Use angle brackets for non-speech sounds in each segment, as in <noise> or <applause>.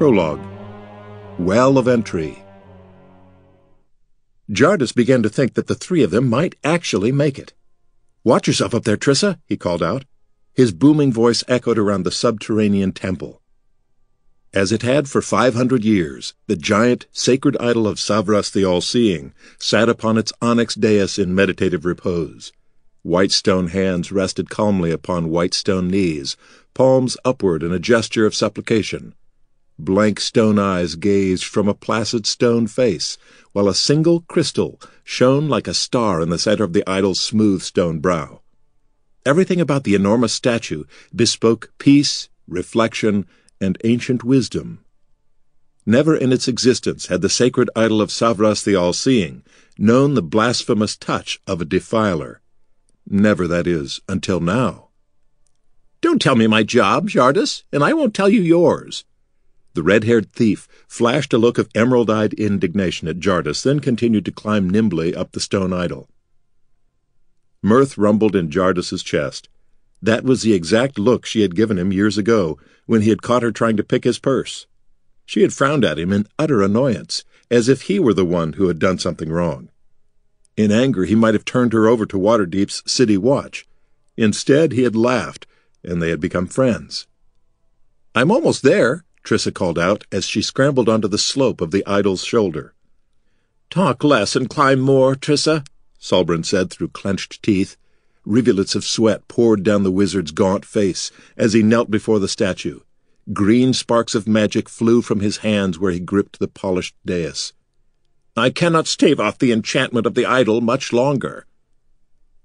Prologue Well of Entry Jardus began to think that the three of them might actually make it. Watch yourself up there, Trissa, he called out. His booming voice echoed around the subterranean temple. As it had for five hundred years, the giant, sacred idol of Savras the All-Seeing sat upon its onyx dais in meditative repose. White stone hands rested calmly upon white stone knees, palms upward in a gesture of supplication. Blank stone eyes gazed from a placid stone face, while a single crystal shone like a star in the center of the idol's smooth stone brow. Everything about the enormous statue bespoke peace, reflection, and ancient wisdom. Never in its existence had the sacred idol of Savras the All-Seeing known the blasphemous touch of a defiler. Never, that is, until now. Don't tell me my job, Jardus, and I won't tell you yours. The red-haired thief flashed a look of emerald-eyed indignation at Jardus, then continued to climb nimbly up the stone idol. Mirth rumbled in Jardus's chest. That was the exact look she had given him years ago, when he had caught her trying to pick his purse. She had frowned at him in utter annoyance, as if he were the one who had done something wrong. In anger, he might have turned her over to Waterdeep's city watch. Instead, he had laughed, and they had become friends. I'm almost there, Trissa called out as she scrambled onto the slope of the idol's shoulder. Talk less and climb more, Trissa, Solbrin said through clenched teeth. Rivulets of sweat poured down the wizard's gaunt face as he knelt before the statue. Green sparks of magic flew from his hands where he gripped the polished dais. I cannot stave off the enchantment of the idol much longer.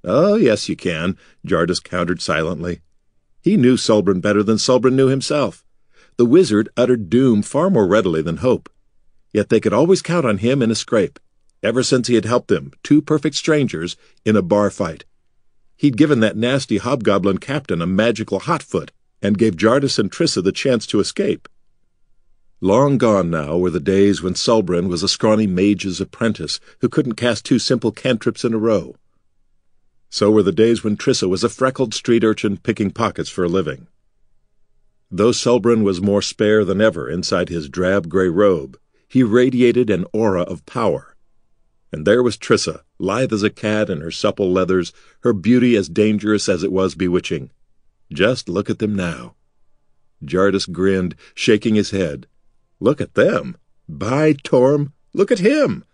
Oh, yes, you can, Jardus countered silently. He knew Solbrin better than Solbrin knew himself. The wizard uttered doom far more readily than hope. Yet they could always count on him in a scrape, ever since he had helped them, two perfect strangers, in a bar fight. He'd given that nasty hobgoblin captain a magical hot foot, and gave Jardis and Trissa the chance to escape. Long gone now were the days when Solbrin was a scrawny mage's apprentice who couldn't cast two simple cantrips in a row. So were the days when Trissa was a freckled street urchin picking pockets for a living. Though Solbrin was more spare than ever inside his drab gray robe, he radiated an aura of power. And there was Trissa, lithe as a cat in her supple leathers, her beauty as dangerous as it was bewitching. Just look at them now. Jardis grinned, shaking his head. Look at them. By Torm, look at him.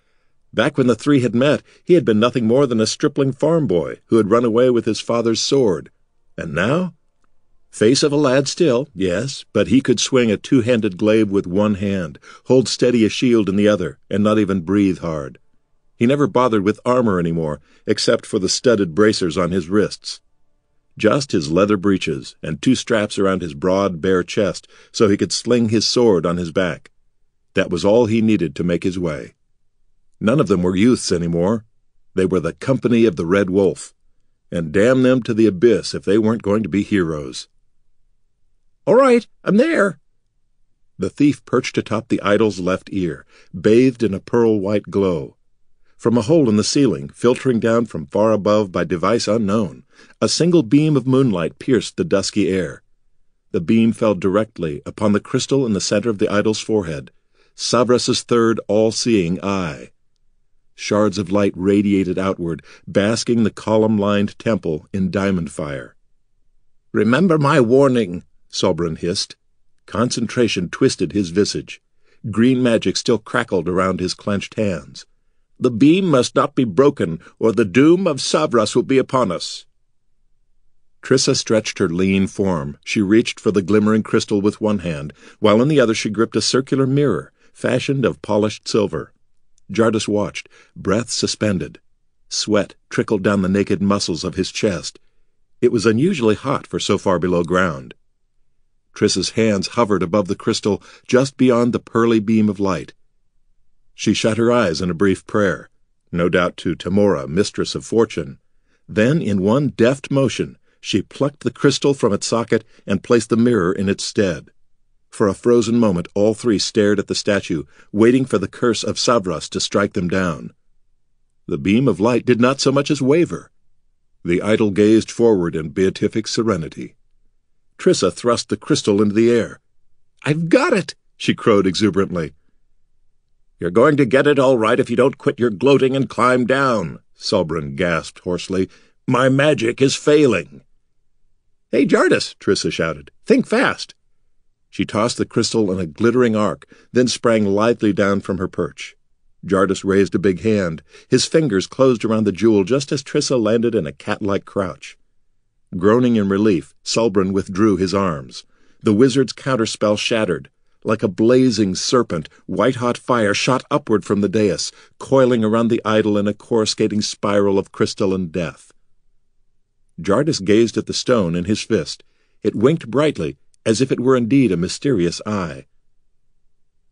Back when the three had met, he had been nothing more than a stripling farm boy who had run away with his father's sword. And now? Face of a lad still, yes, but he could swing a two-handed glaive with one hand, hold steady a shield in the other, and not even breathe hard. He never bothered with armor any more, except for the studded bracers on his wrists. Just his leather breeches and two straps around his broad, bare chest so he could sling his sword on his back. That was all he needed to make his way. None of them were youths any more. They were the company of the Red Wolf. And damn them to the abyss if they weren't going to be heroes. All right, I'm there. The thief perched atop the idol's left ear, bathed in a pearl-white glow. From a hole in the ceiling, filtering down from far above by device unknown, a single beam of moonlight pierced the dusky air. The beam fell directly upon the crystal in the center of the idol's forehead, Savras's third all-seeing eye. Shards of light radiated outward, basking the column-lined temple in diamond fire. Remember my warning, Solbrin hissed. Concentration twisted his visage. Green magic still crackled around his clenched hands. The beam must not be broken, or the doom of Savras will be upon us. Trissa stretched her lean form. She reached for the glimmering crystal with one hand, while in the other she gripped a circular mirror, fashioned of polished silver. Jardus watched, breath suspended. Sweat trickled down the naked muscles of his chest. It was unusually hot for so far below ground. Trissa's hands hovered above the crystal just beyond the pearly beam of light. She shut her eyes in a brief prayer, no doubt to Tymora, mistress of fortune. Then, in one deft motion, she plucked the crystal from its socket and placed the mirror in its stead. For a frozen moment, all three stared at the statue, waiting for the curse of Savras to strike them down. The beam of light did not so much as waver. The idol gazed forward in beatific serenity. Trissa thrust the crystal into the air. I've got it, she crowed exuberantly. You're going to get it all right if you don't quit your gloating and climb down, Sulbren gasped hoarsely. My magic is failing. Hey, Jardis, Trissa shouted. Think fast. She tossed the crystal in a glittering arc, then sprang lithely down from her perch. Jardis raised a big hand. His fingers closed around the jewel just as Trissa landed in a cat-like crouch. Groaning in relief, Sulbren withdrew his arms. The wizard's counterspell shattered. Like a blazing serpent, white-hot fire shot upward from the dais, coiling around the idol in a coruscating spiral of crystalline death. Jardis gazed at the stone in his fist. It winked brightly, as if it were indeed a mysterious eye.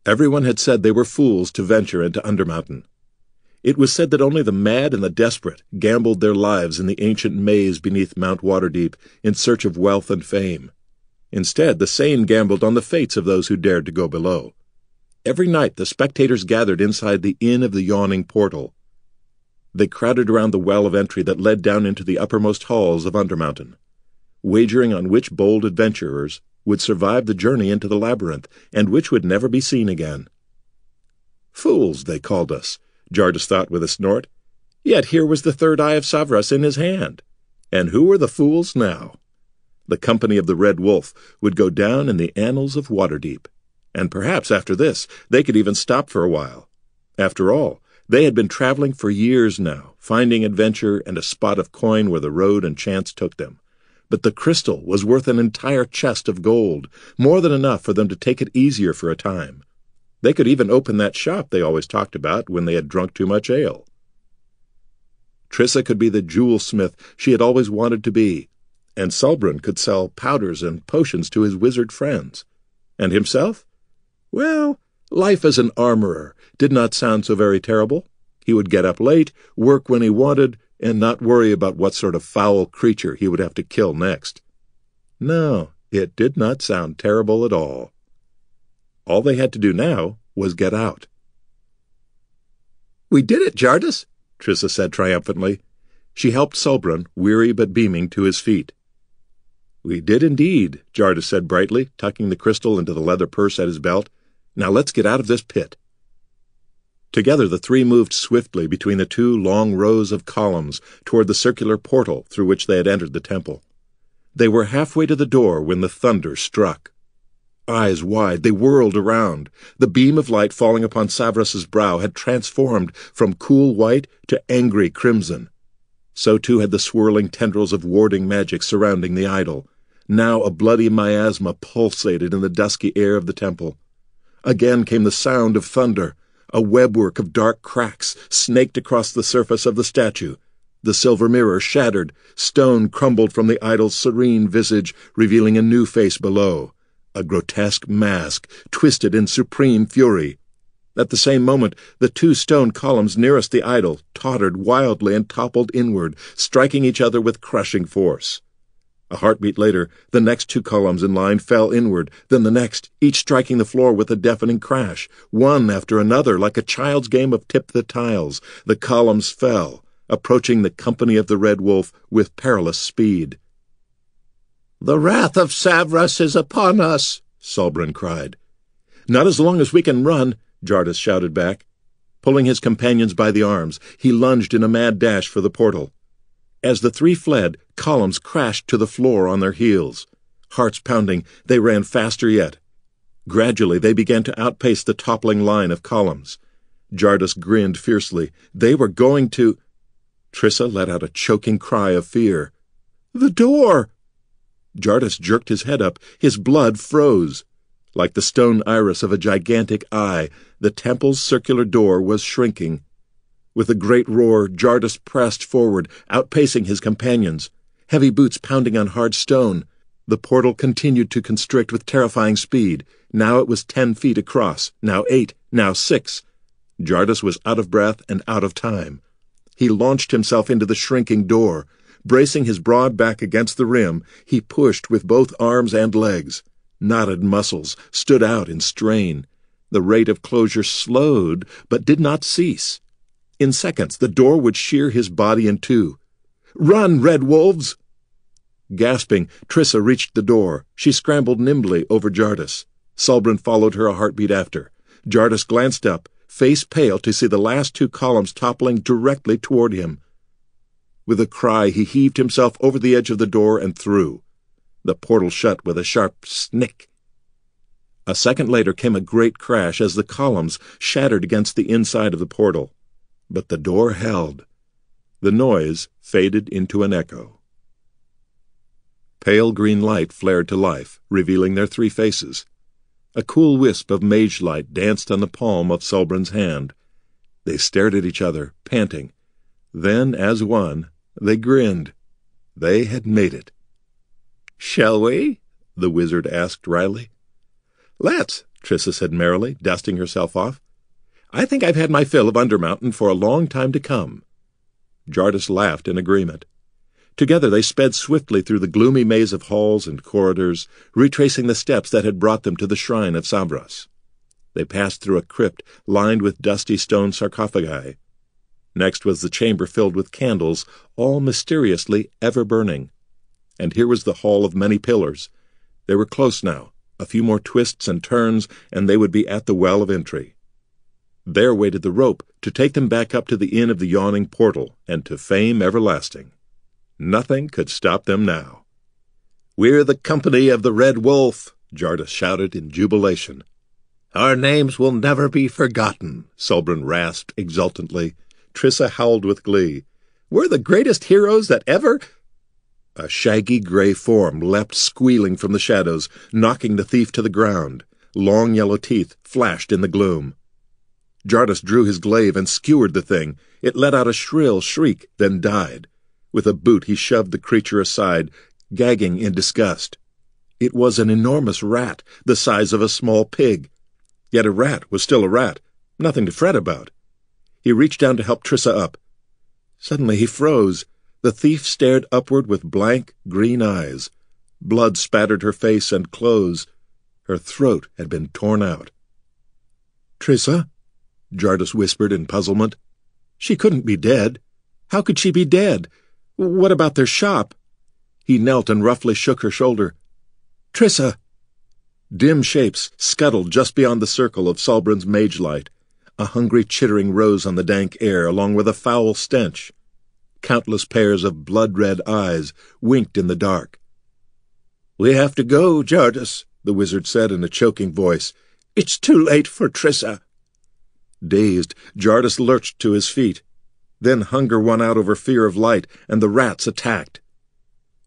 Everyone had said they were fools to venture into Undermountain. It was said that only the mad and the desperate gambled their lives in the ancient maze beneath Mount Waterdeep in search of wealth and fame. Instead, the sane gambled on the fates of those who dared to go below. Every night the spectators gathered inside the Inn of the Yawning Portal. They crowded around the well of entry that led down into the uppermost halls of Undermountain, wagering on which bold adventurers would survive the journey into the labyrinth, and which would never be seen again. Fools, they called us, Jardis thought with a snort. Yet here was the third eye of Savras in his hand. And who were the fools now? The company of the Red Wolf would go down in the annals of Waterdeep. And perhaps after this, they could even stop for a while. After all, they had been traveling for years now, finding adventure and a spot of coin where the road and chance took them. But the crystal was worth an entire chest of gold, more than enough for them to take it easier for a time. They could even open that shop they always talked about when they had drunk too much ale. Trissa could be the jewel smith she had always wanted to be, and Sulbren could sell powders and potions to his wizard friends. And himself? Well, life as an armorer did not sound so very terrible. He would get up late, work when he wanted, and not worry about what sort of foul creature he would have to kill next. No, it did not sound terrible at all. All they had to do now was get out. We did it, Jardis, Trissa said triumphantly. She helped Sulbren, weary but beaming, to his feet. We did indeed, Jardis said brightly, tucking the crystal into the leather purse at his belt. Now let's get out of this pit. Together the three moved swiftly between the two long rows of columns toward the circular portal through which they had entered the temple. They were halfway to the door when the thunder struck. Eyes wide, they whirled around. The beam of light falling upon Savras's brow had transformed from cool white to angry crimson. So too had the swirling tendrils of warding magic surrounding the idol. Now a bloody miasma pulsated in the dusky air of the temple. Again came the sound of thunder. A webwork of dark cracks snaked across the surface of the statue. The silver mirror shattered. Stone crumbled from the idol's serene visage, revealing a new face below. A grotesque mask, twisted in supreme fury. At the same moment, the two stone columns nearest the idol tottered wildly and toppled inward, striking each other with crushing force. A heartbeat later, the next two columns in line fell inward, then the next, each striking the floor with a deafening crash. One after another, like a child's game of tip the tiles, the columns fell, approaching the company of the Red Wolf with perilous speed. The wrath of Savras is upon us, Sulbren cried. Not as long as we can run, Jardis shouted back. Pulling his companions by the arms, he lunged in a mad dash for the portal. As the three fled, columns crashed to the floor on their heels. Hearts pounding, they ran faster yet. Gradually, they began to outpace the toppling line of columns. Jardis grinned fiercely. They were going to... Trissa let out a choking cry of fear. The door! Jardis jerked his head up. His blood froze. Like the stone iris of a gigantic eye, the temple's circular door was shrinking. With a great roar, Jardis pressed forward, outpacing his companions. Heavy boots pounding on hard stone. The portal continued to constrict with terrifying speed. Now it was ten feet across, now eight, now six. Jardis was out of breath and out of time. He launched himself into the shrinking door. Bracing his broad back against the rim, he pushed with both arms and legs. Knotted muscles stood out in strain. The rate of closure slowed, but did not cease. In seconds, the door would shear his body in two. Run, red wolves! Gasping, Trissa reached the door. She scrambled nimbly over Jardis. Sulbrin followed her a heartbeat after. Jardis glanced up, face pale to see the last two columns toppling directly toward him. With a cry, he heaved himself over the edge of the door and through. The portal shut with a sharp snick. A second later came a great crash as the columns shattered against the inside of the portal. But the door held. The noise faded into an echo. Pale green light flared to life, revealing their three faces. A cool wisp of mage light danced on the palm of Sulbrin's hand. They stared at each other, panting. Then, as one, they grinned. They had made it. Shall we? the wizard asked wryly. Let's, Trissa said merrily, dusting herself off. I think I've had my fill of Undermountain for a long time to come. Jardis laughed in agreement. Together they sped swiftly through the gloomy maze of halls and corridors, retracing the steps that had brought them to the shrine of Savras. They passed through a crypt lined with dusty stone sarcophagi. Next was the chamber filled with candles, all mysteriously ever burning. And here was the hall of many pillars. They were close now. A few more twists and turns, and they would be at the well of entry. There waited the rope to take them back up to the inn of the yawning portal and to fame everlasting. Nothing could stop them now. We're the company of the Red Wolf, Jardis shouted in jubilation. Our names will never be forgotten, Sulbrin rasped exultantly. Trissa howled with glee. We're the greatest heroes that ever... A shaggy gray form leapt squealing from the shadows, knocking the thief to the ground. Long yellow teeth flashed in the gloom. Jardis drew his glaive and skewered the thing. It let out a shrill shriek, then died. With a boot he shoved the creature aside, gagging in disgust. It was an enormous rat, the size of a small pig. Yet a rat was still a rat, nothing to fret about. He reached down to help Trissa up. Suddenly he froze. The thief stared upward with blank, green eyes. Blood spattered her face and clothes. Her throat had been torn out. Trissa? Jardis whispered in puzzlement. She couldn't be dead. How could she be dead? What about their shop? He knelt and roughly shook her shoulder. Trissa! Dim shapes scuttled just beyond the circle of Sulbrin's mage light. A hungry chittering rose on the dank air, along with a foul stench. Countless pairs of blood-red eyes winked in the dark. We have to go, Jardis, the wizard said in a choking voice. It's too late for Trissa. Dazed, Jardis lurched to his feet. Then hunger won out over fear of light, and the rats attacked.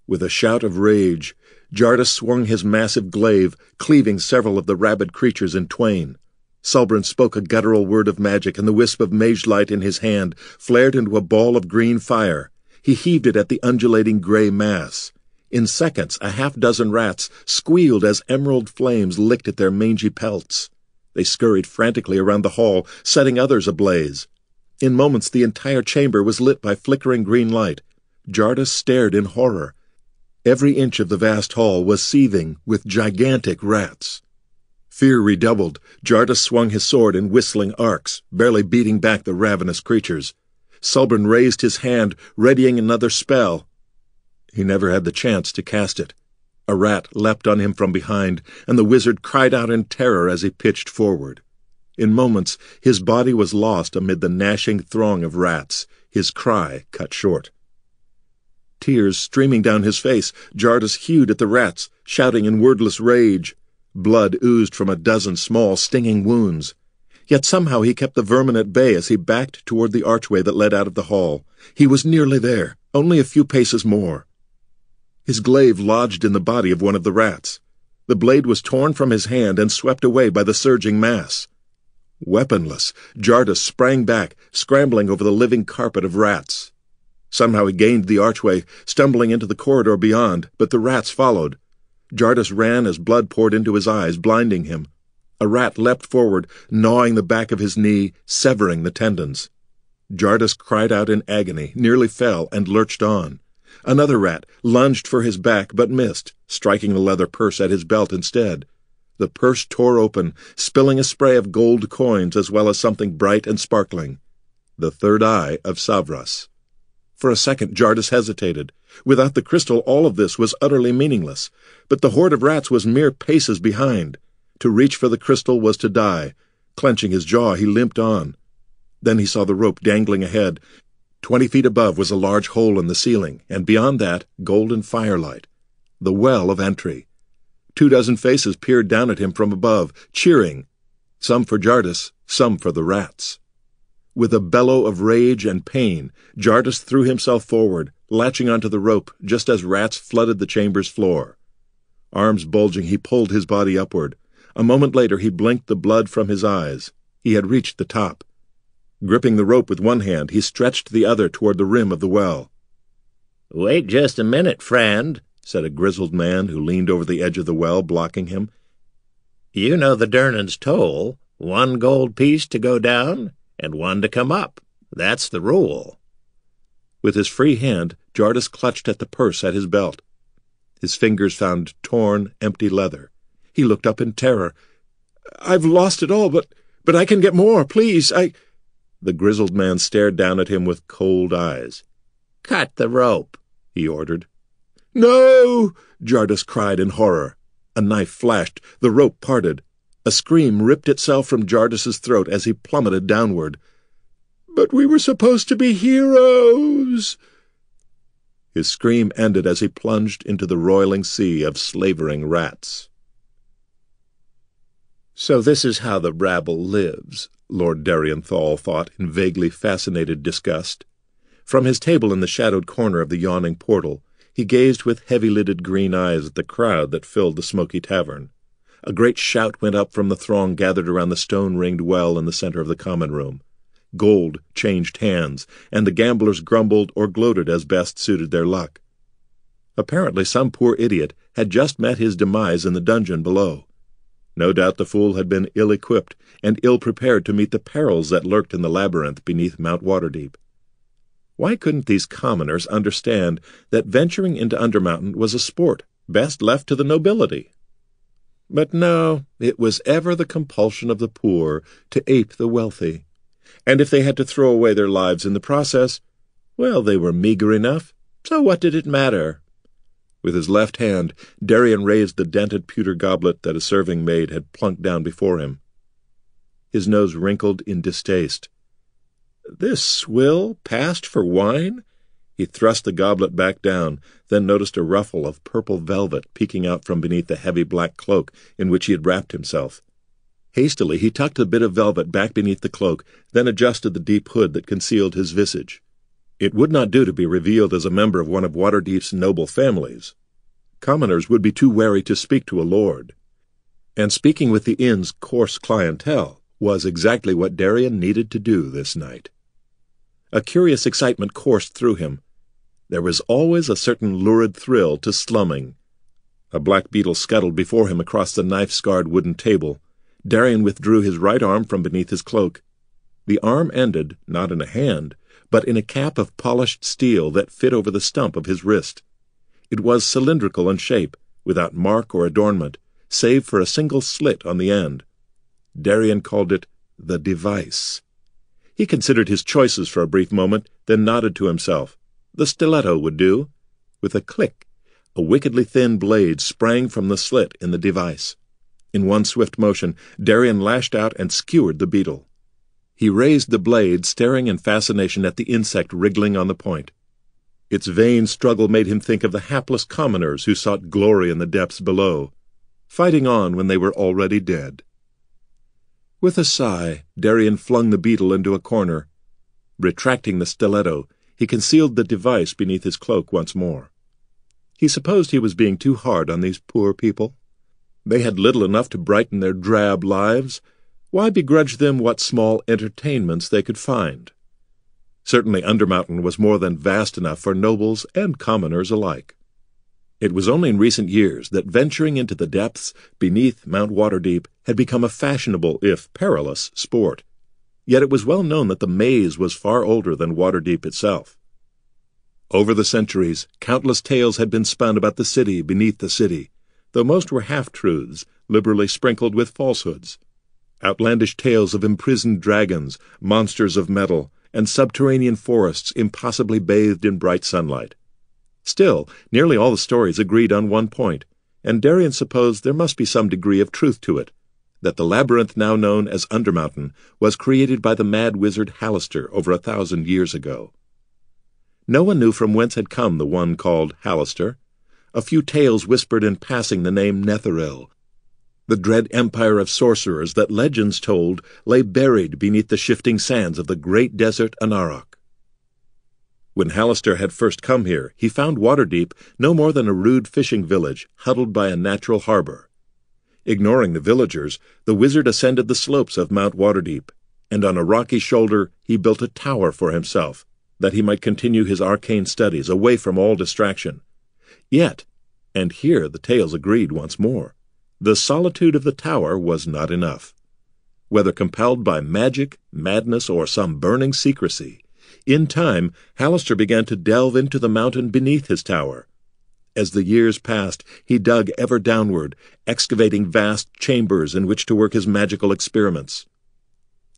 With a shout of rage, Jardis swung his massive glaive, cleaving several of the rabid creatures in twain. Sulbrin spoke a guttural word of magic, and the wisp of mage light in his hand flared into a ball of green fire. He heaved it at the undulating gray mass. In seconds, a half dozen rats squealed as emerald flames licked at their mangy pelts. They scurried frantically around the hall, setting others ablaze. In moments, the entire chamber was lit by flickering green light. Jardis stared in horror. Every inch of the vast hall was seething with gigantic rats. Fear redoubled. Jardis swung his sword in whistling arcs, barely beating back the ravenous creatures. Sulbrin raised his hand, readying another spell. He never had the chance to cast it. A rat leapt on him from behind, and the wizard cried out in terror as he pitched forward. In moments, his body was lost amid the gnashing throng of rats, his cry cut short. Tears streaming down his face, Jardis hewed at the rats, shouting in wordless rage. Blood oozed from a dozen small, stinging wounds. Yet somehow he kept the vermin at bay as he backed toward the archway that led out of the hall. He was nearly there, only a few paces more. His glaive lodged in the body of one of the rats. The blade was torn from his hand and swept away by the surging mass. Weaponless, Jardis sprang back, scrambling over the living carpet of rats. Somehow he gained the archway, stumbling into the corridor beyond, but the rats followed. Jardis ran as blood poured into his eyes, blinding him. A rat leapt forward, gnawing the back of his knee, severing the tendons. Jardis cried out in agony, nearly fell, and lurched on. Another rat lunged for his back, but missed, striking the leather purse at his belt instead. The purse tore open, spilling a spray of gold coins as well as something bright and sparkling. The third eye of Savras. For a second, Jardis hesitated. Without the crystal, all of this was utterly meaningless. But the horde of rats was mere paces behind. To reach for the crystal was to die. Clenching his jaw, he limped on. Then he saw the rope dangling ahead. Twenty feet above was a large hole in the ceiling, and beyond that, golden firelight. The well of entry. Two dozen faces peered down at him from above, cheering. Some for Jardis, some for the rats. With a bellow of rage and pain, Jardis threw himself forward, latching onto the rope just as rats flooded the chamber's floor. Arms bulging, he pulled his body upward. A moment later, he blinked the blood from his eyes. He had reached the top. Gripping the rope with one hand, he stretched the other toward the rim of the well. Wait just a minute, friend, said a grizzled man who leaned over the edge of the well, blocking him. You know the Durnan's toll. One gold piece to go down, and one to come up. That's the rule. With his free hand, Jardis clutched at the purse at his belt. His fingers found torn, empty leather. He looked up in terror. I've lost it all, but but I can get more, please. I The grizzled man stared down at him with cold eyes. Cut the rope, he ordered. No! Jardis cried in horror. A knife flashed. The rope parted. A scream ripped itself from Jardis's throat as he plummeted downward. But we were supposed to be heroes! His scream ended as he plunged into the roiling sea of slavering rats. So this is how the rabble lives, Lord Thal thought in vaguely fascinated disgust. From his table in the shadowed corner of the yawning portal, he gazed with heavy-lidded green eyes at the crowd that filled the smoky tavern. A great shout went up from the throng gathered around the stone-ringed well in the center of the common room. Gold changed hands, and the gamblers grumbled or gloated as best suited their luck. Apparently some poor idiot had just met his demise in the dungeon below. No doubt the fool had been ill-equipped and ill-prepared to meet the perils that lurked in the labyrinth beneath Mount Waterdeep. Why couldn't these commoners understand that venturing into Undermountain was a sport best left to the nobility? But no, it was ever the compulsion of the poor to ape the wealthy and if they had to throw away their lives in the process, well, they were meager enough, so what did it matter? With his left hand, Darian raised the dented pewter goblet that a serving maid had plunked down before him. His nose wrinkled in distaste. This swill passed for wine? He thrust the goblet back down, then noticed a ruffle of purple velvet peeking out from beneath the heavy black cloak in which he had wrapped himself. Hastily, he tucked the bit of velvet back beneath the cloak, then adjusted the deep hood that concealed his visage. It would not do to be revealed as a member of one of Waterdeep's noble families. Commoners would be too wary to speak to a lord. And speaking with the inn's coarse clientele was exactly what Darian needed to do this night. A curious excitement coursed through him. There was always a certain lurid thrill to slumming. A black beetle scuttled before him across the knife-scarred wooden table, Darian withdrew his right arm from beneath his cloak. The arm ended, not in a hand, but in a cap of polished steel that fit over the stump of his wrist. It was cylindrical in shape, without mark or adornment, save for a single slit on the end. Darian called it the device. He considered his choices for a brief moment, then nodded to himself. The stiletto would do. With a click, a wickedly thin blade sprang from the slit in the device. In one swift motion, Darian lashed out and skewered the beetle. He raised the blade, staring in fascination at the insect wriggling on the point. Its vain struggle made him think of the hapless commoners who sought glory in the depths below, fighting on when they were already dead. With a sigh, Darian flung the beetle into a corner. Retracting the stiletto, he concealed the device beneath his cloak once more. He supposed he was being too hard on these poor people. They had little enough to brighten their drab lives. Why begrudge them what small entertainments they could find? Certainly Undermountain was more than vast enough for nobles and commoners alike. It was only in recent years that venturing into the depths beneath Mount Waterdeep had become a fashionable, if perilous, sport. Yet it was well known that the maze was far older than Waterdeep itself. Over the centuries, countless tales had been spun about the city beneath the city, though most were half-truths, liberally sprinkled with falsehoods. Outlandish tales of imprisoned dragons, monsters of metal, and subterranean forests impossibly bathed in bright sunlight. Still, nearly all the stories agreed on one point, and Darien supposed there must be some degree of truth to it, that the labyrinth now known as Undermountain was created by the mad wizard Halaster over a thousand years ago. No one knew from whence had come the one called Halaster. A few tales whispered in passing the name Netheril, the dread empire of sorcerers that legends told lay buried beneath the shifting sands of the great desert Anauroch. When Halaster had first come here, he found Waterdeep no more than a rude fishing village huddled by a natural harbor. Ignoring the villagers, the wizard ascended the slopes of Mount Waterdeep, and on a rocky shoulder he built a tower for himself, that he might continue his arcane studies away from all distraction. Yet, and here the tales agreed once more, the solitude of the tower was not enough. Whether compelled by magic, madness, or some burning secrecy, in time Halaster began to delve into the mountain beneath his tower, as the years passed, he dug ever downward, excavating vast chambers in which to work his magical experiments.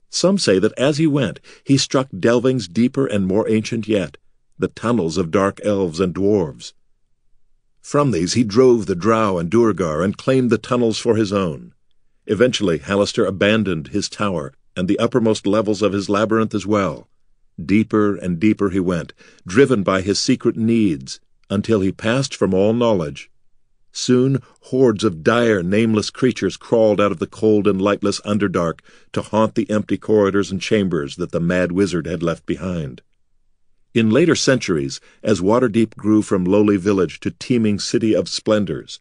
Some say that as he went, he struck delvings deeper and more ancient yet, the tunnels of dark elves and dwarves. From these he drove the drow and duergar and claimed the tunnels for his own. Eventually, Halaster abandoned his tower and the uppermost levels of his labyrinth as well. Deeper and deeper he went, driven by his secret needs, until he passed from all knowledge. Soon hordes of dire, nameless creatures crawled out of the cold and lightless Underdark to haunt the empty corridors and chambers that the mad wizard had left behind. In later centuries, as Waterdeep grew from lowly village to teeming city of splendors,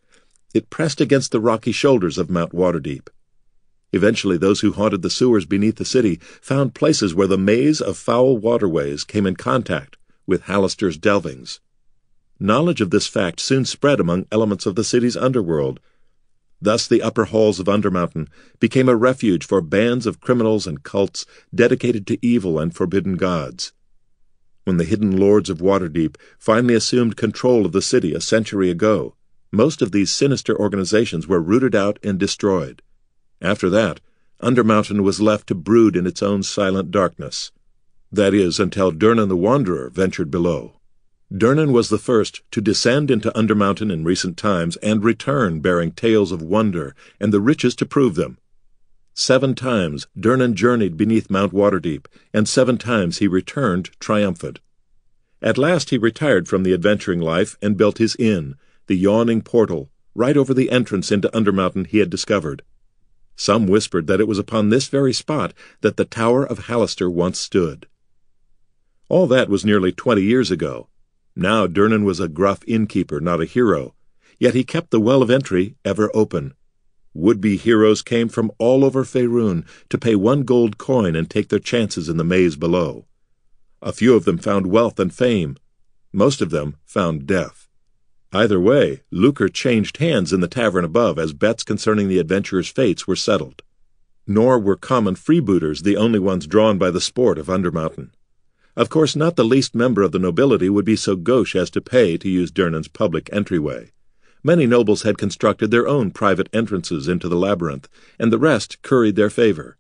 it pressed against the rocky shoulders of Mount Waterdeep. Eventually, those who haunted the sewers beneath the city found places where the maze of foul waterways came in contact with Halaster's delvings. Knowledge of this fact soon spread among elements of the city's underworld. Thus, the upper halls of Undermountain became a refuge for bands of criminals and cults dedicated to evil and forbidden gods. When the hidden lords of Waterdeep finally assumed control of the city a century ago, most of these sinister organizations were rooted out and destroyed. After that, Undermountain was left to brood in its own silent darkness. That is, until Durnan the Wanderer ventured below. Durnan was the first to descend into Undermountain in recent times and return bearing tales of wonder and the riches to prove them. Seven times Durnan journeyed beneath Mount Waterdeep, and seven times he returned triumphant. At last he retired from the adventuring life and built his inn, the yawning portal, right over the entrance into Undermountain he had discovered. Some whispered that it was upon this very spot that the Tower of Halaster once stood. All that was nearly twenty years ago, now Durnan was a gruff innkeeper, not a hero, yet he kept the well of entry ever open. Would-be heroes came from all over Faerun to pay one gold coin and take their chances in the maze below. A few of them found wealth and fame. Most of them found death. Either way, lucre changed hands in the tavern above as bets concerning the adventurers' fates were settled. Nor were common freebooters the only ones drawn by the sport of Undermountain. Of course, not the least member of the nobility would be so gauche as to pay to use Durnan's public entryway. Many nobles had constructed their own private entrances into the labyrinth, and the rest curried their favor.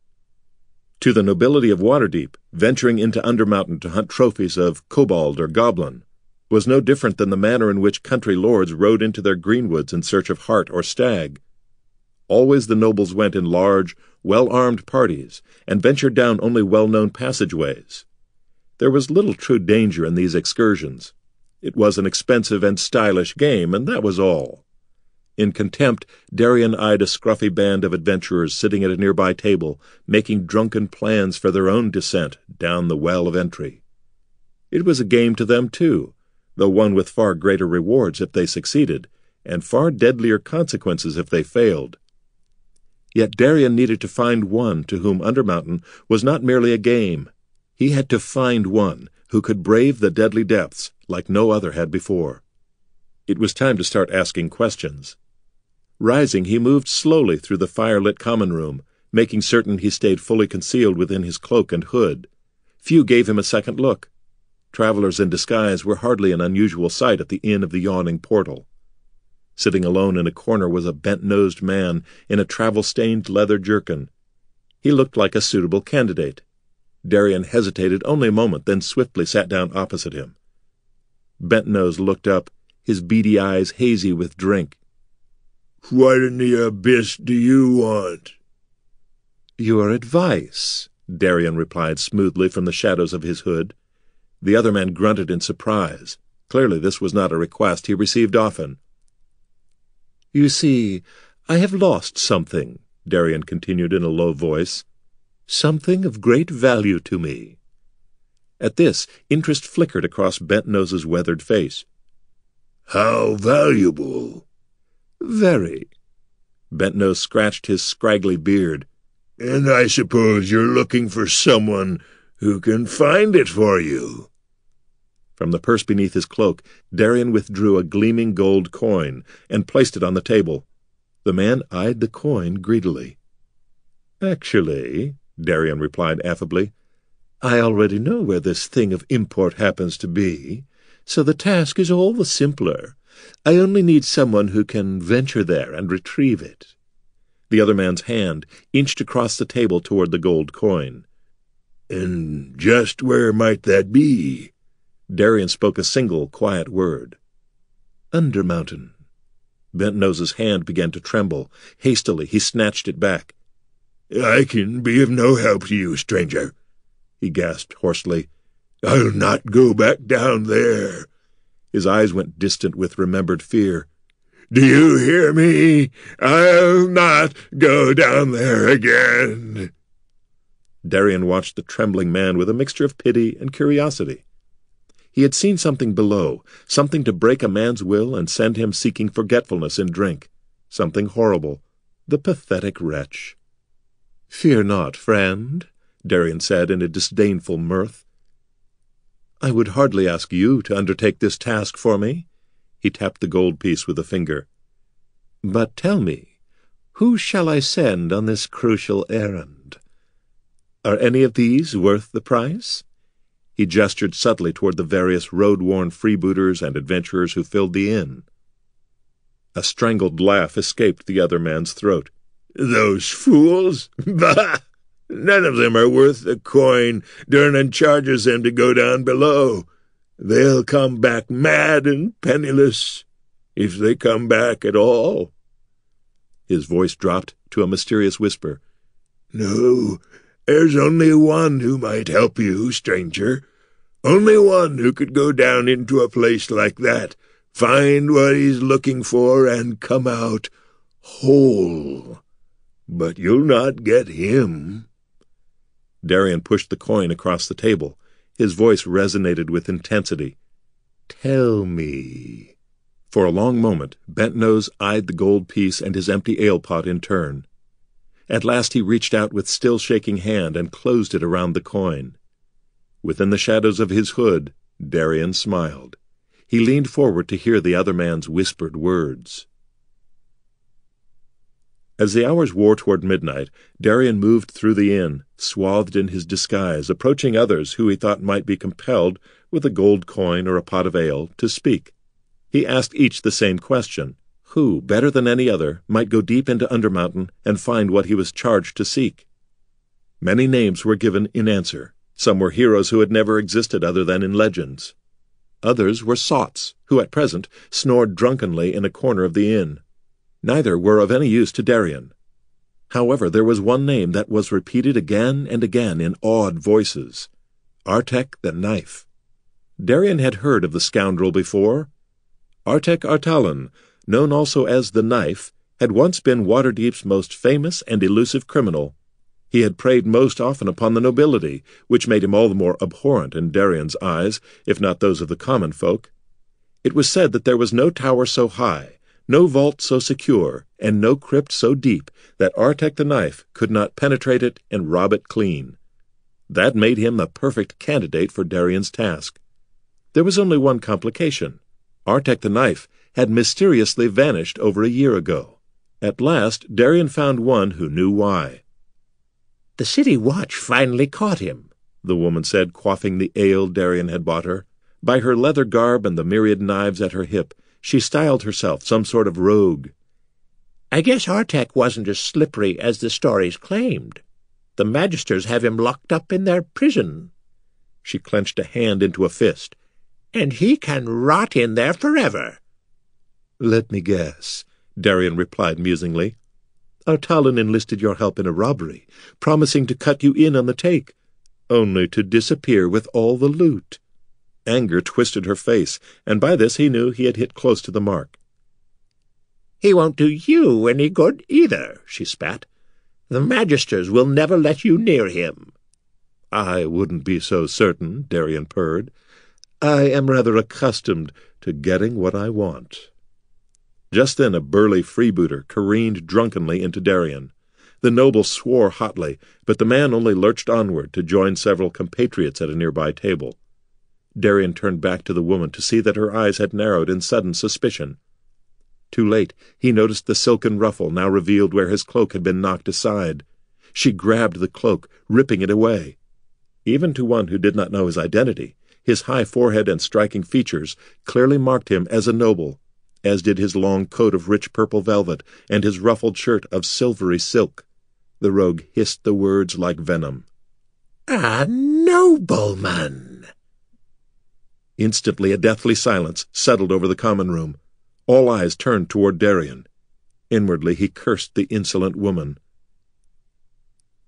To the nobility of Waterdeep, venturing into Undermountain to hunt trophies of kobold or goblin was no different than the manner in which country lords rode into their greenwoods in search of hart or stag. Always the nobles went in large, well-armed parties, and ventured down only well-known passageways. There was little true danger in these excursions. It was an expensive and stylish game, and that was all. In contempt, Darien eyed a scruffy band of adventurers sitting at a nearby table, making drunken plans for their own descent down the well of entry. It was a game to them, too, though one with far greater rewards if they succeeded, and far deadlier consequences if they failed. Yet Darien needed to find one to whom Undermountain was not merely a game, he had to find one who could brave the deadly depths like no other had before. It was time to start asking questions. Rising, he moved slowly through the fire-lit common room, making certain he stayed fully concealed within his cloak and hood. Few gave him a second look. Travelers in disguise were hardly an unusual sight at the Inn of the Yawning Portal. Sitting alone in a corner was a bent-nosed man in a travel-stained leather jerkin. He looked like a suitable candidate. Darien hesitated only a moment, then swiftly sat down opposite him. Bentnose looked up, his beady eyes hazy with drink. What in the abyss do you want? Your advice, Darien replied smoothly from the shadows of his hood. The other man grunted in surprise. Clearly this was not a request he received often. You see, I have lost something, Darien continued in a low voice. Something of great value to me. At this, interest flickered across Bent-Nose's weathered face. How valuable? Very. Bent-Nose scratched his scraggly beard. And I suppose you're looking for someone who can find it for you. From the purse beneath his cloak, Darian withdrew a gleaming gold coin and placed it on the table. The man eyed the coin greedily. Actually, Darian replied affably, I already know where this thing of import happens to be, so the task is all the simpler. I only need someone who can venture there and retrieve it. The other man's hand inched across the table toward the gold coin. And just where might that be? Darian spoke a single quiet word. Undermountain. Bent-Nose's hand began to tremble. Hastily, he snatched it back. I can be of no help to you, stranger, he gasped hoarsely. I'll not go back down there. His eyes went distant with remembered fear. Do you hear me? I'll not go down there again. Darian watched the trembling man with a mixture of pity and curiosity. He had seen something below, something to break a man's will and send him seeking forgetfulness in drink, something horrible. The pathetic wretch. Fear not, friend, Darian said in a disdainful mirth. I would hardly ask you to undertake this task for me. He tapped the gold piece with a finger. But tell me, who shall I send on this crucial errand? Are any of these worth the price? He gestured subtly toward the various road-worn freebooters and adventurers who filled the inn. A strangled laugh escaped the other man's throat. Those fools? <laughs> Bah! None of them are worth the coin Durnan charges them to go down below. They'll come back mad and penniless, if they come back at all. His voice dropped to a mysterious whisper. No, there's only one who might help you, stranger. Only one who could go down into a place like that, find what he's looking for, and come out whole. But you'll not get him. Darian pushed the coin across the table. His voice resonated with intensity. Tell me. For a long moment, Bent-Nose eyed the gold piece and his empty ale pot in turn. At last he reached out with still shaking hand and closed it around the coin. Within the shadows of his hood, Darian smiled. He leaned forward to hear the other man's whispered words. As the hours wore toward midnight, Darian moved through the inn, swathed in his disguise, approaching others who he thought might be compelled, with a gold coin or a pot of ale, to speak. He asked each the same question who, better than any other, might go deep into Undermountain and find what he was charged to seek. Many names were given in answer. Some were heroes who had never existed other than in legends. Others were sots, who at present snored drunkenly in a corner of the inn. Neither were of any use to Darien. However, there was one name that was repeated again and again in awed voices Artek the Knife. Darien had heard of the scoundrel before. Artek Artalan, known also as the Knife, had once been Waterdeep's most famous and elusive criminal. He had preyed most often upon the nobility, which made him all the more abhorrent in Darien's eyes, if not those of the common folk. It was said that there was no tower so high, no vault so secure, and no crypt so deep that Artek the Knife could not penetrate it and rob it clean. That made him a perfect candidate for Darian's task. There was only one complication. Artek the Knife had mysteriously vanished over a year ago. At last, Darian found one who knew why. The city watch finally caught him, the woman said, quaffing the ale Darian had bought her. By her leather garb and the myriad knives at her hip, she styled herself some sort of rogue. I guess Artek wasn't as slippery as the stories claimed. The magisters have him locked up in their prison. She clenched a hand into a fist. And he can rot in there forever. Let me guess, Darian replied musingly. Artalan enlisted your help in a robbery, promising to cut you in on the take, only to disappear with all the loot. Anger twisted her face, and by this he knew he had hit close to the mark. He won't do you any good either, she spat. The Magisters will never let you near him. I wouldn't be so certain, Darian purred. I am rather accustomed to getting what I want. Just then a burly freebooter careened drunkenly into Darian. The noble swore hotly, but the man only lurched onward to join several compatriots at a nearby table. Darian turned back to the woman to see that her eyes had narrowed in sudden suspicion. Too late, he noticed the silken ruffle now revealed where his cloak had been knocked aside. She grabbed the cloak, ripping it away. Even to one who did not know his identity, his high forehead and striking features clearly marked him as a noble, as did his long coat of rich purple velvet and his ruffled shirt of silvery silk. The rogue hissed the words like venom. A nobleman! Instantly a deathly silence settled over the common room. All eyes turned toward Darian. Inwardly he cursed the insolent woman.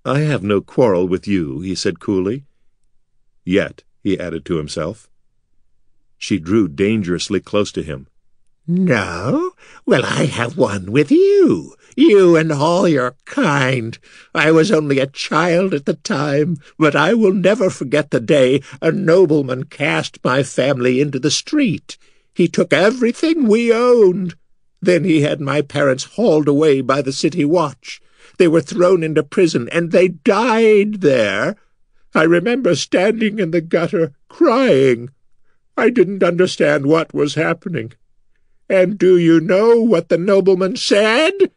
I have no quarrel with you, he said coolly. Yet, he added to himself. She drew dangerously close to him. No? Well, I have one with you. You and all your kind. I was only a child at the time, but I will never forget the day a nobleman cast my family into the street. He took everything we owned. Then he had my parents hauled away by the city watch. They were thrown into prison, and they died there. I remember standing in the gutter, crying. I didn't understand what was happening. And do you know what the nobleman said?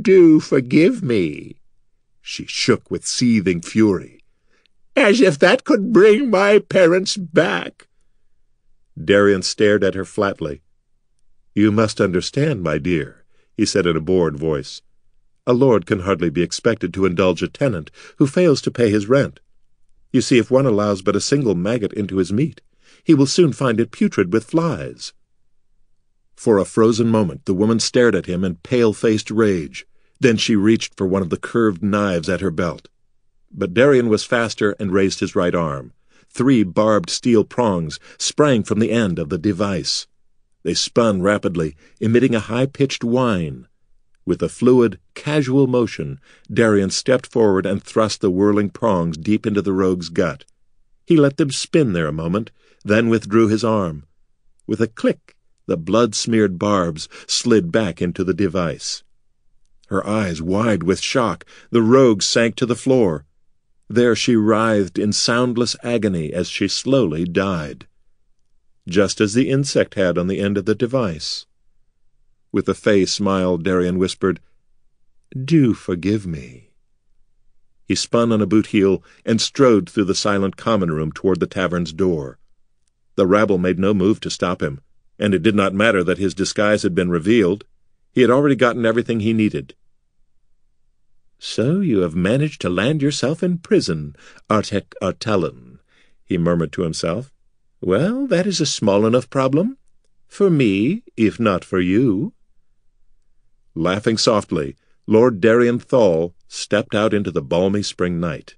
Do forgive me. She shook with seething fury. As if that could bring my parents back. Darian stared at her flatly. You must understand, my dear, he said in a bored voice. A lord can hardly be expected to indulge a tenant who fails to pay his rent. You see, if one allows but a single maggot into his meat, he will soon find it putrid with flies. For a frozen moment the woman stared at him in pale-faced rage. Then she reached for one of the curved knives at her belt. But Darian was faster and raised his right arm. Three barbed steel prongs sprang from the end of the device. They spun rapidly, emitting a high-pitched whine. With a fluid, casual motion, Darian stepped forward and thrust the whirling prongs deep into the rogue's gut. He let them spin there a moment, then withdrew his arm. With a click, the blood-smeared barbs slid back into the device. Her eyes wide with shock, the rogue sank to the floor. There she writhed in soundless agony as she slowly died. Just as the insect had on the end of the device. With a fey smile, Darian whispered, Do forgive me. He spun on a boot heel and strode through the silent common room toward the tavern's door. The rabble made no move to stop him, and it did not matter that his disguise had been revealed. He had already gotten everything he needed. So you have managed to land yourself in prison, Artek Artalan, he murmured to himself. Well, that is a small enough problem. For me, if not for you. Laughing softly, Lord Darian Thal stepped out into the balmy spring night.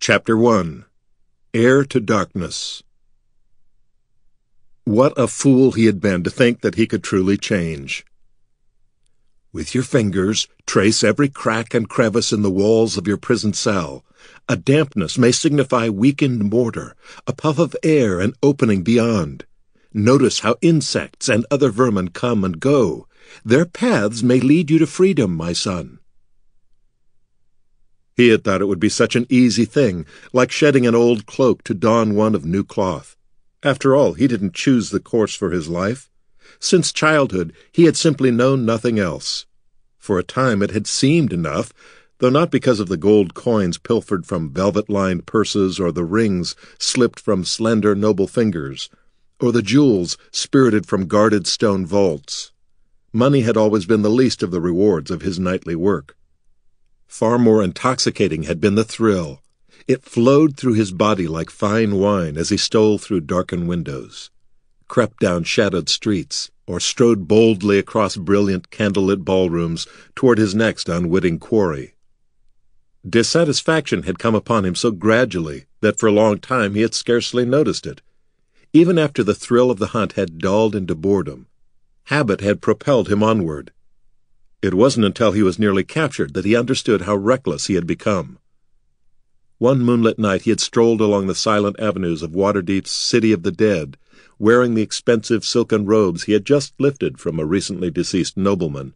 Chapter 1 Heir to Darkness What a fool he had been to think that he could truly change. With your fingers, trace every crack and crevice in the walls of your prison cell. A dampness may signify weakened mortar, a puff of air an opening beyond. Notice how insects and other vermin come and go. Their paths may lead you to freedom, my son. He had thought it would be such an easy thing, like shedding an old cloak to don one of new cloth. After all, he didn't choose the course for his life. Since childhood, he had simply known nothing else. For a time it had seemed enough, though not because of the gold coins pilfered from velvet-lined purses or the rings slipped from slender, noble fingers, or the jewels spirited from guarded stone vaults. Money had always been the least of the rewards of his nightly work. Far more intoxicating had been the thrill. It flowed through his body like fine wine as he stole through darkened windows crept down shadowed streets, or strode boldly across brilliant candlelit ballrooms toward his next unwitting quarry. Dissatisfaction had come upon him so gradually that for a long time he had scarcely noticed it. Even after the thrill of the hunt had dulled into boredom, habit had propelled him onward. It wasn't until he was nearly captured that he understood how reckless he had become. One moonlit night he had strolled along the silent avenues of Waterdeep's City of the Dead, wearing the expensive silken robes he had just lifted from a recently deceased nobleman.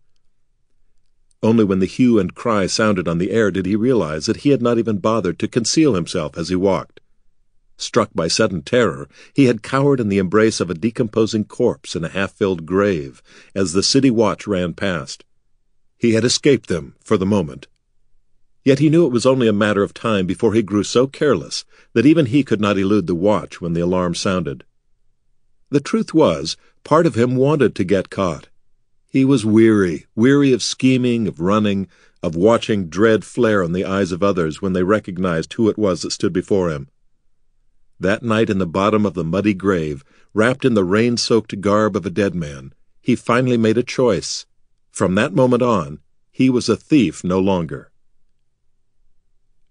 Only when the hue and cry sounded on the air did he realize that he had not even bothered to conceal himself as he walked. Struck by sudden terror, he had cowered in the embrace of a decomposing corpse in a half-filled grave as the city watch ran past. He had escaped them for the moment. Yet he knew it was only a matter of time before he grew so careless that even he could not elude the watch when the alarm sounded. The truth was, part of him wanted to get caught. He was weary, weary of scheming, of running, of watching dread flare in the eyes of others when they recognized who it was that stood before him. That night in the bottom of the muddy grave, wrapped in the rain-soaked garb of a dead man, he finally made a choice. From that moment on, he was a thief no longer.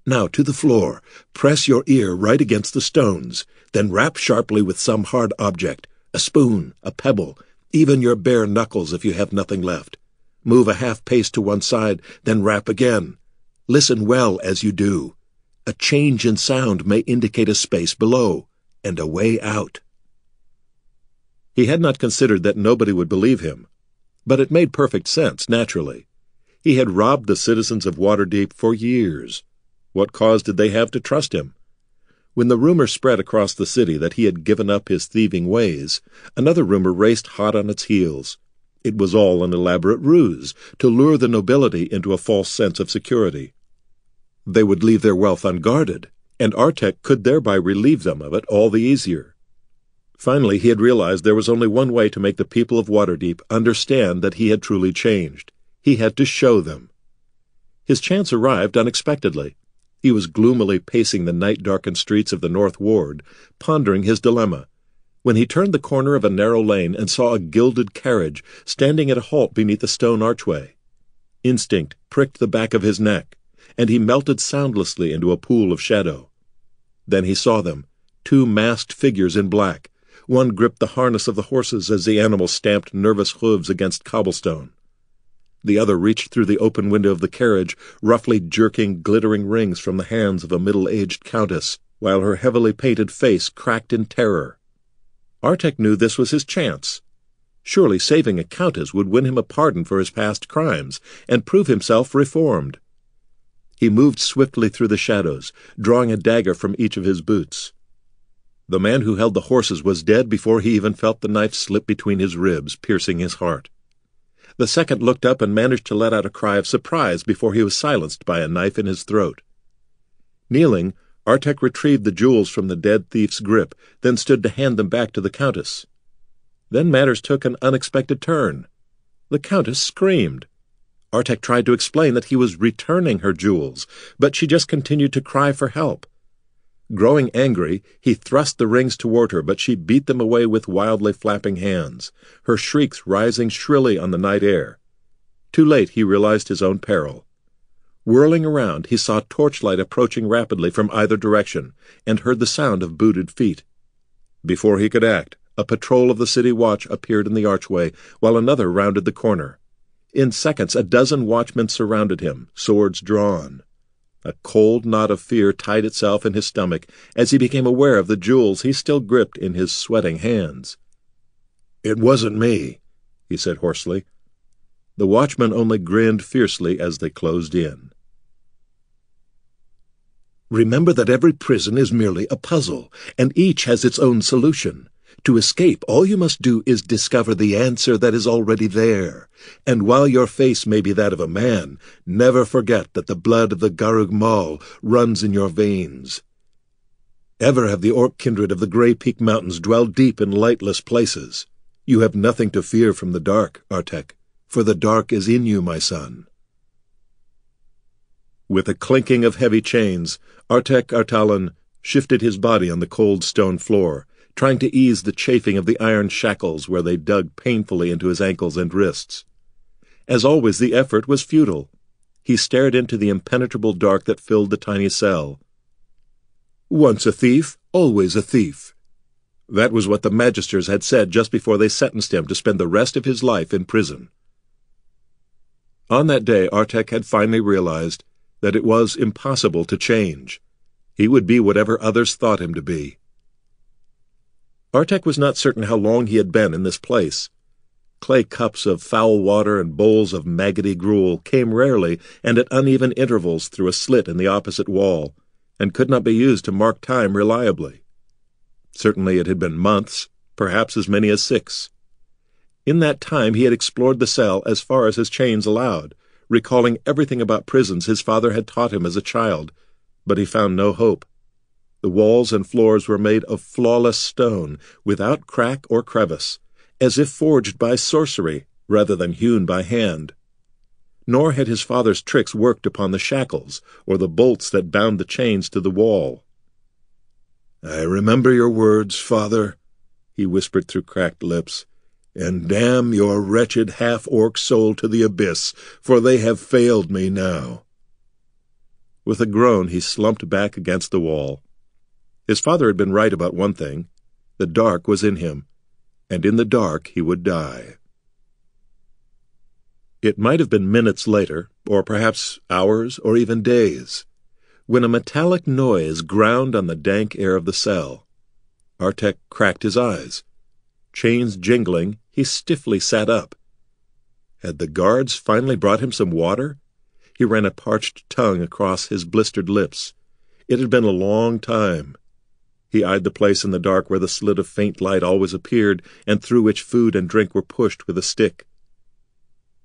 Now to the floor. Press your ear right against the stones. Then rap sharply with some hard object, a spoon, a pebble, even your bare knuckles if you have nothing left. Move a half pace to one side, then rap again. Listen well as you do. A change in sound may indicate a space below and a way out. He had not considered that nobody would believe him, but it made perfect sense, naturally. He had robbed the citizens of Waterdeep for years. What cause did they have to trust him? When the rumor spread across the city that he had given up his thieving ways, another rumor raced hot on its heels. It was all an elaborate ruse to lure the nobility into a false sense of security. They would leave their wealth unguarded, and Artek could thereby relieve them of it all the easier. Finally, he had realized there was only one way to make the people of Waterdeep understand that he had truly changed. He had to show them. His chance arrived unexpectedly. He was gloomily pacing the night-darkened streets of the North Ward, pondering his dilemma, when he turned the corner of a narrow lane and saw a gilded carriage standing at a halt beneath a stone archway. Instinct pricked the back of his neck, and he melted soundlessly into a pool of shadow. Then he saw them, two masked figures in black. One gripped the harness of the horses as the animals stamped nervous hooves against cobblestone. The other reached through the open window of the carriage, roughly jerking glittering rings from the hands of a middle-aged countess, while her heavily painted face cracked in terror. Artek knew this was his chance. Surely saving a countess would win him a pardon for his past crimes and prove himself reformed. He moved swiftly through the shadows, drawing a dagger from each of his boots. The man who held the horses was dead before he even felt the knife slip between his ribs, piercing his heart. The second looked up and managed to let out a cry of surprise before he was silenced by a knife in his throat. Kneeling, Artek retrieved the jewels from the dead thief's grip, then stood to hand them back to the Countess. Then matters took an unexpected turn. The Countess screamed. Artek tried to explain that he was returning her jewels, but she just continued to cry for help. Growing angry, he thrust the rings toward her, but she beat them away with wildly flapping hands, her shrieks rising shrilly on the night air. Too late he realized his own peril. Whirling around, he saw torchlight approaching rapidly from either direction, and heard the sound of booted feet. Before he could act, a patrol of the city watch appeared in the archway, while another rounded the corner. In seconds, a dozen watchmen surrounded him, swords drawn. A cold knot of fear tied itself in his stomach as he became aware of the jewels he still gripped in his sweating hands. It wasn't me, he said hoarsely. The watchmen only grinned fiercely as they closed in. Remember that every prison is merely a puzzle, and each has its own solution. To escape, all you must do is discover the answer that is already there. And while your face may be that of a man, never forget that the blood of the Garug Mâl runs in your veins. Ever have the orc kindred of the Grey Peak Mountains dwelled deep in lightless places? You have nothing to fear from the dark, Artek, for the dark is in you, my son. With a clinking of heavy chains, Artek Artalan shifted his body on the cold stone floor, trying to ease the chafing of the iron shackles where they dug painfully into his ankles and wrists. As always, the effort was futile. He stared into the impenetrable dark that filled the tiny cell. Once a thief, always a thief. That was what the magisters had said just before they sentenced him to spend the rest of his life in prison. On that day, Artek had finally realized that it was impossible to change. He would be whatever others thought him to be. Artek was not certain how long he had been in this place. Clay cups of foul water and bowls of maggoty gruel came rarely and at uneven intervals through a slit in the opposite wall, and could not be used to mark time reliably. Certainly it had been months, perhaps as many as six. In that time he had explored the cell as far as his chains allowed, recalling everything about prisons his father had taught him as a child, but he found no hope. The walls and floors were made of flawless stone, without crack or crevice, as if forged by sorcery rather than hewn by hand. Nor had his father's tricks worked upon the shackles or the bolts that bound the chains to the wall. I remember your words, father, he whispered through cracked lips, and damn your wretched half-orc soul to the abyss, for they have failed me now. With a groan, he slumped back against the wall. His father had been right about one thing. The dark was in him, and in the dark he would die. It might have been minutes later, or perhaps hours, or even days, when a metallic noise ground on the dank air of the cell. Artek cracked his eyes. Chains jingling, he stiffly sat up. Had the guards finally brought him some water? He ran a parched tongue across his blistered lips. It had been a long time. He eyed the place in the dark where the slit of faint light always appeared, and through which food and drink were pushed with a stick.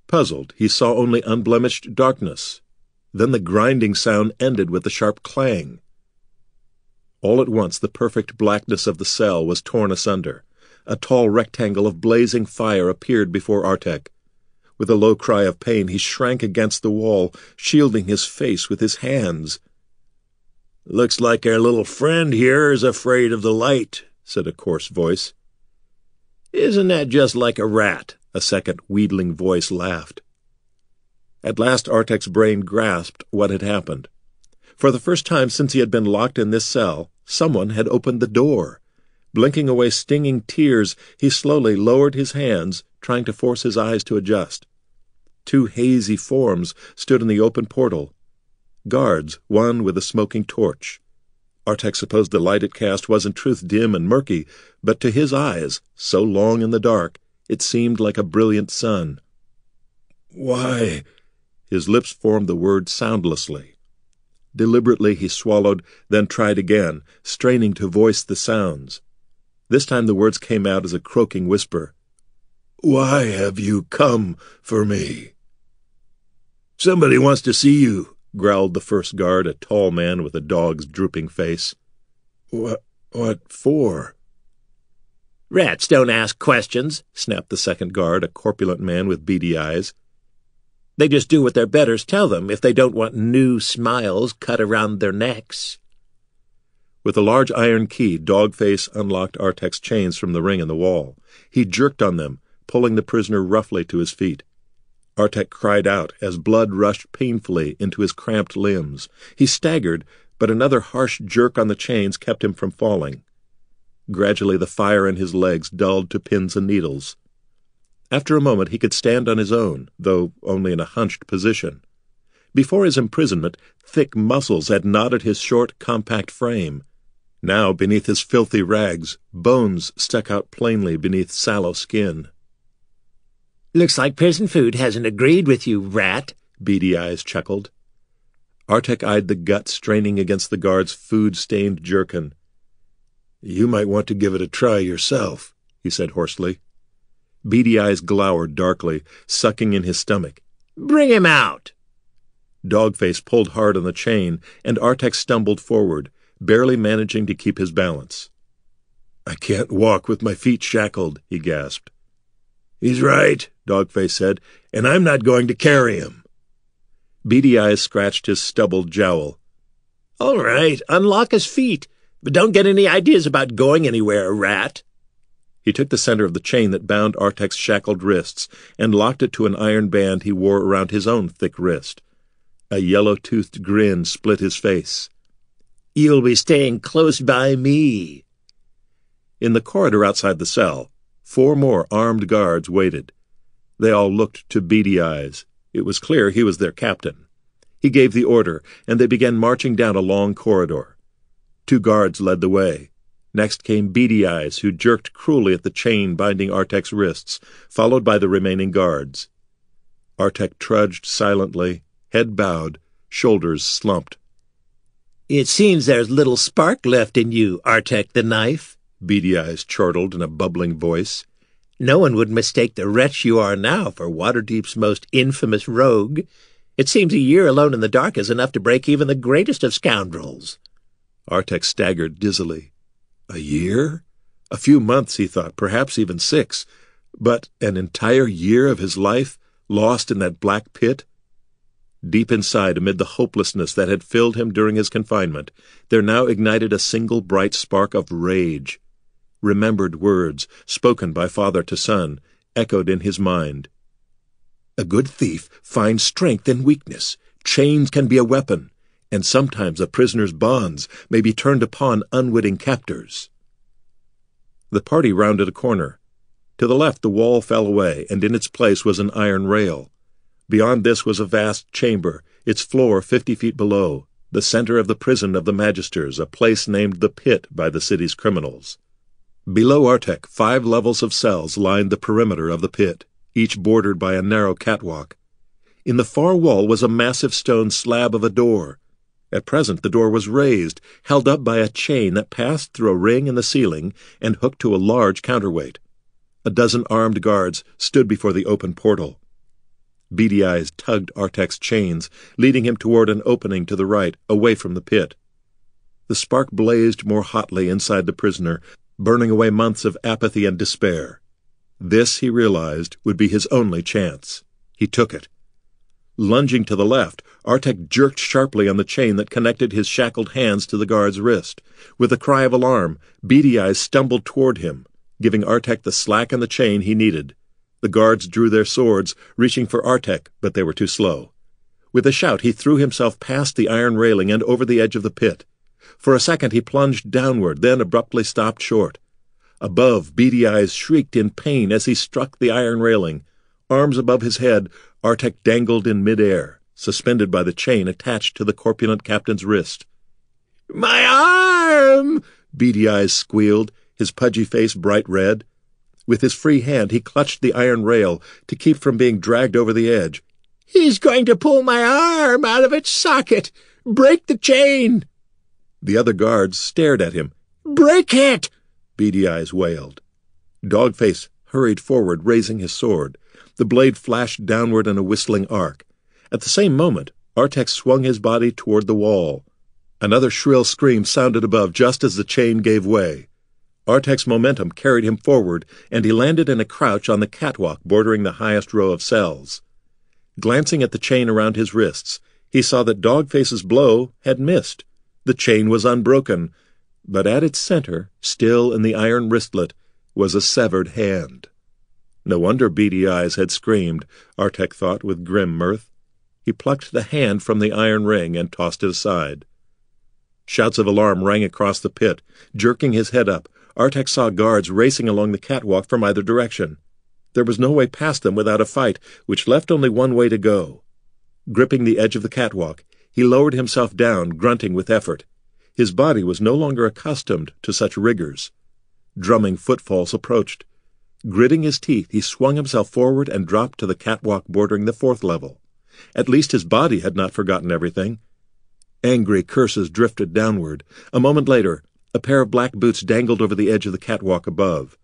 Puzzled, he saw only unblemished darkness. Then the grinding sound ended with a sharp clang. All at once the perfect blackness of the cell was torn asunder. A tall rectangle of blazing fire appeared before Artek. With a low cry of pain, he shrank against the wall, shielding his face with his hands. Looks like our little friend here is afraid of the light, said a coarse voice. Isn't that just like a rat? A second wheedling voice laughed. At last Artek's brain grasped what had happened. For the first time since he had been locked in this cell, someone had opened the door. Blinking away stinging tears, he slowly lowered his hands, trying to force his eyes to adjust. Two hazy forms stood in the open portal. Guards, one with a smoking torch. Artek supposed the light it cast was in truth dim and murky, but to his eyes, so long in the dark, it seemed like a brilliant sun. Why? His lips formed the word soundlessly. Deliberately he swallowed, then tried again, straining to voice the sounds. This time the words came out as a croaking whisper. Why have you come for me? Somebody wants to see you, growled the first guard, a tall man with a dog's drooping face. What, what for? Rats don't ask questions, snapped the second guard, a corpulent man with beady eyes. They just do what their betters tell them if they don't want new smiles cut around their necks. With a large iron key, Dogface unlocked Artek's chains from the ring in the wall. He jerked on them, pulling the prisoner roughly to his feet. Artek cried out as blood rushed painfully into his cramped limbs. He staggered, but another harsh jerk on the chains kept him from falling. Gradually the fire in his legs dulled to pins and needles. After a moment he could stand on his own, though only in a hunched position. Before his imprisonment, thick muscles had knotted his short, compact frame. Now, beneath his filthy rags, bones stuck out plainly beneath sallow skin. Looks like prison food hasn't agreed with you, rat, Beady Eyes chuckled. Artek eyed the gut straining against the guard's food-stained jerkin. You might want to give it a try yourself, he said hoarsely. Beady Eyes glowered darkly, sucking in his stomach. Bring him out! Dogface pulled hard on the chain, and Artek stumbled forward, barely managing to keep his balance. I can't walk with my feet shackled, he gasped. He's right, Dogface said, and I'm not going to carry him. Beady Eyes scratched his stubbled jowl. All right, unlock his feet. But don't get any ideas about going anywhere, rat. He took the center of the chain that bound Artek's shackled wrists and locked it to an iron band he wore around his own thick wrist. A yellow-toothed grin split his face. You'll be staying close by me. In the corridor outside the cell, four more armed guards waited. They all looked to beady eyes. It was clear he was their captain. He gave the order, and they began marching down a long corridor. Two guards led the way. Next came Beady Eyes, who jerked cruelly at the chain binding Artek's wrists, followed by the remaining guards. Artek trudged silently, head bowed, shoulders slumped. It seems there's little spark left in you, Artek the Knife, Beady Eyes chortled in a bubbling voice. No one would mistake the wretch you are now for Waterdeep's most infamous rogue. It seems a year alone in the dark is enough to break even the greatest of scoundrels. Artek staggered dizzily. A year? A few months, he thought, perhaps even six. But an entire year of his life lost in that black pit? Deep inside, amid the hopelessness that had filled him during his confinement, there now ignited a single bright spark of rage. Remembered words, spoken by father to son, echoed in his mind. A good thief finds strength in weakness. Chains can be a weapon and sometimes a prisoner's bonds may be turned upon unwitting captors. The party rounded a corner. To the left, the wall fell away, and in its place was an iron rail. Beyond this was a vast chamber, its floor fifty feet below, the center of the prison of the Magisters, a place named the Pit by the city's criminals. Below Artek, five levels of cells lined the perimeter of the pit, each bordered by a narrow catwalk. In the far wall was a massive stone slab of a door, at present the door was raised, held up by a chain that passed through a ring in the ceiling and hooked to a large counterweight. A dozen armed guards stood before the open portal. Beady eyes tugged Artek's chains, leading him toward an opening to the right, away from the pit. The spark blazed more hotly inside the prisoner, burning away months of apathy and despair. This, he realized, would be his only chance. He took it. Lunging to the left, Artek jerked sharply on the chain that connected his shackled hands to the guard's wrist. With a cry of alarm, Beady Eyes stumbled toward him, giving Artek the slack in the chain he needed. The guards drew their swords, reaching for Artek, but they were too slow. With a shout, he threw himself past the iron railing and over the edge of the pit. For a second he plunged downward, then abruptly stopped short. Above, Beady Eyes shrieked in pain as he struck the iron railing. Arms above his head, Artek dangled in midair, suspended by the chain attached to the corpulent captain's wrist. My arm! Beady Eyes squealed, his pudgy face bright red. With his free hand, he clutched the iron rail to keep from being dragged over the edge. He's going to pull my arm out of its socket! Break the chain! The other guards stared at him. Break it! Beady Eyes wailed. Dogface hurried forward, raising his sword. The blade flashed downward in a whistling arc. At the same moment, Artek swung his body toward the wall. Another shrill scream sounded above just as the chain gave way. Artek's momentum carried him forward, and he landed in a crouch on the catwalk bordering the highest row of cells. Glancing at the chain around his wrists, he saw that Dogface's blow had missed. The chain was unbroken, but at its center, still in the iron wristlet, was a severed hand. No wonder Beady Eyes had screamed, Artek thought with grim mirth. He plucked the hand from the iron ring and tossed it aside. Shouts of alarm rang across the pit. Jerking his head up, Artek saw guards racing along the catwalk from either direction. There was no way past them without a fight, which left only one way to go. Gripping the edge of the catwalk, he lowered himself down, grunting with effort. His body was no longer accustomed to such rigors. Drumming footfalls approached. Gritting his teeth, he swung himself forward and dropped to the catwalk bordering the fourth level. At least his body had not forgotten everything. Angry curses drifted downward. A moment later, a pair of black boots dangled over the edge of the catwalk above.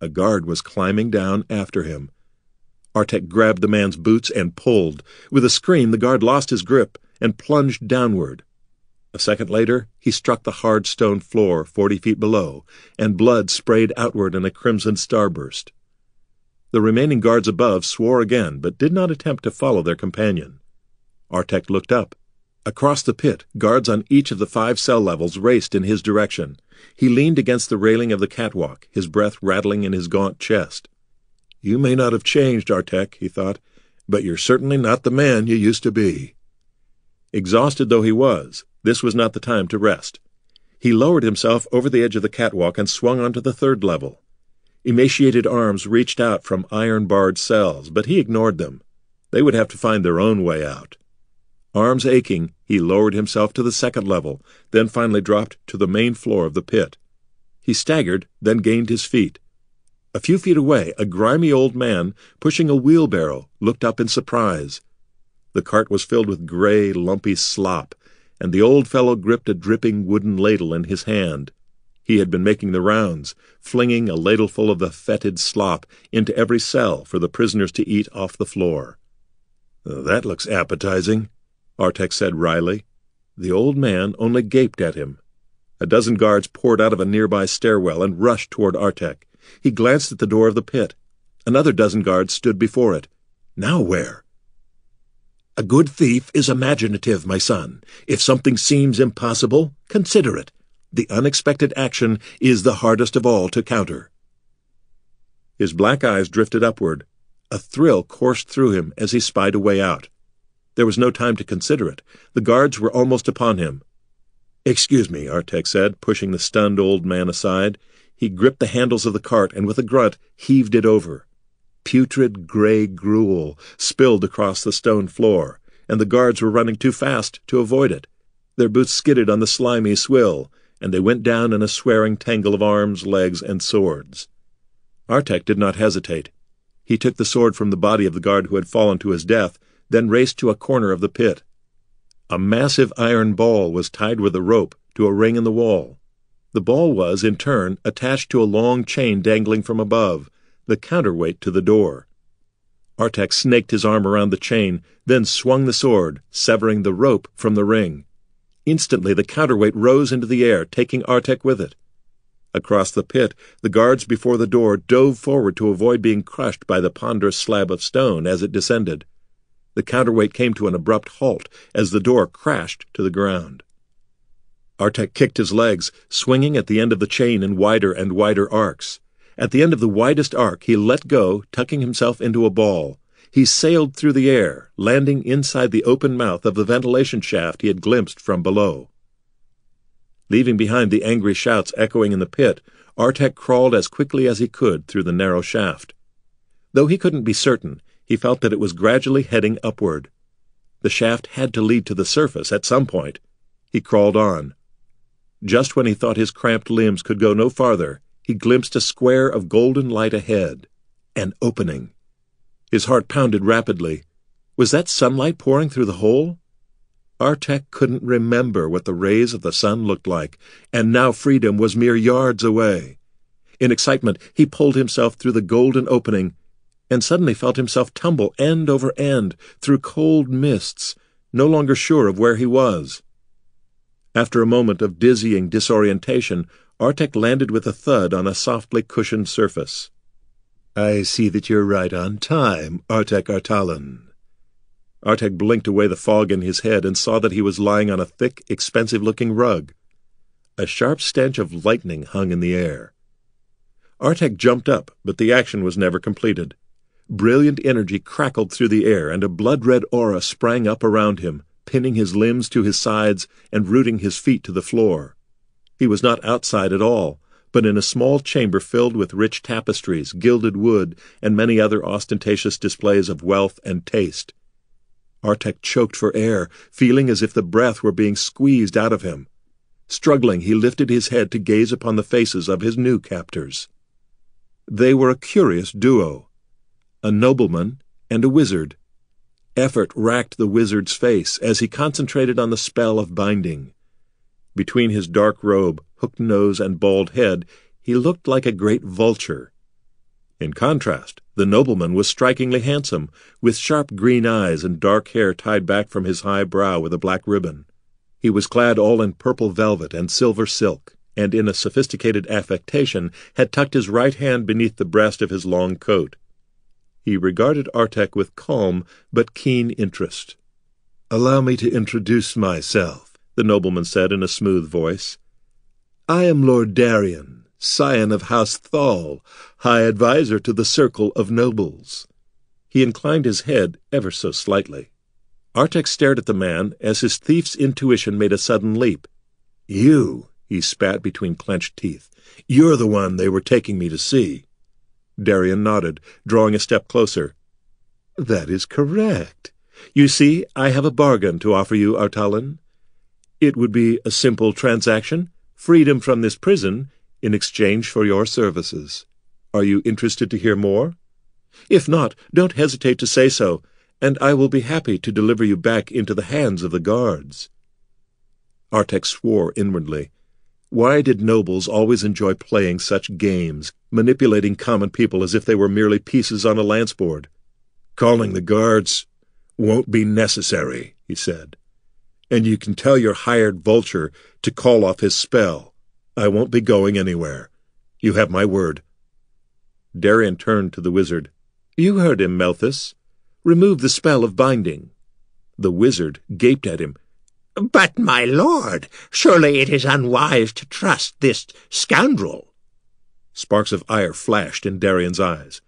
A guard was climbing down after him. Artek grabbed the man's boots and pulled. With a scream, the guard lost his grip and plunged downward. A second later, he struck the hard stone floor forty feet below, and blood sprayed outward in a crimson starburst. The remaining guards above swore again, but did not attempt to follow their companion. Artek looked up. Across the pit, guards on each of the five cell levels raced in his direction. He leaned against the railing of the catwalk, his breath rattling in his gaunt chest. You may not have changed, Artek, he thought, but you're certainly not the man you used to be. Exhausted though he was, this was not the time to rest. He lowered himself over the edge of the catwalk and swung onto the third level. Emaciated arms reached out from iron barred cells, but he ignored them. They would have to find their own way out. Arms aching, he lowered himself to the second level, then finally dropped to the main floor of the pit. He staggered, then gained his feet. A few feet away, a grimy old man, pushing a wheelbarrow, looked up in surprise. The cart was filled with gray, lumpy slop, and the old fellow gripped a dripping wooden ladle in his hand. He had been making the rounds, flinging a ladleful of the fetid slop into every cell for the prisoners to eat off the floor. That looks appetizing, Artek said wryly. The old man only gaped at him. A dozen guards poured out of a nearby stairwell and rushed toward Artek. He glanced at the door of the pit. Another dozen guards stood before it. Now where? A good thief is imaginative, my son. If something seems impossible, consider it. The unexpected action is the hardest of all to counter. His black eyes drifted upward. A thrill coursed through him as he spied a way out. There was no time to consider it. The guards were almost upon him. Excuse me, Artek said, pushing the stunned old man aside. He gripped the handles of the cart and with a grunt heaved it over. Putrid gray gruel spilled across the stone floor, and the guards were running too fast to avoid it. Their boots skidded on the slimy swill, and they went down in a swearing tangle of arms, legs, and swords. Artek did not hesitate. He took the sword from the body of the guard who had fallen to his death then raced to a corner of the pit. A massive iron ball was tied with a rope to a ring in the wall. The ball was, in turn, attached to a long chain dangling from above, the counterweight to the door. Artek snaked his arm around the chain, then swung the sword, severing the rope from the ring. Instantly the counterweight rose into the air, taking Artek with it. Across the pit, the guards before the door dove forward to avoid being crushed by the ponderous slab of stone as it descended. The counterweight came to an abrupt halt as the door crashed to the ground. Artek kicked his legs, swinging at the end of the chain in wider and wider arcs. At the end of the widest arc, he let go, tucking himself into a ball. He sailed through the air, landing inside the open mouth of the ventilation shaft he had glimpsed from below. Leaving behind the angry shouts echoing in the pit, Artek crawled as quickly as he could through the narrow shaft. Though he couldn't be certain, he felt that it was gradually heading upward. The shaft had to lead to the surface at some point. He crawled on. Just when he thought his cramped limbs could go no farther, he glimpsed a square of golden light ahead. An opening. His heart pounded rapidly. Was that sunlight pouring through the hole? Artek couldn't remember what the rays of the sun looked like, and now freedom was mere yards away. In excitement, he pulled himself through the golden opening and suddenly felt himself tumble end over end through cold mists, no longer sure of where he was. After a moment of dizzying disorientation, Artek landed with a thud on a softly cushioned surface. I see that you're right on time, Artek Artalan. Artek blinked away the fog in his head and saw that he was lying on a thick, expensive-looking rug. A sharp stench of lightning hung in the air. Artek jumped up, but the action was never completed. Brilliant energy crackled through the air, and a blood-red aura sprang up around him, pinning his limbs to his sides and rooting his feet to the floor. He was not outside at all, but in a small chamber filled with rich tapestries, gilded wood, and many other ostentatious displays of wealth and taste. Artek choked for air, feeling as if the breath were being squeezed out of him. Struggling, he lifted his head to gaze upon the faces of his new captors. They were a curious duo a nobleman, and a wizard. Effort racked the wizard's face as he concentrated on the spell of binding. Between his dark robe, hooked nose, and bald head, he looked like a great vulture. In contrast, the nobleman was strikingly handsome, with sharp green eyes and dark hair tied back from his high brow with a black ribbon. He was clad all in purple velvet and silver silk, and in a sophisticated affectation had tucked his right hand beneath the breast of his long coat. He regarded Artek with calm but keen interest. Allow me to introduce myself, the nobleman said in a smooth voice. I am Lord Darien, scion of House Thal, High Adviser to the Circle of Nobles. He inclined his head ever so slightly. Artek stared at the man as his thief's intuition made a sudden leap. You, he spat between clenched teeth. You're the one they were taking me to see. Darien nodded, drawing a step closer. That is correct. You see, I have a bargain to offer you, Artalan. It would be a simple transaction, freedom from this prison, in exchange for your services. Are you interested to hear more? If not, don't hesitate to say so, and I will be happy to deliver you back into the hands of the guards. Artek swore inwardly. Why did nobles always enjoy playing such games, manipulating common people as if they were merely pieces on a lance board? Calling the guards won't be necessary, he said. And you can tell your hired vulture to call off his spell. I won't be going anywhere. You have my word. Darien turned to the wizard. You heard him, Melthus. Remove the spell of binding. The wizard gaped at him. But, my lord, surely it is unwise to trust this scoundrel. Sparks of ire flashed in Darien's eyes.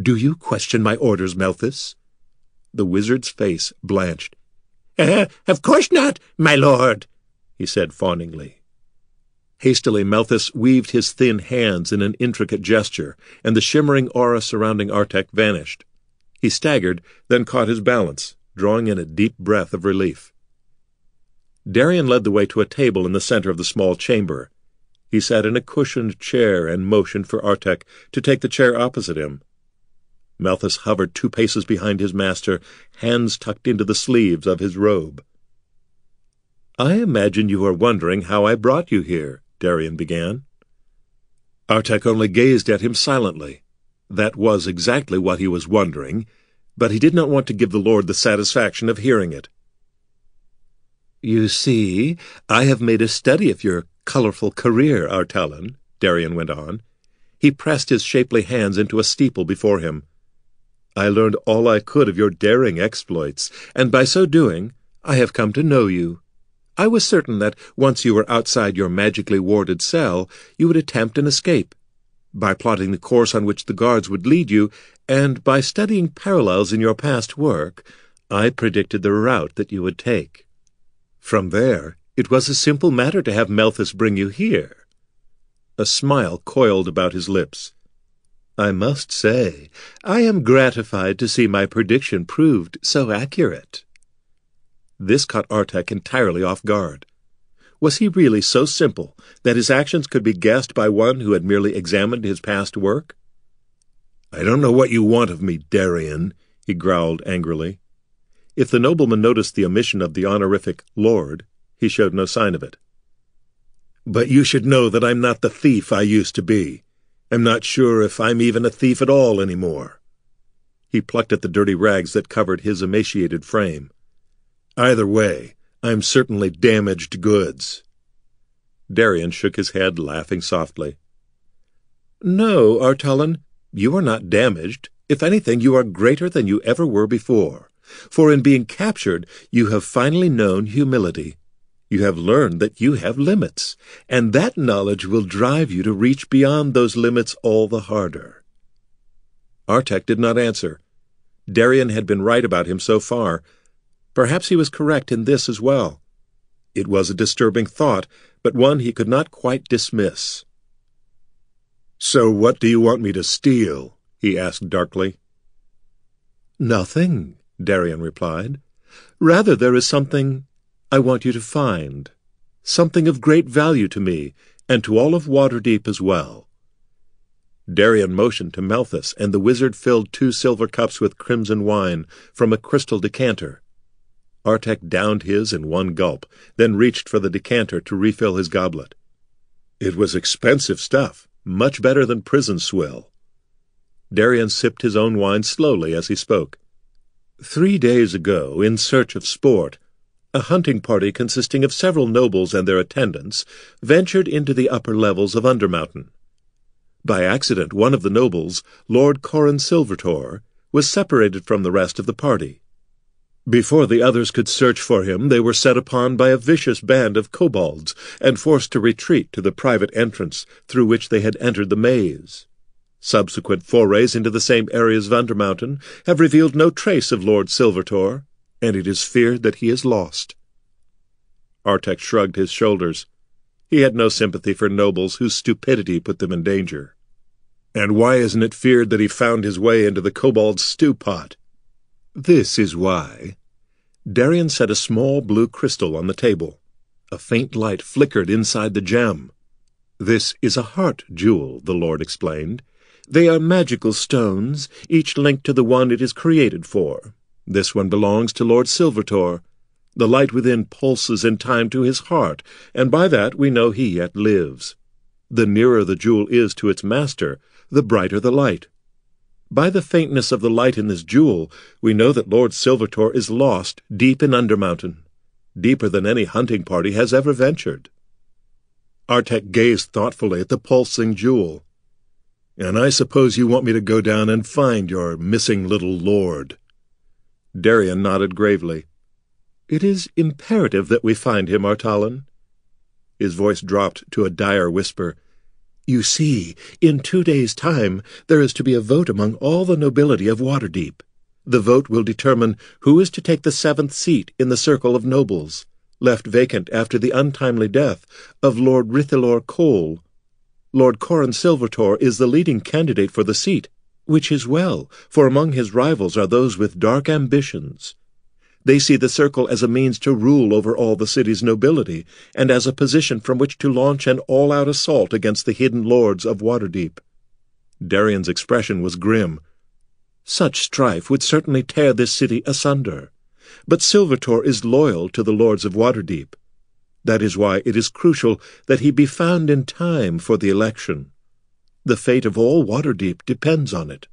Do you question my orders, Melthus? The wizard's face blanched. Uh, of course not, my lord, he said fawningly. Hastily, Melthus weaved his thin hands in an intricate gesture, and the shimmering aura surrounding Artek vanished. He staggered, then caught his balance, drawing in a deep breath of relief. Darien led the way to a table in the center of the small chamber. He sat in a cushioned chair and motioned for Artek to take the chair opposite him. Melthus hovered two paces behind his master, hands tucked into the sleeves of his robe. I imagine you are wondering how I brought you here, Darien began. Artek only gazed at him silently. That was exactly what he was wondering, but he did not want to give the Lord the satisfaction of hearing it. You see, I have made a study of your colorful career, Artalan, Darien went on. He pressed his shapely hands into a steeple before him. I learned all I could of your daring exploits, and by so doing, I have come to know you. I was certain that once you were outside your magically warded cell, you would attempt an escape. By plotting the course on which the guards would lead you, and by studying parallels in your past work, I predicted the route that you would take. From there, it was a simple matter to have Melthus bring you here. A smile coiled about his lips. I must say, I am gratified to see my prediction proved so accurate. This caught Artek entirely off guard. Was he really so simple that his actions could be guessed by one who had merely examined his past work? I don't know what you want of me, Darien, he growled angrily. If the nobleman noticed the omission of the honorific lord, he showed no sign of it. But you should know that I'm not the thief I used to be. I'm not sure if I'm even a thief at all any more. He plucked at the dirty rags that covered his emaciated frame. Either way, I'm certainly damaged goods. Darien shook his head, laughing softly. No, Artalan, you are not damaged. If anything, you are greater than you ever were before. For in being captured, you have finally known humility. You have learned that you have limits, and that knowledge will drive you to reach beyond those limits all the harder. Artek did not answer. Darien had been right about him so far, Perhaps he was correct in this as well. It was a disturbing thought, but one he could not quite dismiss. So what do you want me to steal? he asked darkly. Nothing, Darien replied. Rather, there is something I want you to find. Something of great value to me, and to all of Waterdeep as well. Darien motioned to Melthus, and the wizard filled two silver cups with crimson wine from a crystal decanter. Artek downed his in one gulp, then reached for the decanter to refill his goblet. It was expensive stuff, much better than prison swill. Darien sipped his own wine slowly as he spoke. Three days ago, in search of sport, a hunting party consisting of several nobles and their attendants ventured into the upper levels of Undermountain. By accident, one of the nobles, Lord Corin Silvertor, was separated from the rest of the party. Before the others could search for him, they were set upon by a vicious band of kobolds and forced to retreat to the private entrance through which they had entered the maze. Subsequent forays into the same areas of Undermountain have revealed no trace of Lord Silvertor, and it is feared that he is lost. Artek shrugged his shoulders. He had no sympathy for nobles whose stupidity put them in danger. And why isn't it feared that he found his way into the kobold's stew pot? This is why. Darian set a small blue crystal on the table. A faint light flickered inside the gem. This is a heart jewel, the Lord explained. They are magical stones, each linked to the one it is created for. This one belongs to Lord Silvertor. The light within pulses in time to his heart, and by that we know he yet lives. The nearer the jewel is to its master, the brighter the light. By the faintness of the light in this jewel, we know that Lord Silvertor is lost deep in Undermountain, deeper than any hunting party has ever ventured. Artek gazed thoughtfully at the pulsing jewel. And I suppose you want me to go down and find your missing little lord. Darian nodded gravely. It is imperative that we find him, Artalan. His voice dropped to a dire whisper. You see, in two days' time there is to be a vote among all the nobility of Waterdeep. The vote will determine who is to take the seventh seat in the circle of nobles, left vacant after the untimely death of Lord Rithalor Cole. Lord Corin Silvertor is the leading candidate for the seat, which is well, for among his rivals are those with dark ambitions. They see the circle as a means to rule over all the city's nobility, and as a position from which to launch an all-out assault against the hidden lords of Waterdeep. Darian's expression was grim. Such strife would certainly tear this city asunder. But Silvertor is loyal to the lords of Waterdeep. That is why it is crucial that he be found in time for the election. The fate of all Waterdeep depends on it.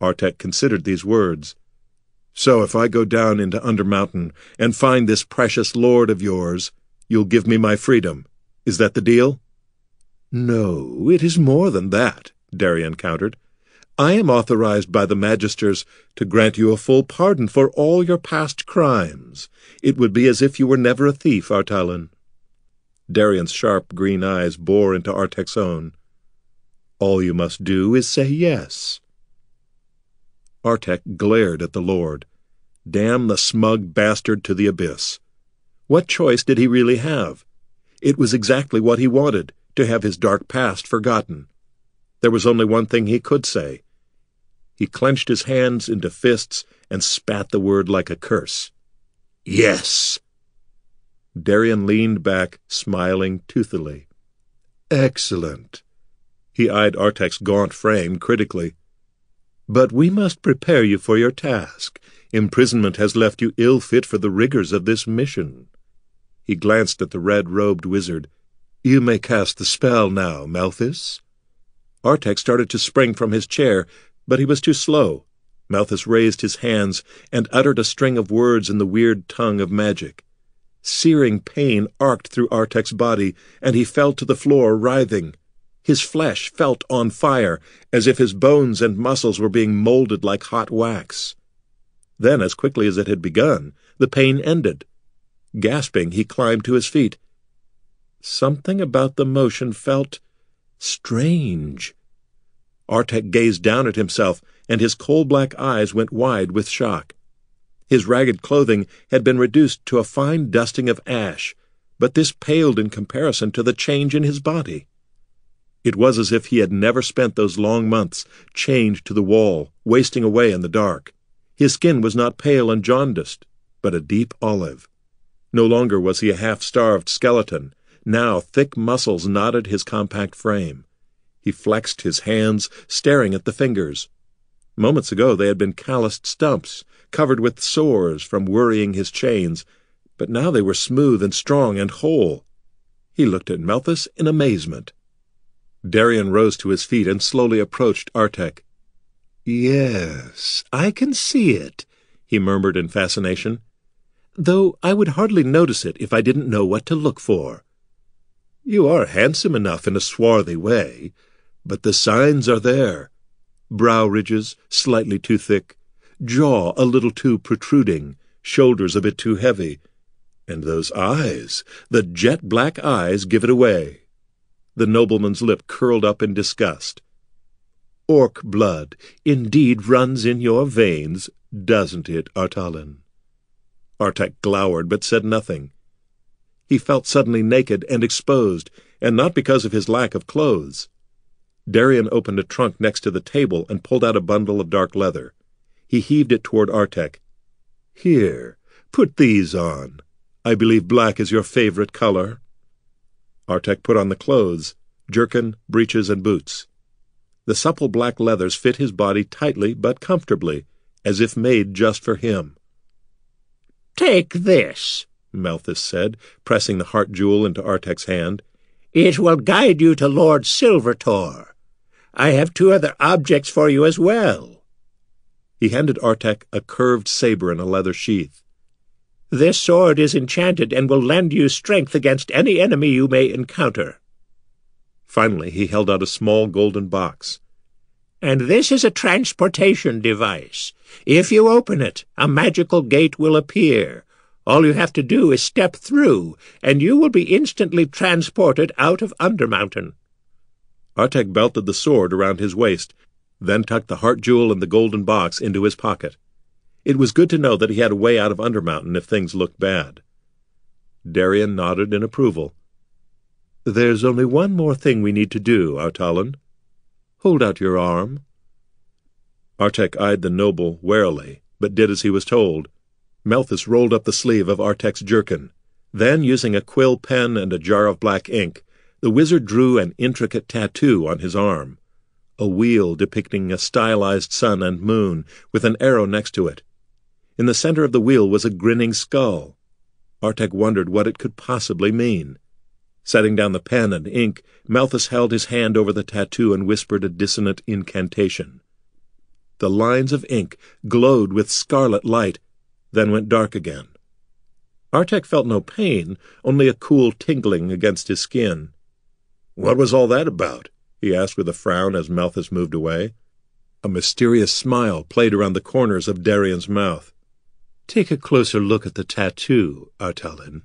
Artek considered these words. So if I go down into Undermountain and find this precious lord of yours, you'll give me my freedom. Is that the deal? No, it is more than that, Darien countered. I am authorized by the magisters to grant you a full pardon for all your past crimes. It would be as if you were never a thief, Artalan. Darien's sharp green eyes bore into Artek's own. All you must do is say yes. Artek glared at the Lord. Damn the smug bastard to the abyss. What choice did he really have? It was exactly what he wanted, to have his dark past forgotten. There was only one thing he could say. He clenched his hands into fists and spat the word like a curse. Yes! Darian leaned back, smiling toothily. Excellent. He eyed Artek's gaunt frame critically. But we must prepare you for your task. Imprisonment has left you ill fit for the rigors of this mission. He glanced at the red-robed wizard. You may cast the spell now, Malthus. Artek started to spring from his chair, but he was too slow. Malthus raised his hands and uttered a string of words in the weird tongue of magic. Searing pain arced through Artek's body, and he fell to the floor, writhing. His flesh felt on fire, as if his bones and muscles were being molded like hot wax. Then, as quickly as it had begun, the pain ended. Gasping, he climbed to his feet. Something about the motion felt strange. Artek gazed down at himself, and his coal-black eyes went wide with shock. His ragged clothing had been reduced to a fine dusting of ash, but this paled in comparison to the change in his body. It was as if he had never spent those long months chained to the wall, wasting away in the dark. His skin was not pale and jaundiced, but a deep olive. No longer was he a half-starved skeleton. Now thick muscles knotted his compact frame. He flexed his hands, staring at the fingers. Moments ago they had been calloused stumps, covered with sores from worrying his chains, but now they were smooth and strong and whole. He looked at Malthus in amazement. Darian rose to his feet and slowly approached Artek. Yes, I can see it, he murmured in fascination, though I would hardly notice it if I didn't know what to look for. You are handsome enough in a swarthy way, but the signs are there. Brow ridges slightly too thick, jaw a little too protruding, shoulders a bit too heavy. And those eyes, the jet black eyes, give it away. The nobleman's lip curled up in disgust. Orc blood indeed runs in your veins, doesn't it, Artalin? Artek glowered, but said nothing. He felt suddenly naked and exposed, and not because of his lack of clothes. Darian opened a trunk next to the table and pulled out a bundle of dark leather. He heaved it toward Artek. Here, put these on. I believe black is your favorite color. Artek put on the clothes, jerkin, breeches, and boots. The supple black leathers fit his body tightly but comfortably, as if made just for him. Take this, Malthus said, pressing the heart jewel into Artek's hand. It will guide you to Lord Silvertor. I have two other objects for you as well. He handed Artek a curved saber in a leather sheath. This sword is enchanted and will lend you strength against any enemy you may encounter. Finally, he held out a small golden box. And this is a transportation device. If you open it, a magical gate will appear. All you have to do is step through, and you will be instantly transported out of Undermountain. Artek belted the sword around his waist, then tucked the heart jewel and the golden box into his pocket. It was good to know that he had a way out of Undermountain if things looked bad. Darien nodded in approval. There's only one more thing we need to do, Artalin. Hold out your arm. Artek eyed the noble warily, but did as he was told. Malthus rolled up the sleeve of Artek's jerkin. Then, using a quill pen and a jar of black ink, the wizard drew an intricate tattoo on his arm a wheel depicting a stylized sun and moon, with an arrow next to it. In the center of the wheel was a grinning skull. Artek wondered what it could possibly mean. Setting down the pen and ink, Malthus held his hand over the tattoo and whispered a dissonant incantation. The lines of ink glowed with scarlet light, then went dark again. Artek felt no pain, only a cool tingling against his skin. What was all that about? he asked with a frown as Malthus moved away. A mysterious smile played around the corners of Darian's mouth. Take a closer look at the tattoo, Artalin.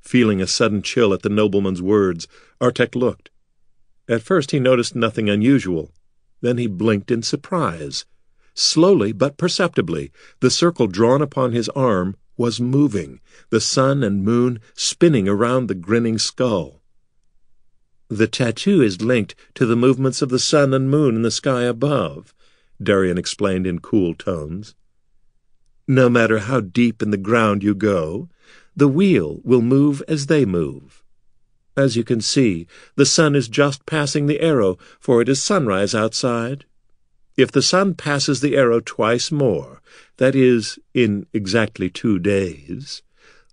Feeling a sudden chill at the nobleman's words, Artek looked. At first he noticed nothing unusual. Then he blinked in surprise. Slowly but perceptibly, the circle drawn upon his arm was moving, the sun and moon spinning around the grinning skull. The tattoo is linked to the movements of the sun and moon in the sky above, Darian explained in cool tones. No matter how deep in the ground you go, the wheel will move as they move. As you can see, the sun is just passing the arrow, for it is sunrise outside. If the sun passes the arrow twice more, that is, in exactly two days,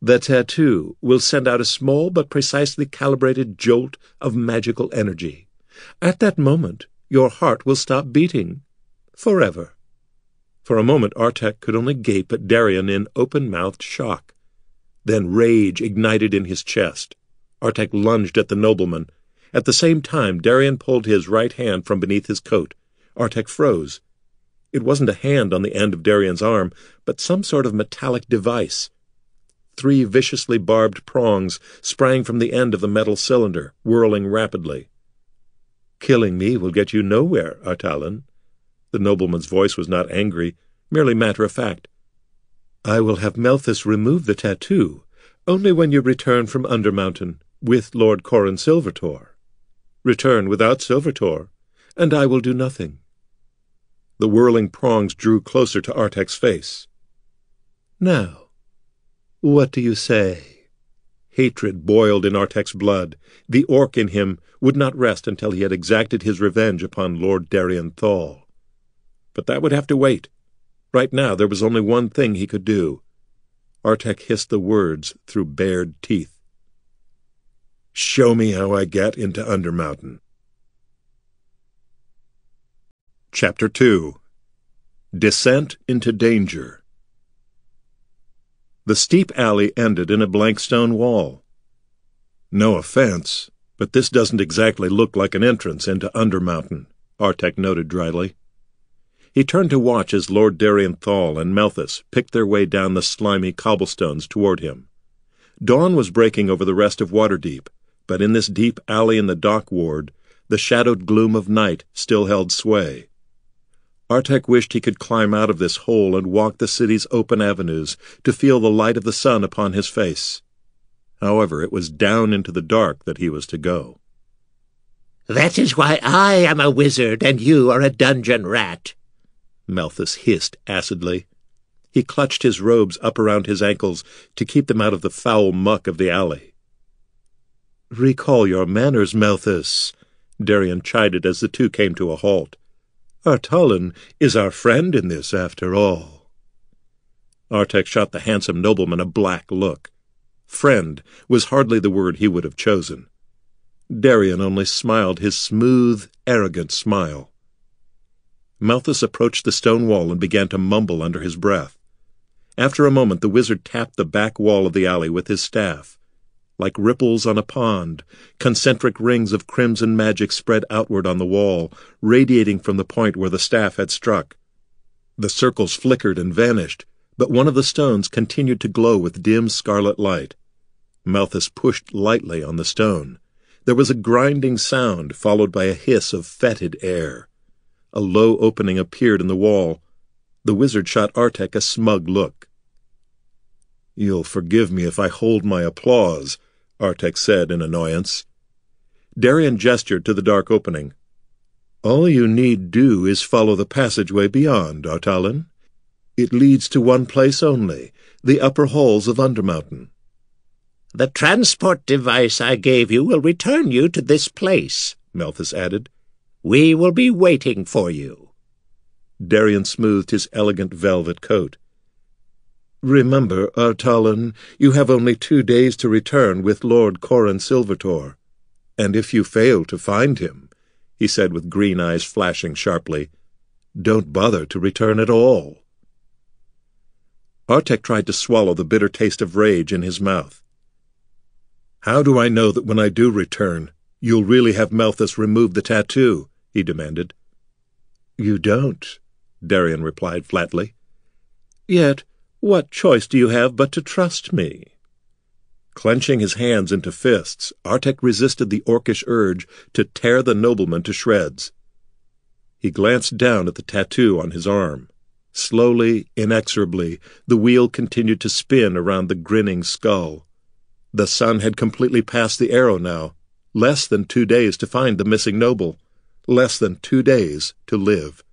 the tattoo will send out a small but precisely calibrated jolt of magical energy. At that moment, your heart will stop beating. Forever. For a moment, Artek could only gape at Darian in open-mouthed shock. Then rage ignited in his chest. Artek lunged at the nobleman. At the same time, Darian pulled his right hand from beneath his coat. Artek froze. It wasn't a hand on the end of Darian's arm, but some sort of metallic device. Three viciously barbed prongs sprang from the end of the metal cylinder, whirling rapidly. Killing me will get you nowhere, Artalin. The nobleman's voice was not angry, merely matter of fact. I will have Malthus remove the tattoo only when you return from Undermountain with Lord Corin Silvertor. Return without Silvertor, and I will do nothing. The whirling prongs drew closer to Artek's face. Now, what do you say? Hatred boiled in Artek's blood. The orc in him would not rest until he had exacted his revenge upon Lord Darian Thal. But that would have to wait. Right now there was only one thing he could do. Artek hissed the words through bared teeth. Show me how I get into Undermountain. Chapter 2 Descent into Danger the steep alley ended in a blank stone wall. No offense, but this doesn't exactly look like an entrance into Undermountain, Artek noted dryly. He turned to watch as Lord Darien Thal and Malthus picked their way down the slimy cobblestones toward him. Dawn was breaking over the rest of Waterdeep, but in this deep alley in the dock ward, the shadowed gloom of night still held sway. Artek wished he could climb out of this hole and walk the city's open avenues to feel the light of the sun upon his face. However, it was down into the dark that he was to go. That is why I am a wizard and you are a dungeon rat, Malthus hissed acidly. He clutched his robes up around his ankles to keep them out of the foul muck of the alley. Recall your manners, Malthus, Darien chided as the two came to a halt. Artalan is our friend in this, after all. Artek shot the handsome nobleman a black look. Friend was hardly the word he would have chosen. Darien only smiled his smooth, arrogant smile. Malthus approached the stone wall and began to mumble under his breath. After a moment, the wizard tapped the back wall of the alley with his staff. Like ripples on a pond, concentric rings of crimson magic spread outward on the wall, radiating from the point where the staff had struck. The circles flickered and vanished, but one of the stones continued to glow with dim scarlet light. Malthus pushed lightly on the stone. There was a grinding sound, followed by a hiss of fetid air. A low opening appeared in the wall. The wizard shot Artek a smug look. You'll forgive me if I hold my applause, Artek said in annoyance. Darien gestured to the dark opening. All you need do is follow the passageway beyond, Artalan. It leads to one place only, the upper halls of Undermountain. The transport device I gave you will return you to this place, Malthus added. We will be waiting for you. Darien smoothed his elegant velvet coat. Remember, Artalan, you have only two days to return with Lord Corin Silvertor. And if you fail to find him, he said with green eyes flashing sharply, don't bother to return at all. Artek tried to swallow the bitter taste of rage in his mouth. How do I know that when I do return, you'll really have Malthus remove the tattoo? He demanded. You don't, Darien replied flatly. Yet, what choice do you have but to trust me? Clenching his hands into fists, Artek resisted the orcish urge to tear the nobleman to shreds. He glanced down at the tattoo on his arm. Slowly, inexorably, the wheel continued to spin around the grinning skull. The sun had completely passed the arrow now, less than two days to find the missing noble less than two days to live.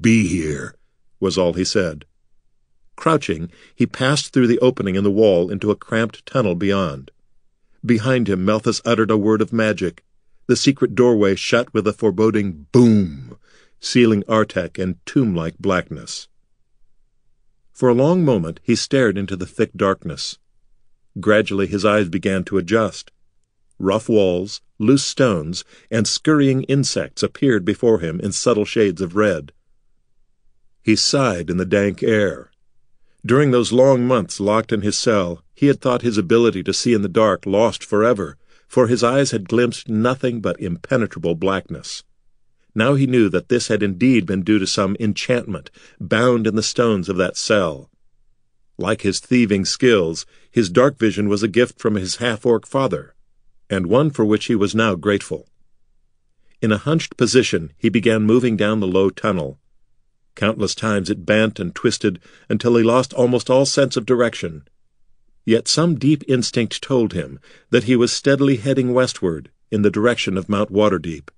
Be here, was all he said. Crouching, he passed through the opening in the wall into a cramped tunnel beyond. Behind him, Malthus uttered a word of magic. The secret doorway shut with a foreboding boom, sealing Artek in tomb-like blackness. For a long moment he stared into the thick darkness. Gradually his eyes began to adjust. Rough walls, loose stones, and scurrying insects appeared before him in subtle shades of red. He sighed in the dank air. During those long months locked in his cell, he had thought his ability to see in the dark lost forever, for his eyes had glimpsed nothing but impenetrable blackness. Now he knew that this had indeed been due to some enchantment bound in the stones of that cell. Like his thieving skills, his dark vision was a gift from his half-orc father and one for which he was now grateful. In a hunched position, he began moving down the low tunnel. Countless times it bent and twisted until he lost almost all sense of direction. Yet some deep instinct told him that he was steadily heading westward in the direction of Mount Waterdeep.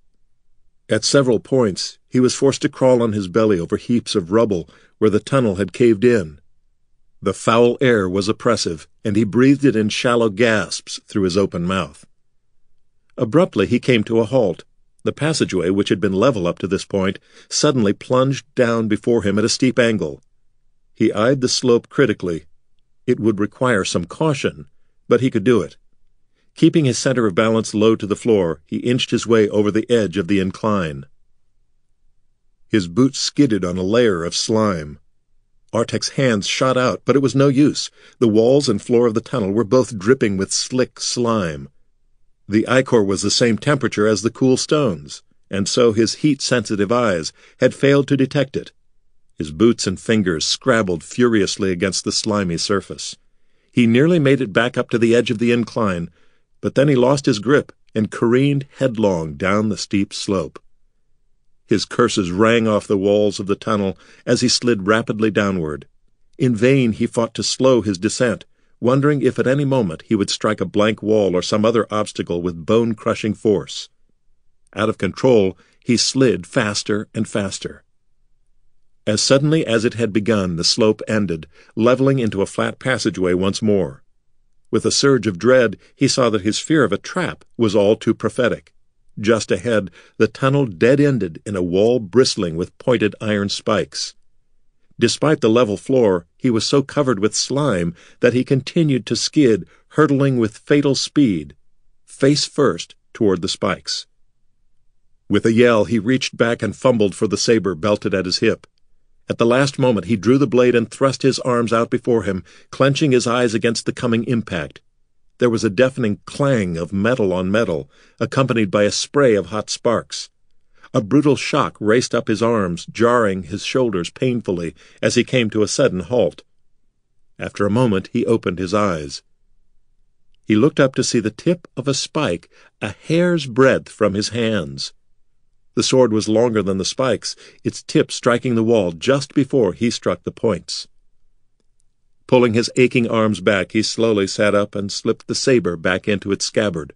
At several points, he was forced to crawl on his belly over heaps of rubble where the tunnel had caved in. The foul air was oppressive, and he breathed it in shallow gasps through his open mouth. Abruptly he came to a halt. The passageway, which had been level up to this point, suddenly plunged down before him at a steep angle. He eyed the slope critically. It would require some caution, but he could do it. Keeping his center of balance low to the floor, he inched his way over the edge of the incline. His boots skidded on a layer of slime. Artek's hands shot out, but it was no use. The walls and floor of the tunnel were both dripping with slick slime. The ichor was the same temperature as the cool stones, and so his heat-sensitive eyes had failed to detect it. His boots and fingers scrabbled furiously against the slimy surface. He nearly made it back up to the edge of the incline, but then he lost his grip and careened headlong down the steep slope. His curses rang off the walls of the tunnel as he slid rapidly downward. In vain he fought to slow his descent, wondering if at any moment he would strike a blank wall or some other obstacle with bone-crushing force. Out of control, he slid faster and faster. As suddenly as it had begun, the slope ended, leveling into a flat passageway once more. With a surge of dread, he saw that his fear of a trap was all too prophetic. Just ahead, the tunnel dead-ended in a wall bristling with pointed iron spikes. Despite the level floor, he was so covered with slime that he continued to skid, hurtling with fatal speed, face first toward the spikes. With a yell, he reached back and fumbled for the saber belted at his hip. At the last moment, he drew the blade and thrust his arms out before him, clenching his eyes against the coming impact. There was a deafening clang of metal on metal, accompanied by a spray of hot sparks. A brutal shock raced up his arms, jarring his shoulders painfully as he came to a sudden halt. After a moment, he opened his eyes. He looked up to see the tip of a spike a hair's breadth from his hands. The sword was longer than the spikes, its tip striking the wall just before he struck the points. Pulling his aching arms back, he slowly sat up and slipped the saber back into its scabbard.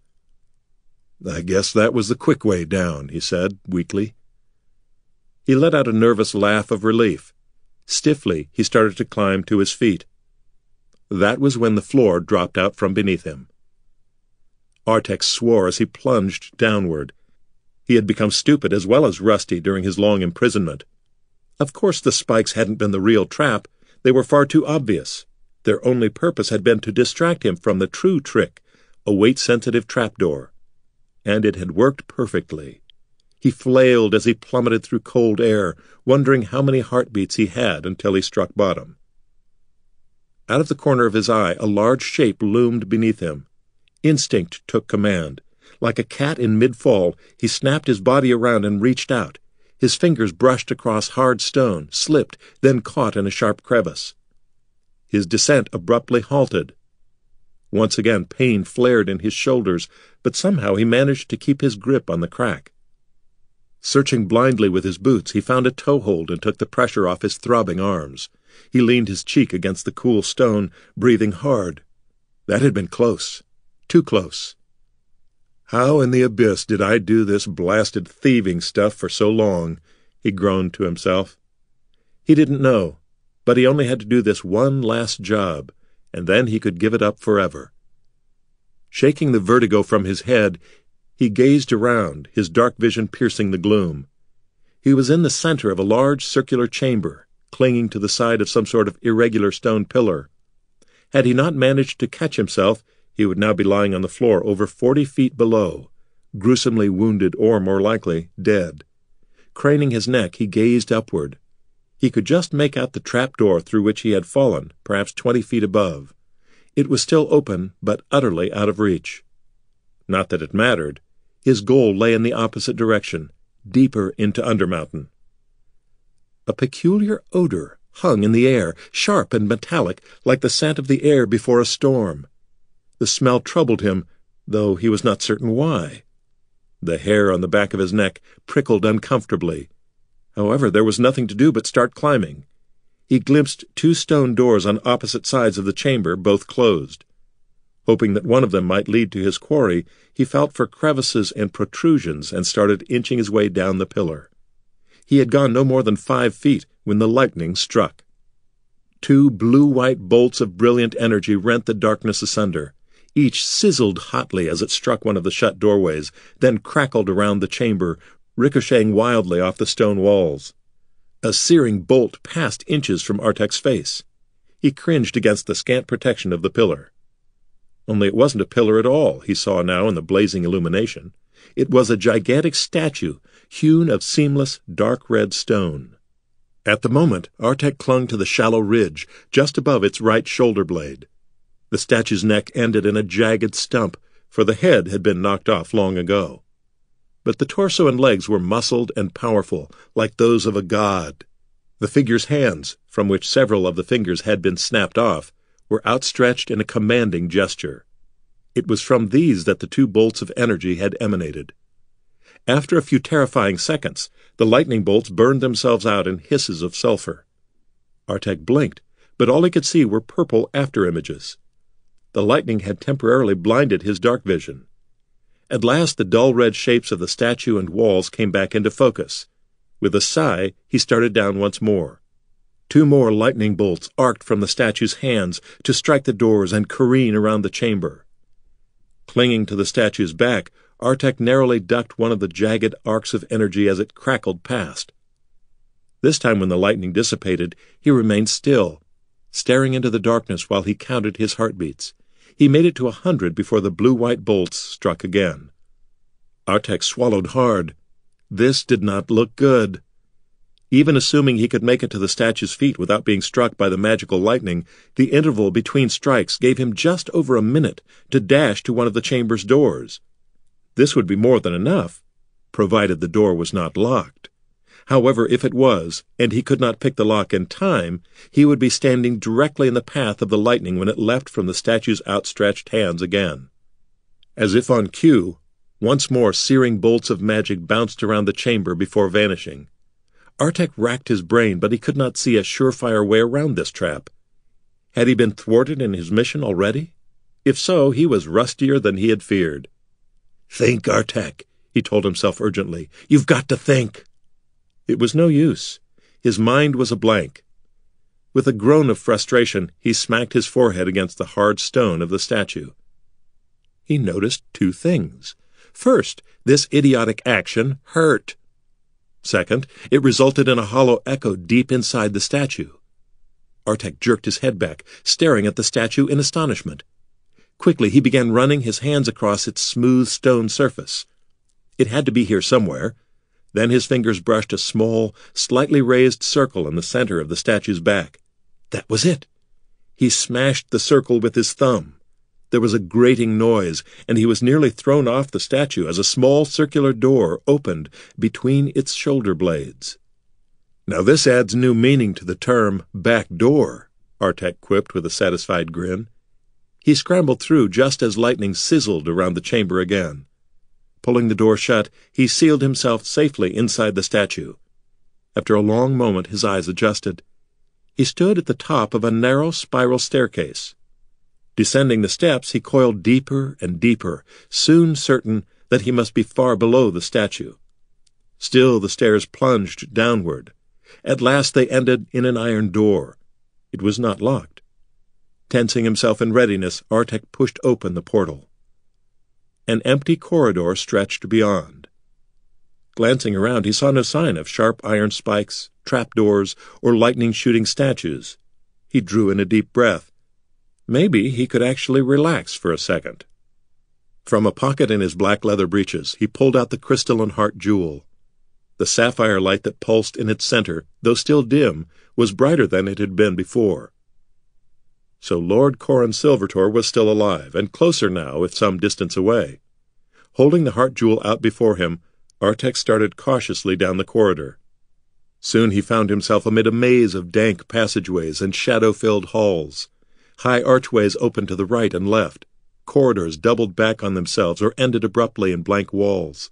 I guess that was the quick way down, he said, weakly. He let out a nervous laugh of relief. Stiffly, he started to climb to his feet. That was when the floor dropped out from beneath him. Artek swore as he plunged downward. He had become stupid as well as rusty during his long imprisonment. Of course the spikes hadn't been the real trap. They were far too obvious. Their only purpose had been to distract him from the true trick, a weight-sensitive trapdoor. And it had worked perfectly. He flailed as he plummeted through cold air, wondering how many heartbeats he had until he struck bottom. Out of the corner of his eye, a large shape loomed beneath him. Instinct took command. Like a cat in mid-fall, he snapped his body around and reached out. His fingers brushed across hard stone, slipped, then caught in a sharp crevice. His descent abruptly halted. Once again, pain flared in his shoulders, but somehow he managed to keep his grip on the crack. Searching blindly with his boots, he found a toehold and took the pressure off his throbbing arms. He leaned his cheek against the cool stone, breathing hard. That had been close. Too close. How in the abyss did I do this blasted thieving stuff for so long? he groaned to himself. He didn't know, but he only had to do this one last job, and then he could give it up forever. Shaking the vertigo from his head, he gazed around, his dark vision piercing the gloom. He was in the center of a large circular chamber, clinging to the side of some sort of irregular stone pillar. Had he not managed to catch himself, he would now be lying on the floor over forty feet below, gruesomely wounded or, more likely, dead. Craning his neck, he gazed upward. He could just make out the trap door through which he had fallen, perhaps twenty feet above. It was still open, but utterly out of reach. Not that it mattered. His goal lay in the opposite direction, deeper into Undermountain. A peculiar odor hung in the air, sharp and metallic, like the scent of the air before a storm. The smell troubled him, though he was not certain why. The hair on the back of his neck prickled uncomfortably. However, there was nothing to do but start climbing. He glimpsed two stone doors on opposite sides of the chamber, both closed. Hoping that one of them might lead to his quarry, he felt for crevices and protrusions and started inching his way down the pillar. He had gone no more than five feet when the lightning struck. Two blue-white bolts of brilliant energy rent the darkness asunder. Each sizzled hotly as it struck one of the shut doorways, then crackled around the chamber, ricocheting wildly off the stone walls. A searing bolt passed inches from Artek's face. He cringed against the scant protection of the pillar. Only it wasn't a pillar at all, he saw now in the blazing illumination. It was a gigantic statue, hewn of seamless, dark red stone. At the moment, Artek clung to the shallow ridge, just above its right shoulder blade. The statue's neck ended in a jagged stump, for the head had been knocked off long ago. But the torso and legs were muscled and powerful, like those of a god. The figure's hands, from which several of the fingers had been snapped off, were outstretched in a commanding gesture. It was from these that the two bolts of energy had emanated. After a few terrifying seconds, the lightning bolts burned themselves out in hisses of sulfur. Artek blinked, but all he could see were purple after-images. The lightning had temporarily blinded his dark vision. At last the dull red shapes of the statue and walls came back into focus. With a sigh, he started down once more. Two more lightning bolts arced from the statue's hands to strike the doors and careen around the chamber. Clinging to the statue's back, Artek narrowly ducked one of the jagged arcs of energy as it crackled past. This time, when the lightning dissipated, he remained still, staring into the darkness while he counted his heartbeats. He made it to a hundred before the blue-white bolts struck again. Artek swallowed hard. This did not look good. Even assuming he could make it to the statue's feet without being struck by the magical lightning, the interval between strikes gave him just over a minute to dash to one of the chamber's doors. This would be more than enough, provided the door was not locked. However, if it was, and he could not pick the lock in time, he would be standing directly in the path of the lightning when it leapt from the statue's outstretched hands again. As if on cue, once more searing bolts of magic bounced around the chamber before vanishing. Artek racked his brain, but he could not see a surefire way around this trap. Had he been thwarted in his mission already? If so, he was rustier than he had feared. Think, Artek, he told himself urgently. You've got to think. It was no use. His mind was a blank. With a groan of frustration, he smacked his forehead against the hard stone of the statue. He noticed two things. First, this idiotic action hurt. Second, it resulted in a hollow echo deep inside the statue. Artek jerked his head back, staring at the statue in astonishment. Quickly, he began running his hands across its smooth stone surface. It had to be here somewhere. Then his fingers brushed a small, slightly raised circle in the center of the statue's back. That was it. He smashed the circle with his thumb. There was a grating noise, and he was nearly thrown off the statue as a small circular door opened between its shoulder blades. Now this adds new meaning to the term back door, Artek quipped with a satisfied grin. He scrambled through just as lightning sizzled around the chamber again. Pulling the door shut, he sealed himself safely inside the statue. After a long moment, his eyes adjusted. He stood at the top of a narrow spiral staircase. Descending the steps, he coiled deeper and deeper, soon certain that he must be far below the statue. Still the stairs plunged downward. At last they ended in an iron door. It was not locked. Tensing himself in readiness, Artek pushed open the portal. An empty corridor stretched beyond. Glancing around, he saw no sign of sharp iron spikes, trapdoors, or lightning-shooting statues. He drew in a deep breath. Maybe he could actually relax for a second. From a pocket in his black leather breeches, he pulled out the crystalline heart jewel. The sapphire light that pulsed in its center, though still dim, was brighter than it had been before. So Lord Corin Silvertor was still alive, and closer now, if some distance away. Holding the heart jewel out before him, Artek started cautiously down the corridor. Soon he found himself amid a maze of dank passageways and shadow-filled halls. High archways opened to the right and left. Corridors doubled back on themselves or ended abruptly in blank walls.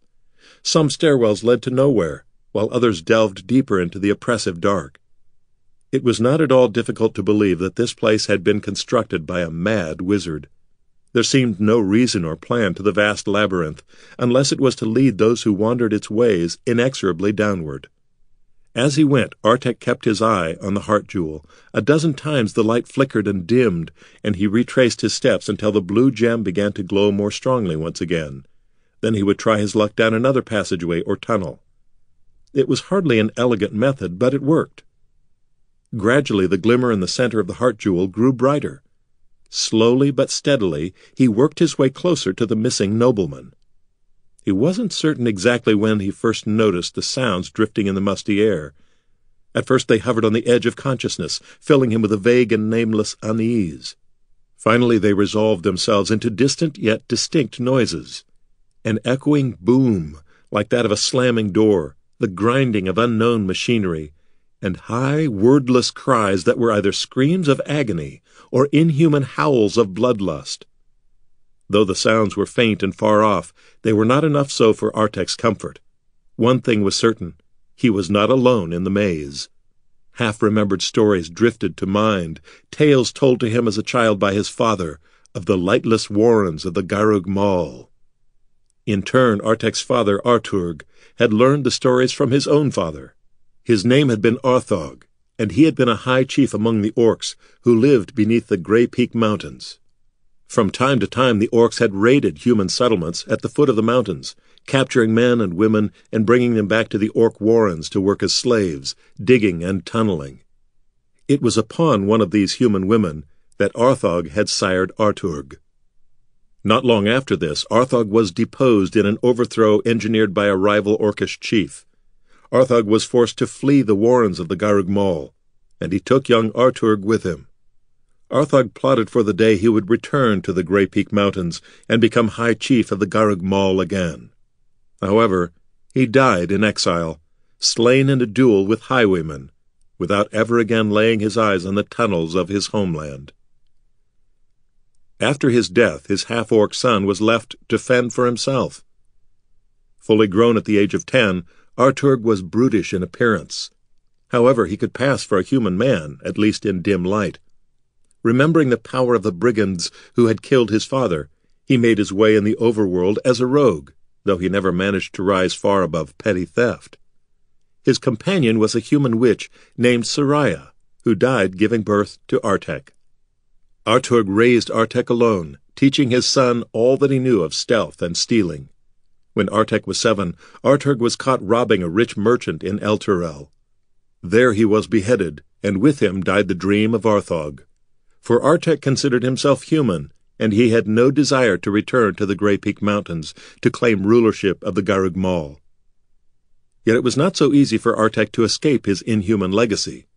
Some stairwells led to nowhere, while others delved deeper into the oppressive dark. It was not at all difficult to believe that this place had been constructed by a mad wizard. There seemed no reason or plan to the vast labyrinth, unless it was to lead those who wandered its ways inexorably downward. As he went, Artek kept his eye on the heart jewel. A dozen times the light flickered and dimmed, and he retraced his steps until the blue gem began to glow more strongly once again. Then he would try his luck down another passageway or tunnel. It was hardly an elegant method, but it worked. Gradually the glimmer in the center of the heart jewel grew brighter. Slowly but steadily he worked his way closer to the missing nobleman. He wasn't certain exactly when he first noticed the sounds drifting in the musty air. At first they hovered on the edge of consciousness, filling him with a vague and nameless unease. Finally they resolved themselves into distant yet distinct noises. An echoing boom, like that of a slamming door, the grinding of unknown machinery, and high, wordless cries that were either screams of agony or inhuman howls of bloodlust. Though the sounds were faint and far off, they were not enough so for Artek's comfort. One thing was certain he was not alone in the maze. Half remembered stories drifted to mind, tales told to him as a child by his father of the lightless warrens of the Garug Mall. In turn, Artek's father, Arturg, had learned the stories from his own father. His name had been Arthog, and he had been a high chief among the orcs who lived beneath the Grey Peak Mountains. From time to time, the orcs had raided human settlements at the foot of the mountains, capturing men and women and bringing them back to the orc warrens to work as slaves, digging and tunneling. It was upon one of these human women that Arthog had sired Arturg. Not long after this, Arthog was deposed in an overthrow engineered by a rival orcish chief. Arthog was forced to flee the warrens of the Garug Mall, and he took young Arturg with him. Arthog plotted for the day he would return to the Grey Peak Mountains and become High Chief of the Garug Mall again. However, he died in exile, slain in a duel with highwaymen, without ever again laying his eyes on the tunnels of his homeland. After his death, his half-orc son was left to fend for himself. Fully grown at the age of ten, Arturg was brutish in appearance. However, he could pass for a human man, at least in dim light. Remembering the power of the brigands who had killed his father, he made his way in the overworld as a rogue, though he never managed to rise far above petty theft. His companion was a human witch named Soraya, who died giving birth to Artek. Arturg raised Artek alone, teaching his son all that he knew of stealth and stealing. When Artek was seven, Arturg was caught robbing a rich merchant in Elturel. There he was beheaded, and with him died the dream of Arthog for Artek considered himself human, and he had no desire to return to the Grey Peak Mountains to claim rulership of the Garug. Yet it was not so easy for Artek to escape his inhuman legacy.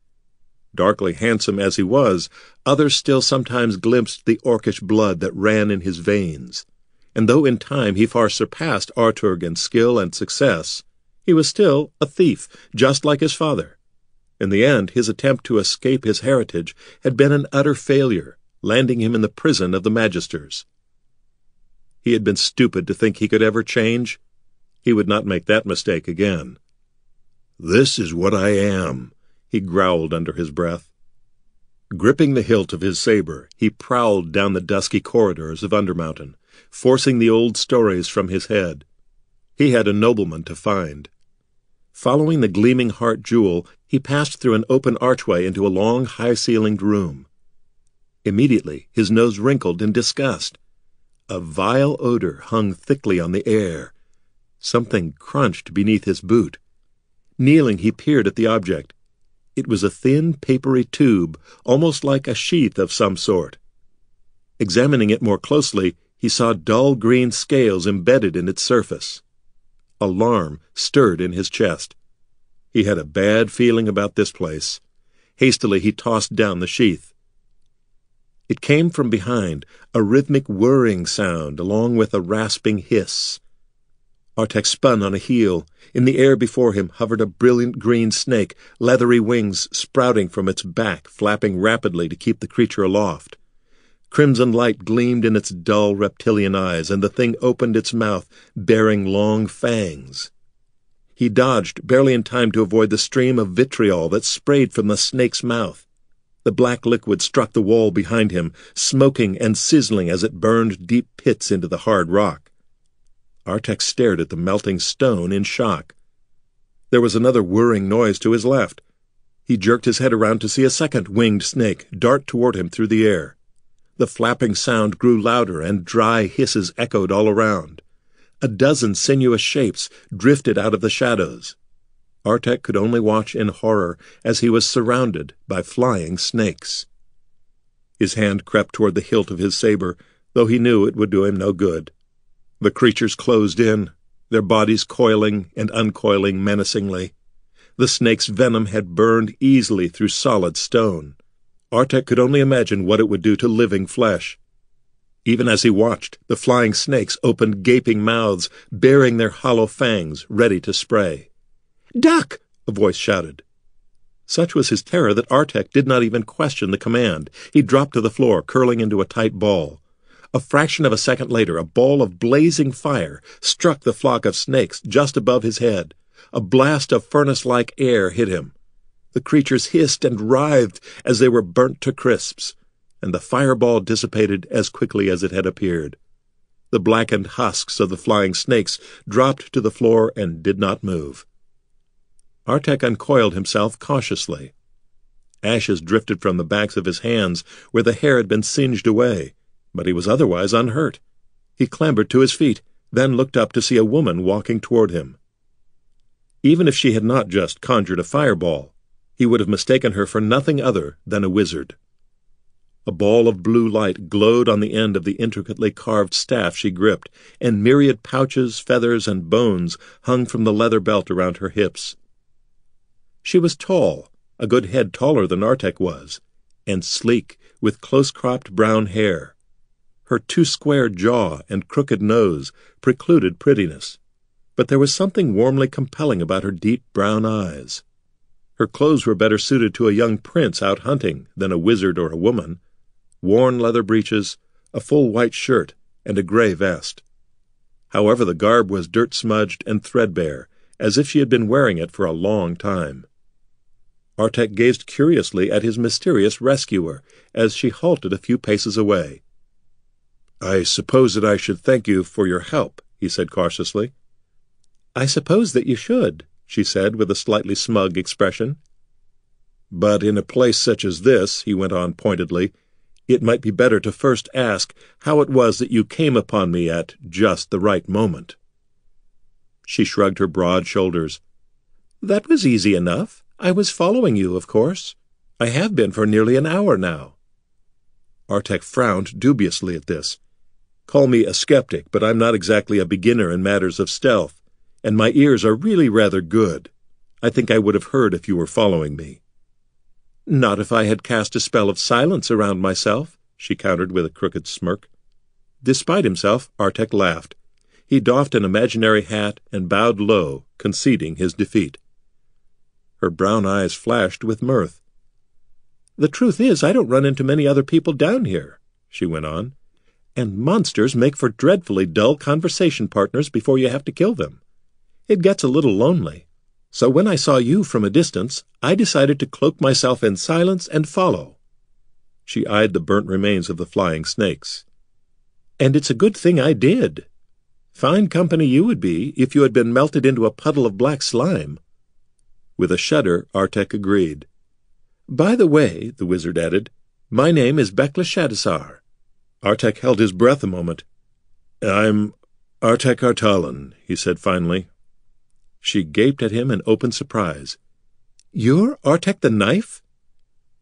Darkly handsome as he was, others still sometimes glimpsed the orcish blood that ran in his veins, and though in time he far surpassed Arturg in skill and success, he was still a thief, just like his father. In the end, his attempt to escape his heritage had been an utter failure, landing him in the prison of the Magisters. He had been stupid to think he could ever change. He would not make that mistake again. This is what I am, he growled under his breath. Gripping the hilt of his saber, he prowled down the dusky corridors of Undermountain, forcing the old stories from his head. He had a nobleman to find. Following the gleaming heart jewel, he passed through an open archway into a long, high-ceilinged room. Immediately, his nose wrinkled in disgust. A vile odor hung thickly on the air. Something crunched beneath his boot. Kneeling, he peered at the object. It was a thin, papery tube, almost like a sheath of some sort. Examining it more closely, he saw dull green scales embedded in its surface. Alarm stirred in his chest. He had a bad feeling about this place. Hastily he tossed down the sheath. It came from behind, a rhythmic whirring sound along with a rasping hiss. Artek spun on a heel. In the air before him hovered a brilliant green snake, leathery wings sprouting from its back, flapping rapidly to keep the creature aloft. Crimson light gleamed in its dull reptilian eyes, and the thing opened its mouth, bearing long fangs. He dodged, barely in time to avoid the stream of vitriol that sprayed from the snake's mouth. The black liquid struck the wall behind him, smoking and sizzling as it burned deep pits into the hard rock. Artek stared at the melting stone in shock. There was another whirring noise to his left. He jerked his head around to see a second winged snake dart toward him through the air. The flapping sound grew louder, and dry hisses echoed all around. A dozen sinuous shapes drifted out of the shadows. Artek could only watch in horror as he was surrounded by flying snakes. His hand crept toward the hilt of his saber, though he knew it would do him no good. The creatures closed in, their bodies coiling and uncoiling menacingly. The snake's venom had burned easily through solid stone. Artek could only imagine what it would do to living flesh. Even as he watched, the flying snakes opened gaping mouths, baring their hollow fangs, ready to spray. Duck! a voice shouted. Such was his terror that Artek did not even question the command. He dropped to the floor, curling into a tight ball. A fraction of a second later, a ball of blazing fire struck the flock of snakes just above his head. A blast of furnace-like air hit him. The creatures hissed and writhed as they were burnt to crisps, and the fireball dissipated as quickly as it had appeared. The blackened husks of the flying snakes dropped to the floor and did not move. Artek uncoiled himself cautiously. Ashes drifted from the backs of his hands where the hair had been singed away, but he was otherwise unhurt. He clambered to his feet, then looked up to see a woman walking toward him. Even if she had not just conjured a fireball, he would have mistaken her for nothing other than a wizard. A ball of blue light glowed on the end of the intricately carved staff she gripped, and myriad pouches, feathers, and bones hung from the leather belt around her hips. She was tall, a good head taller than Artek was, and sleek, with close-cropped brown hair. Her too-square jaw and crooked nose precluded prettiness, but there was something warmly compelling about her deep brown eyes. Her clothes were better suited to a young prince out hunting than a wizard or a woman. Worn leather breeches, a full white shirt, and a gray vest. However, the garb was dirt-smudged and threadbare, as if she had been wearing it for a long time. Artek gazed curiously at his mysterious rescuer as she halted a few paces away. I suppose that I should thank you for your help, he said cautiously. I suppose that you should, she said with a slightly smug expression. But in a place such as this, he went on pointedly, it might be better to first ask how it was that you came upon me at just the right moment. She shrugged her broad shoulders. That was easy enough. I was following you, of course. I have been for nearly an hour now. Artek frowned dubiously at this. Call me a skeptic, but I'm not exactly a beginner in matters of stealth, and my ears are really rather good. I think I would have heard if you were following me. Not if I had cast a spell of silence around myself, she countered with a crooked smirk. Despite himself, Artek laughed. He doffed an imaginary hat and bowed low, conceding his defeat. Her brown eyes flashed with mirth. The truth is, I don't run into many other people down here, she went on and monsters make for dreadfully dull conversation partners before you have to kill them. It gets a little lonely. So when I saw you from a distance, I decided to cloak myself in silence and follow. She eyed the burnt remains of the flying snakes. And it's a good thing I did. Fine company you would be if you had been melted into a puddle of black slime. With a shudder, Artek agreed. By the way, the wizard added, my name is Bekla Shadisar. Artek held his breath a moment. I'm Artek Artalan, he said finally. She gaped at him in open surprise. You're Artek the Knife?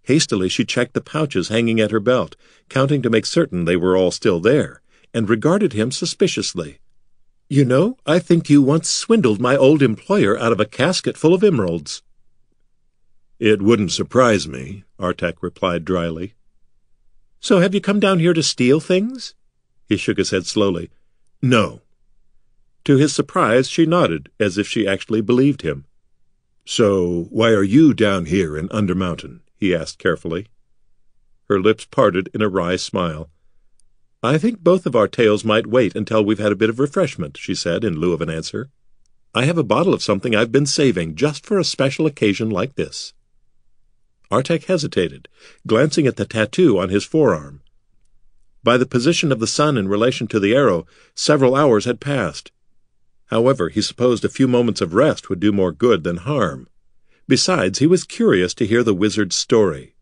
Hastily she checked the pouches hanging at her belt, counting to make certain they were all still there, and regarded him suspiciously. You know, I think you once swindled my old employer out of a casket full of emeralds. It wouldn't surprise me, Artek replied dryly. So have you come down here to steal things? He shook his head slowly. No. To his surprise, she nodded, as if she actually believed him. So why are you down here in Undermountain? he asked carefully. Her lips parted in a wry smile. I think both of our tales might wait until we've had a bit of refreshment, she said in lieu of an answer. I have a bottle of something I've been saving just for a special occasion like this. Artek hesitated, glancing at the tattoo on his forearm. By the position of the sun in relation to the arrow, several hours had passed. However, he supposed a few moments of rest would do more good than harm. Besides, he was curious to hear the wizard's story.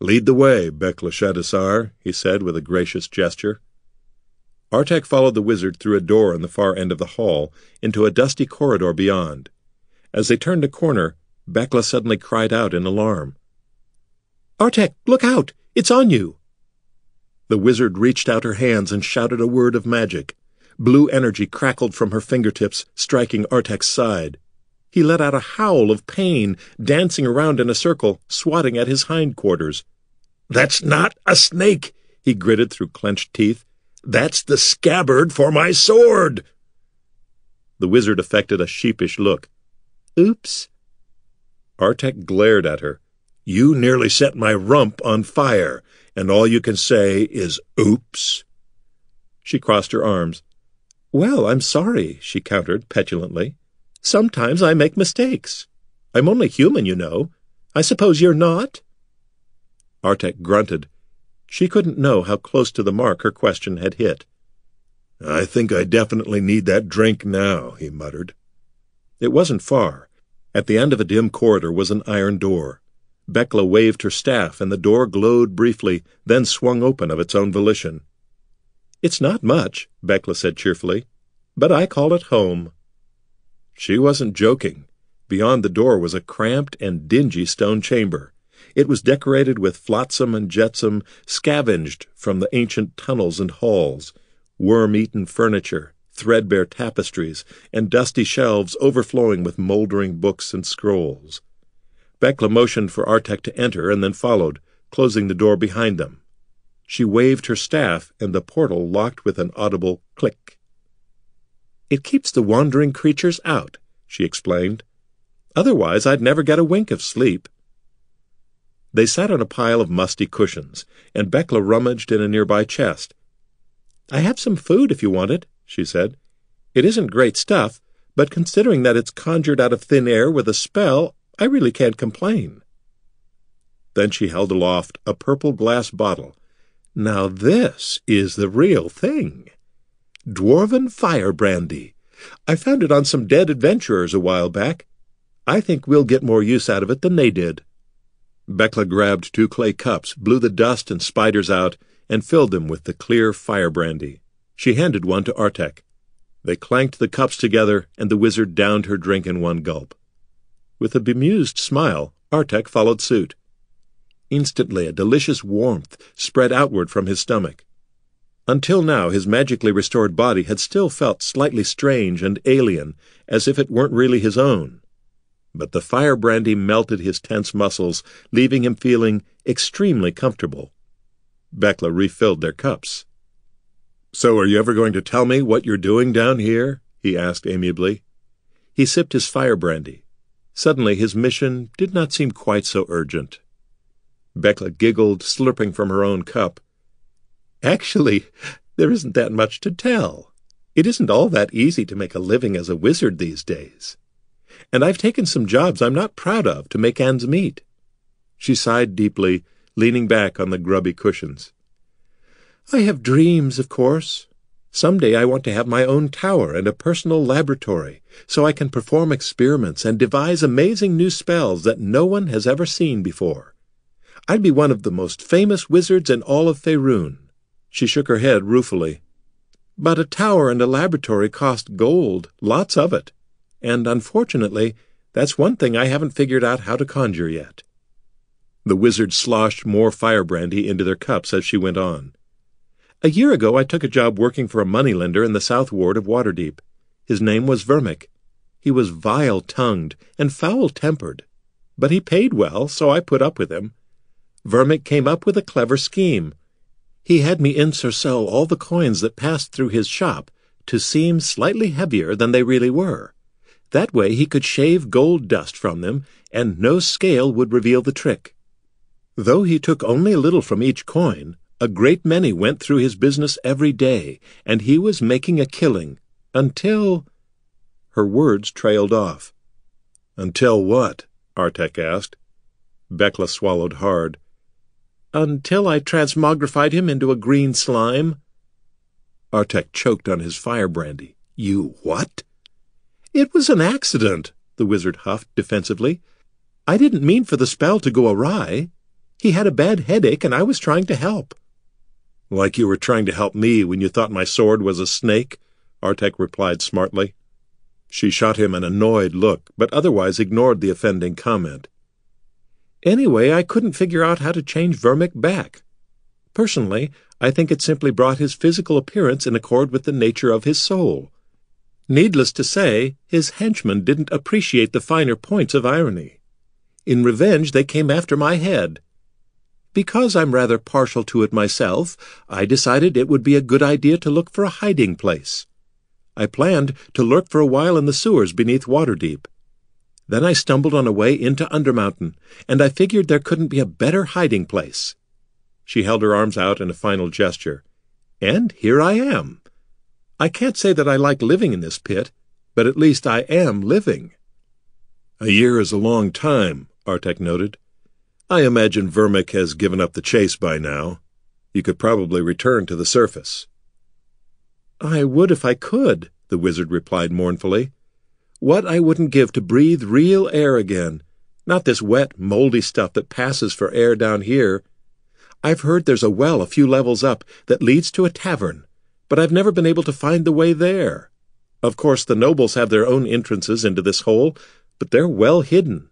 Lead the way, Bekla Shadisar, he said with a gracious gesture. Artek followed the wizard through a door in the far end of the hall into a dusty corridor beyond. As they turned a corner, Bekla suddenly cried out in alarm. Artek, look out! It's on you! The wizard reached out her hands and shouted a word of magic. Blue energy crackled from her fingertips, striking Artek's side. He let out a howl of pain, dancing around in a circle, swatting at his hindquarters. That's not a snake, he gritted through clenched teeth. That's the scabbard for my sword. The wizard affected a sheepish look. Oops. Artek glared at her. You nearly set my rump on fire, and all you can say is oops. She crossed her arms. Well, I'm sorry, she countered petulantly. Sometimes I make mistakes. I'm only human, you know. I suppose you're not? Artek grunted. She couldn't know how close to the mark her question had hit. I think I definitely need that drink now, he muttered. It wasn't far. At the end of a dim corridor was an iron door. Bekla waved her staff, and the door glowed briefly, then swung open of its own volition. It's not much, Bekla said cheerfully, but I call it home. She wasn't joking. Beyond the door was a cramped and dingy stone chamber. It was decorated with flotsam and jetsam scavenged from the ancient tunnels and halls, worm-eaten furniture, threadbare tapestries, and dusty shelves overflowing with moldering books and scrolls. Bekla motioned for Artek to enter and then followed, closing the door behind them. She waved her staff, and the portal locked with an audible click. It keeps the wandering creatures out, she explained. Otherwise, I'd never get a wink of sleep. They sat on a pile of musty cushions, and Bekla rummaged in a nearby chest. I have some food if you want it, she said. It isn't great stuff, but considering that it's conjured out of thin air with a spell, I really can't complain. Then she held aloft a purple glass bottle. Now this is the real thing. Dwarven fire brandy. I found it on some dead adventurers a while back. I think we'll get more use out of it than they did. Bekla grabbed two clay cups, blew the dust and spiders out, and filled them with the clear fire brandy. She handed one to Artek. They clanked the cups together, and the wizard downed her drink in one gulp. With a bemused smile, Artek followed suit. Instantly a delicious warmth spread outward from his stomach. Until now, his magically restored body had still felt slightly strange and alien, as if it weren't really his own but the fire brandy melted his tense muscles, leaving him feeling extremely comfortable. Bekla refilled their cups. So are you ever going to tell me what you're doing down here? he asked amiably. He sipped his fire brandy. Suddenly his mission did not seem quite so urgent. Bekla giggled, slurping from her own cup. Actually, there isn't that much to tell. It isn't all that easy to make a living as a wizard these days and I've taken some jobs I'm not proud of to make ends meet. She sighed deeply, leaning back on the grubby cushions. I have dreams, of course. Some day I want to have my own tower and a personal laboratory, so I can perform experiments and devise amazing new spells that no one has ever seen before. I'd be one of the most famous wizards in all of Faerun. She shook her head ruefully. But a tower and a laboratory cost gold, lots of it and unfortunately, that's one thing I haven't figured out how to conjure yet. The wizard sloshed more fire brandy into their cups as she went on. A year ago, I took a job working for a moneylender in the South Ward of Waterdeep. His name was Vermic. He was vile-tongued and foul-tempered, but he paid well, so I put up with him. Vermic came up with a clever scheme. He had me ensorcell all the coins that passed through his shop to seem slightly heavier than they really were. That way he could shave gold dust from them, and no scale would reveal the trick. Though he took only a little from each coin, a great many went through his business every day, and he was making a killing, until... Her words trailed off. Until what? Artek asked. Bekla swallowed hard. Until I transmogrified him into a green slime. Artek choked on his fire brandy. You what? It was an accident, the wizard huffed defensively. I didn't mean for the spell to go awry. He had a bad headache, and I was trying to help. Like you were trying to help me when you thought my sword was a snake, Artek replied smartly. She shot him an annoyed look, but otherwise ignored the offending comment. Anyway, I couldn't figure out how to change Vermic back. Personally, I think it simply brought his physical appearance in accord with the nature of his soul. Needless to say, his henchmen didn't appreciate the finer points of irony. In revenge, they came after my head. Because I'm rather partial to it myself, I decided it would be a good idea to look for a hiding place. I planned to lurk for a while in the sewers beneath Waterdeep. Then I stumbled on a way into Undermountain, and I figured there couldn't be a better hiding place. She held her arms out in a final gesture. And here I am. I can't say that I like living in this pit, but at least I am living. A year is a long time, Artek noted. I imagine Vermic has given up the chase by now. You could probably return to the surface. I would if I could, the wizard replied mournfully. What I wouldn't give to breathe real air again, not this wet, moldy stuff that passes for air down here. I've heard there's a well a few levels up that leads to a tavern, but I've never been able to find the way there. Of course, the nobles have their own entrances into this hole, but they're well hidden.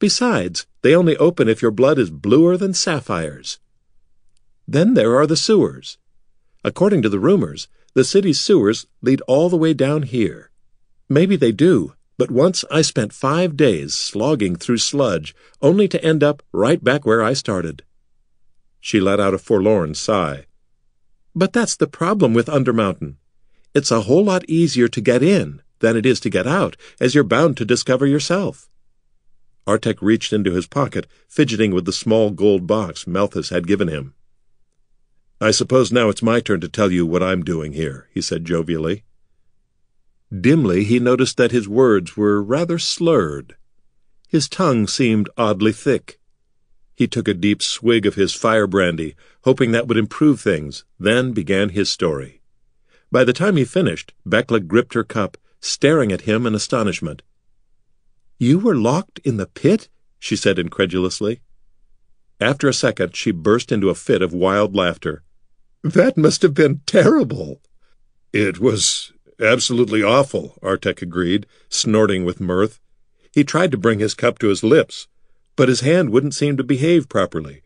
Besides, they only open if your blood is bluer than sapphires. Then there are the sewers. According to the rumors, the city's sewers lead all the way down here. Maybe they do, but once I spent five days slogging through sludge, only to end up right back where I started. She let out a forlorn sigh. But that's the problem with Undermountain. It's a whole lot easier to get in than it is to get out, as you're bound to discover yourself. Artek reached into his pocket, fidgeting with the small gold box Melthus had given him. I suppose now it's my turn to tell you what I'm doing here, he said jovially. Dimly he noticed that his words were rather slurred. His tongue seemed oddly thick. He took a deep swig of his fire brandy, hoping that would improve things, then began his story. By the time he finished, Bekla gripped her cup, staring at him in astonishment. You were locked in the pit? she said incredulously. After a second, she burst into a fit of wild laughter. That must have been terrible. It was Absolutely awful, Artek agreed, snorting with mirth. He tried to bring his cup to his lips, but his hand wouldn't seem to behave properly.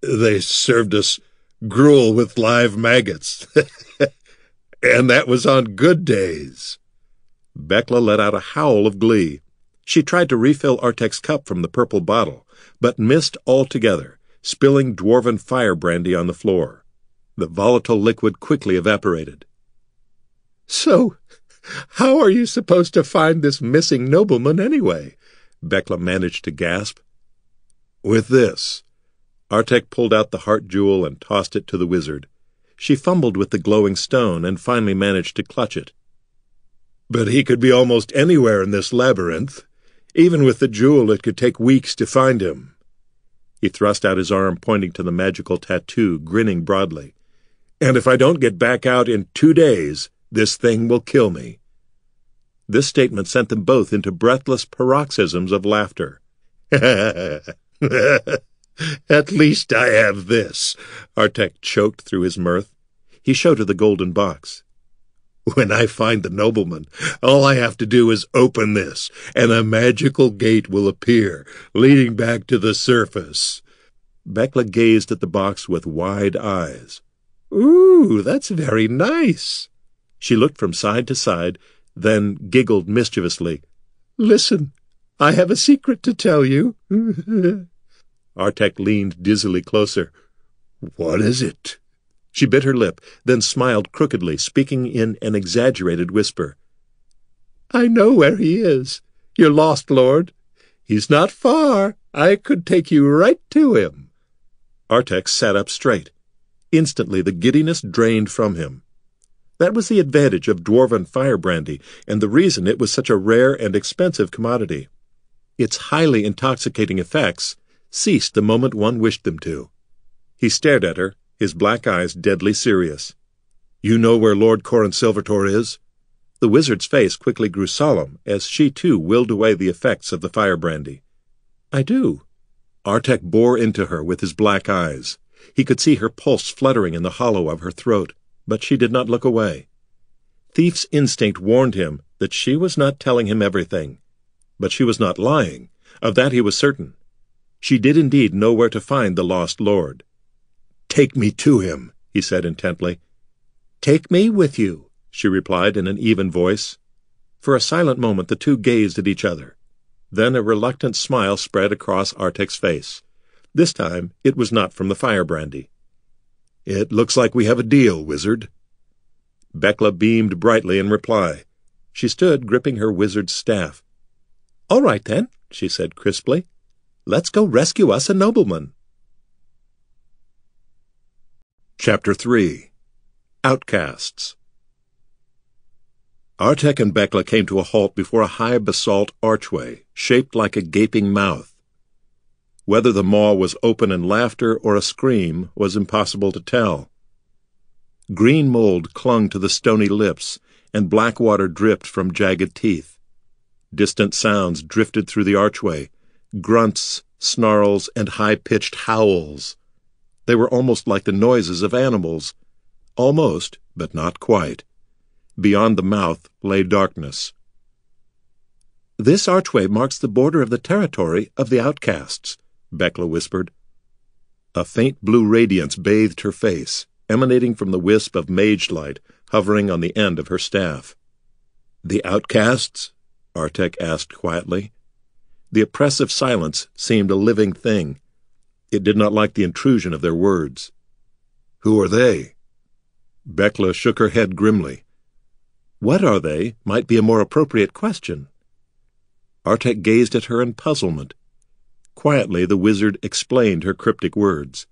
They served us gruel with live maggots. <laughs> and that was on good days. Bekla let out a howl of glee. She tried to refill Artek's cup from the purple bottle, but missed altogether, spilling dwarven fire brandy on the floor. The volatile liquid quickly evaporated. So, how are you supposed to find this missing nobleman anyway? Bekla managed to gasp. With this. Artek pulled out the heart jewel and tossed it to the wizard. She fumbled with the glowing stone and finally managed to clutch it. But he could be almost anywhere in this labyrinth. Even with the jewel, it could take weeks to find him. He thrust out his arm, pointing to the magical tattoo, grinning broadly. And if I don't get back out in two days, this thing will kill me. This statement sent them both into breathless paroxysms of laughter. <laughs> At least I have this, Artek choked through his mirth. He showed her the golden box. When I find the nobleman, all I have to do is open this, and a magical gate will appear, leading back to the surface. Bekla gazed at the box with wide eyes. Ooh, that's very nice. She looked from side to side, then giggled mischievously. Listen, I have a secret to tell you. <laughs> Artek leaned dizzily closer. What is it? She bit her lip, then smiled crookedly, speaking in an exaggerated whisper. I know where he is. Your lost lord. He's not far. I could take you right to him. Artek sat up straight. Instantly the giddiness drained from him. That was the advantage of dwarven firebrandy, and the reason it was such a rare and expensive commodity. Its highly intoxicating effects ceased the moment one wished them to. He stared at her, his black eyes deadly serious. You know where Lord Corin Silvertor is? The wizard's face quickly grew solemn as she too willed away the effects of the firebrandy. I do. Artek bore into her with his black eyes. He could see her pulse fluttering in the hollow of her throat but she did not look away. Thief's instinct warned him that she was not telling him everything. But she was not lying. Of that he was certain. She did indeed know where to find the lost lord. Take me to him, he said intently. Take me with you, she replied in an even voice. For a silent moment the two gazed at each other. Then a reluctant smile spread across Artek's face. This time it was not from the firebrandy. It looks like we have a deal, wizard. Bekla beamed brightly in reply. She stood gripping her wizard's staff. All right, then, she said crisply. Let's go rescue us a nobleman. Chapter 3 Outcasts Artek and Bekla came to a halt before a high basalt archway, shaped like a gaping mouth. Whether the maw was open in laughter or a scream was impossible to tell. Green mold clung to the stony lips, and black water dripped from jagged teeth. Distant sounds drifted through the archway grunts, snarls, and high pitched howls. They were almost like the noises of animals. Almost, but not quite. Beyond the mouth lay darkness. This archway marks the border of the territory of the outcasts, Bekla whispered. A faint blue radiance bathed her face, emanating from the wisp of mage light hovering on the end of her staff. The outcasts? Artek asked quietly. The oppressive silence seemed a living thing. It did not like the intrusion of their words. Who are they? Bekla shook her head grimly. What are they might be a more appropriate question. Artek gazed at her in puzzlement. Quietly, the wizard explained her cryptic words.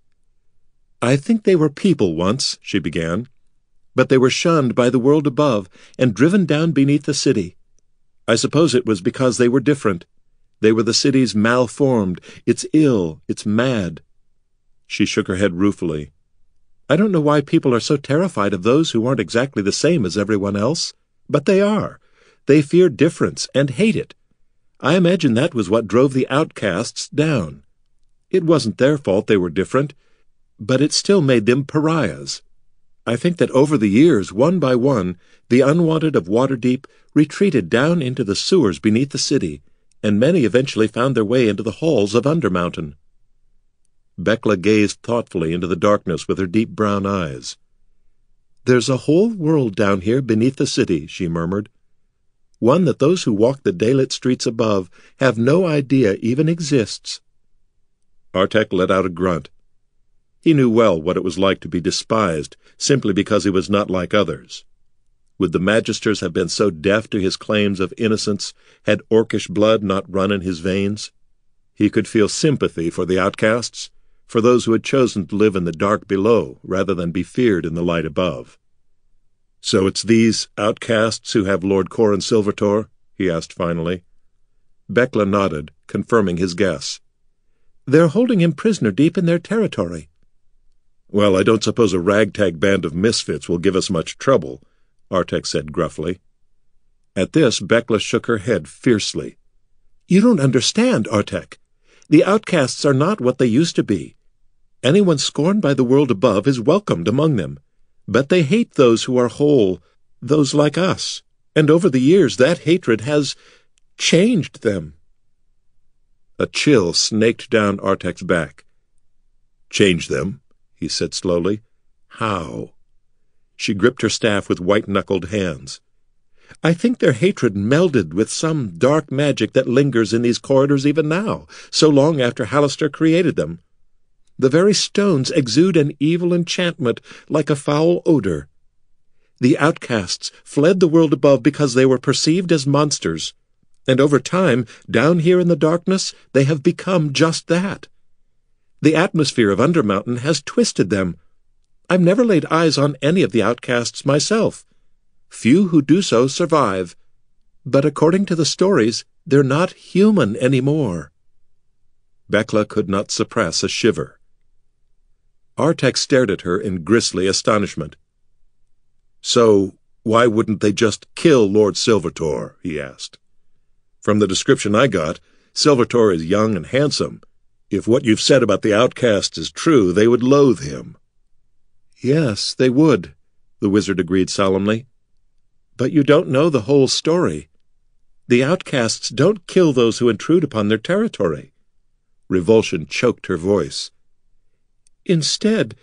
I think they were people once, she began, but they were shunned by the world above and driven down beneath the city. I suppose it was because they were different. They were the city's malformed, it's ill, it's mad. She shook her head ruefully. I don't know why people are so terrified of those who aren't exactly the same as everyone else, but they are. They fear difference and hate it. I imagine that was what drove the outcasts down. It wasn't their fault they were different but it still made them pariahs. I think that over the years, one by one, the unwanted of Waterdeep retreated down into the sewers beneath the city, and many eventually found their way into the halls of Undermountain. Bekla gazed thoughtfully into the darkness with her deep brown eyes. There's a whole world down here beneath the city, she murmured. One that those who walk the daylit streets above have no idea even exists. Artek let out a grunt. He knew well what it was like to be despised simply because he was not like others. Would the magisters have been so deaf to his claims of innocence had orcish blood not run in his veins? He could feel sympathy for the outcasts, for those who had chosen to live in the dark below rather than be feared in the light above. So it's these outcasts who have Lord Corin Silvertor? he asked finally. Bekla nodded, confirming his guess. They're holding him prisoner deep in their territory. Well, I don't suppose a ragtag band of misfits will give us much trouble, Artek said gruffly. At this, Bekla shook her head fiercely. You don't understand, Artek. The outcasts are not what they used to be. Anyone scorned by the world above is welcomed among them. But they hate those who are whole, those like us, and over the years that hatred has changed them. A chill snaked down Artek's back. Change them? he said slowly. How? She gripped her staff with white-knuckled hands. I think their hatred melded with some dark magic that lingers in these corridors even now, so long after Halaster created them. The very stones exude an evil enchantment like a foul odor. The outcasts fled the world above because they were perceived as monsters, and over time, down here in the darkness, they have become just that. The atmosphere of Undermountain has twisted them. I've never laid eyes on any of the outcasts myself. Few who do so survive. But according to the stories, they're not human anymore. Bekla could not suppress a shiver. Artek stared at her in grisly astonishment. So, why wouldn't they just kill Lord Silvertor? he asked. From the description I got, Silvertor is young and handsome, if what you've said about the outcasts is true, they would loathe him. Yes, they would, the wizard agreed solemnly. But you don't know the whole story. The outcasts don't kill those who intrude upon their territory. Revulsion choked her voice. Instead,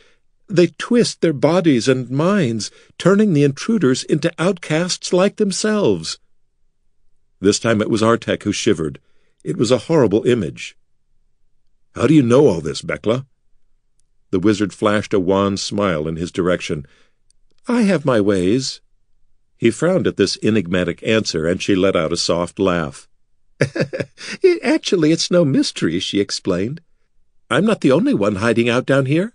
they twist their bodies and minds, turning the intruders into outcasts like themselves. This time it was Artek who shivered. It was a horrible image. How do you know all this, Bekla? The wizard flashed a wan smile in his direction. I have my ways. He frowned at this enigmatic answer, and she let out a soft laugh. <laughs> Actually, it's no mystery, she explained. I'm not the only one hiding out down here,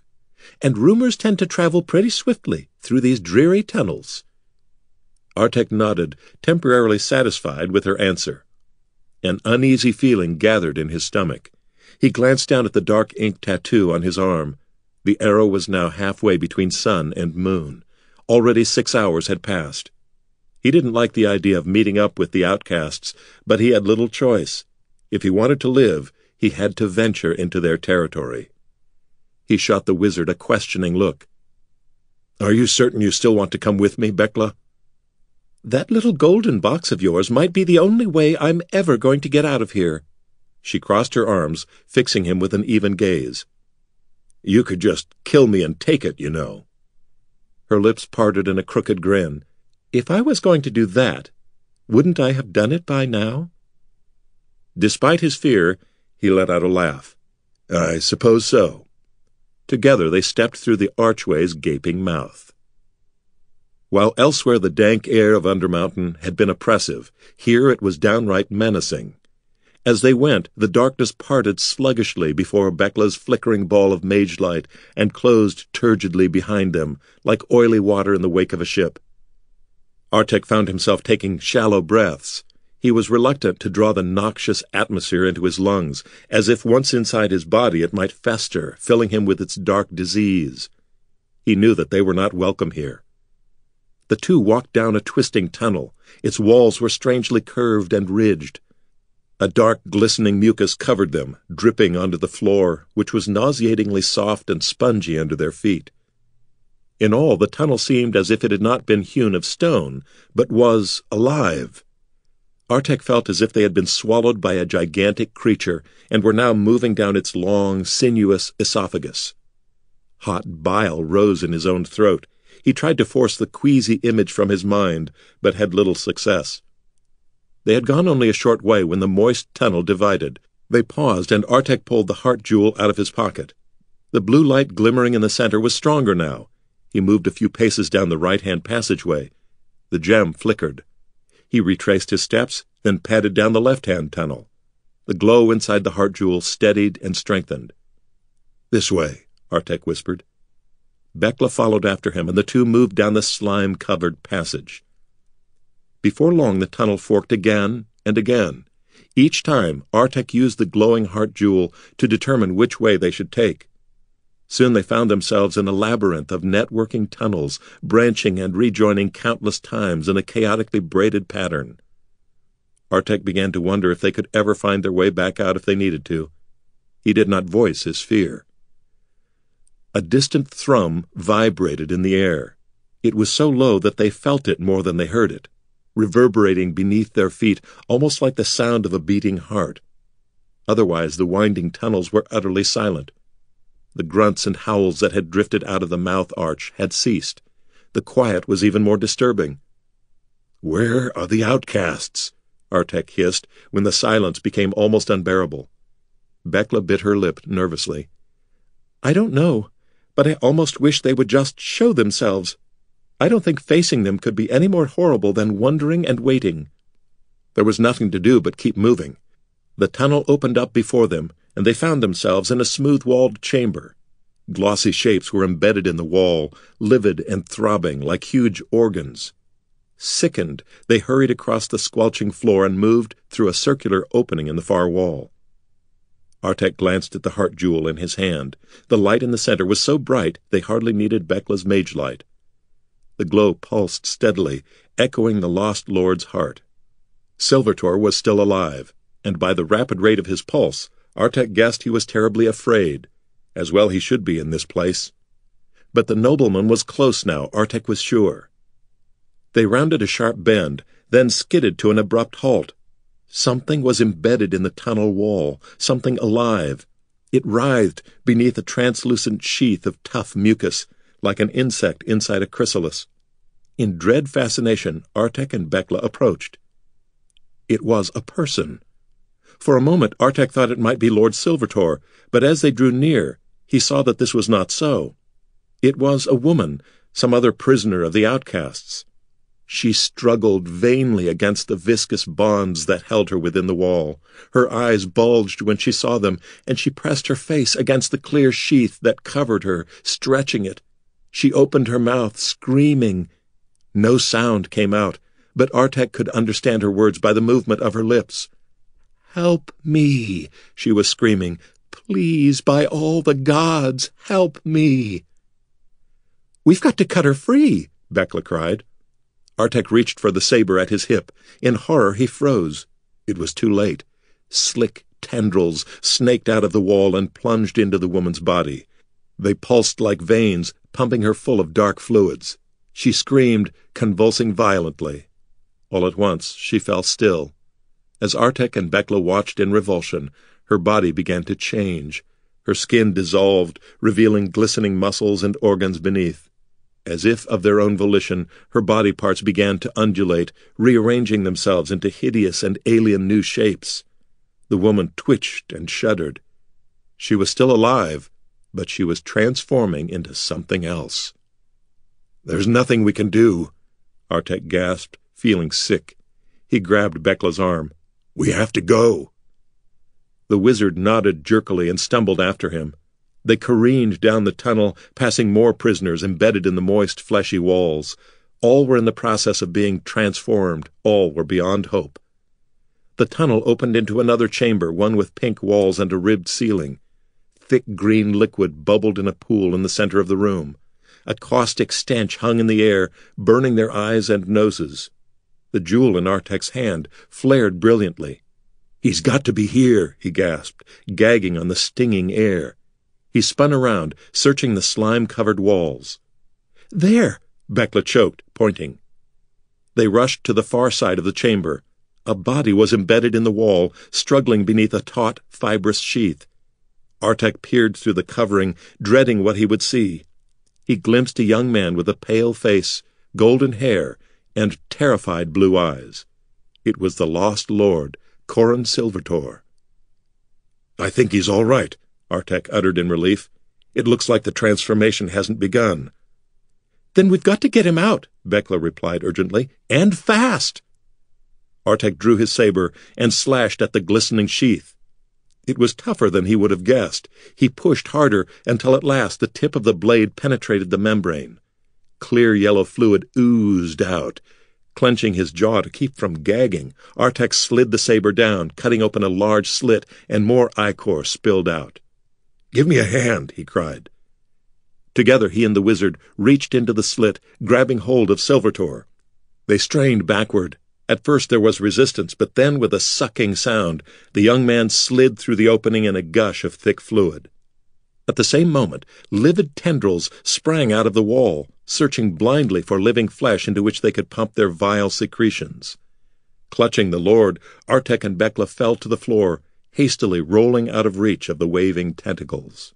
and rumors tend to travel pretty swiftly through these dreary tunnels. Artek nodded, temporarily satisfied with her answer. An uneasy feeling gathered in his stomach. He glanced down at the dark ink tattoo on his arm. The arrow was now halfway between sun and moon. Already six hours had passed. He didn't like the idea of meeting up with the outcasts, but he had little choice. If he wanted to live, he had to venture into their territory. He shot the wizard a questioning look. Are you certain you still want to come with me, Bekla? That little golden box of yours might be the only way I'm ever going to get out of here. She crossed her arms, fixing him with an even gaze. You could just kill me and take it, you know. Her lips parted in a crooked grin. If I was going to do that, wouldn't I have done it by now? Despite his fear, he let out a laugh. I suppose so. Together they stepped through the archway's gaping mouth. While elsewhere the dank air of Undermountain had been oppressive, here it was downright menacing. As they went, the darkness parted sluggishly before Bekla's flickering ball of mage light and closed turgidly behind them, like oily water in the wake of a ship. Artek found himself taking shallow breaths. He was reluctant to draw the noxious atmosphere into his lungs, as if once inside his body it might fester, filling him with its dark disease. He knew that they were not welcome here. The two walked down a twisting tunnel. Its walls were strangely curved and ridged. A dark, glistening mucus covered them, dripping onto the floor, which was nauseatingly soft and spongy under their feet. In all, the tunnel seemed as if it had not been hewn of stone, but was alive. Artek felt as if they had been swallowed by a gigantic creature and were now moving down its long, sinuous esophagus. Hot bile rose in his own throat, he tried to force the queasy image from his mind, but had little success. They had gone only a short way when the moist tunnel divided. They paused, and Artek pulled the heart jewel out of his pocket. The blue light glimmering in the center was stronger now. He moved a few paces down the right-hand passageway. The gem flickered. He retraced his steps, then padded down the left-hand tunnel. The glow inside the heart jewel steadied and strengthened. This way, Artek whispered. Bekla followed after him, and the two moved down the slime-covered passage. Before long the tunnel forked again and again. Each time, Artek used the glowing heart jewel to determine which way they should take. Soon they found themselves in a labyrinth of networking tunnels, branching and rejoining countless times in a chaotically braided pattern. Artek began to wonder if they could ever find their way back out if they needed to. He did not voice his fear. A distant thrum vibrated in the air. It was so low that they felt it more than they heard it, reverberating beneath their feet almost like the sound of a beating heart. Otherwise, the winding tunnels were utterly silent. The grunts and howls that had drifted out of the mouth arch had ceased. The quiet was even more disturbing. Where are the outcasts? Artek hissed when the silence became almost unbearable. Bekla bit her lip nervously. I don't know but I almost wish they would just show themselves. I don't think facing them could be any more horrible than wondering and waiting. There was nothing to do but keep moving. The tunnel opened up before them, and they found themselves in a smooth-walled chamber. Glossy shapes were embedded in the wall, livid and throbbing like huge organs. Sickened, they hurried across the squelching floor and moved through a circular opening in the far wall. Artek glanced at the heart jewel in his hand. The light in the center was so bright they hardly needed Bekla's mage light. The glow pulsed steadily, echoing the lost lord's heart. Silvertor was still alive, and by the rapid rate of his pulse, Artek guessed he was terribly afraid. As well he should be in this place. But the nobleman was close now, Artek was sure. They rounded a sharp bend, then skidded to an abrupt halt. Something was embedded in the tunnel wall, something alive. It writhed beneath a translucent sheath of tough mucus, like an insect inside a chrysalis. In dread fascination, Artek and Bekla approached. It was a person. For a moment, Artek thought it might be Lord Silvertor, but as they drew near, he saw that this was not so. It was a woman, some other prisoner of the outcasts. She struggled vainly against the viscous bonds that held her within the wall. Her eyes bulged when she saw them, and she pressed her face against the clear sheath that covered her, stretching it. She opened her mouth, screaming. No sound came out, but Artek could understand her words by the movement of her lips. Help me, she was screaming. Please, by all the gods, help me. We've got to cut her free, Bekla cried. Artek reached for the saber at his hip. In horror, he froze. It was too late. Slick tendrils snaked out of the wall and plunged into the woman's body. They pulsed like veins, pumping her full of dark fluids. She screamed, convulsing violently. All at once, she fell still. As Artek and Bekla watched in revulsion, her body began to change. Her skin dissolved, revealing glistening muscles and organs beneath. As if of their own volition, her body parts began to undulate, rearranging themselves into hideous and alien new shapes. The woman twitched and shuddered. She was still alive, but she was transforming into something else. There's nothing we can do, Artek gasped, feeling sick. He grabbed Bekla's arm. We have to go. The wizard nodded jerkily and stumbled after him. They careened down the tunnel, passing more prisoners embedded in the moist, fleshy walls. All were in the process of being transformed. All were beyond hope. The tunnel opened into another chamber, one with pink walls and a ribbed ceiling. Thick green liquid bubbled in a pool in the center of the room. A caustic stench hung in the air, burning their eyes and noses. The jewel in Artek's hand flared brilliantly. He's got to be here, he gasped, gagging on the stinging air. He spun around, searching the slime-covered walls. There! Bekla choked, pointing. They rushed to the far side of the chamber. A body was embedded in the wall, struggling beneath a taut, fibrous sheath. Artek peered through the covering, dreading what he would see. He glimpsed a young man with a pale face, golden hair, and terrified blue eyes. It was the lost lord, Corin Silvertor. I think he's all right, Artek uttered in relief. It looks like the transformation hasn't begun. Then we've got to get him out, Bekla replied urgently, and fast. Artek drew his saber and slashed at the glistening sheath. It was tougher than he would have guessed. He pushed harder until at last the tip of the blade penetrated the membrane. Clear yellow fluid oozed out. Clenching his jaw to keep from gagging, Artek slid the saber down, cutting open a large slit, and more ichor spilled out. Give me a hand, he cried. Together he and the wizard reached into the slit, grabbing hold of Silvertor. They strained backward. At first there was resistance, but then, with a sucking sound, the young man slid through the opening in a gush of thick fluid. At the same moment, livid tendrils sprang out of the wall, searching blindly for living flesh into which they could pump their vile secretions. Clutching the Lord, Artek and Bekla fell to the floor, hastily rolling out of reach of the waving tentacles.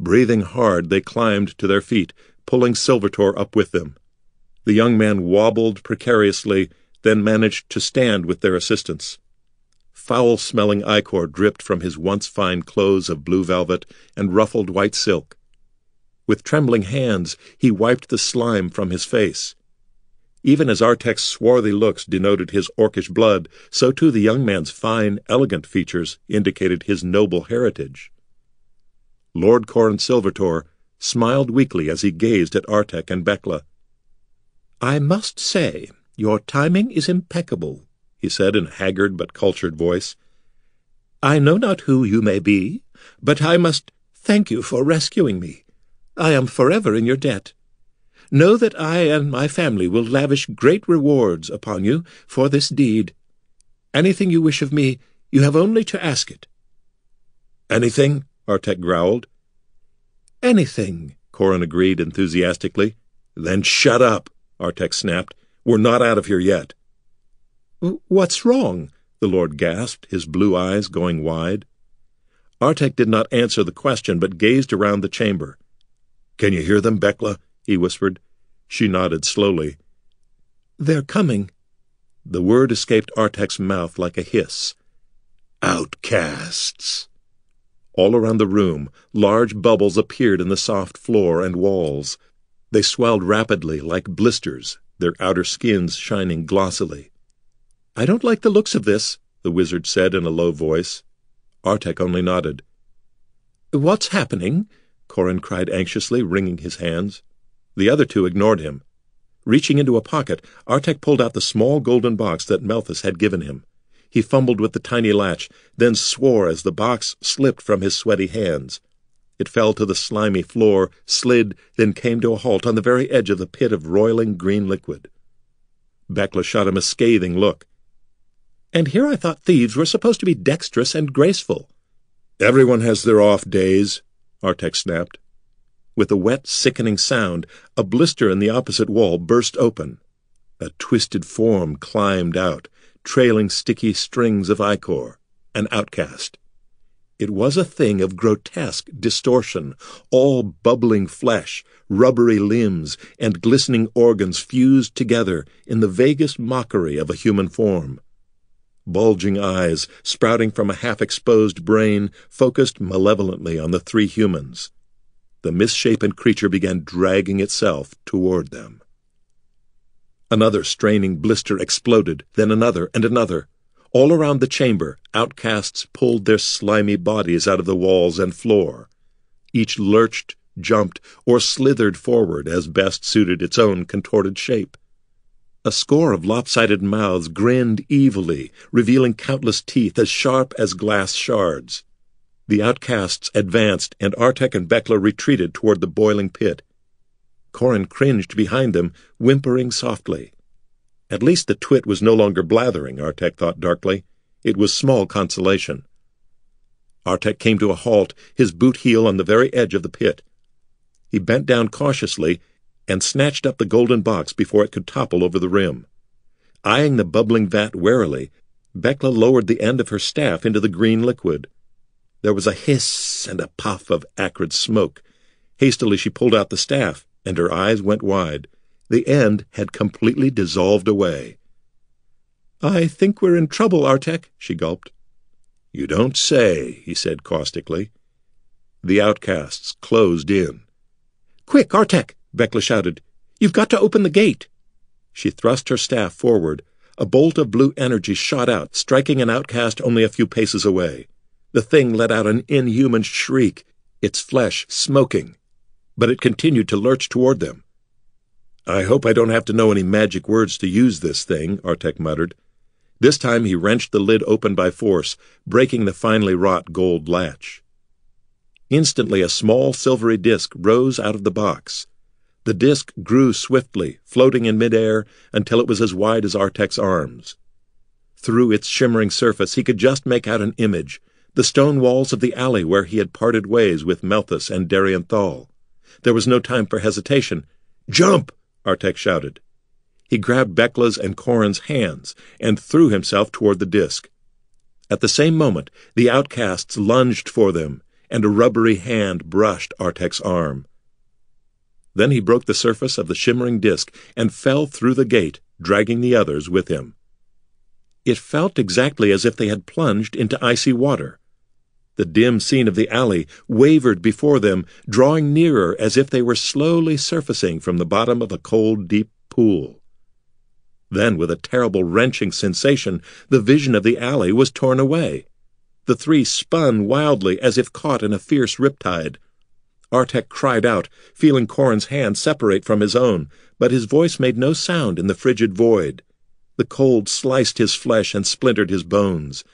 Breathing hard, they climbed to their feet, pulling Silvertor up with them. The young man wobbled precariously, then managed to stand with their assistance. Foul-smelling ichor dripped from his once fine clothes of blue velvet and ruffled white silk. With trembling hands, he wiped the slime from his face. Even as Artek's swarthy looks denoted his orcish blood, so too the young man's fine, elegant features indicated his noble heritage. Lord Corin Silvertor smiled weakly as he gazed at Artek and Bekla. I must say, your timing is impeccable, he said in a haggard but cultured voice. I know not who you may be, but I must thank you for rescuing me. I am forever in your debt. Know that I and my family will lavish great rewards upon you for this deed. Anything you wish of me, you have only to ask it. Anything? Artek growled. Anything, Corin agreed enthusiastically. Then shut up, Artek snapped. We're not out of here yet. What's wrong? the Lord gasped, his blue eyes going wide. Artek did not answer the question, but gazed around the chamber. Can you hear them, Bekla? he whispered. She nodded slowly. They're coming. The word escaped Artek's mouth like a hiss. outcasts. All around the room, large bubbles appeared in the soft floor and walls. They swelled rapidly like blisters, their outer skins shining glossily. I don't like the looks of this, the wizard said in a low voice. Artek only nodded. What's happening? Corin cried anxiously, wringing his hands. The other two ignored him. Reaching into a pocket, Artek pulled out the small golden box that Melthus had given him. He fumbled with the tiny latch, then swore as the box slipped from his sweaty hands. It fell to the slimy floor, slid, then came to a halt on the very edge of the pit of roiling green liquid. Bekla shot him a scathing look. And here I thought thieves were supposed to be dexterous and graceful. Everyone has their off days, Artek snapped. With a wet, sickening sound, a blister in the opposite wall burst open. A twisted form climbed out, trailing sticky strings of ichor, an outcast. It was a thing of grotesque distortion, all bubbling flesh, rubbery limbs, and glistening organs fused together in the vaguest mockery of a human form. Bulging eyes, sprouting from a half-exposed brain, focused malevolently on the three humans. The misshapen creature began dragging itself toward them. Another straining blister exploded, then another and another. All around the chamber, outcasts pulled their slimy bodies out of the walls and floor. Each lurched, jumped, or slithered forward as best suited its own contorted shape. A score of lopsided mouths grinned evilly, revealing countless teeth as sharp as glass shards. The outcasts advanced, and Artek and Bekla retreated toward the boiling pit. Corin cringed behind them, whimpering softly. At least the twit was no longer blathering, Artek thought darkly. It was small consolation. Artek came to a halt, his boot heel on the very edge of the pit. He bent down cautiously and snatched up the golden box before it could topple over the rim. Eyeing the bubbling vat warily, Bekla lowered the end of her staff into the green liquid. There was a hiss and a puff of acrid smoke. Hastily she pulled out the staff, and her eyes went wide. The end had completely dissolved away. I think we're in trouble, Artek, she gulped. You don't say, he said caustically. The outcasts closed in. Quick, Artek! Bekla shouted. You've got to open the gate. She thrust her staff forward. A bolt of blue energy shot out, striking an outcast only a few paces away. The thing let out an inhuman shriek, its flesh smoking. But it continued to lurch toward them. I hope I don't have to know any magic words to use this thing, Artek muttered. This time he wrenched the lid open by force, breaking the finely wrought gold latch. Instantly a small silvery disk rose out of the box. The disk grew swiftly, floating in midair until it was as wide as Artek's arms. Through its shimmering surface he could just make out an image, the stone walls of the alley where he had parted ways with Melthus and Darien Thal. There was no time for hesitation. Jump! Artek shouted. He grabbed Bekla's and Corin's hands and threw himself toward the disk. At the same moment, the outcasts lunged for them, and a rubbery hand brushed Artek's arm. Then he broke the surface of the shimmering disk and fell through the gate, dragging the others with him. It felt exactly as if they had plunged into icy water. The dim scene of the alley wavered before them, drawing nearer as if they were slowly surfacing from the bottom of a cold, deep pool. Then, with a terrible wrenching sensation, the vision of the alley was torn away. The three spun wildly as if caught in a fierce riptide. Artek cried out, feeling Corin's hand separate from his own, but his voice made no sound in the frigid void. The cold sliced his flesh and splintered his bones.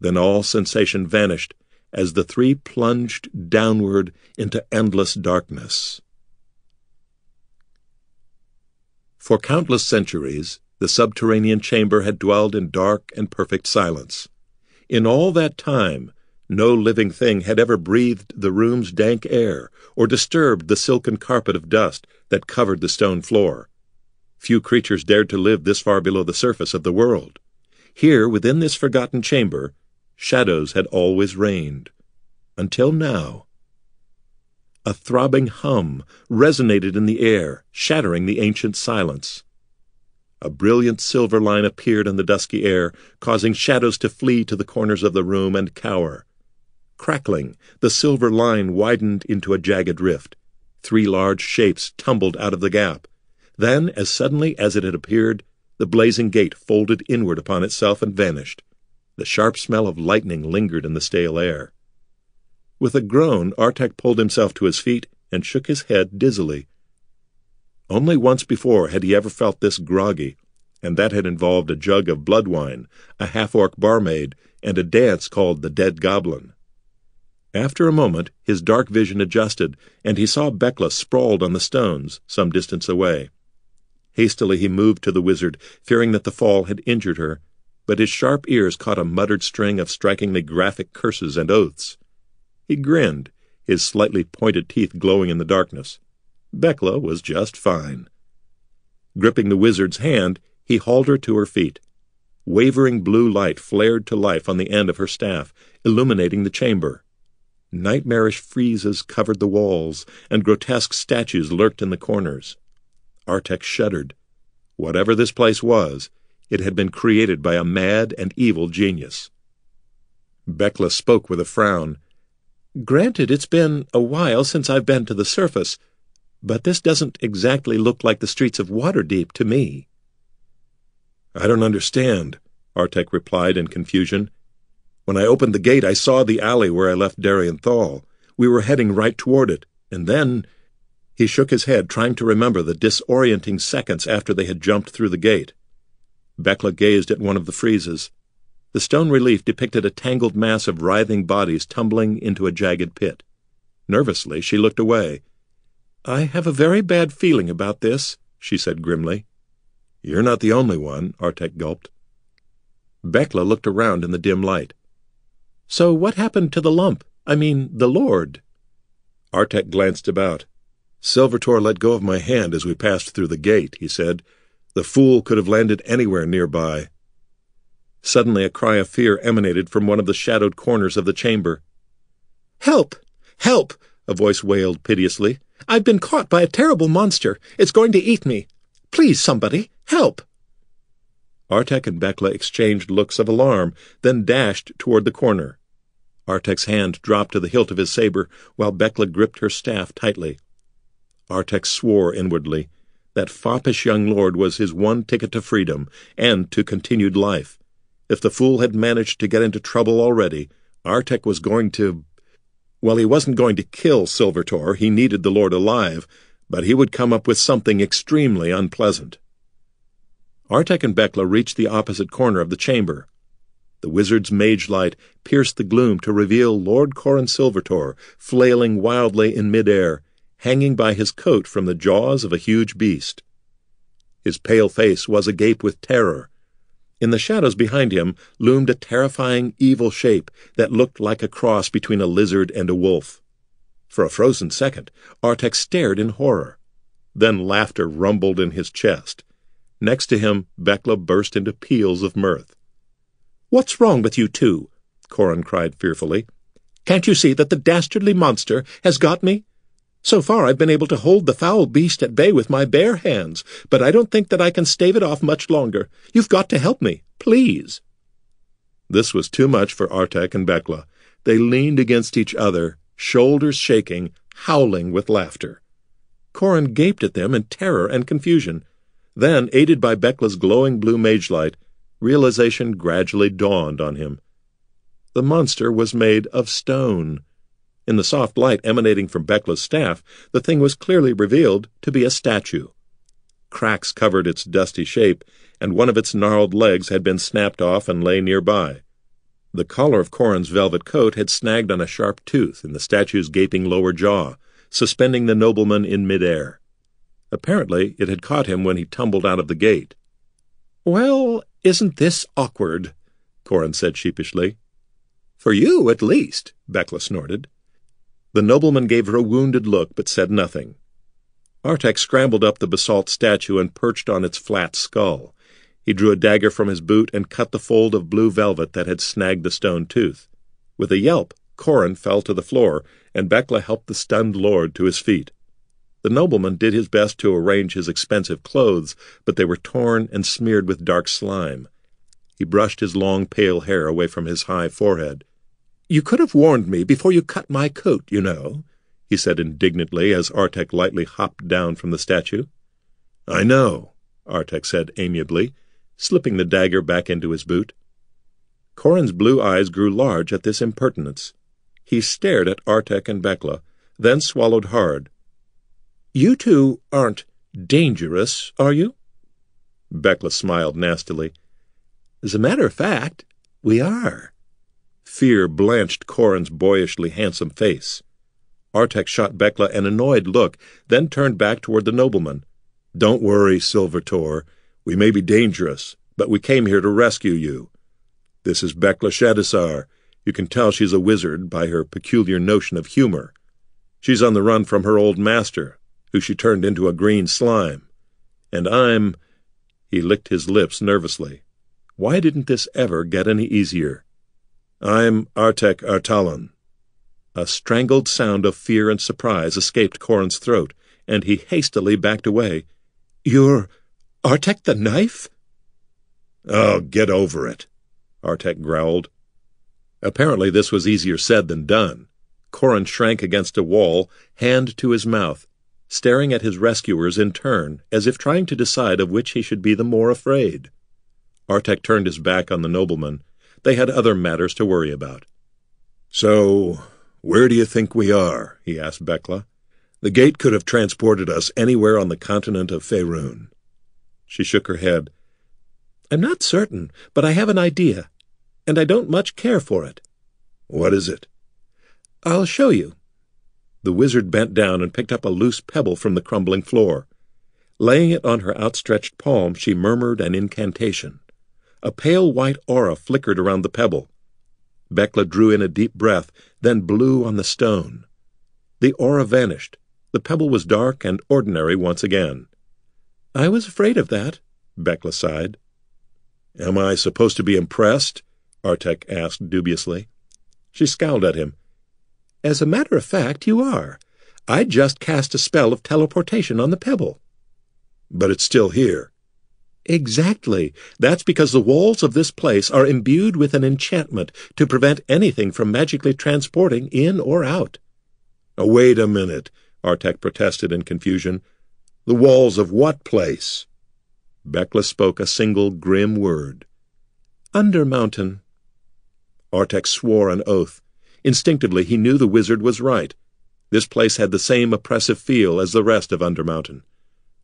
Then all sensation vanished as the three plunged downward into endless darkness. For countless centuries, the subterranean chamber had dwelled in dark and perfect silence. In all that time, no living thing had ever breathed the room's dank air or disturbed the silken carpet of dust that covered the stone floor. Few creatures dared to live this far below the surface of the world. Here, within this forgotten chamber, shadows had always reigned. Until now. A throbbing hum resonated in the air, shattering the ancient silence. A brilliant silver line appeared in the dusky air, causing shadows to flee to the corners of the room and cower. Crackling, the silver line widened into a jagged rift. Three large shapes tumbled out of the gap. Then, as suddenly as it had appeared, the blazing gate folded inward upon itself and vanished. The sharp smell of lightning lingered in the stale air. With a groan, Artek pulled himself to his feet and shook his head dizzily. Only once before had he ever felt this groggy, and that had involved a jug of blood wine, a half-orc barmaid, and a dance called the Dead Goblin. After a moment, his dark vision adjusted, and he saw Bekla sprawled on the stones, some distance away. Hastily he moved to the wizard, fearing that the fall had injured her, but his sharp ears caught a muttered string of strikingly graphic curses and oaths. He grinned, his slightly pointed teeth glowing in the darkness. Bekla was just fine. Gripping the wizard's hand, he hauled her to her feet. Wavering blue light flared to life on the end of her staff, illuminating the chamber. Nightmarish friezes covered the walls, and grotesque statues lurked in the corners. Artek shuddered. Whatever this place was, it had been created by a mad and evil genius. Bekla spoke with a frown. Granted, it's been a while since I've been to the surface, but this doesn't exactly look like the streets of Waterdeep to me. I don't understand, Artek replied in confusion. When I opened the gate, I saw the alley where I left Darien Thal. We were heading right toward it, and then... He shook his head, trying to remember the disorienting seconds after they had jumped through the gate. Bekla gazed at one of the friezes. The stone relief depicted a tangled mass of writhing bodies tumbling into a jagged pit. Nervously, she looked away. I have a very bad feeling about this, she said grimly. You're not the only one, Artek gulped. Bekla looked around in the dim light. So what happened to the lump? I mean, the Lord? Artek glanced about. Silvertor let go of my hand as we passed through the gate, he said. The fool could have landed anywhere nearby. Suddenly a cry of fear emanated from one of the shadowed corners of the chamber. Help! Help! a voice wailed piteously. I've been caught by a terrible monster. It's going to eat me. Please, somebody, help! Artek and Bekla exchanged looks of alarm, then dashed toward the corner. Artek's hand dropped to the hilt of his saber, while Bekla gripped her staff tightly. Artek swore inwardly. That foppish young lord was his one ticket to freedom, and to continued life. If the fool had managed to get into trouble already, Artek was going to... Well, he wasn't going to kill Silvertor, he needed the Lord alive, but he would come up with something extremely unpleasant. Artek and Bekla reached the opposite corner of the chamber. The wizard's mage light pierced the gloom to reveal Lord Corin Silvertor flailing wildly in midair, hanging by his coat from the jaws of a huge beast. His pale face was agape with terror, in the shadows behind him loomed a terrifying, evil shape that looked like a cross between a lizard and a wolf. For a frozen second, Artek stared in horror. Then laughter rumbled in his chest. Next to him, Bekla burst into peals of mirth. What's wrong with you two? Corin cried fearfully. Can't you see that the dastardly monster has got me? So far I've been able to hold the foul beast at bay with my bare hands, but I don't think that I can stave it off much longer. You've got to help me, please. This was too much for Artek and Bekla. They leaned against each other, shoulders shaking, howling with laughter. Corin gaped at them in terror and confusion. Then, aided by Bekla's glowing blue mage light, realization gradually dawned on him. The monster was made of stone. In the soft light emanating from Bekla's staff, the thing was clearly revealed to be a statue. Cracks covered its dusty shape, and one of its gnarled legs had been snapped off and lay nearby. The collar of Corin's velvet coat had snagged on a sharp tooth in the statue's gaping lower jaw, suspending the nobleman in midair. Apparently, it had caught him when he tumbled out of the gate. Well, isn't this awkward? Corin said sheepishly. For you, at least, Bekla snorted. The nobleman gave her a wounded look, but said nothing. Artek scrambled up the basalt statue and perched on its flat skull. He drew a dagger from his boot and cut the fold of blue velvet that had snagged the stone tooth. With a yelp, Corin fell to the floor, and Bekla helped the stunned lord to his feet. The nobleman did his best to arrange his expensive clothes, but they were torn and smeared with dark slime. He brushed his long, pale hair away from his high forehead. You could have warned me before you cut my coat, you know, he said indignantly as Artek lightly hopped down from the statue. I know, Artek said amiably, slipping the dagger back into his boot. Corin's blue eyes grew large at this impertinence. He stared at Artek and Bekla, then swallowed hard. You two aren't dangerous, are you? Bekla smiled nastily. As a matter of fact, we are. Fear blanched Corin's boyishly handsome face. Artek shot Bekla an annoyed look, then turned back toward the nobleman. Don't worry, Silvertor. We may be dangerous, but we came here to rescue you. This is Bekla Shadisar. You can tell she's a wizard by her peculiar notion of humor. She's on the run from her old master, who she turned into a green slime. And I'm... He licked his lips nervously. Why didn't this ever get any easier? I'm Artek Artalan. A strangled sound of fear and surprise escaped Corin's throat, and he hastily backed away. You're Artek the Knife? Oh, get over it. Artek growled. Apparently this was easier said than done. Corin shrank against a wall, hand to his mouth, staring at his rescuers in turn, as if trying to decide of which he should be the more afraid. Artek turned his back on the nobleman. They had other matters to worry about. So, where do you think we are? he asked Bekla. The gate could have transported us anywhere on the continent of Faerun. She shook her head. I'm not certain, but I have an idea and I don't much care for it. What is it? I'll show you. The wizard bent down and picked up a loose pebble from the crumbling floor. Laying it on her outstretched palm, she murmured an incantation. A pale white aura flickered around the pebble. Bekla drew in a deep breath, then blew on the stone. The aura vanished. The pebble was dark and ordinary once again. I was afraid of that, Bekla sighed. Am I supposed to be impressed? Artek asked dubiously. She scowled at him. As a matter of fact, you are. I just cast a spell of teleportation on the pebble. But it's still here. Exactly. That's because the walls of this place are imbued with an enchantment to prevent anything from magically transporting in or out. Oh, wait a minute, Artek protested in confusion. The walls of what place? Bekla spoke a single grim word. Undermountain. Artek swore an oath. Instinctively, he knew the wizard was right. This place had the same oppressive feel as the rest of Undermountain.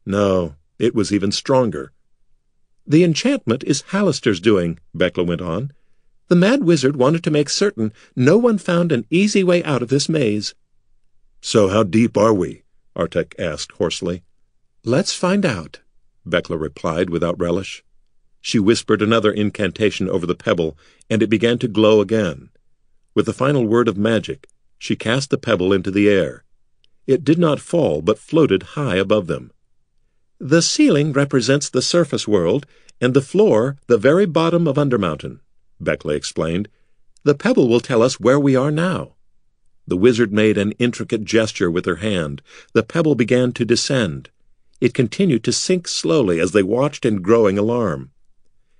No, it was even stronger. The enchantment is Halaster's doing, Bekla went on. The mad wizard wanted to make certain no one found an easy way out of this maze. So how deep are we? Artek asked hoarsely. Let's find out, Bekla replied without relish. She whispered another incantation over the pebble, and it began to glow again. With the final word of magic, she cast the pebble into the air. It did not fall, but floated high above them. The ceiling represents the surface world, and the floor the very bottom of Undermountain, Bekla explained. The pebble will tell us where we are now. The wizard made an intricate gesture with her hand. The pebble began to descend. It continued to sink slowly as they watched in growing alarm.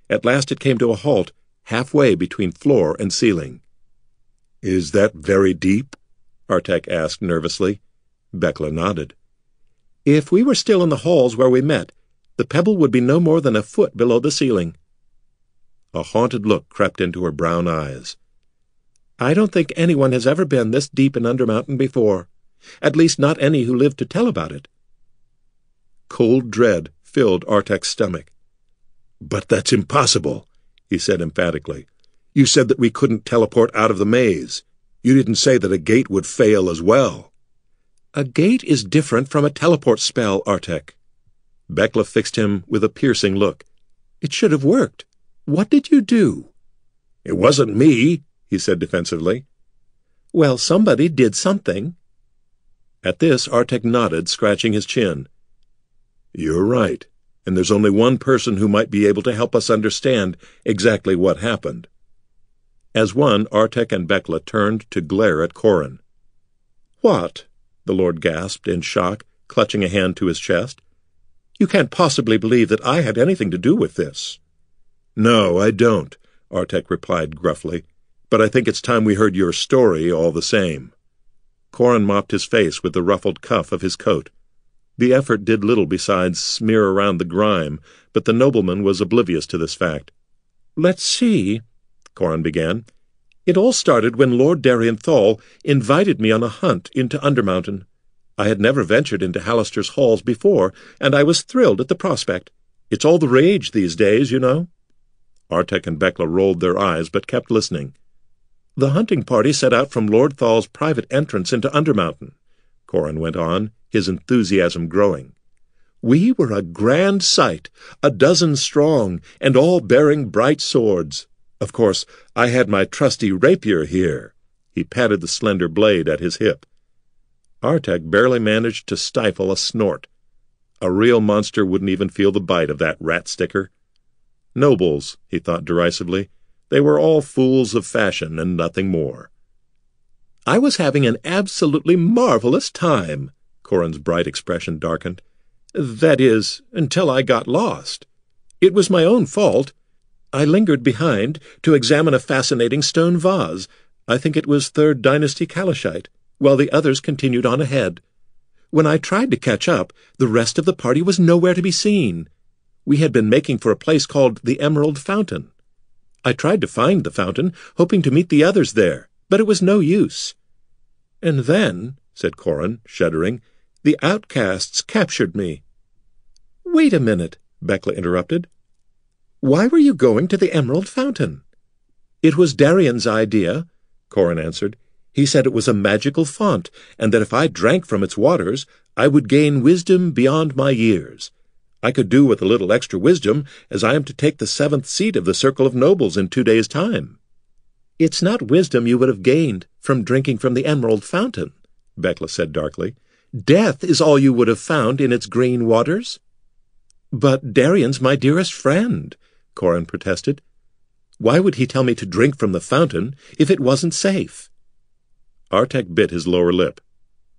At last it came to a halt, halfway between floor and ceiling. Is that very deep? Artek asked nervously. Bekla nodded. If we were still in the halls where we met, the pebble would be no more than a foot below the ceiling. A haunted look crept into her brown eyes. I don't think anyone has ever been this deep in Undermountain before. At least not any who lived to tell about it. Cold dread filled Artek's stomach. But that's impossible, he said emphatically. You said that we couldn't teleport out of the maze. You didn't say that a gate would fail as well. A gate is different from a teleport spell, Artek. Bekla fixed him with a piercing look. It should have worked. What did you do? It wasn't me, he said defensively. Well, somebody did something. At this, Artek nodded, scratching his chin. You're right and there's only one person who might be able to help us understand exactly what happened. As one, Artek and Bekla turned to glare at Corin. What? the Lord gasped in shock, clutching a hand to his chest. You can't possibly believe that I had anything to do with this. No, I don't, Artek replied gruffly, but I think it's time we heard your story all the same. Corin mopped his face with the ruffled cuff of his coat. The effort did little besides smear around the grime, but the nobleman was oblivious to this fact. Let's see, Corin began. It all started when Lord Darien Thal invited me on a hunt into Undermountain. I had never ventured into Halaster's halls before, and I was thrilled at the prospect. It's all the rage these days, you know. Artek and Bekla rolled their eyes, but kept listening. The hunting party set out from Lord Thal's private entrance into Undermountain, Corin went on, his enthusiasm growing. We were a grand sight, a dozen strong, and all bearing bright swords. Of course, I had my trusty rapier here. He patted the slender blade at his hip. Artek barely managed to stifle a snort. A real monster wouldn't even feel the bite of that rat sticker. Nobles, he thought derisively. They were all fools of fashion and nothing more. I was having an absolutely marvelous time. Corin's bright expression darkened. That is, until I got lost. It was my own fault. I lingered behind to examine a fascinating stone vase. I think it was Third Dynasty Calishite while the others continued on ahead. When I tried to catch up, the rest of the party was nowhere to be seen. We had been making for a place called the Emerald Fountain. I tried to find the fountain, hoping to meet the others there, but it was no use. And then, said Corin, shuddering, the outcasts captured me. Wait a minute, Bekla interrupted. Why were you going to the Emerald Fountain? It was Darien's idea, Corin answered. He said it was a magical font, and that if I drank from its waters, I would gain wisdom beyond my years. I could do with a little extra wisdom, as I am to take the seventh seat of the Circle of Nobles in two days' time. It's not wisdom you would have gained from drinking from the Emerald Fountain, Bekla said darkly. Death is all you would have found in its green waters. But Darien's my dearest friend, Corin protested. Why would he tell me to drink from the fountain if it wasn't safe? Artek bit his lower lip.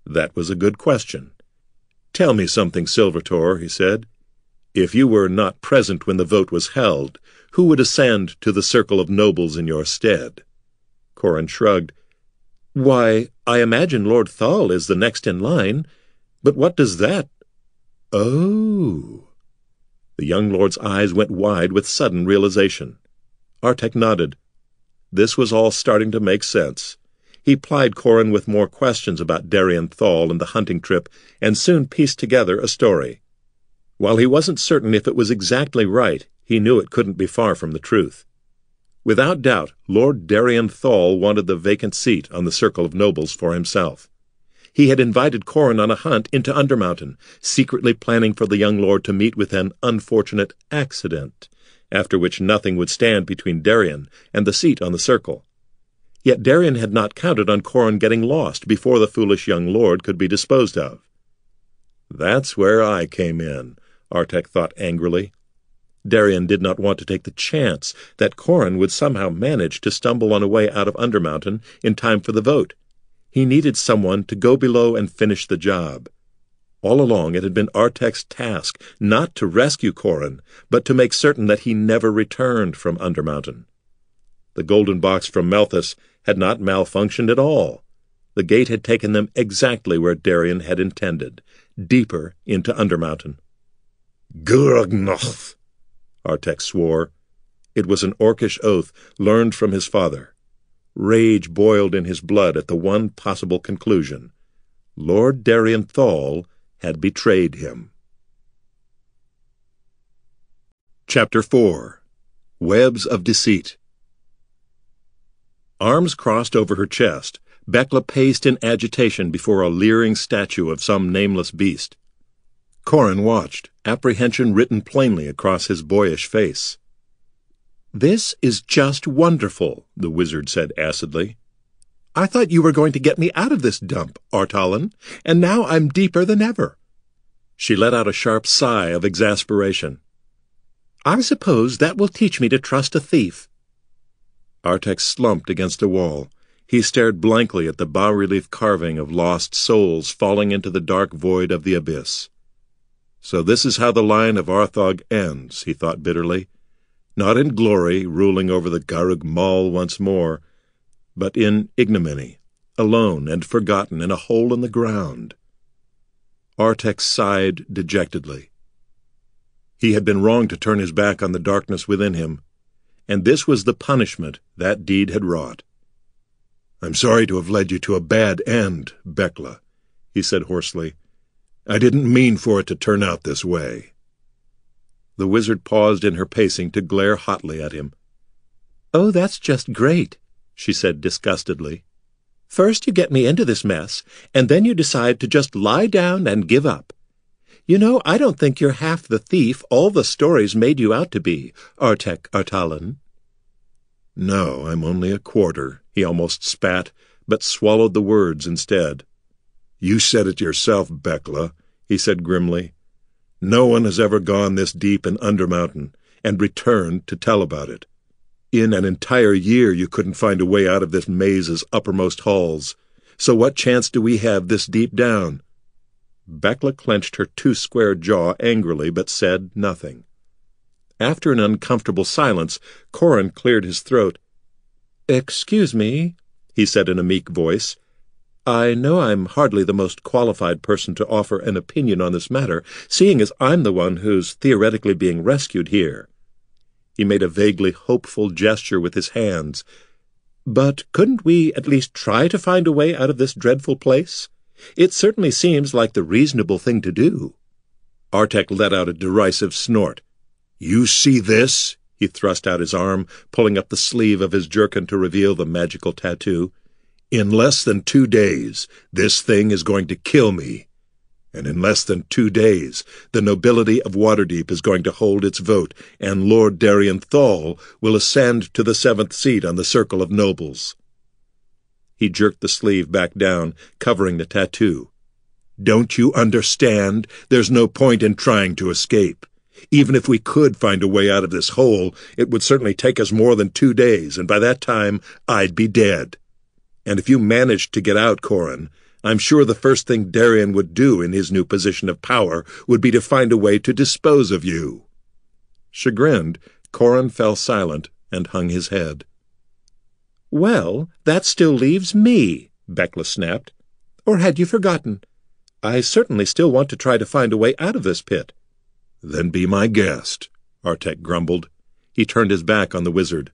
That was a good question. Tell me something, Silvertor, he said. If you were not present when the vote was held, who would ascend to the circle of nobles in your stead? Corin shrugged. Why, I imagine Lord Thal is the next in line, but what does that... Oh... The young lord's eyes went wide with sudden realization. Artek nodded. This was all starting to make sense. He plied Corin with more questions about Darien Thal and the hunting trip, and soon pieced together a story. While he wasn't certain if it was exactly right, he knew it couldn't be far from the truth. Without doubt, Lord Darien Thal wanted the vacant seat on the Circle of Nobles for himself. He had invited Corin on a hunt into Undermountain, secretly planning for the young lord to meet with an unfortunate accident, after which nothing would stand between Darien and the seat on the Circle. Yet Darien had not counted on Corin getting lost before the foolish young lord could be disposed of. That's where I came in, Artek thought angrily. Darien did not want to take the chance that Corin would somehow manage to stumble on a way out of Undermountain in time for the vote. He needed someone to go below and finish the job. All along it had been Artek's task not to rescue Corin, but to make certain that he never returned from Undermountain. The golden box from Melthus had not malfunctioned at all. The gate had taken them exactly where Darien had intended, deeper into Undermountain. Gurgnoth, Artek swore. It was an orcish oath learned from his father. Rage boiled in his blood at the one possible conclusion. Lord Darien Thal had betrayed him. Chapter 4 Webs of Deceit Arms crossed over her chest, Bekla paced in agitation before a leering statue of some nameless beast. Corin watched, apprehension written plainly across his boyish face. This is just wonderful, the wizard said acidly. I thought you were going to get me out of this dump, Artalan, and now I'm deeper than ever. She let out a sharp sigh of exasperation. I suppose that will teach me to trust a thief. Artek slumped against a wall. He stared blankly at the bas-relief carving of lost souls falling into the dark void of the abyss. So this is how the line of Arthog ends, he thought bitterly. Not in glory, ruling over the Garug Mall once more, but in ignominy, alone and forgotten in a hole in the ground. Artek sighed dejectedly. He had been wrong to turn his back on the darkness within him, and this was the punishment that deed had wrought. I'm sorry to have led you to a bad end, Bekla, he said hoarsely. I didn't mean for it to turn out this way. The wizard paused in her pacing to glare hotly at him. Oh, that's just great, she said disgustedly. First you get me into this mess, and then you decide to just lie down and give up. You know, I don't think you're half the thief all the stories made you out to be, Artek Artalan. No, I'm only a quarter, he almost spat, but swallowed the words instead. You said it yourself, Bekla, he said grimly. No one has ever gone this deep in Undermountain and returned to tell about it. In an entire year you couldn't find a way out of this maze's uppermost halls. So what chance do we have this deep down? Bekla clenched her two-square jaw angrily, but said nothing. After an uncomfortable silence, Corin cleared his throat. Excuse me, he said in a meek voice. I know I'm hardly the most qualified person to offer an opinion on this matter, seeing as I'm the one who's theoretically being rescued here. He made a vaguely hopeful gesture with his hands. But couldn't we at least try to find a way out of this dreadful place? It certainly seems like the reasonable thing to do. Artek let out a derisive snort. You see this? He thrust out his arm, pulling up the sleeve of his jerkin to reveal the magical tattoo. In less than two days, this thing is going to kill me and in less than two days the nobility of Waterdeep is going to hold its vote, and Lord Darien Thal will ascend to the seventh seat on the Circle of Nobles. He jerked the sleeve back down, covering the tattoo. Don't you understand? There's no point in trying to escape. Even if we could find a way out of this hole, it would certainly take us more than two days, and by that time I'd be dead. And if you managed to get out, Corin, I'm sure the first thing Darien would do in his new position of power would be to find a way to dispose of you. Chagrined, Corin fell silent and hung his head. Well, that still leaves me, Bekla snapped. Or had you forgotten? I certainly still want to try to find a way out of this pit. Then be my guest, Artek grumbled. He turned his back on the wizard.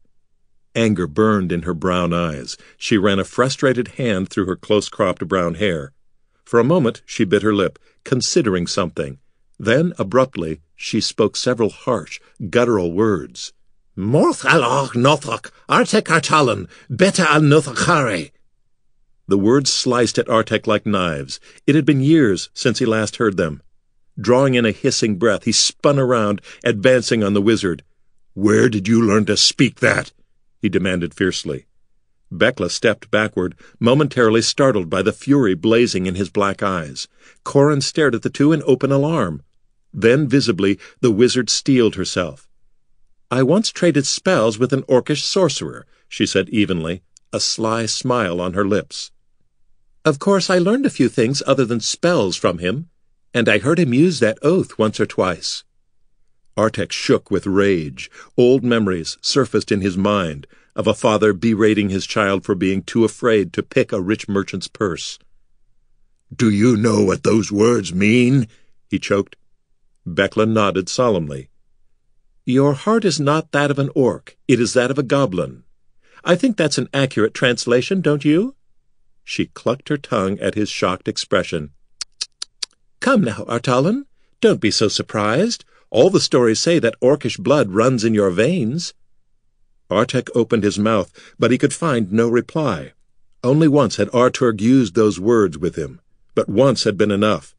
Anger burned in her brown eyes. She ran a frustrated hand through her close-cropped brown hair. For a moment she bit her lip, considering something. Then, abruptly, she spoke several harsh, guttural words. Morth al nothok, Artek artalan, beta al nothakare. The words sliced at Artek like knives. It had been years since he last heard them. Drawing in a hissing breath, he spun around, advancing on the wizard. Where did you learn to speak that? He demanded fiercely. Bekla stepped backward, momentarily startled by the fury blazing in his black eyes. Corin stared at the two in open alarm. Then, visibly, the wizard steeled herself. I once traded spells with an orcish sorcerer, she said evenly, a sly smile on her lips. Of course, I learned a few things other than spells from him, and I heard him use that oath once or twice. Artek shook with rage. Old memories surfaced in his mind of a father berating his child for being too afraid to pick a rich merchant's purse. Do you know what those words mean? he choked. Bekla nodded solemnly. Your heart is not that of an orc, it is that of a goblin. I think that's an accurate translation, don't you? She clucked her tongue at his shocked expression. Come now, Artalan, don't be so surprised. All the stories say that orcish blood runs in your veins. Artek opened his mouth, but he could find no reply. Only once had Arturg used those words with him, but once had been enough.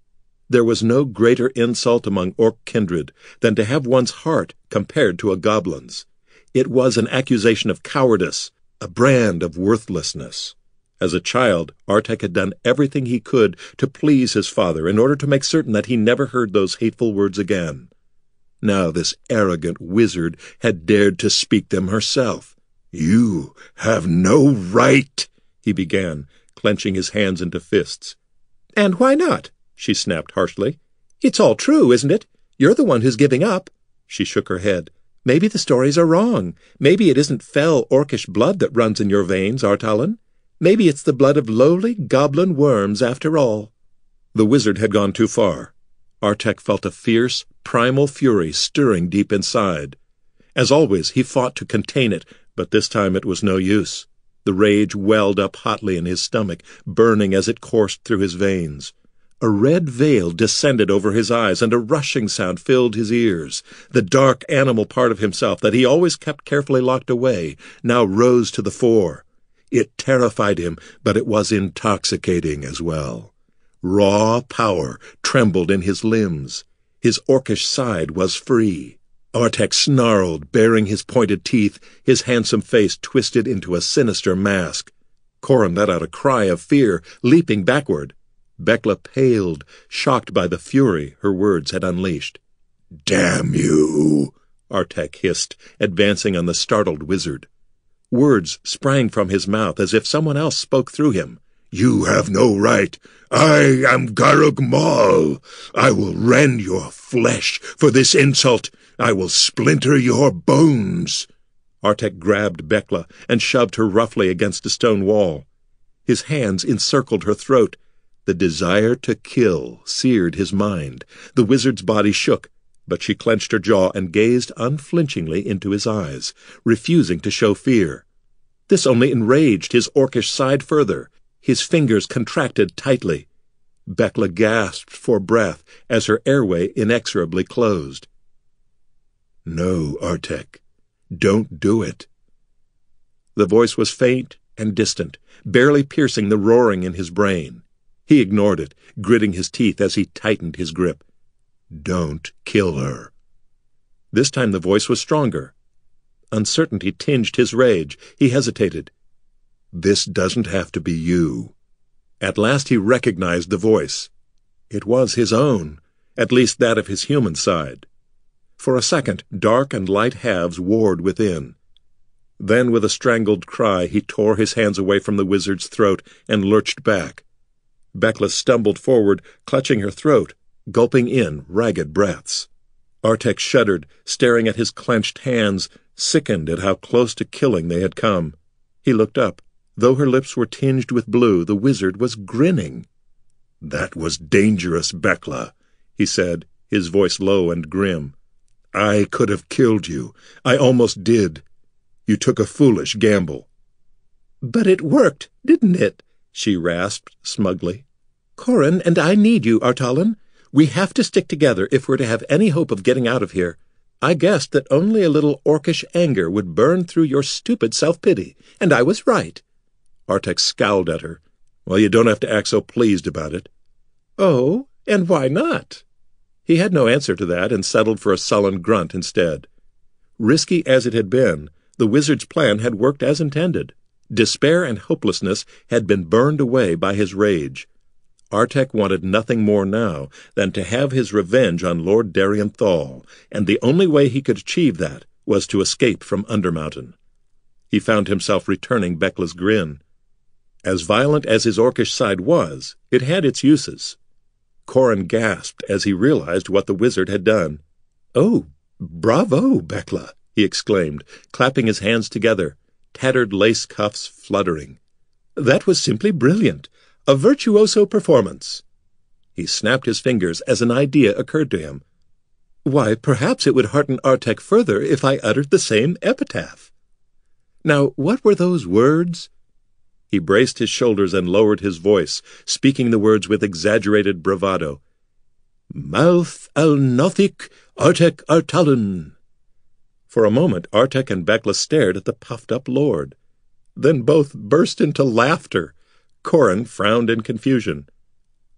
There was no greater insult among orc kindred than to have one's heart compared to a goblin's. It was an accusation of cowardice, a brand of worthlessness. As a child, Artek had done everything he could to please his father in order to make certain that he never heard those hateful words again. Now this arrogant wizard had dared to speak them herself. You have no right, he began, clenching his hands into fists. And why not? she snapped harshly. It's all true, isn't it? You're the one who's giving up. She shook her head. Maybe the stories are wrong. Maybe it isn't fell orcish blood that runs in your veins, Artalan. Maybe it's the blood of lowly goblin worms after all. The wizard had gone too far. Artek felt a fierce, primal fury stirring deep inside. As always, he fought to contain it, but this time it was no use. The rage welled up hotly in his stomach, burning as it coursed through his veins. A red veil descended over his eyes, and a rushing sound filled his ears. The dark animal part of himself that he always kept carefully locked away now rose to the fore. It terrified him, but it was intoxicating as well. Raw power trembled in his limbs. His orcish side was free. Artek snarled, baring his pointed teeth, his handsome face twisted into a sinister mask. Corin let out a cry of fear, leaping backward. Bekla paled, shocked by the fury her words had unleashed. Damn you! Artek hissed, advancing on the startled wizard. Words sprang from his mouth as if someone else spoke through him. You have no right. I am Garug Mall. I will rend your flesh for this insult. I will splinter your bones. Artek grabbed Bekla and shoved her roughly against a stone wall. His hands encircled her throat. The desire to kill seared his mind. The wizard's body shook, but she clenched her jaw and gazed unflinchingly into his eyes, refusing to show fear. This only enraged his orcish side further. His fingers contracted tightly. Bekla gasped for breath as her airway inexorably closed. No, Artek. Don't do it. The voice was faint and distant, barely piercing the roaring in his brain. He ignored it, gritting his teeth as he tightened his grip. Don't kill her. This time the voice was stronger. Uncertainty tinged his rage. He hesitated. This doesn't have to be you. At last he recognized the voice. It was his own, at least that of his human side. For a second, dark and light halves warred within. Then, with a strangled cry, he tore his hands away from the wizard's throat and lurched back. Bekla stumbled forward, clutching her throat, gulping in ragged breaths. Artek shuddered, staring at his clenched hands, sickened at how close to killing they had come. He looked up. Though her lips were tinged with blue, the wizard was grinning. That was dangerous, Bekla, he said, his voice low and grim. I could have killed you. I almost did. You took a foolish gamble. But it worked, didn't it? she rasped smugly. Corin and I need you, Artalan. We have to stick together if we're to have any hope of getting out of here. I guessed that only a little orcish anger would burn through your stupid self-pity, and I was right. Artek scowled at her. Well, you don't have to act so pleased about it. Oh, and why not? He had no answer to that and settled for a sullen grunt instead. Risky as it had been, the wizard's plan had worked as intended. Despair and hopelessness had been burned away by his rage. Artek wanted nothing more now than to have his revenge on Lord Darien Thal, and the only way he could achieve that was to escape from Undermountain. He found himself returning Bekla's grin. As violent as his orcish side was, it had its uses. Corin gasped as he realized what the wizard had done. Oh, bravo, Bekla, he exclaimed, clapping his hands together tattered lace cuffs fluttering. That was simply brilliant. A virtuoso performance. He snapped his fingers as an idea occurred to him. Why, perhaps it would hearten Artek further if I uttered the same epitaph. Now, what were those words? He braced his shoulders and lowered his voice, speaking the words with exaggerated bravado. Mouth al Nothik Artek Artalan. For a moment, Artek and Bekla stared at the puffed-up lord. Then both burst into laughter. Corin frowned in confusion.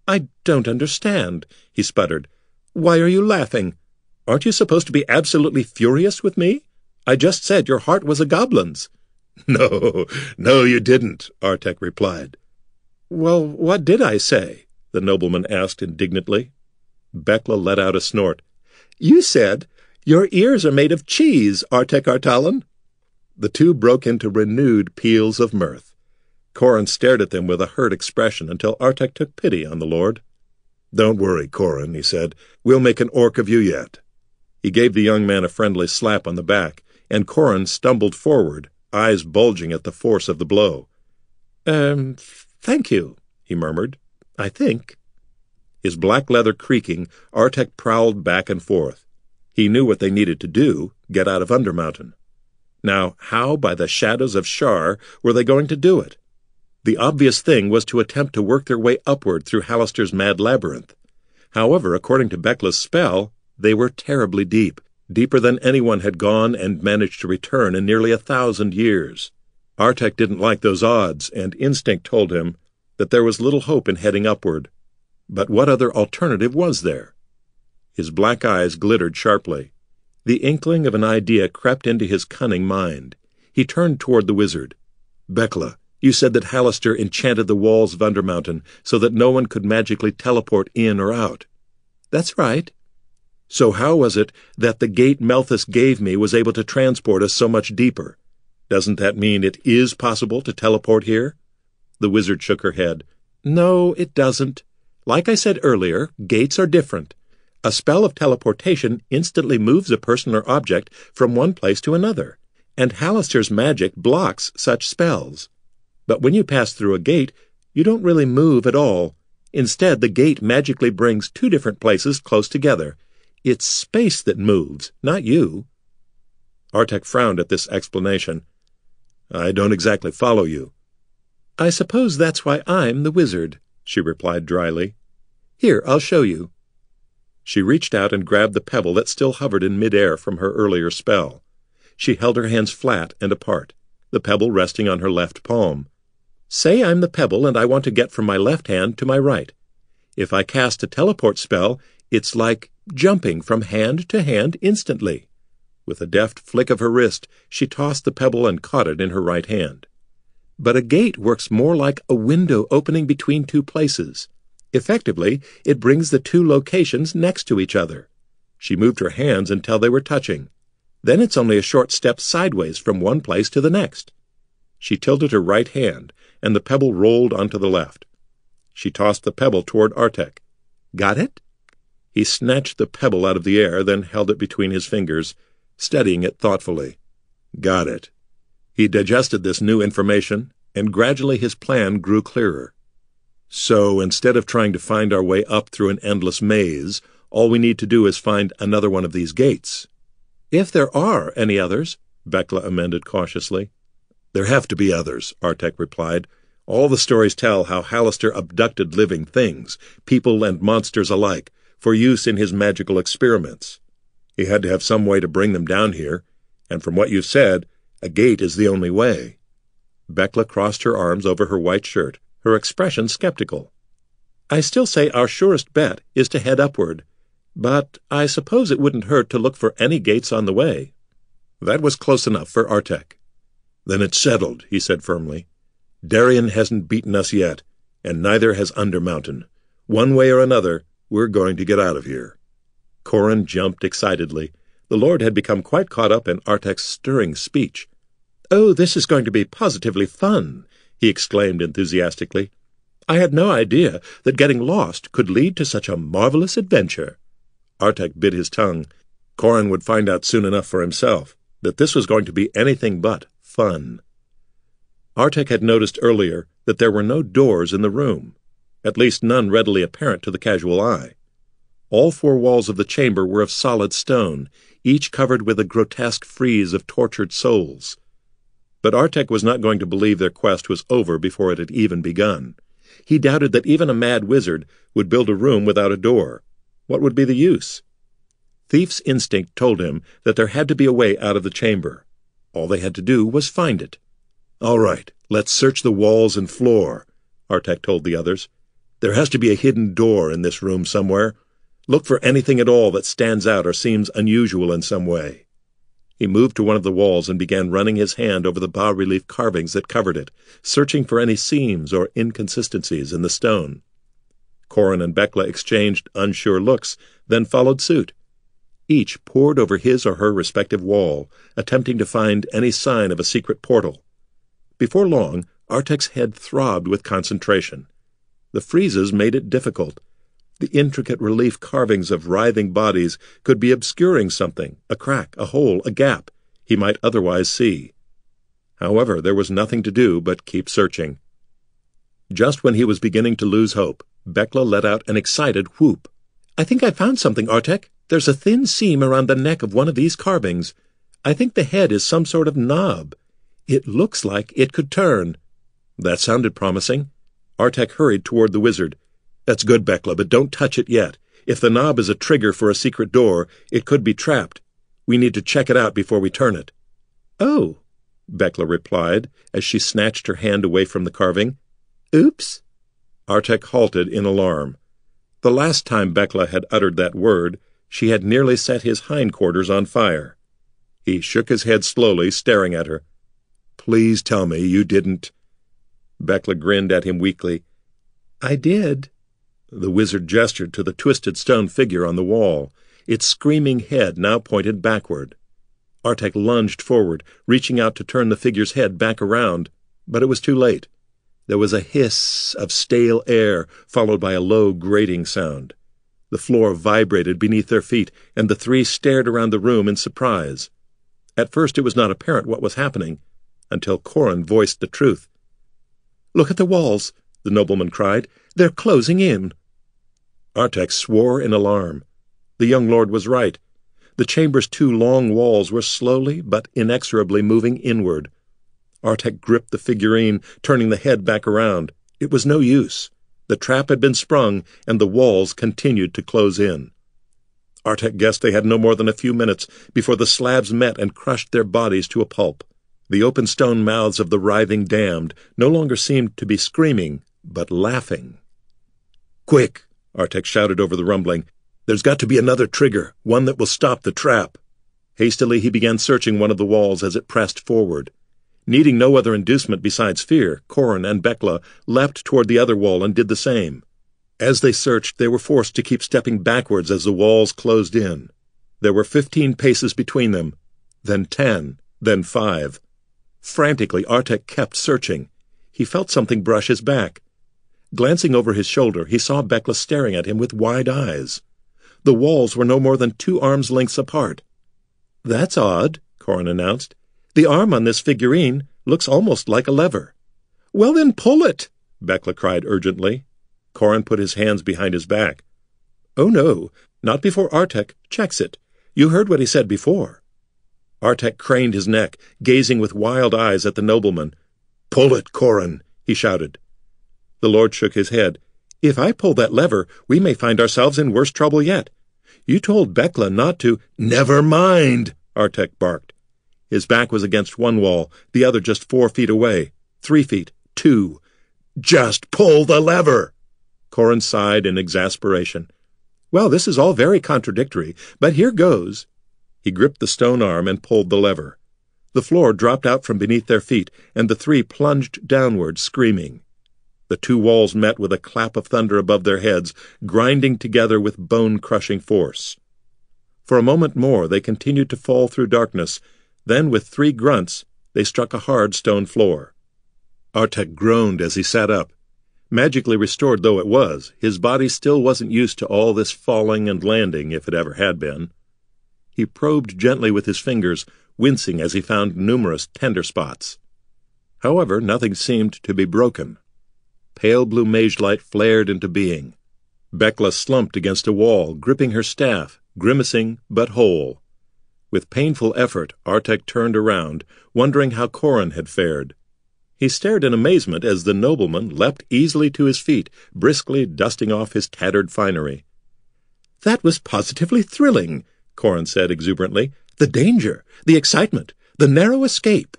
I don't understand, he sputtered. Why are you laughing? Aren't you supposed to be absolutely furious with me? I just said your heart was a goblin's. <laughs> No, no, you didn't, Artek replied. Well, what did I say? the nobleman asked indignantly. Bekla let out a snort. You said your ears are made of cheese, Artek Artalan. The two broke into renewed peals of mirth. Corin stared at them with a hurt expression until Artek took pity on the Lord. Don't worry, Corin, he said. We'll make an orc of you yet. He gave the young man a friendly slap on the back, and Corin stumbled forward, eyes bulging at the force of the blow. Um, thank you, he murmured. I think. His black leather creaking, Artek prowled back and forth. He knew what they needed to do get out of Undermountain. Now, how by the shadows of Shar were they going to do it? The obvious thing was to attempt to work their way upward through Halaster's mad labyrinth. However, according to Bekla's spell, they were terribly deep, deeper than anyone had gone and managed to return in nearly a thousand years. Artek didn't like those odds, and instinct told him that there was little hope in heading upward. But what other alternative was there? His black eyes glittered sharply. The inkling of an idea crept into his cunning mind. He turned toward the wizard. Bekla, you said that Halaster enchanted the walls of Undermountain so that no one could magically teleport in or out. That's right. So how was it that the gate Melthus gave me was able to transport us so much deeper? Doesn't that mean it is possible to teleport here? The wizard shook her head. No, it doesn't. Like I said earlier, gates are different. A spell of teleportation instantly moves a person or object from one place to another, and Halaster's magic blocks such spells. But when you pass through a gate, you don't really move at all. Instead, the gate magically brings two different places close together. It's space that moves, not you. Artek frowned at this explanation. I don't exactly follow you. I suppose that's why I'm the wizard, she replied dryly. Here, I'll show you. She reached out and grabbed the pebble that still hovered in midair from her earlier spell. She held her hands flat and apart, the pebble resting on her left palm. Say I'm the pebble and I want to get from my left hand to my right. If I cast a teleport spell, it's like jumping from hand to hand instantly. With a deft flick of her wrist, she tossed the pebble and caught it in her right hand. But a gate works more like a window opening between two places. Effectively, it brings the two locations next to each other. She moved her hands until they were touching. Then it's only a short step sideways from one place to the next. She tilted her right hand, and the pebble rolled onto the left. She tossed the pebble toward Artek. Got it? He snatched the pebble out of the air, then held it between his fingers, studying it thoughtfully. Got it. He digested this new information, and gradually his plan grew clearer. So instead of trying to find our way up through an endless maze, all we need to do is find another one of these gates. If there are any others, Bekla amended cautiously. There have to be others, Artek replied. All the stories tell how Halaster abducted living things, people and monsters alike, for use in his magical experiments. He had to have some way to bring them down here, and from what you've said, a gate is the only way. Bekla crossed her arms over her white shirt, her expression skeptical. I still say our surest bet is to head upward, but I suppose it wouldn't hurt to look for any gates on the way. That was close enough for Artek. Then it's settled, he said firmly. Darien hasn't beaten us yet, and neither has Undermountain. One way or another, we're going to get out of here. Corin jumped excitedly. The Lord had become quite caught up in Artek's stirring speech. Oh, this is going to be positively fun, he exclaimed enthusiastically. I had no idea that getting lost could lead to such a marvelous adventure. Artek bit his tongue. Corin would find out soon enough for himself that this was going to be anything but fun. Artek had noticed earlier that there were no doors in the room, at least none readily apparent to the casual eye. All four walls of the chamber were of solid stone, each covered with a grotesque frieze of tortured souls. But Artek was not going to believe their quest was over before it had even begun. He doubted that even a mad wizard would build a room without a door. What would be the use? Thief's instinct told him that there had to be a way out of the chamber. All they had to do was find it. All right, let's search the walls and floor, Artek told the others. There has to be a hidden door in this room somewhere. Look for anything at all that stands out or seems unusual in some way. He moved to one of the walls and began running his hand over the bas relief carvings that covered it, searching for any seams or inconsistencies in the stone. Corin and Bekla exchanged unsure looks, then followed suit. Each pored over his or her respective wall, attempting to find any sign of a secret portal. Before long, Artek's head throbbed with concentration. The friezes made it difficult. The intricate relief carvings of writhing bodies could be obscuring something, a crack, a hole, a gap, he might otherwise see. However, there was nothing to do but keep searching. Just when he was beginning to lose hope, Bekla let out an excited whoop. I think I found something, Artek. There's a thin seam around the neck of one of these carvings. I think the head is some sort of knob. It looks like it could turn. That sounded promising. Artek hurried toward the wizard. That's good, Bekla, but don't touch it yet. If the knob is a trigger for a secret door, it could be trapped. We need to check it out before we turn it. Oh, Bekla replied as she snatched her hand away from the carving. Oops. Artek halted in alarm. The last time Bekla had uttered that word, she had nearly set his hindquarters on fire. He shook his head slowly, staring at her. Please tell me you didn't. Bekla grinned at him weakly. I did. The wizard gestured to the twisted stone figure on the wall, its screaming head now pointed backward. Artek lunged forward, reaching out to turn the figure's head back around, but it was too late. There was a hiss of stale air, followed by a low, grating sound. The floor vibrated beneath their feet, and the three stared around the room in surprise. At first it was not apparent what was happening, until Corin voiced the truth. Look at the walls, the nobleman cried. They're closing in. Artek swore in alarm. The young lord was right. The chamber's two long walls were slowly but inexorably moving inward. Artek gripped the figurine, turning the head back around. It was no use. The trap had been sprung, and the walls continued to close in. Artek guessed they had no more than a few minutes before the slabs met and crushed their bodies to a pulp. The open stone mouths of the writhing damned no longer seemed to be screaming, but laughing. Quick! Artek shouted over the rumbling. There's got to be another trigger, one that will stop the trap. Hastily he began searching one of the walls as it pressed forward. Needing no other inducement besides fear, Corin and Bekla leapt toward the other wall and did the same. As they searched, they were forced to keep stepping backwards as the walls closed in. There were fifteen paces between them, then ten, then five. Frantically, Artek kept searching. He felt something brush his back. Glancing over his shoulder, he saw Bekla staring at him with wide eyes. The walls were no more than two arms' lengths apart. That's odd, Corin announced. The arm on this figurine looks almost like a lever. Well, then pull it, Bekla cried urgently. Corin put his hands behind his back. Oh, no, not before Artek checks it. You heard what he said before. Artek craned his neck, gazing with wild eyes at the nobleman. Pull it, Corin, he shouted. The Lord shook his head. If I pull that lever, we may find ourselves in worse trouble yet. You told Bekla not to. Never mind, Artek barked. His back was against one wall, the other just four feet away. Three feet. Two. Just pull the lever! Corin sighed in exasperation. Well, this is all very contradictory, but here goes. He gripped the stone arm and pulled the lever. The floor dropped out from beneath their feet, and the three plunged downward, screaming. The two walls met with a clap of thunder above their heads, grinding together with bone-crushing force. For a moment more they continued to fall through darkness, then with three grunts they struck a hard stone floor. Artek groaned as he sat up. Magically restored though it was, his body still wasn't used to all this falling and landing, if it ever had been. He probed gently with his fingers, wincing as he found numerous tender spots. However, nothing seemed to be broken pale blue mage light flared into being. Bekla slumped against a wall, gripping her staff, grimacing but whole. With painful effort, Artek turned around, wondering how Corin had fared. He stared in amazement as the nobleman leapt easily to his feet, briskly dusting off his tattered finery. That was positively thrilling, Corin said exuberantly. The danger, the excitement, the narrow escape.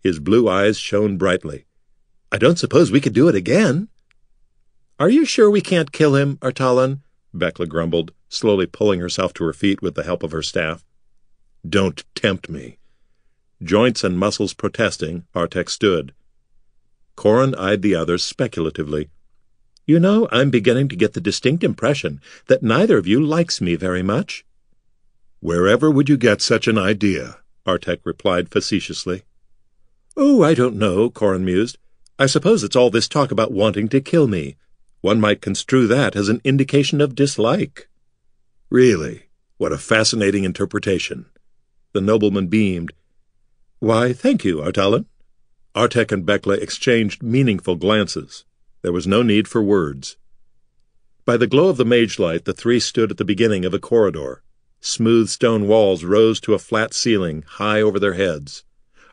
His blue eyes shone brightly. I don't suppose we could do it again. Are you sure we can't kill him, Artalan? Bekla grumbled, slowly pulling herself to her feet with the help of her staff. Don't tempt me. Joints and muscles protesting, Artek stood. Corin eyed the others speculatively. You know, I'm beginning to get the distinct impression that neither of you likes me very much. Wherever would you get such an idea? Artek replied facetiously. Oh, I don't know, Corin mused. I suppose it's all this talk about wanting to kill me. One might construe that as an indication of dislike. Really, what a fascinating interpretation. The nobleman beamed. Why, thank you, Artalan. Artek and Bekla exchanged meaningful glances. There was no need for words. By the glow of the mage light, the three stood at the beginning of a corridor. Smooth stone walls rose to a flat ceiling, high over their heads.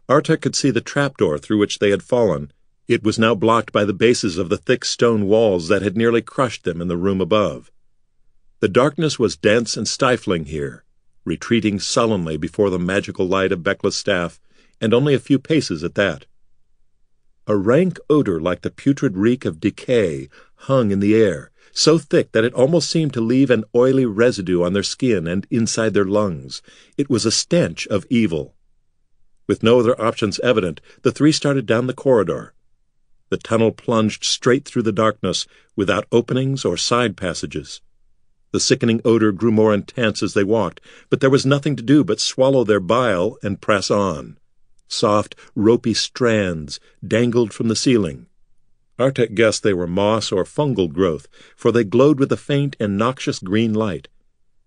Artek could see the trapdoor through which they had fallen. It was now blocked by the bases of the thick stone walls that had nearly crushed them in the room above. The darkness was dense and stifling here, retreating sullenly before the magical light of Bekla's staff, and only a few paces at that. A rank odor like the putrid reek of decay hung in the air, so thick that it almost seemed to leave an oily residue on their skin and inside their lungs. It was a stench of evil. With no other options evident, the three started down the corridor. The tunnel plunged straight through the darkness, without openings or side passages. The sickening odor grew more intense as they walked, but there was nothing to do but swallow their bile and press on. Soft, ropey strands dangled from the ceiling. Artek guessed they were moss or fungal growth, for they glowed with a faint and noxious green light.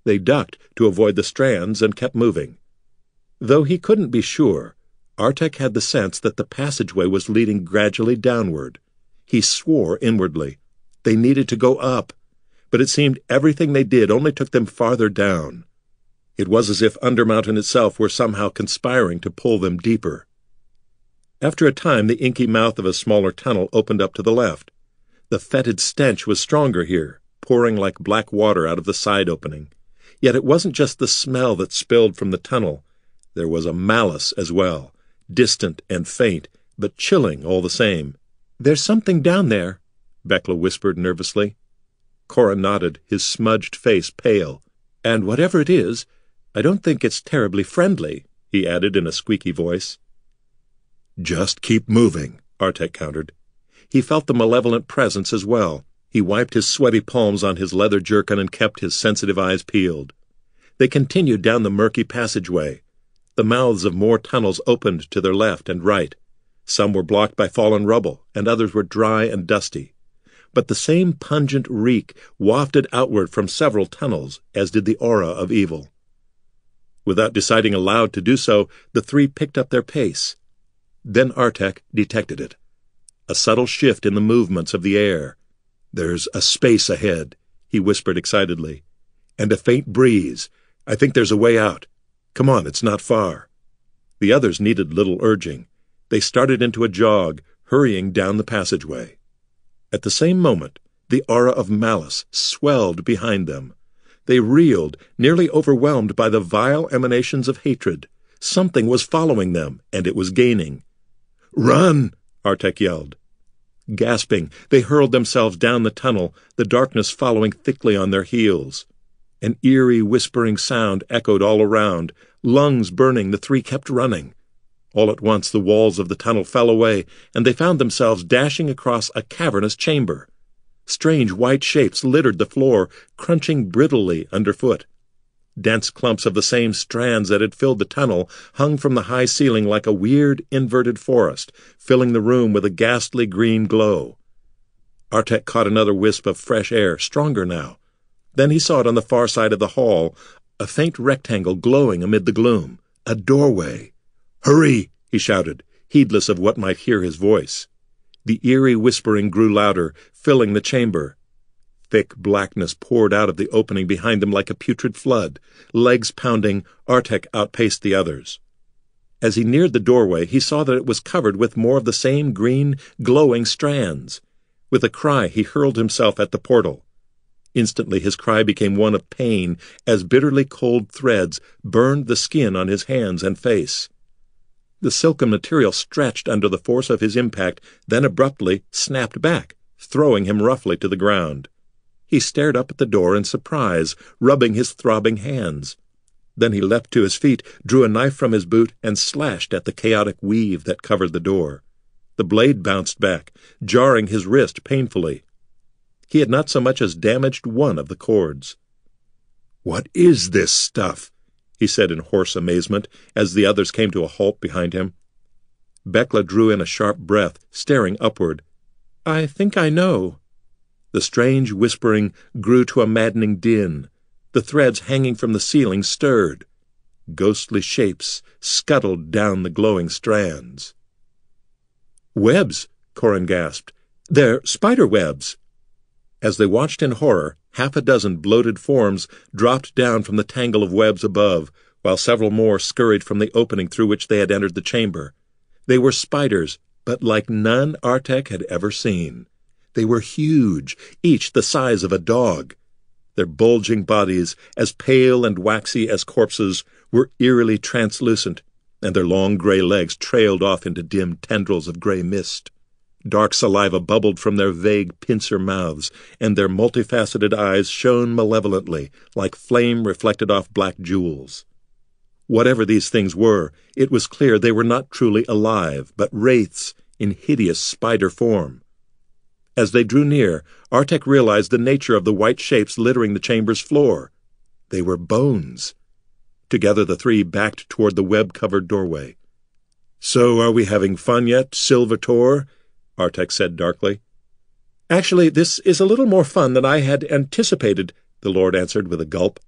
They ducked to avoid the strands and kept moving. Though he couldn't be sure, Artek had the sense that the passageway was leading gradually downward. He swore inwardly. They needed to go up, but it seemed everything they did only took them farther down. It was as if Undermountain itself were somehow conspiring to pull them deeper. After a time, the inky mouth of a smaller tunnel opened up to the left. The fetid stench was stronger here, pouring like black water out of the side opening. Yet it wasn't just the smell that spilled from the tunnel. There was a malice as well, distant and faint, but chilling all the same. There's something down there, Bekla whispered nervously. Corin nodded, his smudged face pale. And whatever it is, I don't think it's terribly friendly, he added in a squeaky voice. Just keep moving, Artek countered. He felt the malevolent presence as well. He wiped his sweaty palms on his leather jerkin and kept his sensitive eyes peeled. They continued down the murky passageway. The mouths of more tunnels opened to their left and right. Some were blocked by fallen rubble, and others were dry and dusty. But the same pungent reek wafted outward from several tunnels, as did the aura of evil. Without deciding aloud to do so, the three picked up their pace. Then Artek detected it. A subtle shift in the movements of the air. There's a space ahead, he whispered excitedly. And a faint breeze. I think there's a way out. Come on, it's not far. The others needed little urging. They started into a jog, hurrying down the passageway. At the same moment, the aura of malice swelled behind them. They reeled, nearly overwhelmed by the vile emanations of hatred. Something was following them, and it was gaining. Run! Artek yelled. Gasping, they hurled themselves down the tunnel, the darkness following thickly on their heels. An eerie, whispering sound echoed all around. Lungs burning, the three kept running. All at once the walls of the tunnel fell away, and they found themselves dashing across a cavernous chamber. Strange white shapes littered the floor, crunching brittlely underfoot. Dense clumps of the same strands that had filled the tunnel hung from the high ceiling like a weird inverted forest, filling the room with a ghastly green glow. Artek caught another wisp of fresh air, stronger now. Then he saw it on the far side of the hall, a faint rectangle glowing amid the gloom. A doorway. Hurry! he shouted, heedless of what might hear his voice. The eerie whispering grew louder, filling the chamber. Thick blackness poured out of the opening behind them like a putrid flood. Legs pounding, Artek outpaced the others. As he neared the doorway, he saw that it was covered with more of the same green, glowing strands. With a cry, he hurled himself at the portal. Instantly his cry became one of pain as bitterly cold threads burned the skin on his hands and face. The silken material stretched under the force of his impact, then abruptly snapped back, throwing him roughly to the ground. He stared up at the door in surprise, rubbing his throbbing hands. Then he leapt to his feet, drew a knife from his boot, and slashed at the chaotic weave that covered the door. The blade bounced back, jarring his wrist painfully. He had not so much as damaged one of the cords. What is this stuff? he said in hoarse amazement as the others came to a halt behind him. Bekla drew in a sharp breath, staring upward. I think I know. The strange whispering grew to a maddening din. The threads hanging from the ceiling stirred. Ghostly shapes scuttled down the glowing strands. Webs, Corin gasped. They're spider webs. As they watched in horror, half a dozen bloated forms dropped down from the tangle of webs above, while several more scurried from the opening through which they had entered the chamber. They were spiders, but like none Artek had ever seen. They were huge, each the size of a dog. Their bulging bodies, as pale and waxy as corpses, were eerily translucent, and their long gray legs trailed off into dim tendrils of gray mist. Dark saliva bubbled from their vague pincer mouths, and their multifaceted eyes shone malevolently, like flame reflected off black jewels. Whatever these things were, it was clear they were not truly alive, but wraiths in hideous spider form. As they drew near, Artek realized the nature of the white shapes littering the chamber's floor. They were bones. Together the three backed toward the web-covered doorway. So are we having fun yet, Silvertor? Artek said darkly. Actually, this is a little more fun than I had anticipated, the Lord answered with a gulp.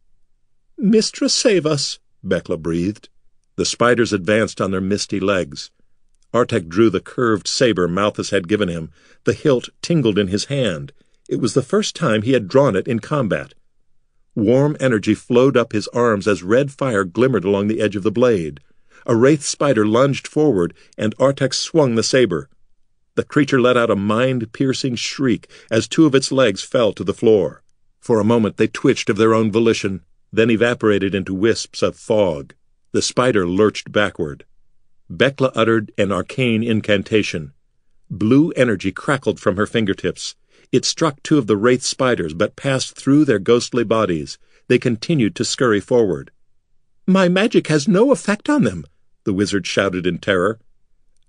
Mistress, save us, Bekla breathed. The spiders advanced on their misty legs. Artek drew the curved saber Melthus had given him. The hilt tingled in his hand. It was the first time he had drawn it in combat. Warm energy flowed up his arms as red fire glimmered along the edge of the blade. A wraith spider lunged forward, and Artek swung the saber. The creature let out a mind-piercing shriek as two of its legs fell to the floor. For a moment they twitched of their own volition, then evaporated into wisps of fog. The spider lurched backward. Bekla uttered an arcane incantation. Blue energy crackled from her fingertips. It struck two of the wraith spiders, but passed through their ghostly bodies. They continued to scurry forward. My magic has no effect on them, the wizard shouted in terror.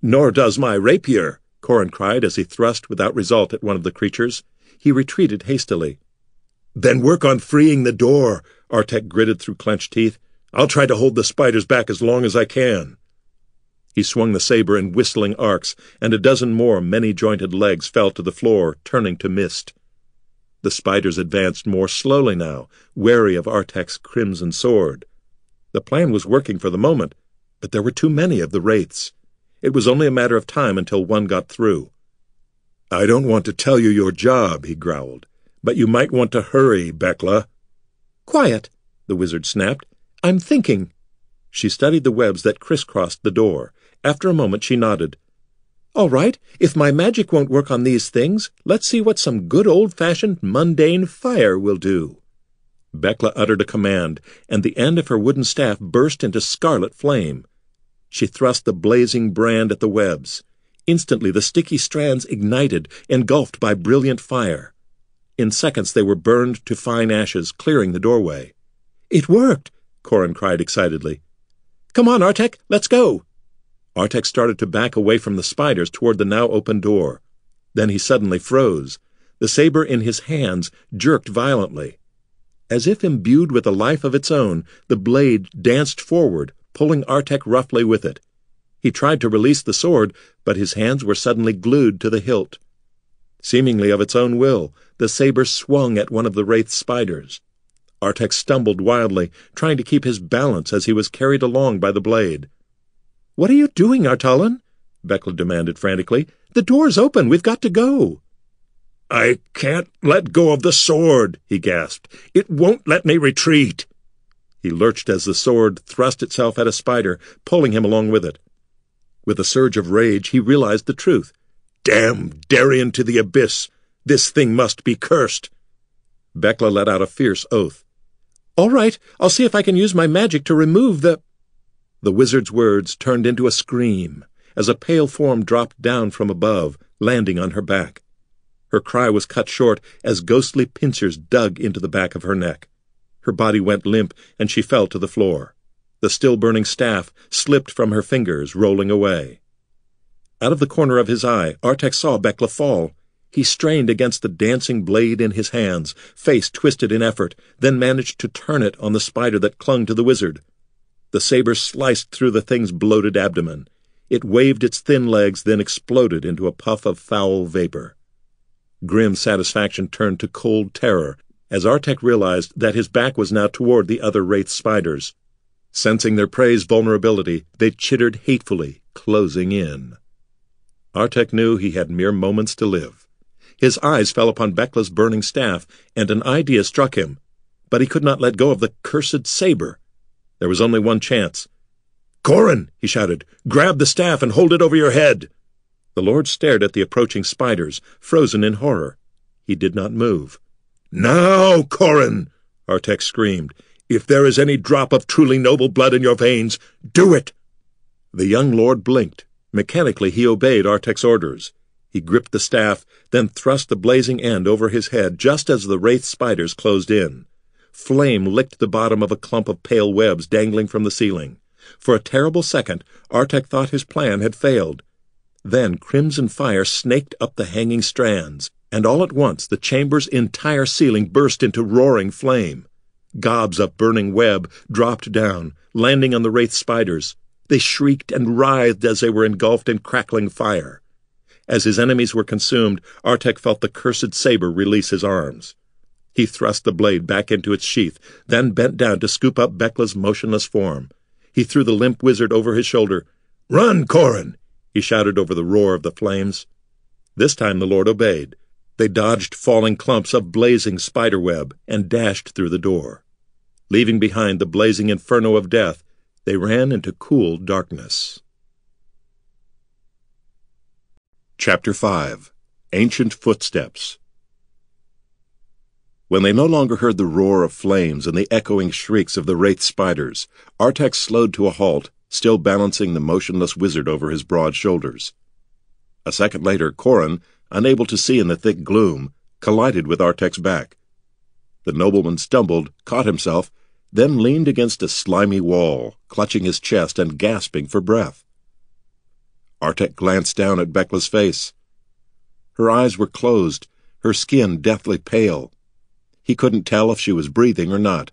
Nor does my rapier, Corin cried as he thrust without result at one of the creatures. He retreated hastily. Then work on freeing the door, Artek gritted through clenched teeth. I'll try to hold the spiders back as long as I can. He swung the saber in whistling arcs, and a dozen more many-jointed legs fell to the floor, turning to mist. The spiders advanced more slowly now, wary of Artek's crimson sword. The plan was working for the moment, but there were too many of the wraiths. It was only a matter of time until one got through. I don't want to tell you your job, he growled, but you might want to hurry, Bekla. Quiet, the wizard snapped. I'm thinking. She studied the webs that crisscrossed the door. After a moment, she nodded. All right, if my magic won't work on these things, let's see what some good old-fashioned mundane fire will do. Bekla uttered a command, and the end of her wooden staff burst into scarlet flame. She thrust the blazing brand at the webs. Instantly the sticky strands ignited, engulfed by brilliant fire. In seconds they were burned to fine ashes, clearing the doorway. It worked, Corin cried excitedly. Come on, Artek, let's go. Artek started to back away from the spiders toward the now open door. Then he suddenly froze. The saber in his hands jerked violently. As if imbued with a life of its own, the blade danced forward, pulling Artek roughly with it. He tried to release the sword, but his hands were suddenly glued to the hilt. Seemingly of its own will, the saber swung at one of the wraith spiders. Artek stumbled wildly, trying to keep his balance as he was carried along by the blade. What are you doing, Artalan? Bekla demanded frantically. The door's open. We've got to go. I can't let go of the sword, he gasped. It won't let me retreat. He lurched as the sword thrust itself at a spider, pulling him along with it. With a surge of rage, he realized the truth. Damn Darien to the abyss! This thing must be cursed! Bekla let out a fierce oath. All right, I'll see if I can use my magic to remove the... The wizard's words turned into a scream as a pale form dropped down from above, landing on her back. Her cry was cut short as ghostly pincers dug into the back of her neck. Her body went limp, and she fell to the floor. The still burning staff slipped from her fingers, rolling away. Out of the corner of his eye, Artek saw Bekla fall. He strained against the dancing blade in his hands, face twisted in effort, then managed to turn it on the spider that clung to the wizard. The saber sliced through the thing's bloated abdomen. It waved its thin legs, then exploded into a puff of foul vapor. Grim satisfaction turned to cold terror as Artek realized that his back was now toward the other wraith spiders. Sensing their prey's vulnerability, they chittered hatefully, closing in. Artek knew he had mere moments to live. His eyes fell upon Bekla's burning staff, and an idea struck him. But he could not let go of the cursed saber. There was only one chance. Corin, he shouted, grab the staff and hold it over your head. The Lord stared at the approaching spiders, frozen in horror. He did not move. Now, Corin, Artek screamed. If there is any drop of truly noble blood in your veins, do it! The young lord blinked. Mechanically, he obeyed Artek's orders. He gripped the staff, then thrust the blazing end over his head just as the wraith spiders closed in. Flame licked the bottom of a clump of pale webs dangling from the ceiling. For a terrible second, Artek thought his plan had failed. Then crimson fire snaked up the hanging strands and all at once the chamber's entire ceiling burst into roaring flame. Gobs of burning web dropped down, landing on the wraith spiders. They shrieked and writhed as they were engulfed in crackling fire. As his enemies were consumed, Artek felt the cursed saber release his arms. He thrust the blade back into its sheath, then bent down to scoop up Bekla's motionless form. He threw the limp wizard over his shoulder. Run, Corin! he shouted over the roar of the flames. This time the Lord obeyed. They dodged falling clumps of blazing spiderweb and dashed through the door. Leaving behind the blazing inferno of death, they ran into cool darkness. Chapter 5 Ancient Footsteps When they no longer heard the roar of flames and the echoing shrieks of the wraith spiders, Artek slowed to a halt, still balancing the motionless wizard over his broad shoulders. A second later, Corin, unable to see in the thick gloom, collided with Artek's back. The nobleman stumbled, caught himself, then leaned against a slimy wall, clutching his chest and gasping for breath. Artek glanced down at Bekla's face. Her eyes were closed, her skin deathly pale. He couldn't tell if she was breathing or not.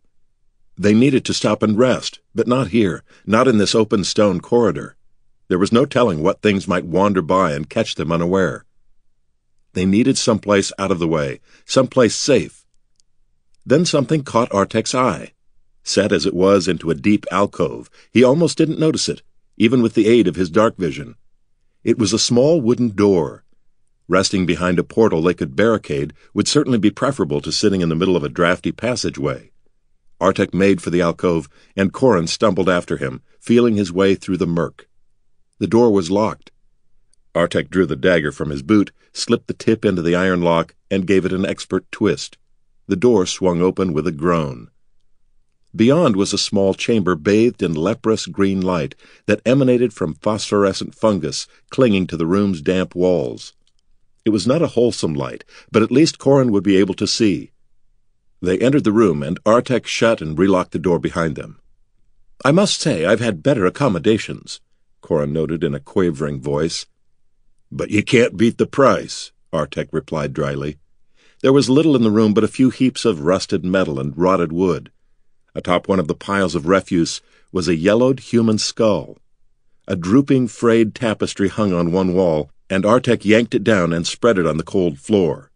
They needed to stop and rest, but not here, not in this open stone corridor. There was no telling what things might wander by and catch them unaware. They needed someplace out of the way, someplace safe. Then something caught Artek's eye. Set as it was into a deep alcove, he almost didn't notice it, even with the aid of his dark vision. It was a small wooden door. Resting behind a portal they could barricade would certainly be preferable to sitting in the middle of a drafty passageway. Artek made for the alcove, and Corin stumbled after him, feeling his way through the murk. The door was locked. Artek drew the dagger from his boot, slipped the tip into the iron lock, and gave it an expert twist. The door swung open with a groan. Beyond was a small chamber bathed in leprous green light that emanated from phosphorescent fungus clinging to the room's damp walls. It was not a wholesome light, but at least Corin would be able to see. They entered the room, and Artek shut and relocked the door behind them. I must say I've had better accommodations, Corin noted in a quavering voice. But you can't beat the price, Artek replied dryly. There was little in the room but a few heaps of rusted metal and rotted wood. Atop one of the piles of refuse was a yellowed human skull. A drooping, frayed tapestry hung on one wall, and Artek yanked it down and spread it on the cold floor.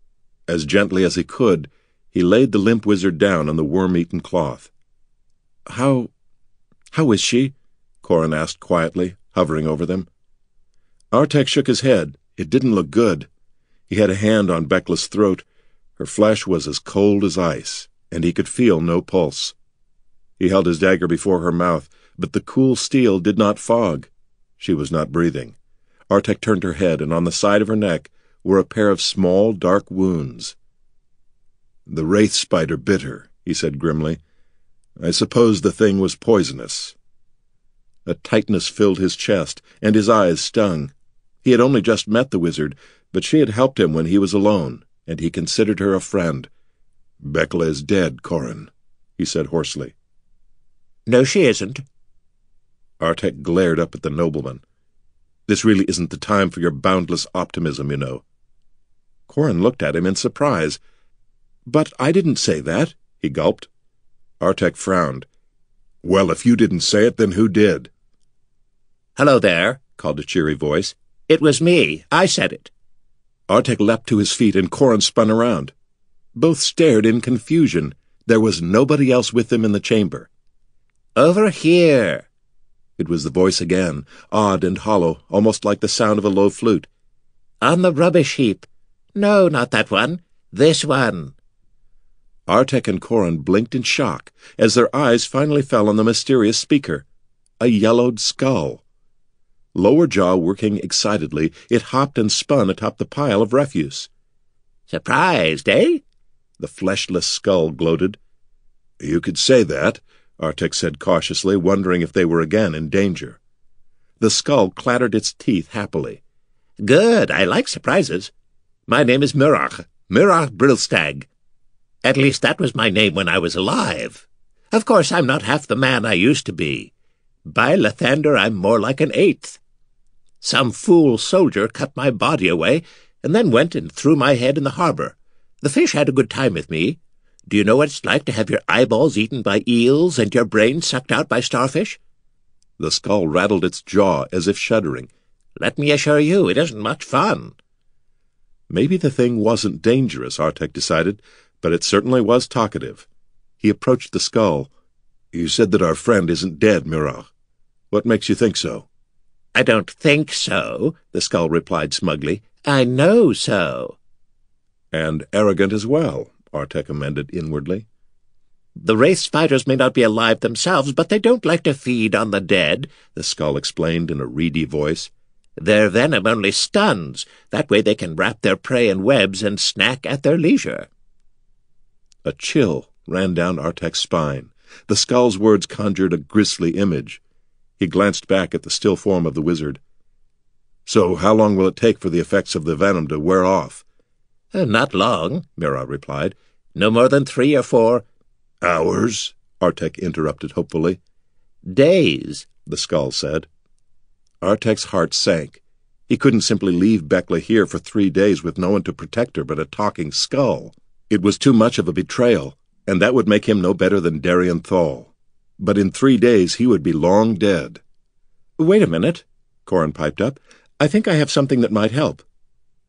As gently as he could, he laid the limp wizard down on the worm-eaten cloth. How... how is she? Corin asked quietly, hovering over them. Artek shook his head. It didn't look good. He had a hand on Bekla's throat. Her flesh was as cold as ice, and he could feel no pulse. He held his dagger before her mouth, but the cool steel did not fog. She was not breathing. Artek turned her head, and on the side of her neck were a pair of small, dark wounds. The wraith spider bit her, he said grimly. I suppose the thing was poisonous. A tightness filled his chest, and his eyes stung. He had only just met the wizard, but she had helped him when he was alone, and he considered her a friend. Bekla is dead, Corin, he said hoarsely. No, she isn't. Artek glared up at the nobleman. This really isn't the time for your boundless optimism, you know. Corin looked at him in surprise. But I didn't say that, he gulped. Artek frowned. Well, if you didn't say it, then who did? Hello there, called a cheery voice. It was me. I said it. Artek leapt to his feet and Corin spun around. Both stared in confusion. There was nobody else with them in the chamber. Over here. It was the voice again, odd and hollow, almost like the sound of a low flute. On the rubbish heap. No, not that one. This one. Artek and Corin blinked in shock as their eyes finally fell on the mysterious speaker. A yellowed skull. Lower jaw working excitedly, it hopped and spun atop the pile of refuse. Surprised, eh? The fleshless skull gloated. You could say that, Artek said cautiously, wondering if they were again in danger. The skull clattered its teeth happily. Good, I like surprises. My name is Murach, Murach Brilstag. At least that was my name when I was alive. Of course, I'm not half the man I used to be. By Lathander, I'm more like an eighth. Some fool soldier cut my body away, and then went and threw my head in the harbor. The fish had a good time with me. Do you know what it's like to have your eyeballs eaten by eels and your brain sucked out by starfish? The skull rattled its jaw as if shuddering. Let me assure you, it isn't much fun. Maybe the thing wasn't dangerous, Artek decided, but it certainly was talkative. He approached the skull. You said that our friend isn't dead, Murach. What makes you think so? I don't think so, the skull replied smugly. I know so. And arrogant as well, Artek amended inwardly. The wraith spiders may not be alive themselves, but they don't like to feed on the dead, the skull explained in a reedy voice. Their venom only stuns. That way they can wrap their prey in webs and snack at their leisure. A chill ran down Artek's spine. The skull's words conjured a grisly image. He glanced back at the still form of the wizard. So how long will it take for the effects of the venom to wear off? Uh, not long, Mira replied. No more than three or four. Hours? Artek interrupted hopefully. Days, the skull said. Artek's heart sank. He couldn't simply leave Bekla here for three days with no one to protect her but a talking skull. It was too much of a betrayal, and that would make him no better than Darien Thal. But in three days he would be long dead. Wait a minute, Corin piped up. I think I have something that might help.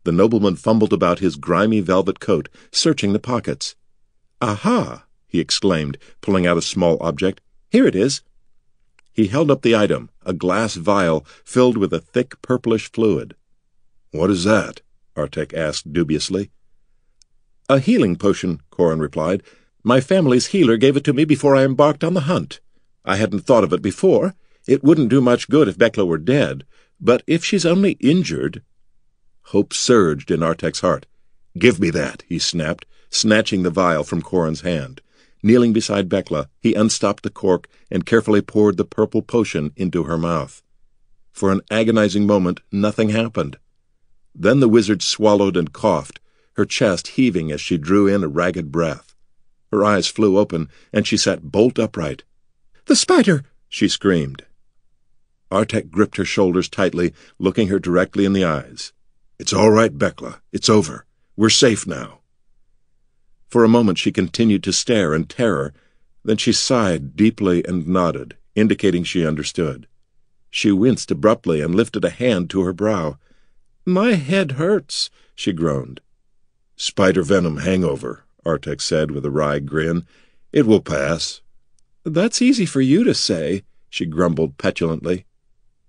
The nobleman fumbled about his grimy velvet coat, searching the pockets. Aha! he exclaimed, pulling out a small object. Here it is. He held up the item, a glass vial filled with a thick purplish fluid. What is that? Artek asked dubiously. A healing potion, Corin replied. My family's healer gave it to me before I embarked on the hunt. I hadn't thought of it before. It wouldn't do much good if Bekla were dead, but if she's only injured... Hope surged in Artek's heart. Give me that, he snapped, snatching the vial from Corin's hand. Kneeling beside Bekla, he unstopped the cork and carefully poured the purple potion into her mouth. For an agonizing moment, nothing happened. Then the wizard swallowed and coughed, her chest heaving as she drew in a ragged breath. Her eyes flew open, and she sat bolt upright. The spider! she screamed. Artek gripped her shoulders tightly, looking her directly in the eyes. It's all right, Bekla. It's over. We're safe now. For a moment she continued to stare in terror, then she sighed deeply and nodded, indicating she understood. She winced abruptly and lifted a hand to her brow. My head hurts, she groaned. Spider venom hangover, Artek said with a wry grin. It will pass. That's easy for you to say, she grumbled petulantly.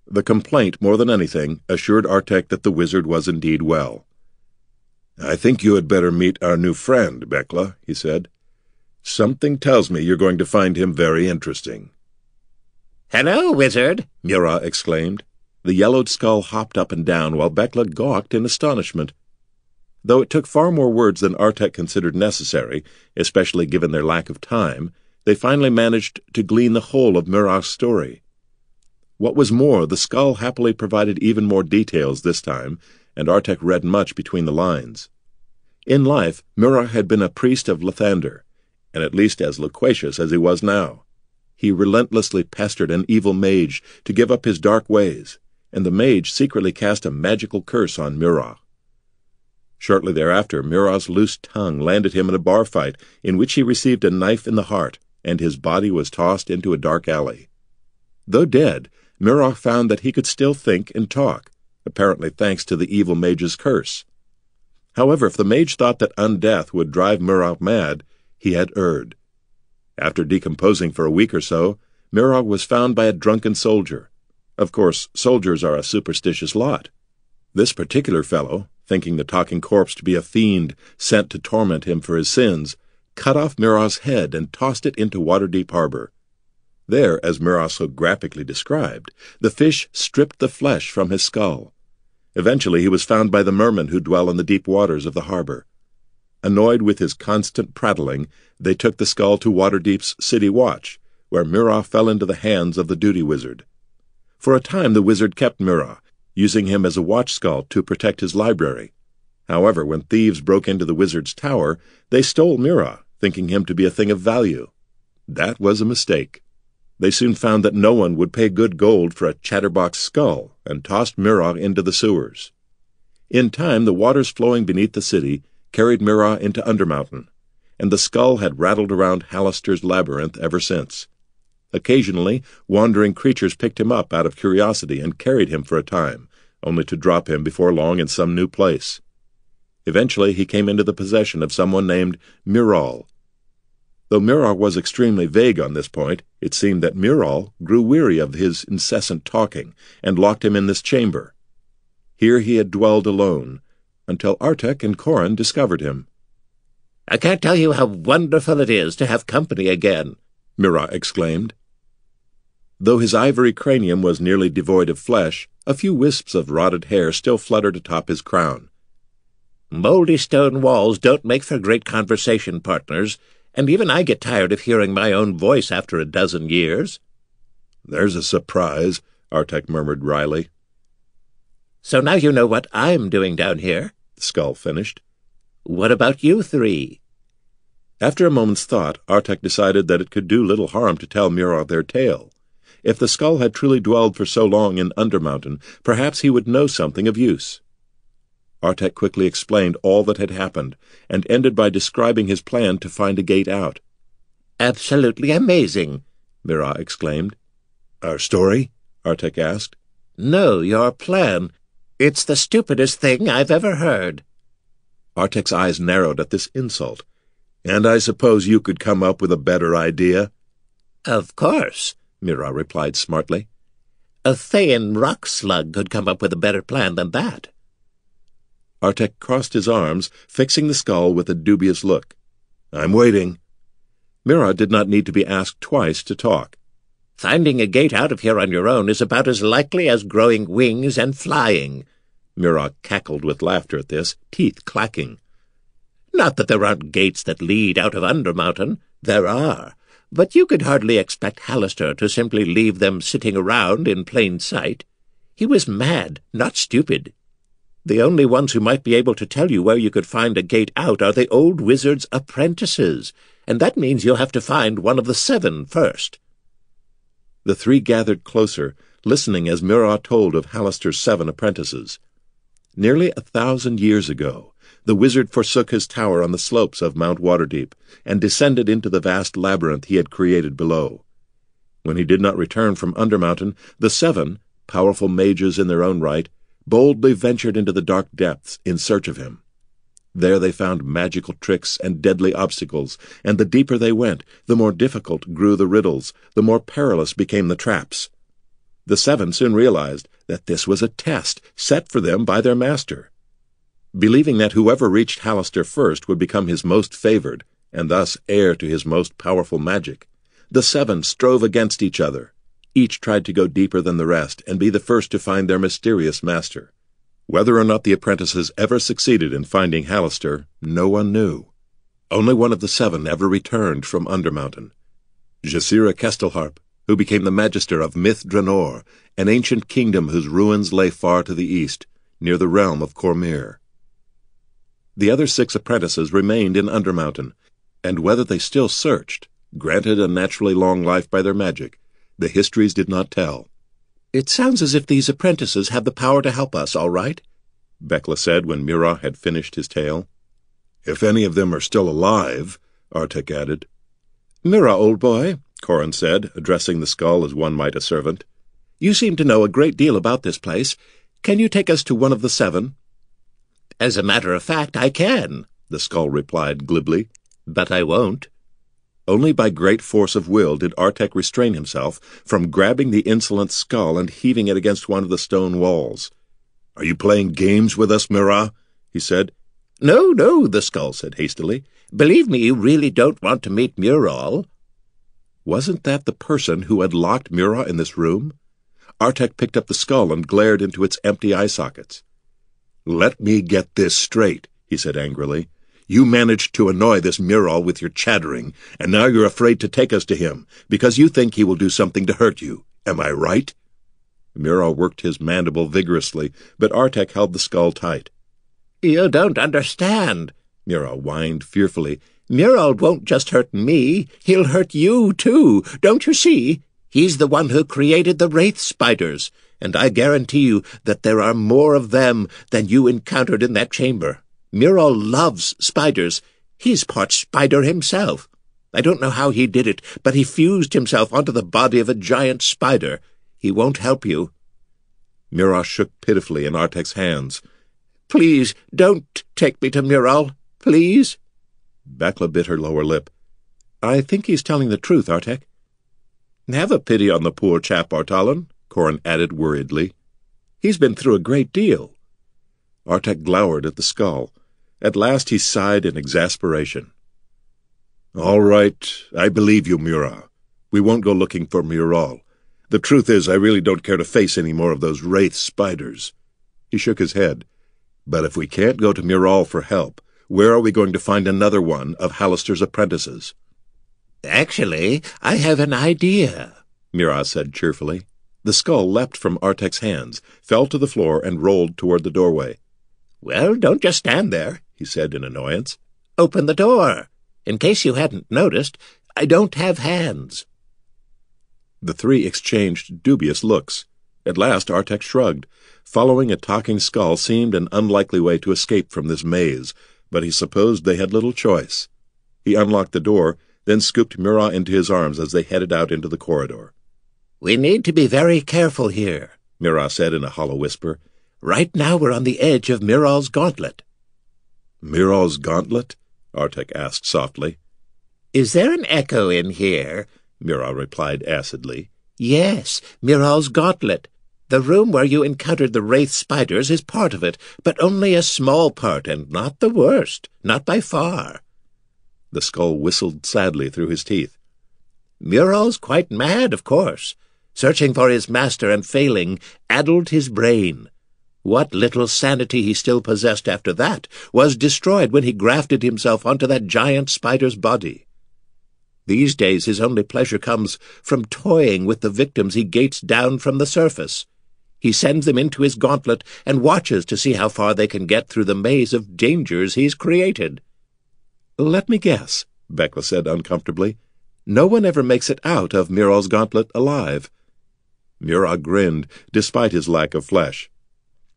The complaint, more than anything, assured Artek that the wizard was indeed well. I think you had better meet our new friend, Bekla, he said. Something tells me you're going to find him very interesting. Hello, wizard, Mura exclaimed. The yellowed skull hopped up and down while Bekla gawked in astonishment. Though it took far more words than Artek considered necessary, especially given their lack of time, they finally managed to glean the whole of Murach's story. What was more, the skull happily provided even more details this time, and Artek read much between the lines. In life, Murach had been a priest of Lathander, and at least as loquacious as he was now. He relentlessly pestered an evil mage to give up his dark ways, and the mage secretly cast a magical curse on Murach. Shortly thereafter, Murach's loose tongue landed him in a bar fight in which he received a knife in the heart, and his body was tossed into a dark alley. Though dead, Murrogh found that he could still think and talk, apparently thanks to the evil mage's curse. However, if the mage thought that undeath would drive Murrogh mad, he had erred. After decomposing for a week or so, Murrogh was found by a drunken soldier. Of course, soldiers are a superstitious lot. This particular fellow, thinking the talking corpse to be a fiend sent to torment him for his sins, cut off Murrogh's head and tossed it into Waterdeep Harbor. There, as Murrogh so graphically described, the fish stripped the flesh from his skull. Eventually he was found by the mermen who dwell in the deep waters of the harbor. Annoyed with his constant prattling, they took the skull to Waterdeep's city watch, where Murrogh fell into the hands of the duty wizard. For a time the wizard kept Murrogh, using him as a watch skull to protect his library. However, when thieves broke into the wizard's tower, they stole Murrogh, thinking him to be a thing of value. That was a mistake. They soon found that no one would pay good gold for a chatterbox skull and tossed Murrogh into the sewers. In time, the waters flowing beneath the city carried Murrogh into Undermountain, and the skull had rattled around Halaster's labyrinth ever since. Occasionally, wandering creatures picked him up out of curiosity and carried him for a time, only to drop him before long in some new place. Eventually, he came into the possession of someone named Muiral, Though Murrogh was extremely vague on this point, it seemed that Muiral grew weary of his incessant talking and locked him in this chamber. Here he had dwelled alone, until Artek and Corin discovered him. I can't tell you how wonderful it is to have company again, Murrogh exclaimed. Though his ivory cranium was nearly devoid of flesh, a few wisps of rotted hair still fluttered atop his crown. Mouldy stone walls don't make for great conversation partners, and even I get tired of hearing my own voice after a dozen years. There's a surprise, Artek murmured wryly. So now you know what I'm doing down here, the skull finished. What about you three? After a moment's thought, Artek decided that it could do little harm to tell Murrogh their tale. If the skull had truly dwelled for so long in Undermountain, perhaps he would know something of use. Artek quickly explained all that had happened, and ended by describing his plan to find a gate out. Absolutely amazing, Murrogh exclaimed. Our story? Artek asked. No, your plan. It's the stupidest thing I've ever heard. Artek's eyes narrowed at this insult. And I suppose you could come up with a better idea? Of course, Murrogh replied smartly. A Thayan rock slug could come up with a better plan than that. Artek crossed his arms, fixing the skull with a dubious look. I'm waiting. Murrogh did not need to be asked twice to talk. Finding a gate out of here on your own is about as likely as growing wings and flying. Murrogh cackled with laughter at this, teeth clacking. Not that there aren't gates that lead out of Undermountain. There are. But you could hardly expect Halaster to simply leave them sitting around in plain sight. He was mad, not stupid. The only ones who might be able to tell you where you could find a gate out are the old wizard's apprentices, and that means you'll have to find one of the seven first. The three gathered closer, listening as Murrogh told of Halaster's seven apprentices. Nearly a thousand years ago, the wizard forsook his tower on the slopes of Mount Waterdeep and descended into the vast labyrinth he had created below. When he did not return from Undermountain, the seven, powerful mages in their own right, boldly ventured into the dark depths in search of him. There they found magical tricks and deadly obstacles, and the deeper they went, the more difficult grew the riddles, the more perilous became the traps. The seven soon realized that this was a test set for them by their master. Believing that whoever reached Halaster first would become his most favored, and thus heir to his most powerful magic, the seven strove against each other, each tried to go deeper than the rest and be the first to find their mysterious master. Whether or not the apprentices ever succeeded in finding Halaster, no one knew. Only one of the seven ever returned from Undermountain. Jhesiyra Kestellharp, who became the Magister of Myth Drannor, an ancient kingdom whose ruins lay far to the east, near the realm of Cormyr. The other six apprentices remained in Undermountain, and whether they still searched, granted a naturally long life by their magic, the histories did not tell. It sounds as if these apprentices have the power to help us, all right, Bekla said when Murrogh had finished his tale. If any of them are still alive, Artek added. Murrogh, old boy, Corin said, addressing the skull as one might a servant. You seem to know a great deal about this place. Can you take us to one of the seven? As a matter of fact, I can, the skull replied glibly, but I won't. Only by great force of will did Artek restrain himself from grabbing the insolent skull and heaving it against one of the stone walls. Are you playing games with us, Murrogh? he said. No, no, the skull said hastily. Believe me, you really don't want to meet Muiral. Wasn't that the person who had locked Murrogh in this room? Artek picked up the skull and glared into its empty eye sockets. Let me get this straight, he said angrily. You managed to annoy this Muiral with your chattering, and now you're afraid to take us to him, because you think he will do something to hurt you. Am I right? Murrogh worked his mandible vigorously, but Artek held the skull tight. You don't understand, Murrogh whined fearfully. Muiral won't just hurt me, he'll hurt you, too. Don't you see? He's the one who created the wraith spiders, and I guarantee you that there are more of them than you encountered in that chamber. Muiral loves spiders. He's part spider himself. I don't know how he did it, but he fused himself onto the body of a giant spider. He won't help you. Murrogh shook pitifully in Artek's hands. Please, don't take me to Muiral. Please. Bekla bit her lower lip. I think he's telling the truth, Artek. Have a pity on the poor chap, Artalan, Corin added worriedly. He's been through a great deal. Artek glowered at the skull. At last he sighed in exasperation. All right, I believe you, Murrogh. We won't go looking for Muiral. The truth is, I really don't care to face any more of those wraith spiders. He shook his head. But if we can't go to Muiral for help, where are we going to find another one of Halaster's apprentices? Actually, I have an idea, Murrogh said cheerfully. The skull leapt from Artek's hands, fell to the floor, and rolled toward the doorway. Well, don't just stand there, he said in annoyance. Open the door. In case you hadn't noticed, I don't have hands. The three exchanged dubious looks. At last Artek shrugged. Following a talking skull seemed an unlikely way to escape from this maze, but he supposed they had little choice. He unlocked the door, then scooped Murrogh into his arms as they headed out into the corridor. We need to be very careful here, Murrogh said in a hollow whisper. Right now we're on the edge of Muiral's gauntlet. Muiral's gauntlet? Artek asked softly. Is there an echo in here? Murrogh replied acidly. Yes, Muiral's gauntlet. The room where you encountered the wraith spiders is part of it, but only a small part, and not the worst, not by far. The skull whistled sadly through his teeth. Muiral's quite mad, of course. Searching for his master and failing addled his brain. What little sanity he still possessed after that was destroyed when he grafted himself onto that giant spider's body. These days his only pleasure comes from toying with the victims he gates down from the surface. He sends them into his gauntlet and watches to see how far they can get through the maze of dangers he's created. Let me guess, Bekla said uncomfortably. No one ever makes it out of Muiral's gauntlet alive. Murrogh grinned, despite his lack of flesh.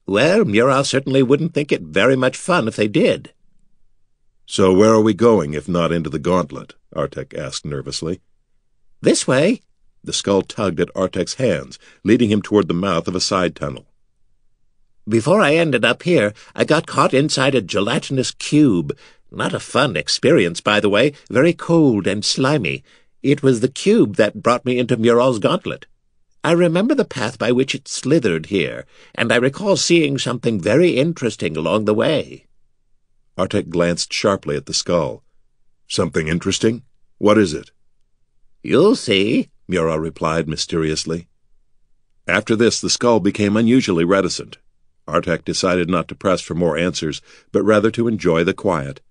Well, Muiral certainly wouldn't think it very much fun if they did. So where are we going, if not into the gauntlet? Artek asked nervously. This way, the skull tugged at Artek's hands, leading him toward the mouth of a side tunnel. Before I ended up here, I got caught inside a gelatinous cube. Not a fun experience, by the way, very cold and slimy. It was the cube that brought me into Muiral's gauntlet. I remember the path by which it slithered here, and I recall seeing something very interesting along the way. Artek glanced sharply at the skull. Something interesting? What is it? You'll see, Murrogh replied mysteriously. After this, the skull became unusually reticent. Artek decided not to press for more answers, but rather to enjoy the quiet.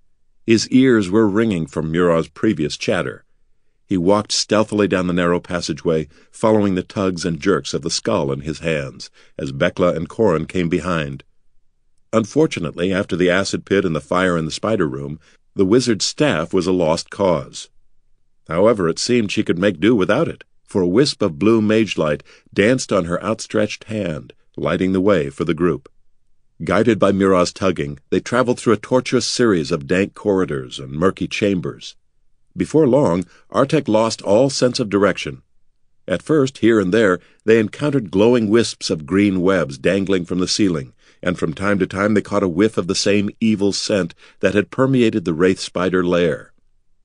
His ears were ringing from Murrogh's previous chatter. He walked stealthily down the narrow passageway, following the tugs and jerks of the skull in his hands, as Bekla and Corin came behind. Unfortunately, after the acid pit and the fire in the spider room, the wizard's staff was a lost cause. However, it seemed she could make do without it, for a wisp of blue mage light danced on her outstretched hand, lighting the way for the group. Guided by Murrogh's tugging, they traveled through a tortuous series of dank corridors and murky chambers. Before long, Artek lost all sense of direction. At first, here and there, they encountered glowing wisps of green webs dangling from the ceiling, and from time to time they caught a whiff of the same evil scent that had permeated the wraith spider lair.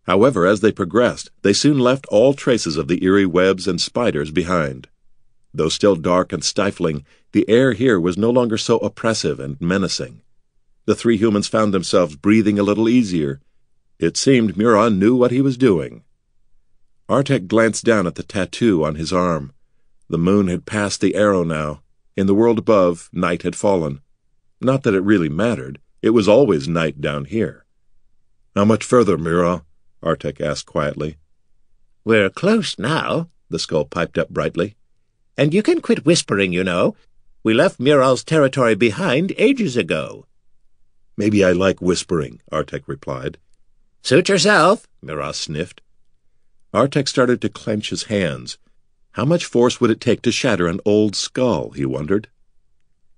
However, as they progressed, they soon left all traces of the eerie webs and spiders behind. Though still dark and stifling, the air here was no longer so oppressive and menacing. The three humans found themselves breathing a little easier. It seemed Murrogh knew what he was doing. Artek glanced down at the tattoo on his arm. The moon had passed the arrow now. In the world above, night had fallen. Not that it really mattered. It was always night down here. How much further, Murrogh? Artek asked quietly. We're close now, the skull piped up brightly. And you can quit whispering, you know. We left Muiral's territory behind ages ago. Maybe I like whispering, Artek replied. Suit yourself, Murrogh sniffed. Artek started to clench his hands. How much force would it take to shatter an old skull, he wondered.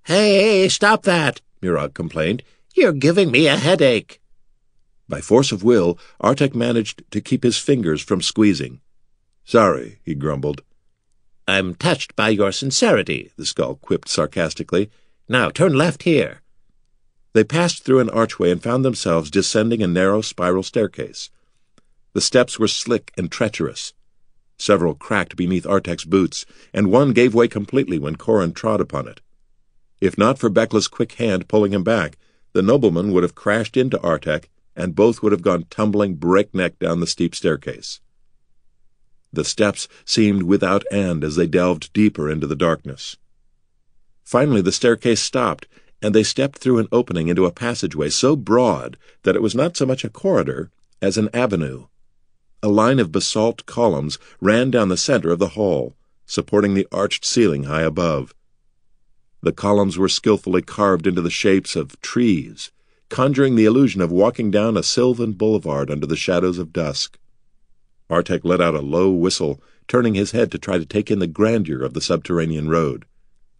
Hey, stop that, Murrogh complained. You're giving me a headache. By force of will, Artek managed to keep his fingers from squeezing. Sorry, he grumbled. I'm touched by your sincerity, the skull quipped sarcastically. Now turn left here. They passed through an archway and found themselves descending a narrow spiral staircase. The steps were slick and treacherous. Several cracked beneath Artek's boots, and one gave way completely when Corin trod upon it. If not for Bekla's quick hand pulling him back, the nobleman would have crashed into Artek, and both would have gone tumbling breakneck down the steep staircase. The steps seemed without end as they delved deeper into the darkness. Finally, the staircase stopped, and they stepped through an opening into a passageway so broad that it was not so much a corridor as an avenue. A line of basalt columns ran down the center of the hall, supporting the arched ceiling high above. The columns were skilfully carved into the shapes of trees, conjuring the illusion of walking down a sylvan boulevard under the shadows of dusk. Artek let out a low whistle, turning his head to try to take in the grandeur of the subterranean road.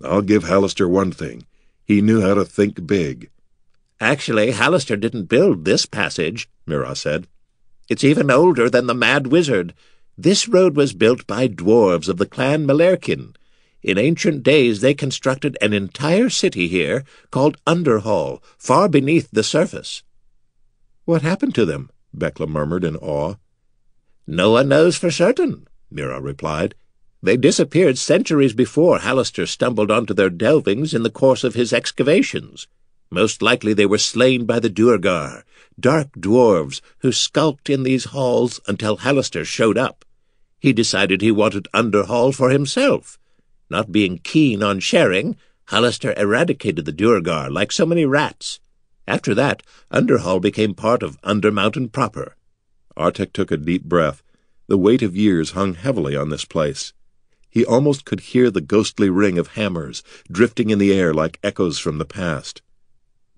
I'll give Halaster one thing. He knew how to think big. Actually, Halaster didn't build this passage, Murrogh said. It's even older than the Mad Wizard. This road was built by dwarves of the clan Melairkyn. In ancient days they constructed an entire city here called Underhall, far beneath the surface. What happened to them? Bekla murmured in awe. No one knows for certain, Murrogh replied. They disappeared centuries before Halaster stumbled onto their delvings in the course of his excavations. Most likely they were slain by the Duergar, dark dwarves who skulked in these halls until Halaster showed up. He decided he wanted Underhall for himself. Not being keen on sharing, Halaster eradicated the Duergar like so many rats. After that, Underhall became part of Undermountain proper. Artek took a deep breath. The weight of years hung heavily on this place. He almost could hear the ghostly ring of hammers drifting in the air like echoes from the past.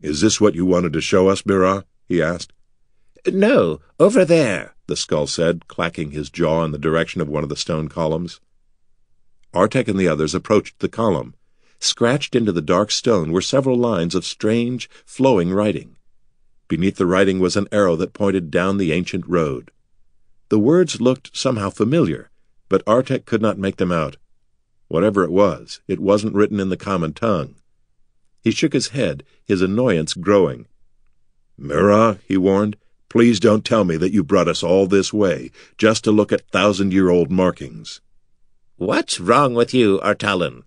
Is this what you wanted to show us, Murrogh? he asked. No, over there, the skull said, clacking his jaw in the direction of one of the stone columns. Artek and the others approached the column. Scratched into the dark stone were several lines of strange, flowing writing. Beneath the writing was an arrow that pointed down the ancient road. The words looked somehow familiar, but Artek could not make them out. Whatever it was, it wasn't written in the common tongue. He shook his head, his annoyance growing. Murrogh, he warned, please don't tell me that you brought us all this way just to look at thousand-year-old markings. What's wrong with you, Artalan?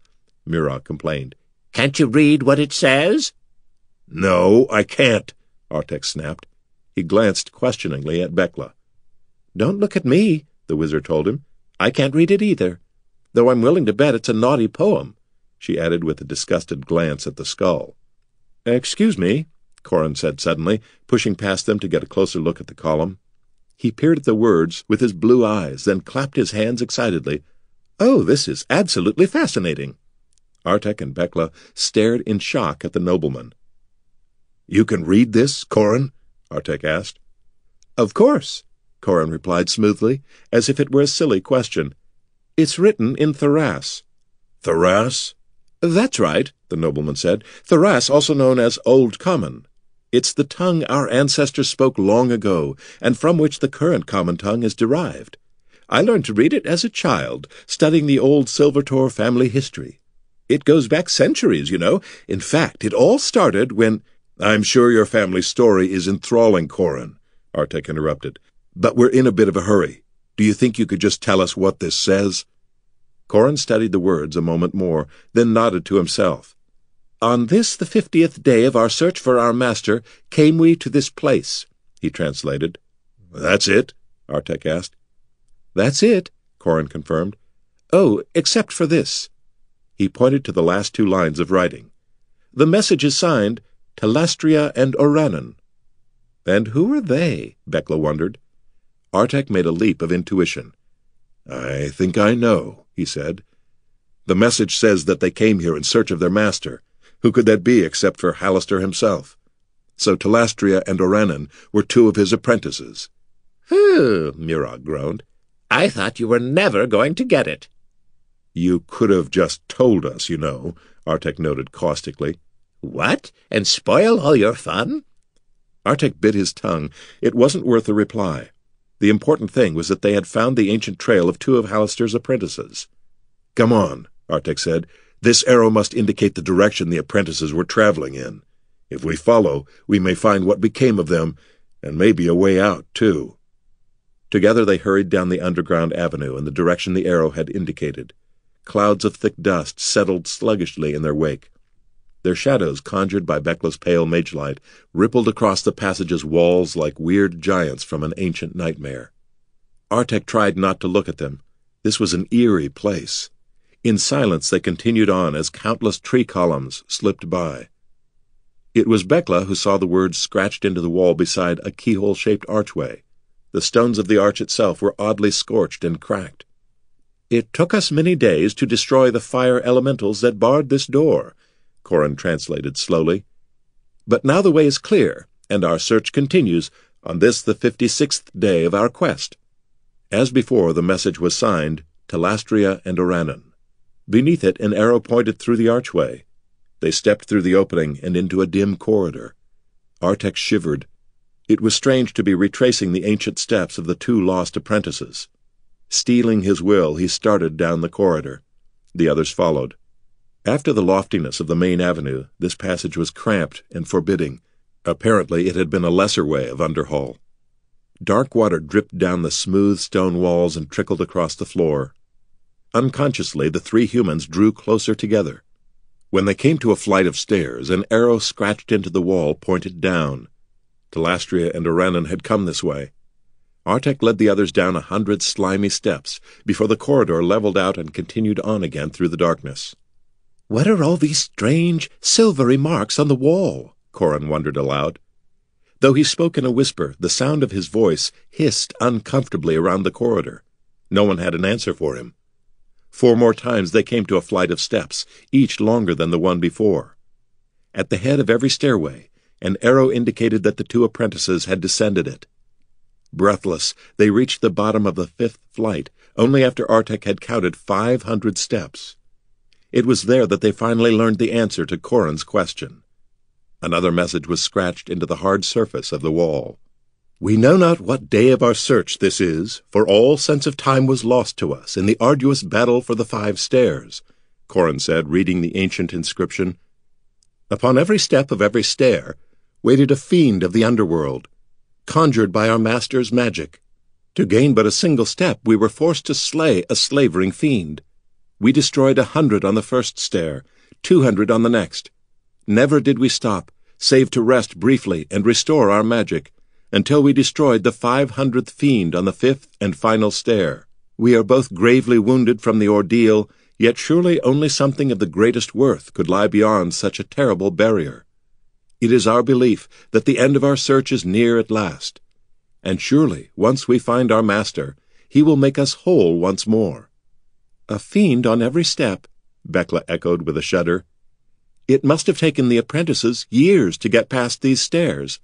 Murrogh complained. Can't you read what it says? No, I can't, Artek snapped. He glanced questioningly at Bekla. Don't look at me, the wizard told him. I can't read it either, though I'm willing to bet it's a naughty poem, she added with a disgusted glance at the skull. Excuse me, Corin said suddenly, pushing past them to get a closer look at the column. He peered at the words with his blue eyes, then clapped his hands excitedly. Oh, this is absolutely fascinating. Artek and Bekla stared in shock at the nobleman. You can read this, Corin? Artek asked. Of course, Corin replied smoothly, as if it were a silly question. It's written in Thorass. Thorass? That's right, the nobleman said. Thorass, also known as Old Common. It's the tongue our ancestors spoke long ago, and from which the current common tongue is derived. I learned to read it as a child, studying the old Silvertor family history. It goes back centuries, you know. In fact, it all started when... I'm sure your family story is enthralling, Corin, Artek interrupted. But we're in a bit of a hurry. Do you think you could just tell us what this says? Corin studied the words a moment more, then nodded to himself. On this, the fiftieth day of our search for our master, came we to this place, he translated. That's it? Artek asked. That's it, Corin confirmed. Oh, except for this. He pointed to the last two lines of writing. The message is signed Telastria and Oranon. And who are they? Bekla wondered. Artek made a leap of intuition. I think I know, he said. The message says that they came here in search of their master. Who could that be except for Halaster himself? So Telastria and Oranon were two of his apprentices. Whew, Murrogh groaned. I thought you were never going to get it. You could have just told us, you know, Artek noted caustically. What? And spoil all your fun? Artek bit his tongue. It wasn't worth a reply. The important thing was that they had found the ancient trail of two of Halaster's apprentices. Come on, Artek said. This arrow must indicate the direction the apprentices were traveling in. If we follow, we may find what became of them, and maybe a way out, too. Together they hurried down the underground avenue in the direction the arrow had indicated. Clouds of thick dust settled sluggishly in their wake. Their shadows, conjured by Bekla's pale magelight, rippled across the passage's walls like weird giants from an ancient nightmare. Artek tried not to look at them. This was an eerie place. In silence they continued on as countless tree columns slipped by. It was Bekla who saw the words scratched into the wall beside a keyhole-shaped archway. The stones of the arch itself were oddly scorched and cracked. It took us many days to destroy the fire elementals that barred this door, Corin translated slowly. But now the way is clear, and our search continues on this the fifty-sixth day of our quest. As before, the message was signed Telastria and Oranon. Beneath it, an arrow pointed through the archway. They stepped through the opening and into a dim corridor. Artek shivered. It was strange to be retracing the ancient steps of the two lost apprentices. Steeling his will, he started down the corridor. The others followed. After the loftiness of the main avenue, this passage was cramped and forbidding. Apparently it had been a lesser way of Underhall. Dark water dripped down the smooth stone walls and trickled across the floor. Unconsciously, the three humans drew closer together. When they came to a flight of stairs, an arrow scratched into the wall pointed down. Telastria and Oranon had come this way. Artek led the others down a hundred slimy steps before the corridor leveled out and continued on again through the darkness. What are all these strange, silvery marks on the wall? Corin wondered aloud. Though he spoke in a whisper, the sound of his voice hissed uncomfortably around the corridor. No one had an answer for him. Four more times they came to a flight of steps, each longer than the one before. At the head of every stairway, an arrow indicated that the two apprentices had descended it. Breathless, they reached the bottom of the fifth flight, only after Artek had counted five hundred steps. It was there that they finally learned the answer to Corin's question. Another message was scratched into the hard surface of the wall. We know not what day of our search this is, for all sense of time was lost to us in the arduous battle for the five stairs, Corin said, reading the ancient inscription. Upon every step of every stair, waited a fiend of the underworld, conjured by our master's magic. To gain but a single step, we were forced to slay a slavering fiend. We destroyed a hundred on the first stair, two hundred on the next. Never did we stop, save to rest briefly and restore our magic, until we destroyed the five hundredth fiend on the fifth and final stair. We are both gravely wounded from the ordeal, yet surely only something of the greatest worth could lie beyond such a terrible barrier. It is our belief that the end of our search is near at last. And surely, once we find our master, he will make us whole once more. A fiend on every step, Bekla echoed with a shudder. It must have taken the apprentices years to get past these stairs.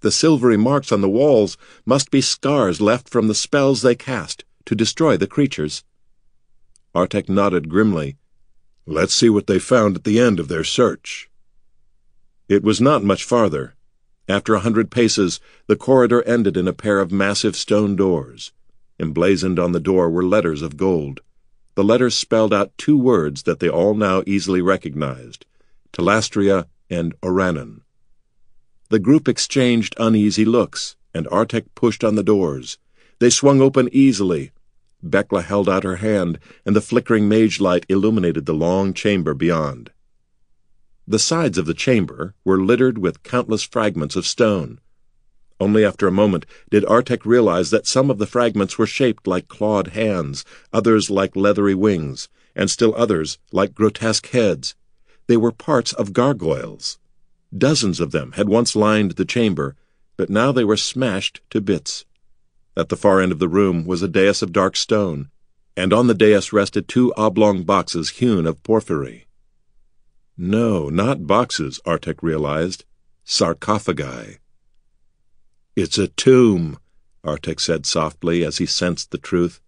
The silvery marks on the walls must be scars left from the spells they cast to destroy the creatures. Artek nodded grimly. Let's see what they found at the end of their search. It was not much farther. After a hundred paces, the corridor ended in a pair of massive stone doors. Emblazoned on the door were letters of gold. The letters spelled out two words that they all now easily recognized Telastria and Oranin. The group exchanged uneasy looks, and Artek pushed on the doors. They swung open easily. Bekla held out her hand, and the flickering mage light illuminated the long chamber beyond. The sides of the chamber were littered with countless fragments of stone. Only after a moment did Artek realize that some of the fragments were shaped like clawed hands, others like leathery wings, and still others like grotesque heads. They were parts of gargoyles. Dozens of them had once lined the chamber, but now they were smashed to bits. At the far end of the room was a dais of dark stone, and on the dais rested two oblong boxes hewn of porphyry. No, not boxes, Artek realized. Sarcophagi. It's a tomb, Artek said softly as he sensed the truth.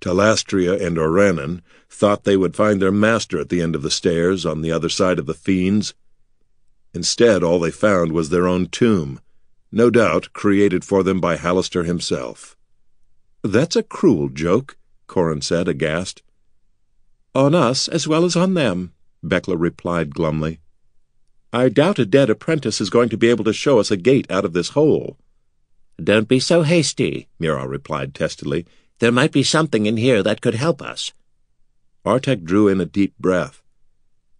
Telastria and Oranin thought they would find their master at the end of the stairs on the other side of the fiends. Instead, all they found was their own tomb, no doubt created for them by Halaster himself. That's a cruel joke, Corin said, aghast. On us as well as on them, Bekla replied glumly. I doubt a dead apprentice is going to be able to show us a gate out of this hole. Don't be so hasty, Murrogh replied testily. There might be something in here that could help us. Artek drew in a deep breath.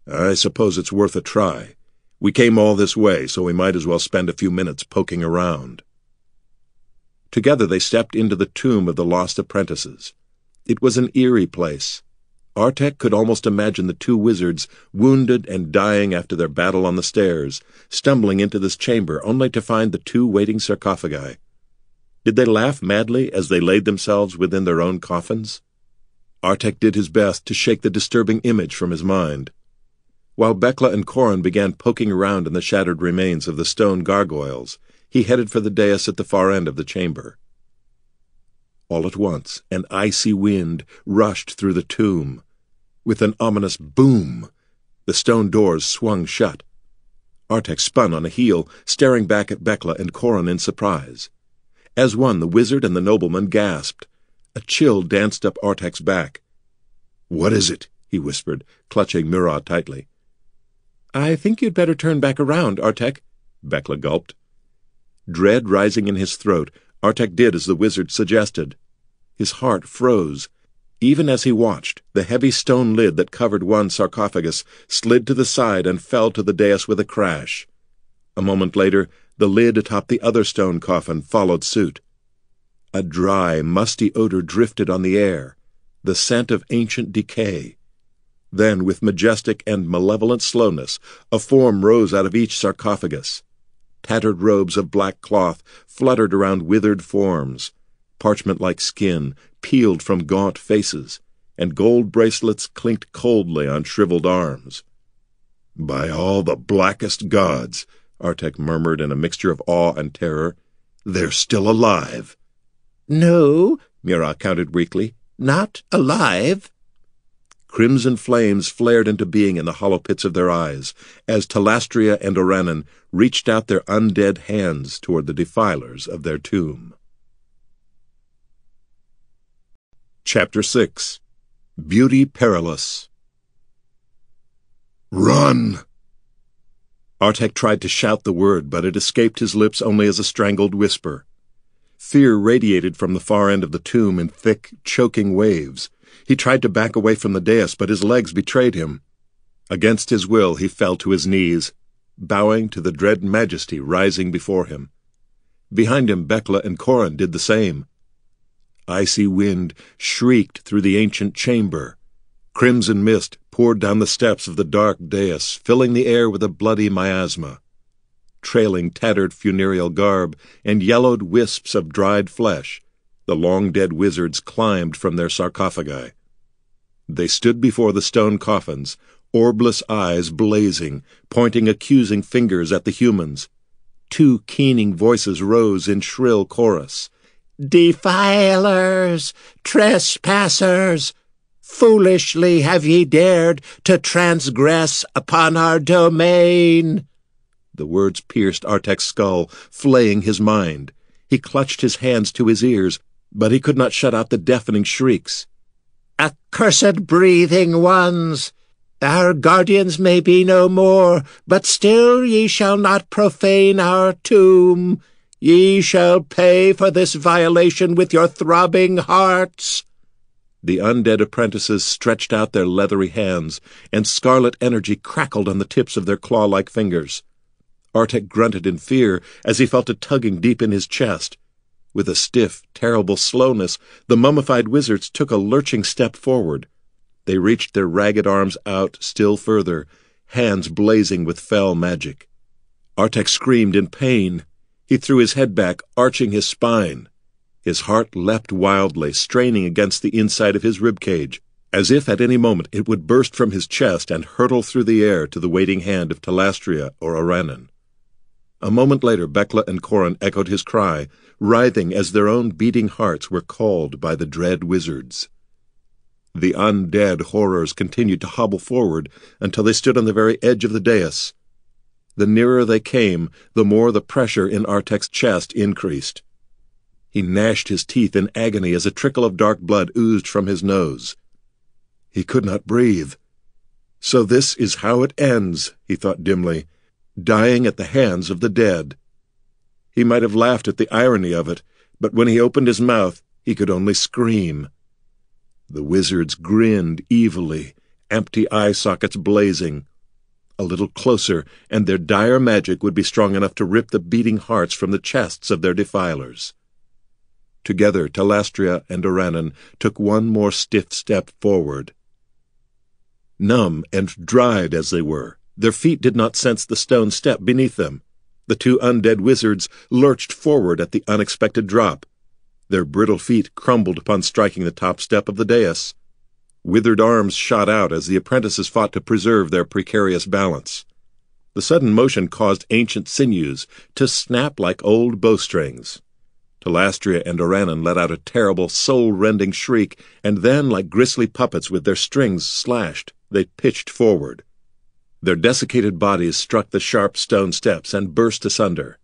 I suppose it's worth a try. We came all this way, so we might as well spend a few minutes poking around. Together they stepped into the tomb of the lost apprentices. It was an eerie place. Artek could almost imagine the two wizards, wounded and dying after their battle on the stairs, stumbling into this chamber only to find the two waiting sarcophagi. Did they laugh madly as they laid themselves within their own coffins? Artek did his best to shake the disturbing image from his mind. While Bekla and Corin began poking around in the shattered remains of the stone gargoyles, he headed for the dais at the far end of the chamber. All at once, an icy wind rushed through the tomb. With an ominous boom, the stone doors swung shut. Artek spun on a heel, staring back at Bekla and Corin in surprise. As one, the wizard and the nobleman gasped. A chill danced up Artek's back. What is it? he whispered, clutching Murrogh tightly. I think you'd better turn back around, Artek, Bekla gulped. Dread rising in his throat, Artek did as the wizard suggested. His heart froze. Even as he watched, the heavy stone lid that covered one sarcophagus slid to the side and fell to the dais with a crash. A moment later, the lid atop the other stone coffin followed suit. A dry, musty odor drifted on the air, the scent of ancient decay. Then, with majestic and malevolent slowness, a form rose out of each sarcophagus. Tattered robes of black cloth fluttered around withered forms, parchment-like skin peeled from gaunt faces, and gold bracelets clinked coldly on shriveled arms. By all the blackest gods, Artek murmured in a mixture of awe and terror, they're still alive. No, Murrogh countered weakly, not alive. Crimson flames flared into being in the hollow pits of their eyes as Telastria and Oranin reached out their undead hands toward the defilers of their tomb. Chapter 6 Beauty Perilous Run! Artek tried to shout the word, but it escaped his lips only as a strangled whisper. Fear radiated from the far end of the tomb in thick, choking waves. He tried to back away from the dais, but his legs betrayed him. Against his will, he fell to his knees, bowing to the dread majesty rising before him. Behind him, Bekla and Corin did the same. Icy wind shrieked through the ancient chamber. Crimson mist poured down the steps of the dark dais, filling the air with a bloody miasma. Trailing tattered funereal garb and yellowed wisps of dried flesh, the long-dead wizards climbed from their sarcophagi. They stood before the stone coffins, orbless eyes blazing, pointing accusing fingers at the humans. Two keening voices rose in shrill chorus. Defilers! Trespassers! Foolishly have ye dared to transgress upon our domain. The words pierced Artek's skull, flaying his mind. He clutched his hands to his ears, but he could not shut out the deafening shrieks. Accursed breathing ones! Our guardians may be no more, but still ye shall not profane our tomb. Ye shall pay for this violation with your throbbing hearts. The undead apprentices stretched out their leathery hands, and scarlet energy crackled on the tips of their claw-like fingers. Artek grunted in fear as he felt a tugging deep in his chest. With a stiff, terrible slowness, the mummified wizards took a lurching step forward. They reached their ragged arms out still further, hands blazing with fell magic. Artek screamed in pain. He threw his head back, arching his spine. His heart leapt wildly, straining against the inside of his rib cage, as if at any moment it would burst from his chest and hurtle through the air to the waiting hand of Talastria or Oranin. A moment later, Bekla and Corin echoed his cry, writhing as their own beating hearts were called by the dread wizards. The undead horrors continued to hobble forward until they stood on the very edge of the dais. The nearer they came, the more the pressure in Artek's chest increased. He gnashed his teeth in agony as a trickle of dark blood oozed from his nose. He could not breathe. So this is how it ends, he thought dimly, dying at the hands of the dead. He might have laughed at the irony of it, but when he opened his mouth, he could only scream. The wizards grinned evilly, empty eye sockets blazing. A little closer, and their dire magic would be strong enough to rip the beating hearts from the chests of their defilers. Together, Talastria and Oranin took one more stiff step forward. Numb and dried as they were, their feet did not sense the stone step beneath them. The two undead wizards lurched forward at the unexpected drop. Their brittle feet crumbled upon striking the top step of the dais. Withered arms shot out as the apprentices fought to preserve their precarious balance. The sudden motion caused ancient sinews to snap like old bowstrings. Talastria and Oranin let out a terrible, soul-rending shriek, and then, like grisly puppets with their strings slashed, they pitched forward. Their desiccated bodies struck the sharp stone steps and burst asunder.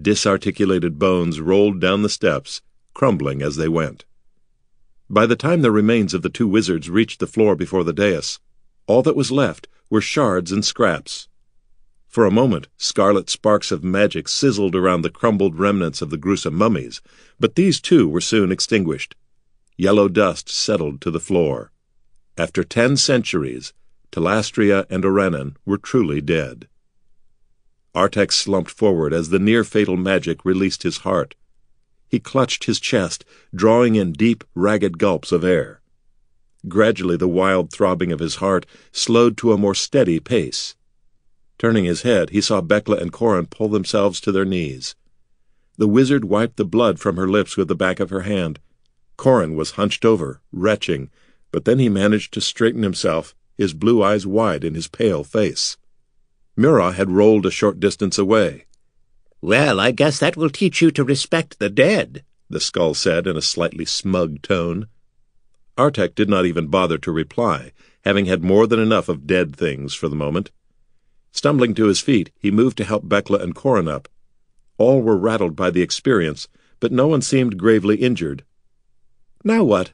Disarticulated bones rolled down the steps, crumbling as they went. By the time the remains of the two wizards reached the floor before the dais, all that was left were shards and scraps. For a moment, scarlet sparks of magic sizzled around the crumbled remnants of the gruesome mummies, but these too were soon extinguished. Yellow dust settled to the floor. After ten centuries, Talastria and Oranin were truly dead. Artek slumped forward as the near-fatal magic released his heart. He clutched his chest, drawing in deep, ragged gulps of air. Gradually the wild throbbing of his heart slowed to a more steady pace. Turning his head, he saw Bekla and Corin pull themselves to their knees. The wizard wiped the blood from her lips with the back of her hand. Corin was hunched over, retching, but then he managed to straighten himself, his blue eyes wide in his pale face. Murrogh had rolled a short distance away. Well, I guess that will teach you to respect the dead, the skull said in a slightly smug tone. Artek did not even bother to reply, having had more than enough of dead things for the moment. Stumbling to his feet, he moved to help Bekla and Corin up. All were rattled by the experience, but no one seemed gravely injured. Now what?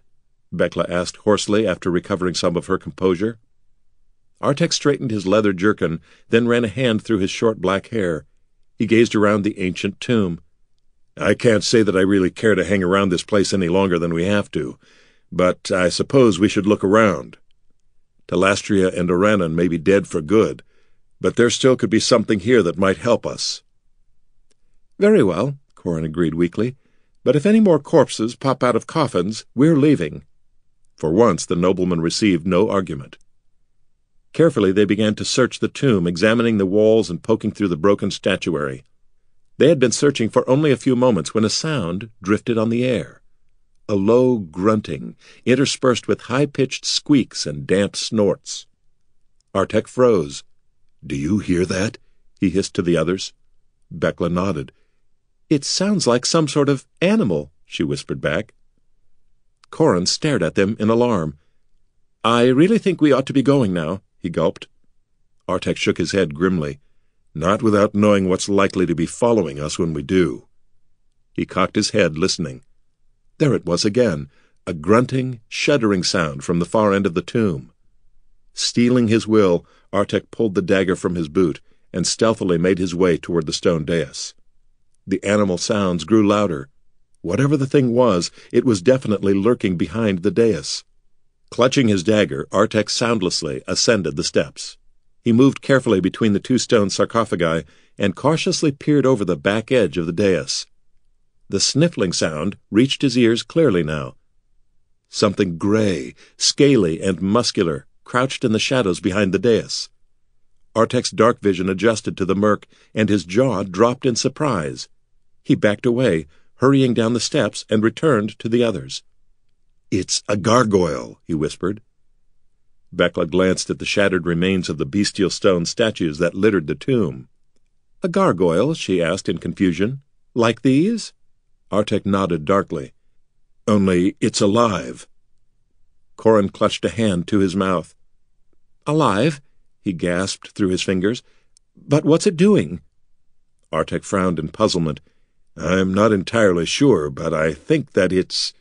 Bekla asked hoarsely after recovering some of her composure. Artek straightened his leather jerkin, then ran a hand through his short black hair. He gazed around the ancient tomb. I can't say that I really care to hang around this place any longer than we have to, but I suppose we should look around. Talastria and Oranon may be dead for good, but there still could be something here that might help us. Very well, Corin agreed weakly. But if any more corpses pop out of coffins, we're leaving. For once, the nobleman received no argument. Carefully, they began to search the tomb, examining the walls and poking through the broken statuary. They had been searching for only a few moments when a sound drifted on the air. A low grunting, interspersed with high-pitched squeaks and damp snorts. Artek froze. Do you hear that? he hissed to the others. Bekla nodded. It sounds like some sort of animal, she whispered back. Corin stared at them in alarm. I really think we ought to be going now, he gulped. Artek shook his head grimly. Not without knowing what's likely to be following us when we do. He cocked his head, listening. There it was again, a grunting, shuddering sound from the far end of the tomb. Stealing his will, Artek pulled the dagger from his boot and stealthily made his way toward the stone dais. The animal sounds grew louder. Whatever the thing was, it was definitely lurking behind the dais. Clutching his dagger, Artek soundlessly ascended the steps. He moved carefully between the two stone sarcophagi and cautiously peered over the back edge of the dais. The sniffling sound reached his ears clearly now. Something gray, scaly, and muscular crouched in the shadows behind the dais. Artek's dark vision adjusted to the murk, and his jaw dropped in surprise. He backed away, hurrying down the steps, and returned to the others. It's a gargoyle, he whispered. Bekla glanced at the shattered remains of the bestial stone statues that littered the tomb. A gargoyle? she asked in confusion. Like these? Artek nodded darkly. Only it's alive. Corin clutched a hand to his mouth. Alive? he gasped through his fingers. But what's it doing? Artek frowned in puzzlement. I'm not entirely sure, but I think that it's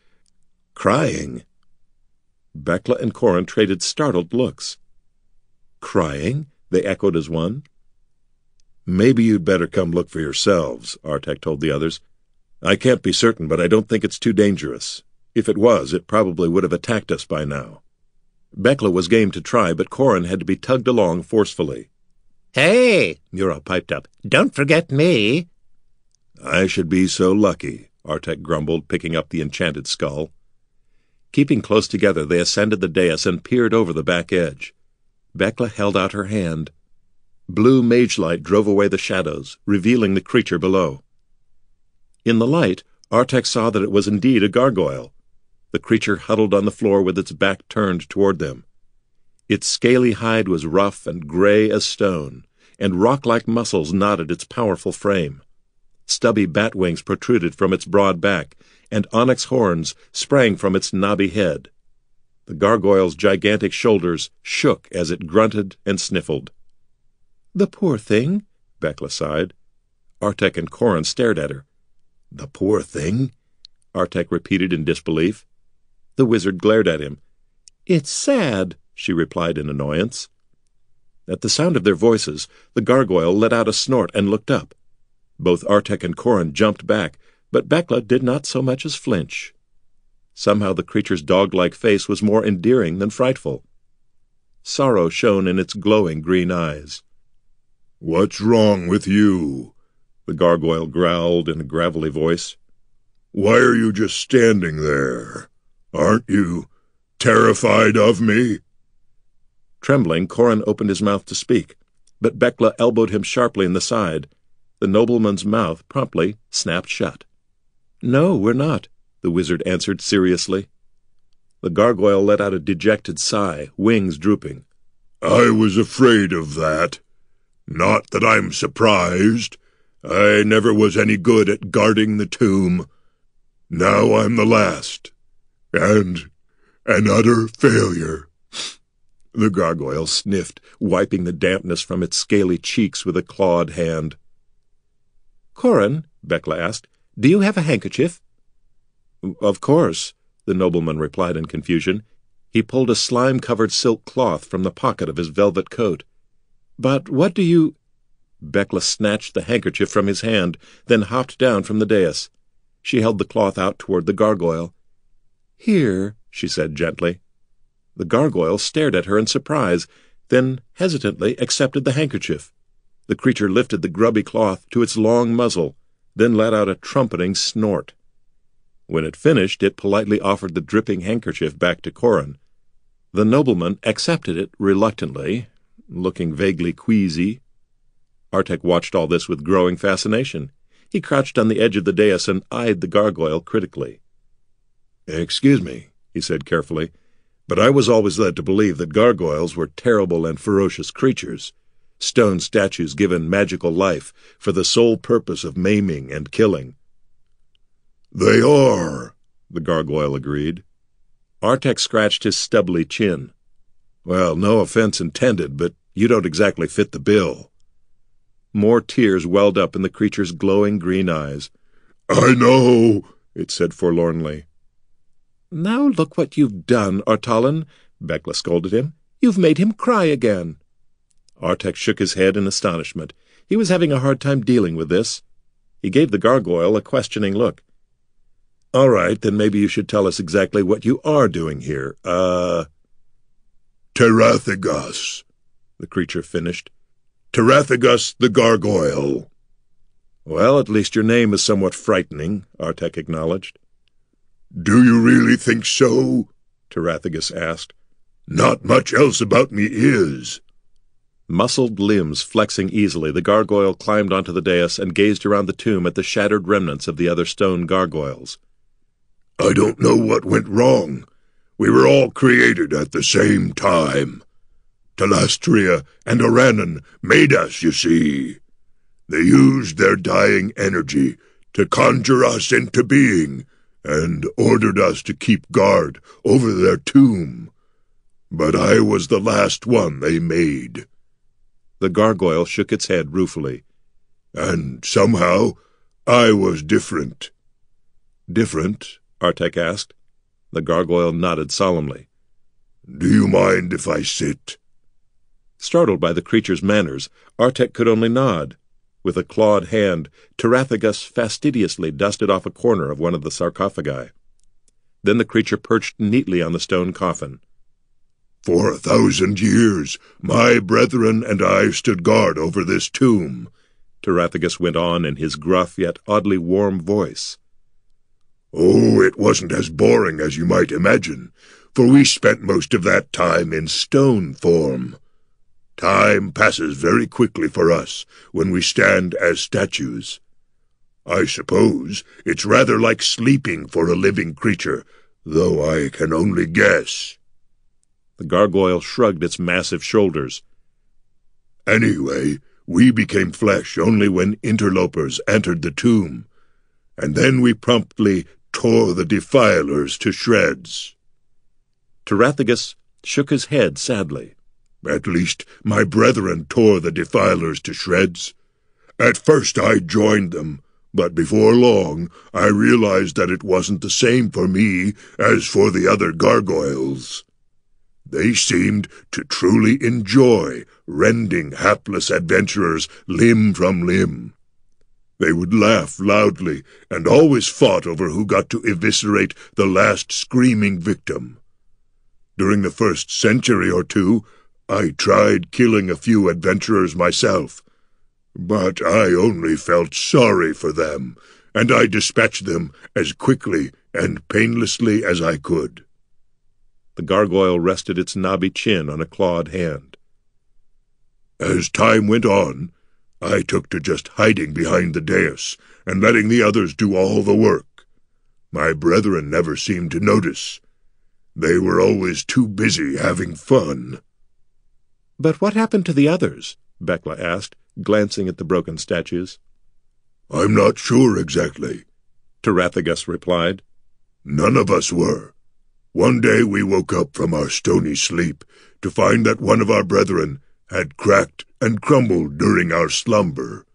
crying. Bekla and Corin traded startled looks. Crying? They echoed as one. Maybe you'd better come look for yourselves, Artek told the others. I can't be certain, but I don't think it's too dangerous. If it was, it probably would have attacked us by now. Bekla was game to try, but Corin had to be tugged along forcefully. Hey, Mura piped up. Don't forget me. I should be so lucky, Artek grumbled, picking up the enchanted skull. Keeping close together, they ascended the dais and peered over the back edge. Bekla held out her hand. Blue mage light drove away the shadows, revealing the creature below. In the light, Artek saw that it was indeed a gargoyle. The creature huddled on the floor with its back turned toward them. Its scaly hide was rough and gray as stone, and rock-like muscles knotted its powerful frame. Stubby bat wings protruded from its broad back, and onyx horns sprang from its knobby head. The gargoyle's gigantic shoulders shook as it grunted and sniffled. The poor thing, Bekla sighed. Artek and Corin stared at her. The poor thing? Artek repeated in disbelief. The wizard glared at him. It's sad, she replied in annoyance. At the sound of their voices, the gargoyle let out a snort and looked up. Both Artek and Corin jumped back, but Bekla did not so much as flinch. Somehow the creature's dog-like face was more endearing than frightful. Sorrow shone in its glowing green eyes. What's wrong with you? The gargoyle growled in a gravelly voice. Why are you just standing there? Aren't you terrified of me? Trembling, Corin opened his mouth to speak, but Bekla elbowed him sharply in the side. The nobleman's mouth promptly snapped shut. No, we're not, the wizard answered seriously. The gargoyle let out a dejected sigh, wings drooping. I was afraid of that. Not that I'm surprised. I never was any good at guarding the tomb. Now I'm the last. And an utter failure. <laughs> The gargoyle sniffed, wiping the dampness from its scaly cheeks with a clawed hand. Corin, Bekla asked, do you have a handkerchief? Of course, the nobleman replied in confusion. He pulled a slime-covered silk cloth from the pocket of his velvet coat. But what do you... Bekla snatched the handkerchief from his hand, then hopped down from the dais. She held the cloth out toward the gargoyle. Here, she said gently. The gargoyle stared at her in surprise, then hesitantly accepted the handkerchief. The creature lifted the grubby cloth to its long muzzle, then let out a trumpeting snort. When it finished, it politely offered the dripping handkerchief back to Corin. The nobleman accepted it reluctantly, looking vaguely queasy. Artek watched all this with growing fascination. He crouched on the edge of the dais and eyed the gargoyle critically. Excuse me, he said carefully, but I was always led to believe that gargoyles were terrible and ferocious creatures, stone statues given magical life for the sole purpose of maiming and killing. They are, the gargoyle agreed. Artek scratched his stubbly chin. Well, no offense intended, but you don't exactly fit the bill. More tears welled up in the creature's glowing green eyes. I know, it said forlornly. Now look what you've done, Artalan, Bekla scolded him. You've made him cry again. Artek shook his head in astonishment. He was having a hard time dealing with this. He gave the gargoyle a questioning look. All right, then maybe you should tell us exactly what you are doing here. Uh... Terathagos, the creature finished. Terathagos the gargoyle. Well, at least your name is somewhat frightening, Artek acknowledged. Do you really think so? Terathagos asked. Not much else about me is. Muscled limbs flexing easily, the gargoyle climbed onto the dais and gazed around the tomb at the shattered remnants of the other stone gargoyles. I don't know what went wrong. We were all created at the same time. Telastria and Oranan made us, you see. They used their dying energy to conjure us into being and ordered us to keep guard over their tomb. But I was the last one they made. The gargoyle shook its head ruefully. And somehow I was different. Different? Artek asked. The gargoyle nodded solemnly. Do you mind if I sit? Startled by the creature's manners, Artek could only nod. With a clawed hand, Terathagos fastidiously dusted off a corner of one of the sarcophagi. Then the creature perched neatly on the stone coffin. For a thousand years, my brethren and I stood guard over this tomb, Terathagos went on in his gruff yet oddly warm voice. Oh, it wasn't as boring as you might imagine, for we spent most of that time in stone form. Time passes very quickly for us when we stand as statues. I suppose it's rather like sleeping for a living creature, though I can only guess. The gargoyle shrugged its massive shoulders. Anyway, we became flesh only when interlopers entered the tomb, and then we promptly tore the defilers to shreds. Terathagos shook his head sadly. At least my brethren tore the defilers to shreds. At first I joined them, but before long I realized that it wasn't the same for me as for the other gargoyles. They seemed to truly enjoy rending hapless adventurers limb from limb. They would laugh loudly and always fought over who got to eviscerate the last screaming victim. During the first century or two, I tried killing a few adventurers myself, but I only felt sorry for them, and I dispatched them as quickly and painlessly as I could. The gargoyle rested its knobby chin on a clawed hand. As time went on, I took to just hiding behind the dais and letting the others do all the work. My brethren never seemed to notice. They were always too busy having fun. But what happened to the others? Bekla asked, glancing at the broken statues. I'm not sure exactly, Terathagos replied. None of us were. One day we woke up from our stony sleep to find that one of our brethren had cracked and crumbled during our slumber.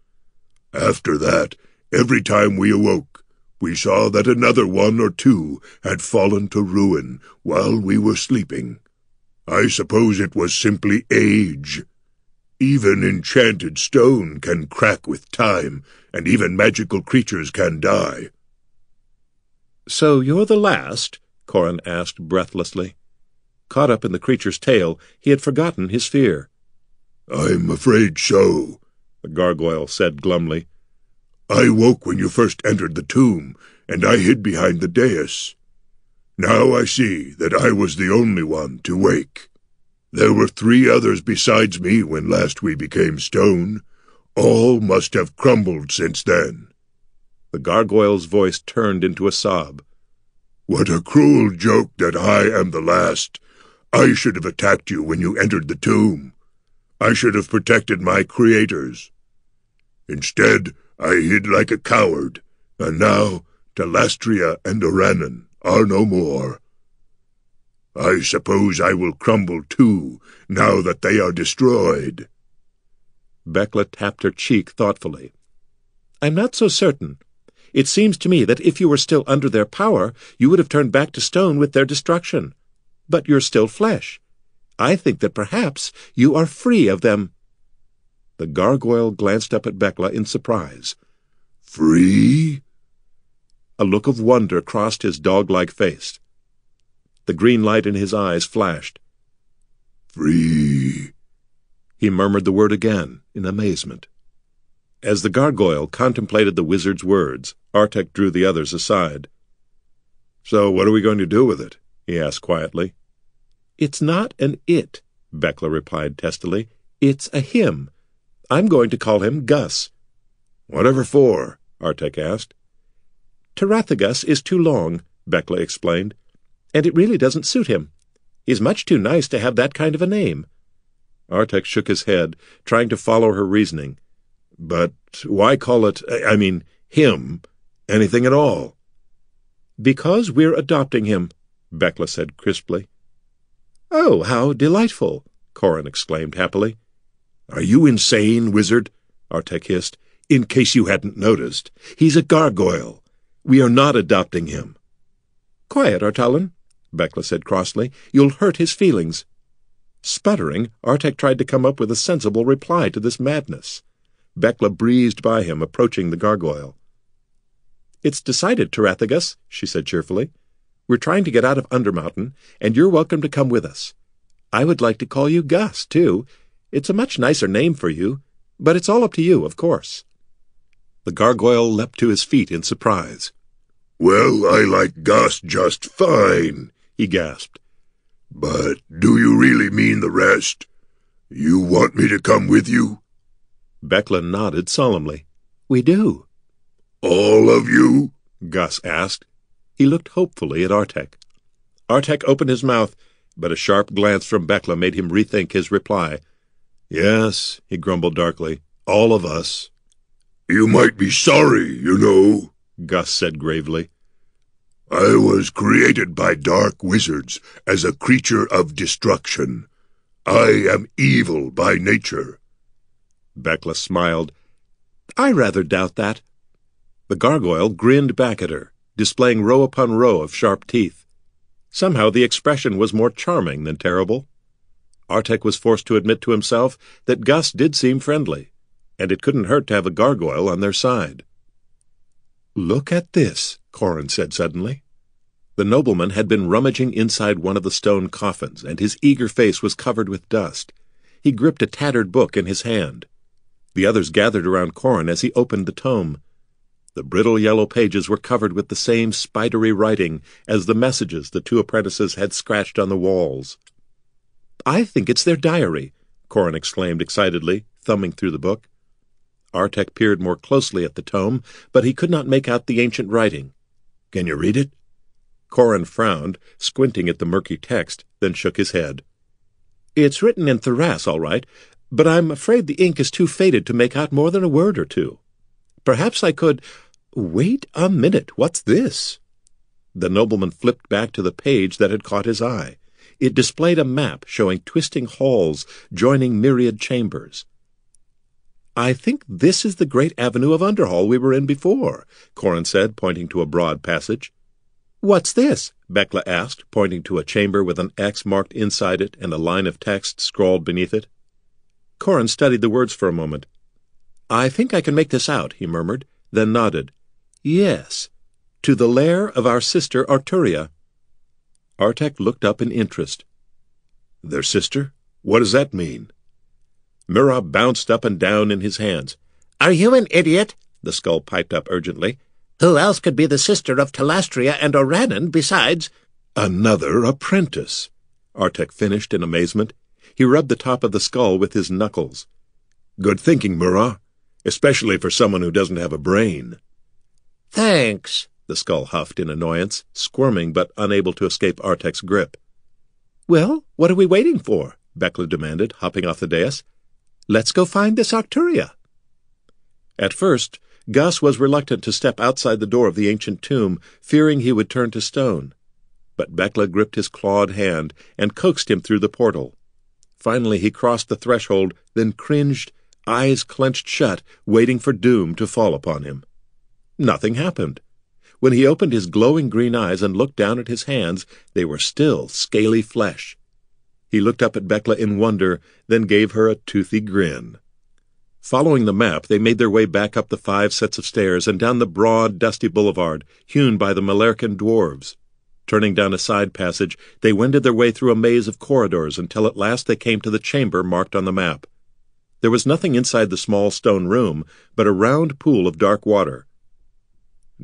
After that, every time we awoke, we saw that another one or two had fallen to ruin while we were sleeping. I suppose it was simply age. Even enchanted stone can crack with time, and even magical creatures can die. So you're the last? Corin asked breathlessly. Caught up in the creature's tail, he had forgotten his fear. I'm afraid so, the gargoyle said glumly. I woke when you first entered the tomb, and I hid behind the dais. Now I see that I was the only one to wake. There were three others besides me when last we became stone. All must have crumbled since then. The gargoyle's voice turned into a sob. What a cruel joke that I am the last. I should have attacked you when you entered the tomb. I should have protected my creators. Instead, I hid like a coward, and now Telastria and Oranan are no more. I suppose I will crumble too, now that they are destroyed. Bekla tapped her cheek thoughtfully. I'm not so certain. It seems to me that if you were still under their power, you would have turned back to stone with their destruction. But you're still flesh. I think that perhaps you are free of them. The gargoyle glanced up at Bekla in surprise. Free? A look of wonder crossed his dog-like face. The green light in his eyes flashed. Free. He murmured the word again in amazement. As the gargoyle contemplated the wizard's words, Artek drew the others aside. So what are we going to do with it? he asked quietly. It's not an it, Bekla replied testily. It's a him. I'm going to call him Gus. Whatever for? Artek asked. Tarathagus is too long, Bekla explained, and it really doesn't suit him. He's much too nice to have that kind of a name. Artek shook his head, trying to follow her reasoning. But why call it, I mean, him, anything at all? Because we're adopting him, Bekla said crisply. Oh, how delightful, Corin exclaimed happily. Are you insane, wizard? Artek hissed. In case you hadn't noticed, he's a gargoyle. We are not adopting him. Quiet, Artalan, Bekla said crossly. You'll hurt his feelings. Sputtering, Artek tried to come up with a sensible reply to this madness. Bekla breezed by him, approaching the gargoyle. It's decided, Tarathagus, she said cheerfully. We're trying to get out of Undermountain, and you're welcome to come with us. I would like to call you Gus, too. It's a much nicer name for you, but it's all up to you, of course. The gargoyle leapt to his feet in surprise. Well, I like Gus just fine, he gasped. But do you really mean the rest? You want me to come with you? Bekla nodded solemnly. We do. All of you? Gus asked. He looked hopefully at Artek. Artek opened his mouth, but a sharp glance from Bekla made him rethink his reply. Yes, he grumbled darkly. All of us. You might be sorry, you know, Gus said gravely. I was created by dark wizards as a creature of destruction. I am evil by nature. Bekla smiled. I rather doubt that. The gargoyle grinned back at her, displaying row upon row of sharp teeth. Somehow the expression was more charming than terrible. Artek was forced to admit to himself that Gus did seem friendly, and it couldn't hurt to have a gargoyle on their side. Look at this, Corin said suddenly. The nobleman had been rummaging inside one of the stone coffins, and his eager face was covered with dust. He gripped a tattered book in his hand. The others gathered around Corin as he opened the tome. The brittle yellow pages were covered with the same spidery writing as the messages the two apprentices had scratched on the walls. I think it's their diary, Corin exclaimed excitedly, thumbing through the book. Artek peered more closely at the tome, but he could not make out the ancient writing. Can you read it? Corin frowned, squinting at the murky text, then shook his head. It's written in Thorass, all right, but I'm afraid the ink is too faded to make out more than a word or two. Perhaps I could. Wait a minute, what's this? The nobleman flipped back to the page that had caught his eye. It displayed a map showing twisting halls joining myriad chambers. I think this is the great avenue of Underhall we were in before, Corin said, pointing to a broad passage. What's this? Bekla asked, pointing to a chamber with an X marked inside it and a line of text scrawled beneath it. Corin studied the words for a moment. I think I can make this out, he murmured, then nodded. Yes, to the lair of our sister Arcturia. Artek looked up in interest. Their sister? What does that mean? Murrogh bounced up and down in his hands. Are you an idiot? The skull piped up urgently. Who else could be the sister of Telastria and Oranan besides... Another apprentice, Artek finished in amazement. He rubbed the top of the skull with his knuckles. Good thinking, Murrogh, especially for someone who doesn't have a brain. Thanks, the skull huffed in annoyance, squirming but unable to escape Artek's grip. Well, what are we waiting for? Bekla demanded, hopping off the dais. Let's go find this Arcturia. At first, Gus was reluctant to step outside the door of the ancient tomb, fearing he would turn to stone. But Bekla gripped his clawed hand and coaxed him through the portal. Finally, he crossed the threshold, then cringed, eyes clenched shut, waiting for doom to fall upon him. Nothing happened. When he opened his glowing green eyes and looked down at his hands, they were still scaly flesh. He looked up at Bekla in wonder, then gave her a toothy grin. Following the map, they made their way back up the five sets of stairs and down the broad, dusty boulevard hewn by the Melairkyn dwarves. Turning down a side passage, they wended their way through a maze of corridors until at last they came to the chamber marked on the map. There was nothing inside the small stone room but a round pool of dark water.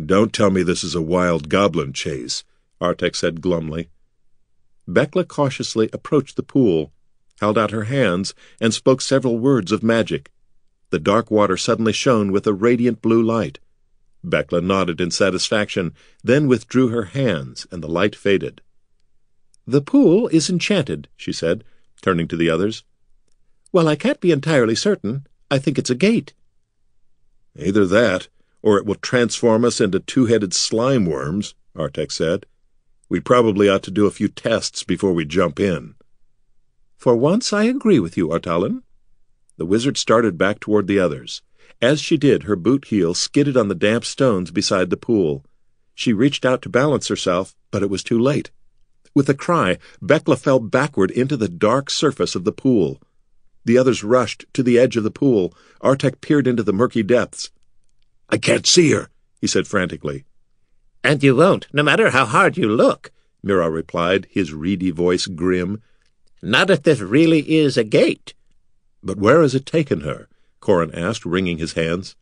Don't tell me this is a wild goblin chase, Artek said glumly. Bekla cautiously approached the pool, held out her hands, and spoke several words of magic. The dark water suddenly shone with a radiant blue light. Bekla nodded in satisfaction, then withdrew her hands, and the light faded. The pool is enchanted, she said, turning to the others. Well, I can't be entirely certain. I think it's a gate. Either that, or it will transform us into two-headed slime worms, Artek said. We probably ought to do a few tests before we jump in. For once I agree with you, Artalan. The wizard started back toward the others. As she did, her boot heel skidded on the damp stones beside the pool. She reached out to balance herself, but it was too late. With a cry, Bekla fell backward into the dark surface of the pool. The others rushed to the edge of the pool. Artek peered into the murky depths. I can't see her, he said frantically. And you won't, no matter how hard you look, Mira replied, his reedy voice grim. Not if this really is a gate. But where has it taken her? Corin asked, wringing his hands.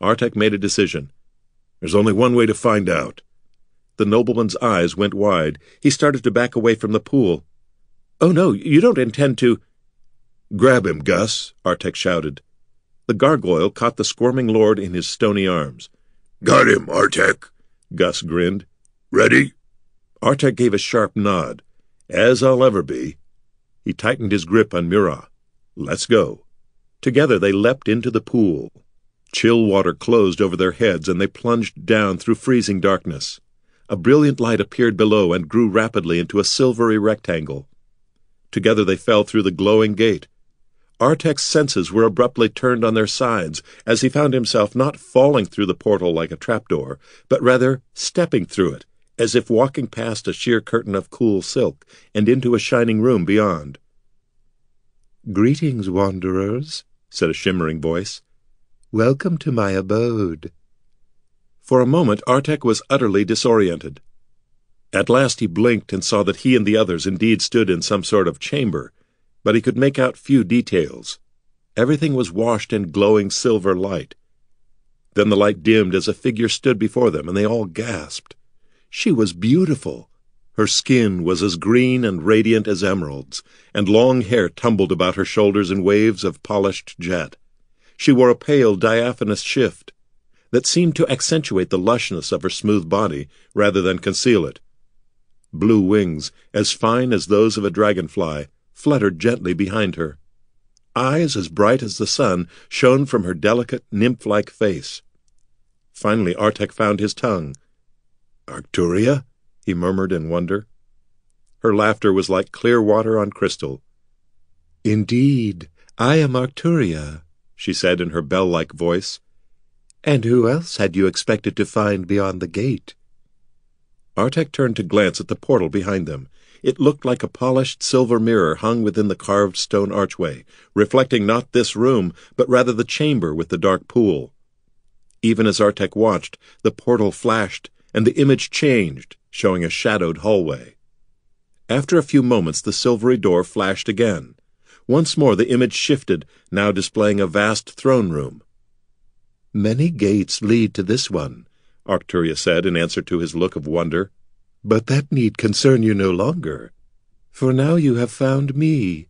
Artek made a decision. There's only one way to find out. The nobleman's eyes went wide. He started to back away from the pool. Oh, no, you don't intend to. Grab him, Gus, Artek shouted. The gargoyle caught the squirming lord in his stony arms. Got him, Artek, Gus grinned. Ready? Artek gave a sharp nod. As I'll ever be. He tightened his grip on Mira. Let's go. Together they leapt into the pool. Chill water closed over their heads, and they plunged down through freezing darkness. A brilliant light appeared below and grew rapidly into a silvery rectangle. Together they fell through the glowing gate. Artek's senses were abruptly turned on their sides as he found himself not falling through the portal like a trapdoor, but rather stepping through it, as if walking past a sheer curtain of cool silk and into a shining room beyond. Greetings, wanderers, said a shimmering voice. Welcome to my abode. For a moment, Artek was utterly disoriented. At last he blinked and saw that he and the others indeed stood in some sort of chamber, but he could make out few details. Everything was washed in glowing silver light. Then the light dimmed as a figure stood before them, and they all gasped. She was beautiful. Her skin was as green and radiant as emeralds, and long hair tumbled about her shoulders in waves of polished jet. She wore a pale, diaphanous shift that seemed to accentuate the lushness of her smooth body rather than conceal it. Blue wings, as fine as those of a dragonfly, fluttered gently behind her. Eyes as bright as the sun shone from her delicate, nymph-like face. Finally, Artek found his tongue. Arcturia? He murmured in wonder. Her laughter was like clear water on crystal. Indeed, I am Arcturia, she said in her bell-like voice. And who else had you expected to find beyond the gate? Artek turned to glance at the portal behind them. It looked like a polished silver mirror hung within the carved stone archway, reflecting not this room, but rather the chamber with the dark pool. Even as Artek watched, the portal flashed, and the image changed, showing a shadowed hallway. After a few moments, the silvery door flashed again. Once more the image shifted, now displaying a vast throne room. Many gates lead to this one, Arcturia said in answer to his look of wonder. But that need concern you no longer, for now you have found me.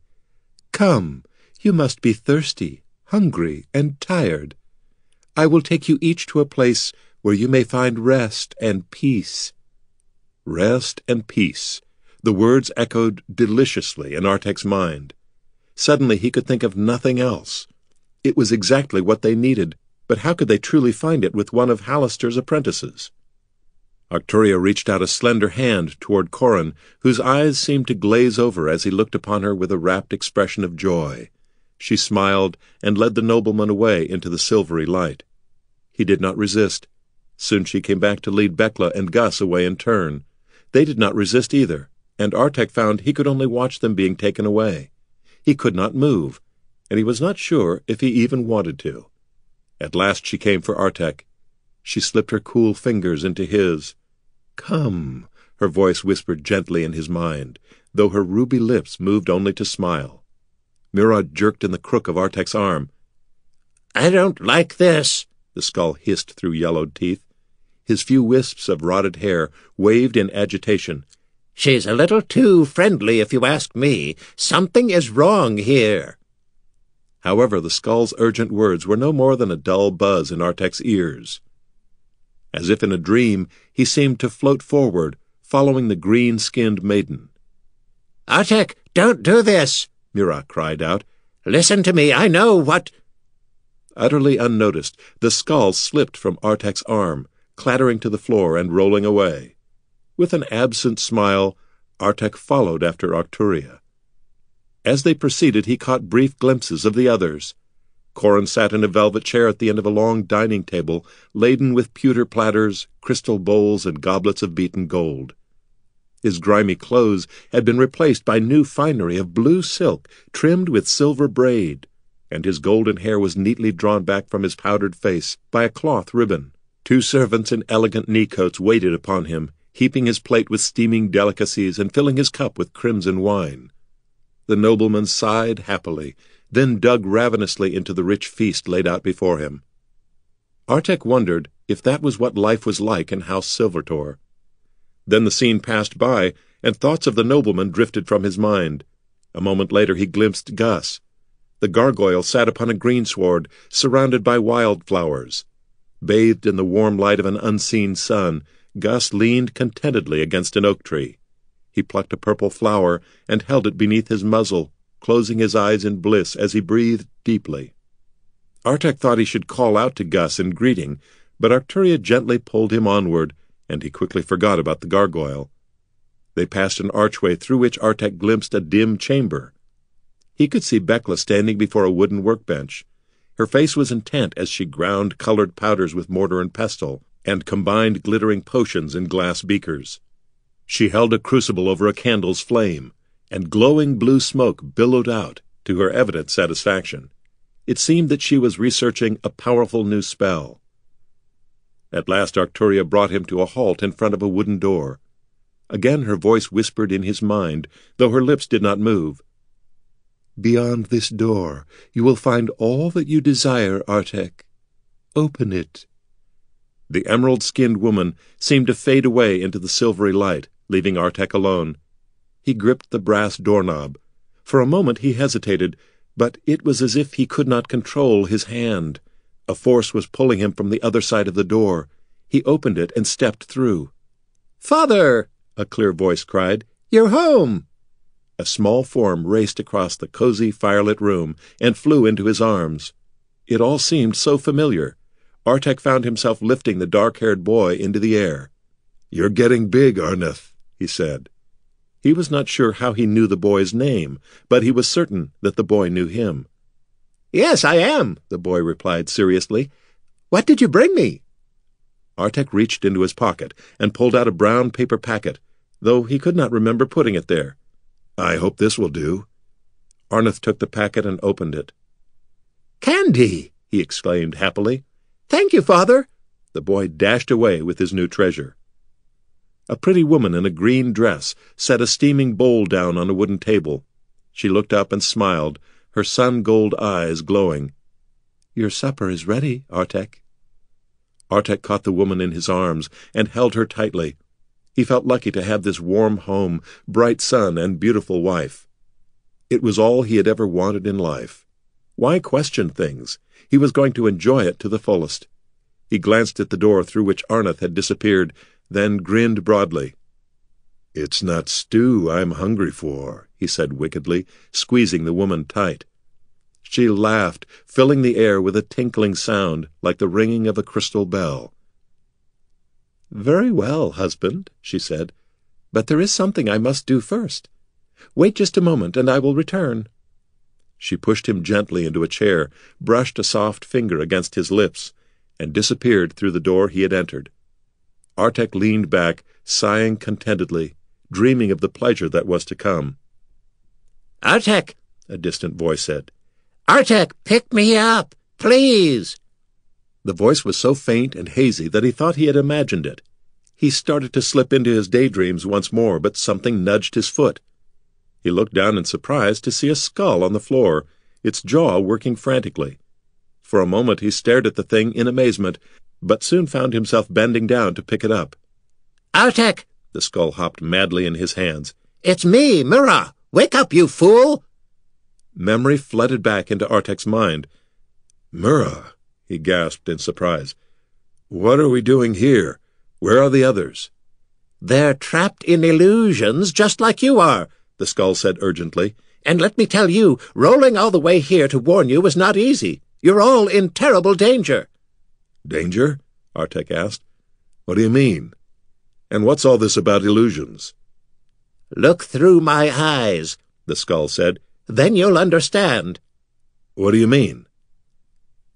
Come, you must be thirsty, hungry, and tired. I will take you each to a place where you may find rest and peace. Rest and peace. The words echoed deliciously in Artek's mind. Suddenly he could think of nothing else. It was exactly what they needed, but how could they truly find it with one of Halaster's apprentices? Arcturia reached out a slender hand toward Corin, whose eyes seemed to glaze over as he looked upon her with a rapt expression of joy. She smiled and led the nobleman away into the silvery light. He did not resist. Soon she came back to lead Bekla and Gus away in turn. They did not resist either, and Artek found he could only watch them being taken away. He could not move, and he was not sure if he even wanted to. At last she came for Artek. She slipped her cool fingers into his. Come, her voice whispered gently in his mind, though her ruby lips moved only to smile. Murad jerked in the crook of Artek's arm. I don't like this, the skull hissed through yellowed teeth. His few wisps of rotted hair waved in agitation. She's a little too friendly, if you ask me. Something is wrong here. However, the skull's urgent words were no more than a dull buzz in Artek's ears. As if in a dream, he seemed to float forward, following the green-skinned maiden. Artek, don't do this, Murad cried out. Listen to me, I know what... Utterly unnoticed, the skull slipped from Artek's arm, clattering to the floor and rolling away. With an absent smile, Artek followed after Arcturia. As they proceeded, he caught brief glimpses of the others. Corin sat in a velvet chair at the end of a long dining table, laden with pewter platters, crystal bowls, and goblets of beaten gold. His grimy clothes had been replaced by new finery of blue silk trimmed with silver braid, and his golden hair was neatly drawn back from his powdered face by a cloth ribbon. Two servants in elegant knee coats waited upon him, heaping his plate with steaming delicacies and filling his cup with crimson wine. The nobleman sighed happily, then dug ravenously into the rich feast laid out before him. Artek wondered if that was what life was like in House Silvertor. Then the scene passed by, and thoughts of the nobleman drifted from his mind. A moment later he glimpsed Gus. The gargoyle sat upon a greensward, surrounded by wildflowers. Bathed in the warm light of an unseen sun, Gus leaned contentedly against an oak tree. He plucked a purple flower and held it beneath his muzzle, closing his eyes in bliss as he breathed deeply. Artek thought he should call out to Gus in greeting, but Arcturia gently pulled him onward, and he quickly forgot about the gargoyle. They passed an archway through which Artek glimpsed a dim chamber. He could see Bekla standing before a wooden workbench. Her face was intent as she ground colored powders with mortar and pestle, and combined glittering potions in glass beakers. She held a crucible over a candle's flame, and glowing blue smoke billowed out, to her evident satisfaction. It seemed that she was researching a powerful new spell. At last Arcturia brought him to a halt in front of a wooden door. Again her voice whispered in his mind, though her lips did not move. Beyond this door you will find all that you desire, Artek. Open it. The emerald-skinned woman seemed to fade away into the silvery light, leaving Artek alone. He gripped the brass doorknob. For a moment he hesitated, but it was as if he could not control his hand. A force was pulling him from the other side of the door. He opened it and stepped through. Father! a clear voice cried. You're home! A small form raced across the cozy, firelit room and flew into his arms. It all seemed so familiar. Artek found himself lifting the dark-haired boy into the air. You're getting big, Arneth, he said. He was not sure how he knew the boy's name, but he was certain that the boy knew him. Yes, I am, the boy replied seriously. What did you bring me? Artek reached into his pocket and pulled out a brown paper packet, though he could not remember putting it there. I hope this will do. Arneth took the packet and opened it. Candy! he exclaimed happily. Thank you, father. The boy dashed away with his new treasure. A pretty woman in a green dress set a steaming bowl down on a wooden table. She looked up and smiled, her sun-gold eyes glowing. Your supper is ready, Artek. Artek caught the woman in his arms and held her tightly. He felt lucky to have this warm home, bright sun, and beautiful wife. It was all he had ever wanted in life. Why question things? He was going to enjoy it to the fullest. He glanced at the door through which Arneth had disappeared, then grinned broadly. It's not stew I'm hungry for, he said wickedly, squeezing the woman tight. She laughed, filling the air with a tinkling sound like the ringing of a crystal bell. Very well, husband, she said, but there is something I must do first. Wait just a moment, and I will return. She pushed him gently into a chair, brushed a soft finger against his lips, and disappeared through the door he had entered. Artek leaned back, sighing contentedly, dreaming of the pleasure that was to come. Artek, a distant voice said. Artek, pick me up, please. The voice was so faint and hazy that he thought he had imagined it. He started to slip into his daydreams once more, but something nudged his foot. He looked down in surprise to see a skull on the floor, its jaw working frantically. For a moment he stared at the thing in amazement, but soon found himself bending down to pick it up. Artek! The skull hopped madly in his hands. It's me, Mira! Wake up, you fool! Memory flooded back into Artek's mind. Mira, he gasped in surprise. What are we doing here? Where are the others? They're trapped in illusions just like you are, the skull said urgently. And let me tell you, rolling all the way here to warn you was not easy. You're all in terrible danger. Danger? Artek asked. What do you mean? And what's all this about illusions? Look through my eyes, the skull said. Then you'll understand. What do you mean?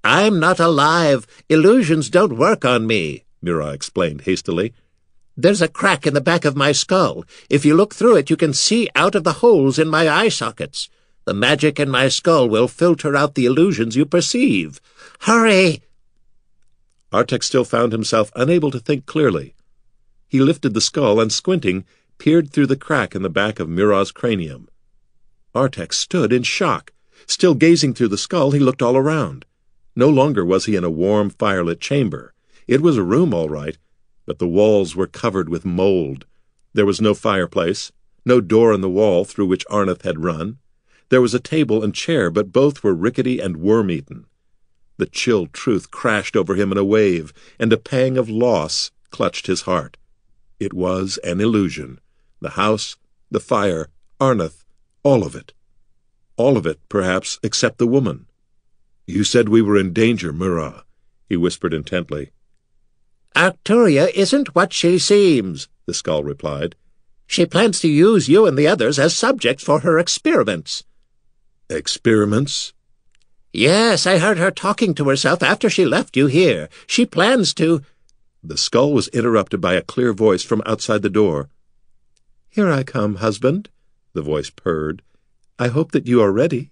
I'm not alive. Illusions don't work on me, Mira explained hastily. There's a crack in the back of my skull. If you look through it, you can see out of the holes in my eye sockets. The magic in my skull will filter out the illusions you perceive. Hurry! Artek still found himself unable to think clearly. He lifted the skull and, squinting, peered through the crack in the back of Mira's cranium. Artek stood in shock. Still gazing through the skull, he looked all around. No longer was he in a warm, firelit chamber. It was a room, all right, but the walls were covered with mold. There was no fireplace, no door in the wall through which Arneth had run. There was a table and chair, but both were rickety and worm-eaten. The chill truth crashed over him in a wave, and a pang of loss clutched his heart. It was an illusion. The house, the fire, Arneth, all of it. All of it, perhaps, except the woman. You said we were in danger, Mira, he whispered intently. Arcturia isn't what she seems, the skull replied. She plans to use you and the others as subjects for her experiments. Experiments? Yes, I heard her talking to herself after she left you here. She plans to... The skull was interrupted by a clear voice from outside the door. Here I come, husband, the voice purred. I hope that you are ready.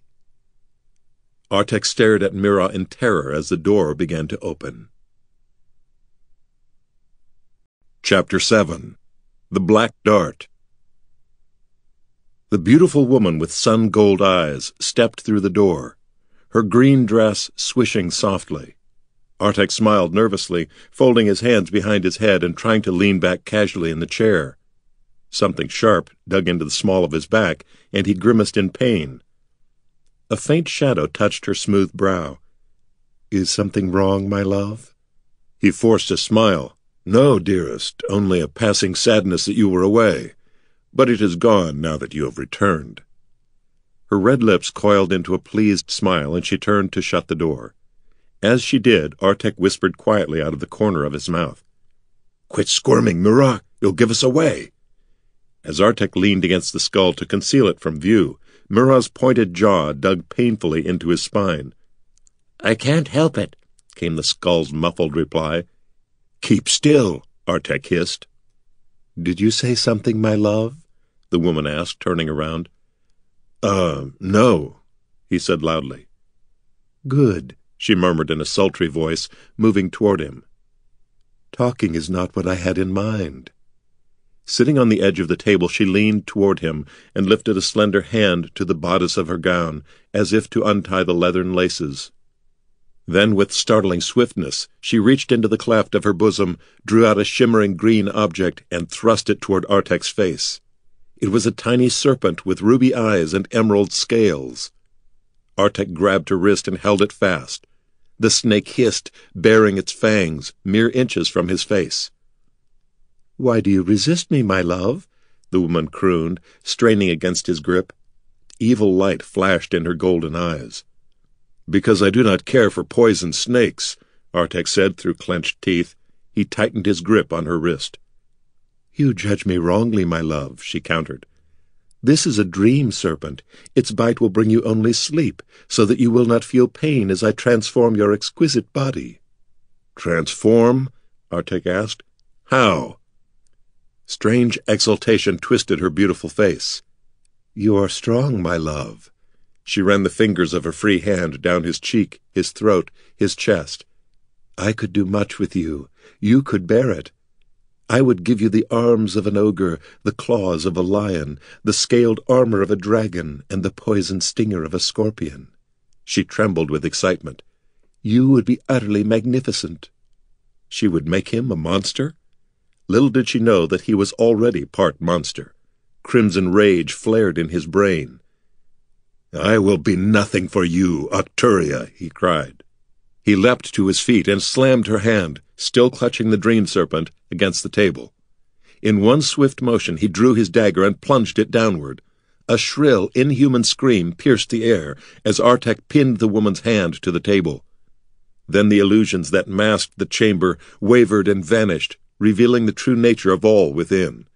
Artek stared at Mira in terror as the door began to open. Chapter 7 The Black Dart The beautiful woman with sun-gold eyes stepped through the door, her green dress swishing softly. Artek smiled nervously, folding his hands behind his head and trying to lean back casually in the chair. Something sharp dug into the small of his back, and he grimaced in pain. A faint shadow touched her smooth brow. Is something wrong, my love? He forced a smile. No, dearest, only a passing sadness that you were away. But it is gone now that you have returned. Her red lips coiled into a pleased smile, and she turned to shut the door. As she did, Artek whispered quietly out of the corner of his mouth. Quit squirming, Mira! You'll give us away! As Artek leaned against the skull to conceal it from view, Mira's pointed jaw dug painfully into his spine. I can't help it, came the skull's muffled reply. Keep still, Artek hissed. Did you say something, my love? the woman asked, turning around. Uh, no, he said loudly. Good, she murmured in a sultry voice, moving toward him. Talking is not what I had in mind. Sitting on the edge of the table, she leaned toward him and lifted a slender hand to the bodice of her gown, as if to untie the leathern laces. Then, with startling swiftness, she reached into the cleft of her bosom, drew out a shimmering green object, and thrust it toward Artek's face. It was a tiny serpent with ruby eyes and emerald scales. Artek grabbed her wrist and held it fast. The snake hissed, baring its fangs, mere inches from his face. Why do you resist me, my love? the woman crooned, straining against his grip. Evil light flashed in her golden eyes. Because I do not care for poison snakes, Artek said through clenched teeth. He tightened his grip on her wrist. You judge me wrongly, my love, she countered. This is a dream serpent. Its bite will bring you only sleep, so that you will not feel pain as I transform your exquisite body. Transform? Artek asked. How? Strange exultation twisted her beautiful face. You are strong, my love. She ran the fingers of her free hand down his cheek, his throat, his chest. I could do much with you. You could bear it. I would give you the arms of an ogre, the claws of a lion, the scaled armor of a dragon, and the poisoned stinger of a scorpion. She trembled with excitement. You would be utterly magnificent. She would make him a monster? Little did she know that he was already part monster. Crimson rage flared in his brain. I will be nothing for you, Arcturia, he cried. He leapt to his feet and slammed her hand, still clutching the dream serpent, against the table. In one swift motion he drew his dagger and plunged it downward. A shrill, inhuman scream pierced the air as Artek pinned the woman's hand to the table. Then the illusions that masked the chamber wavered and vanished, revealing the true nature of all within.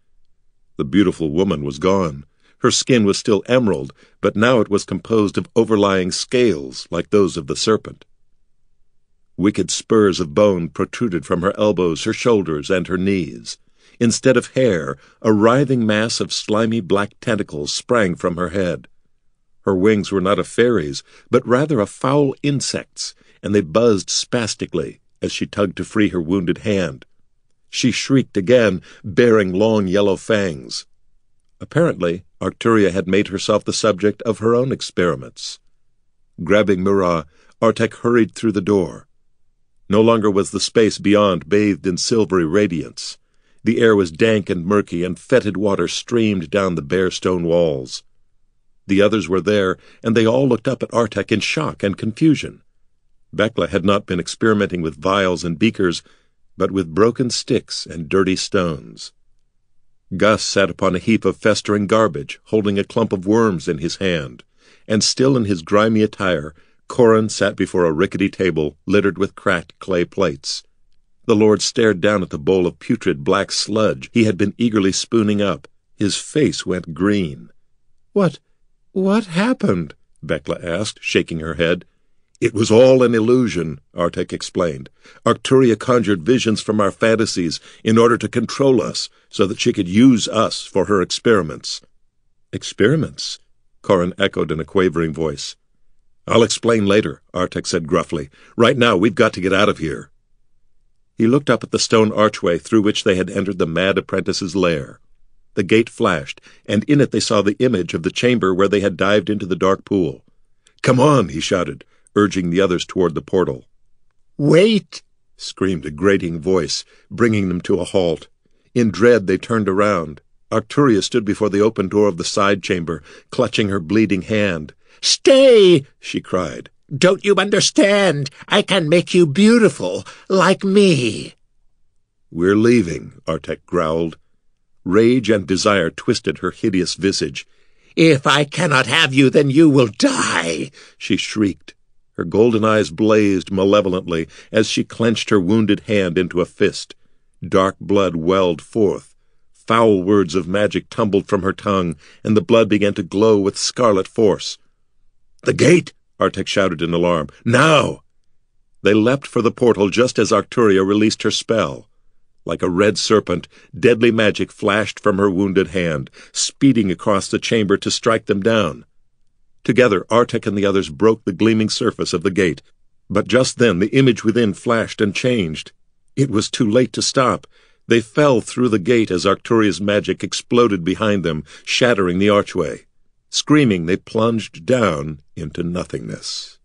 The beautiful woman was gone. Her skin was still emerald, but now it was composed of overlying scales like those of the serpent. Wicked spurs of bone protruded from her elbows, her shoulders, and her knees. Instead of hair, a writhing mass of slimy black tentacles sprang from her head. Her wings were not of fairies, but rather of foul insects, and they buzzed spastically as she tugged to free her wounded hand. She shrieked again, baring long yellow fangs. Apparently, Arcturia had made herself the subject of her own experiments. Grabbing Murrogh, Artek hurried through the door. No longer was the space beyond bathed in silvery radiance. The air was dank and murky, and fetid water streamed down the bare stone walls. The others were there, and they all looked up at Artek in shock and confusion. Bekla had not been experimenting with vials and beakers, but with broken sticks and dirty stones. Gus sat upon a heap of festering garbage, holding a clump of worms in his hand, and still in his grimy attire, Corin sat before a rickety table littered with cracked clay plates. The Lord stared down at the bowl of putrid black sludge he had been eagerly spooning up. His face went green. What, what happened? Bekla asked, shaking her head. It was all an illusion, Artek explained. Arcturia conjured visions from our fantasies in order to control us, so that she could use us for her experiments. Experiments? Corin echoed in a quavering voice. I'll explain later, Artek said gruffly. Right now, we've got to get out of here. He looked up at the stone archway through which they had entered the mad apprentice's lair. The gate flashed, and in it they saw the image of the chamber where they had dived into the dark pool. Come on, he shouted urging the others toward the portal. Wait! screamed a grating voice, bringing them to a halt. In dread, they turned around. Arcturia stood before the open door of the side chamber, clutching her bleeding hand. Stay! she cried. Don't you understand? I can make you beautiful, like me. We're leaving, Artek growled. Rage and desire twisted her hideous visage. If I cannot have you, then you will die, she shrieked. Her golden eyes blazed malevolently as she clenched her wounded hand into a fist. Dark blood welled forth. Foul words of magic tumbled from her tongue, and the blood began to glow with scarlet force. The gate! Artek shouted in alarm. Now! They leapt for the portal just as Arcturia released her spell. Like a red serpent, deadly magic flashed from her wounded hand, speeding across the chamber to strike them down. Together, Artek and the others broke the gleaming surface of the gate. But just then the image within flashed and changed. It was too late to stop. They fell through the gate as Arcturia's magic exploded behind them, shattering the archway. Screaming, they plunged down into nothingness.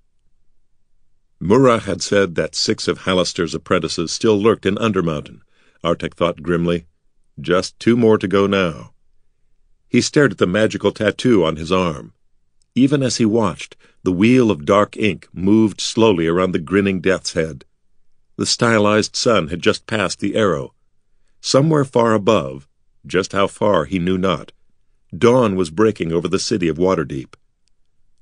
Murrogh had said that six of Halaster's apprentices still lurked in Undermountain. Artek thought grimly. Just two more to go now. He stared at the magical tattoo on his arm. Even as he watched, the wheel of dark ink moved slowly around the grinning death's head. The stylized sun had just passed the arrow. Somewhere far above, just how far he knew not, dawn was breaking over the city of Waterdeep.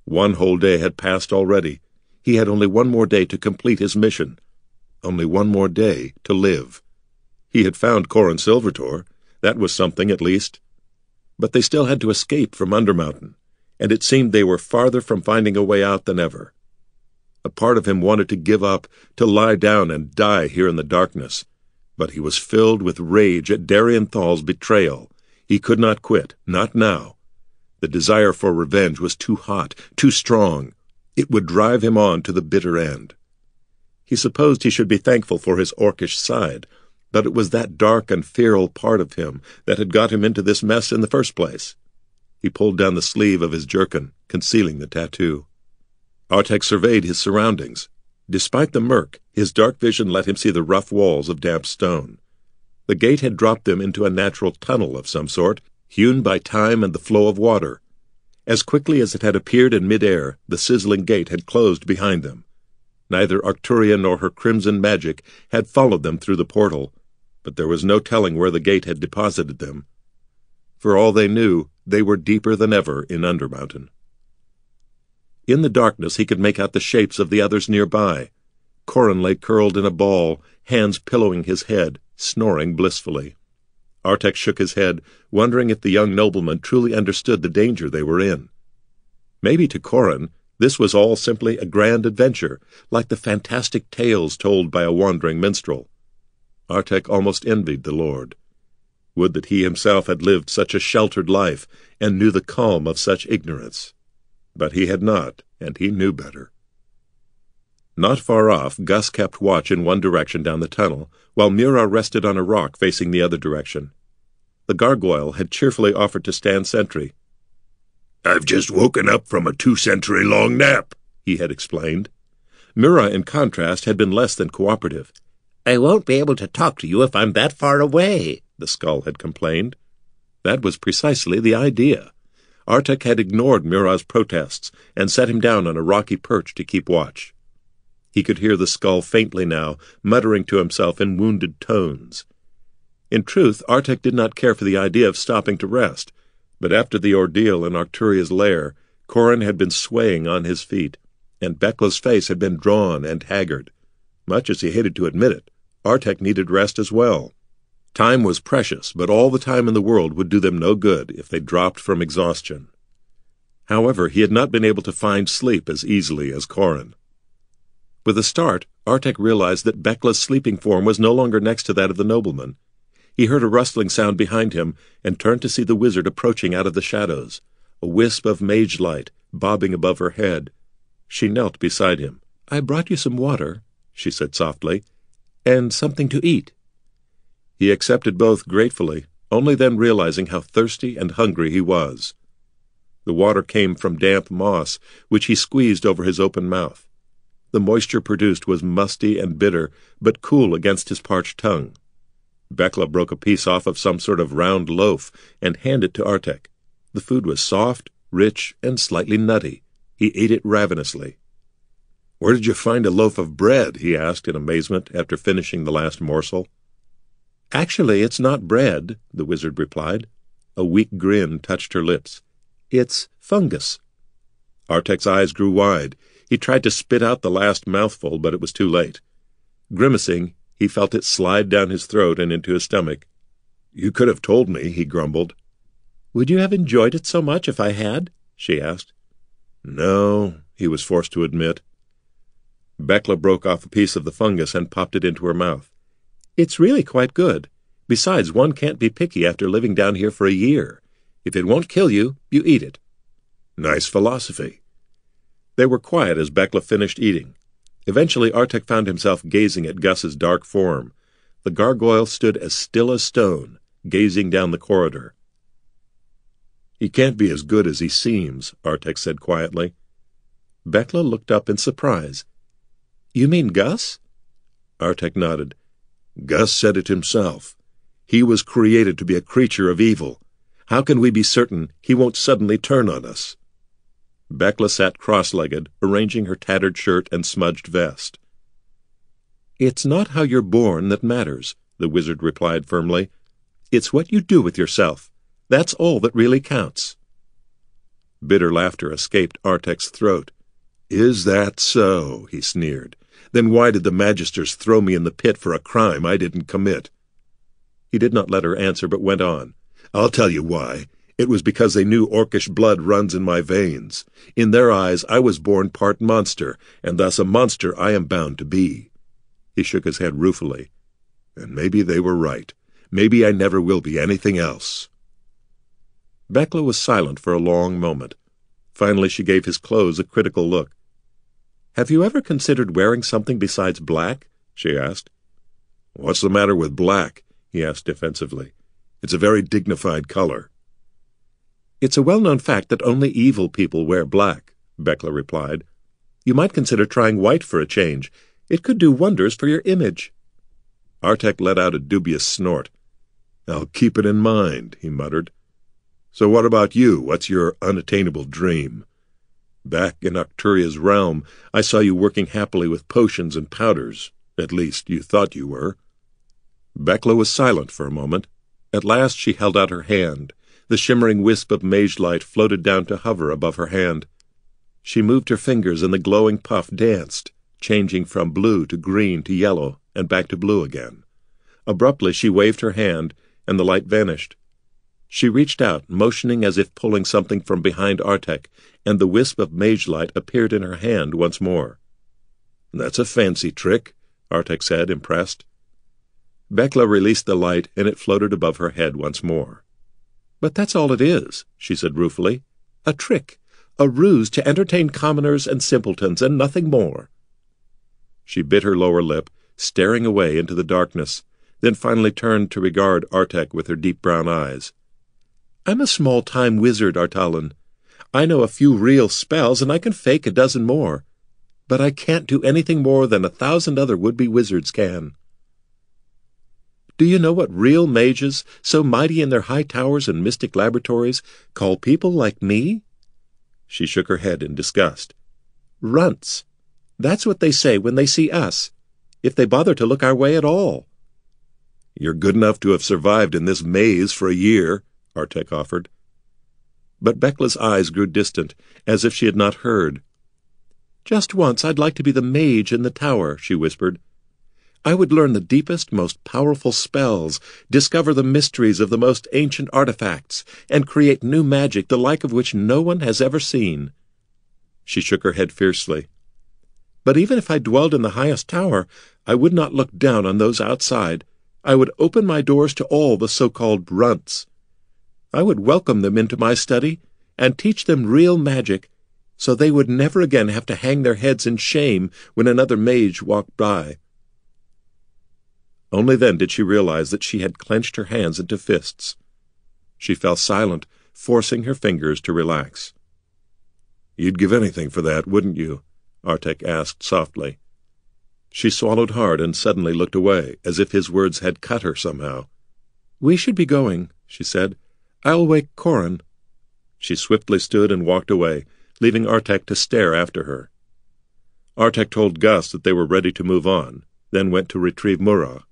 One whole day had passed already. He had only one more day to complete his mission. Only one more day to live. He had found Corin Silvertor. That was something, at least. But they still had to escape from Undermountain and it seemed they were farther from finding a way out than ever. A part of him wanted to give up, to lie down and die here in the darkness. But he was filled with rage at Darien Thal's betrayal. He could not quit, not now. The desire for revenge was too hot, too strong. It would drive him on to the bitter end. He supposed he should be thankful for his orcish side, but it was that dark and feral part of him that had got him into this mess in the first place. He pulled down the sleeve of his jerkin, concealing the tattoo. Artek surveyed his surroundings. Despite the murk, his dark vision let him see the rough walls of damp stone. The gate had dropped them into a natural tunnel of some sort, hewn by time and the flow of water. As quickly as it had appeared in midair, the sizzling gate had closed behind them. Neither Arcturia nor her crimson magic had followed them through the portal, but there was no telling where the gate had deposited them. For all they knew, they were deeper than ever in Undermountain. In the darkness he could make out the shapes of the others nearby. Corin lay curled in a ball, hands pillowing his head, snoring blissfully. Artek shook his head, wondering if the young nobleman truly understood the danger they were in. Maybe to Corin, this was all simply a grand adventure, like the fantastic tales told by a wandering minstrel. Artek almost envied the lord. Would that he himself had lived such a sheltered life and knew the calm of such ignorance. But he had not, and he knew better. Not far off, Gus kept watch in one direction down the tunnel, while Mira rested on a rock facing the other direction. The gargoyle had cheerfully offered to stand sentry. I've just woken up from a two-century long nap, he had explained. Mira, in contrast, had been less than cooperative. I won't be able to talk to you if I'm that far away, the skull had complained. That was precisely the idea. Artek had ignored Mira's protests and set him down on a rocky perch to keep watch. He could hear the skull faintly now, muttering to himself in wounded tones. In truth, Artek did not care for the idea of stopping to rest, but after the ordeal in Arcturia's lair, Corin had been swaying on his feet, and Bekla's face had been drawn and haggard. Much as he hated to admit it, Artek needed rest as well. Time was precious, but all the time in the world would do them no good if they dropped from exhaustion. However, he had not been able to find sleep as easily as Corin. With a start, Artek realized that Bekla's sleeping form was no longer next to that of the nobleman. He heard a rustling sound behind him and turned to see the wizard approaching out of the shadows, a wisp of mage light bobbing above her head. She knelt beside him. I brought you some water, she said softly, and something to eat. He accepted both gratefully, only then realizing how thirsty and hungry he was. The water came from damp moss, which he squeezed over his open mouth. The moisture produced was musty and bitter, but cool against his parched tongue. Bekla broke a piece off of some sort of round loaf and handed it to Artek. The food was soft, rich, and slightly nutty. He ate it ravenously. Where did you find a loaf of bread? he asked in amazement after finishing the last morsel. Actually, it's not bread, the wizard replied. A weak grin touched her lips. It's fungus. Artek's eyes grew wide. He tried to spit out the last mouthful, but it was too late. Grimacing, he felt it slide down his throat and into his stomach. You could have told me, he grumbled. Would you have enjoyed it so much if I had? she asked. No, he was forced to admit. Bekla broke off a piece of the fungus and popped it into her mouth. It's really quite good. Besides, one can't be picky after living down here for a year. If it won't kill you, you eat it. Nice philosophy. They were quiet as Bekla finished eating. Eventually, Artek found himself gazing at Gus's dark form. The gargoyle stood as still as stone, gazing down the corridor. He can't be as good as he seems, Artek said quietly. Bekla looked up in surprise. You mean Gus? Artek nodded. Gus said it himself. He was created to be a creature of evil. How can we be certain he won't suddenly turn on us? Bekla sat cross-legged, arranging her tattered shirt and smudged vest. It's not how you're born that matters, the wizard replied firmly. It's what you do with yourself. That's all that really counts. Bitter laughter escaped Artek's throat. Is that so? he sneered. Then why did the magisters throw me in the pit for a crime I didn't commit? He did not let her answer, but went on. I'll tell you why. It was because they knew Orcish blood runs in my veins. In their eyes, I was born part monster, and thus a monster I am bound to be. He shook his head ruefully. And maybe they were right. Maybe I never will be anything else. Bekla was silent for a long moment. Finally, she gave his clothes a critical look. Have you ever considered wearing something besides black? she asked. What's the matter with black? he asked defensively. It's a very dignified color. It's a well-known fact that only evil people wear black, Bekla replied. You might consider trying white for a change. It could do wonders for your image. Artek let out a dubious snort. I'll keep it in mind, he muttered. So what about you? What's your unattainable dream? Back in Arcturia's realm, I saw you working happily with potions and powders. At least, you thought you were. Bekla was silent for a moment. At last she held out her hand. The shimmering wisp of mage light floated down to hover above her hand. She moved her fingers and the glowing puff danced, changing from blue to green to yellow and back to blue again. Abruptly she waved her hand, and the light vanished. She reached out, motioning as if pulling something from behind Artek, and the wisp of mage light appeared in her hand once more. That's a fancy trick, Artek said, impressed. Bekla released the light, and it floated above her head once more. But that's all it is, she said ruefully. A trick, a ruse to entertain commoners and simpletons, and nothing more. She bit her lower lip, staring away into the darkness, then finally turned to regard Artek with her deep brown eyes. I'm a small-time wizard, Artalan. I know a few real spells, and I can fake a dozen more. But I can't do anything more than a thousand other would-be wizards can. Do you know what real mages, so mighty in their high towers and mystic laboratories, call people like me? She shook her head in disgust. Runts. That's what they say when they see us, if they bother to look our way at all. You're good enough to have survived in this maze for a year, Artek offered. But Bekla's eyes grew distant, as if she had not heard. Just once I'd like to be the mage in the tower, she whispered. I would learn the deepest, most powerful spells, discover the mysteries of the most ancient artifacts, and create new magic the like of which no one has ever seen. She shook her head fiercely. But even if I dwelled in the highest tower, I would not look down on those outside. I would open my doors to all the so-called runts. I would welcome them into my study and teach them real magic, so they would never again have to hang their heads in shame when another mage walked by. Only then did she realize that she had clenched her hands into fists. She fell silent, forcing her fingers to relax. You'd give anything for that, wouldn't you? Artek asked softly. She swallowed hard and suddenly looked away, as if his words had cut her somehow. We should be going, she said. I'll wake Corin. She swiftly stood and walked away, leaving Artek to stare after her. Artek told Gus that they were ready to move on, then went to retrieve Murrogh.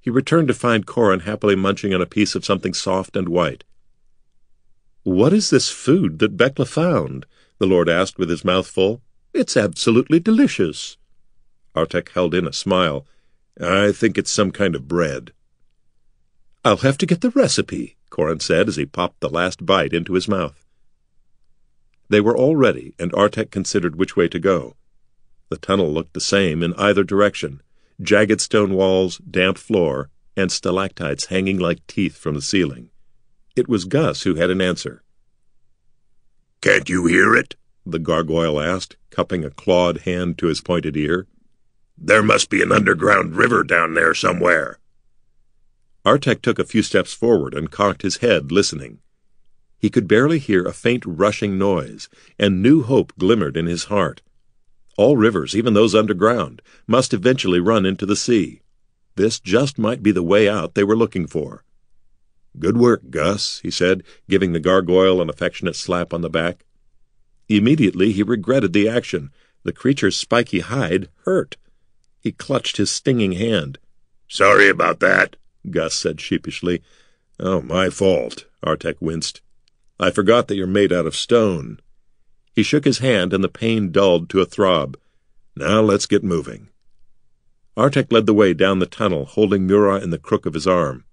He returned to find Corin happily munching on a piece of something soft and white. What is this food that Bekla found? the Lord asked with his mouth full. It's absolutely delicious. Artek held in a smile. I think it's some kind of bread. I'll have to get the recipe, Corin said as he popped the last bite into his mouth. They were all ready, and Artek considered which way to go. The tunnel looked the same in either direction, jagged stone walls, damp floor, and stalactites hanging like teeth from the ceiling. It was Gus who had an answer. Can't you hear it? the gargoyle asked, cupping a clawed hand to his pointed ear. There must be an underground river down there somewhere. Artek took a few steps forward and cocked his head, listening. He could barely hear a faint rushing noise, and new hope glimmered in his heart. All rivers, even those underground, must eventually run into the sea. This just might be the way out they were looking for. Good work, Gus, he said, giving the gargoyle an affectionate slap on the back. Immediately he regretted the action. The creature's spiky hide hurt. He clutched his stinging hand. Sorry about that, Gus said sheepishly. Oh, my fault, Artek winced. I forgot that you're made out of stone. He shook his hand, and the pain dulled to a throb. Now let's get moving. Artek led the way down the tunnel, holding Murrogh in the crook of his arm.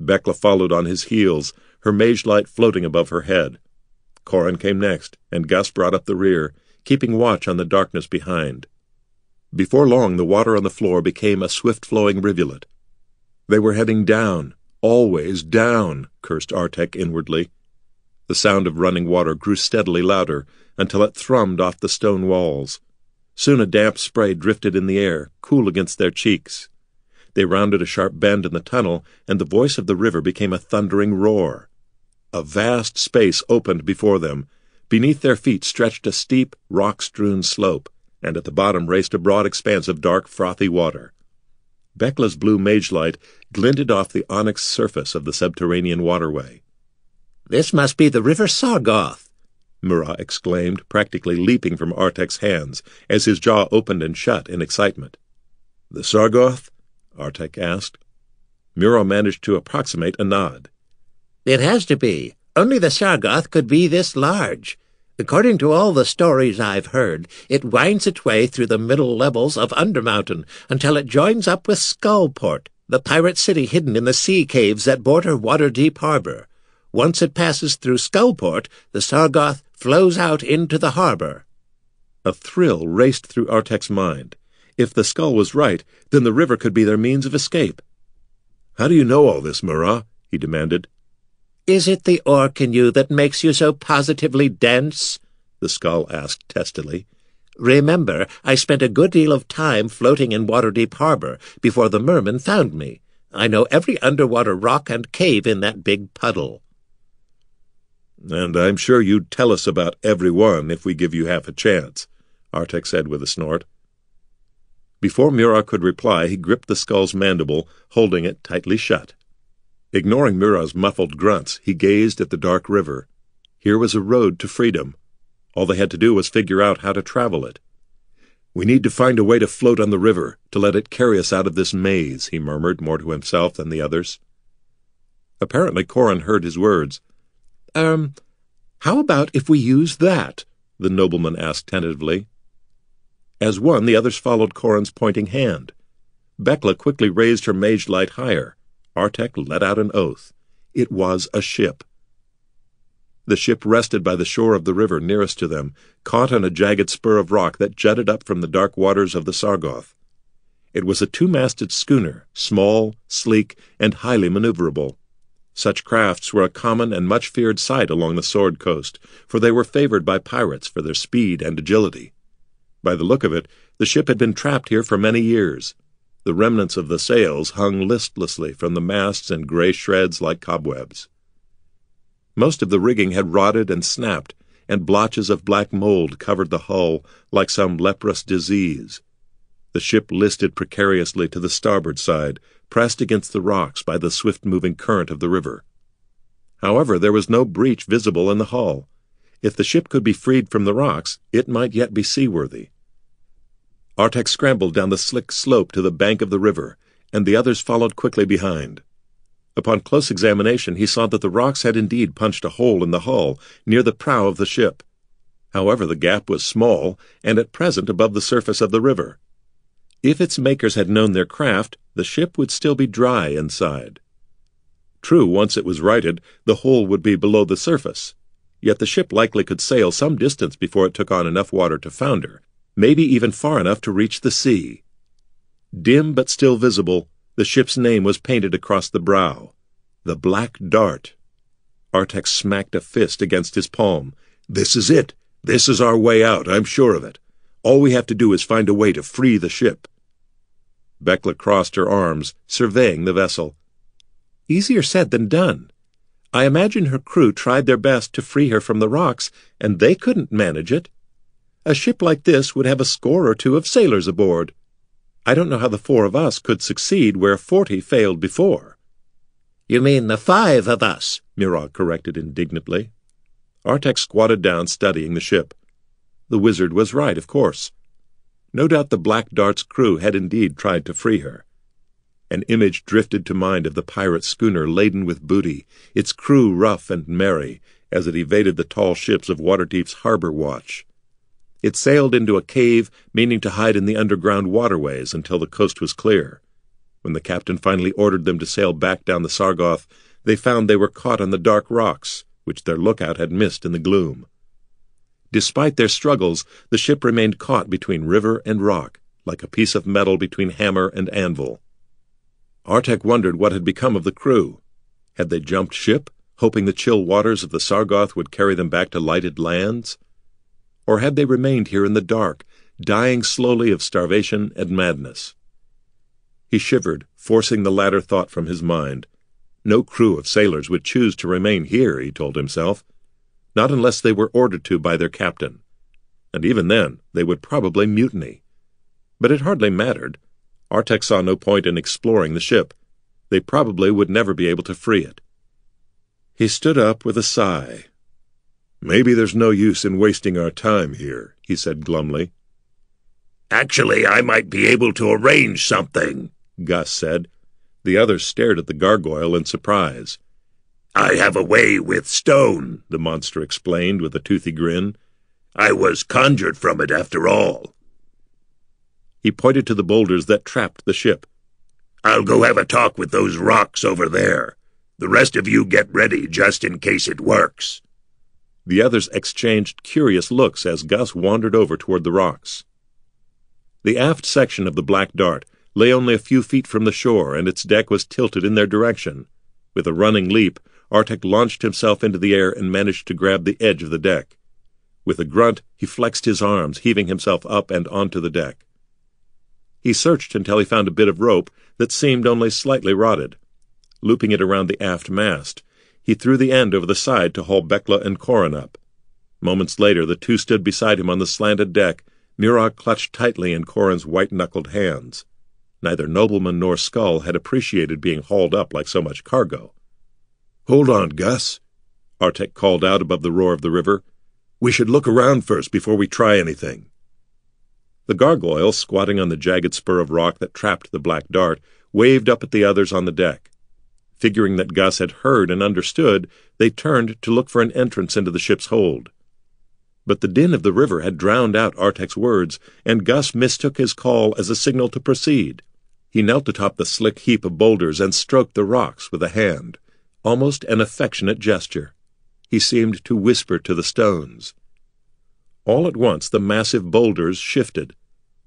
Bekla followed on his heels, her mage light floating above her head. Corin came next, and Gus brought up the rear, keeping watch on the darkness behind. Before long, the water on the floor became a swift-flowing rivulet. They were heading down, always down, cursed Artek inwardly. The sound of running water grew steadily louder until it thrummed off the stone walls. Soon a damp spray drifted in the air, cool against their cheeks. They rounded a sharp bend in the tunnel, and the voice of the river became a thundering roar. A vast space opened before them. Beneath their feet stretched a steep, rock-strewn slope, and at the bottom raced a broad expanse of dark, frothy water. Bekla's blue mage light glinted off the onyx surface of the subterranean waterway. This must be the River Sargauth, Murrogh exclaimed, practically leaping from Artek's hands as his jaw opened and shut in excitement. The Sargauth? Artek asked. Murrogh managed to approximate a nod. It has to be. Only the Sargauth could be this large. According to all the stories I've heard, it winds its way through the middle levels of Undermountain until it joins up with Skullport, the pirate city hidden in the sea caves that border Waterdeep Harbor. Once it passes through Skullport, the Sargauth flows out into the harbor. A thrill raced through Artek's mind. If the skull was right, then the river could be their means of escape. How do you know all this, Murrogh? he demanded. Is it the orc in you that makes you so positively dense? The skull asked testily. Remember, I spent a good deal of time floating in Waterdeep Harbor before the mermen found me. I know every underwater rock and cave in that big puddle. And I'm sure you'd tell us about every one if we give you half a chance, Artek said with a snort. Before Murrogh could reply, he gripped the skull's mandible, holding it tightly shut. Ignoring Murrogh's muffled grunts, he gazed at the dark river. Here was a road to freedom. All they had to do was figure out how to travel it. We need to find a way to float on the river, to let it carry us out of this maze, he murmured, more to himself than the others. Apparently Corin heard his words. Um, how about if we use that? the nobleman asked tentatively. As one, the others followed Corin's pointing hand. Bekla quickly raised her mage light higher. Artek let out an oath. It was a ship. The ship rested by the shore of the river nearest to them, caught on a jagged spur of rock that jutted up from the dark waters of the Sargauth. It was a two-masted schooner, small, sleek, and highly maneuverable. Such crafts were a common and much feared sight along the Sword Coast, for they were favored by pirates for their speed and agility. By the look of it, the ship had been trapped here for many years. The remnants of the sails hung listlessly from the masts in gray shreds like cobwebs. Most of the rigging had rotted and snapped, and blotches of black mold covered the hull like some leprous disease. The ship listed precariously to the starboard side, pressed against the rocks by the swift-moving current of the river. However, there was no breach visible in the hull. If the ship could be freed from the rocks, it might yet be seaworthy. Artek scrambled down the slick slope to the bank of the river, and the others followed quickly behind. Upon close examination, he saw that the rocks had indeed punched a hole in the hull, near the prow of the ship. However, the gap was small, and at present above the surface of the river. If its makers had known their craft, the ship would still be dry inside. True, once it was righted, the hole would be below the surface. Yet the ship likely could sail some distance before it took on enough water to founder, maybe even far enough to reach the sea. Dim but still visible, the ship's name was painted across the brow. The Black Dart. Artek smacked a fist against his palm. This is it. This is our way out, I'm sure of it. All we have to do is find a way to free the ship. Bekla crossed her arms, surveying the vessel. Easier said than done. I imagine her crew tried their best to free her from the rocks, and they couldn't manage it. A ship like this would have a score or two of sailors aboard. I don't know how the four of us could succeed where forty failed before. You mean the five of us, Murrogh corrected indignantly. Artek squatted down, studying the ship. The wizard was right, of course. No doubt the Black Dart's crew had indeed tried to free her. An image drifted to mind of the pirate schooner laden with booty, its crew rough and merry, as it evaded the tall ships of Waterdeep's harbor watch. It sailed into a cave, meaning to hide in the underground waterways until the coast was clear. When the captain finally ordered them to sail back down the Sargauth, they found they were caught on the dark rocks, which their lookout had missed in the gloom. Despite their struggles, the ship remained caught between river and rock, like a piece of metal between hammer and anvil. Artek wondered what had become of the crew. Had they jumped ship, hoping the chill waters of the Sargauth would carry them back to lighted lands? Or had they remained here in the dark, dying slowly of starvation and madness? He shivered, forcing the latter thought from his mind. No crew of sailors would choose to remain here, he told himself. Not unless they were ordered to by their captain. And even then, they would probably mutiny. But it hardly mattered. Artek saw no point in exploring the ship. They probably would never be able to free it. He stood up with a sigh. Maybe there's no use in wasting our time here, he said glumly. Actually, I might be able to arrange something, Gus said. The others stared at the gargoyle in surprise. I have a way with stone, the monster explained with a toothy grin. I was conjured from it after all. He pointed to the boulders that trapped the ship. I'll go have a talk with those rocks over there. The rest of you get ready just in case it works. The others exchanged curious looks as Gus wandered over toward the rocks. The aft section of the Black Dart lay only a few feet from the shore, and its deck was tilted in their direction. With a running leap, Artek launched himself into the air and managed to grab the edge of the deck. With a grunt, he flexed his arms, heaving himself up and onto the deck. He searched until he found a bit of rope that seemed only slightly rotted. Looping it around the aft mast, he threw the end over the side to haul Bekla and Corin up. Moments later, the two stood beside him on the slanted deck, Murrogh clutched tightly in Corin's white-knuckled hands. Neither nobleman nor skull had appreciated being hauled up like so much cargo. Hold on, Gus, Artek called out above the roar of the river. We should look around first before we try anything. The gargoyle, squatting on the jagged spur of rock that trapped the black dart, waved up at the others on the deck. Figuring that Gus had heard and understood, they turned to look for an entrance into the ship's hold. But the din of the river had drowned out Artek's words, and Gus mistook his call as a signal to proceed. He knelt atop the slick heap of boulders and stroked the rocks with a hand, almost an affectionate gesture. He seemed to whisper to the stones. All at once the massive boulders shifted.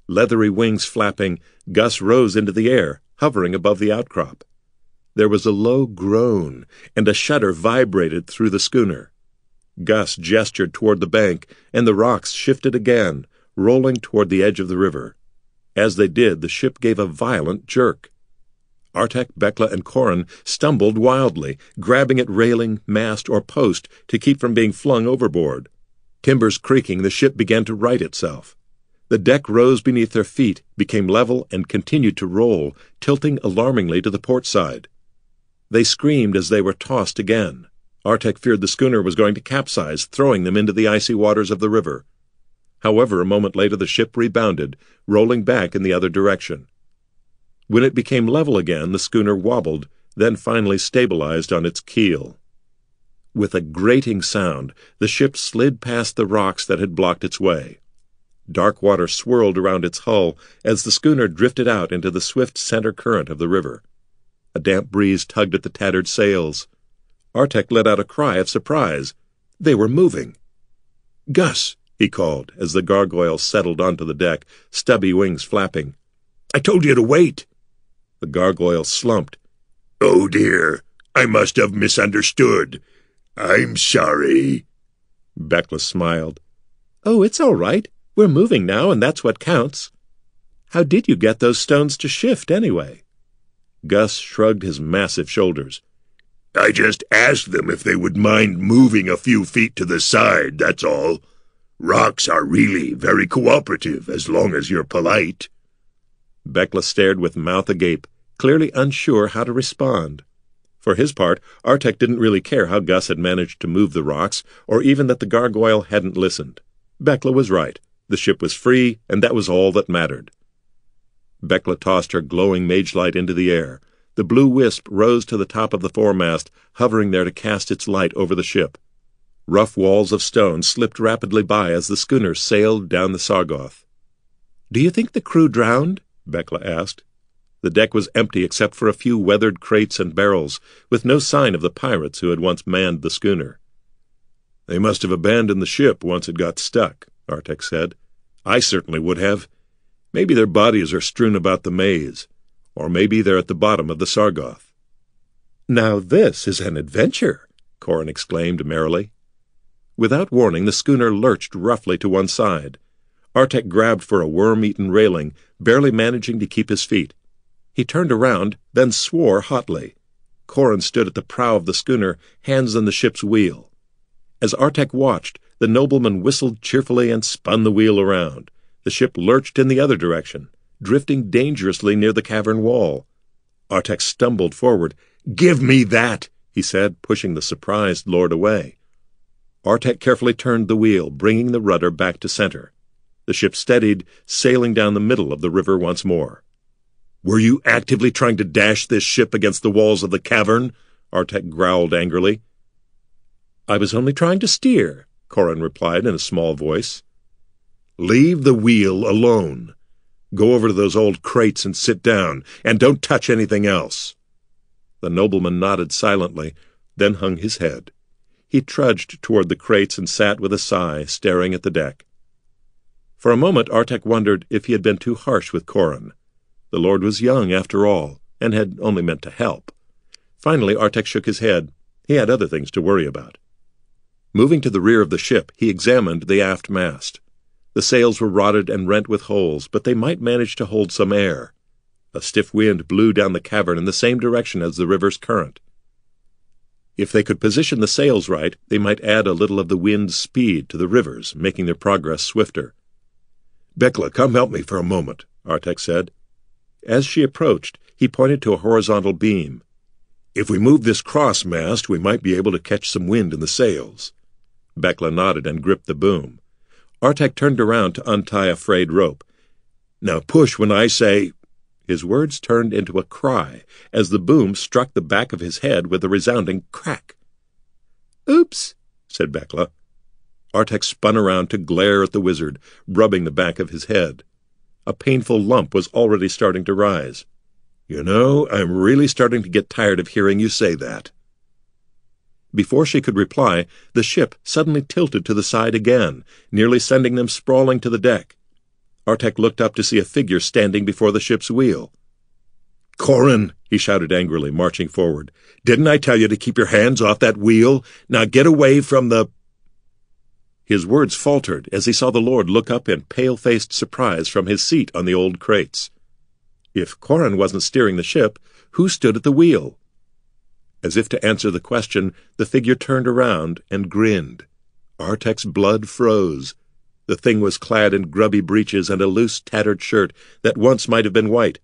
Leathery wings flapping, Gus rose into the air, hovering above the outcrop. There was a low groan, and a shudder vibrated through the schooner. Gus gestured toward the bank, and the rocks shifted again, rolling toward the edge of the river. As they did, the ship gave a violent jerk. Artek, Bekla, and Corin stumbled wildly, grabbing at railing, mast, or post to keep from being flung overboard. Timbers creaking, the ship began to right itself. The deck rose beneath their feet, became level, and continued to roll, tilting alarmingly to the port side. They screamed as they were tossed again. Artek feared the schooner was going to capsize, throwing them into the icy waters of the river. However, a moment later the ship rebounded, rolling back in the other direction. When it became level again, the schooner wobbled, then finally stabilized on its keel. With a grating sound, the ship slid past the rocks that had blocked its way. Dark water swirled around its hull as the schooner drifted out into the swift center current of the river. A damp breeze tugged at the tattered sails. Artek let out a cry of surprise. They were moving. Gus, he called as the gargoyle settled onto the deck, stubby wings flapping. I told you to wait. The gargoyle slumped. Oh dear, I must have misunderstood. I'm sorry. Bekla smiled. Oh, it's all right. We're moving now, and that's what counts. How did you get those stones to shift, anyway? Gus shrugged his massive shoulders. I just asked them if they would mind moving a few feet to the side, that's all. Rocks are really very cooperative as long as you're polite. Bekla stared with mouth agape, clearly unsure how to respond. For his part, Artek didn't really care how Gus had managed to move the rocks, or even that the gargoyle hadn't listened. Bekla was right. The ship was free, and that was all that mattered. Bekla tossed her glowing mage light into the air. The blue wisp rose to the top of the foremast, hovering there to cast its light over the ship. Rough walls of stone slipped rapidly by as the schooner sailed down the Sargauth. Do you think the crew drowned? Bekla asked. The deck was empty except for a few weathered crates and barrels, with no sign of the pirates who had once manned the schooner. They must have abandoned the ship once it got stuck, Artek said. I certainly would have. Maybe their bodies are strewn about the maze, or maybe they're at the bottom of the Sargauth. Now this is an adventure, Corin exclaimed merrily. Without warning, the schooner lurched roughly to one side. Artek grabbed for a worm-eaten railing, barely managing to keep his feet. He turned around, then swore hotly. Corin stood at the prow of the schooner, hands on the ship's wheel. As Artek watched, the nobleman whistled cheerfully and spun the wheel around. The ship lurched in the other direction, drifting dangerously near the cavern wall. Artek stumbled forward. Give me that, he said, pushing the surprised lord away. Artek carefully turned the wheel, bringing the rudder back to center. The ship steadied, sailing down the middle of the river once more. Were you actively trying to dash this ship against the walls of the cavern? Artek growled angrily. I was only trying to steer, Corin replied in a small voice. Leave the wheel alone. Go over to those old crates and sit down, and don't touch anything else. The nobleman nodded silently, then hung his head. He trudged toward the crates and sat with a sigh, staring at the deck. For a moment, Artek wondered if he had been too harsh with Corin. The Lord was young, after all, and had only meant to help. Finally, Artek shook his head. He had other things to worry about. Moving to the rear of the ship, he examined the aft mast. The sails were rotted and rent with holes, but they might manage to hold some air. A stiff wind blew down the cavern in the same direction as the river's current. If they could position the sails right, they might add a little of the wind's speed to the rivers, making their progress swifter. Bekla, come help me for a moment, Artek said. As she approached, he pointed to a horizontal beam. If we move this cross mast, we might be able to catch some wind in the sails. Bekla nodded and gripped the boom. Artek turned around to untie a frayed rope. Now push when I say. His words turned into a cry as the boom struck the back of his head with a resounding crack. Oops, said Bekla. Artek spun around to glare at the wizard, rubbing the back of his head. A painful lump was already starting to rise. You know, I'm really starting to get tired of hearing you say that. Before she could reply, the ship suddenly tilted to the side again, nearly sending them sprawling to the deck. Artek looked up to see a figure standing before the ship's wheel. Corin, he shouted angrily, marching forward. Didn't I tell you to keep your hands off that wheel? Now get away from the... His words faltered as he saw the Lord look up in pale-faced surprise from his seat on the old crates. If Corin wasn't steering the ship, who stood at the wheel? As if to answer the question, the figure turned around and grinned. Artek's blood froze. The thing was clad in grubby breeches and a loose, tattered shirt that once might have been white.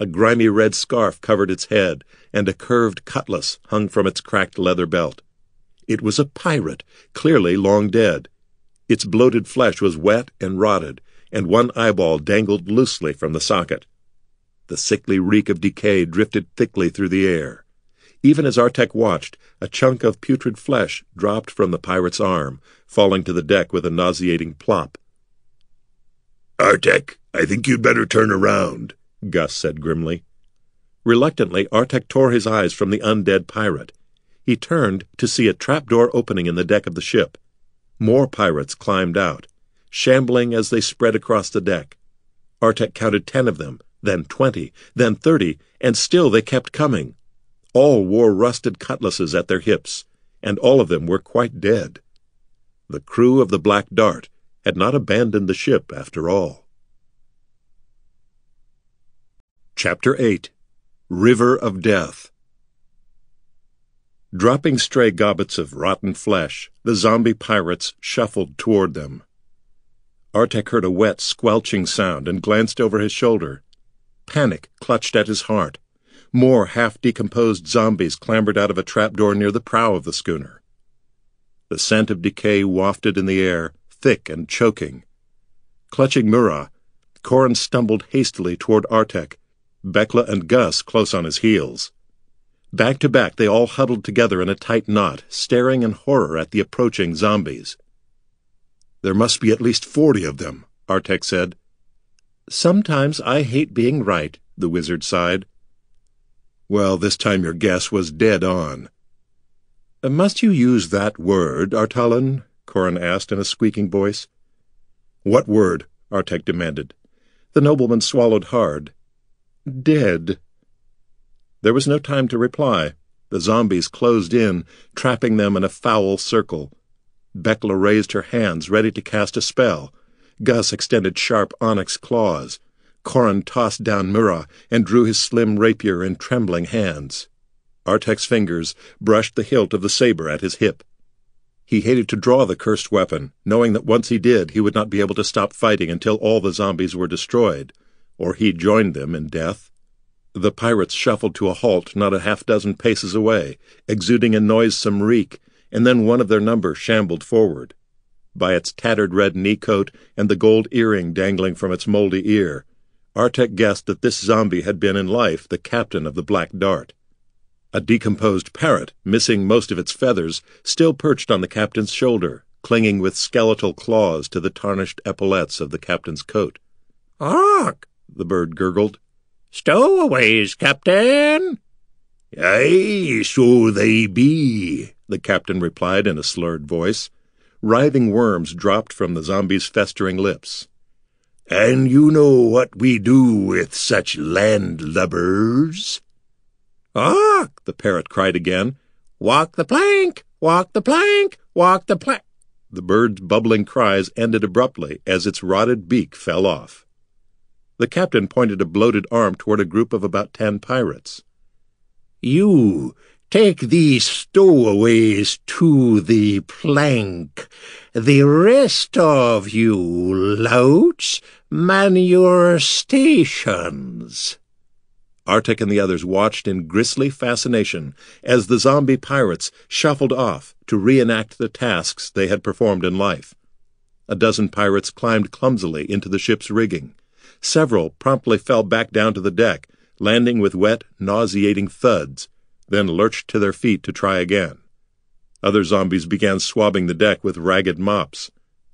A grimy red scarf covered its head, and a curved cutlass hung from its cracked leather belt. It was a pirate, clearly long dead. Its bloated flesh was wet and rotted, and one eyeball dangled loosely from the socket. The sickly reek of decay drifted thickly through the air. Even as Artek watched, a chunk of putrid flesh dropped from the pirate's arm, falling to the deck with a nauseating plop. Artek, I think you'd better turn around, Gus said grimly. Reluctantly, Artek tore his eyes from the undead pirate. He turned to see a trapdoor opening in the deck of the ship. More pirates climbed out, shambling as they spread across the deck. Artek counted ten of them, then twenty, then thirty, and still they kept coming. All wore rusted cutlasses at their hips, and all of them were quite dead. The crew of the Black Dart had not abandoned the ship after all. Chapter 8 River of Death Dropping stray gobbets of rotten flesh, the zombie pirates shuffled toward them. Artek heard a wet, squelching sound and glanced over his shoulder. Panic clutched at his heart. More half-decomposed zombies clambered out of a trapdoor near the prow of the schooner. The scent of decay wafted in the air, thick and choking. Clutching Murrogh, Corin stumbled hastily toward Artek, Bekla and Gus close on his heels. Back to back, they all huddled together in a tight knot, staring in horror at the approaching zombies. There must be at least forty of them, Artek said. Sometimes I hate being right, the wizard sighed. Well, this time your guess was dead on. Uh, must you use that word, Artalan? Corin asked in a squeaking voice. What word? Artek demanded. The nobleman swallowed hard. Dead. There was no time to reply. The zombies closed in, trapping them in a foul circle. Bekla raised her hands, ready to cast a spell. Gus extended sharp onyx claws. Corin tossed down Murrogh and drew his slim rapier in trembling hands. Artek's fingers brushed the hilt of the saber at his hip. He hated to draw the cursed weapon, knowing that once he did, he would not be able to stop fighting until all the zombies were destroyed, or he joined them in death. The pirates shuffled to a halt not a half dozen paces away, exuding a noisome reek, and then one of their number shambled forward. By its tattered red knee coat and the gold earring dangling from its moldy ear, Artek guessed that this zombie had been in life the captain of the Black Dart. A decomposed parrot, missing most of its feathers, still perched on the captain's shoulder, clinging with skeletal claws to the tarnished epaulets of the captain's coat. Hark! the bird gurgled. Stowaways, Captain! Aye, so they be, the captain replied in a slurred voice. Writhing worms dropped from the zombie's festering lips. And you know what we do with such landlubbers? Walk, the parrot cried again. Walk the plank, walk the plank, walk the plank. The bird's bubbling cries ended abruptly as its rotted beak fell off. The captain pointed a bloated arm toward a group of about ten pirates. You take these stowaways to the plank. The rest of you louts man stations. Artek and the others watched in grisly fascination as the zombie pirates shuffled off to reenact the tasks they had performed in life. A dozen pirates climbed clumsily into the ship's rigging. Several promptly fell back down to the deck, landing with wet, nauseating thuds, then lurched to their feet to try again. Other zombies began swabbing the deck with ragged mops.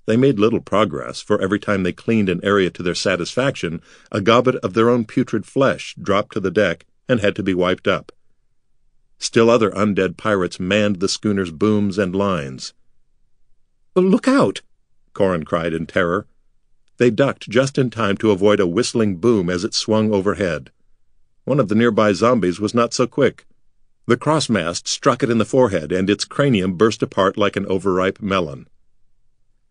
They made little progress, for every time they cleaned an area to their satisfaction, a gobbet of their own putrid flesh dropped to the deck and had to be wiped up. Still other undead pirates manned the schooner's booms and lines. Look out! Corin cried in terror. They ducked just in time to avoid a whistling boom as it swung overhead. One of the nearby zombies was not so quick. The crossmast struck it in the forehead, and its cranium burst apart like an overripe melon.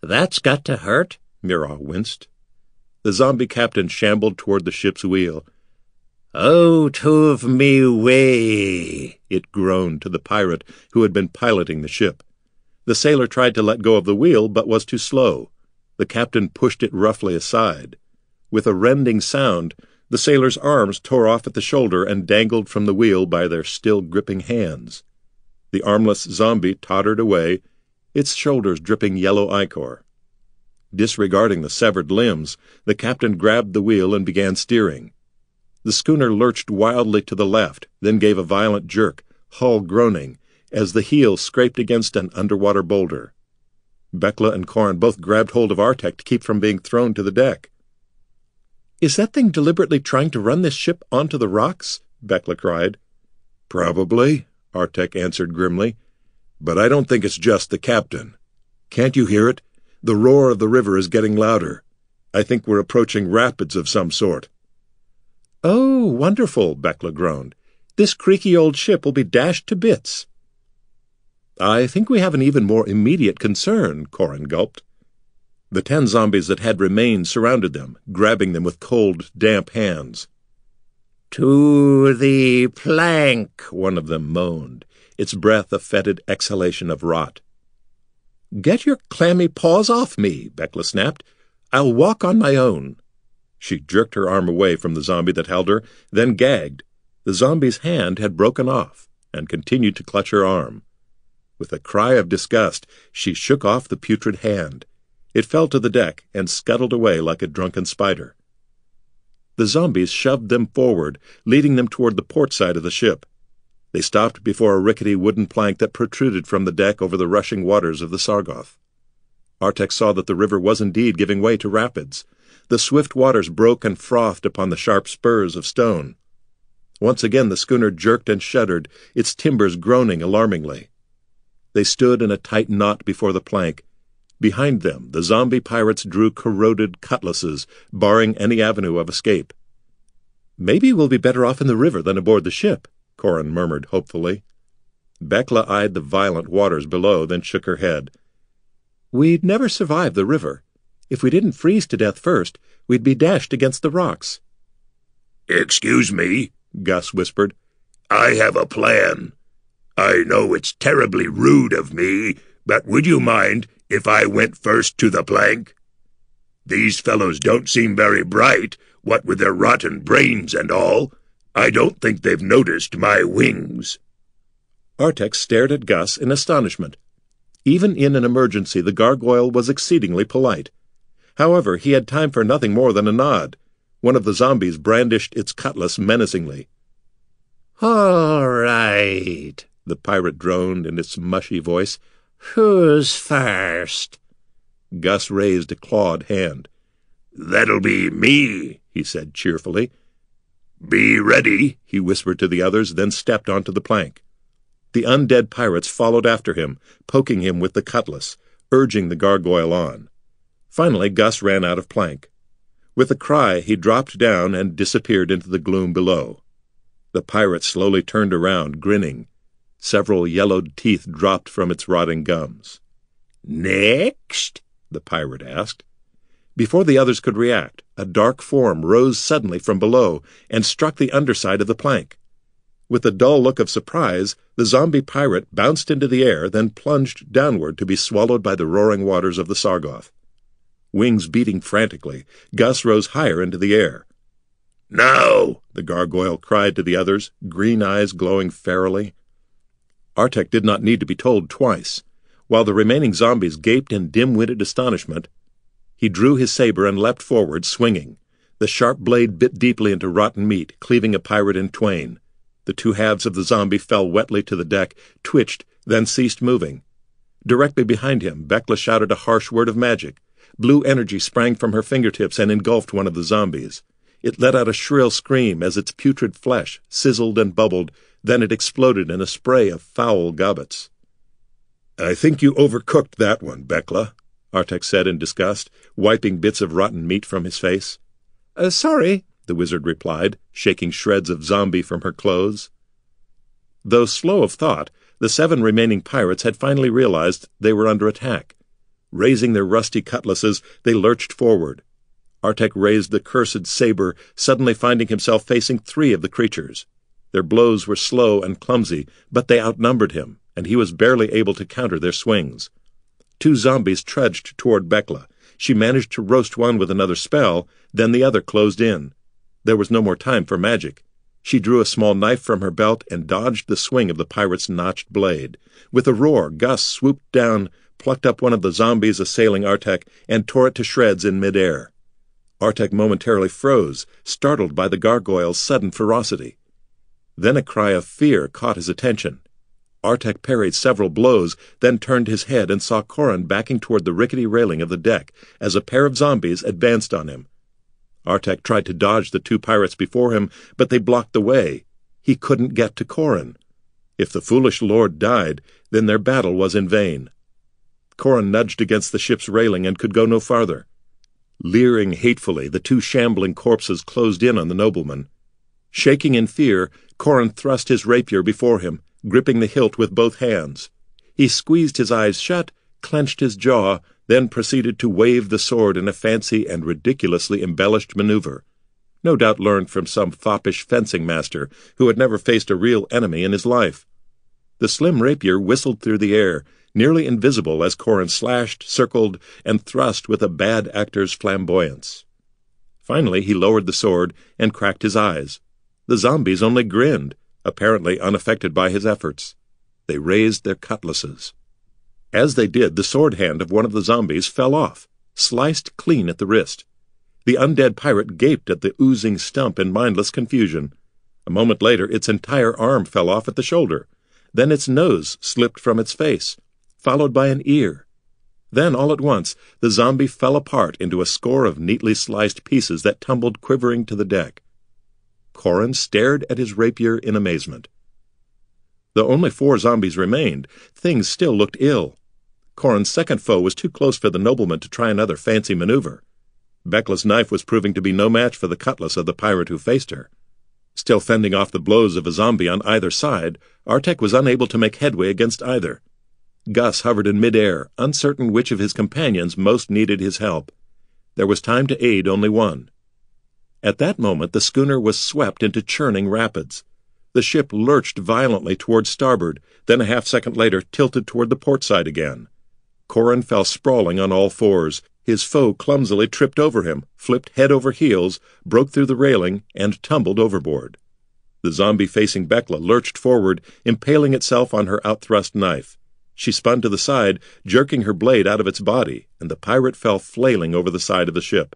That's got to hurt, Mira winced. The zombie captain shambled toward the ship's wheel. Out of me way, it groaned to the pirate who had been piloting the ship. The sailor tried to let go of the wheel, but was too slow. The captain pushed it roughly aside. With a rending sound, the sailor's arms tore off at the shoulder and dangled from the wheel by their still gripping hands. The armless zombie tottered away, its shoulders dripping yellow ichor. Disregarding the severed limbs, the captain grabbed the wheel and began steering. The schooner lurched wildly to the left, then gave a violent jerk, hull groaning, as the heel scraped against an underwater boulder. Bekla and Corin both grabbed hold of Artek to keep from being thrown to the deck. Is that thing deliberately trying to run this ship onto the rocks? Bekla cried. Probably, Artek answered grimly. But I don't think it's just the captain. Can't you hear it? The roar of the river is getting louder. I think we're approaching rapids of some sort. Oh, wonderful, Bekla groaned. This creaky old ship will be dashed to bits. I think we have an even more immediate concern, Corin gulped. The ten zombies that had remained surrounded them, grabbing them with cold, damp hands. To the plank, one of them moaned its breath a fetid exhalation of rot. Get your clammy paws off me, Bekla snapped. I'll walk on my own. She jerked her arm away from the zombie that held her, then gagged. The zombie's hand had broken off and continued to clutch her arm. With a cry of disgust, she shook off the putrid hand. It fell to the deck and scuttled away like a drunken spider. The zombies shoved them forward, leading them toward the port side of the ship. They stopped before a rickety wooden plank that protruded from the deck over the rushing waters of the Sargauth. Artek saw that the river was indeed giving way to rapids. The swift waters broke and frothed upon the sharp spurs of stone. Once again the schooner jerked and shuddered, its timbers groaning alarmingly. They stood in a tight knot before the plank. Behind them, the zombie pirates drew corroded cutlasses, barring any avenue of escape. Maybe we'll be better off in the river than aboard the ship, Corin murmured hopefully. Bekla eyed the violent waters below, then shook her head. We'd never survive the river. If we didn't freeze to death first, we'd be dashed against the rocks. Excuse me, Gus whispered. I have a plan. I know it's terribly rude of me, but would you mind if I went first to the plank? These fellows don't seem very bright, what with their rotten brains and all. I don't think they've noticed my wings. Artek stared at Gus in astonishment. Even in an emergency, the gargoyle was exceedingly polite. However, he had time for nothing more than a nod. One of the zombies brandished its cutlass menacingly. All right, the pirate droned in its mushy voice. Who's first? Gus raised a clawed hand. That'll be me, he said cheerfully. Be ready, he whispered to the others, then stepped onto the plank. The undead pirates followed after him, poking him with the cutlass, urging the gargoyle on. Finally, Gus ran out of plank. With a cry, he dropped down and disappeared into the gloom below. The pirate slowly turned around, grinning. Several yellowed teeth dropped from its rotting gums. Next? the pirate asked. Before the others could react, a dark form rose suddenly from below and struck the underside of the plank. With a dull look of surprise, the zombie pirate bounced into the air, then plunged downward to be swallowed by the roaring waters of the Sargauth. Wings beating frantically, Gus rose higher into the air. Now! the gargoyle cried to the others, green eyes glowing ferally. Artek did not need to be told twice. While the remaining zombies gaped in dim-witted astonishment, he drew his saber and leapt forward, swinging. The sharp blade bit deeply into rotten meat, cleaving a pirate in twain. The two halves of the zombie fell wetly to the deck, twitched, then ceased moving. Directly behind him, Bekla shouted a harsh word of magic. Blue energy sprang from her fingertips and engulfed one of the zombies. It let out a shrill scream as its putrid flesh sizzled and bubbled, then it exploded in a spray of foul gobbets. I think you overcooked that one, Bekla, Artek said in disgust, wiping bits of rotten meat from his face. Uh, sorry, the wizard replied, shaking shreds of zombie from her clothes. Though slow of thought, the seven remaining pirates had finally realized they were under attack. Raising their rusty cutlasses, they lurched forward. Artek raised the cursed saber, suddenly finding himself facing three of the creatures. Their blows were slow and clumsy, but they outnumbered him, and he was barely able to counter their swings. Two zombies trudged toward Bekla. She managed to roast one with another spell, then the other closed in. There was no more time for magic. She drew a small knife from her belt and dodged the swing of the pirate's notched blade. With a roar, Gus swooped down, plucked up one of the zombies assailing Artek, and tore it to shreds in midair. Artek momentarily froze, startled by the gargoyle's sudden ferocity. Then a cry of fear caught his attention. Artek parried several blows, then turned his head and saw Corin backing toward the rickety railing of the deck as a pair of zombies advanced on him. Artek tried to dodge the two pirates before him, but they blocked the way. He couldn't get to Corin. If the foolish lord died, then their battle was in vain. Corin nudged against the ship's railing and could go no farther. Leering hatefully, the two shambling corpses closed in on the nobleman. Shaking in fear, Corin thrust his rapier before him, gripping the hilt with both hands. He squeezed his eyes shut, clenched his jaw, then proceeded to wave the sword in a fancy and ridiculously embellished maneuver, no doubt learned from some foppish fencing master who had never faced a real enemy in his life. The slim rapier whistled through the air, nearly invisible as Corin slashed, circled, and thrust with a bad actor's flamboyance. Finally, he lowered the sword and cracked his eyes. The zombies only grinned, apparently unaffected by his efforts. They raised their cutlasses. As they did, the sword hand of one of the zombies fell off, sliced clean at the wrist. The undead pirate gaped at the oozing stump in mindless confusion. A moment later, its entire arm fell off at the shoulder. Then its nose slipped from its face, followed by an ear. Then, all at once, the zombie fell apart into a score of neatly sliced pieces that tumbled quivering to the deck. Corin stared at his rapier in amazement. Though only four zombies remained, things still looked ill. Corin's second foe was too close for the nobleman to try another fancy maneuver. Bekla's knife was proving to be no match for the cutlass of the pirate who faced her. Still fending off the blows of a zombie on either side, Artek was unable to make headway against either. Gus hovered in midair, uncertain which of his companions most needed his help. There was time to aid only one. At that moment, the schooner was swept into churning rapids. The ship lurched violently toward starboard, then a half second later tilted toward the port side again. Corin fell sprawling on all fours, his foe clumsily tripped over him, flipped head over heels, broke through the railing, and tumbled overboard. The zombie facing Bekla lurched forward, impaling itself on her outthrust knife. She spun to the side, jerking her blade out of its body, and the pirate fell flailing over the side of the ship.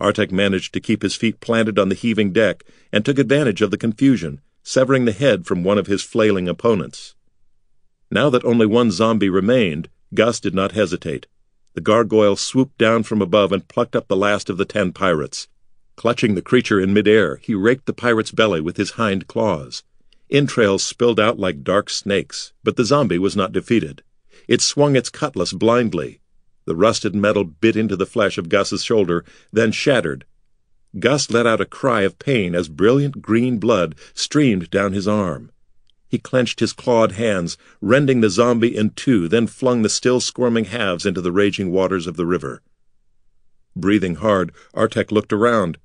Artek managed to keep his feet planted on the heaving deck and took advantage of the confusion, severing the head from one of his flailing opponents. Now that only one zombie remained, Gus did not hesitate. The gargoyle swooped down from above and plucked up the last of the ten pirates. Clutching the creature in midair, he raked the pirate's belly with his hind claws. Entrails spilled out like dark snakes, but the zombie was not defeated. It swung its cutlass blindly. The rusted metal bit into the flesh of Gus's shoulder, then shattered. Gus let out a cry of pain as brilliant green blood streamed down his arm. He clenched his clawed hands, rending the zombie in two, then flung the still squirming halves into the raging waters of the river. Breathing hard, Artek looked around.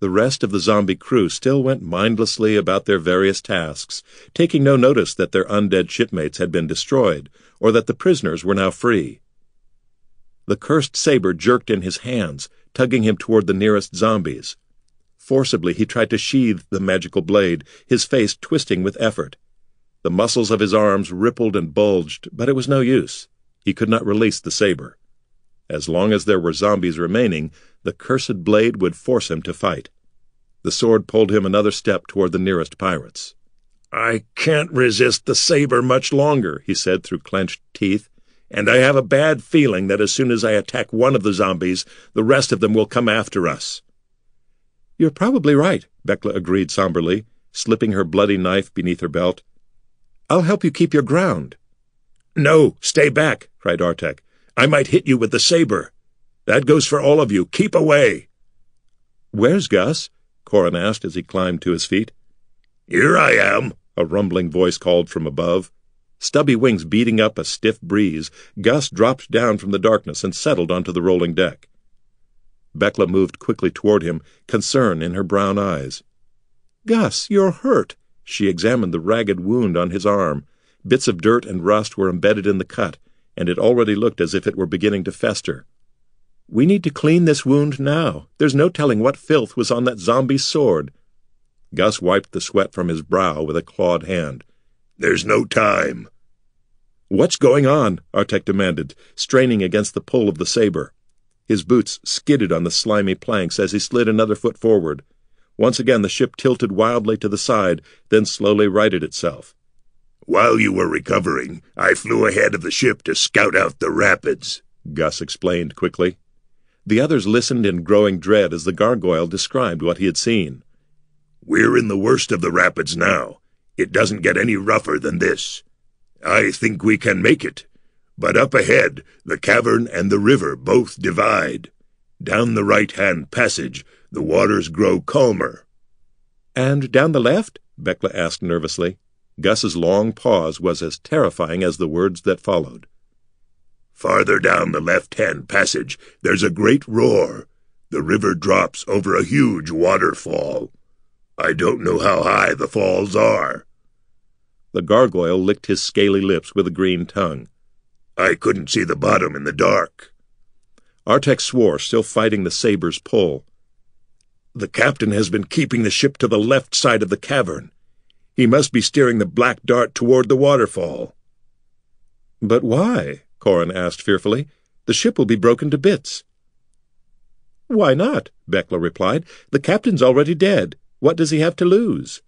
The rest of the zombie crew still went mindlessly about their various tasks, taking no notice that their undead shipmates had been destroyed, or that the prisoners were now free. The cursed saber jerked in his hands, tugging him toward the nearest zombies. Forcibly he tried to sheathe the magical blade, his face twisting with effort. The muscles of his arms rippled and bulged, but it was no use. He could not release the saber. As long as there were zombies remaining, the cursed blade would force him to fight. The sword pulled him another step toward the nearest pirates. I can't resist the saber much longer, he said through clenched teeth, and I have a bad feeling that as soon as I attack one of the zombies, the rest of them will come after us. You're probably right, Bekla agreed somberly, slipping her bloody knife beneath her belt. I'll help you keep your ground. No, stay back, cried Artek. I might hit you with the saber. That goes for all of you. Keep away. Where's Gus? Corin asked as he climbed to his feet. Here I am, a rumbling voice called from above. Stubby wings beating up a stiff breeze, Gus dropped down from the darkness and settled onto the rolling deck. Bekla moved quickly toward him, concern in her brown eyes. Gus, you're hurt, she examined the ragged wound on his arm. Bits of dirt and rust were embedded in the cut, and it already looked as if it were beginning to fester. We need to clean this wound now. There's no telling what filth was on that zombie's sword. Gus wiped the sweat from his brow with a clawed hand. There's no time. What's going on? Artek demanded, straining against the pull of the saber. His boots skidded on the slimy planks as he slid another foot forward. Once again the ship tilted wildly to the side, then slowly righted itself. While you were recovering, I flew ahead of the ship to scout out the rapids, Gus explained quickly. The others listened in growing dread as the gargoyle described what he had seen. We're in the worst of the rapids now. It doesn't get any rougher than this. I think we can make it. But up ahead, the cavern and the river both divide. Down the right-hand passage, the waters grow calmer. And down the left? Bekla asked nervously. Gus's long pause was as terrifying as the words that followed. Farther down the left-hand passage, there's a great roar. The river drops over a huge waterfall. I don't know how high the falls are. The gargoyle licked his scaly lips with a green tongue. I couldn't see the bottom in the dark. Artek swore, still fighting the saber's pull. The captain has been keeping the ship to the left side of the cavern. He must be steering the black dart toward the waterfall. But why? Corin asked fearfully. The ship will be broken to bits. Why not? Bekla replied. The captain's already dead. What does he have to lose?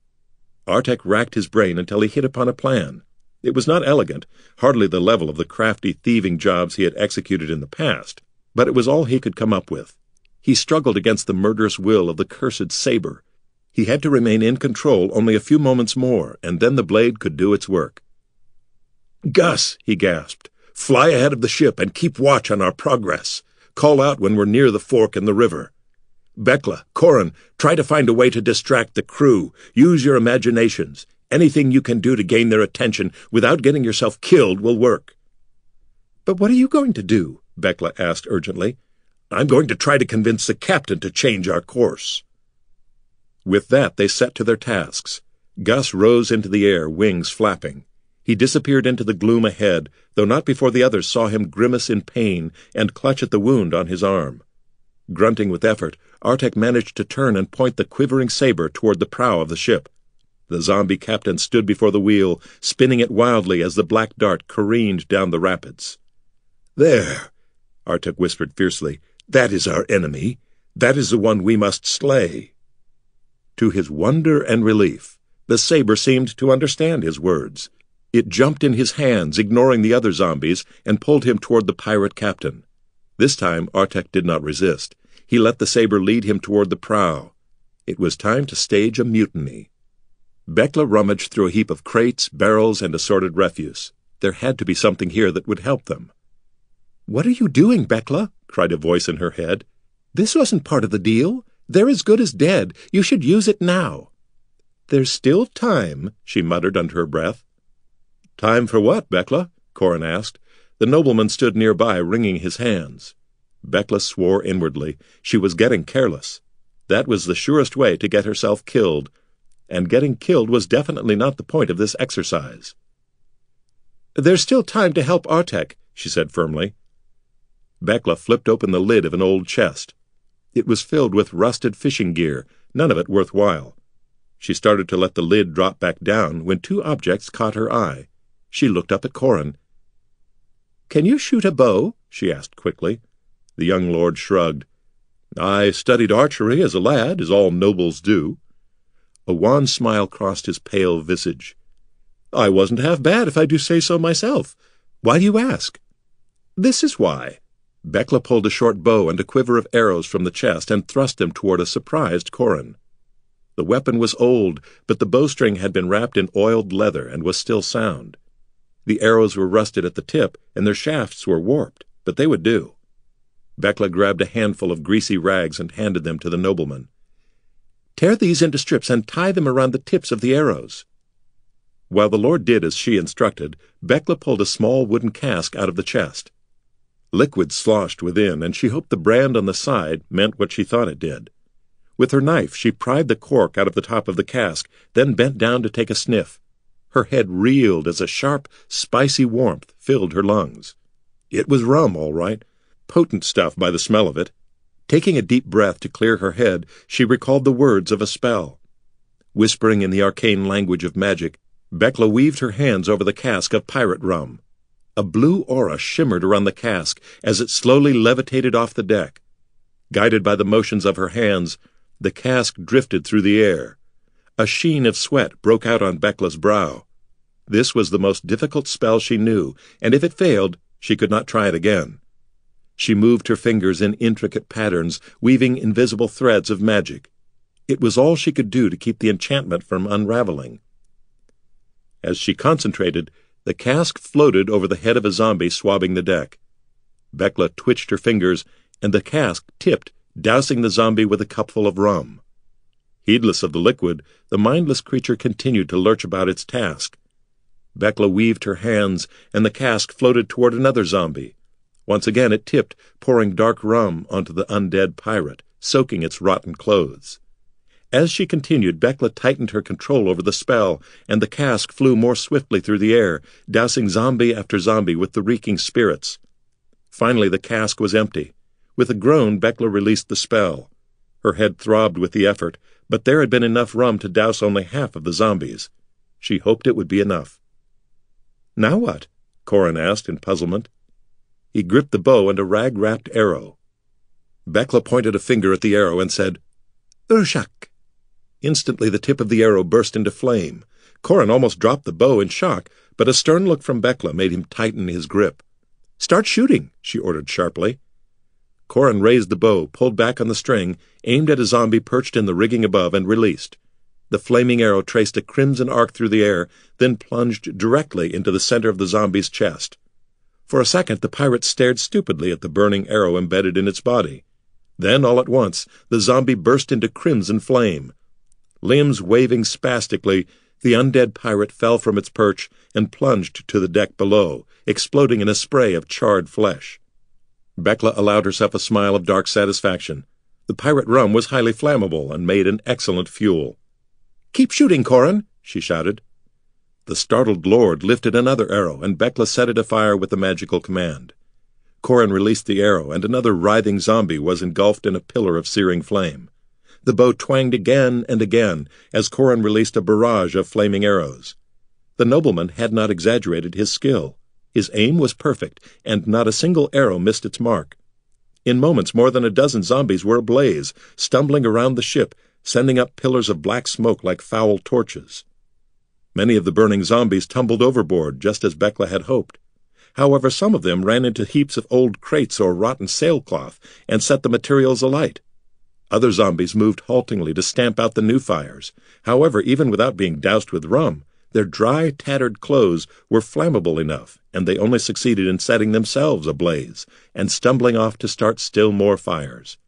Artek racked his brain until he hit upon a plan. It was not elegant, hardly the level of the crafty thieving jobs he had executed in the past, but it was all he could come up with. He struggled against the murderous will of the cursed saber. He had to remain in control only a few moments more, and then the blade could do its work. Gus, he gasped, fly ahead of the ship and keep watch on our progress. Call out when we're near the fork in the river. Bekla, Corin, try to find a way to distract the crew. Use your imaginations. Anything you can do to gain their attention without getting yourself killed will work. But what are you going to do? Bekla asked urgently. I'm going to try to convince the captain to change our course. With that, they set to their tasks. Gus rose into the air, wings flapping. He disappeared into the gloom ahead, though not before the others saw him grimace in pain and clutch at the wound on his arm. Grunting with effort, Artek managed to turn and point the quivering saber toward the prow of the ship. The zombie captain stood before the wheel, spinning it wildly as the black dart careened down the rapids. There, Artek whispered fiercely. That is our enemy. That is the one we must slay. To his wonder and relief, the saber seemed to understand his words. It jumped in his hands, ignoring the other zombies, and pulled him toward the pirate captain. This time, Artek did not resist. He let the saber lead him toward the prow. It was time to stage a mutiny. Bekla rummaged through a heap of crates, barrels, and assorted refuse. There had to be something here that would help them. What are you doing, Bekla? cried a voice in her head. This wasn't part of the deal. They're as good as dead. You should use it now. There's still time, she muttered under her breath. Time for what, Bekla? Corin asked. The nobleman stood nearby, wringing his hands. Bekla swore inwardly. She was getting careless. That was the surest way to get herself killed, and getting killed was definitely not the point of this exercise. There's still time to help Artek, she said firmly. Bekla flipped open the lid of an old chest. It was filled with rusted fishing gear, none of it worthwhile. She started to let the lid drop back down when two objects caught her eye. She looked up at Corin. Can you shoot a bow? she asked quickly. The young lord shrugged. I studied archery as a lad, as all nobles do. A wan smile crossed his pale visage. I wasn't half bad, if I do say so myself. Why do you ask? This is why. Bekla pulled a short bow and a quiver of arrows from the chest and thrust them toward a surprised Corin. The weapon was old, but the bowstring had been wrapped in oiled leather and was still sound. The arrows were rusted at the tip, and their shafts were warped, but they would do. Bekla grabbed a handful of greasy rags and handed them to the nobleman. Tear these into strips and tie them around the tips of the arrows. While the lord did as she instructed, Bekla pulled a small wooden cask out of the chest. Liquid sloshed within, and she hoped the brand on the side meant what she thought it did. With her knife, she pried the cork out of the top of the cask, then bent down to take a sniff. Her head reeled as a sharp, spicy warmth filled her lungs. It was rum, all right. Potent stuff by the smell of it. Taking a deep breath to clear her head, she recalled the words of a spell. Whispering in the arcane language of magic, Bekla weaved her hands over the cask of pirate rum. A blue aura shimmered around the cask as it slowly levitated off the deck. Guided by the motions of her hands, the cask drifted through the air. A sheen of sweat broke out on Bekla's brow. This was the most difficult spell she knew, and if it failed, she could not try it again. She moved her fingers in intricate patterns, weaving invisible threads of magic. It was all she could do to keep the enchantment from unraveling. As she concentrated, the cask floated over the head of a zombie swabbing the deck. Bekla twitched her fingers, and the cask tipped, dousing the zombie with a cupful of rum. Heedless of the liquid, the mindless creature continued to lurch about its task. Bekla weaved her hands, and the cask floated toward another zombie. Once again it tipped, pouring dark rum onto the undead pirate, soaking its rotten clothes. As she continued, Bekla tightened her control over the spell, and the cask flew more swiftly through the air, dousing zombie after zombie with the reeking spirits. Finally, the cask was empty. With a groan, Bekla released the spell. Her head throbbed with the effort, but there had been enough rum to douse only half of the zombies. She hoped it would be enough. Now what? Corin asked in puzzlement. He gripped the bow and a rag-wrapped arrow. Bekla pointed a finger at the arrow and said, Urshak. Instantly the tip of the arrow burst into flame. Corin almost dropped the bow in shock, but a stern look from Bekla made him tighten his grip. Start shooting, she ordered sharply. Corin raised the bow, pulled back on the string, aimed at a zombie perched in the rigging above, and released. The flaming arrow traced a crimson arc through the air, then plunged directly into the center of the zombie's chest. For a second, the pirate stared stupidly at the burning arrow embedded in its body. Then, all at once, the zombie burst into crimson flame. Limbs waving spastically, the undead pirate fell from its perch and plunged to the deck below, exploding in a spray of charred flesh. Bekla allowed herself a smile of dark satisfaction. The pirate rum was highly flammable and made an excellent fuel. Keep shooting, Corin, she shouted. The startled lord lifted another arrow, and Bekla set it afire with the magical command. Corin released the arrow, and another writhing zombie was engulfed in a pillar of searing flame. The bow twanged again and again as Corin released a barrage of flaming arrows. The nobleman had not exaggerated his skill. His aim was perfect, and not a single arrow missed its mark. In moments, more than a dozen zombies were ablaze, stumbling around the ship, sending up pillars of black smoke like foul torches. Many of the burning zombies tumbled overboard, just as Bekla had hoped. However, some of them ran into heaps of old crates or rotten sailcloth and set the materials alight. Other zombies moved haltingly to stamp out the new fires. However, even without being doused with rum, their dry, tattered clothes were flammable enough, and they only succeeded in setting themselves ablaze and stumbling off to start still more fires.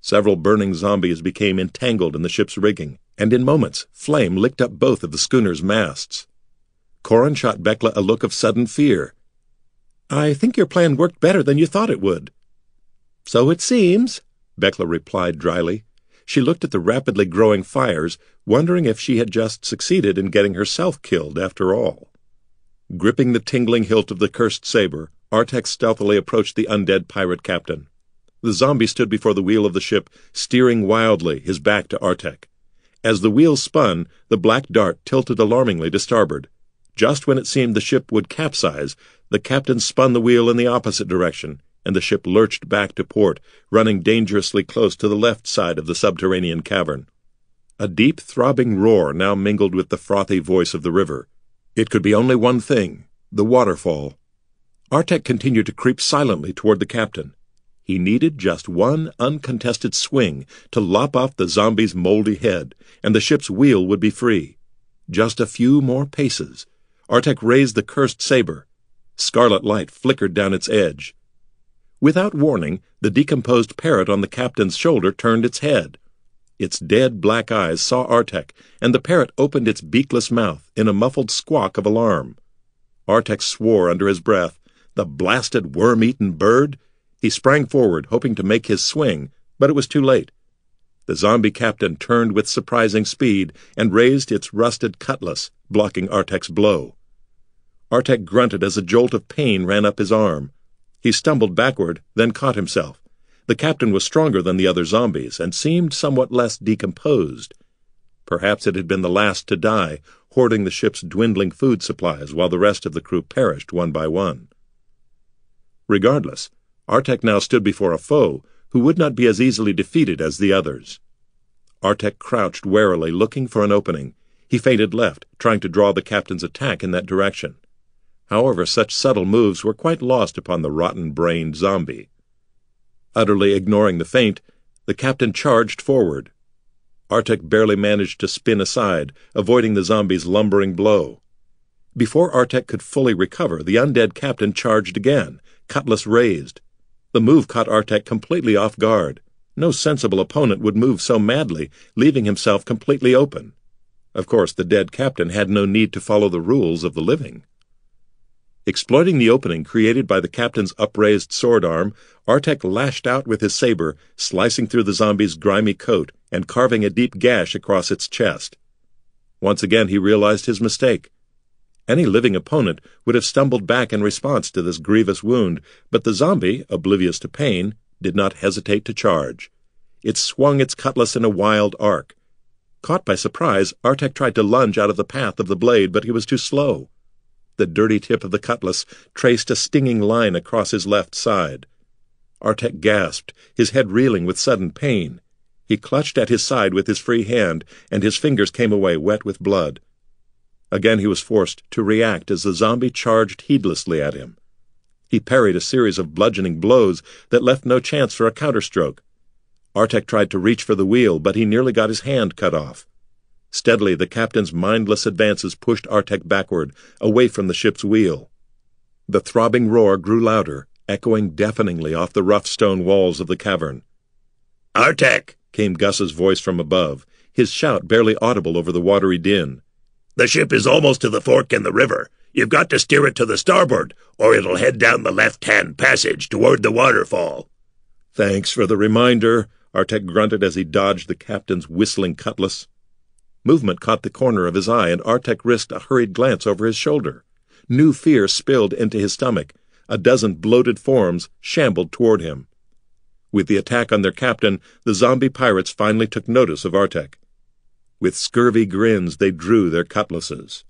Several burning zombies became entangled in the ship's rigging, and in moments flame licked up both of the schooner's masts. Corin shot Bekla a look of sudden fear. I think your plan worked better than you thought it would. So it seems, Bekla replied dryly. She looked at the rapidly growing fires, wondering if she had just succeeded in getting herself killed after all. Gripping the tingling hilt of the cursed saber, Artek stealthily approached the undead pirate captain. The zombie stood before the wheel of the ship, steering wildly, his back to Artek. As the wheel spun, the black dart tilted alarmingly to starboard. Just when it seemed the ship would capsize, the captain spun the wheel in the opposite direction, and the ship lurched back to port, running dangerously close to the left side of the subterranean cavern. A deep, throbbing roar now mingled with the frothy voice of the river. It could be only one thing the waterfall. Artek continued to creep silently toward the captain. He needed just one uncontested swing to lop off the zombie's moldy head, and the ship's wheel would be free. Just a few more paces. Artek raised the cursed saber. Scarlet light flickered down its edge. Without warning, the decomposed parrot on the captain's shoulder turned its head. Its dead black eyes saw Artek, and the parrot opened its beakless mouth in a muffled squawk of alarm. Artek swore under his breath. The blasted worm-eaten bird! He sprang forward, hoping to make his swing, but it was too late. The zombie captain turned with surprising speed and raised its rusted cutlass, blocking Artek's blow. Artek grunted as a jolt of pain ran up his arm. He stumbled backward, then caught himself. The captain was stronger than the other zombies and seemed somewhat less decomposed. Perhaps it had been the last to die, hoarding the ship's dwindling food supplies while the rest of the crew perished one by one. Regardless, Artek now stood before a foe who would not be as easily defeated as the others. Artek crouched warily, looking for an opening. He feinted left, trying to draw the captain's attack in that direction. However, such subtle moves were quite lost upon the rotten-brained zombie. Utterly ignoring the feint, the captain charged forward. Artek barely managed to spin aside, avoiding the zombie's lumbering blow. Before Artek could fully recover, the undead captain charged again, cutlass raised. The move caught Artek completely off guard. No sensible opponent would move so madly, leaving himself completely open. Of course, the dead captain had no need to follow the rules of the living. Exploiting the opening created by the captain's upraised sword arm, Artek lashed out with his saber, slicing through the zombie's grimy coat and carving a deep gash across its chest. Once again he realized his mistake. Any living opponent would have stumbled back in response to this grievous wound, but the zombie, oblivious to pain, did not hesitate to charge. It swung its cutlass in a wild arc. Caught by surprise, Artek tried to lunge out of the path of the blade, but he was too slow. The dirty tip of the cutlass traced a stinging line across his left side. Artek gasped, his head reeling with sudden pain. He clutched at his side with his free hand, and his fingers came away wet with blood. Again he was forced to react as the zombie charged heedlessly at him. He parried a series of bludgeoning blows that left no chance for a counterstroke. Artek tried to reach for the wheel, but he nearly got his hand cut off. Steadily, the captain's mindless advances pushed Artek backward, away from the ship's wheel. The throbbing roar grew louder, echoing deafeningly off the rough stone walls of the cavern. Artek! came Gus's voice from above, his shout barely audible over the watery din. The ship is almost to the fork in the river. You've got to steer it to the starboard, or it'll head down the left-hand passage toward the waterfall. Thanks for the reminder, Artek grunted as he dodged the captain's whistling cutlass. Movement caught the corner of his eye, and Artek risked a hurried glance over his shoulder. New fear spilled into his stomach. A dozen bloated forms shambled toward him. With the attack on their captain, the zombie pirates finally took notice of Artek. With scurvy grins, they drew their cutlasses.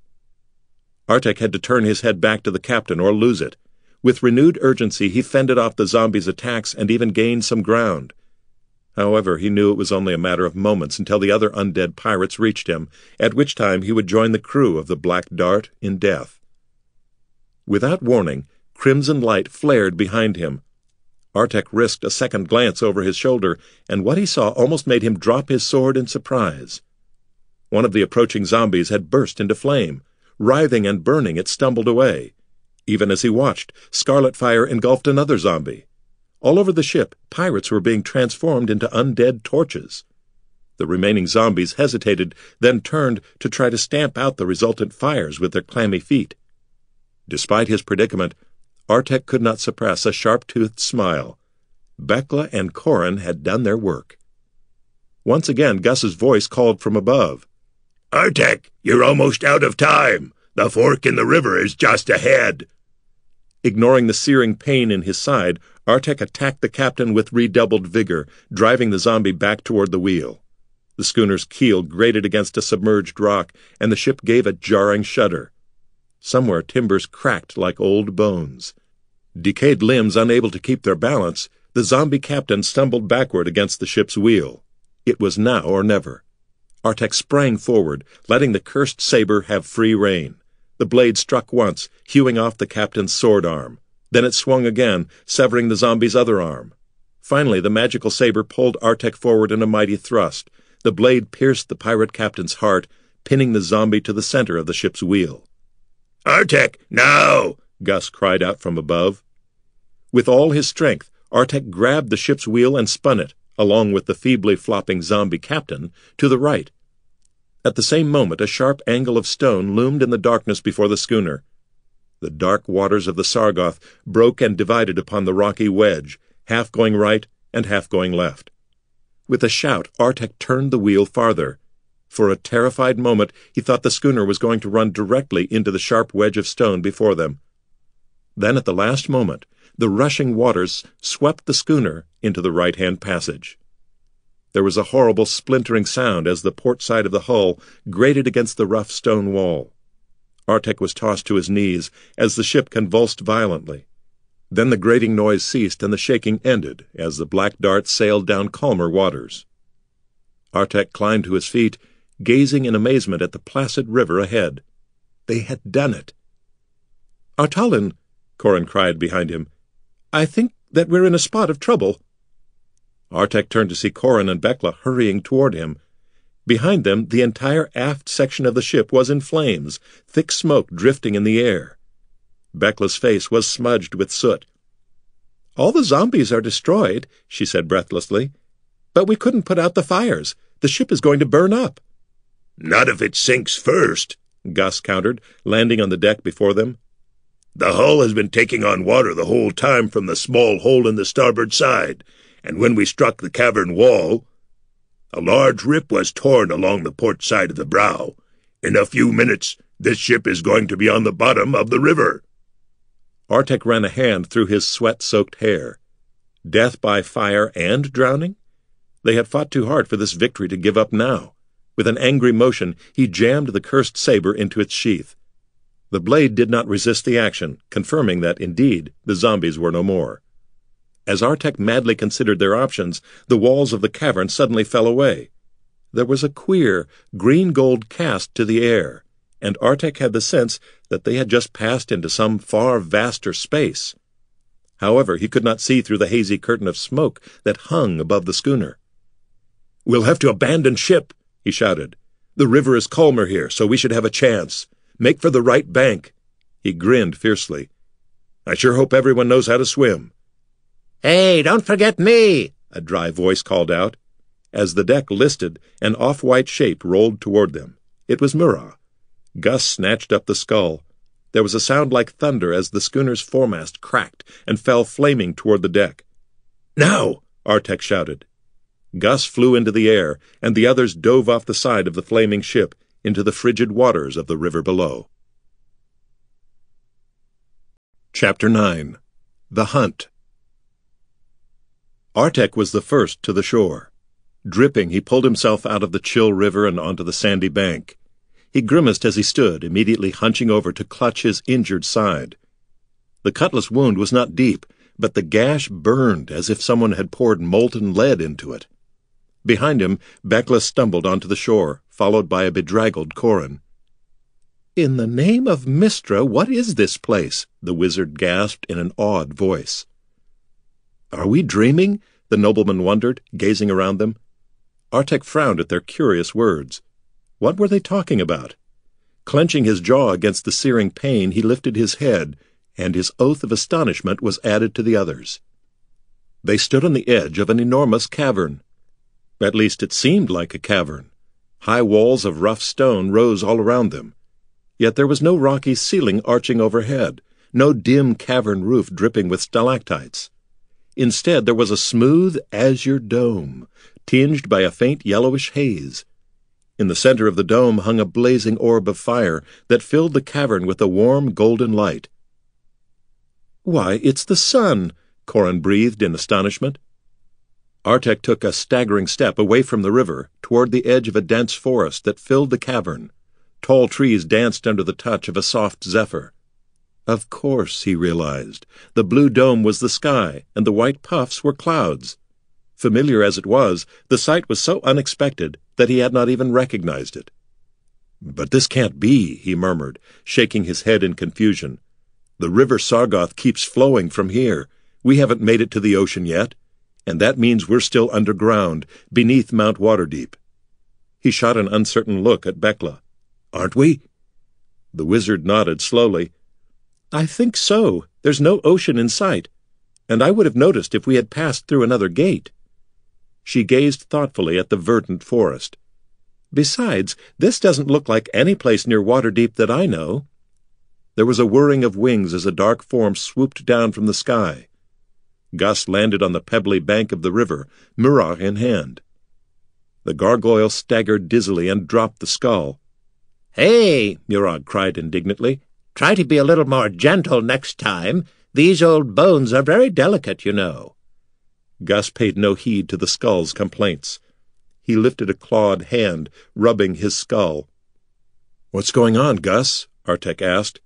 Artek had to turn his head back to the captain or lose it. With renewed urgency, he fended off the zombies' attacks and even gained some ground. However, he knew it was only a matter of moments until the other undead pirates reached him, at which time he would join the crew of the Black Dart in death. Without warning, crimson light flared behind him. Artek risked a second glance over his shoulder, and what he saw almost made him drop his sword in surprise. One of the approaching zombies had burst into flame. Writhing and burning, it stumbled away. Even as he watched, scarlet fire engulfed another zombie. All over the ship, pirates were being transformed into undead torches. The remaining zombies hesitated, then turned to try to stamp out the resultant fires with their clammy feet. Despite his predicament, Artek could not suppress a sharp-toothed smile. Bekla and Corin had done their work. Once again, Gus's voice called from above. Artek, you're almost out of time. The fork in the river is just ahead. Ignoring the searing pain in his side, Artek attacked the captain with redoubled vigor, driving the zombie back toward the wheel. The schooner's keel grated against a submerged rock, and the ship gave a jarring shudder. Somewhere timbers cracked like old bones. Decayed limbs unable to keep their balance, the zombie captain stumbled backward against the ship's wheel. It was now or never. Artek sprang forward, letting the cursed saber have free rein. The blade struck once, hewing off the captain's sword arm. Then it swung again, severing the zombie's other arm. Finally, the magical saber pulled Artek forward in a mighty thrust. The blade pierced the pirate captain's heart, pinning the zombie to the center of the ship's wheel. Artek, now! Gus cried out from above. With all his strength, Artek grabbed the ship's wheel and spun it, along with the feebly flopping zombie captain, to the right. At the same moment, a sharp angle of stone loomed in the darkness before the schooner. The dark waters of the Sargauth broke and divided upon the rocky wedge, half going right and half going left. With a shout, Artek turned the wheel farther. For a terrified moment, he thought the schooner was going to run directly into the sharp wedge of stone before them. Then, at the last moment, the rushing waters swept the schooner into the right-hand passage. There was a horrible splintering sound as the port side of the hull grated against the rough stone wall. Artek was tossed to his knees as the ship convulsed violently. Then the grating noise ceased and the shaking ended as the Black Dart sailed down calmer waters. Artek climbed to his feet, gazing in amazement at the placid river ahead. They had done it. Artalin, Corin cried behind him, I think that we're in a spot of trouble. Artek turned to see Corin and Bekla hurrying toward him, Behind them, the entire aft section of the ship was in flames, thick smoke drifting in the air. Bekla's face was smudged with soot. All the zombies are destroyed, she said breathlessly. But we couldn't put out the fires. The ship is going to burn up. Not if it sinks first, Gus countered, landing on the deck before them. The hull has been taking on water the whole time from the small hole in the starboard side, and when we struck the cavern wall, a large rip was torn along the port side of the brow. In a few minutes, this ship is going to be on the bottom of the river. Artek ran a hand through his sweat-soaked hair. Death by fire and drowning? They had fought too hard for this victory to give up now. With an angry motion, he jammed the cursed saber into its sheath. The blade did not resist the action, confirming that, indeed, the zombies were no more. As Artek madly considered their options, the walls of the cavern suddenly fell away. There was a queer, green-gold cast to the air. and Artek had the sense that they had just passed into some far vaster space. However, he could not see through the hazy curtain of smoke that hung above the schooner. We'll have to abandon ship, he shouted. The river is calmer here, so we should have a chance. Make for the right bank. He grinned fiercely. I sure hope everyone knows how to swim. Hey, don't forget me, a dry voice called out. As the deck listed, an off-white shape rolled toward them. It was Murrogh. Gus snatched up the skull. There was a sound like thunder as the schooner's foremast cracked and fell flaming toward the deck. Now! Artek shouted. Gus flew into the air, and the others dove off the side of the flaming ship into the frigid waters of the river below. Chapter 9 The Hunt Artek was the first to the shore. Dripping, he pulled himself out of the chill river and onto the sandy bank. He grimaced as he stood, immediately hunching over to clutch his injured side. The cutlass wound was not deep, but the gash burned as if someone had poured molten lead into it. Behind him, Bekla stumbled onto the shore, followed by a bedraggled Corin. In the name of Mystra, what is this place? the wizard gasped in an awed voice. Are we dreaming? the nobleman wondered, gazing around them. Artek frowned at their curious words. What were they talking about? Clenching his jaw against the searing pain, he lifted his head, and his oath of astonishment was added to the others. They stood on the edge of an enormous cavern. At least it seemed like a cavern. High walls of rough stone rose all around them. Yet there was no rocky ceiling arching overhead, no dim cavern roof dripping with stalactites. Instead, there was a smooth azure dome, tinged by a faint yellowish haze. In the center of the dome hung a blazing orb of fire that filled the cavern with a warm golden light. Why, it's the sun, Corin breathed in astonishment. Artek took a staggering step away from the river, toward the edge of a dense forest that filled the cavern. Tall trees danced under the touch of a soft zephyr. Of course, he realized. The blue dome was the sky, and the white puffs were clouds. Familiar as it was, the sight was so unexpected that he had not even recognized it. But this can't be, he murmured, shaking his head in confusion. The river Sargauth keeps flowing from here. We haven't made it to the ocean yet, and that means we're still underground, beneath Mount Waterdeep. He shot an uncertain look at Bekla. Aren't we? The wizard nodded slowly. I think so. There's no ocean in sight, and I would have noticed if we had passed through another gate. She gazed thoughtfully at the verdant forest. Besides, this doesn't look like any place near Waterdeep that I know. There was a whirring of wings as a dark form swooped down from the sky. Gus landed on the pebbly bank of the river, Murrogh in hand. The gargoyle staggered dizzily and dropped the skull. Hey, Murrogh cried indignantly. Try to be a little more gentle next time. These old bones are very delicate, you know. Gus paid no heed to the skull's complaints. He lifted a clawed hand, rubbing his skull. What's going on, Gus? Artek asked.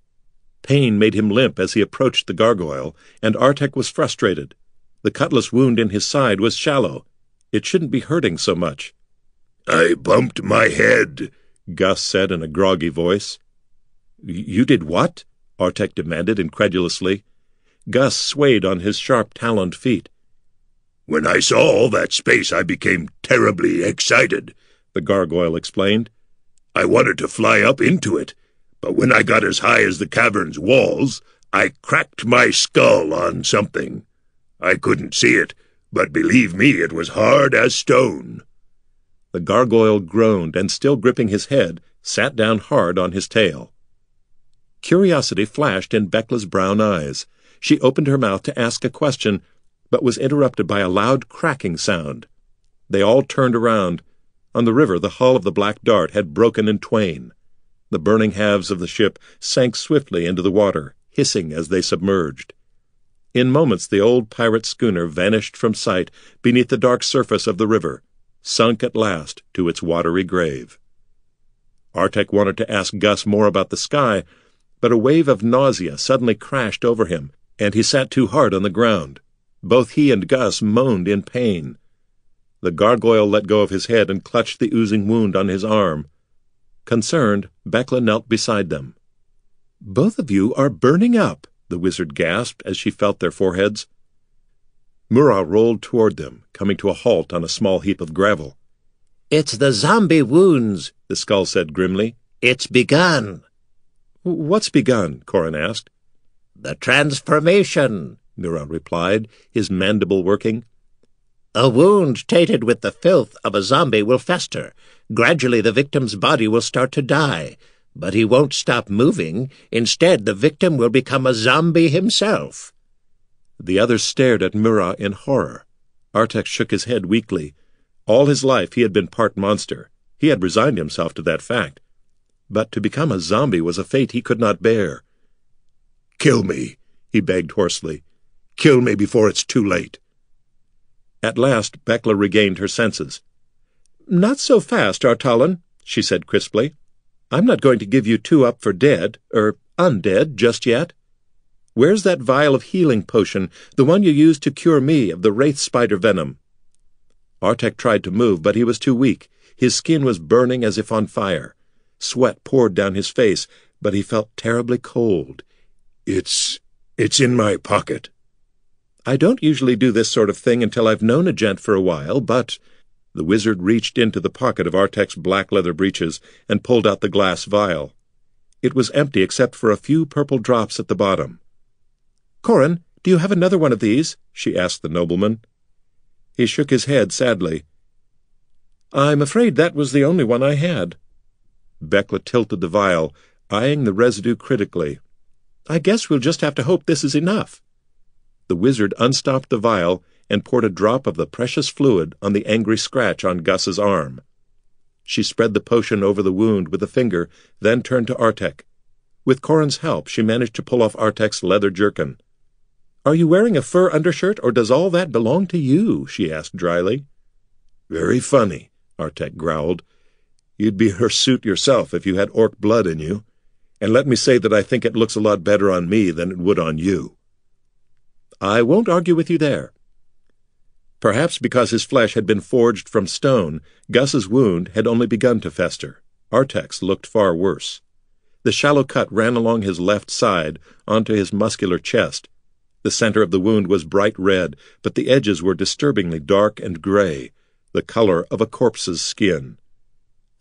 Pain made him limp as he approached the gargoyle, and Artek was frustrated. The cutlass wound in his side was shallow. It shouldn't be hurting so much. I bumped my head, Gus said in a groggy voice. You did what? Artek demanded incredulously. Gus swayed on his sharp taloned feet. When I saw all that space, I became terribly excited, the gargoyle explained. I wanted to fly up into it, but when I got as high as the cavern's walls, I cracked my skull on something. I couldn't see it, but believe me, it was hard as stone. The gargoyle groaned and, still gripping his head, sat down hard on his tail. Curiosity flashed in Bekla's brown eyes. She opened her mouth to ask a question, but was interrupted by a loud cracking sound. They all turned around. On the river, the hull of the Black Dart had broken in twain. The burning halves of the ship sank swiftly into the water, hissing as they submerged. In moments, the old pirate schooner vanished from sight beneath the dark surface of the river, sunk at last to its watery grave. Artek wanted to ask Gus more about the sky, but a wave of nausea suddenly crashed over him, and he sat too hard on the ground. Both he and Gus moaned in pain. The gargoyle let go of his head and clutched the oozing wound on his arm. Concerned, Bekla knelt beside them. Both of you are burning up, the wizard gasped as she felt their foreheads. Murrogh rolled toward them, coming to a halt on a small heap of gravel. It's the zombie wounds, the skull said grimly. It's begun. What's begun? Corin asked. The transformation, Murrogh replied, his mandible working. A wound tainted with the filth of a zombie will fester. Gradually the victim's body will start to die. But he won't stop moving. Instead, the victim will become a zombie himself. The others stared at Murrogh in horror. Artek shook his head weakly. All his life he had been part monster. He had resigned himself to that fact. But to become a zombie was a fate he could not bear. Kill me, he begged hoarsely. Kill me before it's too late. At last Bekla regained her senses. Not so fast, Artalan, she said crisply. I'm not going to give you two up for dead, er, undead, just yet. Where's that vial of healing potion, the one you used to cure me of the wraith spider venom? Artek tried to move, but he was too weak. His skin was burning as if on fire. Sweat poured down his face, but he felt terribly cold. It's... it's in my pocket. I don't usually do this sort of thing until I've known a gent for a while, but... The wizard reached into the pocket of Artek's black leather breeches and pulled out the glass vial. It was empty except for a few purple drops at the bottom. Corin, do you have another one of these? she asked the nobleman. He shook his head sadly. I'm afraid that was the only one I had. Bekla tilted the vial, eyeing the residue critically. I guess we'll just have to hope this is enough. The wizard unstopped the vial and poured a drop of the precious fluid on the angry scratch on Gus's arm. She spread the potion over the wound with a finger, then turned to Artek. With Corin's help, she managed to pull off Artek's leather jerkin. Are you wearing a fur undershirt, or does all that belong to you? she asked dryly. Very funny, Artek growled. You'd be her suit yourself if you had orc blood in you. And let me say that I think it looks a lot better on me than it would on you. I won't argue with you there. Perhaps because his flesh had been forged from stone, Gus's wound had only begun to fester. Artek's looked far worse. The shallow cut ran along his left side onto his muscular chest. The center of the wound was bright red, but the edges were disturbingly dark and gray, the color of a corpse's skin.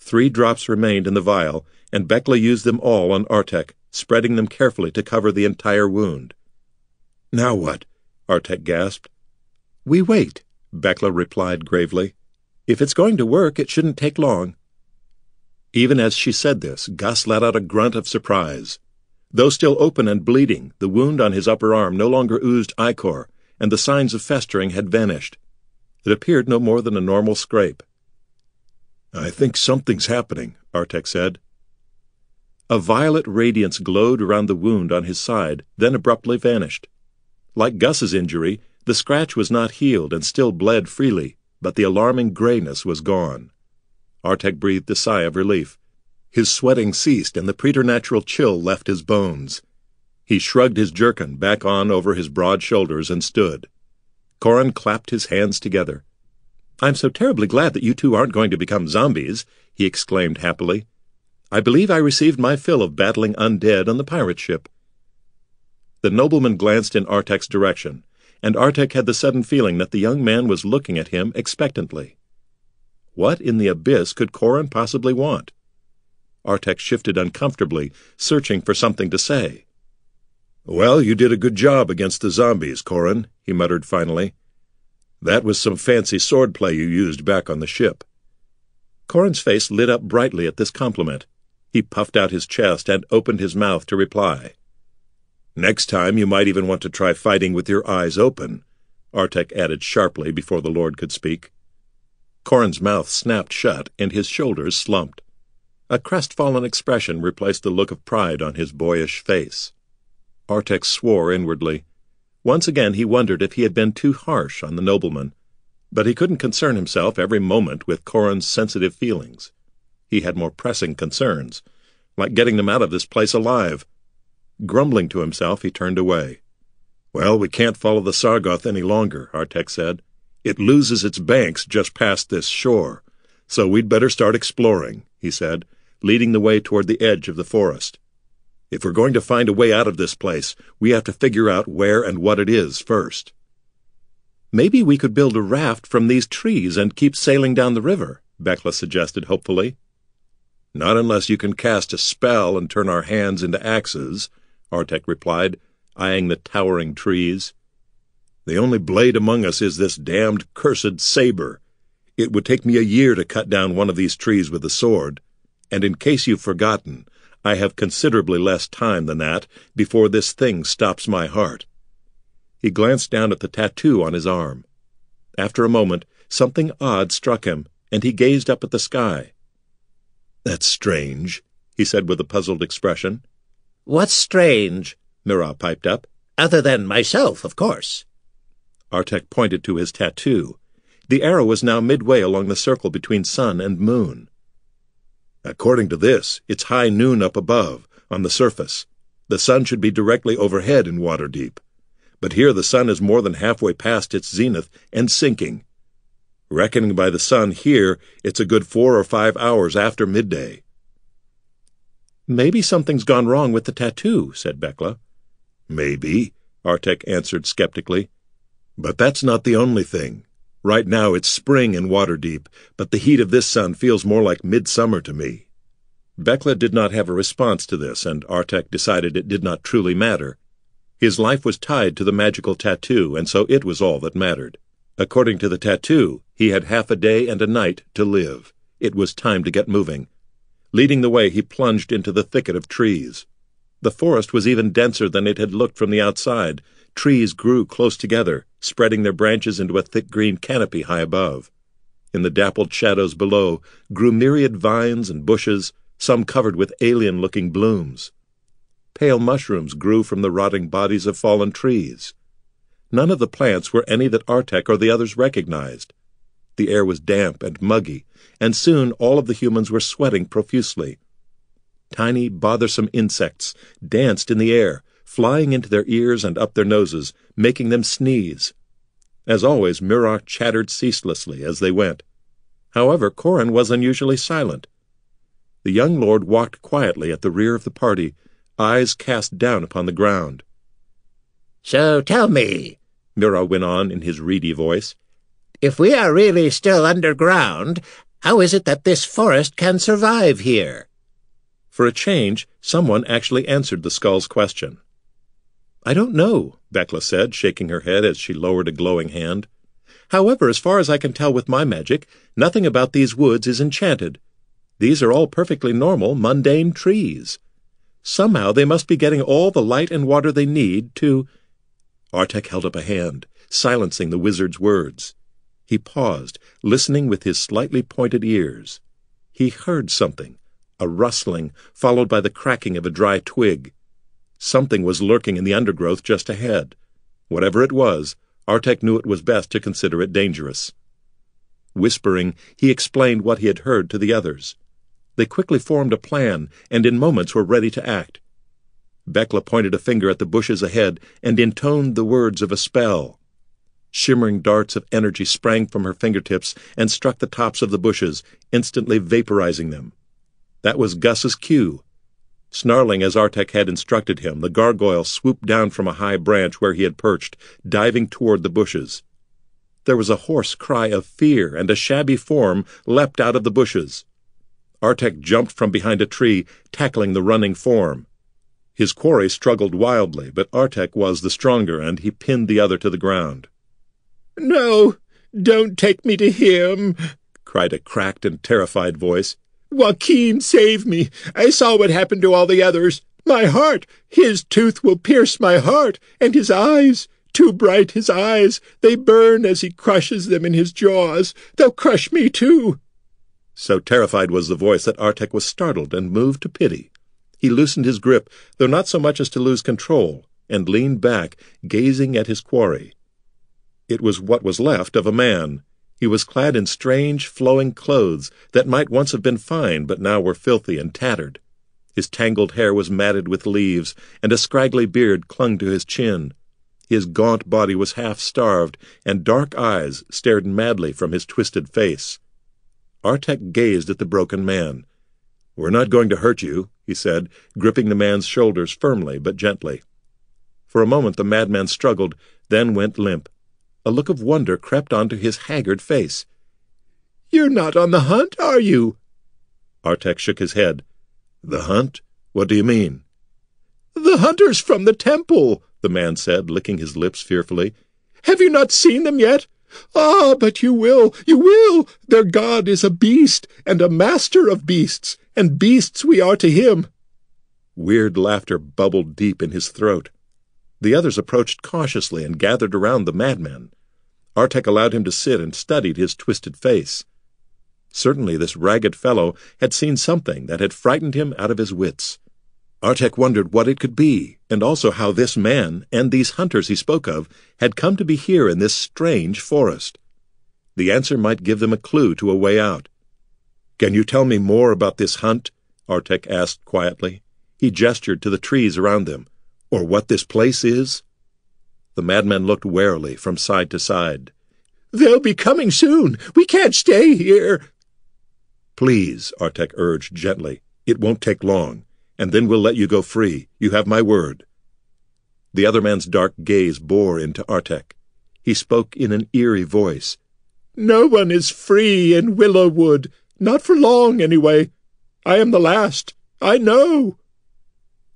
Three drops remained in the vial, and Bekla used them all on Artek, spreading them carefully to cover the entire wound. Now what? Artek gasped. We wait, Bekla replied gravely. If it's going to work, it shouldn't take long. Even as she said this, Gus let out a grunt of surprise. Though still open and bleeding, the wound on his upper arm no longer oozed ichor, and the signs of festering had vanished. It appeared no more than a normal scrape. I think something's happening, Artek said. A violet radiance glowed around the wound on his side, then abruptly vanished. Like Gus's injury, the scratch was not healed and still bled freely, but the alarming grayness was gone. Artek breathed a sigh of relief. His sweating ceased and the preternatural chill left his bones. He shrugged his jerkin back on over his broad shoulders and stood. Corin clapped his hands together. I'm so terribly glad that you two aren't going to become zombies, he exclaimed happily. I believe I received my fill of battling undead on the pirate ship. The nobleman glanced in Artek's direction, and Artek had the sudden feeling that the young man was looking at him expectantly. What in the abyss could Corin possibly want? Artek shifted uncomfortably, searching for something to say. Well, you did a good job against the zombies, Corin, he muttered finally. That was some fancy swordplay you used back on the ship. Corin's face lit up brightly at this compliment. He puffed out his chest and opened his mouth to reply. Next time you might even want to try fighting with your eyes open, Artek added sharply before the Lord could speak. Corin's mouth snapped shut and his shoulders slumped. A crestfallen expression replaced the look of pride on his boyish face. Artek swore inwardly. Once again he wondered if he had been too harsh on the nobleman, but he couldn't concern himself every moment with Corin's sensitive feelings. He had more pressing concerns, like getting them out of this place alive, Grumbling to himself, he turned away. Well, we can't follow the Sargauth any longer, Artek said. It loses its banks just past this shore. So we'd better start exploring, he said. leading the way toward the edge of the forest. If we're going to find a way out of this place, we have to figure out where and what it is first. Maybe we could build a raft from these trees and keep sailing down the river, Bekla suggested hopefully. Not unless you can cast a spell and turn our hands into axes, Artek replied, eyeing the towering trees. The only blade among us is this damned cursed saber. It would take me a year to cut down one of these trees with a sword, and in case you've forgotten, I have considerably less time than that before this thing stops my heart. He glanced down at the tattoo on his arm. After a moment, something odd struck him, and he gazed up at the sky. That's strange, he said with a puzzled expression. What's strange? Murrogh piped up. Other than myself, of course. Artek pointed to his tattoo. The arrow was now midway along the circle between sun and moon. According to this, it's high noon up above, on the surface. The sun should be directly overhead in Waterdeep. But here the sun is more than halfway past its zenith and sinking. Reckoning by the sun here, it's a good four or five hours after midday. Maybe something's gone wrong with the tattoo, said Bekla. Maybe, Artek answered skeptically. But that's not the only thing. Right now it's spring in Waterdeep, but the heat of this sun feels more like midsummer to me. Bekla did not have a response to this, and Artek decided it did not truly matter. His life was tied to the magical tattoo, and so it was all that mattered. According to the tattoo, he had half a day and a night to live. It was time to get moving. Leading the way, he plunged into the thicket of trees. The forest was even denser than it had looked from the outside, Trees grew close together, spreading their branches into a thick green canopy high above. In the dappled shadows below grew myriad vines and bushes, some covered with alien-looking blooms. Pale mushrooms grew from the rotting bodies of fallen trees. None of the plants were any that Artek or the others recognized. The air was damp and muggy, and soon all of the humans were sweating profusely. Tiny, bothersome insects danced in the air, flying into their ears and up their noses, making them sneeze. As always, Murrogh chattered ceaselessly as they went. However, Corin was unusually silent. The young lord walked quietly at the rear of the party, eyes cast down upon the ground. So tell me, Murrogh went on in his reedy voice, if we are really still underground, how is it that this forest can survive here? For a change, someone actually answered the skull's question. I don't know, Bekla said, shaking her head as she lowered a glowing hand. However, as far as I can tell with my magic, nothing about these woods is enchanted. These are all perfectly normal, mundane trees. Somehow they must be getting all the light and water they need to... Artek held up a hand, silencing the wizard's words. He paused, listening with his slightly pointed ears. He heard something, a rustling, followed by the cracking of a dry twig. Something was lurking in the undergrowth just ahead. Whatever it was, Artek knew it was best to consider it dangerous. Whispering, he explained what he had heard to the others. They quickly formed a plan, and in moments were ready to act. Bekla pointed a finger at the bushes ahead and intoned the words of a spell. Shimmering darts of energy sprang from her fingertips and struck the tops of the bushes, instantly vaporizing them. That was Gus's cue. Snarling as Artek had instructed him, the gargoyle swooped down from a high branch where he had perched, diving toward the bushes. There was a hoarse cry of fear, and a shabby form leapt out of the bushes. Artek jumped from behind a tree, tackling the running form. His quarry struggled wildly, but Artek was the stronger, and he pinned the other to the ground. No, don't take me to him, cried a cracked and terrified voice. Joachim, save me! I saw what happened to all the others. My heart! His tooth will pierce my heart, and his eyes! Too bright his eyes! They burn as he crushes them in his jaws. They'll crush me, too! So terrified was the voice that Artek was startled and moved to pity. He loosened his grip, though not so much as to lose control, and leaned back, gazing at his quarry. It was what was left of a man, he was clad in strange, flowing clothes that might once have been fine, but now were filthy and tattered. His tangled hair was matted with leaves, and a scraggly beard clung to his chin. His gaunt body was half starved, and dark eyes stared madly from his twisted face. Artek gazed at the broken man. We're not going to hurt you, he said, gripping the man's shoulders firmly but gently. For a moment the madman struggled, then went limp. A look of wonder crept onto his haggard face. You're not on the hunt, are you? Artek shook his head. The hunt? What do you mean? The hunters from the temple, the man said, licking his lips fearfully. Have you not seen them yet? Ah, but you will, you will! Their god is a beast, and a master of beasts, and beasts we are to him. Weird laughter bubbled deep in his throat. The others approached cautiously and gathered around the madman. Artek allowed him to sit and studied his twisted face. Certainly this ragged fellow had seen something that had frightened him out of his wits. Artek wondered what it could be, and also how this man, and these hunters he spoke of, had come to be here in this strange forest. The answer might give them a clue to a way out. Can you tell me more about this hunt? Artek asked quietly. He gestured to the trees around them. Or what this place is? The madman looked warily from side to side. They'll be coming soon. We can't stay here. Please, Artek urged gently. It won't take long and then we'll let you go free. You have my word. The other man's dark gaze bore into Artek. He spoke in an eerie voice. No one is free in Willowwood. Not for long, anyway. I am the last. I know.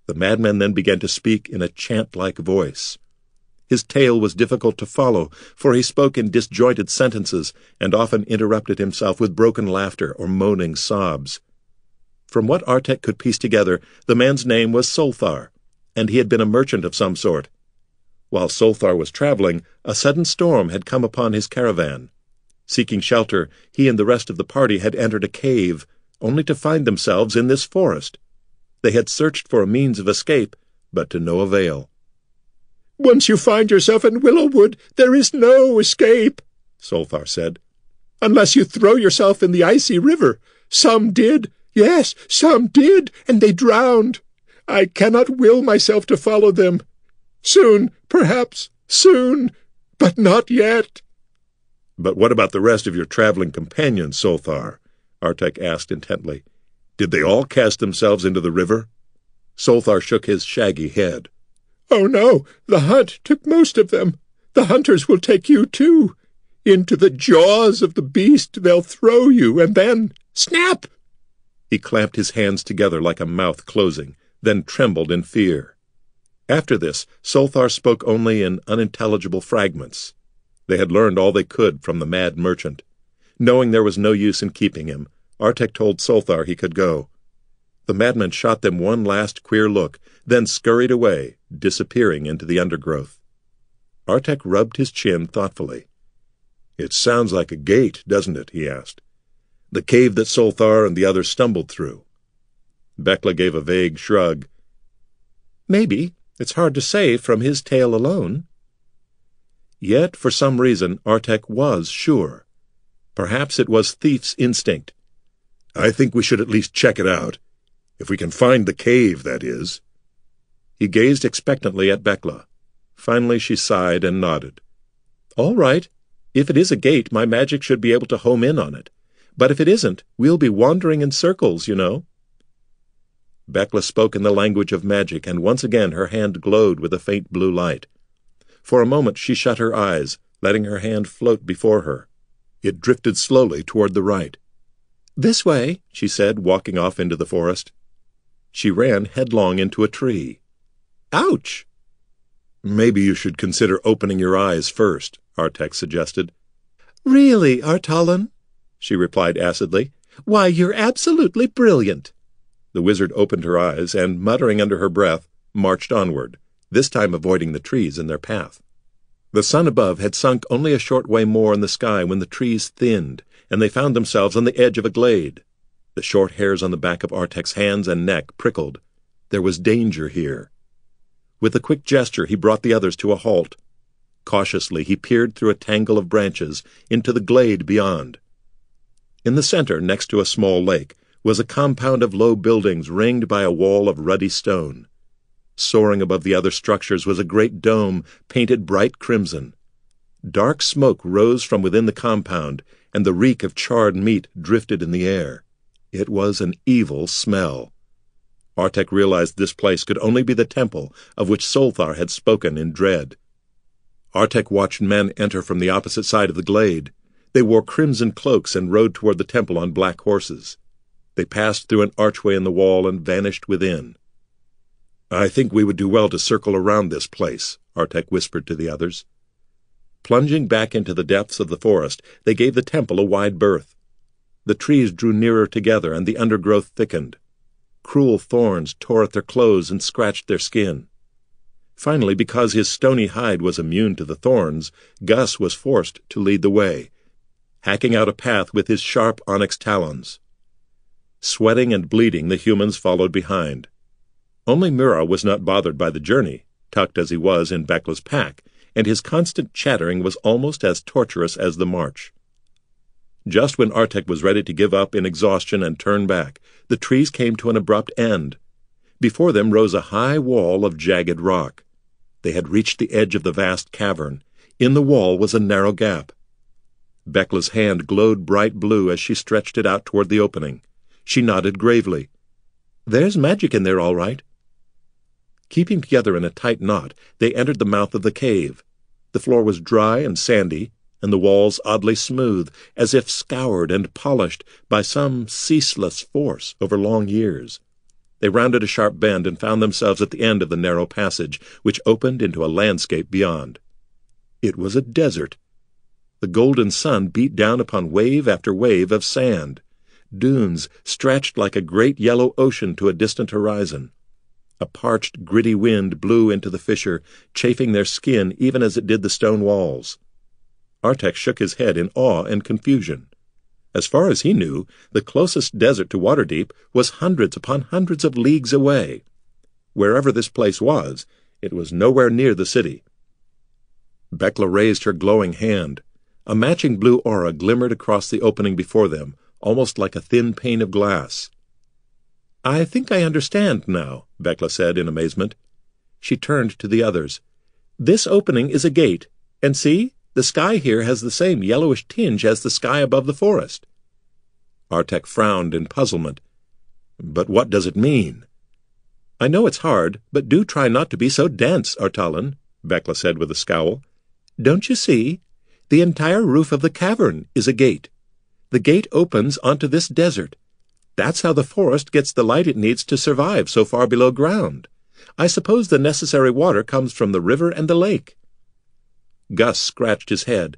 The madman then began to speak in a chant-like voice. His tale was difficult to follow, for he spoke in disjointed sentences and often interrupted himself with broken laughter or moaning sobs. From what Artek could piece together, the man's name was Solthar, and he had been a merchant of some sort. While Solthar was traveling, a sudden storm had come upon his caravan. Seeking shelter, he and the rest of the party had entered a cave, only to find themselves in this forest. They had searched for a means of escape, but to no avail. Once you find yourself in Willowwood, there is no escape, Solthar said. Unless you throw yourself in the icy river. Some did, Yes, some did, and they drowned. I cannot will myself to follow them. Soon, perhaps, soon, but not yet. But what about the rest of your traveling companions, Solthar? Artek asked intently. Did they all cast themselves into the river? Solthar shook his shaggy head. Oh, no, the hunt took most of them. The hunters will take you, too. Into the jaws of the beast they'll throw you, and then, snap! He clamped his hands together like a mouth closing, then trembled in fear. After this, Solthar spoke only in unintelligible fragments. They had learned all they could from the mad merchant. Knowing there was no use in keeping him, Artek told Solthar he could go. The madman shot them one last queer look, then scurried away, disappearing into the undergrowth. Artek rubbed his chin thoughtfully. It sounds like a gate, doesn't it? he asked the cave that Solthar and the others stumbled through. Bekla gave a vague shrug. Maybe. It's hard to say from his tale alone. Yet, for some reason, Artek was sure. Perhaps it was thief's instinct. I think we should at least check it out. If we can find the cave, that is. He gazed expectantly at Bekla. Finally she sighed and nodded. All right. If it is a gate, my magic should be able to home in on it. But if it isn't, we'll be wandering in circles, you know. Bekla spoke in the language of magic, and once again her hand glowed with a faint blue light. For a moment she shut her eyes, letting her hand float before her. It drifted slowly toward the right. This way, she said, walking off into the forest. She ran headlong into a tree. Ouch! Maybe you should consider opening your eyes first, Artek suggested. Really, Artalan? she replied acidly. Why, you're absolutely brilliant. The wizard opened her eyes and, muttering under her breath, marched onward, this time avoiding the trees in their path. The sun above had sunk only a short way more in the sky when the trees thinned, and they found themselves on the edge of a glade. The short hairs on the back of Artek's hands and neck prickled. There was danger here. With a quick gesture, he brought the others to a halt. Cautiously, he peered through a tangle of branches into the glade beyond. In the center, next to a small lake, was a compound of low buildings ringed by a wall of ruddy stone. Soaring above the other structures was a great dome painted bright crimson. Dark smoke rose from within the compound, and the reek of charred meat drifted in the air. It was an evil smell. Artek realized this place could only be the temple of which Solthar had spoken in dread. Artek watched men enter from the opposite side of the glade. They wore crimson cloaks and rode toward the temple on black horses. They passed through an archway in the wall and vanished within. I think we would do well to circle around this place, Artek whispered to the others. Plunging back into the depths of the forest, they gave the temple a wide berth. The trees drew nearer together, and the undergrowth thickened. Cruel thorns tore at their clothes and scratched their skin. Finally, because his stony hide was immune to the thorns, Gus was forced to lead the way, hacking out a path with his sharp onyx talons. Sweating and bleeding, the humans followed behind. Only Murrogh was not bothered by the journey, tucked as he was in Bekla's pack, and his constant chattering was almost as torturous as the march. Just when Artek was ready to give up in exhaustion and turn back, the trees came to an abrupt end. Before them rose a high wall of jagged rock. They had reached the edge of the vast cavern. In the wall was a narrow gap. Bekla's hand glowed bright blue as she stretched it out toward the opening. She nodded gravely. There's magic in there, all right. Keeping together in a tight knot, they entered the mouth of the cave. The floor was dry and sandy, and the walls oddly smooth, as if scoured and polished by some ceaseless force over long years. They rounded a sharp bend and found themselves at the end of the narrow passage, which opened into a landscape beyond. It was a desert. The golden sun beat down upon wave after wave of sand. Dunes stretched like a great yellow ocean to a distant horizon. A parched, gritty wind blew into the fissure, chafing their skin even as it did the stone walls. Artek shook his head in awe and confusion. As far as he knew, the closest desert to Waterdeep was hundreds upon hundreds of leagues away. Wherever this place was, it was nowhere near the city. Bekla raised her glowing hand. A matching blue aura glimmered across the opening before them, almost like a thin pane of glass. I think I understand now, Bekla said in amazement. She turned to the others. This opening is a gate, and see, the sky here has the same yellowish tinge as the sky above the forest. Artek frowned in puzzlement. But what does it mean? I know it's hard, but do try not to be so dense, Artalan, Bekla said with a scowl. Don't you see? The entire roof of the cavern is a gate. The gate opens onto this desert. That's how the forest gets the light it needs to survive so far below ground. I suppose the necessary water comes from the river and the lake. Gus scratched his head.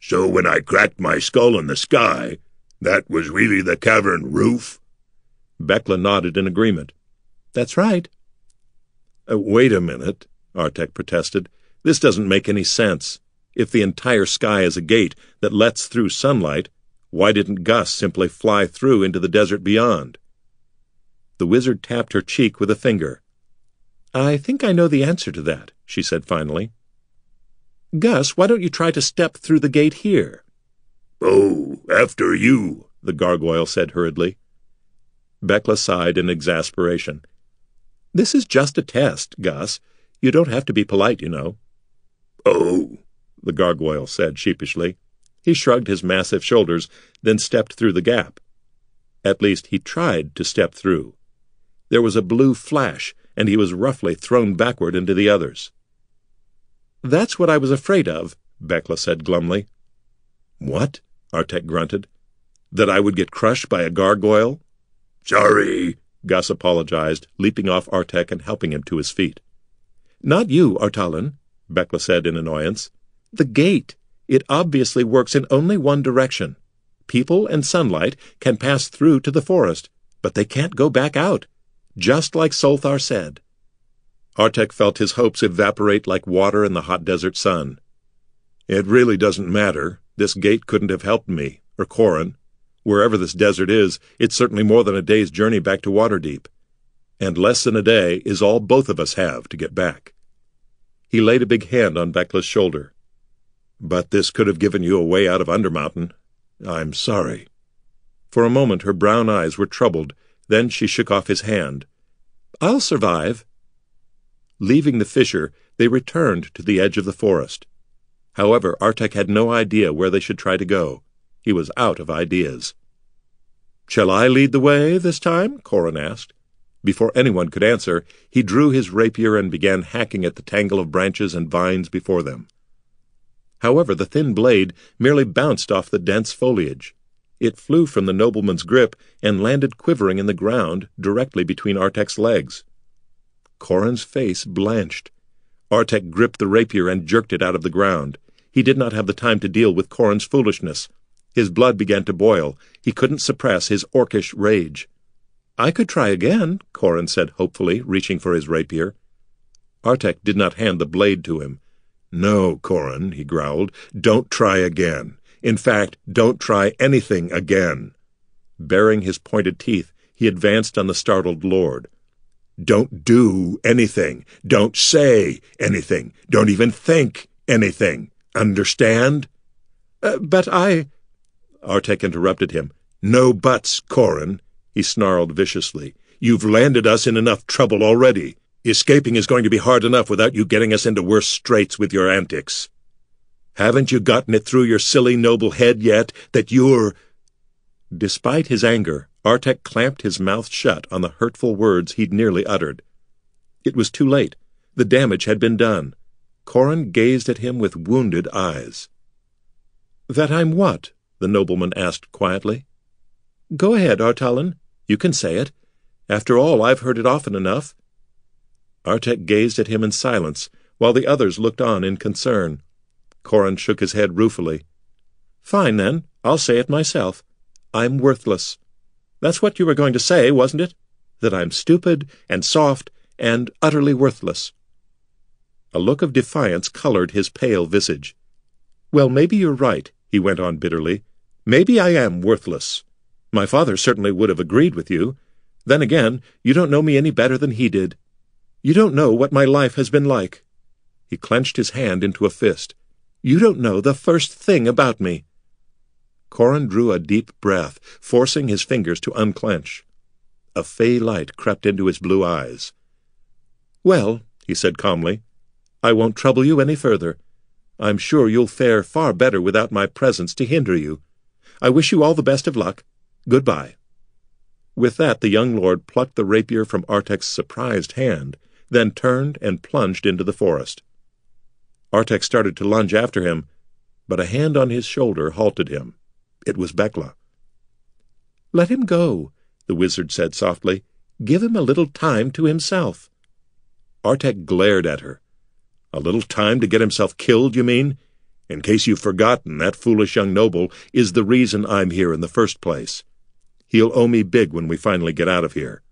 So when I cracked my skull in the sky, that was really the cavern roof? Bekla nodded in agreement. That's right. Uh, wait a minute, Artek protested. This doesn't make any sense. If the entire sky is a gate that lets through sunlight, why didn't Gus simply fly through into the desert beyond? The wizard tapped her cheek with a finger. I think I know the answer to that, she said finally. Gus, why don't you try to step through the gate here? Oh, after you, the gargoyle said hurriedly. Bekla sighed in exasperation. This is just a test, Gus. You don't have to be polite, you know. Oh, the gargoyle said sheepishly. He shrugged his massive shoulders, then stepped through the gap. At least he tried to step through. There was a blue flash, and he was roughly thrown backward into the others. That's what I was afraid of, Bekla said glumly. What? Artek grunted. That I would get crushed by a gargoyle? Sorry, Gus apologized, leaping off Artek and helping him to his feet. Not you, Artalan, Bekla said in annoyance. The gate. It obviously works in only one direction. People and sunlight can pass through to the forest, but they can't go back out, just like Solthar said. Artek felt his hopes evaporate like water in the hot desert sun. It really doesn't matter. This gate couldn't have helped me, or Corin. Wherever this desert is, it's certainly more than a day's journey back to Waterdeep. And less than a day is all both of us have to get back. He laid a big hand on Bekla's shoulder. But this could have given you a way out of Undermountain. I'm sorry. For a moment her brown eyes were troubled, then she shook off his hand. I'll survive. Leaving the fissure, they returned to the edge of the forest. However, Artek had no idea where they should try to go. He was out of ideas. Shall I lead the way this time? Corin asked. Before anyone could answer, he drew his rapier and began hacking at the tangle of branches and vines before them. However, the thin blade merely bounced off the dense foliage. It flew from the nobleman's grip and landed quivering in the ground directly between Artek's legs. Corin's face blanched. Artek gripped the rapier and jerked it out of the ground. He did not have the time to deal with Corin's foolishness. His blood began to boil. He couldn't suppress his orcish rage. I could try again, Corin said hopefully, reaching for his rapier. Artek did not hand the blade to him. No, Corin, he growled, don't try again. In fact, don't try anything again. Baring his pointed teeth, he advanced on the startled lord. Don't do anything. Don't say anything. Don't even think anything. Understand? Uh, but I... Artek interrupted him. No buts, Corin, he snarled viciously. You've landed us in enough trouble already. Escaping is going to be hard enough without you getting us into worse straits with your antics. Haven't you gotten it through your silly noble head yet that you're... Despite his anger, Artek clamped his mouth shut on the hurtful words he'd nearly uttered. It was too late. The damage had been done. Corin gazed at him with wounded eyes. That I'm what? the nobleman asked quietly. Go ahead, Artalan. You can say it. After all, I've heard it often enough. Artek gazed at him in silence, while the others looked on in concern. Corin shook his head ruefully. Fine, then. I'll say it myself. I'm worthless. That's what you were going to say, wasn't it? That I'm stupid and soft and utterly worthless. A look of defiance colored his pale visage. Well, maybe you're right, he went on bitterly. Maybe I am worthless. My father certainly would have agreed with you. Then again, you don't know me any better than he did. You don't know what my life has been like. He clenched his hand into a fist. You don't know the first thing about me. Corin drew a deep breath, forcing his fingers to unclench. A fey light crept into his blue eyes. Well, he said calmly, I won't trouble you any further. I'm sure you'll fare far better without my presence to hinder you. I wish you all the best of luck. Goodbye. With that, the young lord plucked the rapier from Artek's surprised hand, then turned and plunged into the forest. Artek started to lunge after him, but a hand on his shoulder halted him. It was Bekla. Let him go, the wizard said softly. Give him a little time to himself. Artek glared at her. A little time to get himself killed, you mean? In case you've forgotten, that foolish young noble is the reason I'm here in the first place. He'll owe me big when we finally get out of here.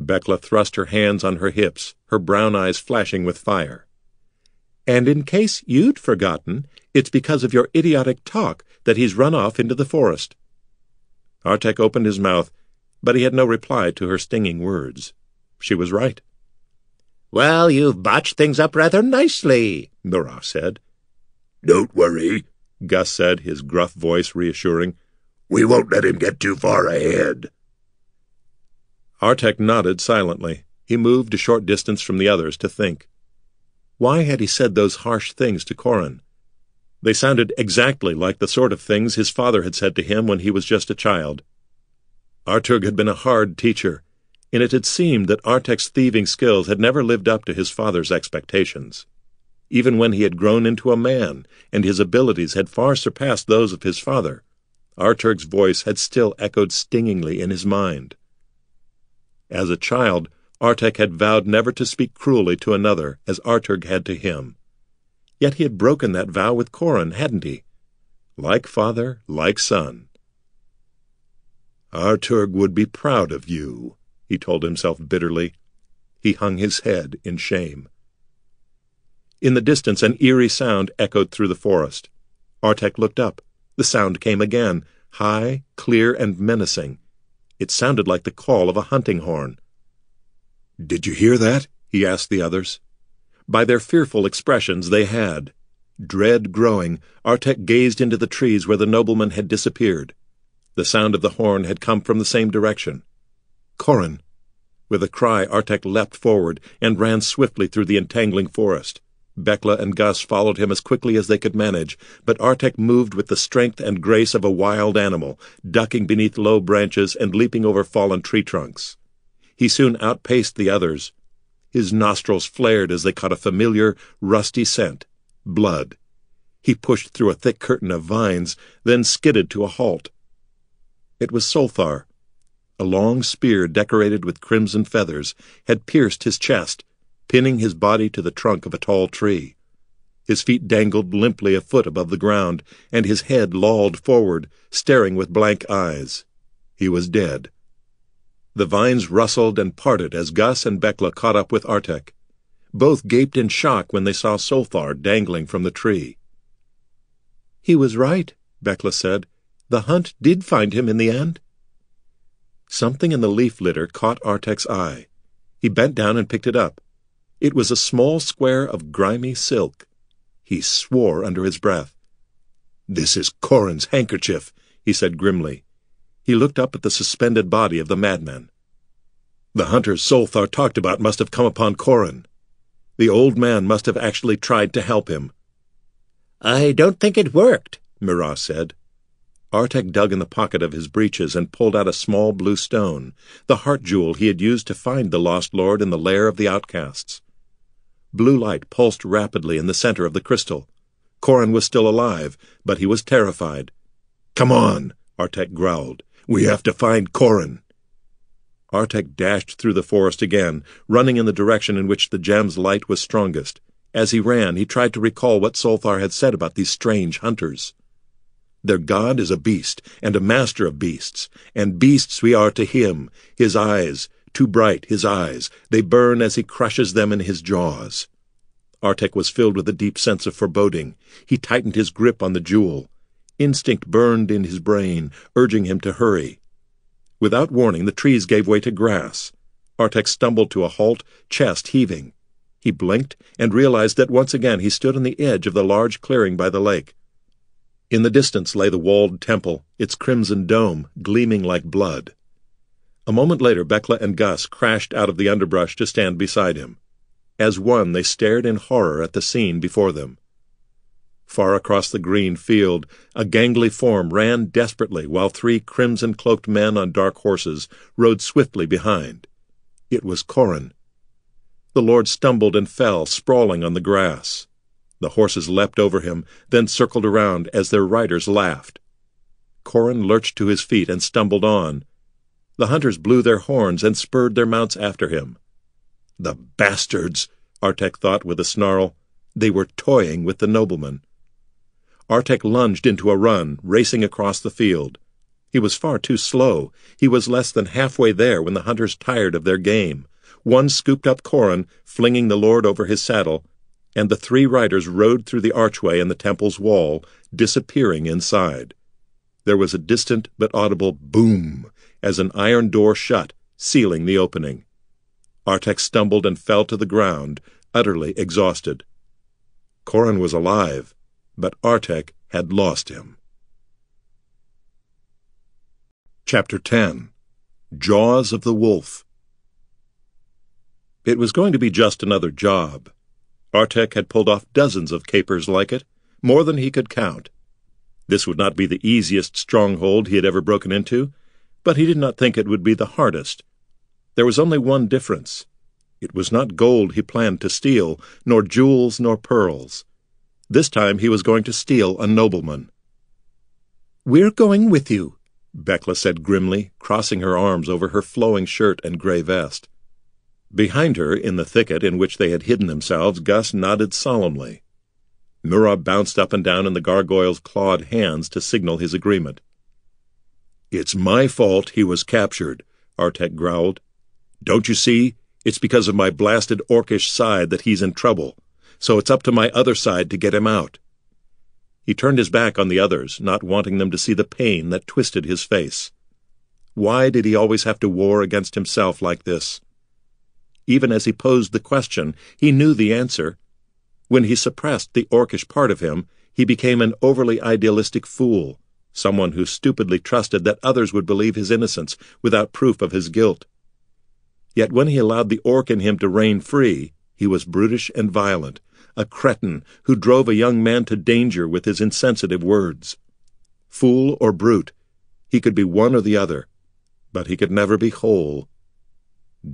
Bekla thrust her hands on her hips, her brown eyes flashing with fire. And in case you'd forgotten, it's because of your idiotic talk that he's run off into the forest. Artek opened his mouth, but he had no reply to her stinging words. She was right. Well, you've botched things up rather nicely, Murrogh said. Don't worry, Gus said, his gruff voice reassuring. We won't let him get too far ahead. Artek nodded silently. He moved a short distance from the others to think. Why had he said those harsh things to Corin? They sounded exactly like the sort of things his father had said to him when he was just a child. Arturg had been a hard teacher, and it had seemed that Artek's thieving skills had never lived up to his father's expectations. Even when he had grown into a man, and his abilities had far surpassed those of his father, Arturg's voice had still echoed stingingly in his mind. As a child, Artek had vowed never to speak cruelly to another as Arturg had to him. Yet he had broken that vow with Corin, hadn't he? Like father, like son. Arturg would be proud of you, he told himself bitterly. He hung his head in shame. In the distance, an eerie sound echoed through the forest. Artek looked up. The sound came again, high, clear, and menacing. It sounded like the call of a hunting horn. Did you hear that? he asked the others. By their fearful expressions, they had. Dread growing, Artek gazed into the trees where the nobleman had disappeared. The sound of the horn had come from the same direction. Corin! With a cry, Artek leapt forward and ran swiftly through the entangling forest. Bekla and Gus followed him as quickly as they could manage, but Artek moved with the strength and grace of a wild animal, ducking beneath low branches and leaping over fallen tree trunks. He soon outpaced the others. His nostrils flared as they caught a familiar, rusty scent blood. He pushed through a thick curtain of vines, then skidded to a halt. It was Solthar. A long spear decorated with crimson feathers had pierced his chest, pinning his body to the trunk of a tall tree. His feet dangled limply a foot above the ground, and his head lolled forward, staring with blank eyes. He was dead. The vines rustled and parted as Gus and Bekla caught up with Artek. Both gaped in shock when they saw Solthar dangling from the tree. He was right, Bekla said. The hunt did find him in the end. Something in the leaf litter caught Artek's eye. He bent down and picked it up. It was a small square of grimy silk. He swore under his breath. This is Corin's handkerchief, he said grimly. He looked up at the suspended body of the madman. The hunters Solthar talked about must have come upon Corin. The old man must have actually tried to help him. I don't think it worked, Murrogh said. Artek dug in the pocket of his breeches and pulled out a small blue stone, the heart jewel he had used to find the lost lord in the lair of the outcasts. Blue light pulsed rapidly in the center of the crystal. Corin was still alive, but he was terrified. Come on, Artek growled. We have to find Corin. Artek dashed through the forest again, running in the direction in which the gem's light was strongest. As he ran, he tried to recall what Solthar had said about these strange hunters. Their god is a beast, and a master of beasts, and beasts we are to him, his eyes, too bright, his eyes, they burn as he crushes them in his jaws. Artek was filled with a deep sense of foreboding. He tightened his grip on the jewel. Instinct burned in his brain, urging him to hurry. Without warning, the trees gave way to grass. Artek stumbled to a halt, chest heaving. He blinked and realized that once again he stood on the edge of the large clearing by the lake. In the distance lay the walled temple, its crimson dome gleaming like blood. A moment later, Bekla and Gus crashed out of the underbrush to stand beside him. As one, they stared in horror at the scene before them. Far across the green field, a gangly form ran desperately while three crimson-cloaked men on dark horses rode swiftly behind. It was Corin. The Lord stumbled and fell, sprawling on the grass. The horses leapt over him, then circled around as their riders laughed. Corin lurched to his feet and stumbled on. The hunters blew their horns and spurred their mounts after him. The bastards, Artek thought with a snarl. They were toying with the nobleman. Artek lunged into a run, racing across the field. He was far too slow. He was less than halfway there when the hunters tired of their game. One scooped up Corin, flinging the lord over his saddle, and the three riders rode through the archway in the temple's wall, disappearing inside. There was a distant but audible boom as an iron door shut, sealing the opening. Artek stumbled and fell to the ground, utterly exhausted. Corin was alive, but Artek had lost him. Chapter 10 Jaws of the Wolf it was going to be just another job. Artek had pulled off dozens of capers like it, more than he could count. This would not be the easiest stronghold he had ever broken into, but he did not think it would be the hardest. There was only one difference. It was not gold he planned to steal, nor jewels nor pearls. This time he was going to steal a nobleman. We're going with you, Bekla said grimly, crossing her arms over her flowing shirt and gray vest. Behind her, in the thicket in which they had hidden themselves, Gus nodded solemnly. Murrogh bounced up and down in the gargoyle's clawed hands to signal his agreement. It's my fault he was captured, Artek growled. Don't you see? It's because of my blasted orcish side that he's in trouble, so it's up to my other side to get him out. He turned his back on the others, not wanting them to see the pain that twisted his face. Why did he always have to war against himself like this? Even as he posed the question, he knew the answer. When he suppressed the orcish part of him, he became an overly idealistic fool, someone who stupidly trusted that others would believe his innocence without proof of his guilt. Yet when he allowed the orc in him to reign free, he was brutish and violent, a cretin who drove a young man to danger with his insensitive words. Fool or brute, he could be one or the other, but he could never be whole.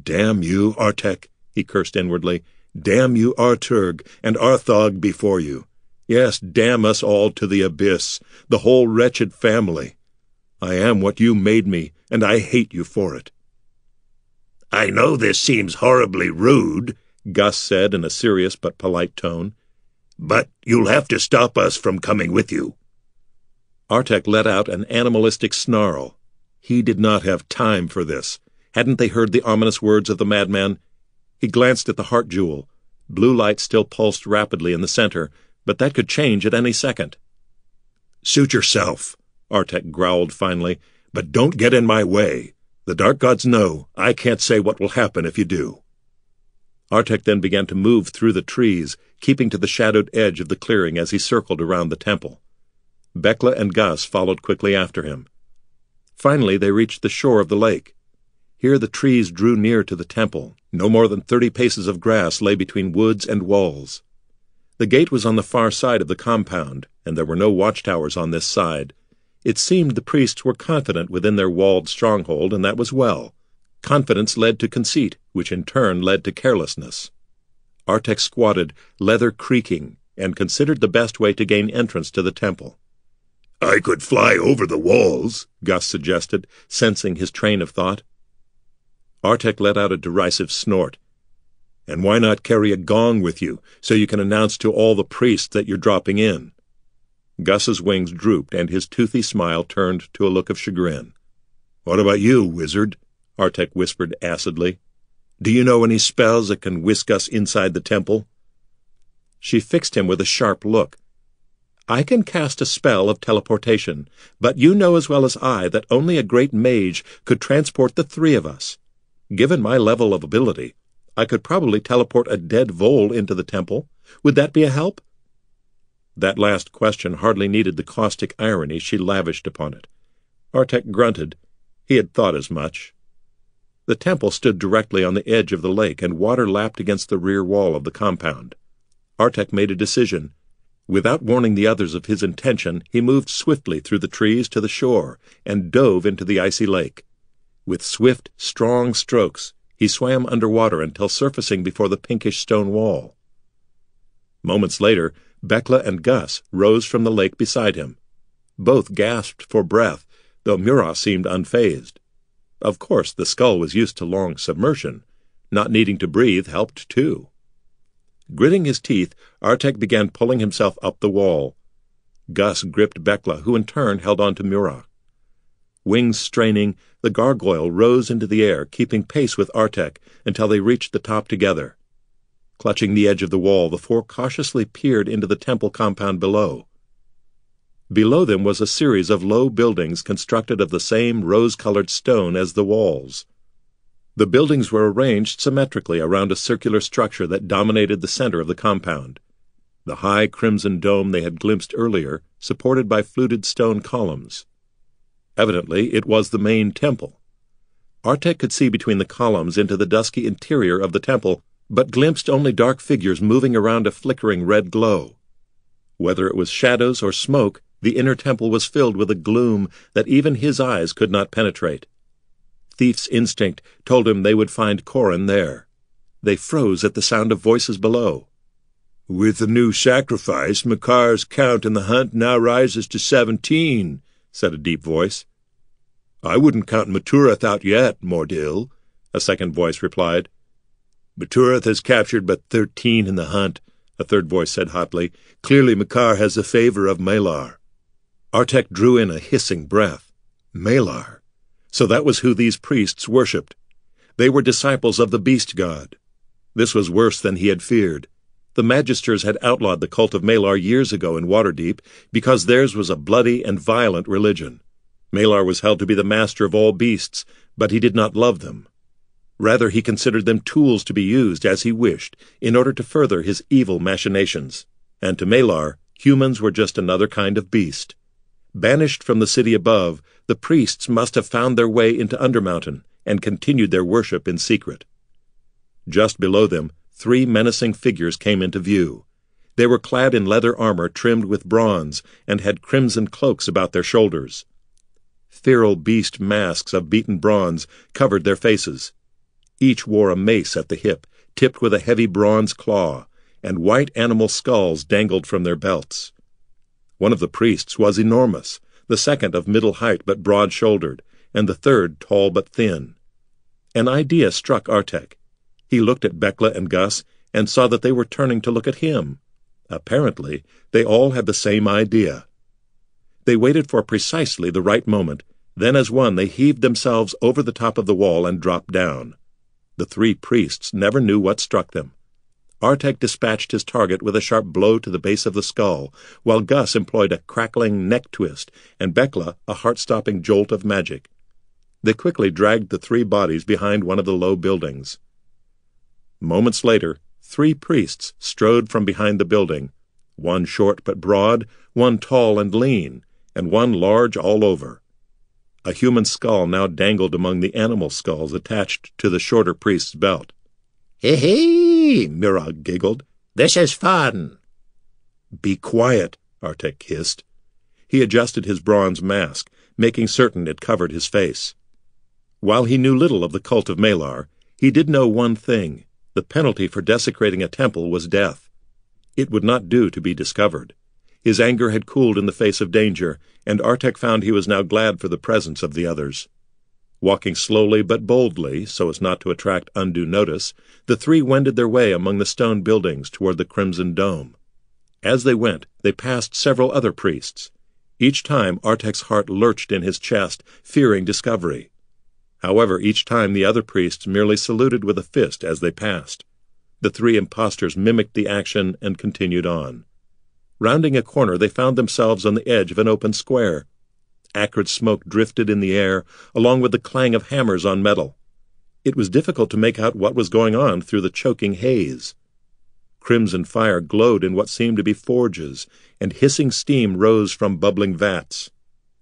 Damn you, Artek, he cursed inwardly. Damn you, Arturg, and Arthog before you. Yes, damn us all to the abyss, the whole wretched family. I am what you made me, and I hate you for it. I know this seems horribly rude, Gus said in a serious but polite tone, but you'll have to stop us from coming with you. Artek let out an animalistic snarl. He did not have time for this. Hadn't they heard the ominous words of the madman? He glanced at the heart jewel. Blue light still pulsed rapidly in the center, but that could change at any second. Suit yourself, Artek growled finally, but don't get in my way. The Dark Gods know I can't say what will happen if you do. Artek then began to move through the trees, keeping to the shadowed edge of the clearing as he circled around the temple. Bekla and Gus followed quickly after him. Finally, they reached the shore of the lake. Here the trees drew near to the temple. No more than thirty paces of grass lay between woods and walls. The gate was on the far side of the compound, and there were no watchtowers on this side, it seemed the priests were confident within their walled stronghold, and that was well. Confidence led to conceit, which in turn led to carelessness. Artek squatted, leather creaking, and considered the best way to gain entrance to the temple. I could fly over the walls, Gus suggested, sensing his train of thought. Artek let out a derisive snort. And why not carry a gong with you, so you can announce to all the priests that you're dropping in? Gus's wings drooped, and his toothy smile turned to a look of chagrin. What about you, wizard? Artek whispered acidly. Do you know any spells that can whisk us inside the temple? She fixed him with a sharp look. I can cast a spell of teleportation, but you know as well as I that only a great mage could transport the three of us. Given my level of ability, I could probably teleport a dead vole into the temple. Would that be a help? That last question hardly needed the caustic irony she lavished upon it. Artek grunted. He had thought as much. The temple stood directly on the edge of the lake, and water lapped against the rear wall of the compound. Artek made a decision. Without warning the others of his intention, he moved swiftly through the trees to the shore and dove into the icy lake. With swift, strong strokes, he swam underwater until surfacing before the pinkish stone wall. Moments later, Bekla and Gus rose from the lake beside him. Both gasped for breath, though Murrogh seemed unfazed. Of course, the skull was used to long submersion. Not needing to breathe helped, too. Gritting his teeth, Artek began pulling himself up the wall. Gus gripped Bekla, who in turn held on to Murrogh. Wings straining, the gargoyle rose into the air, keeping pace with Artek until they reached the top together. Clutching the edge of the wall, the four cautiously peered into the temple compound below. Below them was a series of low buildings constructed of the same rose-colored stone as the walls. The buildings were arranged symmetrically around a circular structure that dominated the center of the compound. The high crimson dome they had glimpsed earlier, supported by fluted stone columns. Evidently, it was the main temple. Artek could see between the columns into the dusky interior of the temple but glimpsed only dark figures moving around a flickering red glow. Whether it was shadows or smoke, the inner temple was filled with a gloom that even his eyes could not penetrate. Thief's instinct told him they would find Corin there. They froze at the sound of voices below. With the new sacrifice, Makar's count in the hunt now rises to seventeen, said a deep voice. I wouldn't count Matureth out yet, Mordil, a second voice replied. Matureth has captured but thirteen in the hunt, a third voice said hotly. Clearly Makar has the favor of Malar. Artek drew in a hissing breath. Malar. So that was who these priests worshipped. They were disciples of the beast god. This was worse than he had feared. The Magisters had outlawed the cult of Malar years ago in Waterdeep because theirs was a bloody and violent religion. Malar was held to be the master of all beasts, but he did not love them. Rather, he considered them tools to be used as he wished in order to further his evil machinations. And to Malar, humans were just another kind of beast. Banished from the city above, the priests must have found their way into Undermountain and continued their worship in secret. Just below them, three menacing figures came into view. They were clad in leather armor trimmed with bronze, and had crimson cloaks about their shoulders. Feral beast masks of beaten bronze covered their faces. Each wore a mace at the hip, tipped with a heavy bronze claw, and white animal skulls dangled from their belts. One of the priests was enormous, the second of middle height but broad shouldered, and the third tall but thin. An idea struck Artek. He looked at Bekla and Gus and saw that they were turning to look at him. Apparently, they all had the same idea. They waited for precisely the right moment, then as one they heaved themselves over the top of the wall and dropped down. The three priests never knew what struck them. Artek dispatched his target with a sharp blow to the base of the skull, while Gus employed a crackling neck twist, and Bekla a heart-stopping jolt of magic. They quickly dragged the three bodies behind one of the low buildings. Moments later, three priests strode from behind the building, one short but broad, one tall and lean, and one large all over. A human skull now dangled among the animal skulls attached to the shorter priest's belt. Hee hee, Murrogh giggled. This is fun. Be quiet, Artek hissed. He adjusted his bronze mask, making certain it covered his face. While he knew little of the cult of Malar, he did know one thing. The penalty for desecrating a temple was death. It would not do to be discovered. His anger had cooled in the face of danger, and Artek found he was now glad for the presence of the others. Walking slowly but boldly, so as not to attract undue notice, the three wended their way among the stone buildings toward the Crimson Dome. As they went, they passed several other priests. Each time Artek's heart lurched in his chest, fearing discovery. However, each time the other priests merely saluted with a fist as they passed. The three impostors mimicked the action and continued on. Rounding a corner, they found themselves on the edge of an open square. Acrid smoke drifted in the air, along with the clang of hammers on metal. It was difficult to make out what was going on through the choking haze. Crimson fire glowed in what seemed to be forges, and hissing steam rose from bubbling vats.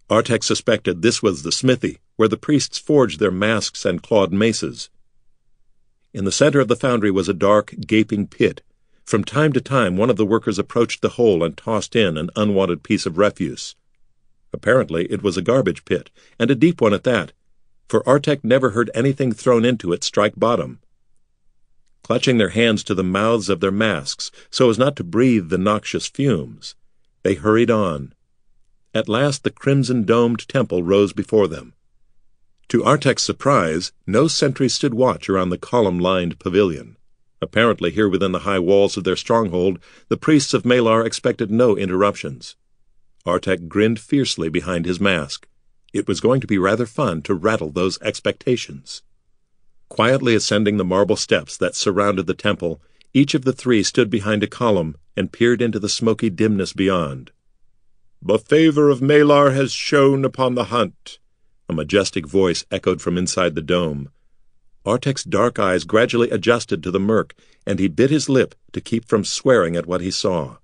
Artek suspected this was the smithy, where the priests forged their masks and clawed maces. In the center of the foundry was a dark, gaping pit. From time to time, one of the workers approached the hole and tossed in an unwanted piece of refuse. Apparently, it was a garbage pit, and a deep one at that, for Artek never heard anything thrown into it strike bottom. Clutching their hands to the mouths of their masks so as not to breathe the noxious fumes, they hurried on, at last the crimson-domed temple rose before them. To Artek's surprise, no sentry stood watch around the column-lined pavilion. Apparently here within the high walls of their stronghold, the priests of Malar expected no interruptions. Artek grinned fiercely behind his mask. It was going to be rather fun to rattle those expectations. Quietly ascending the marble steps that surrounded the temple, each of the three stood behind a column and peered into the smoky dimness beyond. The favor of Malar has shone upon the hunt. A majestic voice echoed from inside the dome. Artek's dark eyes gradually adjusted to the murk, and he bit his lip to keep from swearing at what he saw.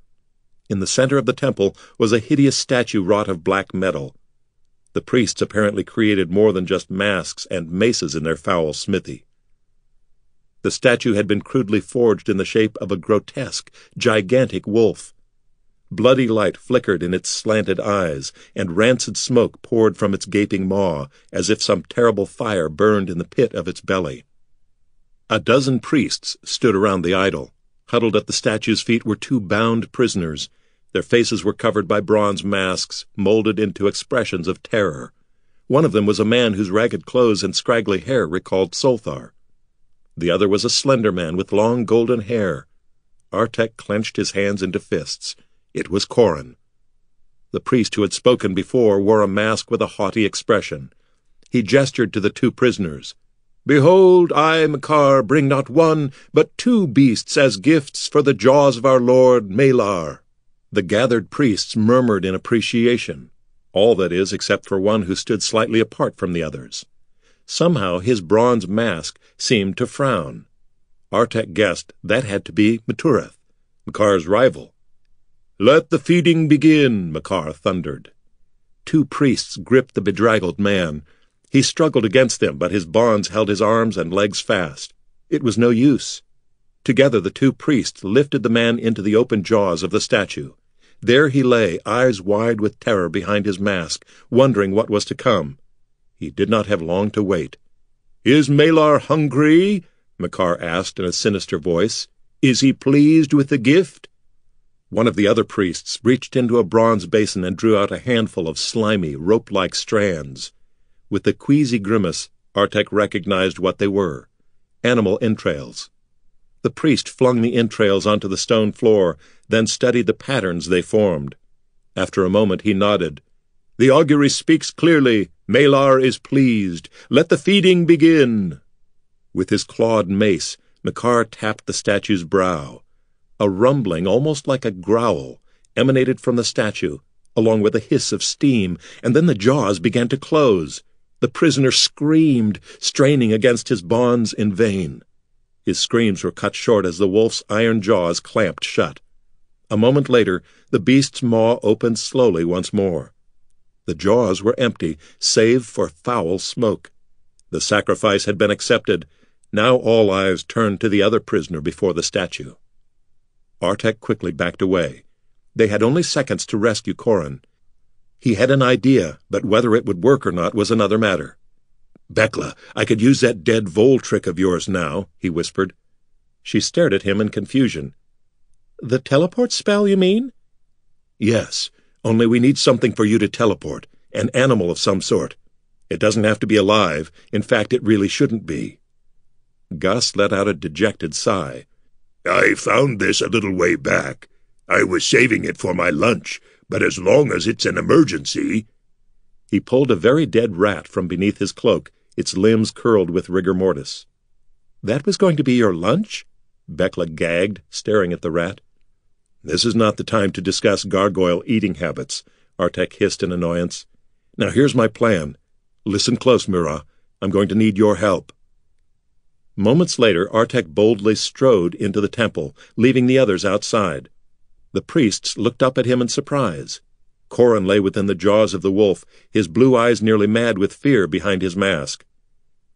In the center of the temple was a hideous statue wrought of black metal. The priests apparently created more than just masks and maces in their foul smithy. The statue had been crudely forged in the shape of a grotesque, gigantic wolf. Bloody light flickered in its slanted eyes, and rancid smoke poured from its gaping maw, as if some terrible fire burned in the pit of its belly. A dozen priests stood around the idol. Huddled at the statue's feet were two bound prisoners. Their faces were covered by bronze masks, molded into expressions of terror. One of them was a man whose ragged clothes and scraggly hair recalled Solthar. The other was a slender man with long golden hair. Artek clenched his hands into fists. It was Corin. The priest who had spoken before wore a mask with a haughty expression. He gestured to the two prisoners. Behold, I, Makar, bring not one, but two beasts as gifts for the jaws of our lord, Malar. The gathered priests murmured in appreciation. All, that is, except for one who stood slightly apart from the others. Somehow his bronze mask seemed to frown. Artek guessed that had to be Matureth, Makar's rival. Let the feeding begin, Makar thundered. Two priests gripped the bedraggled man. He struggled against them, but his bonds held his arms and legs fast. It was no use. Together the two priests lifted the man into the open jaws of the statue. There he lay, eyes wide with terror behind his mask, wondering what was to come. He did not have long to wait. Is Malar hungry? Makar asked in a sinister voice. Is he pleased with the gift? One of the other priests reached into a bronze basin and drew out a handful of slimy, rope-like strands. With a queasy grimace, Artek recognized what they were. Animal entrails. The priest flung the entrails onto the stone floor, then studied the patterns they formed. After a moment he nodded. The augury speaks clearly. Malar is pleased. Let the feeding begin. With his clawed mace, Makar tapped the statue's brow. A rumbling, almost like a growl, emanated from the statue, along with a hiss of steam, and then the jaws began to close. The prisoner screamed, straining against his bonds in vain. His screams were cut short as the wolf's iron jaws clamped shut. A moment later, the beast's maw opened slowly once more. The jaws were empty, save for foul smoke. The sacrifice had been accepted. Now all eyes turned to the other prisoner before the statue. Artek quickly backed away. They had only seconds to rescue Corin. He had an idea, but whether it would work or not was another matter. Bekla, I could use that dead vole trick of yours now, he whispered. She stared at him in confusion. The teleport spell, you mean? Yes, only we need something for you to teleport, an animal of some sort. It doesn't have to be alive. In fact, it really shouldn't be. Gus let out a dejected sigh. I found this a little way back. I was saving it for my lunch, but as long as it's an emergency. He pulled a very dead rat from beneath his cloak its limbs curled with rigor mortis. That was going to be your lunch? Bekla gagged, staring at the rat. This is not the time to discuss gargoyle eating habits, Artek hissed in annoyance. Now here's my plan. Listen close, Murrogh. I'm going to need your help. Moments later, Artek boldly strode into the temple, leaving the others outside. The priests looked up at him in surprise. Corin lay within the jaws of the wolf, his blue eyes nearly mad with fear behind his mask.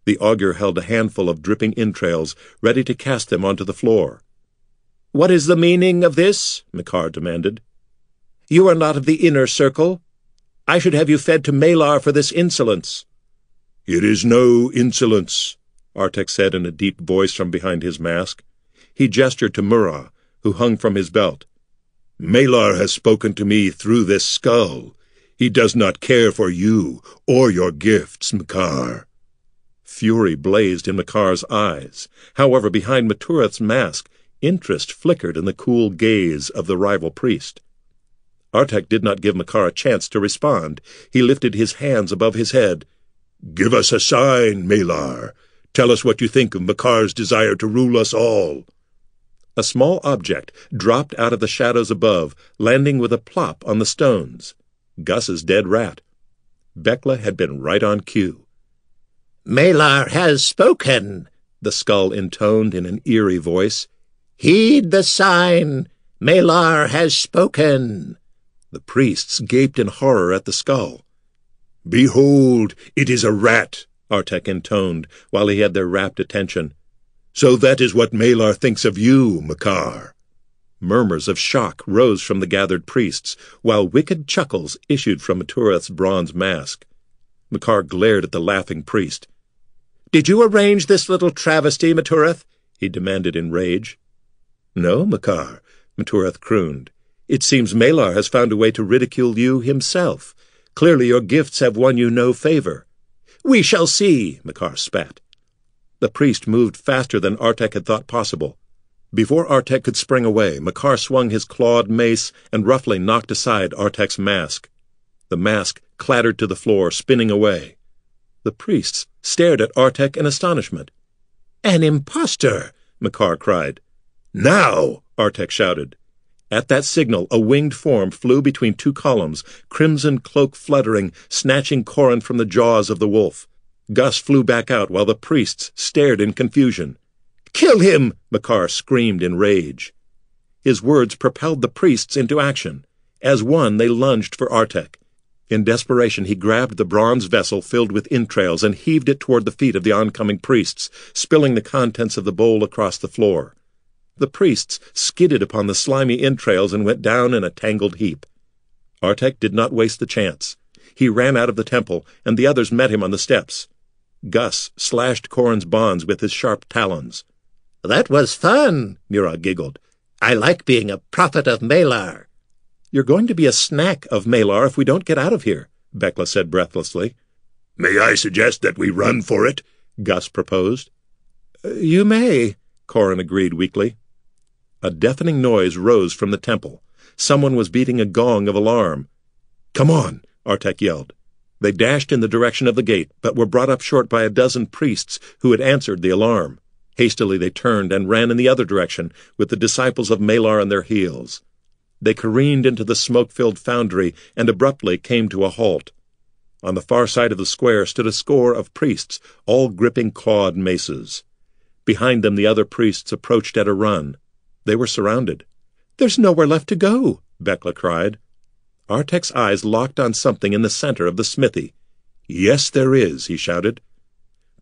The augur held a handful of dripping entrails, ready to cast them onto the floor. What is the meaning of this? Makar demanded. You are not of the inner circle. I should have you fed to Malar for this insolence. It is no insolence, Artek said in a deep voice from behind his mask. He gestured to Murrogh, who hung from his belt. Malar has spoken to me through this skull. He does not care for you or your gifts, Makar. Fury blazed in Makar's eyes. However, behind Matureth's mask, interest flickered in the cool gaze of the rival priest. Artek did not give Makar a chance to respond. He lifted his hands above his head. Give us a sign, Malar. Tell us what you think of Makar's desire to rule us all. A small object dropped out of the shadows above, landing with a plop on the stones. Gus's dead rat. Bekla had been right on cue. Malar has spoken, the skull intoned in an eerie voice. Heed the sign. Malar has spoken. The priests gaped in horror at the skull. Behold, it is a rat, Artek intoned, while he had their rapt attention. So that is what Malar thinks of you, Makar. Murmurs of shock rose from the gathered priests, while wicked chuckles issued from Matureth's bronze mask. Makar glared at the laughing priest. Did you arrange this little travesty, Matureth? he demanded in rage. No, Makar, Matureth crooned. It seems Malar has found a way to ridicule you himself. Clearly your gifts have won you no favor. We shall see, Makar spat. The priest moved faster than Artek had thought possible. Before Artek could spring away, Makar swung his clawed mace and roughly knocked aside Artek's mask. The mask clattered to the floor, spinning away. The priests stared at Artek in astonishment. An impostor! Makar cried. Now! Artek shouted. At that signal, a winged form flew between two columns, crimson cloak fluttering, snatching Corin from the jaws of the wolf. Gus flew back out while the priests stared in confusion. Kill him! Makar screamed in rage. His words propelled the priests into action. As one, they lunged for Artek. In desperation, he grabbed the bronze vessel filled with entrails and heaved it toward the feet of the oncoming priests, spilling the contents of the bowl across the floor. The priests skidded upon the slimy entrails and went down in a tangled heap. Artek did not waste the chance. He ran out of the temple, and the others met him on the steps. Gus slashed Corin's bonds with his sharp talons. That was fun, Murrogh giggled. I like being a prophet of Malar. You're going to be a snack of Malar if we don't get out of here, Bekla said breathlessly. May I suggest that we run for it? Gus proposed. You may, Corin agreed weakly. A deafening noise rose from the temple. Someone was beating a gong of alarm. Come on, Artek yelled. They dashed in the direction of the gate, but were brought up short by a dozen priests who had answered the alarm. Hastily they turned and ran in the other direction, with the disciples of Malar on their heels. They careened into the smoke-filled foundry and abruptly came to a halt. On the far side of the square stood a score of priests, all gripping clawed maces. Behind them the other priests approached at a run. They were surrounded. There's nowhere left to go, Bekla cried. Artek's eyes locked on something in the center of the smithy. Yes, there is, he shouted.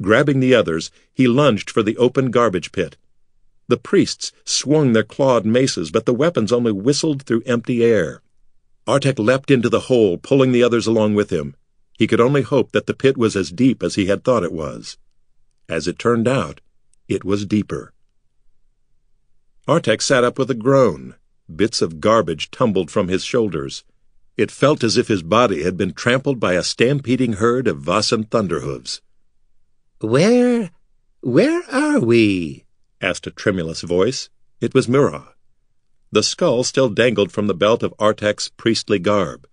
Grabbing the others, he lunged for the open garbage pit. The priests swung their clawed maces, but the weapons only whistled through empty air. Artek leapt into the hole, pulling the others along with him. He could only hope that the pit was as deep as he had thought it was. As it turned out, it was deeper. Artek sat up with a groan. Bits of garbage tumbled from his shoulders. It felt as if his body had been trampled by a stampeding herd of Vossen thunderhooves. Where, where are we? asked a tremulous voice. It was Murrogh. The skull still dangled from the belt of Artek's priestly garb.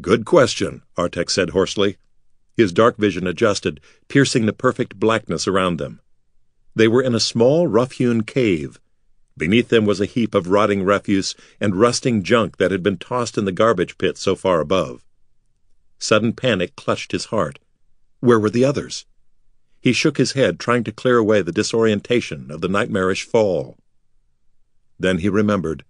Good question, Artek said hoarsely. His dark vision adjusted, piercing the perfect blackness around them. They were in a small, rough-hewn cave. Beneath them was a heap of rotting refuse and rusting junk that had been tossed in the garbage pit so far above. Sudden panic clutched his heart. Where were the others? He shook his head, trying to clear away the disorientation of the nightmarish fall. Then he remembered.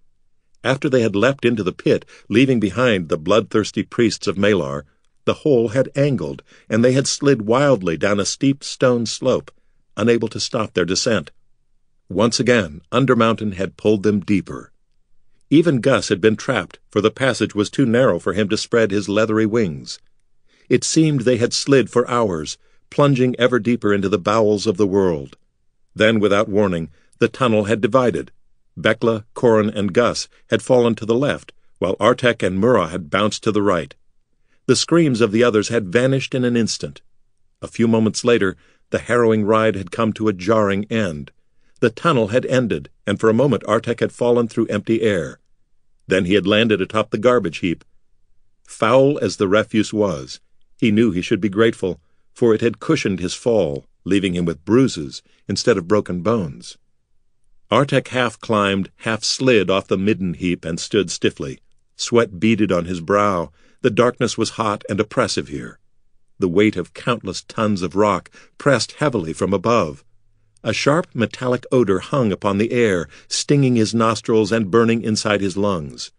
After they had leapt into the pit, leaving behind the bloodthirsty priests of Malar, the hole had angled, and they had slid wildly down a steep stone slope, unable to stop their descent. Once again, Undermountain had pulled them deeper. Even Gus had been trapped, for the passage was too narrow for him to spread his leathery wings. It seemed they had slid for hours, plunging ever deeper into the bowels of the world. Then, without warning, the tunnel had divided. Bekla, Corin, and Gus had fallen to the left, while Artek and Murrogh had bounced to the right. The screams of the others had vanished in an instant. A few moments later, the harrowing ride had come to a jarring end. The tunnel had ended, and for a moment Artek had fallen through empty air. Then he had landed atop the garbage heap. Foul as the refuse was, he knew he should be grateful, for it had cushioned his fall, leaving him with bruises instead of broken bones. Artek half climbed, half slid off the midden heap and stood stiffly. Sweat beaded on his brow. The darkness was hot and oppressive here. The weight of countless tons of rock pressed heavily from above. A sharp metallic odor hung upon the air, stinging his nostrils and burning inside his lungs.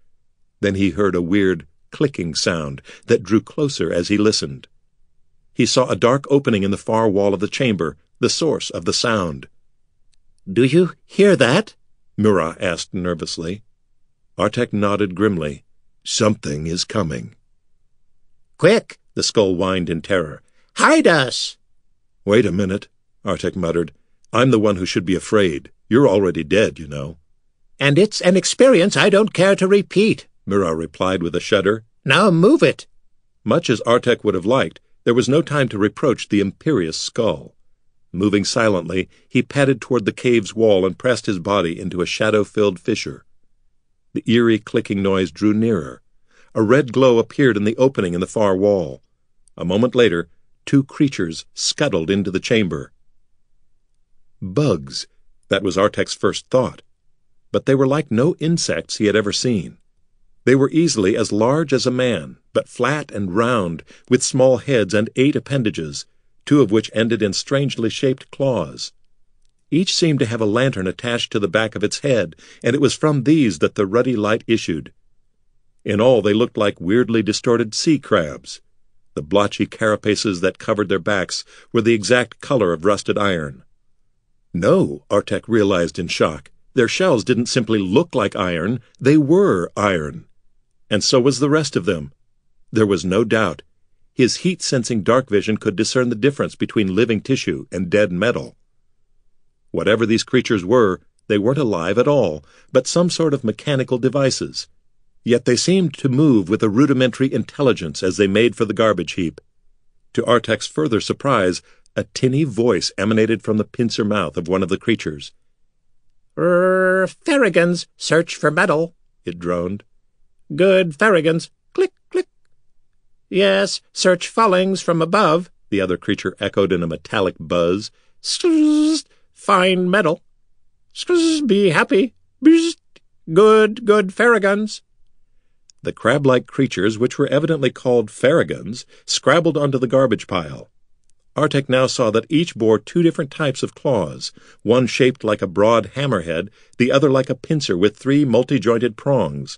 Then he heard a weird clicking sound that drew closer as he listened. He saw a dark opening in the far wall of the chamber, the source of the sound. Do you hear that? Murrogh asked nervously. Artek nodded grimly. Something is coming. Quick, the skull whined in terror. Hide us! Wait a minute, Artek muttered. I'm the one who should be afraid. You're already dead, you know. And it's an experience I don't care to repeat, Murrogh replied with a shudder. Now move it. Much as Artek would have liked, there was no time to reproach the imperious skull. Moving silently, he padded toward the cave's wall and pressed his body into a shadow-filled fissure. The eerie clicking noise drew nearer. A red glow appeared in the opening in the far wall. A moment later, two creatures scuttled into the chamber. Bugs. That was Artek's first thought. But they were like no insects he had ever seen. They were easily as large as a man, but flat and round, with small heads and eight appendages, two of which ended in strangely shaped claws. Each seemed to have a lantern attached to the back of its head, and it was from these that the ruddy light issued. In all, they looked like weirdly distorted sea crabs. The blotchy carapaces that covered their backs were the exact color of rusted iron. No, Artek realized in shock. Their shells didn't simply look like iron, they were iron. And so was the rest of them. There was no doubt. His heat sensing dark vision could discern the difference between living tissue and dead metal. Whatever these creatures were, they weren't alive at all, but some sort of mechanical devices. Yet they seemed to move with a rudimentary intelligence as they made for the garbage heap. To Artek's further surprise, a tinny voice emanated from the pincer mouth of one of the creatures. Er, Farragans, search for metal, it droned. Good Farragans, click, click. Yes, search fallings from above, the other creature echoed in a metallic buzz. Skrrr, find metal. Skrrr, be happy. Bzzzt. Good, good Farragans. The crab-like creatures, which were evidently called Farragans, scrabbled onto the garbage pile. Artek now saw that each bore two different types of claws, one shaped like a broad hammerhead, the other like a pincer with three multi-jointed prongs.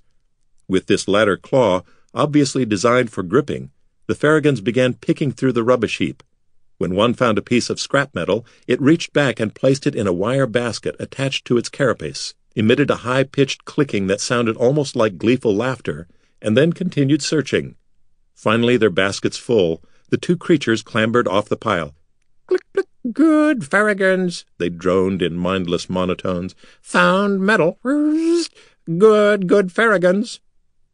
With this latter claw, obviously designed for gripping, the Farragans began picking through the rubbish heap. When one found a piece of scrap metal, it reached back and placed it in a wire basket attached to its carapace, emitted a high-pitched clicking that sounded almost like gleeful laughter, and then continued searching. Finally, their baskets full, the two creatures clambered off the pile. Click, click, good Farragans, they droned in mindless monotones. Found metal. Good, good Farragans.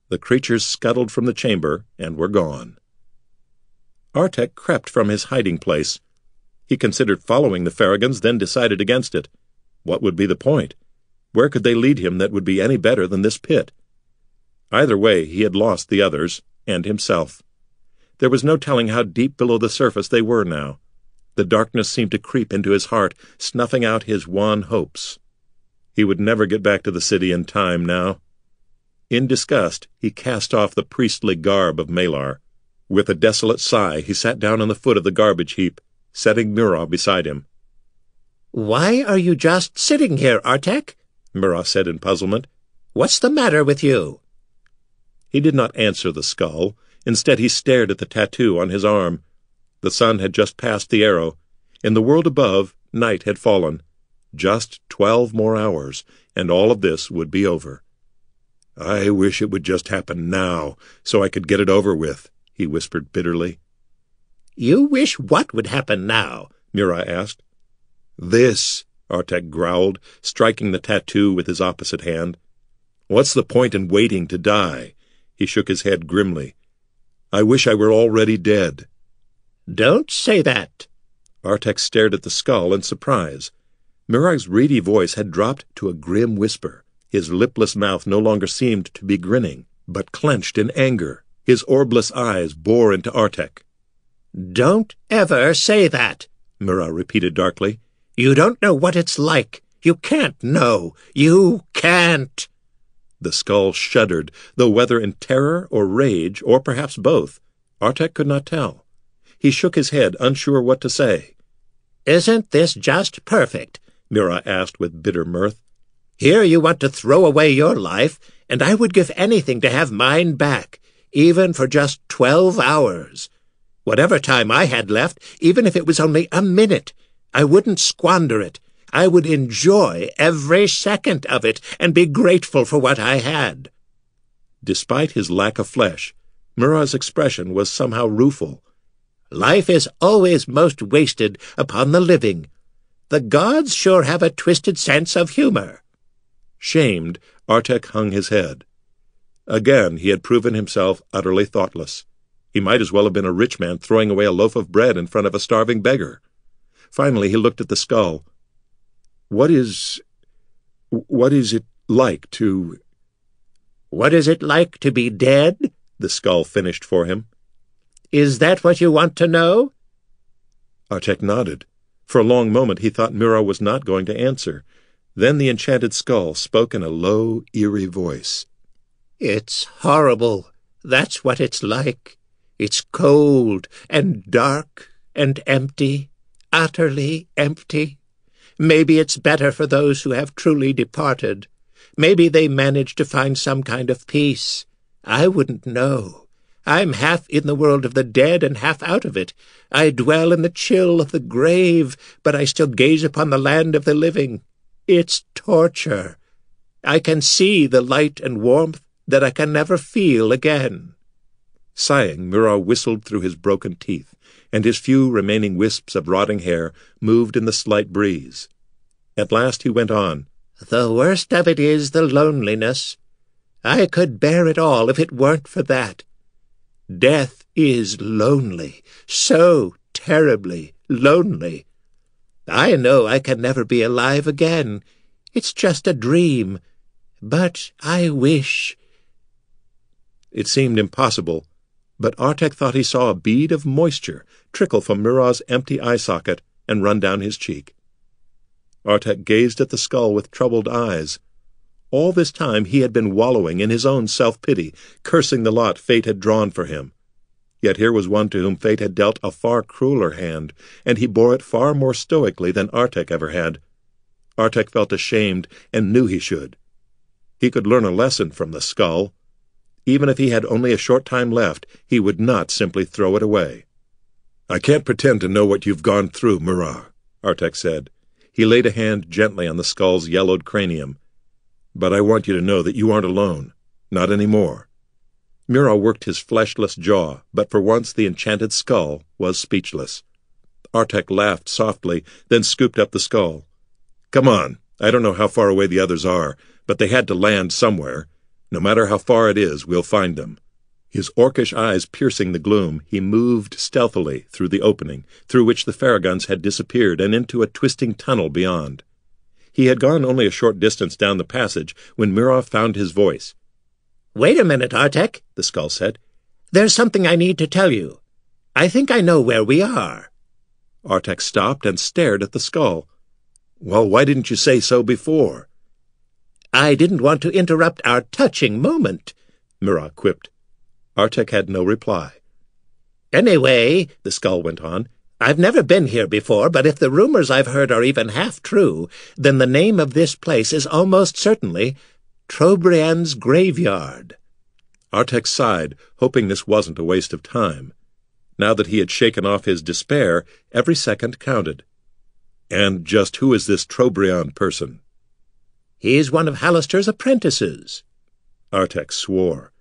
The creatures scuttled from the chamber and were gone. Artek crept from his hiding place. He considered following the Farragans, then decided against it. What would be the point? Where could they lead him that would be any better than this pit? Either way, he had lost the others, and himself. There was no telling how deep below the surface they were now. The darkness seemed to creep into his heart, snuffing out his wan hopes. He would never get back to the city in time now. In disgust, he cast off the priestly garb of Malar. With a desolate sigh, he sat down on the foot of the garbage heap, setting Murrogh beside him. Why are you just sitting here, Artek? Murrogh said in puzzlement. What's the matter with you? He did not answer the skull, Instead, he stared at the tattoo on his arm. The sun had just passed the arrow. In the world above, night had fallen. Just twelve more hours, and all of this would be over. I wish it would just happen now, so I could get it over with, he whispered bitterly. You wish what would happen now? Murrogh asked. This, Artek growled, striking the tattoo with his opposite hand. What's the point in waiting to die? He shook his head grimly. I wish I were already dead. Don't say that. Artek stared at the skull in surprise. Murrogh's reedy voice had dropped to a grim whisper. His lipless mouth no longer seemed to be grinning, but clenched in anger. His orbless eyes bore into Artek. Don't ever say that, Murrogh repeated darkly. You don't know what it's like. You can't know. You can't. The skull shuddered, though whether in terror or rage, or perhaps both, Artek could not tell. He shook his head, unsure what to say. Isn't this just perfect? Murrogh asked with bitter mirth. Here you want to throw away your life, and I would give anything to have mine back, even for just twelve hours. Whatever time I had left, even if it was only a minute, I wouldn't squander it. I would enjoy every second of it and be grateful for what I had. Despite his lack of flesh, Murrogh's expression was somehow rueful. Life is always most wasted upon the living. The gods sure have a twisted sense of humor. Shamed, Artek hung his head. Again he had proven himself utterly thoughtless. He might as well have been a rich man throwing away a loaf of bread in front of a starving beggar. Finally he looked at the skull. What is. what is it like to. What is it like to be dead? The skull finished for him. Is that what you want to know? Artek nodded. For a long moment he thought Murrogh was not going to answer. Then the enchanted skull spoke in a low, eerie voice. It's horrible. That's what it's like. It's cold and dark and empty, utterly empty. Maybe it's better for those who have truly departed. Maybe they manage to find some kind of peace. I wouldn't know. I'm half in the world of the dead and half out of it. I dwell in the chill of the grave, but I still gaze upon the land of the living. It's torture. I can see the light and warmth that I can never feel again. Sighing, Murrogh whistled through his broken teeth, and his few remaining wisps of rotting hair moved in the slight breeze. At last he went on. The worst of it is the loneliness. I could bear it all if it weren't for that. Death is lonely, so terribly lonely. I know I can never be alive again. It's just a dream. But I wish. It seemed impossible, but Artek thought he saw a bead of moisture trickle from Murrogh's empty eye socket and run down his cheek. Artek gazed at the skull with troubled eyes. All this time he had been wallowing in his own self-pity, cursing the lot fate had drawn for him. Yet here was one to whom fate had dealt a far crueler hand, and he bore it far more stoically than Artek ever had. Artek felt ashamed and knew he should. He could learn a lesson from the skull. Even if he had only a short time left, he would not simply throw it away. I can't pretend to know what you've gone through, Murrogh, Artek said. He laid a hand gently on the skull's yellowed cranium. But I want you to know that you aren't alone. Not any more. Murrogh worked his fleshless jaw, but for once the enchanted skull was speechless. Artek laughed softly, then scooped up the skull. Come on. I don't know how far away the others are, but they had to land somewhere. No matter how far it is, we'll find them. His orcish eyes piercing the gloom, he moved stealthily through the opening, through which the Farragans had disappeared, and into a twisting tunnel beyond. He had gone only a short distance down the passage when Murrogh found his voice. Wait a minute, Artek, the skull said. There's something I need to tell you. I think I know where we are. Artek stopped and stared at the skull. Well, why didn't you say so before? I didn't want to interrupt our touching moment, Murrogh quipped. Artek had no reply. Anyway, the skull went on, I've never been here before, but if the rumors I've heard are even half true, then the name of this place is almost certainly Trobriand's Graveyard. Artek sighed, hoping this wasn't a waste of time. Now that he had shaken off his despair, every second counted. And just who is this Trobriand person? He's one of Halaster's apprentices. Artek swore.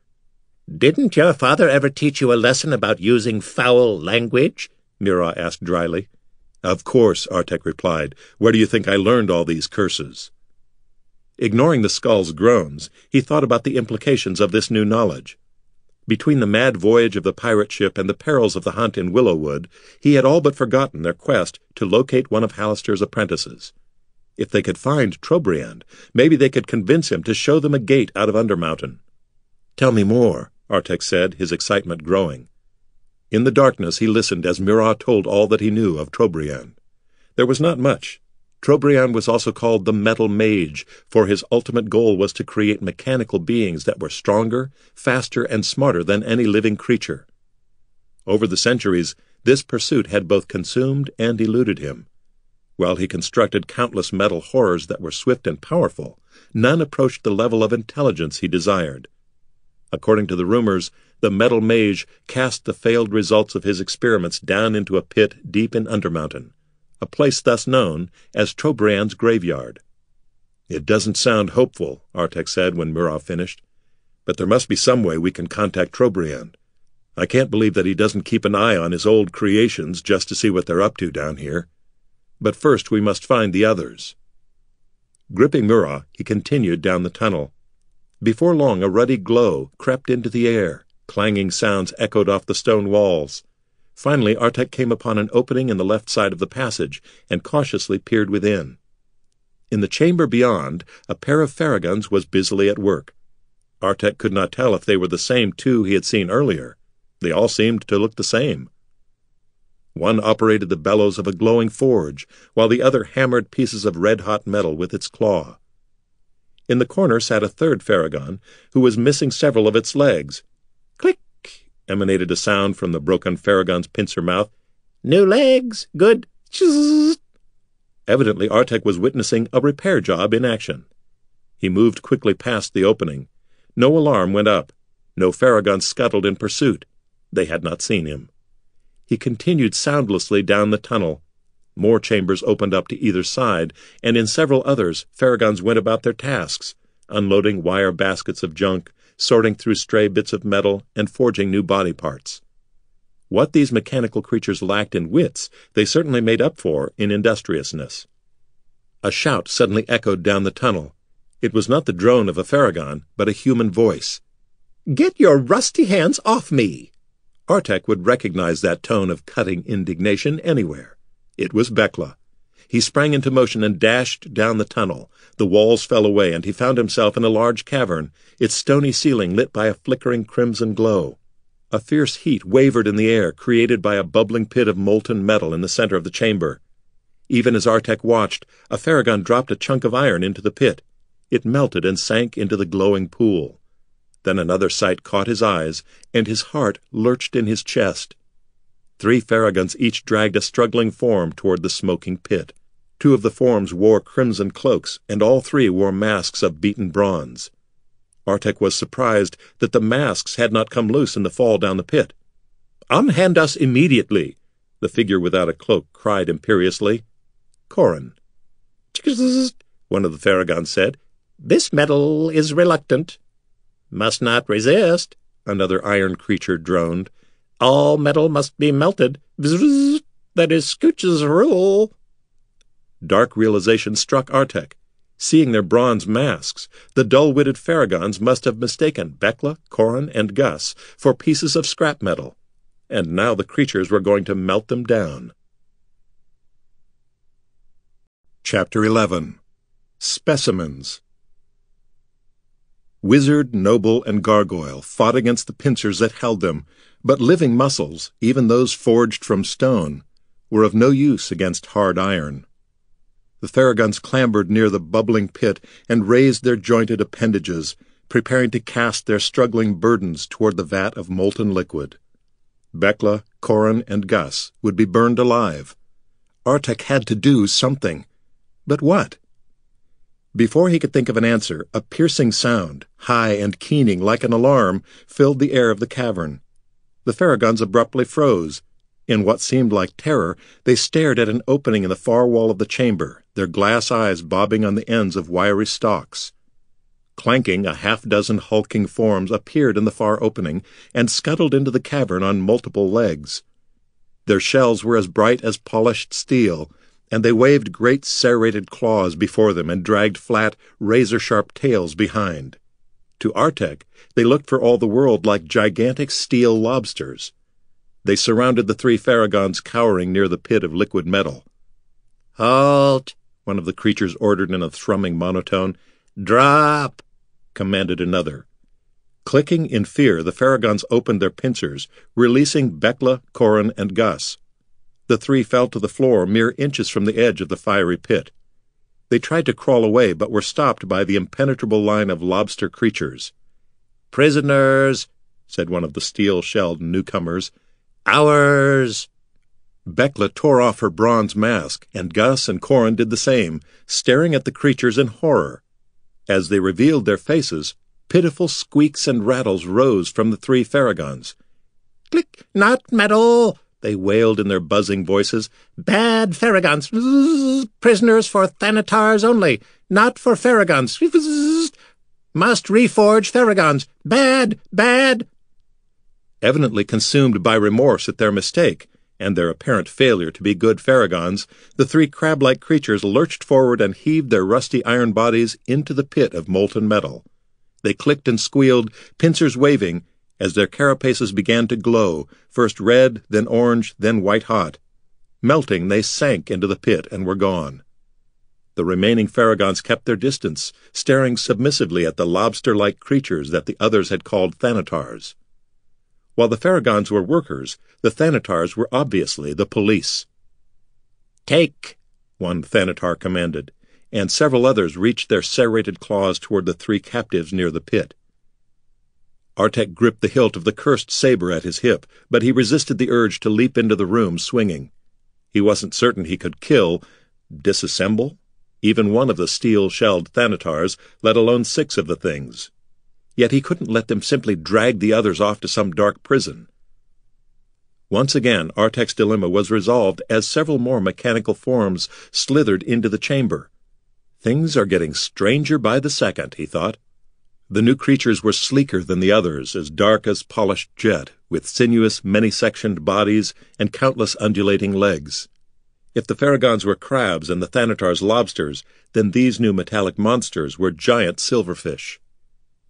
Didn't your father ever teach you a lesson about using foul language? Murrogh asked dryly. Of course, Artek replied. Where do you think I learned all these curses? Ignoring the skull's groans, he thought about the implications of this new knowledge. Between the mad voyage of the pirate ship and the perils of the hunt in Willowwood, he had all but forgotten their quest to locate one of Halaster's apprentices. If they could find Trobriand, maybe they could convince him to show them a gate out of Undermountain. Tell me more, Artek said, his excitement growing. In the darkness he listened as Murrogh told all that he knew of Trobriand. There was not much. Trobriand was also called the Metal Mage, for his ultimate goal was to create mechanical beings that were stronger, faster, and smarter than any living creature. Over the centuries, this pursuit had both consumed and eluded him. While he constructed countless metal horrors that were swift and powerful, none approached the level of intelligence he desired. According to the rumors, the metal mage cast the failed results of his experiments down into a pit deep in Undermountain, a place thus known as Trobriand's graveyard. It doesn't sound hopeful, Artek said when Murrogh finished, but there must be some way we can contact Trobriand. I can't believe that he doesn't keep an eye on his old creations just to see what they're up to down here. But first we must find the others. Gripping Murrogh, he continued down the tunnel. Before long, a ruddy glow crept into the air. Clanging sounds echoed off the stone walls. Finally, Artek came upon an opening in the left side of the passage and cautiously peered within. In the chamber beyond, a pair of Farragans was busily at work. Artek could not tell if they were the same two he had seen earlier. They all seemed to look the same. One operated the bellows of a glowing forge, while the other hammered pieces of red-hot metal with its claw. In the corner sat a third Farragan, who was missing several of its legs. Click! emanated a sound from the broken Farragan's pincer mouth. New legs! Good! Evidently, Artek was witnessing a repair job in action. He moved quickly past the opening. No alarm went up. No Farragan scuttled in pursuit. They had not seen him. He continued soundlessly down the tunnel. More chambers opened up to either side, and in several others, Farragans went about their tasks, unloading wire baskets of junk, sorting through stray bits of metal, and forging new body parts. What these mechanical creatures lacked in wits, they certainly made up for in industriousness. A shout suddenly echoed down the tunnel. It was not the drone of a Farragan, but a human voice. Get your rusty hands off me! Artek would recognize that tone of cutting indignation anywhere. It was Bekla. He sprang into motion and dashed down the tunnel. The walls fell away, and he found himself in a large cavern, its stony ceiling lit by a flickering crimson glow. A fierce heat wavered in the air, created by a bubbling pit of molten metal in the center of the chamber. Even as Artek watched, a Farragan dropped a chunk of iron into the pit. It melted and sank into the glowing pool. Then another sight caught his eyes, and his heart lurched in his chest. Three Farragans each dragged a struggling form toward the smoking pit. Two of the forms wore crimson cloaks, and all three wore masks of beaten bronze. Artek was surprised that the masks had not come loose in the fall down the pit. Unhand us immediately, the figure without a cloak cried imperiously. Corin. One of the Farragans said, This metal is reluctant. Must not resist, another iron creature droned. All metal must be melted. That is Scooch's rule. Dark realization struck Artek. Seeing their bronze masks, the dull-witted Farragans must have mistaken Bekla, Corin, and Gus for pieces of scrap metal, and now the creatures were going to melt them down. Chapter 11 Specimens Wizard, noble, and gargoyle fought against the pincers that held them, but living muscles, even those forged from stone, were of no use against hard iron. The Farragans clambered near the bubbling pit and raised their jointed appendages, preparing to cast their struggling burdens toward the vat of molten liquid. Bekla, Corin, and Gus would be burned alive. Artek had to do something. But what? Before he could think of an answer, a piercing sound, high and keening like an alarm, filled the air of the cavern. The Farragans abruptly froze. In what seemed like terror, they stared at an opening in the far wall of the chamber, their glass eyes bobbing on the ends of wiry stalks. Clanking, a half dozen hulking forms appeared in the far opening and scuttled into the cavern on multiple legs. Their shells were as bright as polished steel, and they waved great serrated claws before them and dragged flat, razor-sharp tails behind. To Artek, they looked for all the world like gigantic steel lobsters. They surrounded the three Farragans cowering near the pit of liquid metal. Halt! one of the creatures ordered in a thrumming monotone. Drop! commanded another. Clicking in fear, the Farragans opened their pincers, releasing Bekla, Corin, and Gus. The three fell to the floor mere inches from the edge of the fiery pit. They tried to crawl away, but were stopped by the impenetrable line of lobster creatures. Prisoners, said one of the steel-shelled newcomers. Ours! Bekla tore off her bronze mask, and Gus and Corin did the same, staring at the creatures in horror. As they revealed their faces, pitiful squeaks and rattles rose from the three Farragans. Click! Not metal! They wailed in their buzzing voices. Bad Farragans! Prisoners for Thanatars only, not for Farragans! Must reforge Farragans! Bad! Bad! Evidently consumed by remorse at their mistake, and their apparent failure to be good Farragans, the three crab-like creatures lurched forward and heaved their rusty iron bodies into the pit of molten metal. They clicked and squealed, pincers waving, as their carapaces began to glow, first red, then orange, then white-hot. Melting, they sank into the pit and were gone. The remaining Farragans kept their distance, staring submissively at the lobster-like creatures that the others had called Thanatars. While the Farragans were workers, the Thanatars were obviously the police. Take, one Thanatar commanded, and several others reached their serrated claws toward the three captives near the pit. Artek gripped the hilt of the cursed saber at his hip, but he resisted the urge to leap into the room swinging. He wasn't certain he could kill, disassemble, even one of the steel-shelled Thanatars, let alone six of the things. Yet he couldn't let them simply drag the others off to some dark prison. Once again, Artek's dilemma was resolved as several more mechanical forms slithered into the chamber. Things are getting stranger by the second, he thought. The new creatures were sleeker than the others, as dark as polished jet, with sinuous, many-sectioned bodies and countless undulating legs. If the Farragans were crabs and the Thanatars lobsters, then these new metallic monsters were giant silverfish.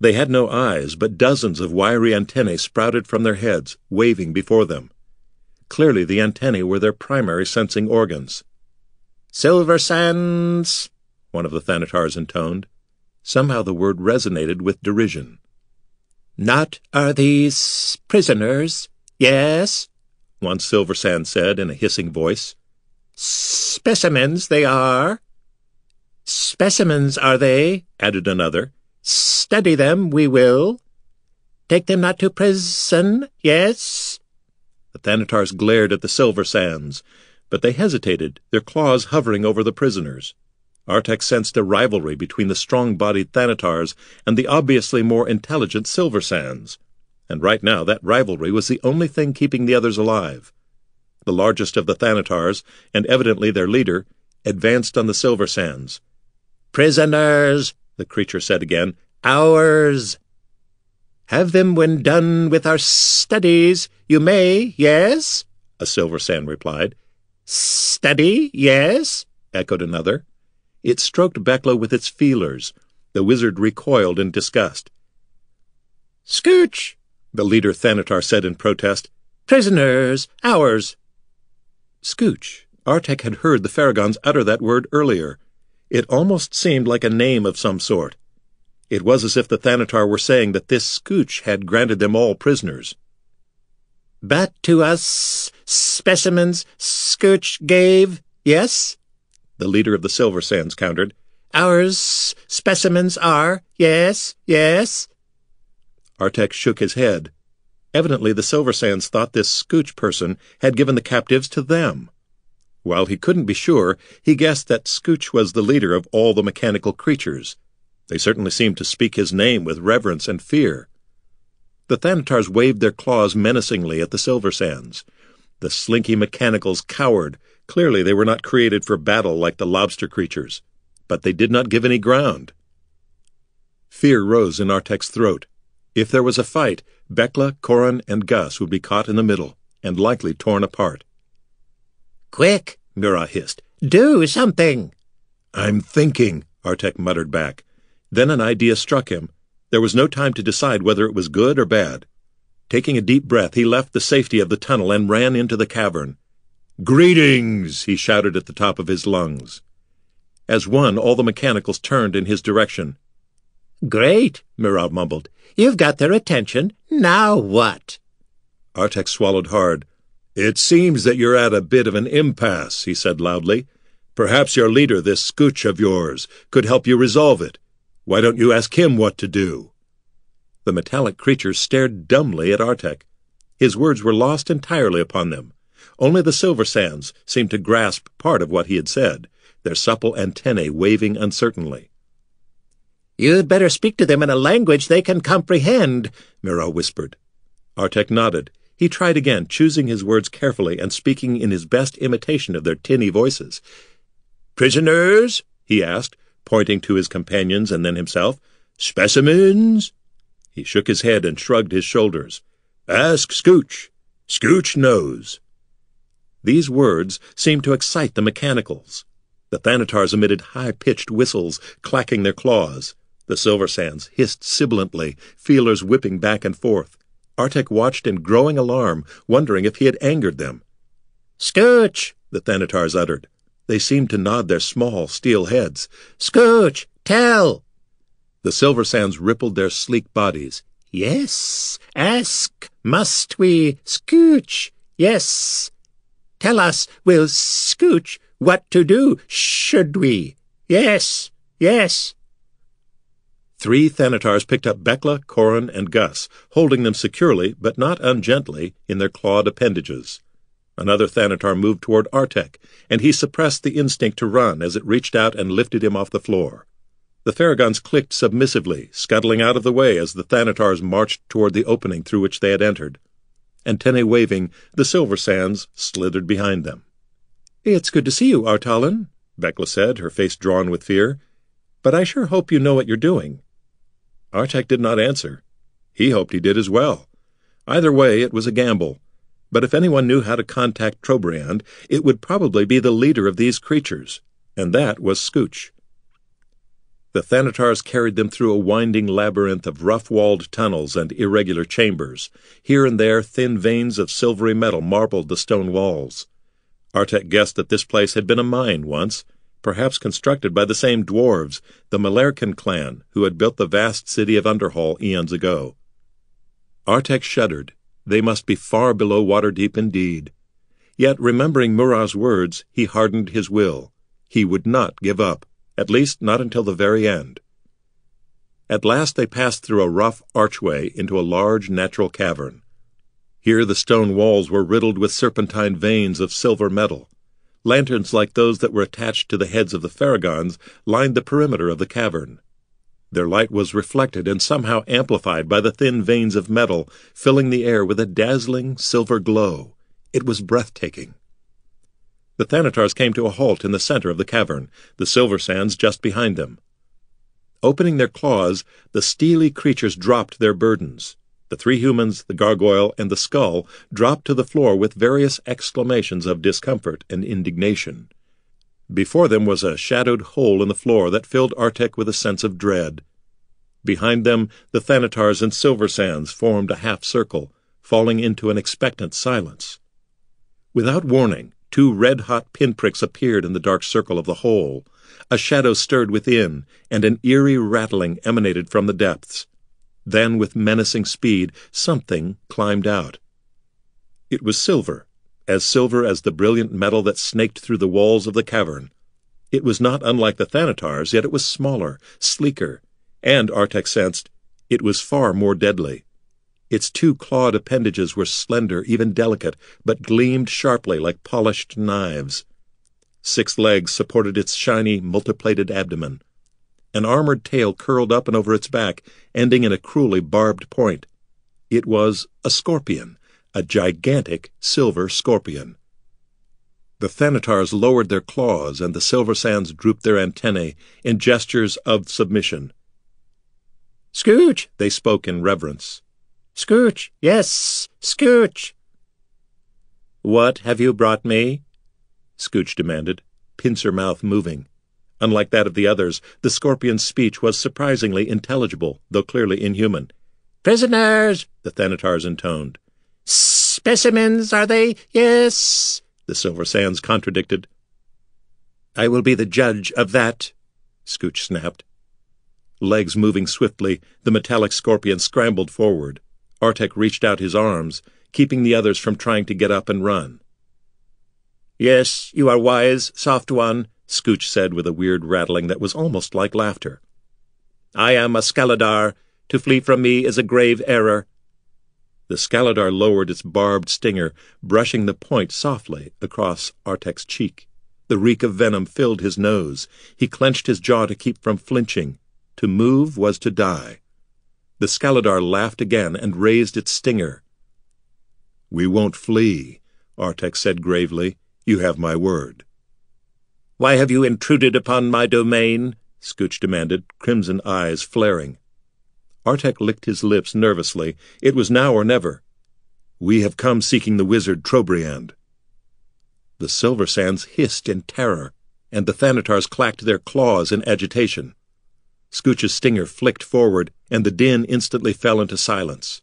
They had no eyes, but dozens of wiry antennae sprouted from their heads, waving before them. Clearly, the antennae were their primary sensing organs. Silver Sands, one of the Thanatars intoned. Somehow the word resonated with derision. Not are these prisoners? Yes, one Silver Sand said in a hissing voice. Specimens they are. Specimens are they, added another. Study them we will. Take them not to prison, yes? The Thanatars glared at the silver sands, but they hesitated, their claws hovering over the prisoners. Artek sensed a rivalry between the strong-bodied Thanatars and the obviously more intelligent Silver Sands, and right now that rivalry was the only thing keeping the others alive. The largest of the Thanatars, and evidently their leader, advanced on the Silver Sands. Prisoners, the creature said again, ours. Have them when done with our studies. You may, yes? A silver sand replied. Study, yes? echoed another. It stroked Bekla with its feelers. The wizard recoiled in disgust. Scooch, the leader Thanatar said in protest. Prisoners, ours. Scooch. Artek had heard the Farragans utter that word earlier. It almost seemed like a name of some sort. It was as if the Thanatar were saying that this Scooch had granted them all prisoners. But to us specimens Scooch gave, yes? The leader of the Silver Sands countered. Ours specimens are, yes, yes. Artek shook his head. Evidently the Silver Sands thought this Scooch person had given the captives to them. While he couldn't be sure, he guessed that Scooch was the leader of all the mechanical creatures. They certainly seemed to speak his name with reverence and fear. The Thanatars waved their claws menacingly at the Silver Sands. The slinky mechanicals cowered. Clearly they were not created for battle like the lobster creatures. But they did not give any ground. Fear rose in Artek's throat. If there was a fight, Bekla, Corin, and Gus would be caught in the middle, and likely torn apart. Quick, Mira hissed. Do something! I'm thinking, Artek muttered back. Then an idea struck him. There was no time to decide whether it was good or bad. Taking a deep breath, he left the safety of the tunnel and ran into the cavern. Greetings! he shouted at the top of his lungs. As one, all the mechanicals turned in his direction. Great, Mirab mumbled. You've got their attention. Now what? Artek swallowed hard. It seems that you're at a bit of an impasse, he said loudly. Perhaps your leader, this scooch of yours, could help you resolve it. Why don't you ask him what to do? The metallic creature stared dumbly at Artek. His words were lost entirely upon them. Only the silver sands seemed to grasp part of what he had said, their supple antennae waving uncertainly. You'd better speak to them in a language they can comprehend, Mira whispered. Artek nodded. He tried again, choosing his words carefully and speaking in his best imitation of their tinny voices. Prisoners? he asked, pointing to his companions and then himself. Specimens? He shook his head and shrugged his shoulders. Ask Scooch. Scooch knows. These words seemed to excite the mechanicals. The Thanatars emitted high-pitched whistles, clacking their claws. The Silver Sands hissed sibilantly, feelers whipping back and forth. Artek watched in growing alarm, wondering if he had angered them. Scooch, the Thanatars uttered. They seemed to nod their small steel heads. Scooch, tell! The Silver Sands rippled their sleek bodies. Yes, ask, must we, Scooch? Yes. Tell us, will Scooch, what to do, should we? Yes, yes. Three Thanatars picked up Bekla, Corin, and Gus, holding them securely, but not ungently, in their clawed appendages. Another Thanatar moved toward Artek, and he suppressed the instinct to run as it reached out and lifted him off the floor. The Farragans clicked submissively, scuttling out of the way as the Thanatars marched toward the opening through which they had entered. Antennae waving, the Silver Sands slithered behind them. It's good to see you, Artalan, Bekla said, her face drawn with fear. But I sure hope you know what you're doing. Artek did not answer. He hoped he did as well. Either way, it was a gamble. But if anyone knew how to contact Trobriand, it would probably be the leader of these creatures, and that was Scooch. The Thanatars carried them through a winding labyrinth of rough-walled tunnels and irregular chambers. Here and there, thin veins of silvery metal marbled the stone walls. Artek guessed that this place had been a mine once, perhaps constructed by the same dwarves, the Melairkyn clan, who had built the vast city of Underhall eons ago. Artek shuddered. They must be far below Waterdeep indeed. Yet, remembering Murrogh's words, he hardened his will. He would not give up, at least not until the very end. At last they passed through a rough archway into a large natural cavern. Here the stone walls were riddled with serpentine veins of silver metal. Lanterns like those that were attached to the heads of the Farragans lined the perimeter of the cavern. Their light was reflected and somehow amplified by the thin veins of metal, filling the air with a dazzling silver glow. It was breathtaking. The Thanatars came to a halt in the center of the cavern, the Silver Sands just behind them. Opening their claws, the steely creatures dropped their burdens. The three humans, the gargoyle, and the skull dropped to the floor with various exclamations of discomfort and indignation. Before them was a shadowed hole in the floor that filled Artek with a sense of dread. Behind them, the Thanatars and Silver Sands formed a half circle, falling into an expectant silence. Without warning, two red-hot pinpricks appeared in the dark circle of the hole. A shadow stirred within, and an eerie rattling emanated from the depths. Then, with menacing speed, something climbed out. It was silver, as silver as the brilliant metal that snaked through the walls of the cavern. It was not unlike the Thanatars, yet it was smaller, sleeker, and, Artek sensed, it was far more deadly. Its two clawed appendages were slender, even delicate, but gleamed sharply like polished knives. Six legs supported its shiny, multiplated abdomen. An armored tail curled up and over its back, ending in a cruelly barbed point. It was a scorpion, a gigantic silver scorpion. The Thanatars lowered their claws, and the Silver Sands drooped their antennae in gestures of submission. Scooch, they spoke in reverence. Scooch, yes, Scooch. What have you brought me? Scooch demanded, pincer mouth moving. Unlike that of the others, the scorpion's speech was surprisingly intelligible, though clearly inhuman. Prisoners, the Thanatars intoned. Specimens, are they? Yes, the Silver Sands contradicted. I will be the judge of that, Scooch snapped. Legs moving swiftly, the metallic scorpion scrambled forward. Artek reached out his arms, keeping the others from trying to get up and run. Yes, you are wise, soft one, Scooch said with a weird rattling that was almost like laughter. I am a Scaladar. To flee from me is a grave error. The Scaladar lowered its barbed stinger, brushing the point softly across Artek's cheek. The reek of venom filled his nose. He clenched his jaw to keep from flinching. To move was to die. The Scaladar laughed again and raised its stinger. We won't flee, Artek said gravely. You have my word. Why have you intruded upon my domain? Scooch demanded, crimson eyes flaring. Artek licked his lips nervously. It was now or never. We have come seeking the wizard Trobriand. The Silver Sands hissed in terror, and the Thanatars clacked their claws in agitation. Scooch's stinger flicked forward, and the din instantly fell into silence.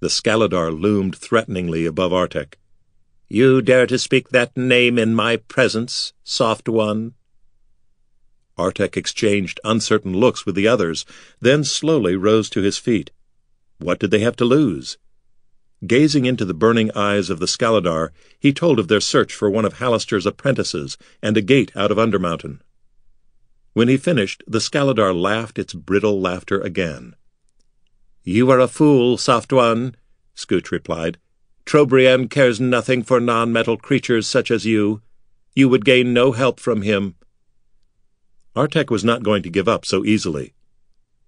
The Scaladar loomed threateningly above Artek. You dare to speak that name in my presence, soft one? Artek exchanged uncertain looks with the others, then slowly rose to his feet. What did they have to lose? Gazing into the burning eyes of the Scaladar, he told of their search for one of Halaster's apprentices and a gate out of Undermountain. When he finished, the Scaladar laughed its brittle laughter again. You are a fool, soft one, Scooch replied. Trobriand cares nothing for non-metal creatures such as you. You would gain no help from him. Artek was not going to give up so easily.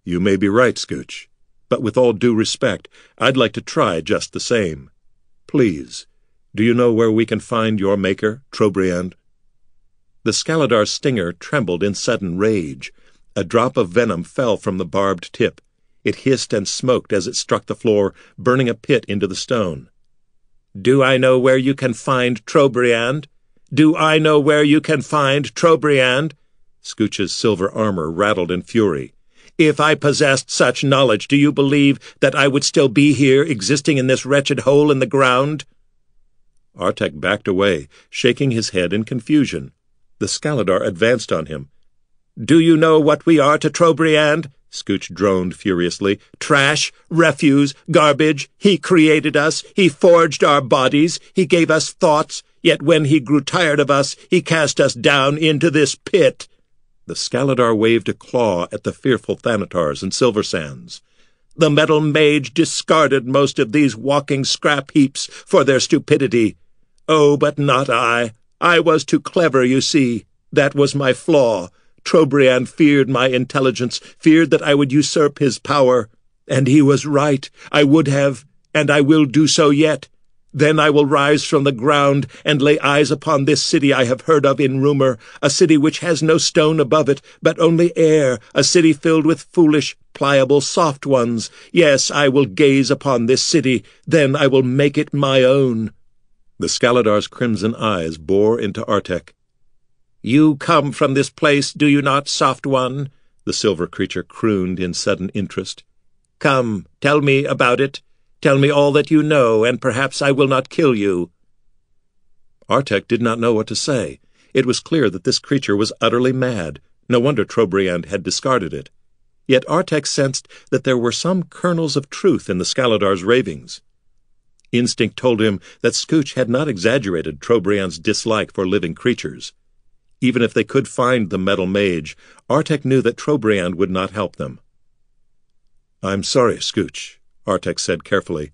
You may be right, Scooch, but with all due respect, I'd like to try just the same. Please, do you know where we can find your maker, Trobriand? The Scaladar's stinger trembled in sudden rage. A drop of venom fell from the barbed tip. It hissed and smoked as it struck the floor, burning a pit into the stone. Do I know where you can find Trobriand? Do I know where you can find Trobriand? Scooch's silver armor rattled in fury. If I possessed such knowledge, do you believe that I would still be here, existing in this wretched hole in the ground? Artek backed away, shaking his head in confusion. The Scaladar advanced on him. Do you know what we are to Trobriand? Scooch droned furiously. Trash, refuse, garbage. He created us. He forged our bodies. He gave us thoughts. Yet when he grew tired of us, he cast us down into this pit. The Scaladar waved a claw at the fearful Thanatars and Silver Sands. The metal mage discarded most of these walking scrap heaps for their stupidity. Oh, but not I. I was too clever, you see. That was my flaw. Trobriand feared my intelligence, feared that I would usurp his power. And he was right. I would have, and I will do so yet. Then I will rise from the ground and lay eyes upon this city I have heard of in rumor, a city which has no stone above it, but only air, a city filled with foolish, pliable, soft ones. Yes, I will gaze upon this city, then I will make it my own. The Scaladar's crimson eyes bore into Artek. You come from this place, do you not, soft one? The silver creature crooned in sudden interest. Come, tell me about it. Tell me all that you know, and perhaps I will not kill you. Artek did not know what to say. It was clear that this creature was utterly mad. No wonder Trobriand had discarded it. Yet Artek sensed that there were some kernels of truth in the Scaladar's ravings. Instinct told him that Scooch had not exaggerated Trobriand's dislike for living creatures. Even if they could find the metal mage, Artek knew that Trobriand would not help them. I'm sorry, Scooch, Artek said carefully.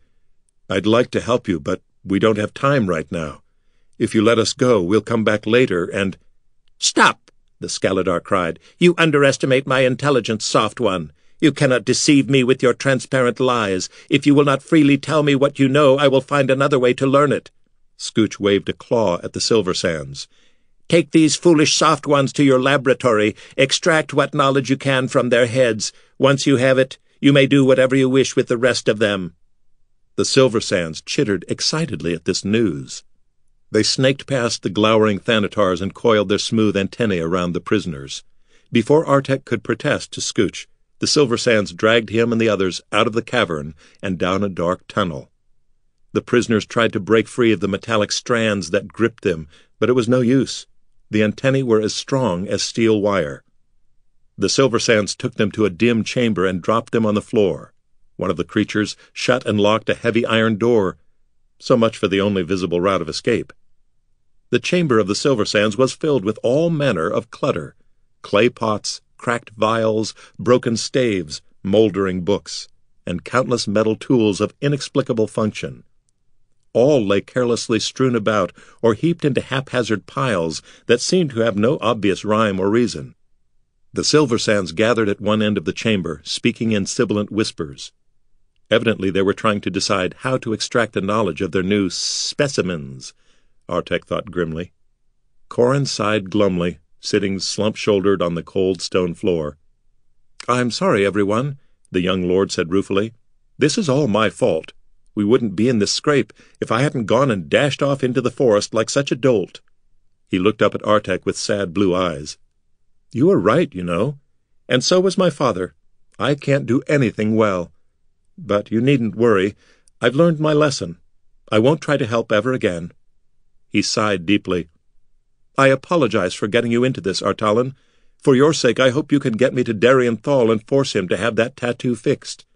I'd like to help you, but we don't have time right now. If you let us go, we'll come back later and... Stop! the Scaladar cried. You underestimate my intelligence, soft one. You cannot deceive me with your transparent lies. If you will not freely tell me what you know, I will find another way to learn it. Scooch waved a claw at the Silver Sands. Take these foolish soft ones to your laboratory. Extract what knowledge you can from their heads. Once you have it, you may do whatever you wish with the rest of them. The Silver Sands chittered excitedly at this news. They snaked past the glowering Thanatars and coiled their smooth antennae around the prisoners. Before Artek could protest to Scooch, the Silver Sands dragged him and the others out of the cavern and down a dark tunnel. The prisoners tried to break free of the metallic strands that gripped them, but it was no use. The antennae were as strong as steel wire. The Silver Sands took them to a dim chamber and dropped them on the floor. One of the creatures shut and locked a heavy iron door. So much for the only visible route of escape. The chamber of the Silver Sands was filled with all manner of clutter clay pots, cracked vials, broken staves, moldering books, and countless metal tools of inexplicable function. All lay carelessly strewn about or heaped into haphazard piles that seemed to have no obvious rhyme or reason. The Silver Sands gathered at one end of the chamber, speaking in sibilant whispers. Evidently they were trying to decide how to extract the knowledge of their new specimens, Artek thought grimly. Corin sighed glumly sitting slump-shouldered on the cold stone floor. I'm sorry, everyone, the young lord said ruefully. This is all my fault. We wouldn't be in this scrape if I hadn't gone and dashed off into the forest like such a dolt. He looked up at Artek with sad blue eyes. You were right, you know. And so was my father. I can't do anything well. But you needn't worry. I've learned my lesson. I won't try to help ever again. He sighed deeply. I apologize for getting you into this, Artalan. For your sake, I hope you can get me to Darien Thal and force him to have that tattoo fixed.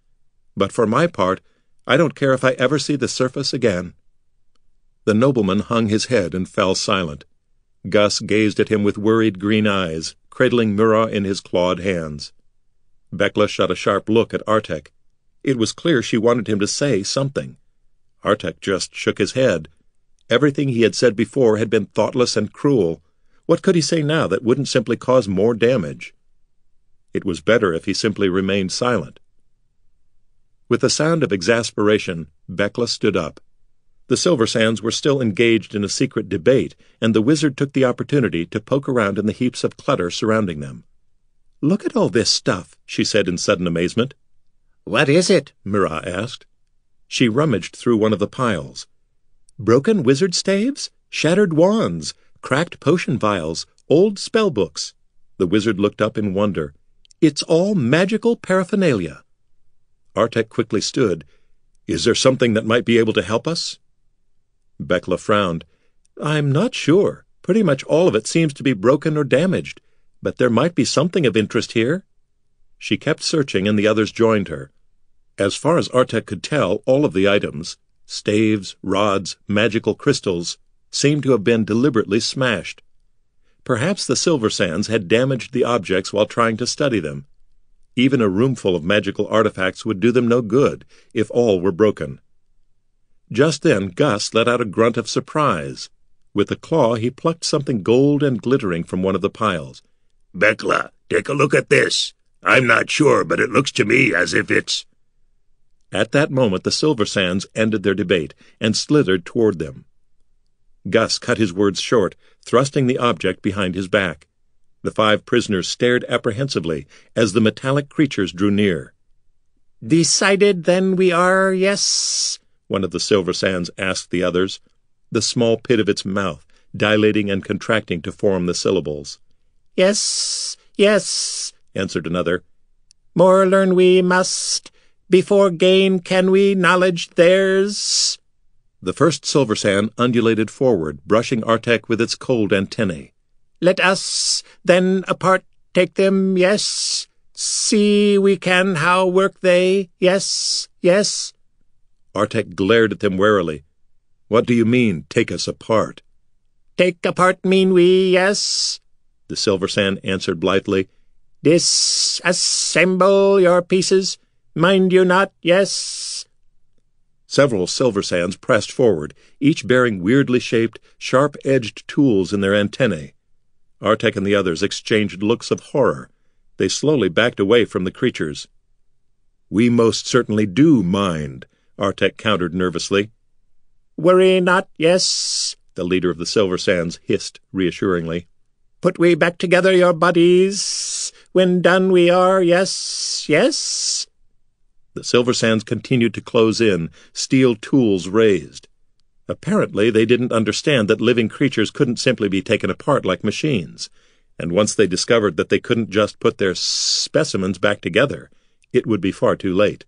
But for my part, I don't care if I ever see the surface again. The nobleman hung his head and fell silent. Gus gazed at him with worried green eyes, cradling Mura in his clawed hands. Bekla shot a sharp look at Artek. It was clear she wanted him to say something. Artek just shook his head, Everything he had said before had been thoughtless and cruel. What could he say now that wouldn't simply cause more damage? It was better if he simply remained silent. With a sound of exasperation, Bekla stood up. The Silver Sands were still engaged in a secret debate, and the wizard took the opportunity to poke around in the heaps of clutter surrounding them. Look at all this stuff, she said in sudden amazement. What is it? Mira asked. She rummaged through one of the piles. Broken wizard staves, shattered wands, cracked potion vials, old spell books. The wizard looked up in wonder. It's all magical paraphernalia. Artek quickly stood. Is there something that might be able to help us? Bekla frowned. I'm not sure. Pretty much all of it seems to be broken or damaged, but there might be something of interest here. She kept searching, and the others joined her. As far as Artek could tell, all of the items staves, rods, magical crystals seemed to have been deliberately smashed. Perhaps the Silver Sands had damaged the objects while trying to study them. Even a roomful of magical artifacts would do them no good if all were broken. Just then Gus let out a grunt of surprise. With a claw he plucked something gold and glittering from one of the piles. Bekla, take a look at this. I'm not sure, but it looks to me as if it's... At that moment the Silver Sands ended their debate and slithered toward them. Gus cut his words short, thrusting the object behind his back. The five prisoners stared apprehensively as the metallic creatures drew near. Decided then we are, yes? one of the Silver Sands asked the others, the small pit of its mouth dilating and contracting to form the syllables. Yes, yes, answered another. More learn we must. Before gain can we knowledge theirs. The first Silver Sand undulated forward, brushing Artek with its cold antennae. Let us, then, apart take them, yes. See we can how work they, yes, yes. Artek glared at them warily. What do you mean, take us apart? Take apart mean we, yes. The Silver Sand answered blithely. Disassemble your pieces. Mind you not, yes. Several Silver Sands pressed forward, each bearing weirdly shaped, sharp-edged tools in their antennae. Artek and the others exchanged looks of horror. They slowly backed away from the creatures. We most certainly do mind, Artek countered nervously. Worry not, yes, the leader of the Silver Sands hissed reassuringly. Put we back together your bodies. When done we are, yes, yes. The Silver Sands continued to close in, steel tools raised. Apparently, they didn't understand that living creatures couldn't simply be taken apart like machines, and once they discovered that they couldn't just put their specimens back together, it would be far too late.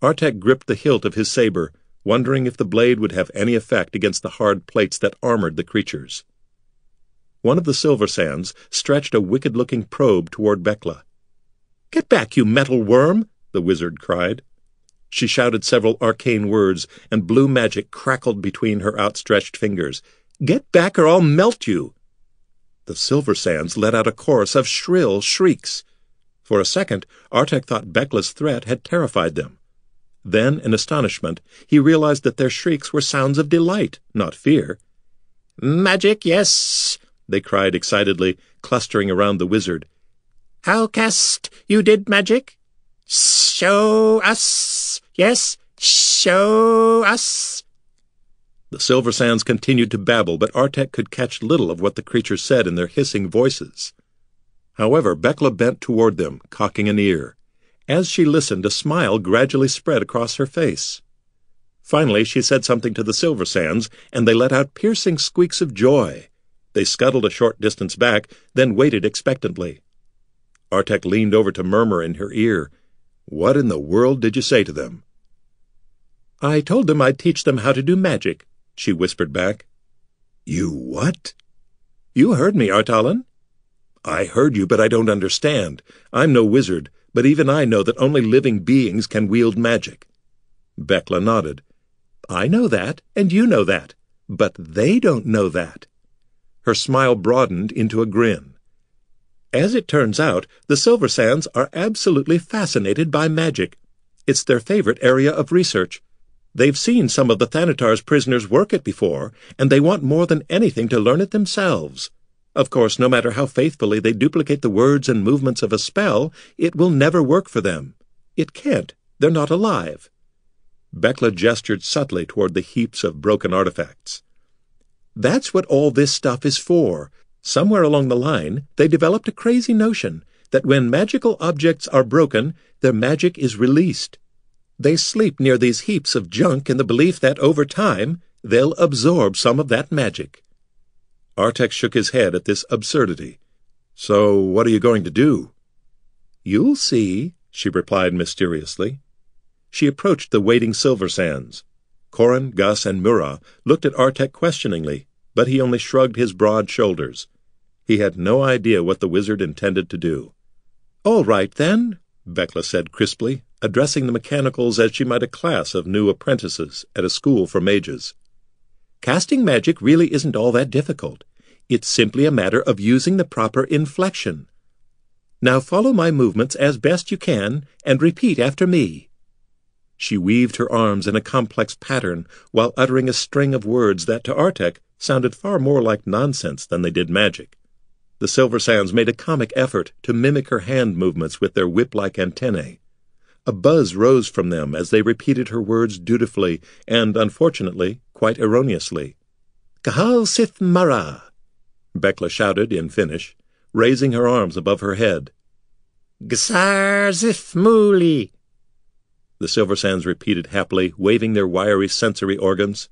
Artek gripped the hilt of his saber, wondering if the blade would have any effect against the hard plates that armored the creatures. One of the Silver Sands stretched a wicked-looking probe toward Bekla. Get back, you metal worm! The wizard cried. She shouted several arcane words, and blue magic crackled between her outstretched fingers. Get back or I'll melt you! The Silver Sands let out a chorus of shrill shrieks. For a second, Artek thought Bekla's threat had terrified them. Then, in astonishment, he realized that their shrieks were sounds of delight, not fear. Magic, yes, they cried excitedly, clustering around the wizard. How cast you did magic? Show us, yes, show us. The Silver Sands continued to babble, but Artek could catch little of what the creatures said in their hissing voices. However, Bekla bent toward them, cocking an ear. As she listened, a smile gradually spread across her face. Finally, she said something to the Silver Sands, and they let out piercing squeaks of joy. They scuttled a short distance back, then waited expectantly. Artek leaned over to murmur in her ear, What in the world did you say to them? I told them I'd teach them how to do magic, she whispered back. You what? You heard me, Artalan. I heard you, but I don't understand. I'm no wizard but even I know that only living beings can wield magic. Bekla nodded. I know that, and you know that, but they don't know that. Her smile broadened into a grin. As it turns out, the Silver Sands are absolutely fascinated by magic. It's their favorite area of research. They've seen some of the Thanatar's prisoners work it before, and they want more than anything to learn it themselves. Of course, no matter how faithfully they duplicate the words and movements of a spell, it will never work for them. It can't. They're not alive. Bekla gestured subtly toward the heaps of broken artifacts. That's what all this stuff is for. Somewhere along the line, they developed a crazy notion that when magical objects are broken, their magic is released. They sleep near these heaps of junk in the belief that over time they'll absorb some of that magic. Artek shook his head at this absurdity. So what are you going to do? You'll see, she replied mysteriously. She approached the waiting Silver Sands. Corin, Gus, and Mura looked at Artek questioningly, but he only shrugged his broad shoulders. He had no idea what the wizard intended to do. All right, then, Bekla said crisply, addressing the mechanicals as she might a class of new apprentices at a school for mages. Casting magic really isn't all that difficult. It's simply a matter of using the proper inflection. Now follow my movements as best you can and repeat after me. She weaved her arms in a complex pattern while uttering a string of words that to Artek sounded far more like nonsense than they did magic. The Silver Sands made a comic effort to mimic her hand movements with their whip-like antennae. A buzz rose from them as they repeated her words dutifully and, unfortunately, quite erroneously. Kahal Sith Mara, Bekla shouted in Finnish, raising her arms above her head. Gsar Zith Mooli, the Silver Sands repeated happily, waving their wiry sensory organs.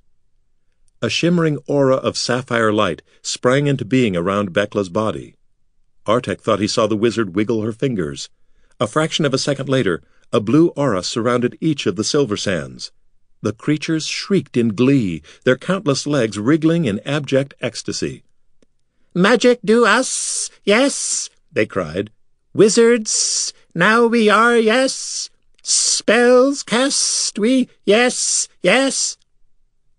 A shimmering aura of sapphire light sprang into being around Bekla's body. Artek thought he saw the wizard wiggle her fingers. A fraction of a second later, a blue aura surrounded each of the Silver Sands. The creatures shrieked in glee, their countless legs wriggling in abject ecstasy. Magic do us, yes, they cried. Wizards, now we are, yes. Spells cast we, yes, yes.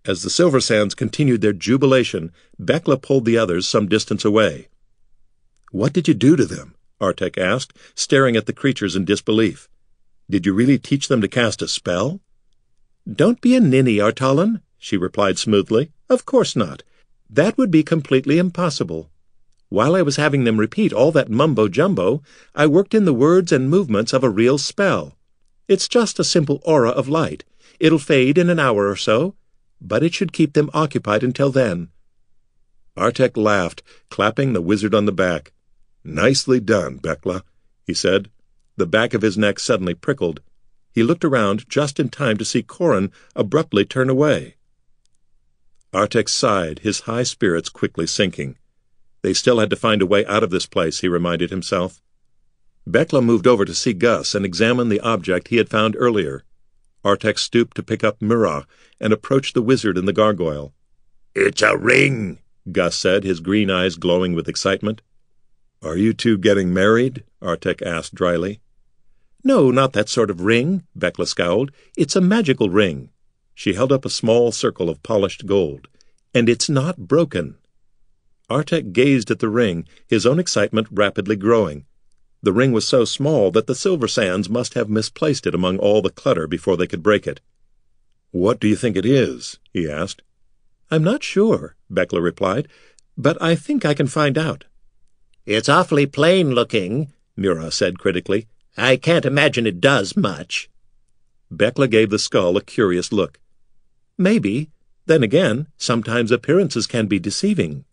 As the Silver Sands continued their jubilation, Bekla pulled the others some distance away. What did you do to them? Artek asked, staring at the creatures in disbelief. Did you really teach them to cast a spell? Don't be a ninny, Artalan, she replied smoothly. Of course not. That would be completely impossible. While I was having them repeat all that mumbo-jumbo, I worked in the words and movements of a real spell. It's just a simple aura of light. It'll fade in an hour or so, but it should keep them occupied until then. Artek laughed, clapping the wizard on the back. Nicely done, Bekla, he said. The back of his neck suddenly prickled. He looked around just in time to see Corin abruptly turn away. Artek sighed, his high spirits quickly sinking. They still had to find a way out of this place, he reminded himself. Bekla moved over to see Gus and examine the object he had found earlier. Artek stooped to pick up Muiral and approached the wizard in the gargoyle. It's a ring, Gus said, his green eyes glowing with excitement. Are you two getting married? Artek asked dryly. No, not that sort of ring, Bekla scowled. It's a magical ring. She held up a small circle of polished gold. And it's not broken. Artek gazed at the ring, his own excitement rapidly growing. The ring was so small that the Silver Sands must have misplaced it among all the clutter before they could break it. What do you think it is? he asked. I'm not sure, Bekla replied, but I think I can find out. It's awfully plain looking, Muiral said critically. I can't imagine it does much. Bekla gave the skull a curious look. Maybe. Then again, sometimes appearances can be deceiving.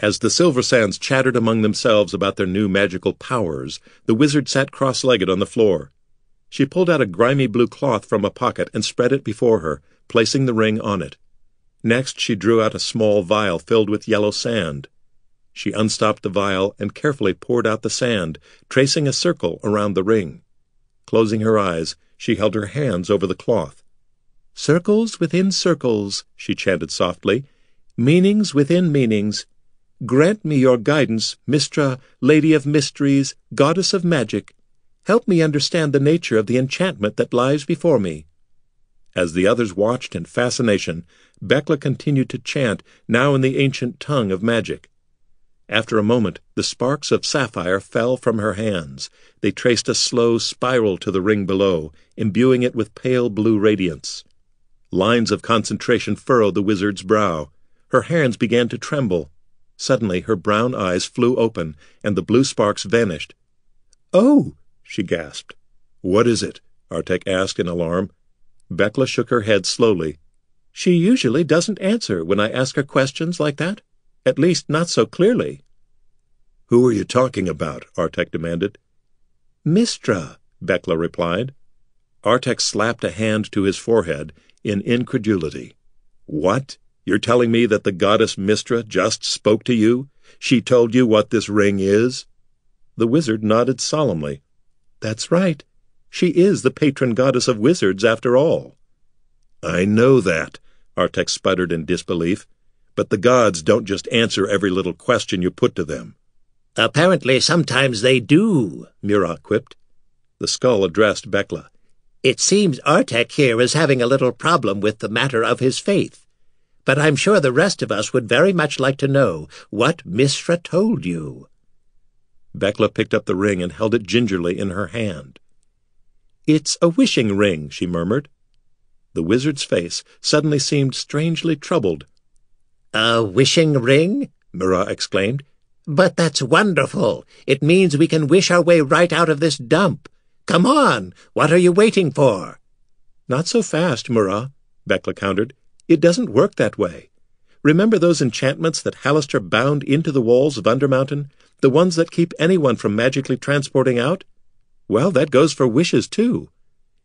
As the Silver Sands chattered among themselves about their new magical powers, the wizard sat cross-legged on the floor. She pulled out a grimy blue cloth from a pocket and spread it before her, placing the ring on it. Next she drew out a small vial filled with yellow sand. She unstopped the vial and carefully poured out the sand, tracing a circle around the ring. Closing her eyes, she held her hands over the cloth. Circles within circles, she chanted softly. Meanings within meanings. Grant me your guidance, Mystra, Lady of Mysteries, Goddess of Magic. Help me understand the nature of the enchantment that lies before me. As the others watched in fascination, Bekla continued to chant, now in the ancient tongue of magic. After a moment, the sparks of sapphire fell from her hands. They traced a slow spiral to the ring below, imbuing it with pale blue radiance. Lines of concentration furrowed the wizard's brow. Her hands began to tremble. Suddenly her brown eyes flew open, and the blue sparks vanished. Oh! she gasped. What is it? Artek asked in alarm. Bekla shook her head slowly. She usually doesn't answer when I ask her questions like that. At least, not so clearly. Who are you talking about? Artek demanded. Mystra, Bekla replied. Artek slapped a hand to his forehead in incredulity. What? You're telling me that the goddess Mystra just spoke to you? She told you what this ring is? The wizard nodded solemnly. That's right. She is the patron goddess of wizards, after all. I know that, Artek sputtered in disbelief. But the gods don't just answer every little question you put to them. Apparently sometimes they do, Muiral quipped. The skull addressed Bekla. It seems Artek here is having a little problem with the matter of his faith but I'm sure the rest of us would very much like to know what Mystra told you. Bekla picked up the ring and held it gingerly in her hand. It's a wishing ring, she murmured. The wizard's face suddenly seemed strangely troubled. A wishing ring? Muiral exclaimed. But that's wonderful. It means we can wish our way right out of this dump. Come on, what are you waiting for? Not so fast, Muiral, Bekla countered. It doesn't work that way. Remember those enchantments that Halaster bound into the walls of Undermountain? The ones that keep anyone from magically transporting out? Well, that goes for wishes, too.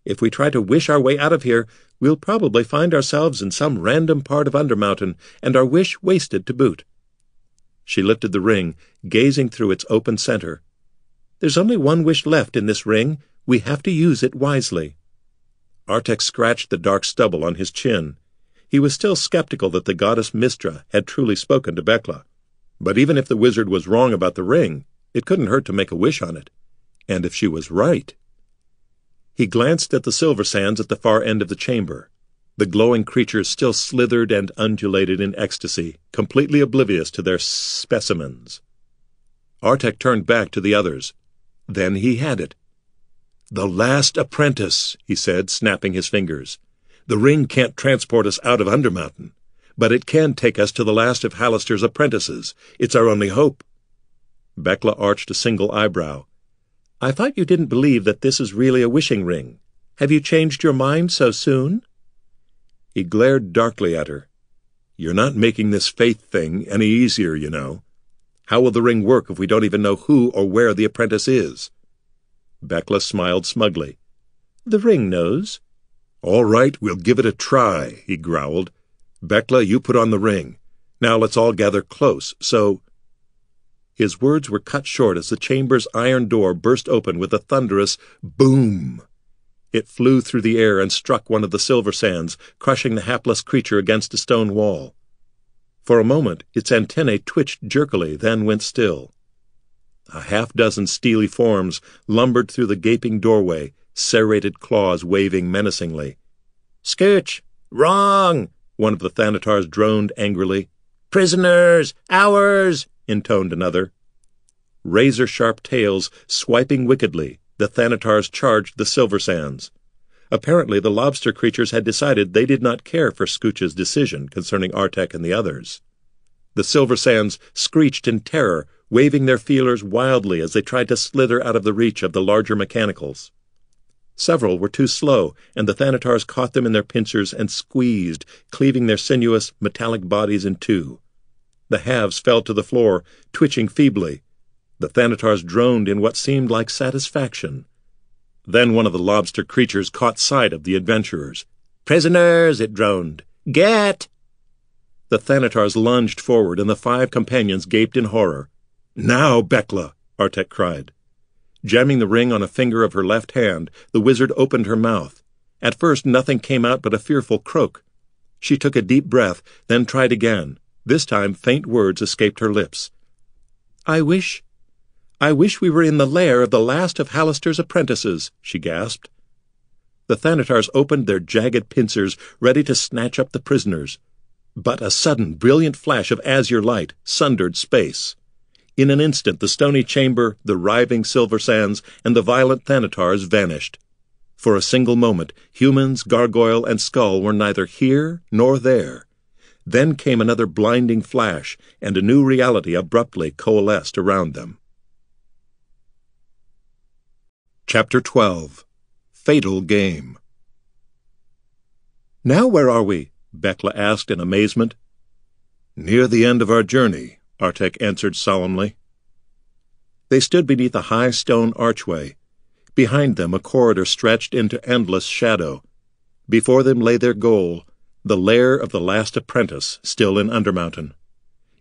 If we try to wish our way out of here, we'll probably find ourselves in some random part of Undermountain, and our wish wasted to boot. She lifted the ring, gazing through its open center. There's only one wish left in this ring. We have to use it wisely. Artek scratched the dark stubble on his chin. He was still skeptical that the goddess Mystra had truly spoken to Bekla. But even if the wizard was wrong about the ring, it couldn't hurt to make a wish on it. And if she was right... He glanced at the silver sands at the far end of the chamber. The glowing creatures still slithered and undulated in ecstasy, completely oblivious to their specimens. Artek turned back to the others. Then he had it. The last apprentice, he said, snapping his fingers. The ring can't transport us out of Undermountain, but it can take us to the last of Halaster's apprentices. It's our only hope. Bekla arched a single eyebrow. I thought you didn't believe that this is really a wishing ring. Have you changed your mind so soon? He glared darkly at her. You're not making this faith thing any easier, you know. How will the ring work if we don't even know who or where the apprentice is? Bekla smiled smugly. The ring knows. All right, we'll give it a try, he growled. Bekla, you put on the ring. Now let's all gather close, so... His words were cut short as the chamber's iron door burst open with a thunderous boom. It flew through the air and struck one of the silver sands, crushing the hapless creature against a stone wall. For a moment, its antennae twitched jerkily, then went still. A half dozen steely forms lumbered through the gaping doorway, serrated claws waving menacingly. Scooch! Wrong! One of the Thanatars droned angrily. Prisoners! Ours! intoned another. Razor sharp tails swiping wickedly, the Thanatars charged the Silver Sands. Apparently, the lobster creatures had decided they did not care for Scooch's decision concerning Artek and the others. The Silver Sands screeched in terror, waving their feelers wildly as they tried to slither out of the reach of the larger mechanicals. Several were too slow, and the Thanatars caught them in their pincers and squeezed, cleaving their sinuous, metallic bodies in two. The halves fell to the floor, twitching feebly. The Thanatars droned in what seemed like satisfaction. Then one of the lobster creatures caught sight of the adventurers. Prisoners, it droned. Get! The Thanatars lunged forward, and the five companions gaped in horror. Now, Bekla! Artek cried. Jamming the ring on a finger of her left hand, the wizard opened her mouth. At first, nothing came out but a fearful croak. She took a deep breath, then tried again. This time, faint words escaped her lips. I wish. I wish we were in the lair of the last of Halaster's apprentices, she gasped. The Thanatars opened their jagged pincers, ready to snatch up the prisoners. But a sudden, brilliant flash of azure light sundered space. In an instant, the stony chamber, the writhing silver sands, and the violent Thanatars vanished. For a single moment, humans, gargoyle, and skull were neither here nor there. Then came another blinding flash, and a new reality abruptly coalesced around them. Chapter 12 Fatal Game Now where are we? Bekla asked in amazement. Near the end of our journey, Artek answered solemnly. They stood beneath a high stone archway. Behind them a corridor stretched into endless shadow. Before them lay their goal, the lair of the last apprentice still in Undermountain.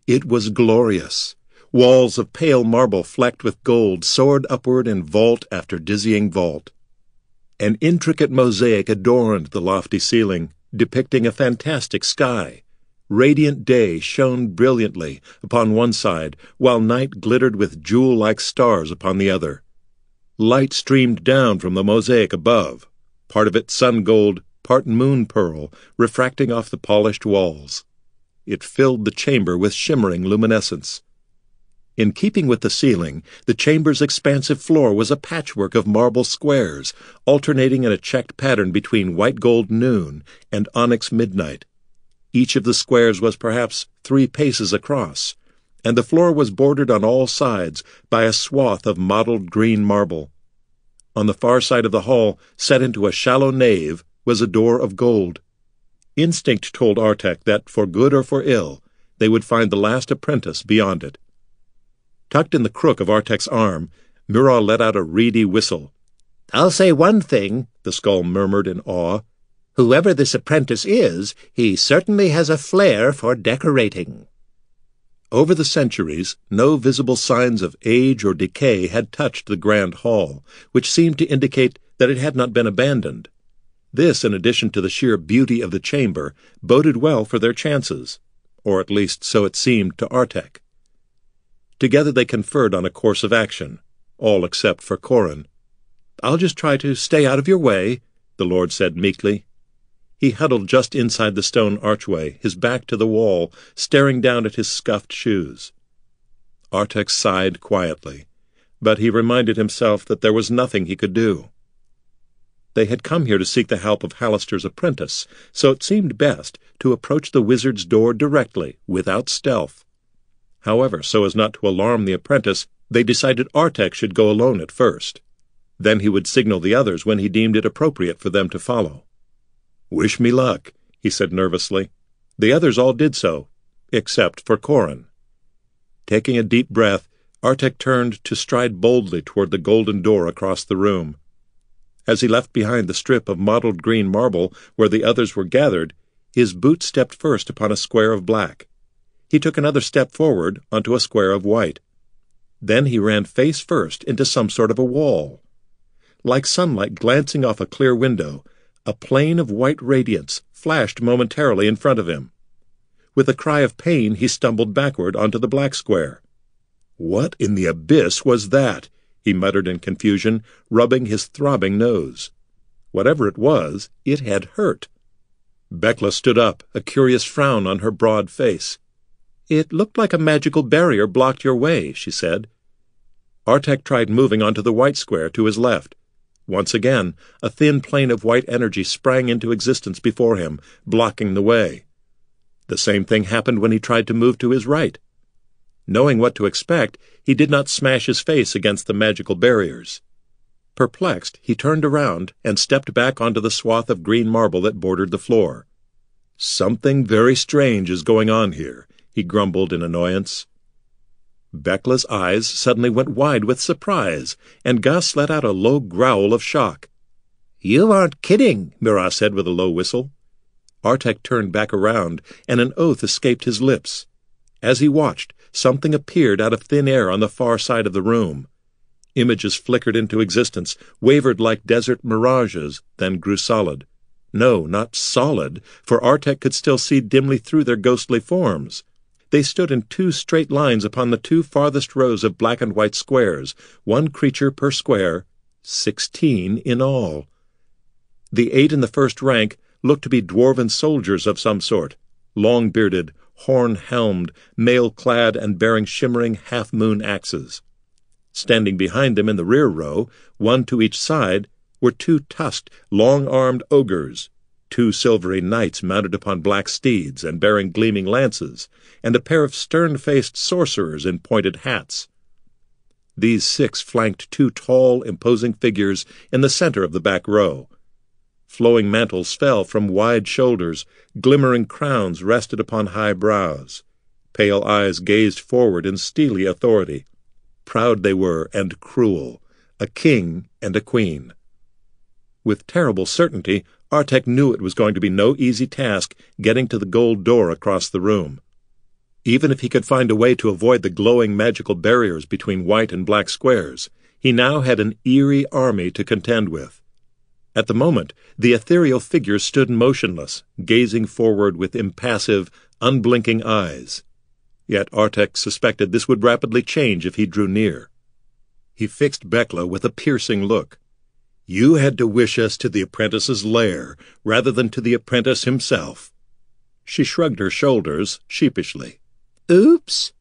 It was glorious. Walls of pale marble flecked with gold soared upward in vault after dizzying vault. An intricate mosaic adorned the lofty ceiling, depicting a fantastic sky. Radiant day shone brilliantly upon one side, while night glittered with jewel-like stars upon the other. Light streamed down from the mosaic above, part of it sun gold, part moon pearl, refracting off the polished walls. It filled the chamber with shimmering luminescence. In keeping with the ceiling, the chamber's expansive floor was a patchwork of marble squares, alternating in a checked pattern between white gold noon and onyx midnight. Each of the squares was perhaps three paces across, and the floor was bordered on all sides by a swath of mottled green marble. On the far side of the hall, set into a shallow nave, was a door of gold. Instinct told Artek that, for good or for ill, they would find the last apprentice beyond it. Tucked in the crook of Artek's arm, Muiral let out a reedy whistle. I'll say one thing, the skull murmured in awe. Whoever this apprentice is, he certainly has a flair for decorating. Over the centuries, no visible signs of age or decay had touched the grand hall, which seemed to indicate that it had not been abandoned. This, in addition to the sheer beauty of the chamber, boded well for their chances, or at least so it seemed to Artek. Together they conferred on a course of action, all except for Corin. I'll just try to stay out of your way, the Lord said meekly. He huddled just inside the stone archway, his back to the wall, staring down at his scuffed shoes. Artek sighed quietly, but he reminded himself that there was nothing he could do. They had come here to seek the help of Halaster's apprentice, so it seemed best to approach the wizard's door directly, without stealth. However, so as not to alarm the apprentice, they decided Artek should go alone at first. Then he would signal the others when he deemed it appropriate for them to follow. Wish me luck, he said nervously. The others all did so, except for Corin. Taking a deep breath, Artek turned to stride boldly toward the golden door across the room. As he left behind the strip of mottled green marble where the others were gathered, his boot stepped first upon a square of black. He took another step forward onto a square of white. Then he ran face first into some sort of a wall. Like sunlight glancing off a clear window, a plane of white radiance flashed momentarily in front of him. With a cry of pain, he stumbled backward onto the black square. What in the abyss was that? he muttered in confusion, rubbing his throbbing nose. Whatever it was, it had hurt. Bekla stood up, a curious frown on her broad face. It looked like a magical barrier blocked your way, she said. Artek tried moving onto the white square to his left. Once again, a thin plane of white energy sprang into existence before him, blocking the way. The same thing happened when he tried to move to his right. Knowing what to expect, he did not smash his face against the magical barriers. Perplexed, he turned around and stepped back onto the swath of green marble that bordered the floor. Something very strange is going on here, he grumbled in annoyance. Bekla's eyes suddenly went wide with surprise, and Gus let out a low growl of shock. You aren't kidding, Muiral said with a low whistle. Artek turned back around, and an oath escaped his lips. As he watched, something appeared out of thin air on the far side of the room. Images flickered into existence, wavered like desert mirages, then grew solid. No, not solid, for Artek could still see dimly through their ghostly forms. They stood in two straight lines upon the two farthest rows of black and white squares, one creature per square, sixteen in all. The eight in the first rank looked to be dwarven soldiers of some sort, long-bearded, horn-helmed, mail-clad, and bearing shimmering half-moon axes. Standing behind them in the rear row, one to each side, were two tusked, long-armed ogres, two silvery knights mounted upon black steeds and bearing gleaming lances, and a pair of stern-faced sorcerers in pointed hats. These six flanked two tall, imposing figures in the center of the back row. Flowing mantles fell from wide shoulders, glimmering crowns rested upon high brows. Pale eyes gazed forward in steely authority. Proud they were and cruel, a king and a queen. With terrible certainty, Artek knew it was going to be no easy task getting to the gold door across the room. Even if he could find a way to avoid the glowing magical barriers between white and black squares, he now had an eerie army to contend with. At the moment, the ethereal figure stood motionless, gazing forward with impassive, unblinking eyes. Yet Artek suspected this would rapidly change if he drew near. He fixed Bekla with a piercing look. You had to wish us to the apprentice's lair, rather than to the apprentice himself. She shrugged her shoulders sheepishly. Oops.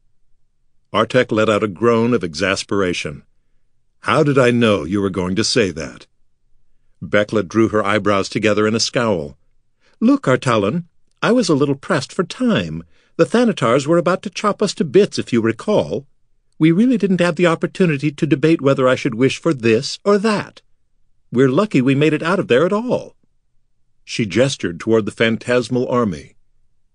Artek let out a groan of exasperation. How did I know you were going to say that? Bekla drew her eyebrows together in a scowl. Look, Artalan, I was a little pressed for time. The Thanatars were about to chop us to bits, if you recall. We really didn't have the opportunity to debate whether I should wish for this or that. We're lucky we made it out of there at all. She gestured toward the phantasmal army.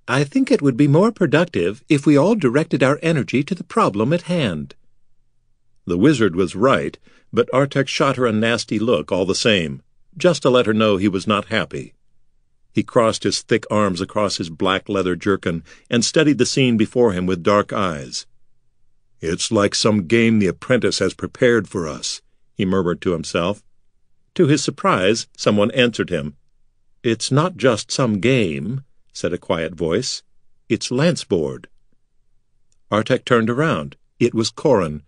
I think it would be more productive if we all directed our energy to the problem at hand. The wizard was right, but Artek shot her a nasty look all the same just to let her know he was not happy. He crossed his thick arms across his black leather jerkin and studied the scene before him with dark eyes. It's like some game the apprentice has prepared for us, he murmured to himself. To his surprise, someone answered him. It's not just some game, said a quiet voice. It's Lanceboard. Artek turned around. It was Corin.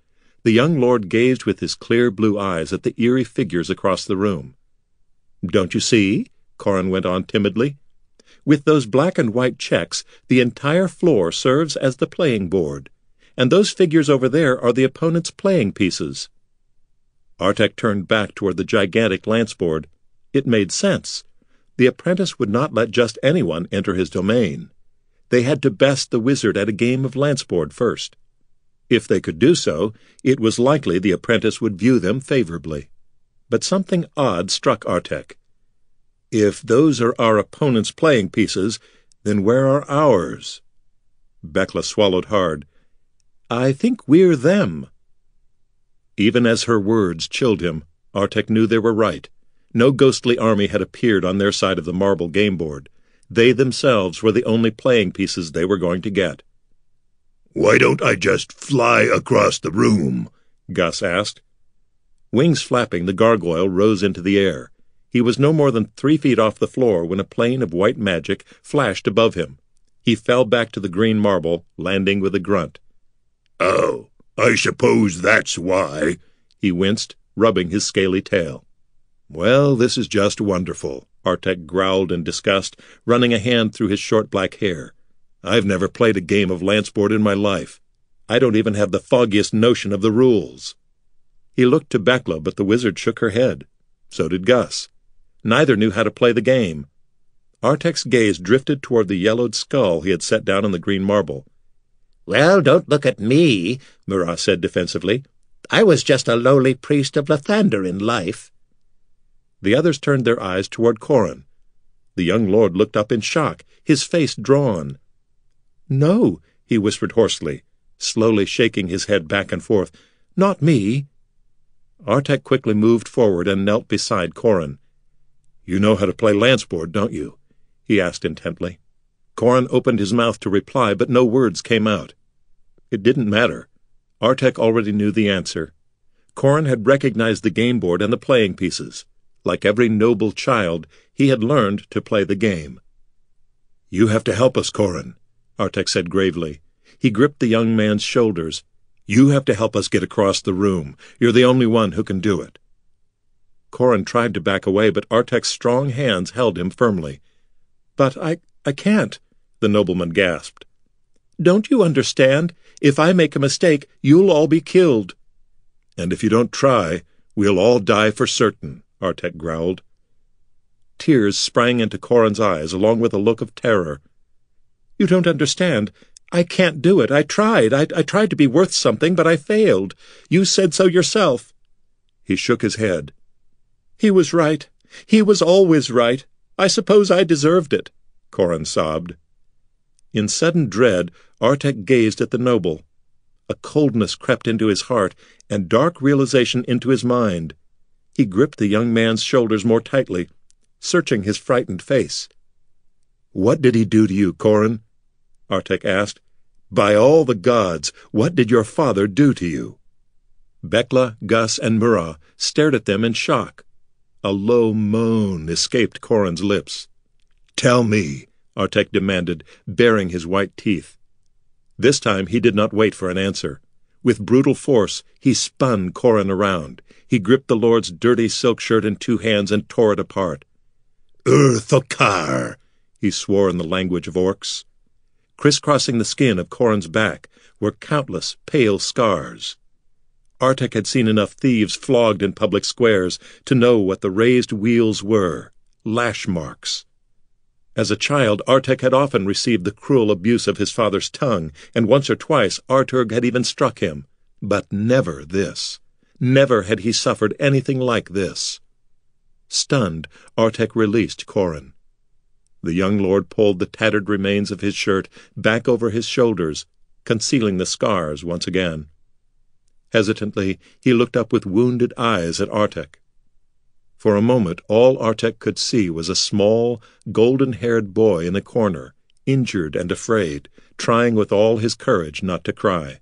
The young lord gazed with his clear blue eyes at the eerie figures across the room. Don't you see? Corin went on timidly. With those black and white checks, the entire floor serves as the playing board, and those figures over there are the opponent's playing pieces. Artek turned back toward the gigantic lance board. It made sense. The apprentice would not let just anyone enter his domain. They had to best the wizard at a game of lanceboard first. If they could do so, it was likely the apprentice would view them favorably but something odd struck Artek. If those are our opponent's playing pieces, then where are ours? Bekla swallowed hard. I think we're them. Even as her words chilled him, Artek knew they were right. No ghostly army had appeared on their side of the marble game board. They themselves were the only playing pieces they were going to get. Why don't I just fly across the room? Gus asked. Wings flapping, the gargoyle rose into the air. He was no more than three feet off the floor when a plane of white magic flashed above him. He fell back to the green marble, landing with a grunt. Oh, I suppose that's why. He winced, rubbing his scaly tail. Well, this is just wonderful, Artek growled in disgust, running a hand through his short black hair. I've never played a game of lanceboard in my life. I don't even have the foggiest notion of the rules. He looked to Bekla, but the wizard shook her head. So did Gus. Neither knew how to play the game. Artek's gaze drifted toward the yellowed skull he had set down on the green marble. Well, don't look at me, Muiral said defensively. I was just a lowly priest of Lathander in life. The others turned their eyes toward Corin. The young lord looked up in shock, his face drawn. No, he whispered hoarsely, slowly shaking his head back and forth. Not me. Artek quickly moved forward and knelt beside Corin. You know how to play lanceboard, don't you? he asked intently. Corin opened his mouth to reply, but no words came out. It didn't matter. Artek already knew the answer. Corin had recognized the game board and the playing pieces. Like every noble child, he had learned to play the game. You have to help us, Corin, Artek said gravely. He gripped the young man's shoulders, you have to help us get across the room. You're the only one who can do it. Corin tried to back away, but Artek's strong hands held him firmly. But I, I can't, the nobleman gasped. Don't you understand? If I make a mistake, you'll all be killed. And if you don't try, we'll all die for certain, Artek growled. Tears sprang into Corin's eyes, along with a look of terror. You don't understand. I can't do it. I tried. I, I tried to be worth something, but I failed. You said so yourself. He shook his head. He was right. He was always right. I suppose I deserved it, Corin sobbed. In sudden dread, Artek gazed at the noble. A coldness crept into his heart, and dark realization into his mind. He gripped the young man's shoulders more tightly, searching his frightened face. What did he do to you, Corin? Artek asked. By all the gods, what did your father do to you? Bekla, Gus, and Muiral stared at them in shock. A low moan escaped Corin's lips. Tell me, Artek demanded, baring his white teeth. This time he did not wait for an answer. With brutal force, he spun Corin around. He gripped the Lord's dirty silk shirt in two hands and tore it apart. Urthokar, he swore in the language of orcs. Crisscrossing the skin of Corin's back were countless pale scars. Artek had seen enough thieves flogged in public squares to know what the raised wheels were lash marks. As a child, Artek had often received the cruel abuse of his father's tongue, and once or twice Arturg had even struck him. But never this. Never had he suffered anything like this. Stunned, Artek released Corin. The young lord pulled the tattered remains of his shirt back over his shoulders, concealing the scars once again. Hesitantly, he looked up with wounded eyes at Artek. For a moment, all Artek could see was a small, golden-haired boy in a corner, injured and afraid, trying with all his courage not to cry.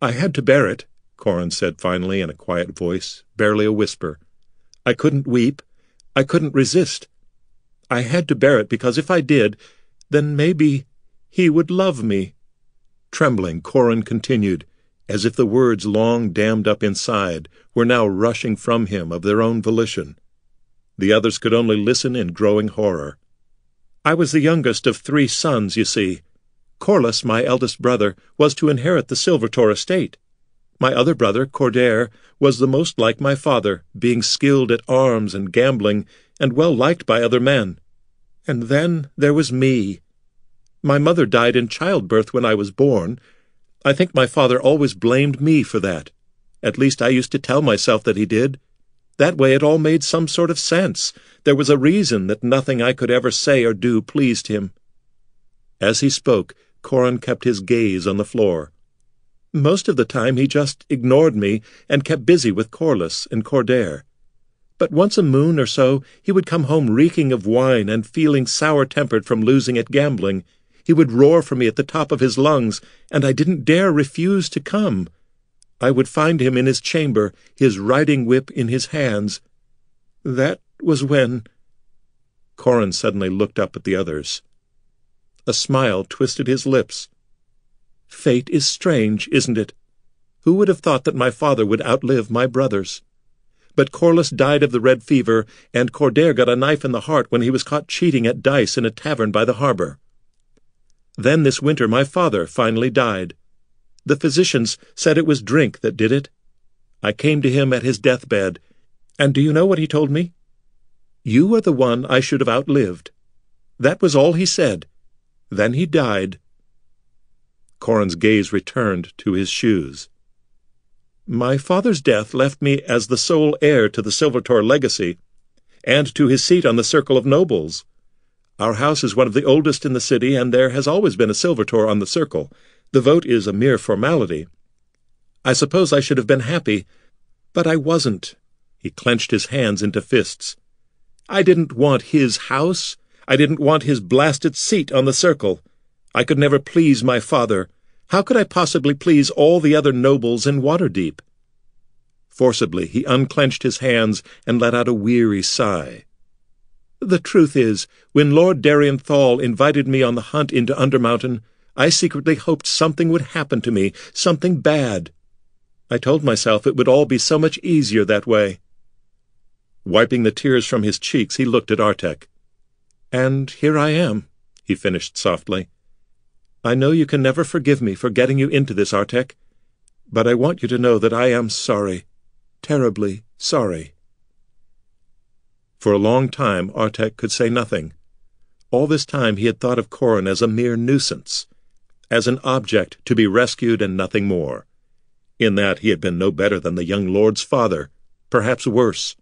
I had to bear it, Corin said finally in a quiet voice, barely a whisper. I couldn't weep. I couldn't resist. I had to bear it because if I did, then maybe he would love me. Trembling, Corin continued, as if the words long dammed up inside were now rushing from him of their own volition. The others could only listen in growing horror. I was the youngest of three sons, you see. Corlys, my eldest brother, was to inherit the Silvertor estate. My other brother, Cordair, was the most like my father, being skilled at arms and gambling, and well liked by other men. And then there was me. My mother died in childbirth when I was born, I think my father always blamed me for that. At least I used to tell myself that he did. That way it all made some sort of sense. There was a reason that nothing I could ever say or do pleased him. As he spoke, Corin kept his gaze on the floor. Most of the time he just ignored me and kept busy with Corliss and Cordair. But once a moon or so he would come home reeking of wine and feeling sour-tempered from losing at gambling, he would roar for me at the top of his lungs, and I didn't dare refuse to come. I would find him in his chamber, his riding whip in his hands. That was when... Corin suddenly looked up at the others. A smile twisted his lips. Fate is strange, isn't it? Who would have thought that my father would outlive my brothers? But Corliss died of the red fever, and Cordair got a knife in the heart when he was caught cheating at dice in a tavern by the harbor. Then this winter my father finally died. The physicians said it was drink that did it. I came to him at his deathbed, and do you know what he told me? You are the one I should have outlived. That was all he said. Then he died. Corin's gaze returned to his shoes. My father's death left me as the sole heir to the Silvertor legacy, and to his seat on the Circle of Nobles. Our house is one of the oldest in the city, and there has always been a Silvertor on the circle. The vote is a mere formality. I suppose I should have been happy, but I wasn't. He clenched his hands into fists. I didn't want his house. I didn't want his blasted seat on the circle. I could never please my father. How could I possibly please all the other nobles in Waterdeep? Forcibly, he unclenched his hands and let out a weary sigh. The truth is, when Lord Darien invited me on the hunt into Undermountain, I secretly hoped something would happen to me, something bad. I told myself it would all be so much easier that way. Wiping the tears from his cheeks, he looked at Artek. And here I am, he finished softly. I know you can never forgive me for getting you into this, Artek, but I want you to know that I am sorry, terribly sorry. For a long time Artek could say nothing. All this time he had thought of Corin as a mere nuisance, as an object to be rescued and nothing more. In that he had been no better than the young lord's father, perhaps worse.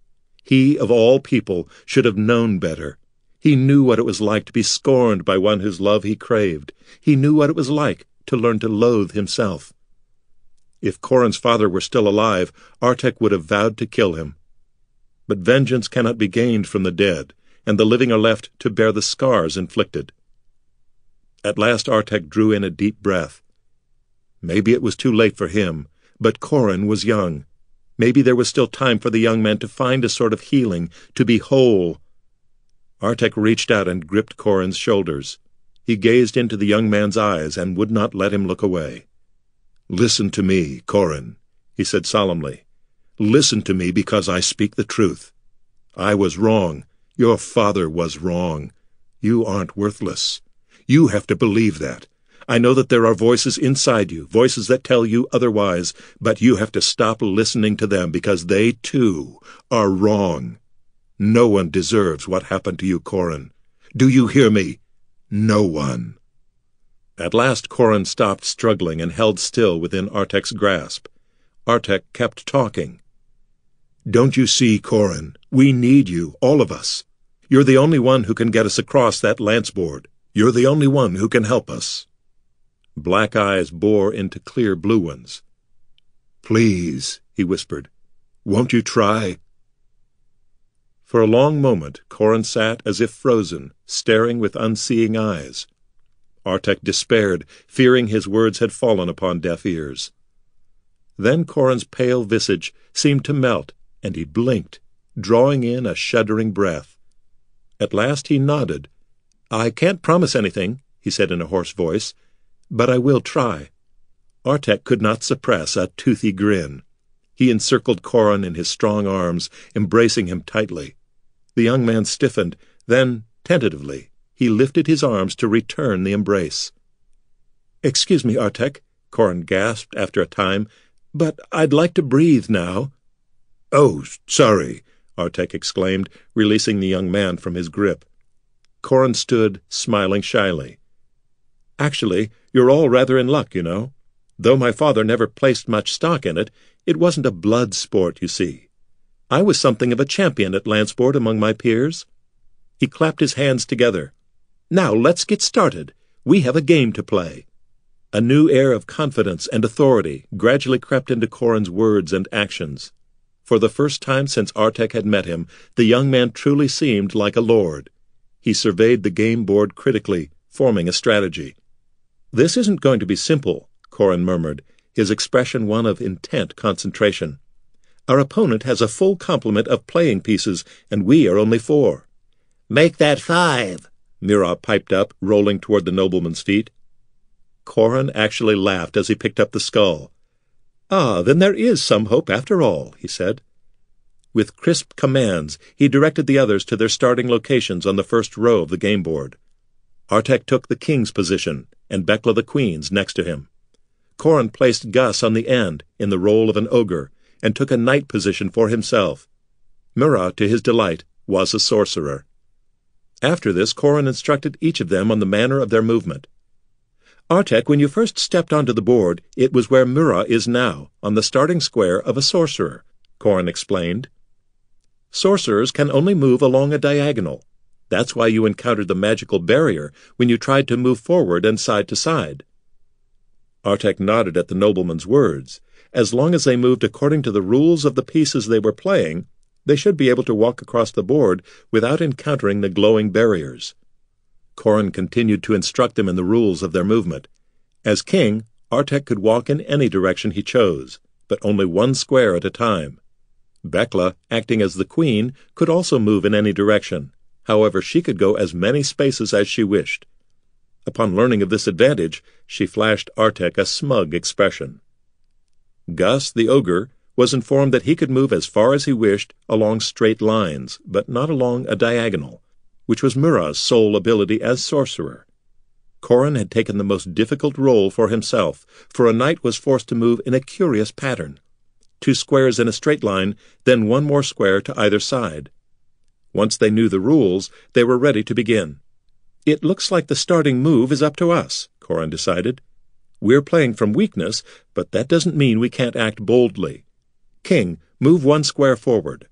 He, of all people, should have known better. He knew what it was like to be scorned by one whose love he craved. He knew what it was like to learn to loathe himself. If Corin's father were still alive, Artek would have vowed to kill him. But vengeance cannot be gained from the dead, and the living are left to bear the scars inflicted. At last Artek drew in a deep breath. Maybe it was too late for him, but Corin was young. Maybe there was still time for the young man to find a sort of healing, to be whole. Artek reached out and gripped Corin's shoulders. He gazed into the young man's eyes and would not let him look away. Listen to me, Corin, he said solemnly. Listen to me because I speak the truth. I was wrong. Your father was wrong. You aren't worthless. You have to believe that. I know that there are voices inside you, voices that tell you otherwise, but you have to stop listening to them because they, too, are wrong. No one deserves what happened to you, Corin. Do you hear me? No one. At last Corin stopped struggling and held still within Artek's grasp. Artek kept talking. Don't you see, Corin? We need you, all of us. You're the only one who can get us across that lance board. You're the only one who can help us. Black eyes bore into clear blue ones. Please, he whispered, won't you try? For a long moment, Corin sat as if frozen, staring with unseeing eyes. Artek despaired, fearing his words had fallen upon deaf ears. Then Corin's pale visage seemed to melt, and he blinked, drawing in a shuddering breath. At last he nodded. I can't promise anything, he said in a hoarse voice, but I will try. Artek could not suppress a toothy grin. He encircled Corin in his strong arms, embracing him tightly. The young man stiffened, then, tentatively, he lifted his arms to return the embrace. Excuse me, Artek, Corin gasped after a time, but I'd like to breathe now. Oh, sorry, Artek exclaimed, releasing the young man from his grip. Corin stood, smiling shyly. Actually, you're all rather in luck, you know. Though my father never placed much stock in it, it wasn't a blood sport, you see. I was something of a champion at Lanceboard among my peers. He clapped his hands together. Now let's get started. We have a game to play. A new air of confidence and authority gradually crept into Corin's words and actions. For the first time since Artek had met him, the young man truly seemed like a lord. He surveyed the game board critically, forming a strategy. This isn't going to be simple, Corin murmured, his expression one of intent concentration. Our opponent has a full complement of playing pieces, and we are only four. Make that five, Muiral piped up, rolling toward the nobleman's feet. Corin actually laughed as he picked up the skull. Ah, then there is some hope after all, he said. With crisp commands, he directed the others to their starting locations on the first row of the game board. Artek took the king's position, and Bekla the queen's next to him. Corin placed Gus on the end, in the role of an ogre, and took a knight position for himself. Muiral, to his delight, was a sorcerer. After this, Corin instructed each of them on the manner of their movement. Artek, when you first stepped onto the board, it was where Muiral is now, on the starting square of a sorcerer, Corin explained. Sorcerers can only move along a diagonal. That's why you encountered the magical barrier when you tried to move forward and side to side. Artek nodded at the nobleman's words. As long as they moved according to the rules of the pieces they were playing, they should be able to walk across the board without encountering the glowing barriers. Corin continued to instruct them in the rules of their movement. As king, Artek could walk in any direction he chose, but only one square at a time. Bekla, acting as the queen, could also move in any direction. However, she could go as many spaces as she wished. Upon learning of this advantage, she flashed Artek a smug expression. Gus, the ogre, was informed that he could move as far as he wished along straight lines, but not along a diagonal, which was Muiral's sole ability as sorcerer. Corin had taken the most difficult role for himself, for a knight was forced to move in a curious pattern. Two squares in a straight line, then one more square to either side. Once they knew the rules, they were ready to begin. It looks like the starting move is up to us, Corin decided. We're playing from weakness, but that doesn't mean we can't act boldly. King, move one square forward.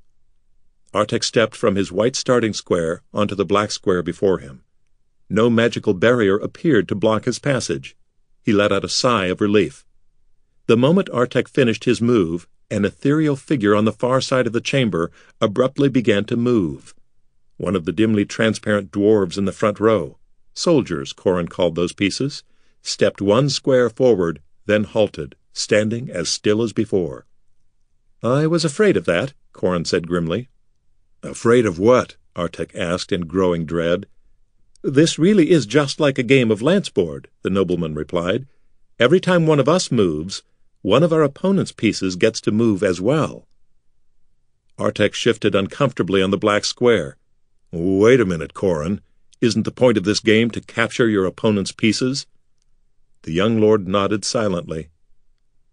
Artek stepped from his white starting square onto the black square before him. No magical barrier appeared to block his passage. He let out a sigh of relief. The moment Artek finished his move, an ethereal figure on the far side of the chamber abruptly began to move. One of the dimly transparent dwarves in the front row, soldiers, Corin called those pieces, stepped one square forward, then halted, standing as still as before. I was afraid of that, Corin said grimly. Afraid of what? Artek asked in growing dread. This really is just like a game of lance board, the nobleman replied. Every time one of us moves, one of our opponent's pieces gets to move as well. Artek shifted uncomfortably on the black square. Wait a minute, Corin. Isn't the point of this game to capture your opponent's pieces? The young lord nodded silently.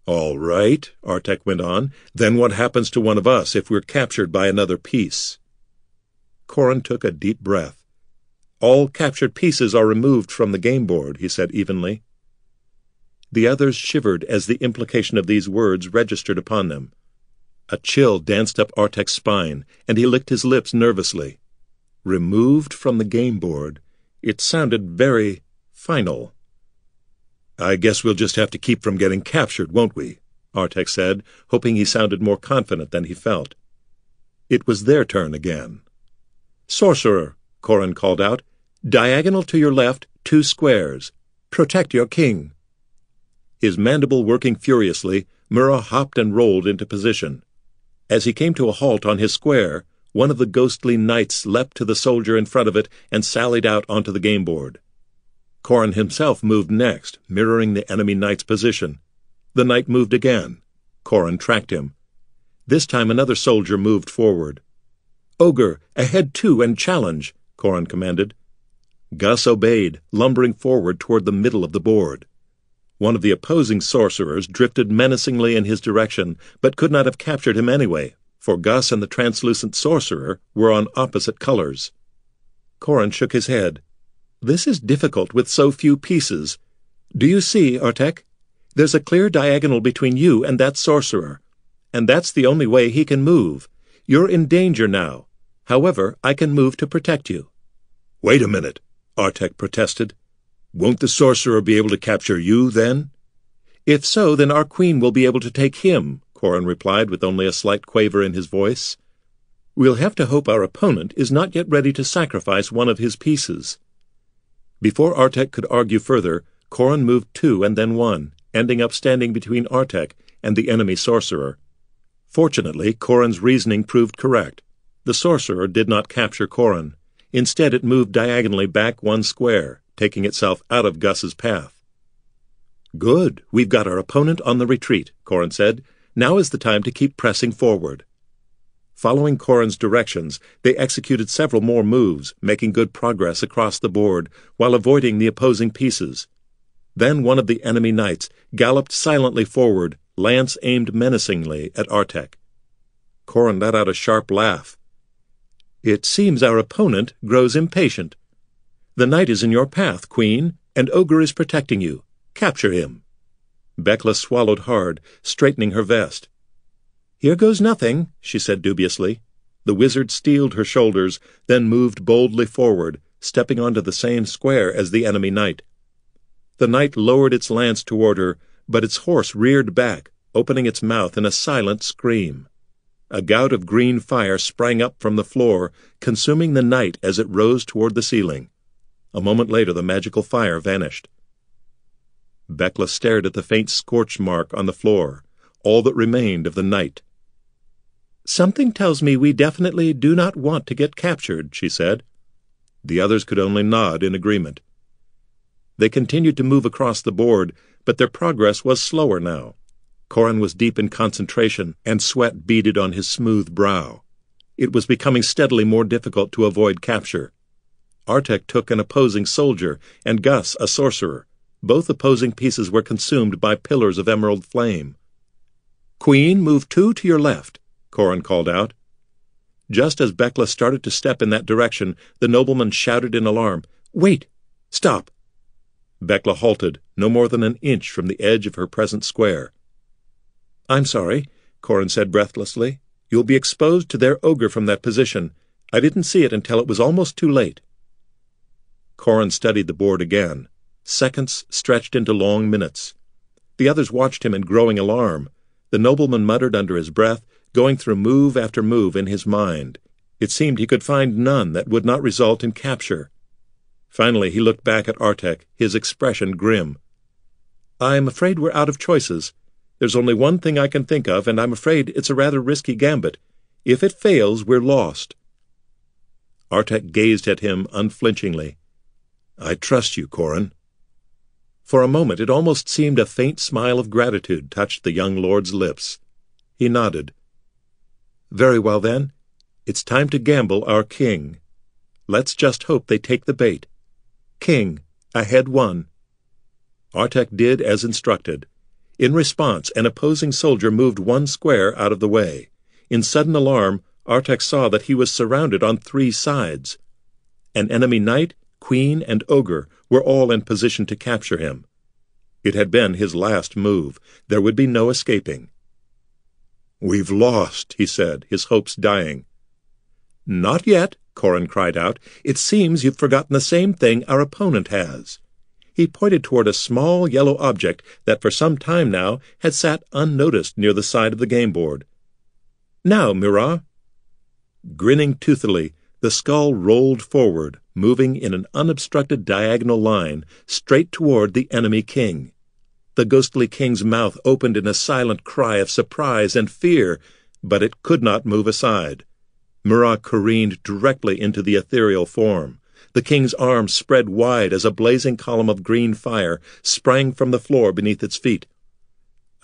All right, Artek went on. Then what happens to one of us if we're captured by another piece? Corin took a deep breath. All captured pieces are removed from the game board, he said evenly. The others shivered as the implication of these words registered upon them. A chill danced up Artek's spine, and he licked his lips nervously. Removed from the game board. It sounded very final. I guess we'll just have to keep from getting captured, won't we? Artek said, hoping he sounded more confident than he felt. It was their turn again. Sorcerer, Corin called out, diagonal to your left, two squares. Protect your king. His mandible working furiously, Muiral hopped and rolled into position. As he came to a halt on his square, one of the ghostly knights leapt to the soldier in front of it and sallied out onto the game board. Corin himself moved next, mirroring the enemy knight's position. The knight moved again. Corin tracked him. This time another soldier moved forward. Ogre, ahead two and challenge, Corin commanded. Gus obeyed, lumbering forward toward the middle of the board. One of the opposing sorcerers drifted menacingly in his direction, but could not have captured him anyway, for Gus and the translucent sorcerer were on opposite colors. Corin shook his head. This is difficult with so few pieces. Do you see, Artek? There's a clear diagonal between you and that sorcerer, and that's the only way he can move. You're in danger now. However, I can move to protect you. Wait a minute, Artek protested. Won't the sorcerer be able to capture you, then? If so, then our queen will be able to take him, Corin replied with only a slight quaver in his voice. We'll have to hope our opponent is not yet ready to sacrifice one of his pieces. Before Artek could argue further, Corin moved two and then one, ending up standing between Artek and the enemy sorcerer. Fortunately, Corin's reasoning proved correct. The sorcerer did not capture Corin. Instead, it moved diagonally back one square, taking itself out of Gus's path. Good. We've got our opponent on the retreat, Corin said. Now is the time to keep pressing forward. Following Corin's directions, they executed several more moves, making good progress across the board while avoiding the opposing pieces. Then one of the enemy knights galloped silently forward, lance aimed menacingly at Artek. Corin let out a sharp laugh. It seems our opponent grows impatient. The knight is in your path, Queen, and Ogre is protecting you. Capture him. Bekla swallowed hard, straightening her vest. Here goes nothing, she said dubiously. The wizard steeled her shoulders, then moved boldly forward, stepping onto the same square as the enemy knight. The knight lowered its lance toward her, but its horse reared back, opening its mouth in a silent scream. A gout of green fire sprang up from the floor, consuming the knight as it rose toward the ceiling. A moment later, the magical fire vanished. Bekla stared at the faint scorch mark on the floor, all that remained of the knight. Something tells me we definitely do not want to get captured, she said. The others could only nod in agreement. They continued to move across the board, but their progress was slower now. Corin was deep in concentration, and sweat beaded on his smooth brow. It was becoming steadily more difficult to avoid capture. Artek took an opposing soldier, and Gus a sorcerer. Both opposing pieces were consumed by pillars of emerald flame. Queen, move two to your left, Corin called out. Just as Bekla started to step in that direction, the nobleman shouted in alarm, Wait! Stop! Bekla halted, no more than an inch from the edge of her present square. I'm sorry, Corin said breathlessly. You'll be exposed to their ogre from that position. I didn't see it until it was almost too late. Corin studied the board again. Seconds stretched into long minutes. The others watched him in growing alarm. The nobleman muttered under his breath, going through move after move in his mind. It seemed he could find none that would not result in capture. Finally, he looked back at Artek, his expression grim. I'm afraid we're out of choices. There's only one thing I can think of, and I'm afraid it's a rather risky gambit. If it fails, we're lost. Artek gazed at him unflinchingly. I trust you, Corin. For a moment it almost seemed a faint smile of gratitude touched the young lord's lips. He nodded. Very well, then. It's time to gamble our king. Let's just hope they take the bait. King, ahead one. Artek did as instructed. In response, an opposing soldier moved one square out of the way. In sudden alarm, Artek saw that he was surrounded on three sides. An enemy knight, queen, and ogre were all in position to capture him. It had been his last move. There would be no escaping. We've lost, he said, his hopes dying. Not yet, Corin cried out. It seems you've forgotten the same thing our opponent has. He pointed toward a small yellow object that for some time now had sat unnoticed near the side of the game board. Now, Muiral. Grinning toothily, the skull rolled forward, moving in an unobstructed diagonal line straight toward the enemy king. The ghostly king's mouth opened in a silent cry of surprise and fear, but it could not move aside. Muiral careened directly into the ethereal form. The king's arms spread wide as a blazing column of green fire sprang from the floor beneath its feet.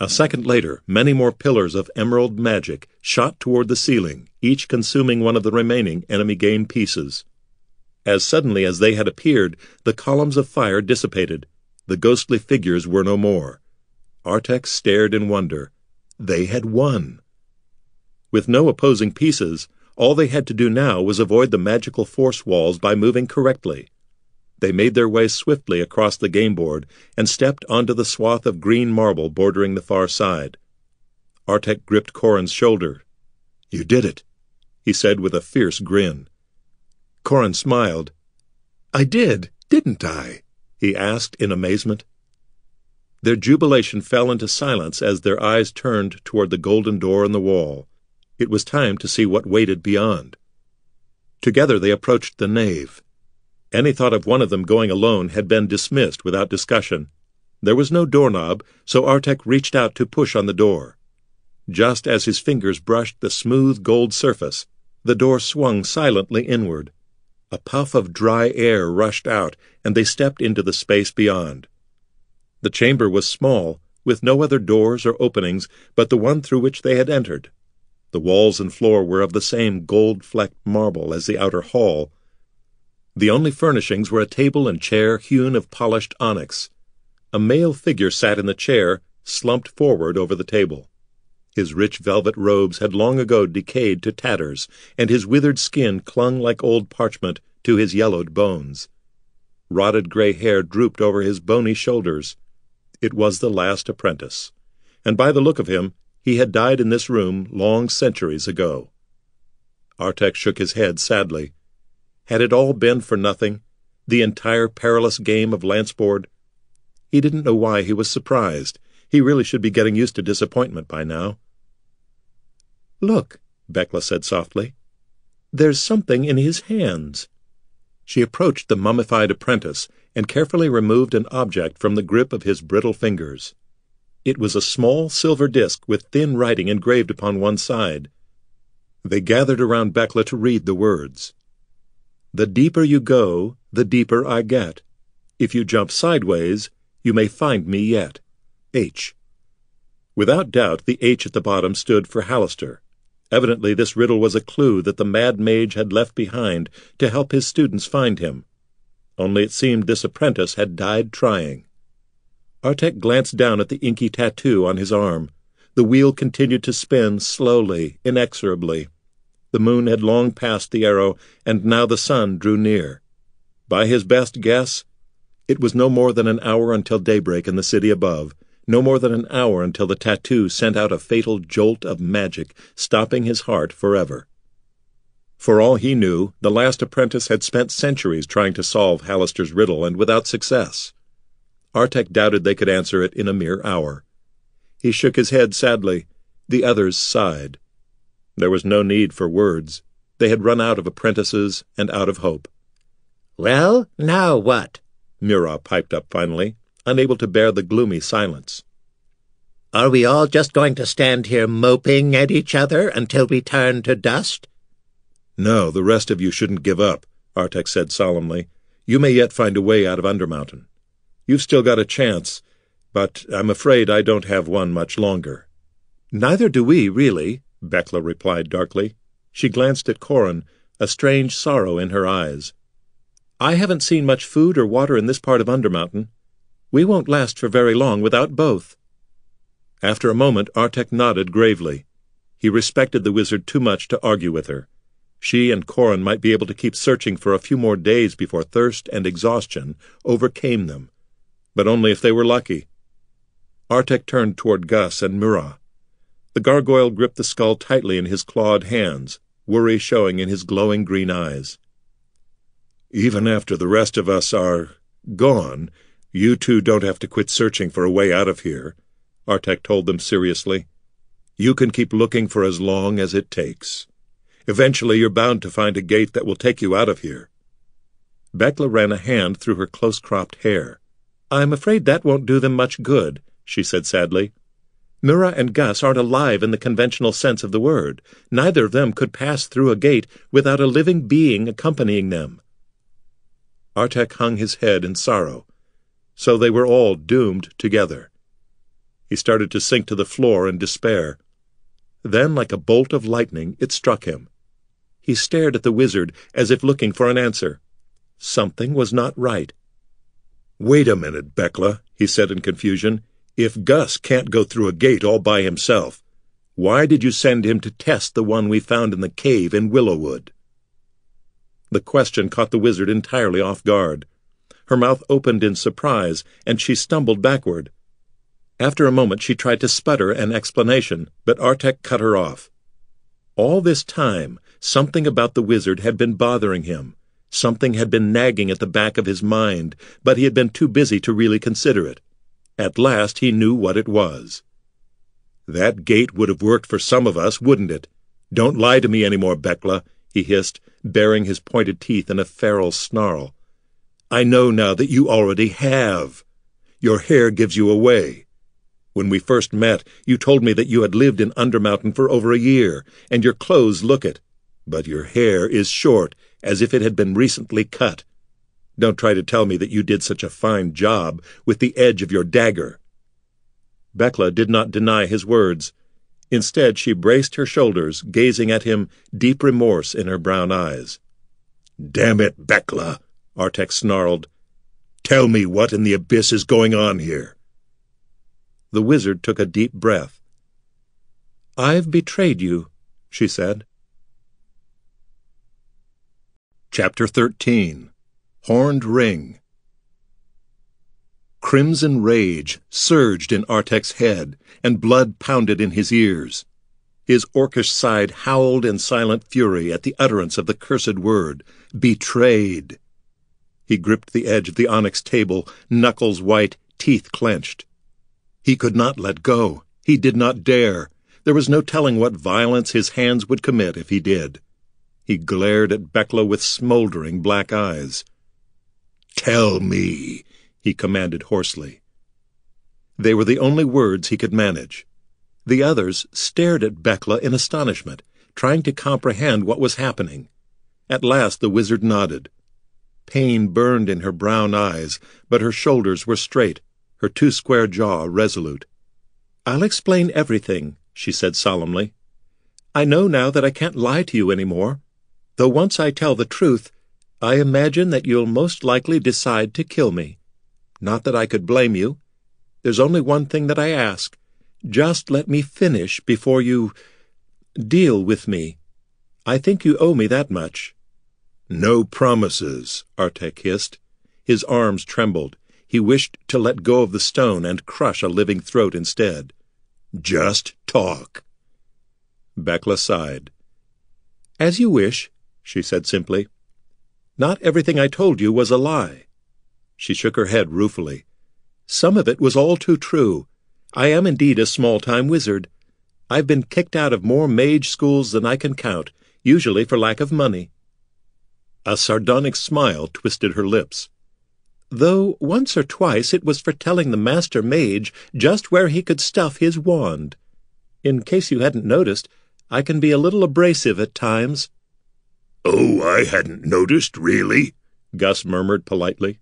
A second later, many more pillars of emerald magic shot toward the ceiling, each consuming one of the remaining enemy game pieces. As suddenly as they had appeared, the columns of fire dissipated. The ghostly figures were no more. Artek stared in wonder. They had won. With no opposing pieces, all they had to do now was avoid the magical force walls by moving correctly. They made their way swiftly across the game board and stepped onto the swath of green marble bordering the far side. Artek gripped Corin's shoulder. You did it, he said with a fierce grin. Corin smiled. I did, didn't I? He asked in amazement. Their jubilation fell into silence as their eyes turned toward the golden door in the wall. It was time to see what waited beyond. Together they approached the nave. Any thought of one of them going alone had been dismissed without discussion. There was no doorknob, so Artek reached out to push on the door. Just as his fingers brushed the smooth gold surface, the door swung silently inward. A puff of dry air rushed out, and they stepped into the space beyond. The chamber was small, with no other doors or openings but the one through which they had entered. The walls and floor were of the same gold flecked marble as the outer hall. The only furnishings were a table and chair hewn of polished onyx. A male figure sat in the chair, slumped forward over the table. His rich velvet robes had long ago decayed to tatters, and his withered skin clung like old parchment to his yellowed bones. Rotted gray hair drooped over his bony shoulders. It was the last apprentice, and by the look of him, he had died in this room long centuries ago. Artek shook his head sadly. Had it all been for nothing? The entire perilous game of lanceboard? He didn't know why he was surprised. He really should be getting used to disappointment by now. Look, Bekla said softly. There's something in his hands. She approached the mummified apprentice and carefully removed an object from the grip of his brittle fingers. It was a small silver disk with thin writing engraved upon one side. They gathered around Bekla to read the words. The deeper you go, the deeper I get. If you jump sideways, you may find me yet. H. Without doubt, the H at the bottom stood for Halaster. Evidently, this riddle was a clue that the mad mage had left behind to help his students find him. Only it seemed this apprentice had died trying. Artek glanced down at the inky tattoo on his arm. The wheel continued to spin slowly, inexorably. The moon had long passed the arrow, and now the sun drew near. By his best guess, it was no more than an hour until daybreak in the city above, no more than an hour until the tattoo sent out a fatal jolt of magic, stopping his heart forever. For all he knew, the last apprentice had spent centuries trying to solve Halaster's riddle, and without success. Artek doubted they could answer it in a mere hour. He shook his head sadly. The others sighed. There was no need for words. They had run out of apprentices and out of hope. Well, now what? Muiral piped up finally, unable to bear the gloomy silence. Are we all just going to stand here moping at each other until we turn to dust? No, the rest of you shouldn't give up, Artek said solemnly. You may yet find a way out of Undermountain. You've still got a chance, but I'm afraid I don't have one much longer. Neither do we, really, Bekla replied darkly. She glanced at Corin, a strange sorrow in her eyes. I haven't seen much food or water in this part of Undermountain. We won't last for very long without both. After a moment, Artek nodded gravely. He respected the wizard too much to argue with her. She and Corin might be able to keep searching for a few more days before thirst and exhaustion overcame them, but only if they were lucky. Artek turned toward Gus and Muiral. The gargoyle gripped the skull tightly in his clawed hands, worry showing in his glowing green eyes. Even after the rest of us are gone, you two don't have to quit searching for a way out of here, Artek told them seriously. You can keep looking for as long as it takes. Eventually, you're bound to find a gate that will take you out of here. Bekla ran a hand through her close-cropped hair. I'm afraid that won't do them much good, she said sadly. Muiral and Gus aren't alive in the conventional sense of the word. Neither of them could pass through a gate without a living being accompanying them. Artek hung his head in sorrow. So they were all doomed together. He started to sink to the floor in despair. Then, like a bolt of lightning, it struck him. He stared at the wizard as if looking for an answer. Something was not right. Wait a minute, Bekla, he said in confusion. If Gus can't go through a gate all by himself, why did you send him to test the one we found in the cave in Willowwood? The question caught the wizard entirely off guard. Her mouth opened in surprise, and she stumbled backward. After a moment she tried to sputter an explanation, but Artek cut her off. All this time, something about the wizard had been bothering him. Something had been nagging at the back of his mind, but he had been too busy to really consider it. At last he knew what it was. That gate would have worked for some of us, wouldn't it? Don't lie to me any more, Bekla, he hissed, baring his pointed teeth in a feral snarl. I know now that you already have. Your hair gives you away. When we first met, you told me that you had lived in Undermountain for over a year, and your clothes look it. But your hair is short, as if it had been recently cut. Don't try to tell me that you did such a fine job with the edge of your dagger. Bekla did not deny his words. Instead, she braced her shoulders, gazing at him, deep remorse in her brown eyes. Damn it, Bekla, Artek snarled. Tell me what in the abyss is going on here. The wizard took a deep breath. I've betrayed you, she said. Chapter 13 Horned Ring Crimson rage surged in Artek's head, and blood pounded in his ears. His orcish side howled in silent fury at the utterance of the cursed word, betrayed. He gripped the edge of the onyx table, knuckles white, teeth clenched. He could not let go. He did not dare. There was no telling what violence his hands would commit if he did. He glared at Bekla with smoldering black eyes. Tell me, he commanded hoarsely. They were the only words he could manage. The others stared at Bekla in astonishment, trying to comprehend what was happening. At last the wizard nodded. Pain burned in her brown eyes, but her shoulders were straight, her too square jaw resolute. I'll explain everything, she said solemnly. I know now that I can't lie to you any more. Though once I tell the truth, I imagine that you'll most likely decide to kill me. Not that I could blame you. There's only one thing that I ask. Just let me finish before you deal with me. I think you owe me that much. No promises, Artek hissed. His arms trembled. He wished to let go of the stone and crush a living throat instead. Just talk. Bekla sighed. As you wish, she said simply. Not everything I told you was a lie. She shook her head ruefully. Some of it was all too true. I am indeed a small-time wizard. I've been kicked out of more mage schools than I can count, usually for lack of money. A sardonic smile twisted her lips. Though once or twice it was for telling the master mage just where he could stuff his wand. In case you hadn't noticed, I can be a little abrasive at times. Oh, I hadn't noticed, really, Gus murmured politely.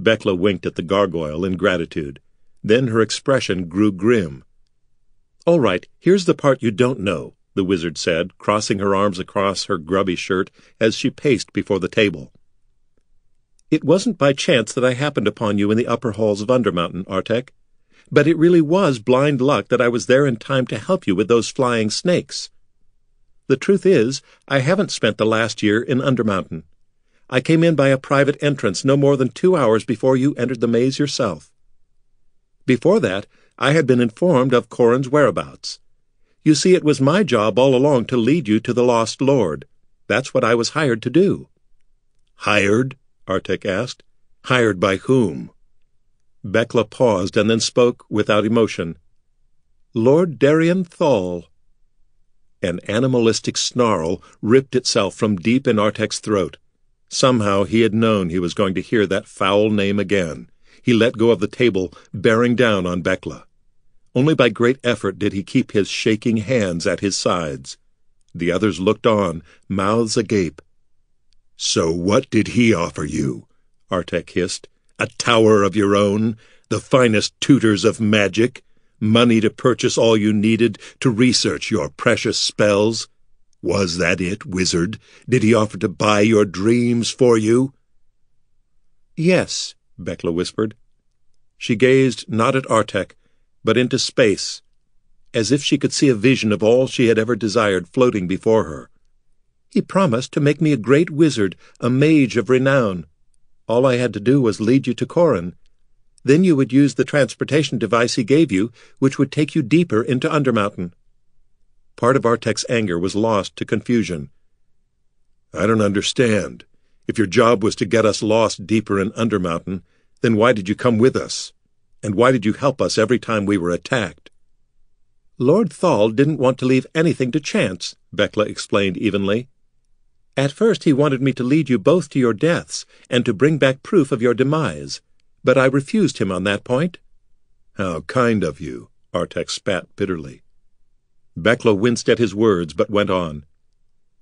Bekla winked at the gargoyle in gratitude. Then her expression grew grim. All right, here's the part you don't know, the wizard said, crossing her arms across her grubby shirt as she paced before the table. It wasn't by chance that I happened upon you in the upper halls of Undermountain, Artek. But it really was blind luck that I was there in time to help you with those flying snakes. The truth is, I haven't spent the last year in Undermountain. I came in by a private entrance no more than two hours before you entered the maze yourself. Before that, I had been informed of Corin's whereabouts. You see, it was my job all along to lead you to the Lost Lord. That's what I was hired to do. Hired? Artek asked. Hired by whom? Bekla paused and then spoke without emotion. Lord Darien Thal. An animalistic snarl ripped itself from deep in Artek's throat. Somehow he had known he was going to hear that foul name again. He let go of the table, bearing down on Bekla. Only by great effort did he keep his shaking hands at his sides. The others looked on, mouths agape. So what did he offer you? Artek hissed. A tower of your own? The finest tutors of magic? Money to purchase all you needed to research your precious spells? Was that it, wizard? Did he offer to buy your dreams for you? Yes, Bekla whispered. She gazed not at Artek, but into space, as if she could see a vision of all she had ever desired floating before her. He promised to make me a great wizard, a mage of renown. All I had to do was lead you to Corin. Then you would use the transportation device he gave you, which would take you deeper into Undermountain. Part of Artek's anger was lost to confusion. I don't understand. If your job was to get us lost deeper in Undermountain, then why did you come with us? And why did you help us every time we were attacked? Lord Thal didn't want to leave anything to chance, Bekla explained evenly. At first he wanted me to lead you both to your deaths and to bring back proof of your demise, but I refused him on that point. How kind of you, Artek spat bitterly. Bekla winced at his words, but went on.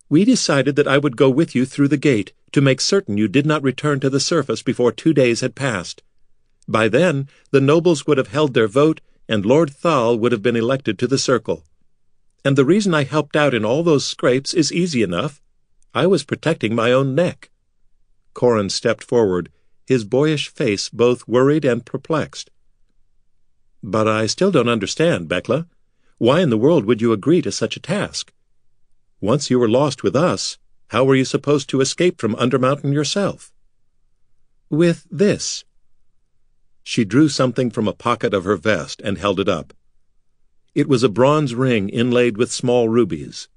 We decided that I would go with you through the gate to make certain you did not return to the surface before two days had passed. By then, the nobles would have held their vote, and Lord Thal would have been elected to the circle. And the reason I helped out in all those scrapes is easy enough. I was protecting my own neck. Corin stepped forward, his boyish face both worried and perplexed. But I still don't understand, Bekla. Why in the world would you agree to such a task? Once you were lost with us, how were you supposed to escape from Undermountain yourself? With this. She drew something from a pocket of her vest and held it up. It was a bronze ring inlaid with small rubies.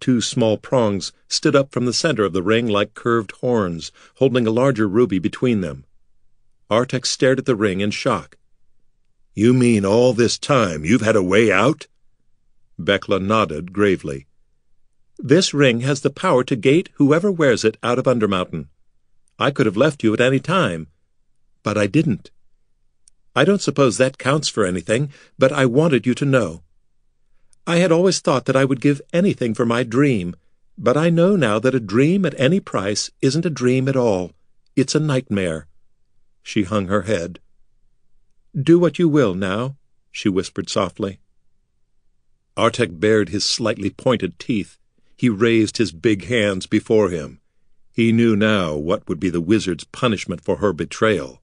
Two small prongs stood up from the center of the ring like curved horns, holding a larger ruby between them. Artek stared at the ring in shock. You mean all this time you've had a way out? Bekla nodded gravely. This ring has the power to gate whoever wears it out of Undermountain. I could have left you at any time, but I didn't. I don't suppose that counts for anything, but I wanted you to know. I had always thought that I would give anything for my dream, but I know now that a dream at any price isn't a dream at all. It's a nightmare. She hung her head. Do what you will now, she whispered softly. Artek bared his slightly pointed teeth. He raised his big hands before him. He knew now what would be the wizard's punishment for her betrayal.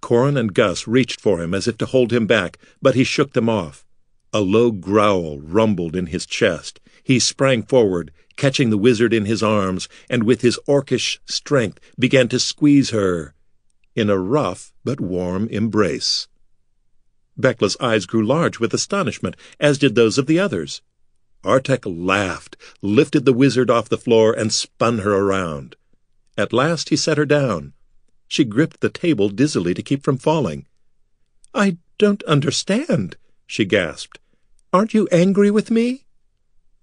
Corin and Gus reached for him as if to hold him back, but he shook them off. A low growl rumbled in his chest. He sprang forward, catching the wizard in his arms, and with his orcish strength began to squeeze her. in a rough but warm embrace. Bekla's eyes grew large with astonishment, as did those of the others. Artek laughed, lifted the wizard off the floor, and spun her around. At last he set her down. She gripped the table dizzily to keep from falling. I don't understand, she gasped. Aren't you angry with me?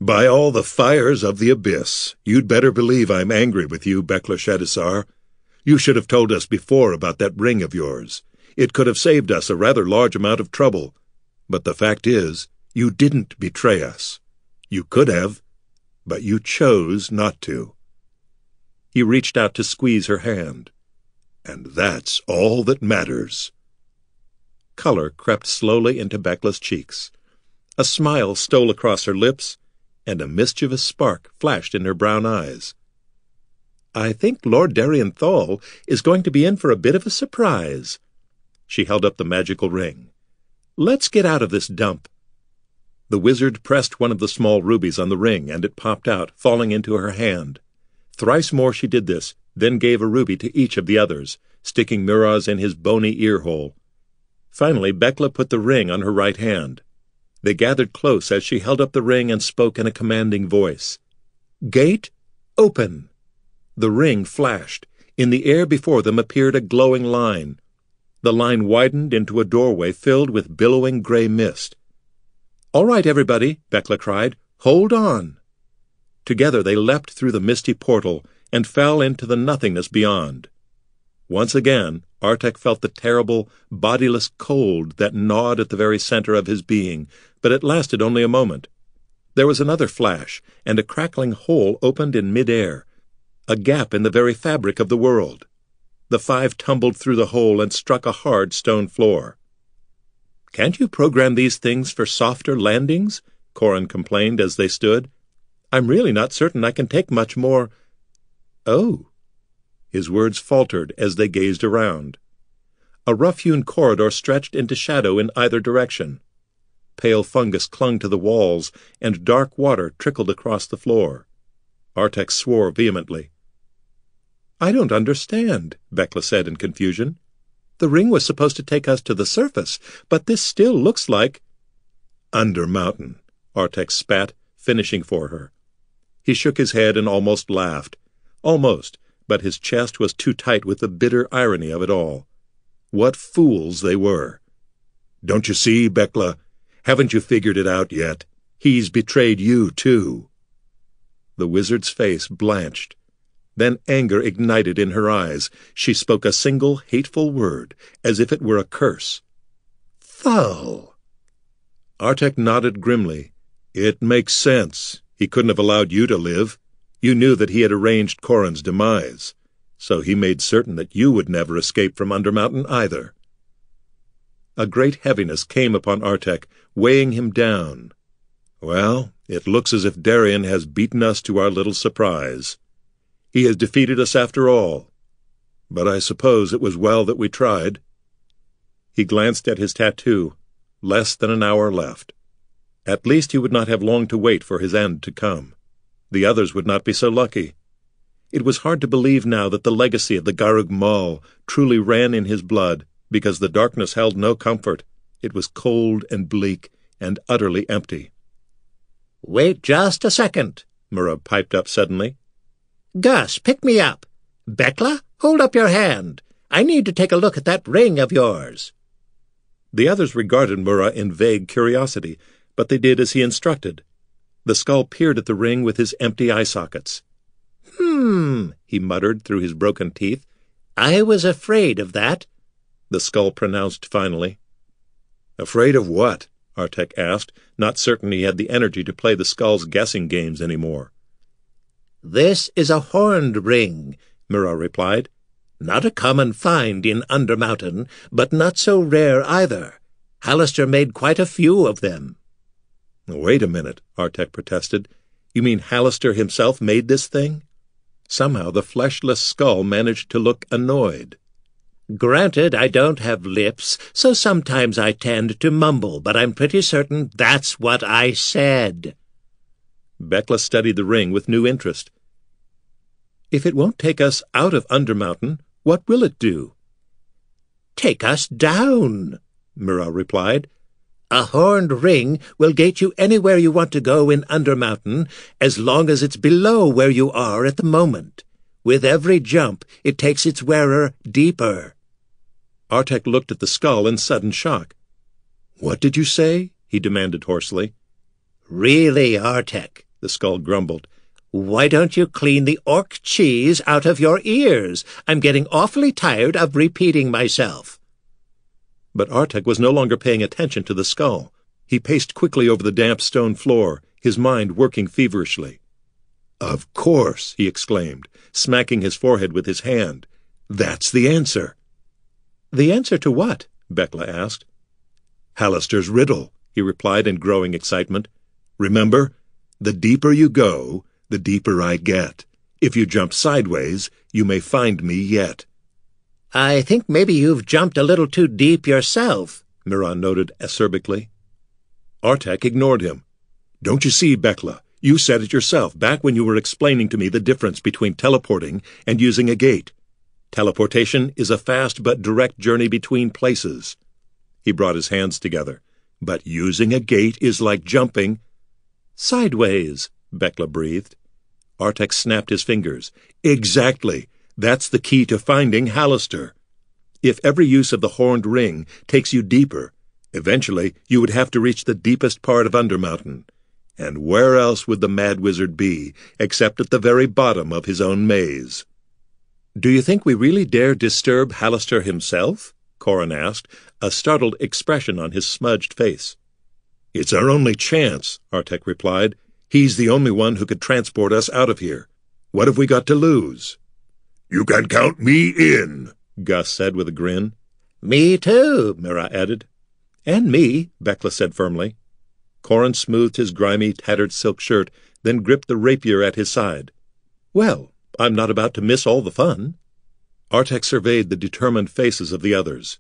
By all the fires of the abyss, you'd better believe I'm angry with you, Bekla Shadissar. You should have told us before about that ring of yours. It could have saved us a rather large amount of trouble. But the fact is, you didn't betray us. You could have, but you chose not to. He reached out to squeeze her hand. And that's all that matters. Color crept slowly into Bekla's cheeks. A smile stole across her lips, and a mischievous spark flashed in her brown eyes. I think Lord Darien Thal is going to be in for a bit of a surprise, she held up the magical ring. Let's get out of this dump. The wizard pressed one of the small rubies on the ring, and it popped out, falling into her hand. Thrice more she did this, then gave a ruby to each of the others, sticking Muiral's in his bony ear hole. Finally, Bekla put the ring on her right hand. They gathered close as she held up the ring and spoke in a commanding voice. Gate, open! The ring flashed. In the air before them appeared a glowing line. The line widened into a doorway filled with billowing gray mist. All right, everybody, Bekla cried. Hold on. Together they leapt through the misty portal and fell into the nothingness beyond. Once again, Artek felt the terrible, bodiless cold that gnawed at the very center of his being, but it lasted only a moment. There was another flash, and a crackling hole opened in midair, a gap in the very fabric of the world. The five tumbled through the hole and struck a hard stone floor. Can't you program these things for softer landings? Corin complained as they stood. I'm really not certain I can take much more. Oh. His words faltered as they gazed around. A rough-hewn corridor stretched into shadow in either direction. Pale fungus clung to the walls, and dark water trickled across the floor. Artek swore vehemently. I don't understand, Bekla said in confusion. The ring was supposed to take us to the surface, but this still looks like... Undermountain, Artek spat, finishing for her. He shook his head and almost laughed. Almost, but his chest was too tight with the bitter irony of it all. What fools they were! Don't you see, Bekla? Haven't you figured it out yet? He's betrayed you, too. The wizard's face blanched. Then anger ignited in her eyes. She spoke a single hateful word, as if it were a curse. Thal! Artek nodded grimly. It makes sense. He couldn't have allowed you to live. You knew that he had arranged Corin's demise. So he made certain that you would never escape from Undermountain either. A great heaviness came upon Artek, weighing him down. Well, it looks as if Darien has beaten us to our little surprise. He has defeated us after all. But I suppose it was well that we tried. He glanced at his tattoo. Less than an hour left. At least he would not have long to wait for his end to come. The others would not be so lucky. It was hard to believe now that the legacy of the Garug Mall truly ran in his blood, because the darkness held no comfort. It was cold and bleak and utterly empty. Wait just a second, Muiral piped up suddenly. Gus, pick me up. Bekla, hold up your hand. I need to take a look at that ring of yours. The others regarded Muiral in vague curiosity, but they did as he instructed. The skull peered at the ring with his empty eye sockets. Hmm, he muttered through his broken teeth. I was afraid of that, the skull pronounced finally. Afraid of what? Artek asked, not certain he had the energy to play the skull's guessing games any more. This is a horned ring, Muiral replied. Not a common find in Undermountain, but not so rare either. Halaster made quite a few of them. Wait a minute, Artek protested. You mean Halaster himself made this thing? Somehow the fleshless skull managed to look annoyed. Granted, I don't have lips, so sometimes I tend to mumble, but I'm pretty certain that's what I said. Bekla studied the ring with new interest. If it won't take us out of Undermountain, what will it do? take us down, Muiral replied. A horned ring will gate you anywhere you want to go in Undermountain, as long as it's below where you are at the moment. With every jump, it takes its wearer deeper. Artek looked at the skull in sudden shock. What did you say? he demanded hoarsely. Really, Artek, the skull grumbled. Why don't you clean the orc cheese out of your ears? I'm getting awfully tired of repeating myself. But Artek was no longer paying attention to the skull. He paced quickly over the damp stone floor, his mind working feverishly. Of course, he exclaimed, smacking his forehead with his hand. That's the answer. The answer to what? Bekla asked. Halaster's riddle, he replied in growing excitement. Remember, the deeper you go, the deeper I get. If you jump sideways, you may find me yet. I think maybe you've jumped a little too deep yourself, Muiral noted acerbically. Artek ignored him. Don't you see, Bekla? You said it yourself back when you were explaining to me the difference between teleporting and using a gate. Teleportation is a fast but direct journey between places. He brought his hands together. But using a gate is like jumping. Sideways, Bekla breathed. Artek snapped his fingers. Exactly. That's the key to finding Halaster. If every use of the horned ring takes you deeper, eventually you would have to reach the deepest part of Undermountain. And where else would the Mad Wizard be, except at the very bottom of his own maze? Do you think we really dare disturb Halaster himself? Corin asked, a startled expression on his smudged face. It's our only chance, Artek replied. He's the only one who could transport us out of here. What have we got to lose? You can count me in, Gus said with a grin. Me too, Muiral added. And me, Bekla said firmly. Corin smoothed his grimy, tattered silk shirt, then gripped the rapier at his side. Well, I'm not about to miss all the fun. Artek surveyed the determined faces of the others.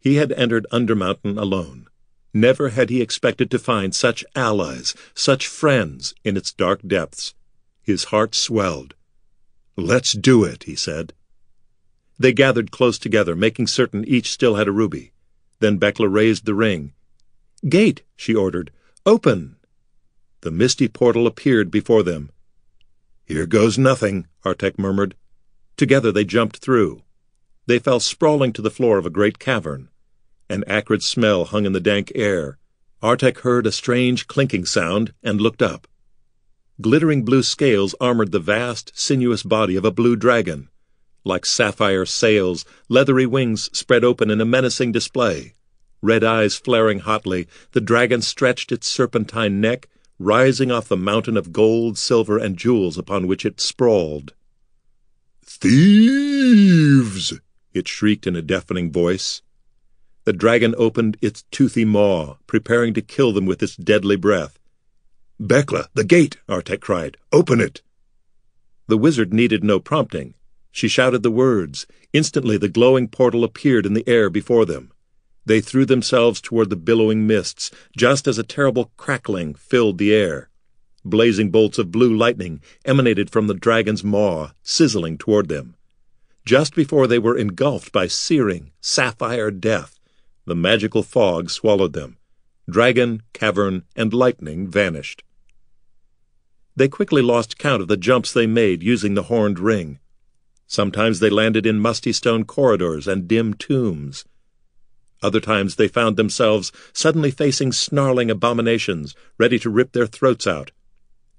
He had entered Undermountain alone. Never had he expected to find such allies, such friends, in its dark depths. His heart swelled. Let's do it, he said. They gathered close together, making certain each still had a ruby. Then Bekla raised the ring. Gate, she ordered. Open! The misty portal appeared before them. Here goes nothing, Artek murmured. Together they jumped through. They fell sprawling to the floor of a great cavern. An acrid smell hung in the dank air. Artek heard a strange clinking sound and looked up. Glittering blue scales armored the vast, sinuous body of a blue dragon. Like sapphire sails, leathery wings spread open in a menacing display. Red eyes flaring hotly, the dragon stretched its serpentine neck, rising off the mountain of gold, silver, and jewels upon which it sprawled. Thieves! it shrieked in a deafening voice. The dragon opened its toothy maw, preparing to kill them with its deadly breath. Bekla, the gate, Artek cried. Open it. The wizard needed no prompting. She shouted the words. Instantly the glowing portal appeared in the air before them. They threw themselves toward the billowing mists, just as a terrible crackling filled the air. Blazing bolts of blue lightning emanated from the dragon's maw, sizzling toward them. Just before they were engulfed by searing, sapphire death, the magical fog swallowed them. Dragon, cavern, and lightning vanished. They quickly lost count of the jumps they made using the horned ring. Sometimes they landed in musty stone corridors and dim tombs. Other times they found themselves suddenly facing snarling abominations, ready to rip their throats out.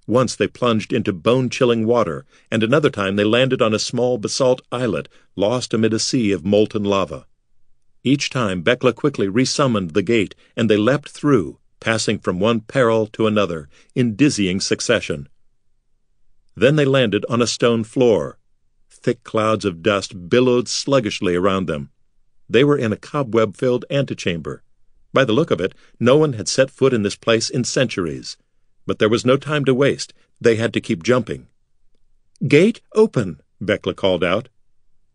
Once they plunged into bone-chilling water, and another time they landed on a small basalt islet lost amid a sea of molten lava. Each time Bekla quickly resummoned the gate, and they leapt through, passing from one peril to another in dizzying succession. Then they landed on a stone floor. Thick clouds of dust billowed sluggishly around them. They were in a cobweb-filled antechamber. By the look of it, no one had set foot in this place in centuries. But there was no time to waste. They had to keep jumping. Gate open, Bekla called out.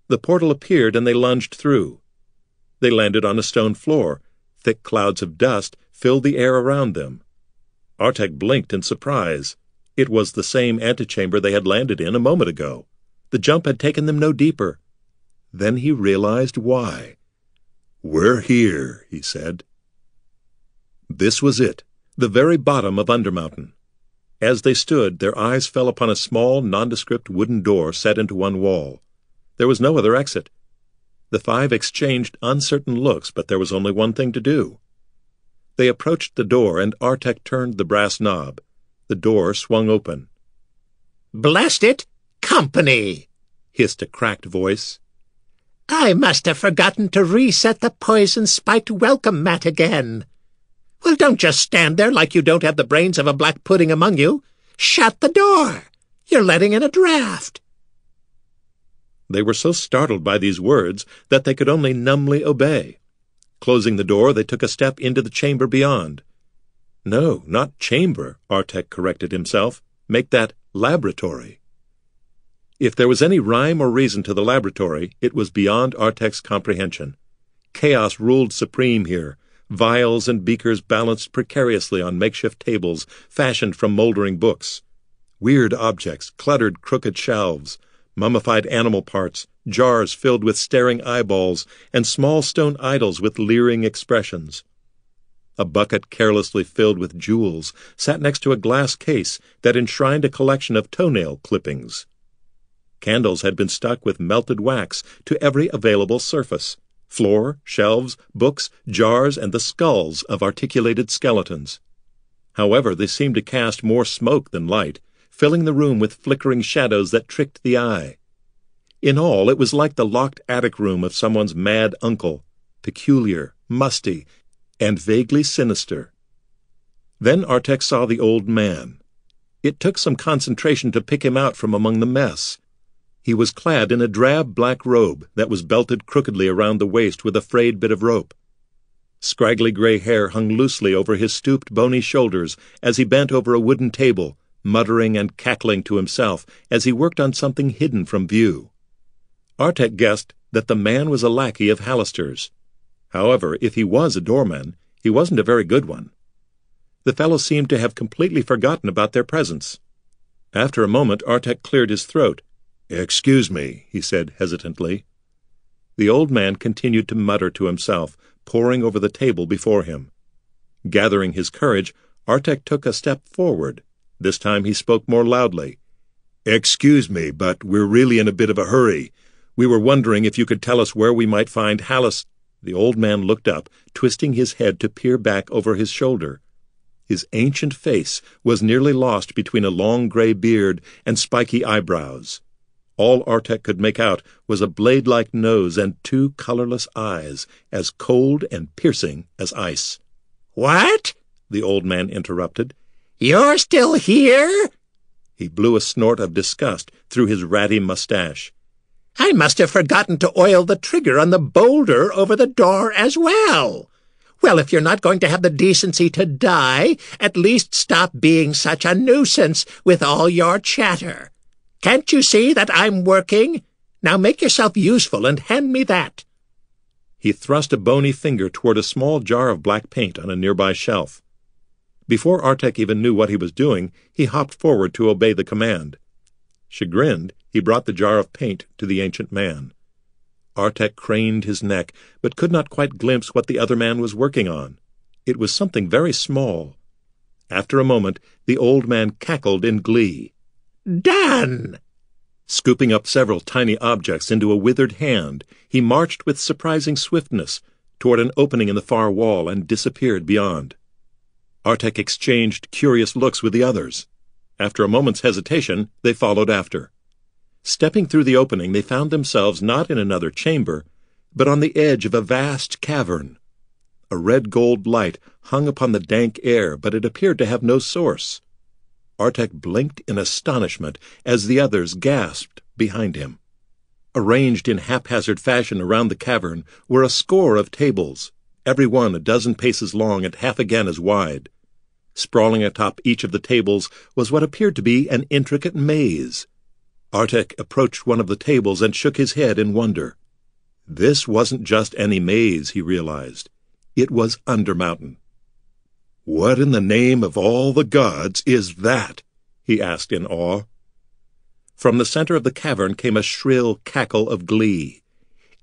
The portal appeared and they lunged through. They landed on a stone floor. Thick clouds of dust filled the air around them. Artek blinked in surprise. It was the same antechamber they had landed in a moment ago. The jump had taken them no deeper. Then he realized why. We're here, he said. This was it, the very bottom of Undermountain. As they stood, their eyes fell upon a small, nondescript wooden door set into one wall. There was no other exit. The five exchanged uncertain looks, but there was only one thing to do. They approached the door, and Artek turned the brass knob. The door swung open. Blast it! Company! hissed a cracked voice. I must have forgotten to reset the poison-spiked welcome mat again. Well, don't just stand there like you don't have the brains of a black pudding among you. Shut the door. You're letting in a draft. They were so startled by these words that they could only numbly obey. Closing the door, they took a step into the chamber beyond. No, not chamber, Artek corrected himself. Make that laboratory. If there was any rhyme or reason to the laboratory, it was beyond Artek's comprehension. Chaos ruled supreme here, vials and beakers balanced precariously on makeshift tables fashioned from moldering books. Weird objects cluttered crooked shelves, mummified animal parts, jars filled with staring eyeballs, and small stone idols with leering expressions. A bucket carelessly filled with jewels sat next to a glass case that enshrined a collection of toenail clippings. Candles had been stuck with melted wax to every available surface floor, shelves, books, jars, and the skulls of articulated skeletons. However, they seemed to cast more smoke than light, filling the room with flickering shadows that tricked the eye. In all, it was like the locked attic room of someone's mad uncle, peculiar, musty, and vaguely sinister. Then Artek saw the old man. It took some concentration to pick him out from among the mess. He was clad in a drab black robe that was belted crookedly around the waist with a frayed bit of rope. Scraggly gray hair hung loosely over his stooped, bony shoulders as he bent over a wooden table, muttering and cackling to himself as he worked on something hidden from view. Artek guessed that the man was a lackey of Halaster's. However, if he was a doorman, he wasn't a very good one. The fellow seemed to have completely forgotten about their presence. After a moment, Artek cleared his throat Excuse me, he said hesitantly. The old man continued to mutter to himself, poring over the table before him. Gathering his courage, Artek took a step forward. This time he spoke more loudly. Excuse me, but we're really in a bit of a hurry. We were wondering if you could tell us where we might find Halas. The old man looked up, twisting his head to peer back over his shoulder. His ancient face was nearly lost between a long gray beard and spiky eyebrows. All Artek could make out was a blade-like nose and two colorless eyes, as cold and piercing as ice. What? the old man interrupted. You're still here? He blew a snort of disgust through his ratty mustache. I must have forgotten to oil the trigger on the boulder over the door as well. Well, if you're not going to have the decency to die, at least stop being such a nuisance with all your chatter. Can't you see that I'm working? Now make yourself useful and hand me that. He thrust a bony finger toward a small jar of black paint on a nearby shelf. Before Artek even knew what he was doing, he hopped forward to obey the command. Chagrined, he brought the jar of paint to the ancient man. Artek craned his neck, but could not quite glimpse what the other man was working on. It was something very small. After a moment, the old man cackled in glee. Done! Scooping up several tiny objects into a withered hand, he marched with surprising swiftness toward an opening in the far wall and disappeared beyond. Artek exchanged curious looks with the others. After a moment's hesitation, they followed after. Stepping through the opening, they found themselves not in another chamber, but on the edge of a vast cavern. A red gold light hung upon the dank air, but it appeared to have no source. Artek blinked in astonishment as the others gasped behind him. Arranged in haphazard fashion around the cavern were a score of tables, every one a dozen paces long and half again as wide. Sprawling atop each of the tables was what appeared to be an intricate maze. Artek approached one of the tables and shook his head in wonder. This wasn't just any maze, he realized. It was Undermountain. What in the name of all the gods is that? he asked in awe. From the center of the cavern came a shrill cackle of glee.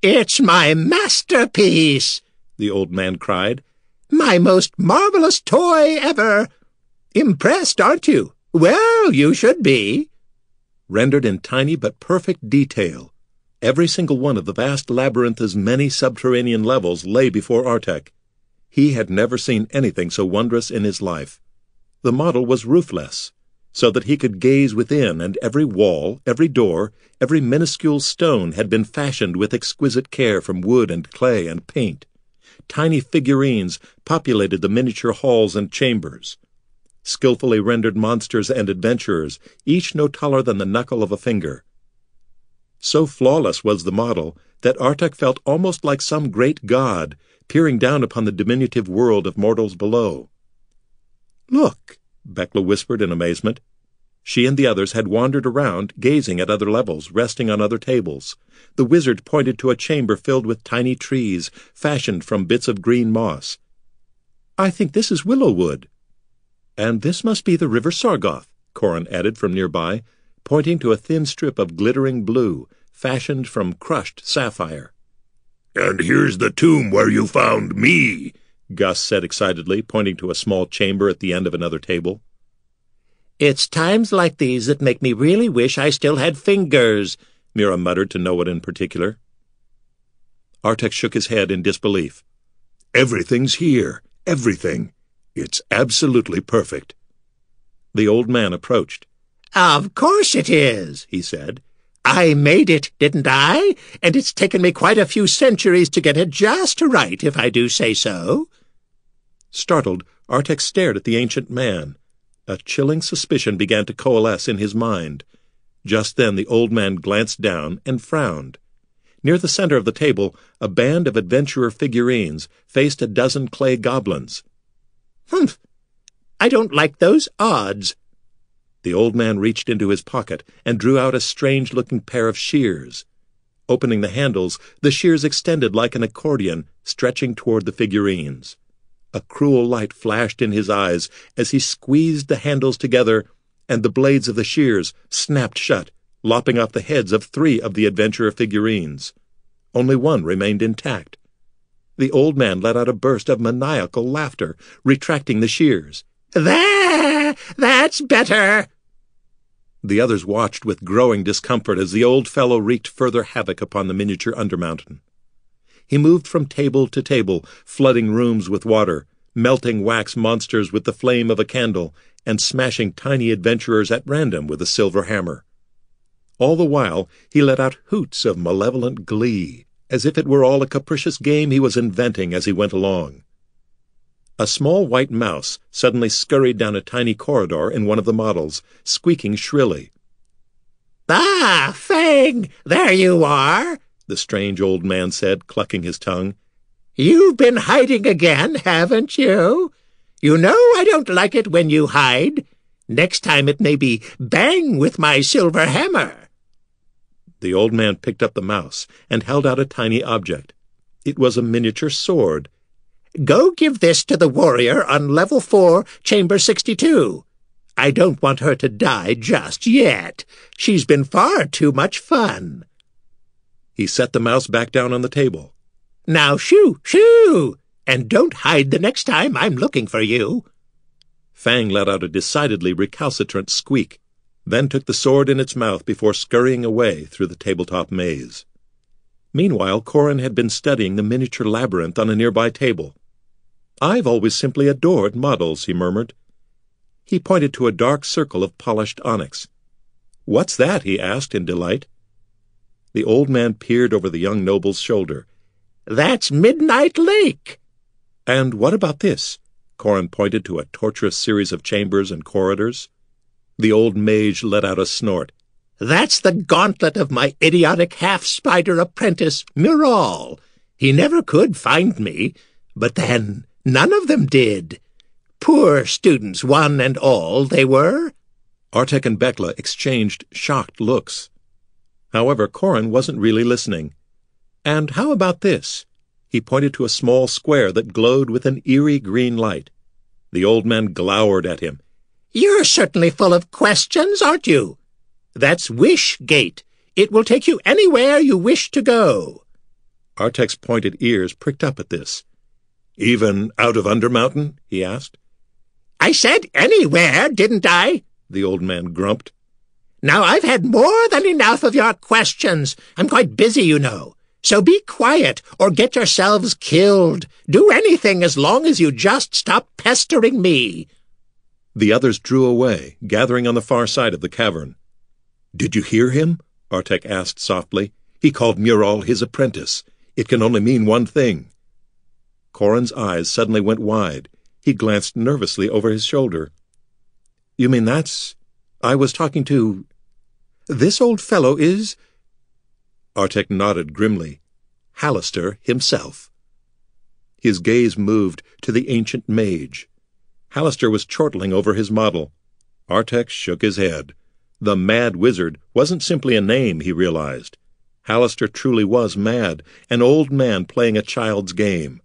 It's my masterpiece! The old man cried. My most marvelous toy ever! Impressed, aren't you? Well, you should be. Rendered in tiny but perfect detail, every single one of the vast labyrinth's many subterranean levels lay before Artek. He had never seen anything so wondrous in his life. The model was roofless, so that he could gaze within, and every wall, every door, every minuscule stone had been fashioned with exquisite care from wood and clay and paint. Tiny figurines populated the miniature halls and chambers. Skilfully rendered monsters and adventurers, each no taller than the knuckle of a finger. So flawless was the model that Artek felt almost like some great god peering down upon the diminutive world of mortals below. Look, Bekla whispered in amazement. She and the others had wandered around, gazing at other levels, resting on other tables. The wizard pointed to a chamber filled with tiny trees, fashioned from bits of green moss. I think this is willow wood. And this must be the River Sargauth, Corin added from nearby, pointing to a thin strip of glittering blue, fashioned from crushed sapphire. And here's the tomb where you found me, Gus said excitedly, pointing to a small chamber at the end of another table. It's times like these that make me really wish I still had fingers, Murrogh muttered to no one in particular. Artek shook his head in disbelief. Everything's here. Everything. It's absolutely perfect. The old man approached. Of course it is, he said. I made it, didn't I? And it's taken me quite a few centuries to get it just right, if I do say so. Startled, Artek stared at the ancient man. A chilling suspicion began to coalesce in his mind. Just then the old man glanced down and frowned. Near the center of the table, a band of adventurer figurines faced a dozen clay goblins. Humph! I don't like those odds. The old man reached into his pocket and drew out a strange-looking pair of shears. Opening the handles, the shears extended like an accordion, stretching toward the figurines. A cruel light flashed in his eyes as he squeezed the handles together, and the blades of the shears snapped shut, lopping off the heads of three of the adventurer figurines. Only one remained intact. The old man let out a burst of maniacal laughter, retracting the shears. There! That's better! The others watched with growing discomfort as the old fellow wreaked further havoc upon the miniature Undermountain. He moved from table to table, flooding rooms with water, melting wax monsters with the flame of a candle, and smashing tiny adventurers at random with a silver hammer. All the while, he let out hoots of malevolent glee, as if it were all a capricious game he was inventing as he went along. A small white mouse suddenly scurried down a tiny corridor in one of the models, squeaking shrilly. Ah, Fang, there you are, the strange old man said, clucking his tongue. You've been hiding again, haven't you? You know I don't like it when you hide. Next time it may be bang with my silver hammer. The old man picked up the mouse and held out a tiny object. It was a miniature sword. Go give this to the warrior on level four, chamber 62. I don't want her to die just yet. She's been far too much fun. He set the mouse back down on the table. Now shoo, shoo! And don't hide the next time I'm looking for you. Fang let out a decidedly recalcitrant squeak, then took the sword in its mouth before scurrying away through the tabletop maze. Meanwhile, Corin had been studying the miniature labyrinth on a nearby table. I've always simply adored models, he murmured. He pointed to a dark circle of polished onyx. What's that? he asked in delight. The old man peered over the young noble's shoulder. That's Midnight Lake. And what about this? Corin pointed to a tortuous series of chambers and corridors. The old mage let out a snort. That's the gauntlet of my idiotic half-spider apprentice, Muiral. He never could find me, but then none of them did. Poor students, one and all, they were. Artek and Bekla exchanged shocked looks. However, Corin wasn't really listening. And how about this? He pointed to a small square that glowed with an eerie green light. The old man glowered at him. You're certainly full of questions, aren't you? That's Wish Gate. It will take you anywhere you wish to go. Artek's pointed ears pricked up at this. Even out of Undermountain? he asked. I said anywhere, didn't I? The old man grumped. Now I've had more than enough of your questions. I'm quite busy, you know. So be quiet or get yourselves killed. Do anything as long as you just stop pestering me. The others drew away, gathering on the far side of the cavern. Did you hear him? Artek asked softly. He called Muiral his apprentice. It can only mean one thing. Corin's eyes suddenly went wide. He glanced nervously over his shoulder. You mean that's... I was talking to... This old fellow is... Artek nodded grimly. Halaster himself. His gaze moved to the ancient mage. Halaster was chortling over his model. Artek shook his head. The Mad Wizard wasn't simply a name, he realized. Halaster truly was mad, an old man playing a child's game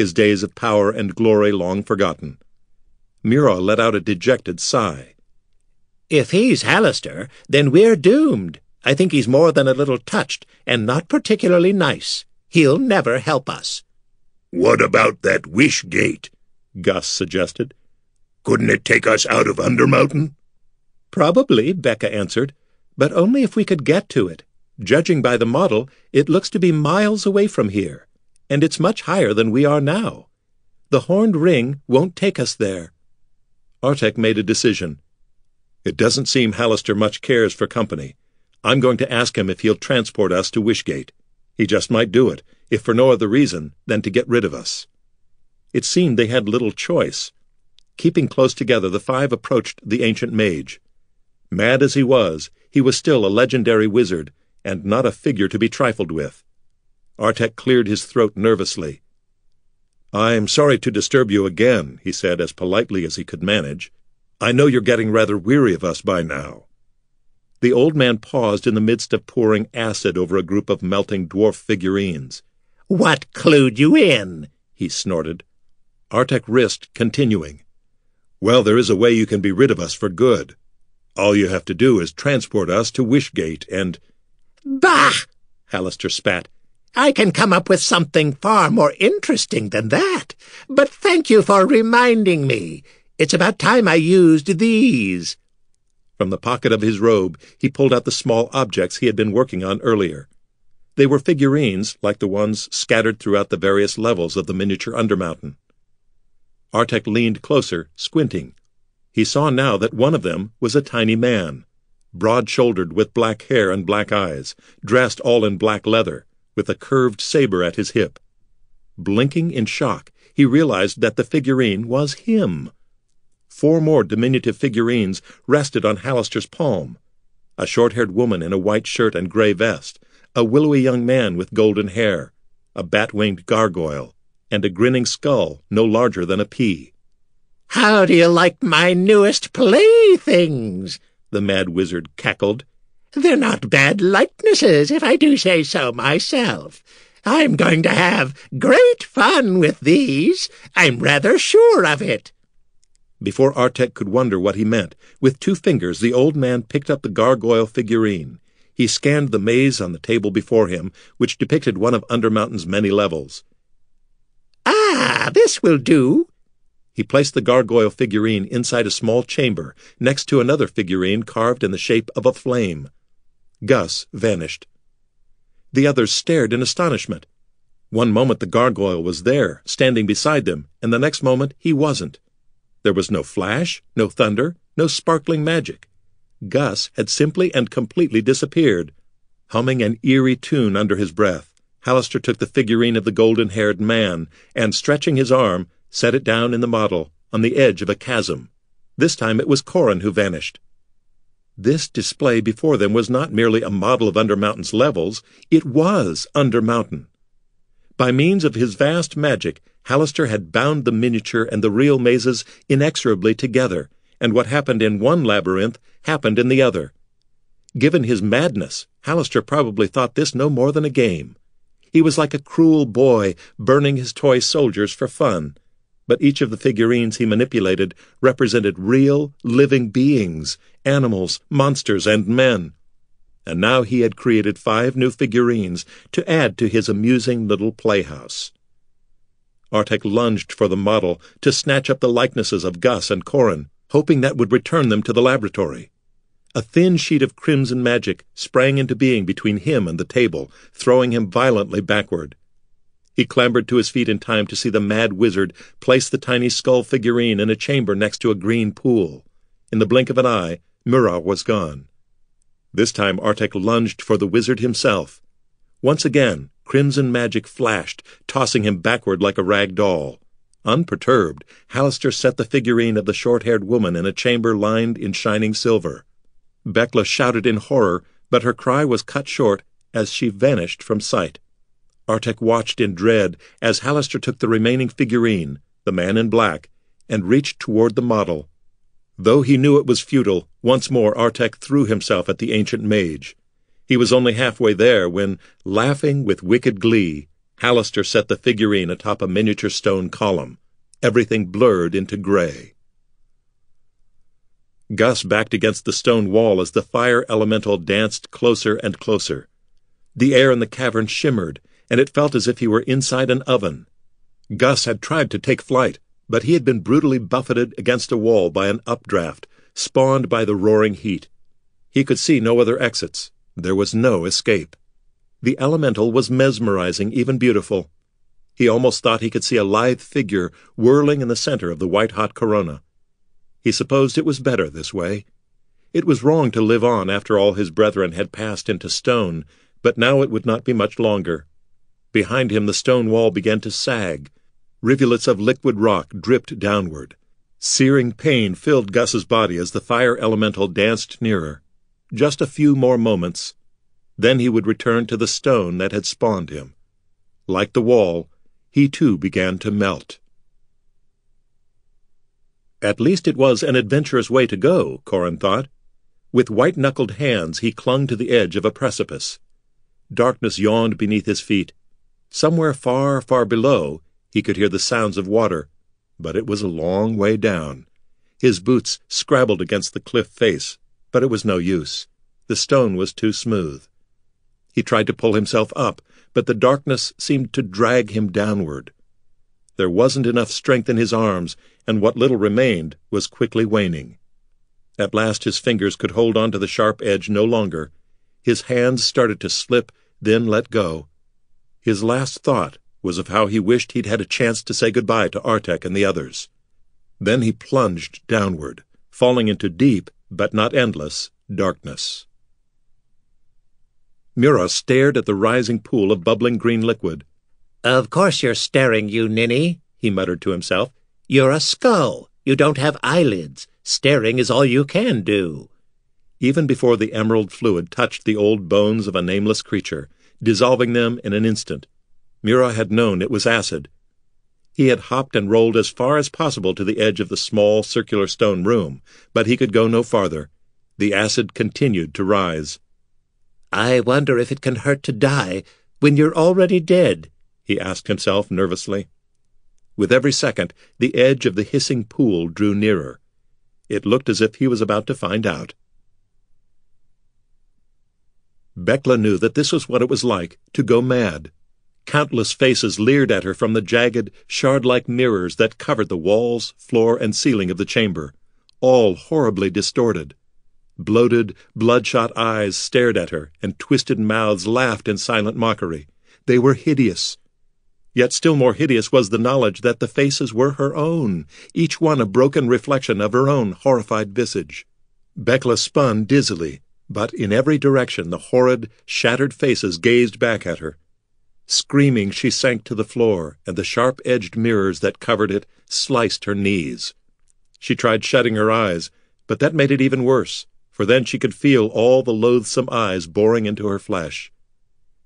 his days of power and glory long forgotten. Murrogh let out a dejected sigh. If he's Halaster, then we're doomed. I think he's more than a little touched, and not particularly nice. He'll never help us. What about that wish gate? Gus suggested. Couldn't it take us out of Undermountain? Probably, Bekla answered, but only if we could get to it. Judging by the model, it looks to be miles away from here and it's much higher than we are now. The horned ring won't take us there. Artek made a decision. It doesn't seem Halaster much cares for company. I'm going to ask him if he'll transport us to Wishgate. He just might do it, if for no other reason than to get rid of us. It seemed they had little choice. Keeping close together, the five approached the ancient mage. Mad as he was, he was still a legendary wizard, and not a figure to be trifled with. Artek cleared his throat nervously. I'm sorry to disturb you again, he said as politely as he could manage. I know you're getting rather weary of us by now. The old man paused in the midst of pouring acid over a group of melting dwarf figurines. What clued you in? he snorted. Artek risked continuing. Well, there is a way you can be rid of us for good. All you have to do is transport us to Wishgate and... Bah! Halaster spat. I can come up with something far more interesting than that. But thank you for reminding me. It's about time I used these. From the pocket of his robe, he pulled out the small objects he had been working on earlier. They were figurines like the ones scattered throughout the various levels of the miniature Undermountain. Artek leaned closer, squinting. He saw now that one of them was a tiny man, broad-shouldered with black hair and black eyes, dressed all in black leather with a curved saber at his hip. Blinking in shock, he realized that the figurine was him. Four more diminutive figurines rested on Halaster's palm. A short-haired woman in a white shirt and gray vest, a willowy young man with golden hair, a bat-winged gargoyle, and a grinning skull no larger than a pea. How do you like my newest playthings? the mad wizard cackled. They're not bad likenesses, if I do say so myself. I'm going to have great fun with these. I'm rather sure of it. Before Artek could wonder what he meant, with two fingers the old man picked up the gargoyle figurine. He scanned the maze on the table before him, which depicted one of Undermountain's many levels. Ah, this will do. He placed the gargoyle figurine inside a small chamber, next to another figurine carved in the shape of a flame. Gus vanished. The others stared in astonishment. One moment the gargoyle was there, standing beside them, and the next moment he wasn't. There was no flash, no thunder, no sparkling magic. Gus had simply and completely disappeared. Humming an eerie tune under his breath, Halaster took the figurine of the golden-haired man and, stretching his arm, set it down in the model, on the edge of a chasm. This time it was Corin who vanished. This display before them was not merely a model of Undermountain's levels, it was Undermountain. By means of his vast magic, Halaster had bound the miniature and the real mazes inexorably together, and what happened in one labyrinth happened in the other. Given his madness, Halaster probably thought this no more than a game. He was like a cruel boy burning his toy soldiers for fun. But each of the figurines he manipulated represented real, living beings, animals, monsters, and men. And now he had created five new figurines to add to his amusing little playhouse. Artek lunged for the model to snatch up the likenesses of Gus and Corin, hoping that would return them to the laboratory. A thin sheet of crimson magic sprang into being between him and the table, throwing him violently backward. He clambered to his feet in time to see the mad wizard place the tiny skull figurine in a chamber next to a green pool. In the blink of an eye, Murrogh was gone. This time Artek lunged for the wizard himself. Once again, crimson magic flashed, tossing him backward like a rag doll. Unperturbed, Halaster set the figurine of the short-haired woman in a chamber lined in shining silver. Bekla shouted in horror, but her cry was cut short as she vanished from sight. Artek watched in dread as Halaster took the remaining figurine, the man in black, and reached toward the model. Though he knew it was futile, once more Artek threw himself at the ancient mage. He was only halfway there when, laughing with wicked glee, Halaster set the figurine atop a miniature stone column, everything blurred into gray. Gus backed against the stone wall as the fire elemental danced closer and closer. The air in the cavern shimmered, and it felt as if he were inside an oven. Gus had tried to take flight, but he had been brutally buffeted against a wall by an updraft, spawned by the roaring heat. He could see no other exits. There was no escape. The elemental was mesmerizing, even beautiful. He almost thought he could see a lithe figure whirling in the center of the white-hot corona. He supposed it was better this way. It was wrong to live on after all his brethren had passed into stone, but now it would not be much longer. Behind him the stone wall began to sag. Rivulets of liquid rock dripped downward. Searing pain filled Gus's body as the fire elemental danced nearer. Just a few more moments. Then he would return to the stone that had spawned him. Like the wall, he too began to melt. At least it was an adventurous way to go, Corin thought. With white-knuckled hands he clung to the edge of a precipice. Darkness yawned beneath his feet. Somewhere far, far below, he could hear the sounds of water, but it was a long way down. His boots scrabbled against the cliff face, but it was no use. The stone was too smooth. He tried to pull himself up, but the darkness seemed to drag him downward. There wasn't enough strength in his arms, and what little remained was quickly waning. At last his fingers could hold on to the sharp edge no longer. His hands started to slip, then let go. His last thought was of how he wished he'd had a chance to say goodbye to Artek and the others. Then he plunged downward, falling into deep, but not endless, darkness. Murrogh stared at the rising pool of bubbling green liquid. Of course you're staring, you ninny, he muttered to himself. You're a skull. You don't have eyelids. Staring is all you can do. Even before the emerald fluid touched the old bones of a nameless creature, dissolving them in an instant, Murrogh had known it was acid. He had hopped and rolled as far as possible to the edge of the small circular stone room, but he could go no farther. The acid continued to rise. I wonder if it can hurt to die when you're already dead, he asked himself nervously. With every second, the edge of the hissing pool drew nearer. It looked as if he was about to find out. Bekla knew that this was what it was like to go mad. Countless faces leered at her from the jagged, shard-like mirrors that covered the walls, floor, and ceiling of the chamber, all horribly distorted. Bloated, bloodshot eyes stared at her, and twisted mouths laughed in silent mockery. They were hideous, Yet still more hideous was the knowledge that the faces were her own, each one a broken reflection of her own horrified visage. Bekla spun dizzily, but in every direction the horrid, shattered faces gazed back at her. Screaming, she sank to the floor, and the sharp-edged mirrors that covered it sliced her knees. She tried shutting her eyes, but that made it even worse, for then she could feel all the loathsome eyes boring into her flesh.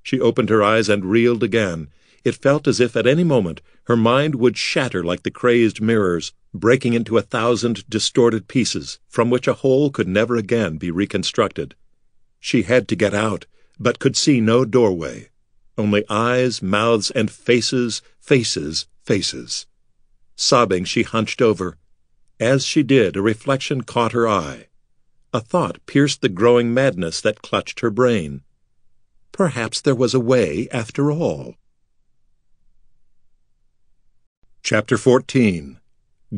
She opened her eyes and reeled again, it felt as if at any moment her mind would shatter like the crazed mirrors, breaking into a thousand distorted pieces from which a whole could never again be reconstructed. She had to get out, but could see no doorway. Only eyes, mouths, and faces, faces, faces. Sobbing, she hunched over. As she did, a reflection caught her eye. A thought pierced the growing madness that clutched her brain. Perhaps there was a way after all. Chapter 14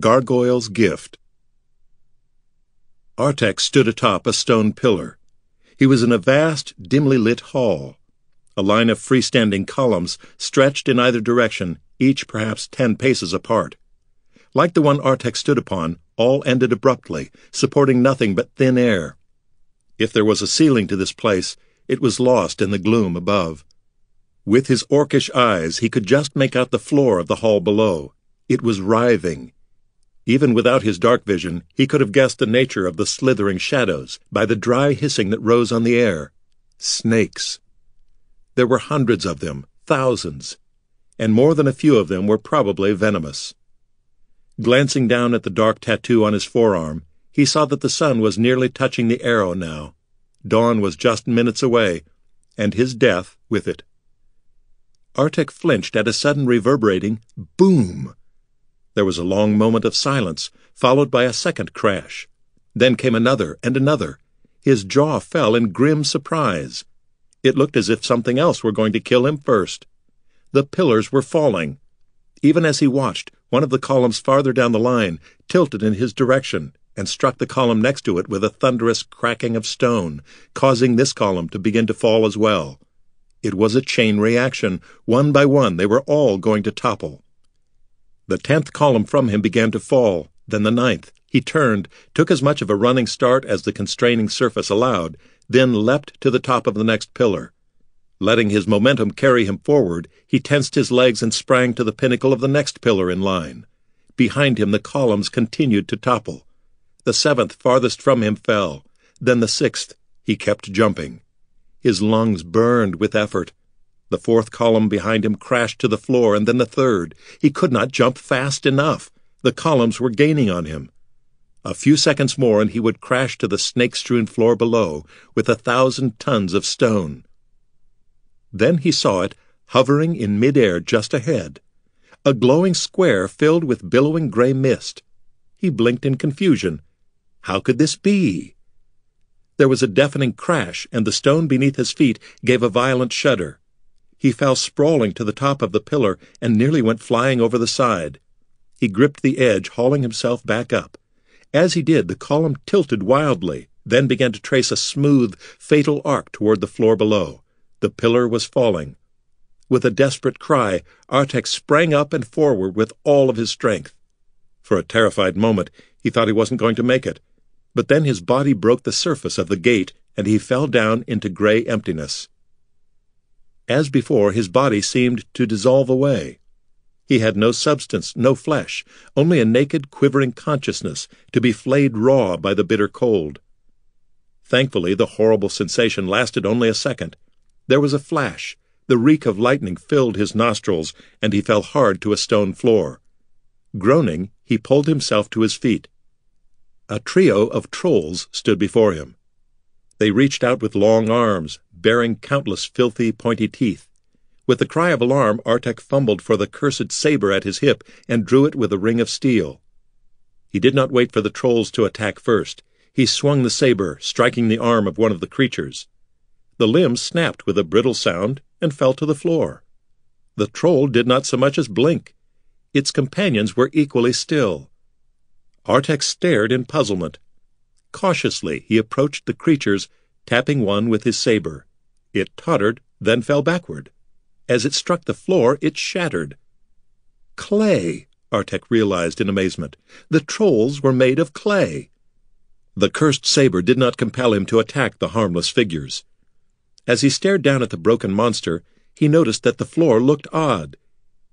Gargoyle's Gift Artek stood atop a stone pillar. He was in a vast, dimly lit hall. A line of freestanding columns stretched in either direction, each perhaps ten paces apart. Like the one Artek stood upon, all ended abruptly, supporting nothing but thin air. If there was a ceiling to this place, it was lost in the gloom above. With his orcish eyes, he could just make out the floor of the hall below. It was writhing. Even without his dark vision, he could have guessed the nature of the slithering shadows by the dry hissing that rose on the air. Snakes. There were hundreds of them, thousands, and more than a few of them were probably venomous. Glancing down at the dark tattoo on his forearm, he saw that the sun was nearly touching the arrow now. Dawn was just minutes away, and his death with it. Artek flinched at a sudden reverberating boom. There was a long moment of silence, followed by a second crash. Then came another and another. His jaw fell in grim surprise. It looked as if something else were going to kill him first. The pillars were falling. Even as he watched, one of the columns farther down the line tilted in his direction and struck the column next to it with a thunderous cracking of stone, causing this column to begin to fall as well. It was a chain reaction. One by one, they were all going to topple. The tenth column from him began to fall, then the ninth. He turned, took as much of a running start as the constraining surface allowed, then leapt to the top of the next pillar. Letting his momentum carry him forward, he tensed his legs and sprang to the pinnacle of the next pillar in line. Behind him the columns continued to topple. The seventh farthest from him fell. Then the sixth. He kept jumping. His lungs burned with effort. The fourth column behind him crashed to the floor, and then the third. He could not jump fast enough. The columns were gaining on him. A few seconds more, and he would crash to the snake strewn floor below with a thousand tons of stone. Then he saw it hovering in midair just ahead. A glowing square filled with billowing gray mist. He blinked in confusion. How could this be? There was a deafening crash, and the stone beneath his feet gave a violent shudder. He fell sprawling to the top of the pillar and nearly went flying over the side. He gripped the edge, hauling himself back up. As he did, the column tilted wildly, then began to trace a smooth, fatal arc toward the floor below. The pillar was falling. With a desperate cry, Artek sprang up and forward with all of his strength. For a terrified moment, he thought he wasn't going to make it. But then his body broke the surface of the gate, and he fell down into gray emptiness. As before, his body seemed to dissolve away. He had no substance, no flesh, only a naked, quivering consciousness to be flayed raw by the bitter cold. Thankfully, the horrible sensation lasted only a second. There was a flash. The reek of lightning filled his nostrils, and he fell hard to a stone floor. Groaning, he pulled himself to his feet. A trio of trolls stood before him. They reached out with long arms, bearing countless filthy, pointy teeth. With a cry of alarm, Artek fumbled for the cursed saber at his hip and drew it with a ring of steel. He did not wait for the trolls to attack first. He swung the saber, striking the arm of one of the creatures. The limb snapped with a brittle sound and fell to the floor. The troll did not so much as blink. Its companions were equally still. Artek stared in puzzlement. Cautiously he approached the creatures, tapping one with his saber. It tottered, then fell backward. As it struck the floor, it shattered. Clay, Artek realized in amazement. The trolls were made of clay. The cursed saber did not compel him to attack the harmless figures. As he stared down at the broken monster, he noticed that the floor looked odd.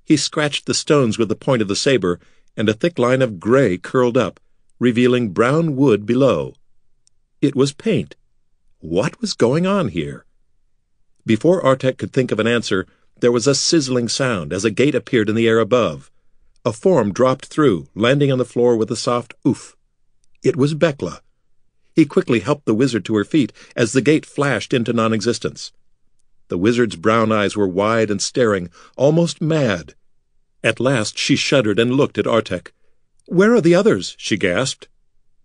He scratched the stones with the point of the saber, and a thick line of gray curled up, revealing brown wood below. It was paint. What was going on here? Before Artek could think of an answer, there was a sizzling sound as a gate appeared in the air above. A form dropped through, landing on the floor with a soft oof. It was Bekla. He quickly helped the wizard to her feet as the gate flashed into non-existence. The wizard's brown eyes were wide and staring, almost mad. At last she shuddered and looked at Artek. Where are the others? she gasped.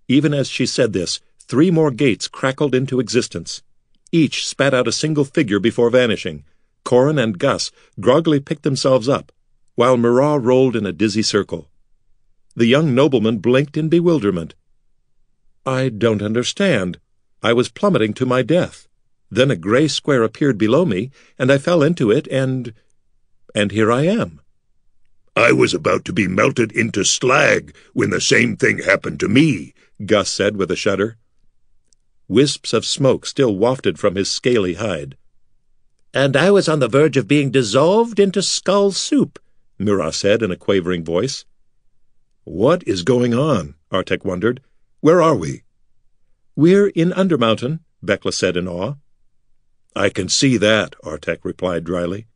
Even as she said this, three more gates crackled into existence. Each spat out a single figure before vanishing. Corin and Gus groggily picked themselves up. while Murrogh rolled in a dizzy circle. The young nobleman blinked in bewilderment. I don't understand. I was plummeting to my death. Then a gray square appeared below me, and I fell into it, and. and here I am. I was about to be melted into slag when the same thing happened to me, Gus said with a shudder. Wisps of smoke still wafted from his scaly hide. And I was on the verge of being dissolved into skull soup, Murrogh said in a quavering voice. What is going on? Artek wondered. Where are we? We're in Undermountain, Bekla said in awe. I can see that, Artek replied dryly.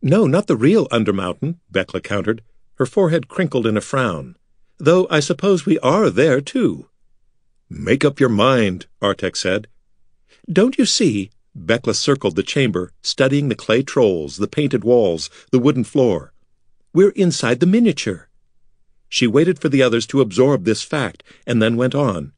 No, not the real Undermountain, Bekla countered. Her forehead crinkled in a frown. Though I suppose we are there, too. Make up your mind, Artek said. Don't you see? Bekla circled the chamber, studying the clay trolls, the painted walls, the wooden floor. We're inside the miniature. She waited for the others to absorb this fact, and then went on.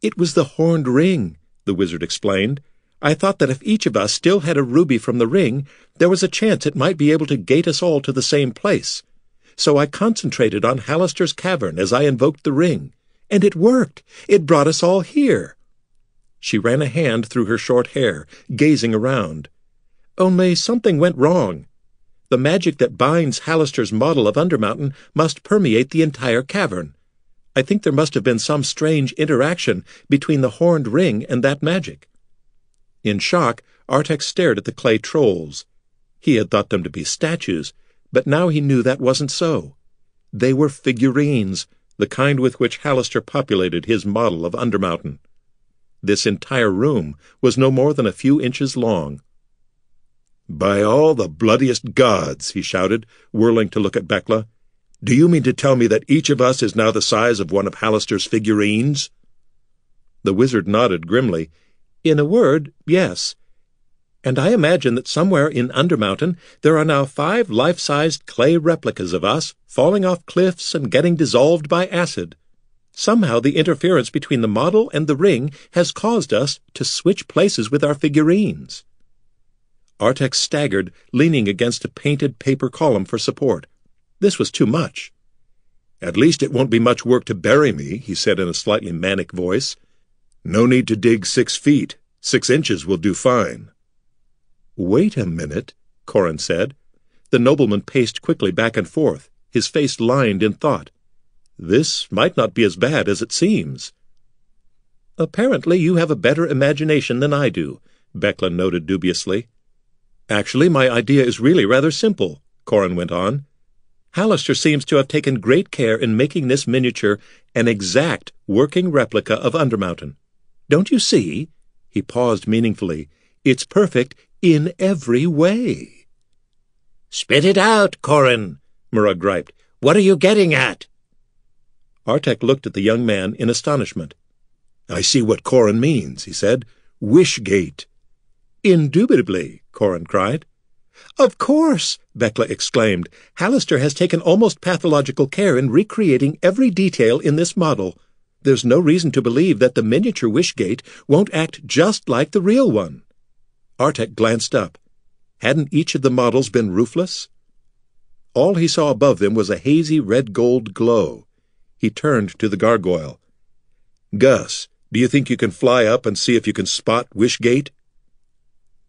It was the horned ring, the wizard explained. I thought that if each of us still had a ruby from the ring, there was a chance it might be able to gate us all to the same place. So I concentrated on Halaster's cavern as I invoked the ring. And it worked. It brought us all here. She ran a hand through her short hair, gazing around. Only something went wrong. The magic that binds Halaster's model of Undermountain must permeate the entire cavern. I think there must have been some strange interaction between the horned ring and that magic. In shock, Artek stared at the clay trolls. He had thought them to be statues, but now he knew that wasn't so. They were figurines, the kind with which Halaster populated his model of Undermountain. This entire room was no more than a few inches long. By all the bloodiest gods, he shouted, whirling to look at Bekla. Do you mean to tell me that each of us is now the size of one of Halaster's figurines? The wizard nodded grimly. In a word, yes. And I imagine that somewhere in Undermountain there are now five life-sized clay replicas of us falling off cliffs and getting dissolved by acid. Somehow the interference between the model and the ring has caused us to switch places with our figurines. Artek staggered, leaning against a painted paper column for support. This was too much. At least it won't be much work to bury me, he said in a slightly manic voice. No need to dig six feet. Six inches will do fine. Wait a minute, Corin said. The nobleman paced quickly back and forth, his face lined in thought. This might not be as bad as it seems. Apparently you have a better imagination than I do, Bekla noted dubiously. Actually, my idea is really rather simple, Corin went on. Halaster seems to have taken great care in making this miniature an exact working replica of Undermountain. Don't you see? He paused meaningfully. It's perfect in every way. Spit it out, Corin, Murrogh griped. What are you getting at? Artek looked at the young man in astonishment. I see what Corin means, he said. Wishgate. Indubitably, Corin cried. Of course, Bekla exclaimed. Halaster has taken almost pathological care in recreating every detail in this model. There's no reason to believe that the miniature Wishgate won't act just like the real one. Artek glanced up. Hadn't each of the models been roofless? All he saw above them was a hazy red-gold glow. He turned to the gargoyle. Gus, do you think you can fly up and see if you can spot Wishgate?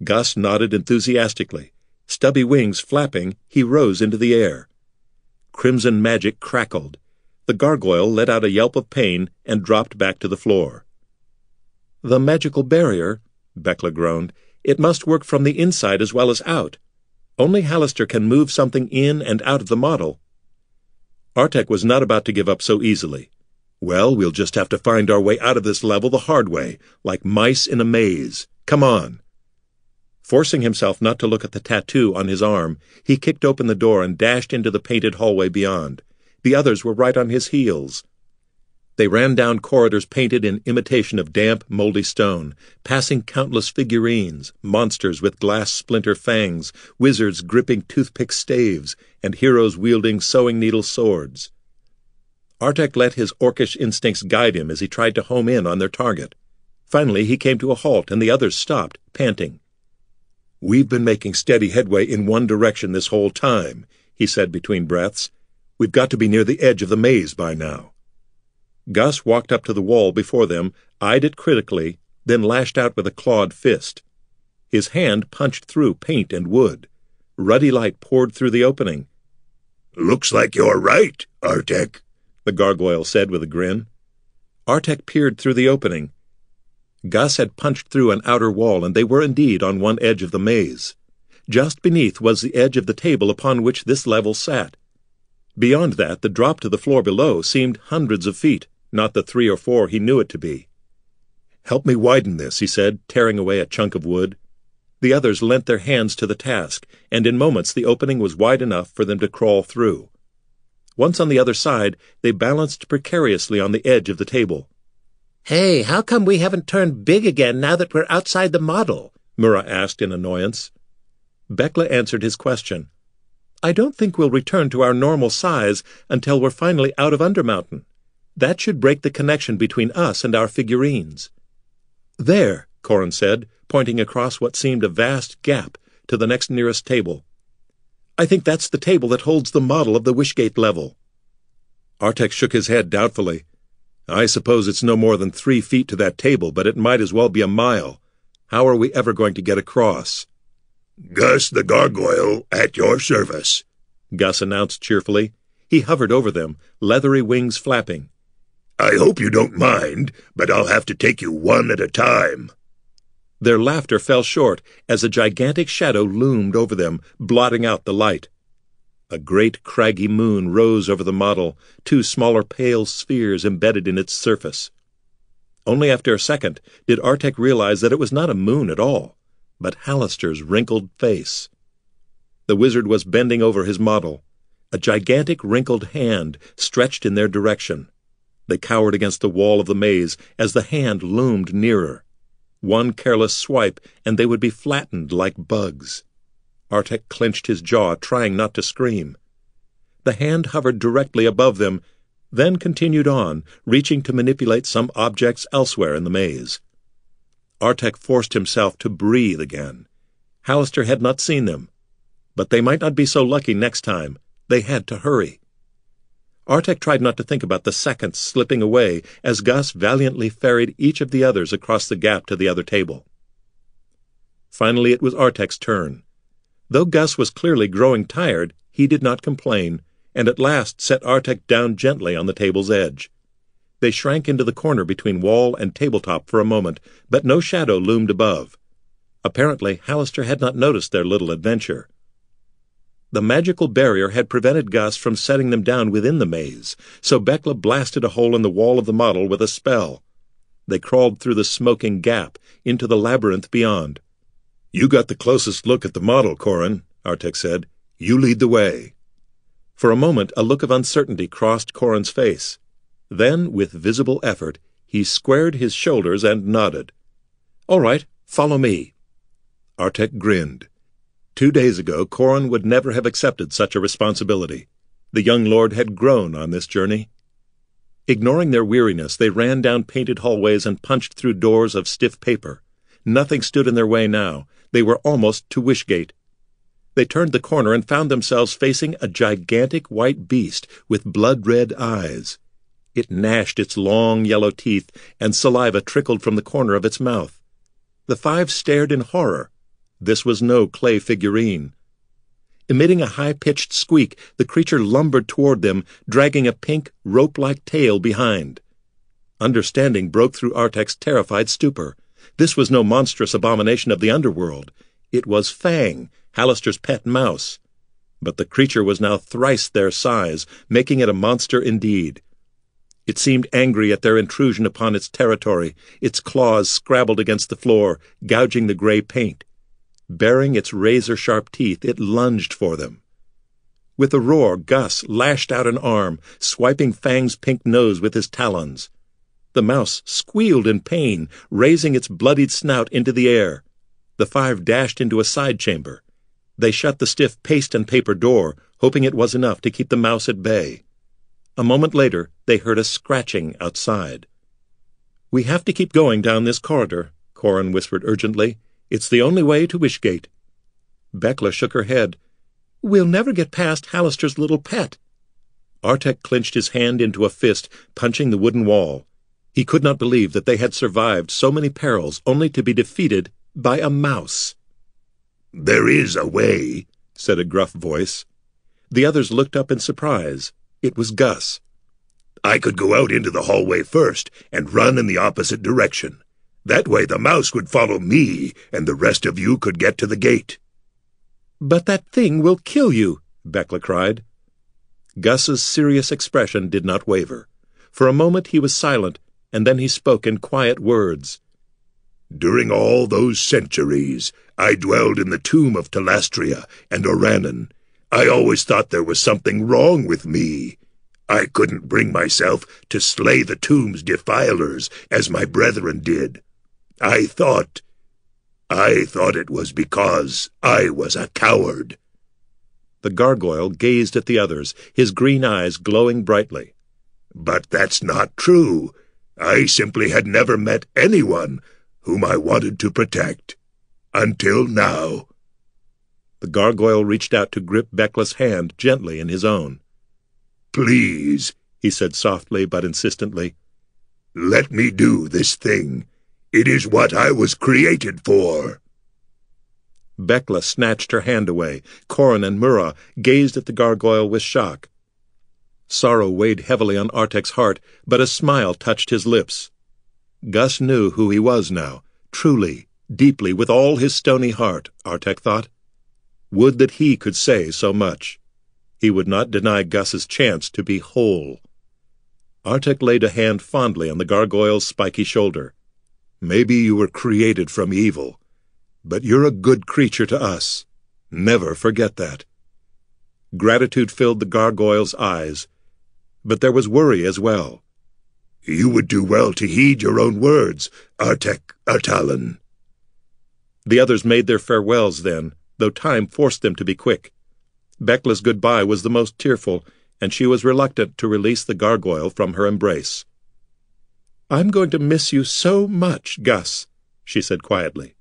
Gus nodded enthusiastically. Stubby wings flapping, he rose into the air. Crimson magic crackled. The gargoyle let out a yelp of pain and dropped back to the floor. The magical barrier, Bekla groaned, it must work from the inside as well as out. Only Halaster can move something in and out of the model. Artek was not about to give up so easily. Well, we'll just have to find our way out of this level the hard way, like mice in a maze. Come on. Forcing himself not to look at the tattoo on his arm, he kicked open the door and dashed into the painted hallway beyond. The others were right on his heels. They ran down corridors painted in imitation of damp, moldy stone, passing countless figurines, monsters with glass splinter fangs, wizards gripping toothpick staves, and heroes wielding sewing needle swords. Artek let his orcish instincts guide him as he tried to home in on their target. Finally, he came to a halt, and the others stopped, panting. We've been making steady headway in one direction this whole time, he said between breaths. We've got to be near the edge of the maze by now. Gus walked up to the wall before them, eyed it critically, then lashed out with a clawed fist. His hand punched through paint and wood. Ruddy light poured through the opening. Looks like you're right, Artek, the gargoyle said with a grin. Artek peered through the opening. Gus had punched through an outer wall, and they were indeed on one edge of the maze. Just beneath was the edge of the table upon which this level sat. Beyond that, the drop to the floor below seemed hundreds of feet, not the three or four he knew it to be. Help me widen this, he said, tearing away a chunk of wood. The others lent their hands to the task, and in moments the opening was wide enough for them to crawl through. Once on the other side, they balanced precariously on the edge of the table. Hey, how come we haven't turned big again now that we're outside the model? Murrogh asked in annoyance. Bekla answered his question. I don't think we'll return to our normal size until we're finally out of Undermountain. That should break the connection between us and our figurines. There, Corin said, pointing across what seemed a vast gap to the next nearest table. I think that's the table that holds the model of the Wishgate level. Artek shook his head doubtfully. I suppose it's no more than three feet to that table, but it might as well be a mile. How are we ever going to get across? Gus the Gargoyle at your service, Gus announced cheerfully. He hovered over them, leathery wings flapping. I hope you don't mind, but I'll have to take you one at a time. Their laughter fell short as a gigantic shadow loomed over them, blotting out the light. A great craggy moon rose over the model, two smaller pale spheres embedded in its surface. Only after a second did Artek realize that it was not a moon at all, but Halaster's wrinkled face. The wizard was bending over his model. A gigantic wrinkled hand stretched in their direction. They cowered against the wall of the maze as the hand loomed nearer. One careless swipe, and they would be flattened like bugs. Artek clenched his jaw, trying not to scream. The hand hovered directly above them, then continued on, reaching to manipulate some objects elsewhere in the maze. Artek forced himself to breathe again. Halaster had not seen them. But they might not be so lucky next time. They had to hurry. Artek tried not to think about the seconds slipping away as Gus valiantly ferried each of the others across the gap to the other table. Finally, it was Artek's turn. Though Gus was clearly growing tired, he did not complain, and at last set Artek down gently on the table's edge. They shrank into the corner between wall and tabletop for a moment, but no shadow loomed above. Apparently, Halaster had not noticed their little adventure. The magical barrier had prevented Gus from setting them down within the maze, so Bekla blasted a hole in the wall of the model with a spell. They crawled through the smoking gap into the labyrinth beyond. You got the closest look at the model, Corin, Artek said. You lead the way. For a moment, a look of uncertainty crossed Corin's face. Then, with visible effort, he squared his shoulders and nodded. All right, follow me. Artek grinned. Two days ago, Corin would never have accepted such a responsibility. The young lord had grown on this journey. Ignoring their weariness, they ran down painted hallways and punched through doors of stiff paper. Nothing stood in their way now. They were almost to Wishgate. They turned the corner and found themselves facing a gigantic white beast with blood-red eyes. It gnashed its long yellow teeth, and saliva trickled from the corner of its mouth. The five stared in horror. This was no clay figurine. Emitting a high-pitched squeak, the creature lumbered toward them, dragging a pink, rope-like tail behind. Understanding broke through Artek's terrified stupor. This was no monstrous abomination of the underworld. It was Fang, Halaster's pet mouse. But the creature was now thrice their size, making it a monster indeed. It seemed angry at their intrusion upon its territory. Its claws scrabbled against the floor, gouging the gray paint. Baring its razor-sharp teeth, it lunged for them. With a roar, Gus lashed out an arm, swiping Fang's pink nose with his talons. The mouse squealed in pain, raising its bloodied snout into the air. The five dashed into a side chamber. They shut the stiff paste and paper door, hoping it was enough to keep the mouse at bay. A moment later, they heard a scratching outside. We have to keep going down this corridor, Corin whispered urgently. It's the only way to Wishgate. Bekla shook her head. We'll never get past Halaster's little pet. Artek clenched his hand into a fist, punching the wooden wall. He could not believe that they had survived so many perils only to be defeated by a mouse. There is a way, said a gruff voice. The others looked up in surprise. It was Gus. I could go out into the hallway first and run in the opposite direction. That way the mouse would follow me, and the rest of you could get to the gate. But that thing will kill you, Bekla cried. Gus's serious expression did not waver. For a moment he was silent, and then he spoke in quiet words. During all those centuries, I dwelled in the tomb of Telastria and Oranan. I always thought there was something wrong with me. I couldn't bring myself to slay the tomb's defilers as my brethren did. I thought... I thought it was because I was a coward. The gargoyle gazed at the others, his green eyes glowing brightly. But that's not true. I simply had never met anyone whom I wanted to protect. Until now. The gargoyle reached out to grip Bekla's hand gently in his own. Please, he said softly but insistently. Let me do this thing. It is what I was created for. Bekla snatched her hand away. Corin and Murrogh gazed at the gargoyle with shock. Sorrow weighed heavily on Artek's heart, but a smile touched his lips. Gus knew who he was now, truly, deeply, with all his stony heart, Artek thought. Would that he could say so much. He would not deny Gus's chance to be whole. Artek laid a hand fondly on the gargoyle's spiky shoulder. Maybe you were created from evil, but you're a good creature to us. Never forget that. Gratitude filled the gargoyle's eyes, but there was worry as well. You would do well to heed your own words, Artek Artalan. The others made their farewells then, though time forced them to be quick. Bekla's goodbye was the most tearful, and she was reluctant to release the gargoyle from her embrace. I'm going to miss you so much, Gus, she said quietly.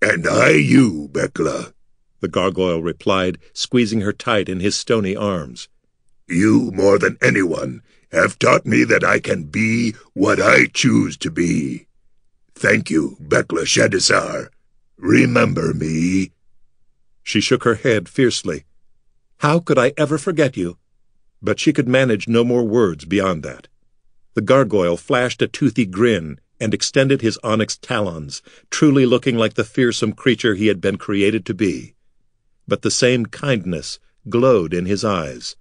And I you, Bekla, the gargoyle replied, squeezing her tight in his stony arms. You, more than anyone, have taught me that I can be what I choose to be. Thank you, Bekla Shadisar. Remember me. She shook her head fiercely. How could I ever forget you? But she could manage no more words beyond that. The gargoyle flashed a toothy grin and extended his onyx talons, truly looking like the fearsome creature he had been created to be. But the same kindness glowed in his eyes.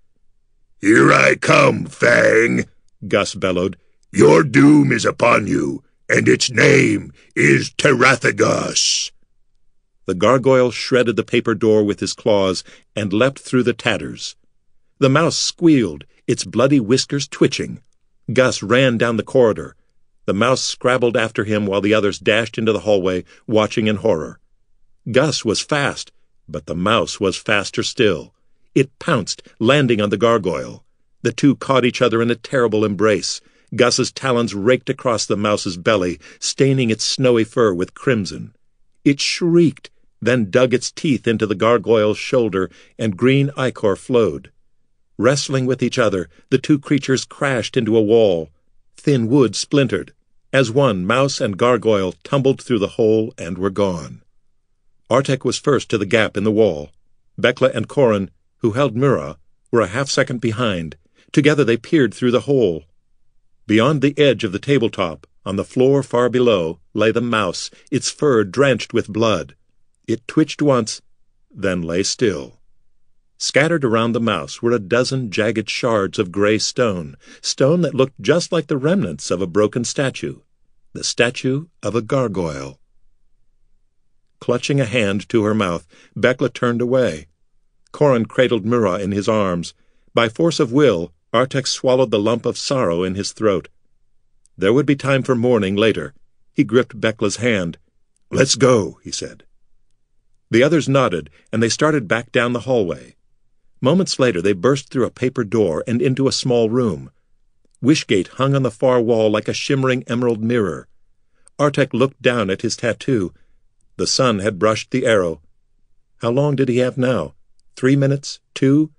Here I come, Fang, Gus bellowed. Your doom is upon you, and its name is Terathagos. The gargoyle shredded the paper door with his claws and leapt through the tatters. The mouse squealed, its bloody whiskers twitching. Gus ran down the corridor. The mouse scrabbled after him while the others dashed into the hallway, watching in horror. Gus was fast, but the mouse was faster still. It pounced, landing on the gargoyle. The two caught each other in a terrible embrace. Gus's talons raked across the mouse's belly, staining its snowy fur with crimson. It shrieked, then dug its teeth into the gargoyle's shoulder, and green ichor flowed. Wrestling with each other, the two creatures crashed into a wall. Thin wood splintered. As one, mouse and gargoyle tumbled through the hole and were gone. Artek was first to the gap in the wall. Bekla and Corin, who held Murrogh, were a half second behind. Together they peered through the hole. Beyond the edge of the tabletop, on the floor far below, lay the mouse, its fur drenched with blood. It twitched once, then lay still. Scattered around the mouse were a dozen jagged shards of gray stone, stone that looked just like the remnants of a broken statue, the statue of a gargoyle. Clutching a hand to her mouth, Bekla turned away. Corin cradled Murrogh in his arms. By force of will, Artek swallowed the lump of sorrow in his throat. There would be time for mourning later. He gripped Bekla's hand. Let's go, he said. The others nodded, and they started back down the hallway. Moments later, they burst through a paper door and into a small room. Wishgate hung on the far wall like a shimmering emerald mirror. Artek looked down at his tattoo. The sun had brushed the arrow. How long did he have now? Three minutes? Two?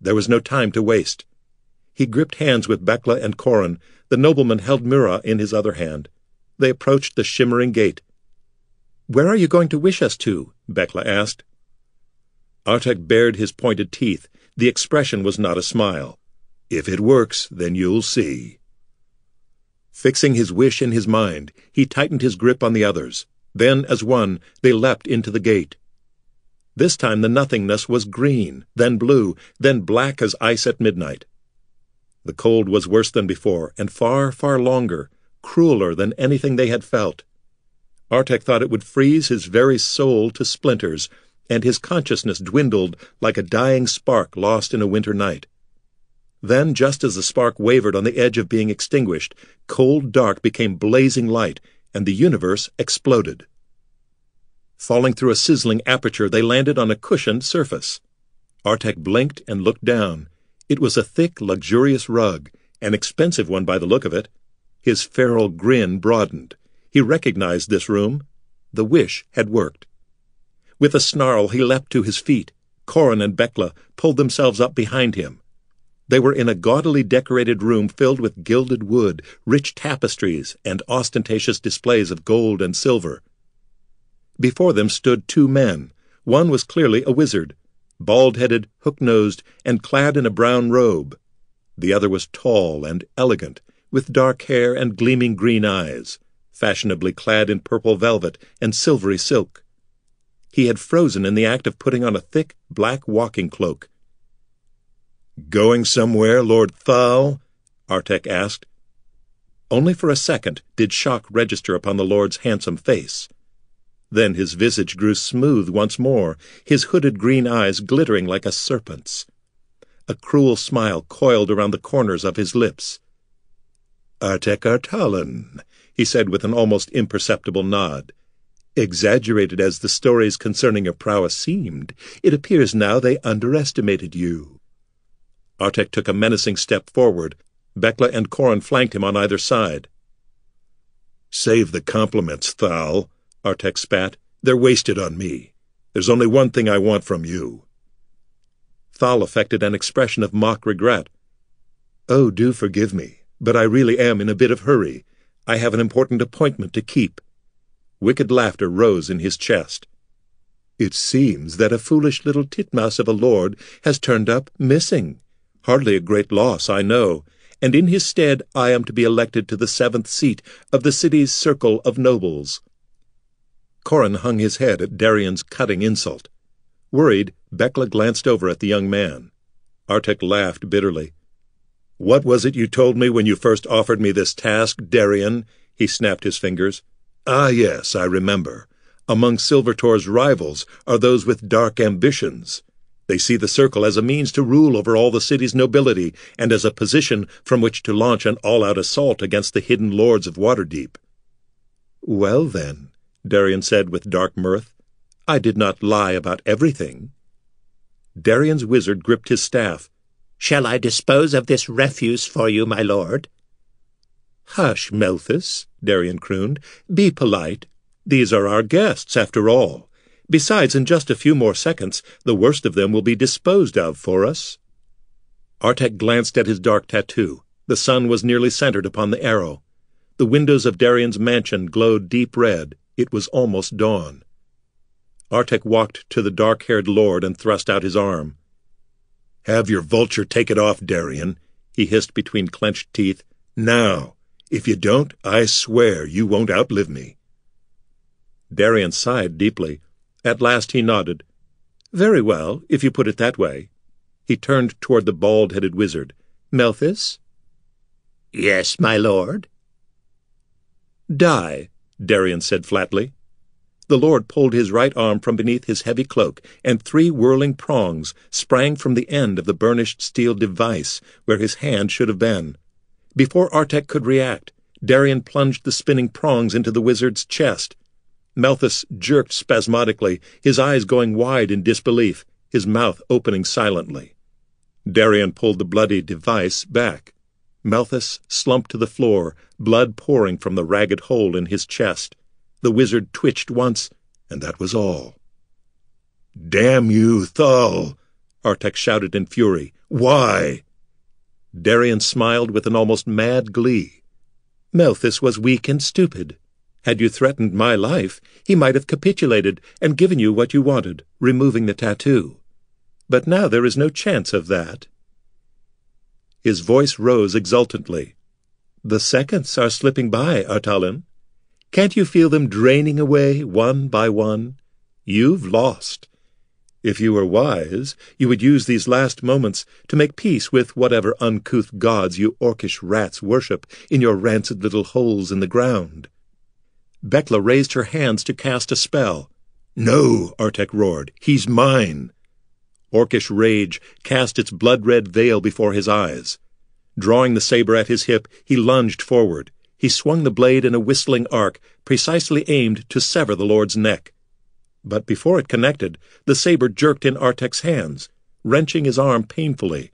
There was no time to waste. He gripped hands with Bekla and Corin. The nobleman held Murrogh in his other hand. They approached the shimmering gate. Where are you going to wish us to? Bekla asked. Artek bared his pointed teeth. The expression was not a smile. If it works, then you'll see. Fixing his wish in his mind, he tightened his grip on the others. Then, as one, they leapt into the gate. This time the nothingness was green, then blue, then black as ice at midnight. The cold was worse than before, and far, far longer, crueler than anything they had felt. Artek thought it would freeze his very soul to splinters, and his consciousness dwindled like a dying spark lost in a winter night. Then, just as the spark wavered on the edge of being extinguished, cold dark became blazing light, and the universe exploded. Falling through a sizzling aperture, they landed on a cushioned surface. Artek blinked and looked down. It was a thick, luxurious rug, an expensive one by the look of it. His feral grin broadened. He recognized this room. The wish had worked. With a snarl, he leapt to his feet. Corin and Bekla pulled themselves up behind him. They were in a gaudily decorated room filled with gilded wood, rich tapestries, and ostentatious displays of gold and silver. Before them stood two men. One was clearly a wizard, bald-headed, hook-nosed, and clad in a brown robe. The other was tall and elegant, with dark hair and gleaming green eyes, fashionably clad in purple velvet and silvery silk. He had frozen in the act of putting on a thick, black walking cloak. Going somewhere, Lord Thal? Artek asked. Only for a second did shock register upon the Lord's handsome face. Then his visage grew smooth once more, his hooded green eyes glittering like a serpent's. A cruel smile coiled around the corners of his lips. Artek Artalan, he said with an almost imperceptible nod. Exaggerated as the stories concerning your prowess seemed, it appears now they underestimated you. Artek took a menacing step forward. Bekla and Corin flanked him on either side. Save the compliments, Thal, Artek spat. They're wasted on me. There's only one thing I want from you. Thal affected an expression of mock regret. Oh, do forgive me, but I really am in a bit of hurry. I have an important appointment to keep. Wicked laughter rose in his chest. It seems that a foolish little titmouse of a lord has turned up missing. Hardly a great loss, I know, and in his stead I am to be elected to the seventh seat of the city's circle of nobles. Corin hung his head at Darian's cutting insult. Worried, Bekla glanced over at the young man. Artek laughed bitterly. What was it you told me when you first offered me this task, Darian? He snapped his fingers. Ah, yes, I remember. Among Silvertor's rivals are those with dark ambitions. They see the circle as a means to rule over all the city's nobility and as a position from which to launch an all-out assault against the hidden lords of Waterdeep. Well, then, Darian said with dark mirth. I did not lie about everything. Darian's wizard gripped his staff. Shall I dispose of this refuse for you, my lord? Hush, Melthus, Darian crooned. Be polite. These are our guests, after all. Besides, in just a few more seconds, the worst of them will be disposed of for us. Artek glanced at his dark tattoo. The sun was nearly centered upon the arrow. The windows of Darian's mansion glowed deep red. It was almost dawn. Artek walked to the dark-haired lord and thrust out his arm. Have your vulture take it off, Darian, he hissed between clenched teeth. Now! If you don't, I swear you won't outlive me. Darian sighed deeply. At last he nodded. Very well, if you put it that way. He turned toward the bald-headed wizard. Melthus? Yes, my lord. Die, Darian said flatly. The Lord pulled his right arm from beneath his heavy cloak, and three whirling prongs sprang from the end of the burnished steel device where his hand should have been. Before Artek could react, Darian plunged the spinning prongs into the wizard's chest. Melthus jerked spasmodically, his eyes going wide in disbelief, his mouth opening silently. Darian pulled the bloody device back. Melthus slumped to the floor, blood pouring from the ragged hole in his chest. The wizard twitched once, and that was all. Damn you, Thal! Artek shouted in fury. Why? Darian smiled with an almost mad glee. Melthus was weak and stupid. Had you threatened my life, he might have capitulated and given you what you wanted, removing the tattoo. But now there is no chance of that. His voice rose exultantly. The seconds are slipping by, Artalan. Can't you feel them draining away one by one? You've lost. If you were wise, you would use these last moments to make peace with whatever uncouth gods you orcish rats worship in your rancid little holes in the ground. Bekla raised her hands to cast a spell. No, Artek roared. He's mine. Orcish rage cast its blood-red veil before his eyes. Drawing the saber at his hip, he lunged forward. He swung the blade in a whistling arc, precisely aimed to sever the lord's neck. But before it connected, the saber jerked in Artek's hands, wrenching his arm painfully.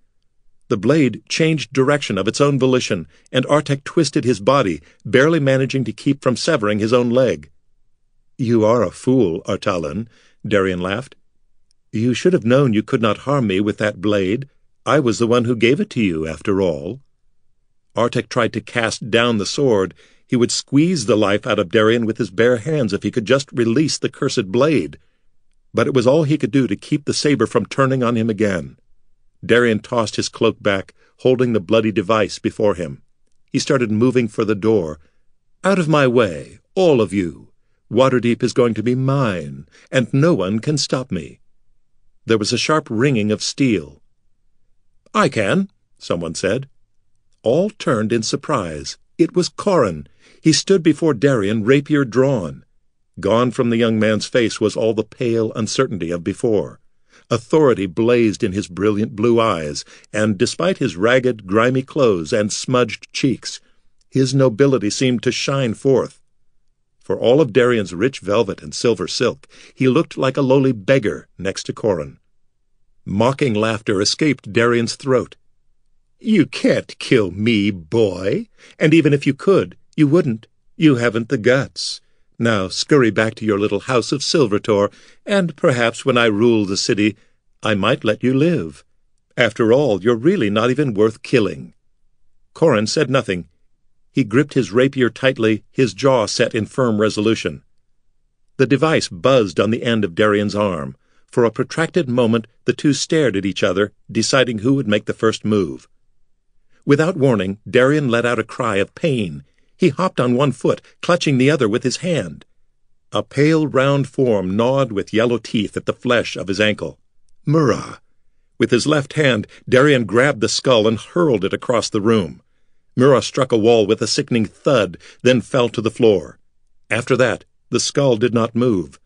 The blade changed direction of its own volition, and Artek twisted his body, barely managing to keep from severing his own leg. You are a fool, Artalan, Darian laughed. You should have known you could not harm me with that blade. I was the one who gave it to you, after all. Artek tried to cast down the sword. He would squeeze the life out of Darian with his bare hands if he could just release the cursed blade. But it was all he could do to keep the saber from turning on him again. Darian tossed his cloak back, holding the bloody device before him. He started moving for the door. Out of my way, all of you. Waterdeep is going to be mine, and no one can stop me. There was a sharp ringing of steel. I can, someone said. All turned in surprise. It was Corin. He stood before Darian, rapier drawn. Gone from the young man's face was all the pale uncertainty of before. Authority blazed in his brilliant blue eyes, and despite his ragged, grimy clothes and smudged cheeks, his nobility seemed to shine forth. For all of Darian's rich velvet and silver silk, he looked like a lowly beggar next to Corin. Mocking laughter escaped Darian's throat. You can't kill me, boy. And even if you could, you wouldn't. You haven't the guts. Now scurry back to your little house of Silvertor, and perhaps when I rule the city, I might let you live. After all, you're really not even worth killing. Corin said nothing. He gripped his rapier tightly, his jaw set in firm resolution. The device buzzed on the end of Darian's arm. For a protracted moment, the two stared at each other, deciding who would make the first move. Without warning, Darian let out a cry of pain. He hopped on one foot, clutching the other with his hand. A pale, round form gnawed with yellow teeth at the flesh of his ankle. Murrogh! With his left hand, Darian grabbed the skull and hurled it across the room. Murrogh struck a wall with a sickening thud, then fell to the floor. After that, the skull did not move.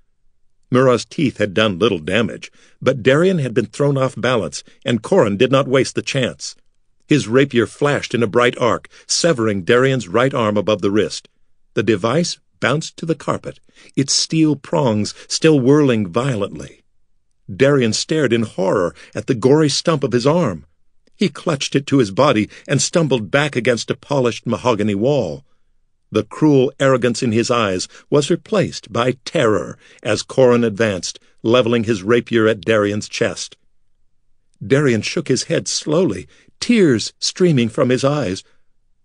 Murrogh's teeth had done little damage, but Darian had been thrown off balance, and Corin did not waste the chance. His rapier flashed in a bright arc, severing Darian's right arm above the wrist. The device bounced to the carpet, its steel prongs still whirling violently. Darian stared in horror at the gory stump of his arm. He clutched it to his body and stumbled back against a polished mahogany wall. The cruel arrogance in his eyes was replaced by terror as Corin advanced, leveling his rapier at Darian's chest. Darian shook his head slowly, tears streaming from his eyes.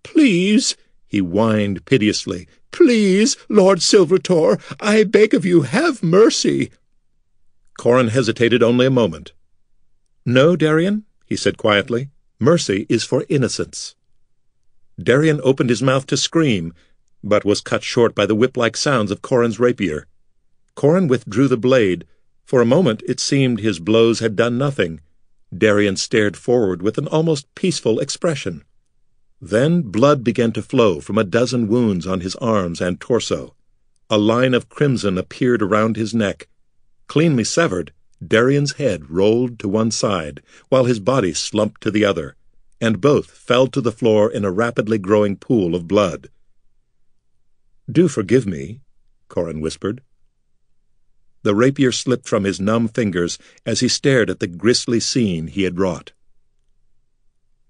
Please, he whined piteously, please, Lord Silvertor, I beg of you, have mercy. Corin hesitated only a moment. No, Darian,' he said quietly, mercy is for innocence. Darian opened his mouth to scream, but was cut short by the whip-like sounds of Corin's rapier. Corin withdrew the blade. For a moment it seemed his blows had done nothing, Darian stared forward with an almost peaceful expression. Then blood began to flow from a dozen wounds on his arms and torso. A line of crimson appeared around his neck. Cleanly severed, Darian's head rolled to one side, while his body slumped to the other, and both fell to the floor in a rapidly growing pool of blood. Do forgive me, Corin whispered. The rapier slipped from his numb fingers as he stared at the grisly scene he had wrought.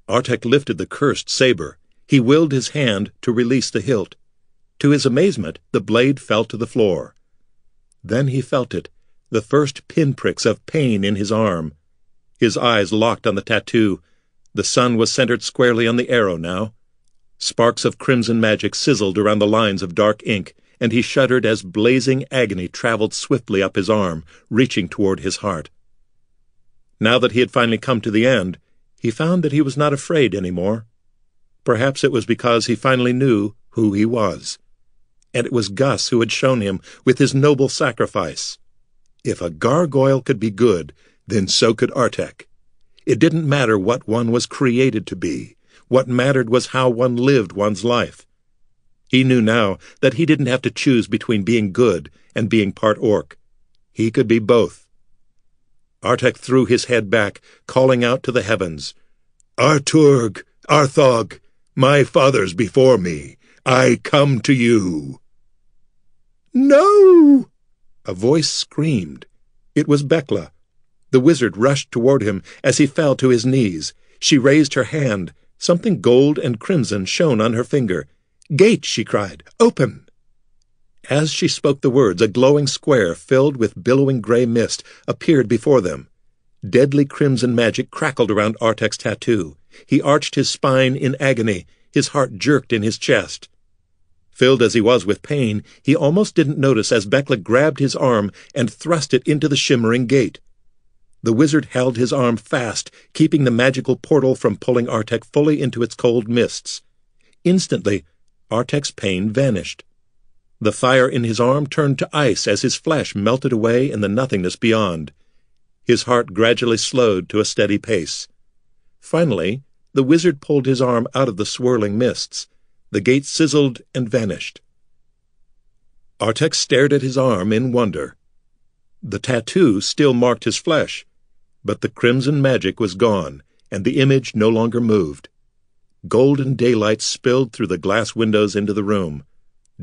Artek lifted the cursed saber. He willed his hand to release the hilt. To his amazement, the blade fell to the floor. Then he felt it, the first pinpricks of pain in his arm. his eyes locked on the tattoo. The sun was centered squarely on the arrow now. Sparks of crimson magic sizzled around the lines of dark ink, and he shuddered as blazing agony traveled swiftly up his arm, reaching toward his heart. Now that he had finally come to the end, he found that he was not afraid any more. Perhaps it was because he finally knew who he was. And it was Gus who had shown him with his noble sacrifice. If a gargoyle could be good, then so could Artek. It didn't matter what one was created to be. What mattered was how one lived one's life. He knew now that he didn't have to choose between being good and being part orc. He could be both. Artek threw his head back, calling out to the heavens. Arturg, Arthog, my fathers before me, I come to you. No! A voice screamed. It was Bekla. The wizard rushed toward him as he fell to his knees. She raised her hand. Something gold and crimson shone on her finger. Gate, she cried. Open! As she spoke the words, a glowing square filled with billowing gray mist appeared before them. Deadly crimson magic crackled around Artek's tattoo. He arched his spine in agony. His heart jerked in his chest. Filled as he was with pain, he almost didn't notice as Bekla grabbed his arm and thrust it into the shimmering gate. The wizard held his arm fast, keeping the magical portal from pulling Artek fully into its cold mists. Instantly, Artek's pain vanished. The fire in his arm turned to ice as his flesh melted away in the nothingness beyond. His heart gradually slowed to a steady pace. Finally, the wizard pulled his arm out of the swirling mists. The gate sizzled and vanished. Artek stared at his arm in wonder. The tattoo still marked his flesh, but the crimson magic was gone, and the image no longer moved. Golden daylight spilled through the glass windows into the room.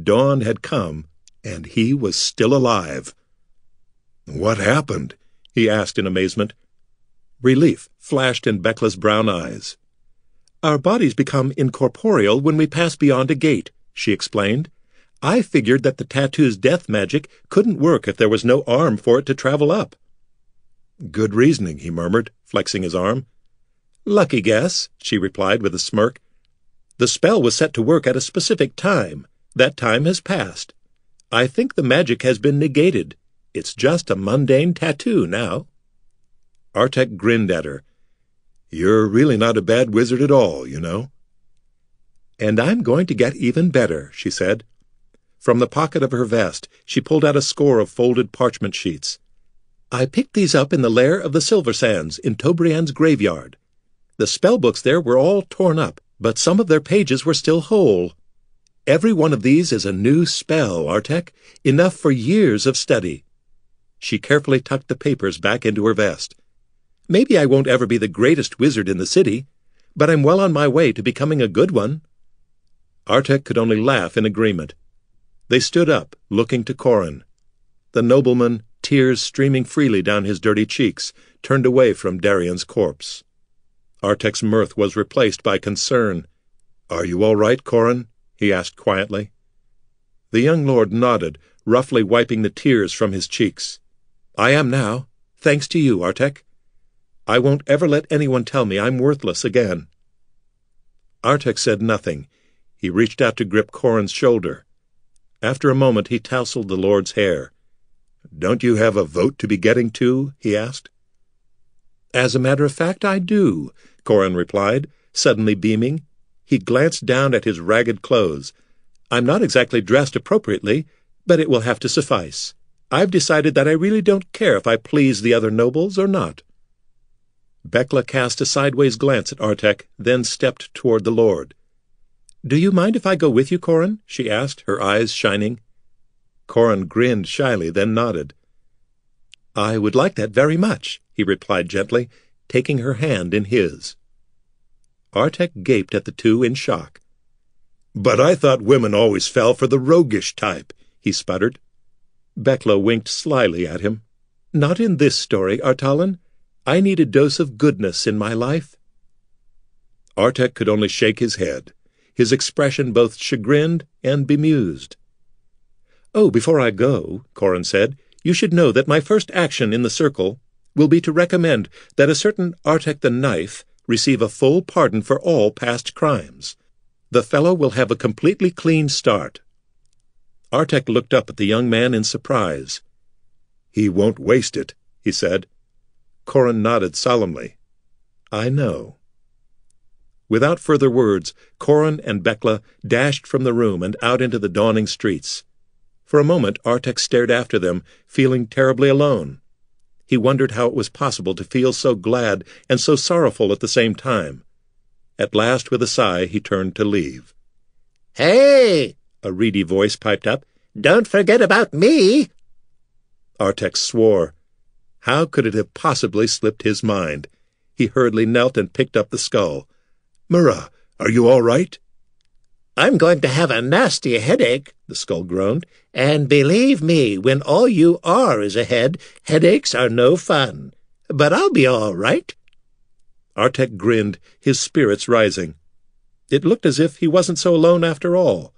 Dawn had come, and he was still alive. What happened? he asked in amazement. Relief flashed in Bekla's brown eyes. Our bodies become incorporeal when we pass beyond a gate, she explained. I figured that the tattoo's death magic couldn't work if there was no arm for it to travel up. Good reasoning, he murmured, flexing his arm. Lucky guess, she replied with a smirk. The spell was set to work at a specific time. That time has passed. I think the magic has been negated. It's just a mundane tattoo now. Artek grinned at her. You're really not a bad wizard at all, you know. And I'm going to get even better, she said. From the pocket of her vest, she pulled out a score of folded parchment sheets. I picked these up in the lair of the Silver Sands in Tobriand's graveyard. The spell books there were all torn up, but some of their pages were still whole. Every one of these is a new spell, Artek, enough for years of study. She carefully tucked the papers back into her vest. Maybe I won't ever be the greatest wizard in the city, but I'm well on my way to becoming a good one. Artek could only laugh in agreement. They stood up, looking to Corin. The nobleman, tears streaming freely down his dirty cheeks, turned away from Darian's corpse. Artek's mirth was replaced by concern. Are you all right, Corin? he asked quietly. The young lord nodded, roughly wiping the tears from his cheeks. I am now, thanks to you, Artek. I won't ever let anyone tell me I'm worthless again. Artek said nothing. He reached out to grip Corin's shoulder. After a moment, he tousled the lord's hair. Don't you have a vote to be getting to? he asked. As a matter of fact, I do, Corin replied, suddenly beaming. He glanced down at his ragged clothes. I'm not exactly dressed appropriately, but it will have to suffice. I've decided that I really don't care if I please the other nobles or not. Bekla cast a sideways glance at Artek, then stepped toward the lord. Do you mind if I go with you, Corin? she asked, her eyes shining. Corin grinned shyly, then nodded. I would like that very much, he replied gently, taking her hand in his. Artek gaped at the two in shock. But I thought women always fell for the roguish type, he sputtered. Bekla winked slyly at him. Not in this story, Artalan. I need a dose of goodness in my life. Artek could only shake his head, his expression both chagrined and bemused. Oh, before I go, Corin said, you should know that my first action in the circle will be to recommend that a certain Artek the Knife receive a full pardon for all past crimes. The fellow will have a completely clean start. Artek looked up at the young man in surprise. He won't waste it, he said. Corin nodded solemnly. I know. Without further words, Corin and Bekla dashed from the room and out into the dawning streets. For a moment, Artek stared after them, feeling terribly alone. He wondered how it was possible to feel so glad and so sorrowful at the same time. At last, with a sigh, he turned to leave. Hey! A reedy voice piped up. Don't forget about me! Artek swore. How could it have possibly slipped his mind? He hurriedly knelt and picked up the skull. Murrogh, are you all right? I'm going to have a nasty headache, the skull groaned. And believe me, when all you are is a head, headaches are no fun. But I'll be all right. Artek grinned, his spirits rising. It looked as if he wasn't so alone after all.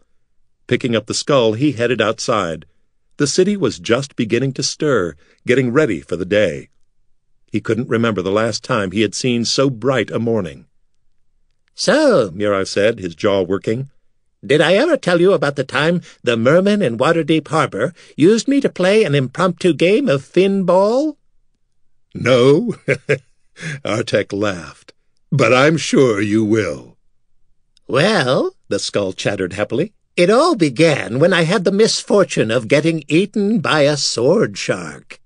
Picking up the skull, he headed outside. The city was just beginning to stir, getting ready for the day. He couldn't remember the last time he had seen so bright a morning. So, Murrogh said, his jaw working, did I ever tell you about the time the mermen in Waterdeep Harbor used me to play an impromptu game of fin ball? No, <laughs> Artek laughed, but I'm sure you will. Well, the skull chattered happily, it all began when I had the misfortune of getting eaten by a sword shark.